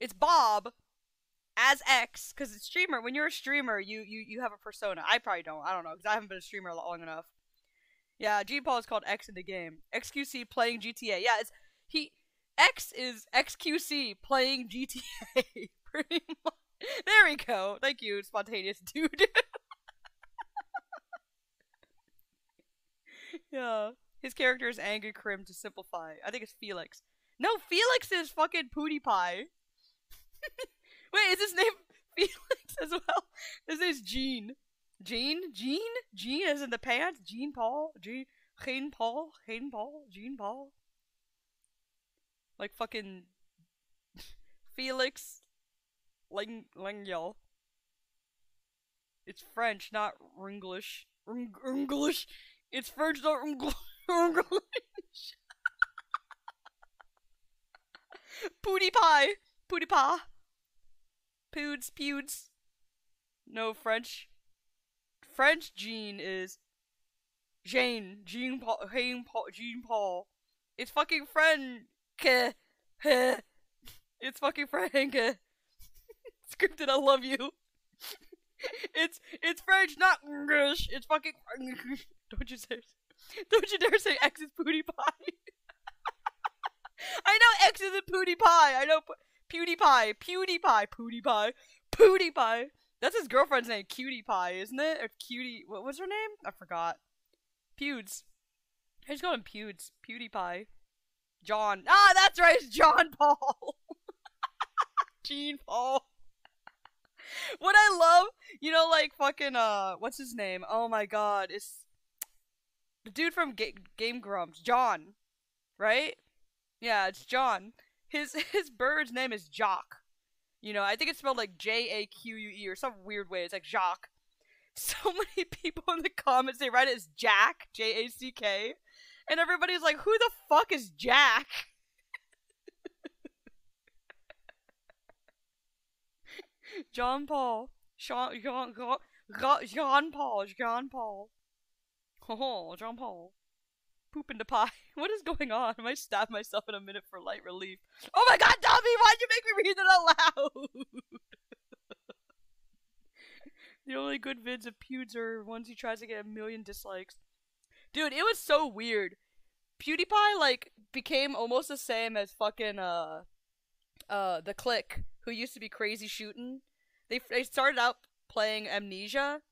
It's Bob as X because it's streamer. When you're a streamer, you you you have a persona. I probably don't. I don't know because I haven't been a streamer long enough. Yeah, Gene Paul is called X in the game. XQC playing GTA. Yeah, it's he. X is XQC playing GTA. Pretty much. There we go. Thank you, spontaneous dude. yeah. His character is Angry Crim to simplify. I think it's Felix. No, Felix is fucking PewDiePie. Wait, is his name Felix as well? His name's Gene. Gene? Gene? Gene as in the pants? Gene Paul? Gene Paul? Gene Paul? Gene Paul? Like fucking Felix Ling Lingyel. It's French, not English. English. It's French, not English. Pootie pie. Pootie pa. Poods, pewds. No French. French Jean is Jane. Jean Paul. Jean Paul. Jean Paul. It's fucking French. It's fucking Frank. Scripted, I love you. It's it's French, not English. It's fucking. Don't you say. Don't you dare say X is Pootie Pie. I know X isn't Pootie Pie. I know PewDiePie. PewDiePie. PewDiePie. PewDiePie. That's his girlfriend's name, Cutie Pie, isn't it? Or Cutie. What was her name? I forgot. Pewds. I just call him Pewds. PewDiePie. John. Ah, that's right. It's John Paul. Gene Paul. what I love, you know, like fucking uh, what's his name? Oh my god, it's the dude from Ga- Game Grumps, John, right? Yeah, it's John. His his bird's name is Jock. You know, I think it's spelled like J A Q U E or some weird way. It's like Jacques. So many people in the comments they write it as Jack, J A C K, and everybody's like, "Who the fuck is Jack?" John Paul, Sean, Jean, Jean, Jean Paul, Jean Paul. Oh, Jean Paul. Poop in the pie. What is going on? I might stab myself in a minute for light relief. Oh my god, Dobby, why'd you make me read that out loud? the only good vids of Pewds are ones he tries to get a million dislikes. Dude, it was so weird. PewDiePie, like, became almost the same as fucking, uh, uh, The Click, who used to be crazy shooting. They, they started out playing Amnesia,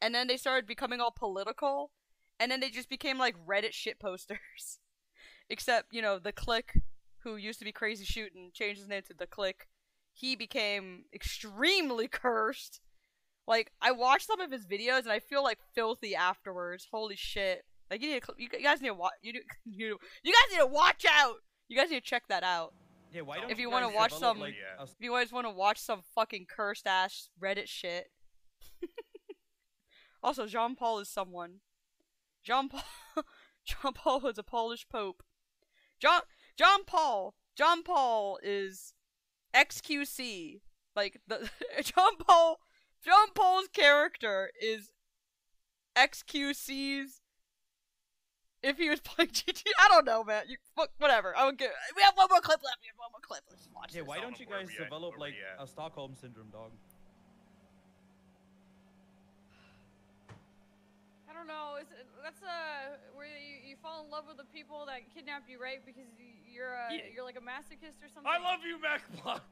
and then they started becoming all political, and then they just became like Reddit shit posters. Except, you know, the Click, who used to be crazy shooting, changed his name to the Click. He became extremely cursed. Like, I watched some of his videos and I feel like filthy afterwards. Holy shit! Like, you need to, you guys need to watch. You, you, you guys need to watch out. You guys need to check that out. Yeah, why don't if you want want to watch some, yeah if you guys want to watch some fucking cursed ass Reddit shit. also, Jean Paul is someone. John Paul John Paul was a Polish pope. John John Paul John Paul is XQC. Like the John Paul John Paul's character is XQC's if he was playing GT. I don't know, man. You fuck whatever. I don't get. We have one more clip left. We have one more clip. Let's watch Yeah, this. why don't you guys develop like a Stockholm syndrome, dog? Don't know. Is it, that's uh where you, you fall in love with the people that kidnapped you, right? Because you're a Yeah. you're like a masochist or something. I love you, Mac Block.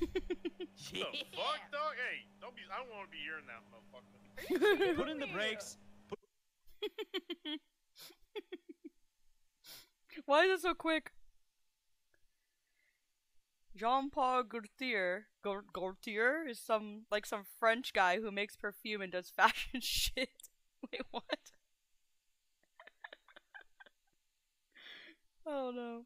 The fuck, dog? Hey, don't be. I don't want to be hearing that, motherfucker. Put in the brakes. Why is it so quick? Jean-Paul Gaultier, Gaultier is some like some French guy who makes perfume and does fashion shit. Wait, what? oh no.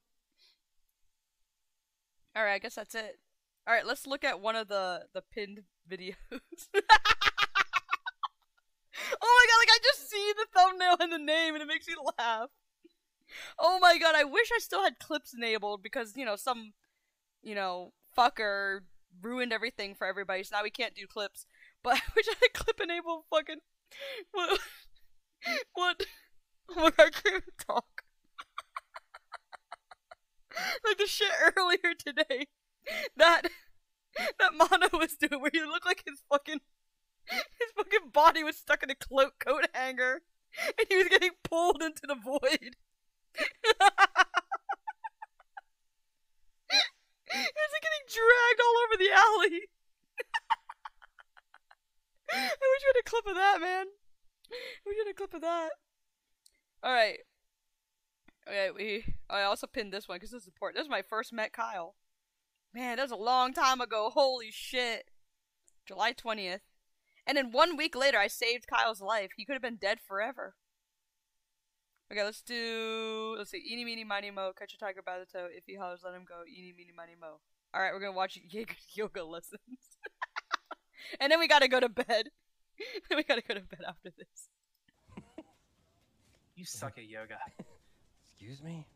All right, I guess that's it. All right, let's look at one of the the pinned videos. oh my god, like I just see the thumbnail and the name and it makes me laugh. Oh my god, I wish I still had clips enabled because, you know, some, you know, fucker ruined everything for everybody, so now we can't do clips. But I wish I had clip enabled fucking. What? What? God, I can't talk. like the shit earlier today that that Mono was doing where he looked like his fucking his fucking body was stuck in a cloak coat hanger and he was getting pulled into the void. he was like getting dragged all over the alley. I wish we had a clip of that, man. We had a clip of that. All right. Okay, we. I also pinned this one because this is important. This is my first met Kyle. Man, that was a long time ago. Holy shit. July 20th. And then one week later, I saved Kyle's life. He could have been dead forever. Okay, let's do. Let's see. Eeny, meeny, miny, mo. Catch a tiger by the toe. If he hollers, let him go. Eeny, meeny, miny, mo. Alright, we're gonna watch yoga lessons. and then we gotta go to bed. then we gotta go to bed after this. You suck at yoga. Excuse me?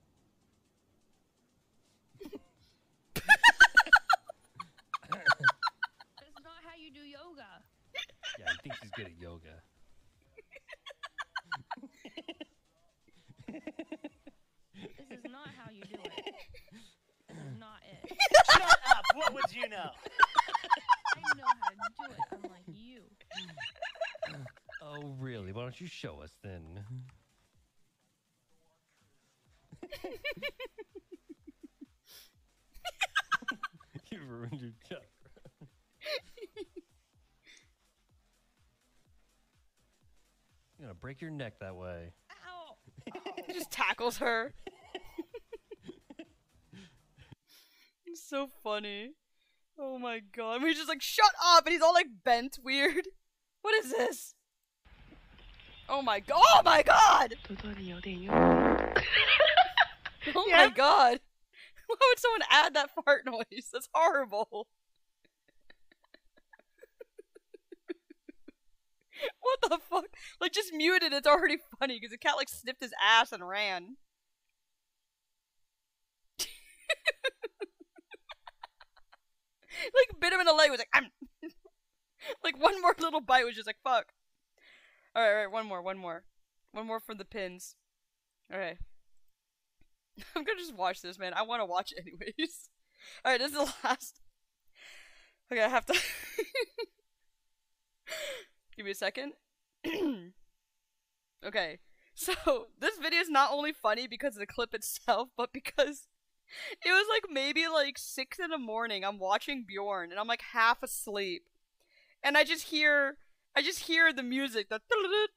That's not how you do yoga. Yeah, he thinks he's good at yoga. This is not how you do it. This is not it. Shut up! What would you know? I know how to do it, unlike you. Oh, really? Why don't you show us then? you ruined your job. You're gonna break your neck that way. Ow! He just tackles her. It's so funny. Oh my god. And he's just like, shut up! And he's all like bent weird. What is this? Oh my god. Oh my god! Oh my god. Why would someone add that fart noise? That's horrible. what the fuck? Like, just mute it. It's already funny because the cat like sniffed his ass and ran. like bit him in the leg. Was like, I'm. like one more little bite was just like fuck. All right, all right, one more, one more, one more for the pins. All right. I'm gonna just watch this, man. I want to watch it anyways. All right, this is the last. Okay, I have to. Give me a second. okay, so this video is not only funny because of the clip itself, but because it was like maybe like six in the morning. I'm watching Bjorn and I'm like half asleep, and I just hear, I just hear the music, the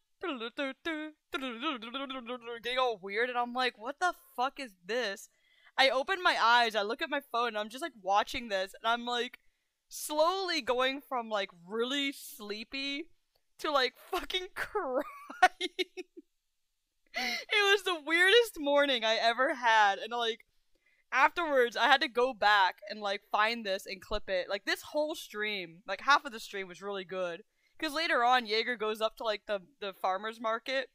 getting all weird, and I'm like, what the fuck is this? I open my eyes, I look at my phone, and I'm just like watching this, and I'm like slowly going from like really sleepy to like fucking crying. it was the weirdest morning I ever had, and like afterwards I had to go back and like find this and clip it. Like this whole stream, like half of the stream was really good. Cause later on Jaeger goes up to like the the farmer's market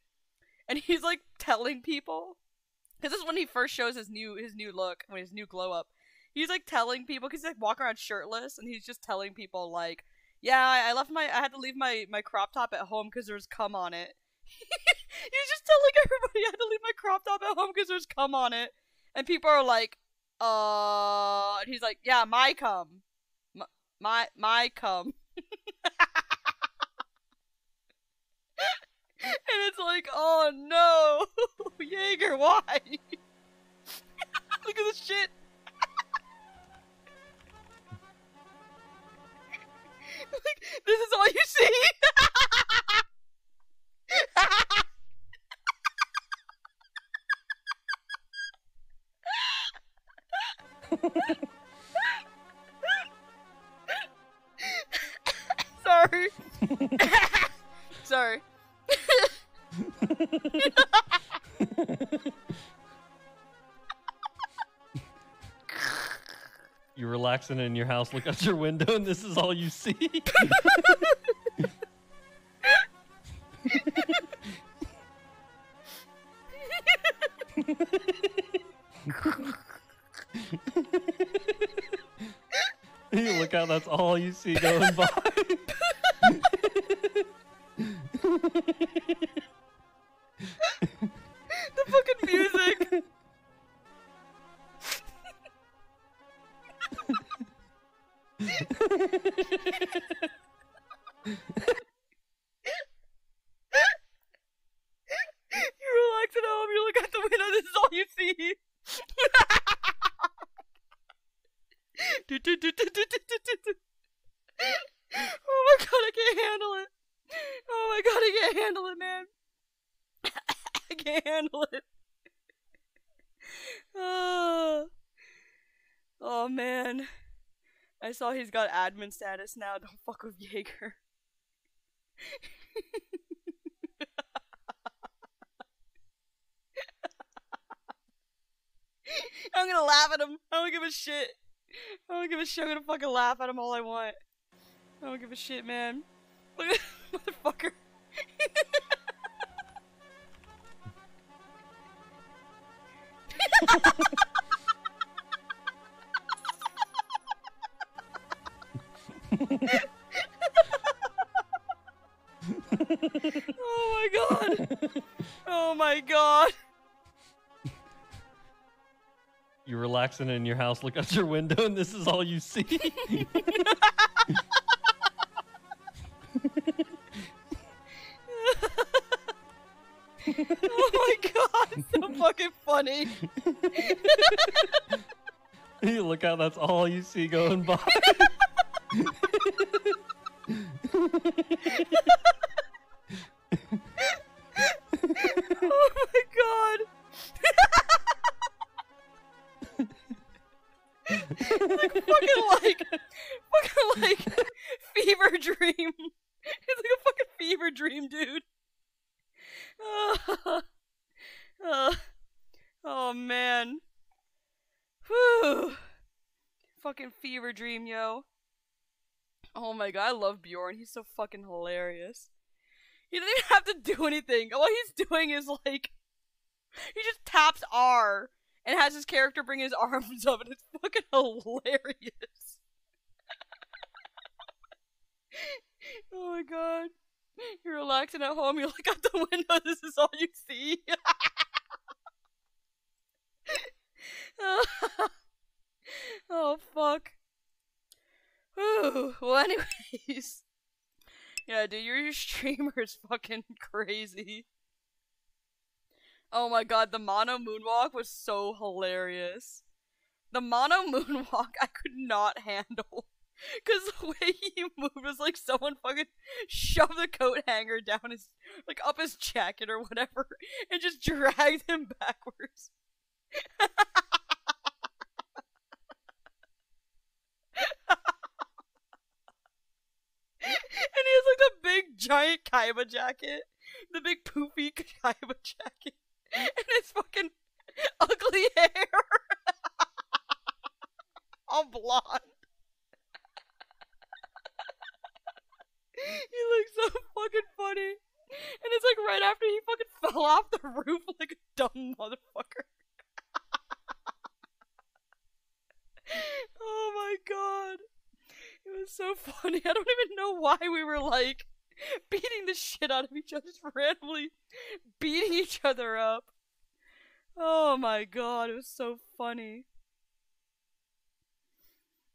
and he's like telling people because this is when he first shows his new his new look, when his new glow up. He's like telling people because he's like walking around shirtless and he's just telling people like, yeah, I, I left my I had to leave my my crop top at home because there's cum on it. he was just telling everybody I had to leave my crop top at home because there's cum on it, and people are like, "Uh," and he's like, "Yeah, my cum, M- my my cum." And it's like, oh no, Jaeger, why? Look at this shit. like, this is all you see. Sorry. Sorry. You're relaxing in your house, look out your window, and this is all you see. you look out, that's all you see going by. the fucking music. you relax at home, you look out the window, this is all you see. do, do, do, oh my god, I can't handle it. Oh my god, I can't handle it, man. I can't handle it. Oh. oh man. I saw he's got admin status now. Don't fuck with Jaeger. I'm gonna laugh at him. I don't give a shit. I don't give a shit. I'm gonna fucking laugh at him all I want. I don't give a shit, man. Look at this motherfucker. oh my god. Oh my god. You're relaxing in your house, look out your window, and this is all you see. oh my god, it's so fucking funny. you look out, that's all you see going by. oh my god. Like fucking like fucking like fever dream. It's like a fucking fever dream, dude. Oh, oh, oh man. Whew. Fucking fever dream, yo. Oh my god, I love Bjorn. He's so fucking hilarious. He doesn't even have to do anything. All he's doing is like he just taps R and has his character bring his arms up and it's fucking hilarious. oh my god. You're relaxing at home, you look out the window, this is all you see. oh fuck. Whew. Well anyways. Yeah, dude, your streamer is fucking crazy. Oh my god, the mono moonwalk was so hilarious. The mono moonwalk I could not handle. Cause the way he moved was like someone fucking shoved the coat hanger down his like up his jacket or whatever and just dragged him backwards. and he has like the big giant Kaiba jacket. The big poofy Kaiba jacket. And his fucking ugly hair. All blonde. he looks so fucking funny. And it's like right after he fucking fell off the roof like a dumb motherfucker. oh my god. It was so funny. I don't even know why we were like beating the shit out of each other, just randomly beating each other up. Oh my god, it was so funny.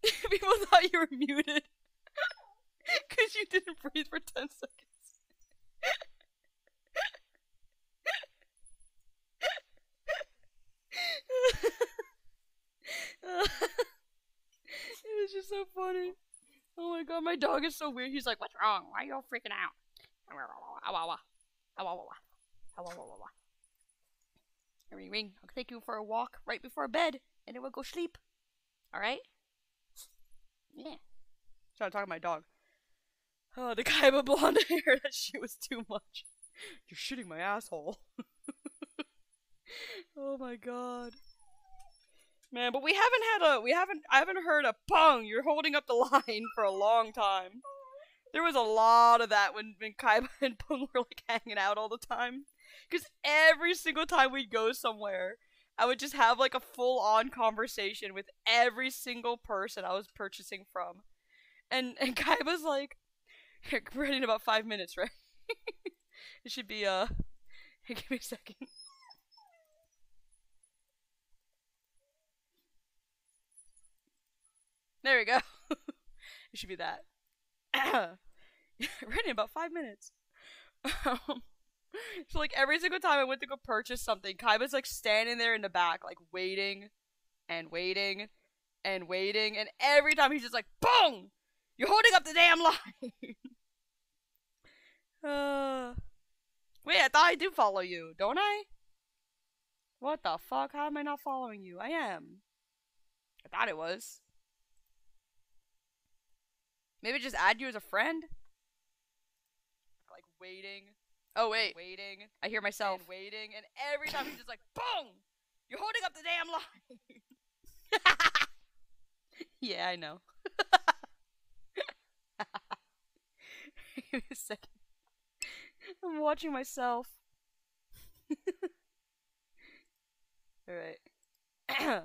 People thought you were muted because you didn't breathe for 10 seconds. it was just so funny. Oh my god, my dog is so weird. He's like, "What's wrong? Why are you all freaking out?" Ring ring. I'll take you for a walk right before bed, and then we'll go sleep. All right? Yeah. So I'm talking to my dog. Oh, the guy with blonde hair. That shit was too much. You're shitting my asshole. oh my god. Man, but we haven't had a we haven't I haven't heard a pong. You're holding up the line for a long time. There was a lot of that when when Kaiba and Phueng were like hanging out all the time. Cause every single time we'd go somewhere, I would just have like a full on conversation with every single person I was purchasing from. And and Kaiba's like we're in about five minutes, right? it should be uh give me a second. There we go. it should be that. Ready in about five minutes. Um, so like every single time I went to go purchase something, Kaiba's like standing there in the back, like waiting and waiting and waiting, and every time he's just like, BOOM! You're holding up the damn line! uh, wait, I thought I do follow you, don't I? What the fuck? How am I not following you? I am. I thought it was. Maybe just add you as a friend? Like waiting. Oh wait. Waiting. I hear myself. And waiting. And every time he's just like, BOOM! You're holding up the damn line! yeah, I know. Give me a second. I'm watching myself. Alright.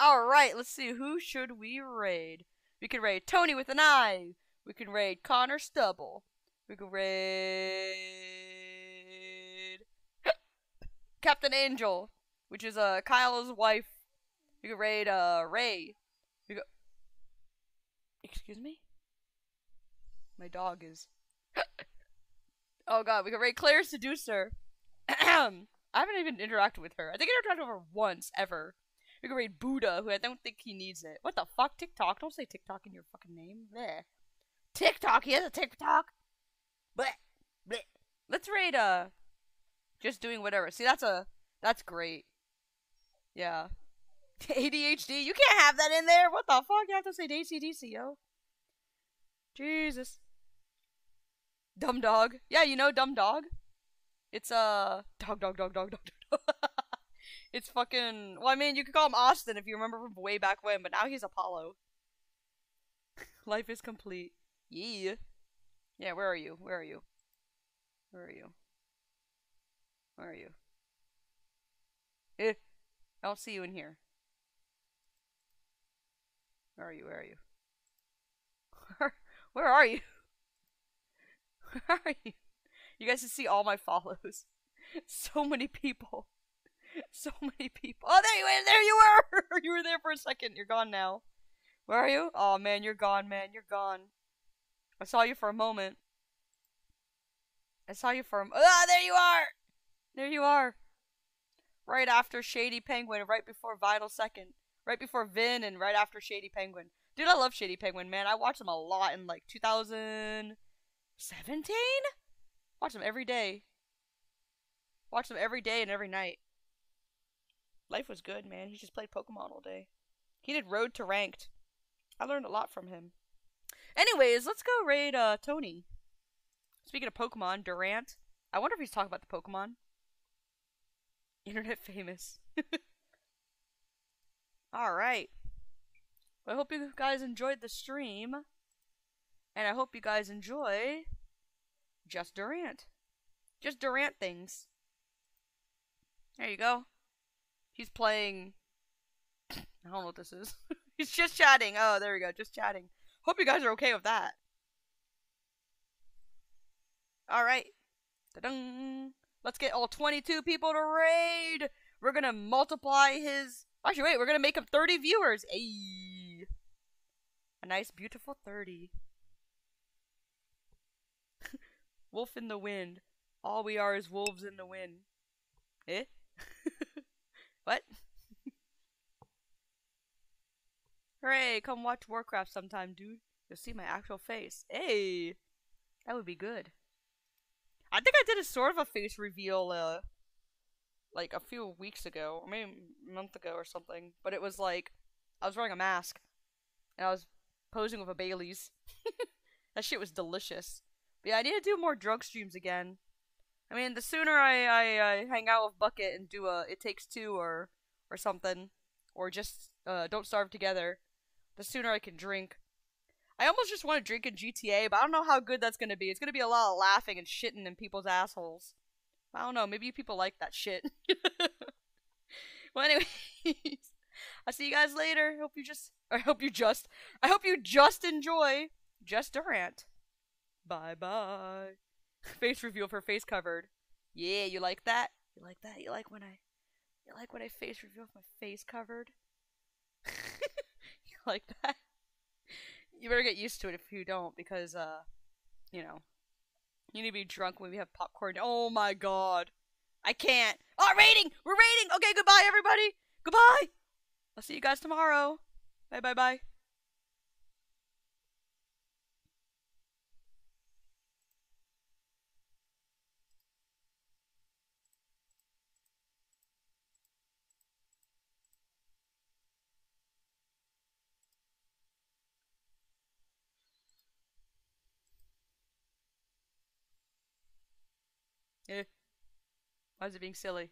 Alright, let's see. Who should we raid? We can raid Tony with an eye. We can raid Connor Stubble. We can raid Captain Angel, which is uh Kyle's wife. We can raid uh Ray. We go. Excuse me. My dog is. oh god, we can raid Claire Seducer. I haven't even interacted with her. I think I interacted with her once ever. We can raid Buddha, who I don't think he needs it. What the fuck? TikTok? Don't say TikTok in your fucking name. Bleh. TikTok? He has a TikTok? Bleh. Bleh. Let's raid, uh, just doing whatever. See, that's a, that's great. Yeah. ADHD? You can't have that in there. What the fuck? You have to say ACDC, yo. Jesus. Dumb dog. Yeah, you know dumb dog? It's, uh, dog, dog, dog, dog, dog. It's fucking. Well, I mean, you could call him Austin if you remember from way back when, but now he's Apollo. Life is complete. Yeah. Yeah, where are you? Where are you? Where are you? Where are you? Eh. I don't see you in here. Where are you? Where are you? Where, where are you? Where are you? You guys can see all my follows. So many people. so many people. Oh, there you were. There you were. you were there for a second. You're gone now. Where are you? Oh man, you're gone, man. You're gone. I saw you for a moment. I saw you for a. Ah, there you are. There you are. Right after Shady Penguin, right before Vital Second, right before Vin, and right after Shady Penguin. Dude, I love Shady Penguin, man. I watched them a lot in like 2017. Watch them every day. Watch them every day and every night. Life was good, man. He just played Pokemon all day. He did Road to Ranked. I learned a lot from him. Anyways, let's go raid uh, Tony. Speaking of Pokemon, Durant. I wonder if he's talking about the Pokemon. Internet famous. Alright. Well, I hope you guys enjoyed the stream. And I hope you guys enjoy just Durant. Just Durant things. There you go. He's playing. I don't know what this is. He's just chatting. Oh, there we go. Just chatting. Hope you guys are okay with that. Alright. Ta-dum. Let's get all 22 people to raid. We're gonna multiply his. Actually, wait, we're gonna make him 30 viewers. Ayy. A nice, beautiful 30. Wolf in the wind. All we are is wolves in the wind. Eh? what? Hooray, come watch Warcraft sometime, dude. You'll see my actual face. Hey! That would be good. I think I did a sort of a face reveal, uh, like a few weeks ago, or maybe a month ago or something. But it was like, I was wearing a mask, and I was posing with a Bailey's. that shit was delicious. But yeah, I need to do more drug streams again. I mean, the sooner I, I, I hang out with Bucket and do a It Takes Two or or something, or just uh, Don't Starve Together, the sooner I can drink. I almost just want to drink in GTA, but I don't know how good that's gonna be. It's gonna be a lot of laughing and shitting in people's assholes. I don't know. Maybe people like that shit. well, anyways, I'll see you guys later. Hope you just, I hope you just, I hope you just enjoy Just Durant. Bye bye. Face reveal of her face covered. Yeah, you like that? You like that? You like when I, you like when I face reveal with my face covered? you like that? You better get used to it if you don't, because uh, you know, you need to be drunk when we have popcorn. Oh my god. I can't. Oh, rating! We're rating! Okay, goodbye, everybody! Goodbye! I'll see you guys tomorrow. Bye, bye, bye. Eh. Why is it being silly?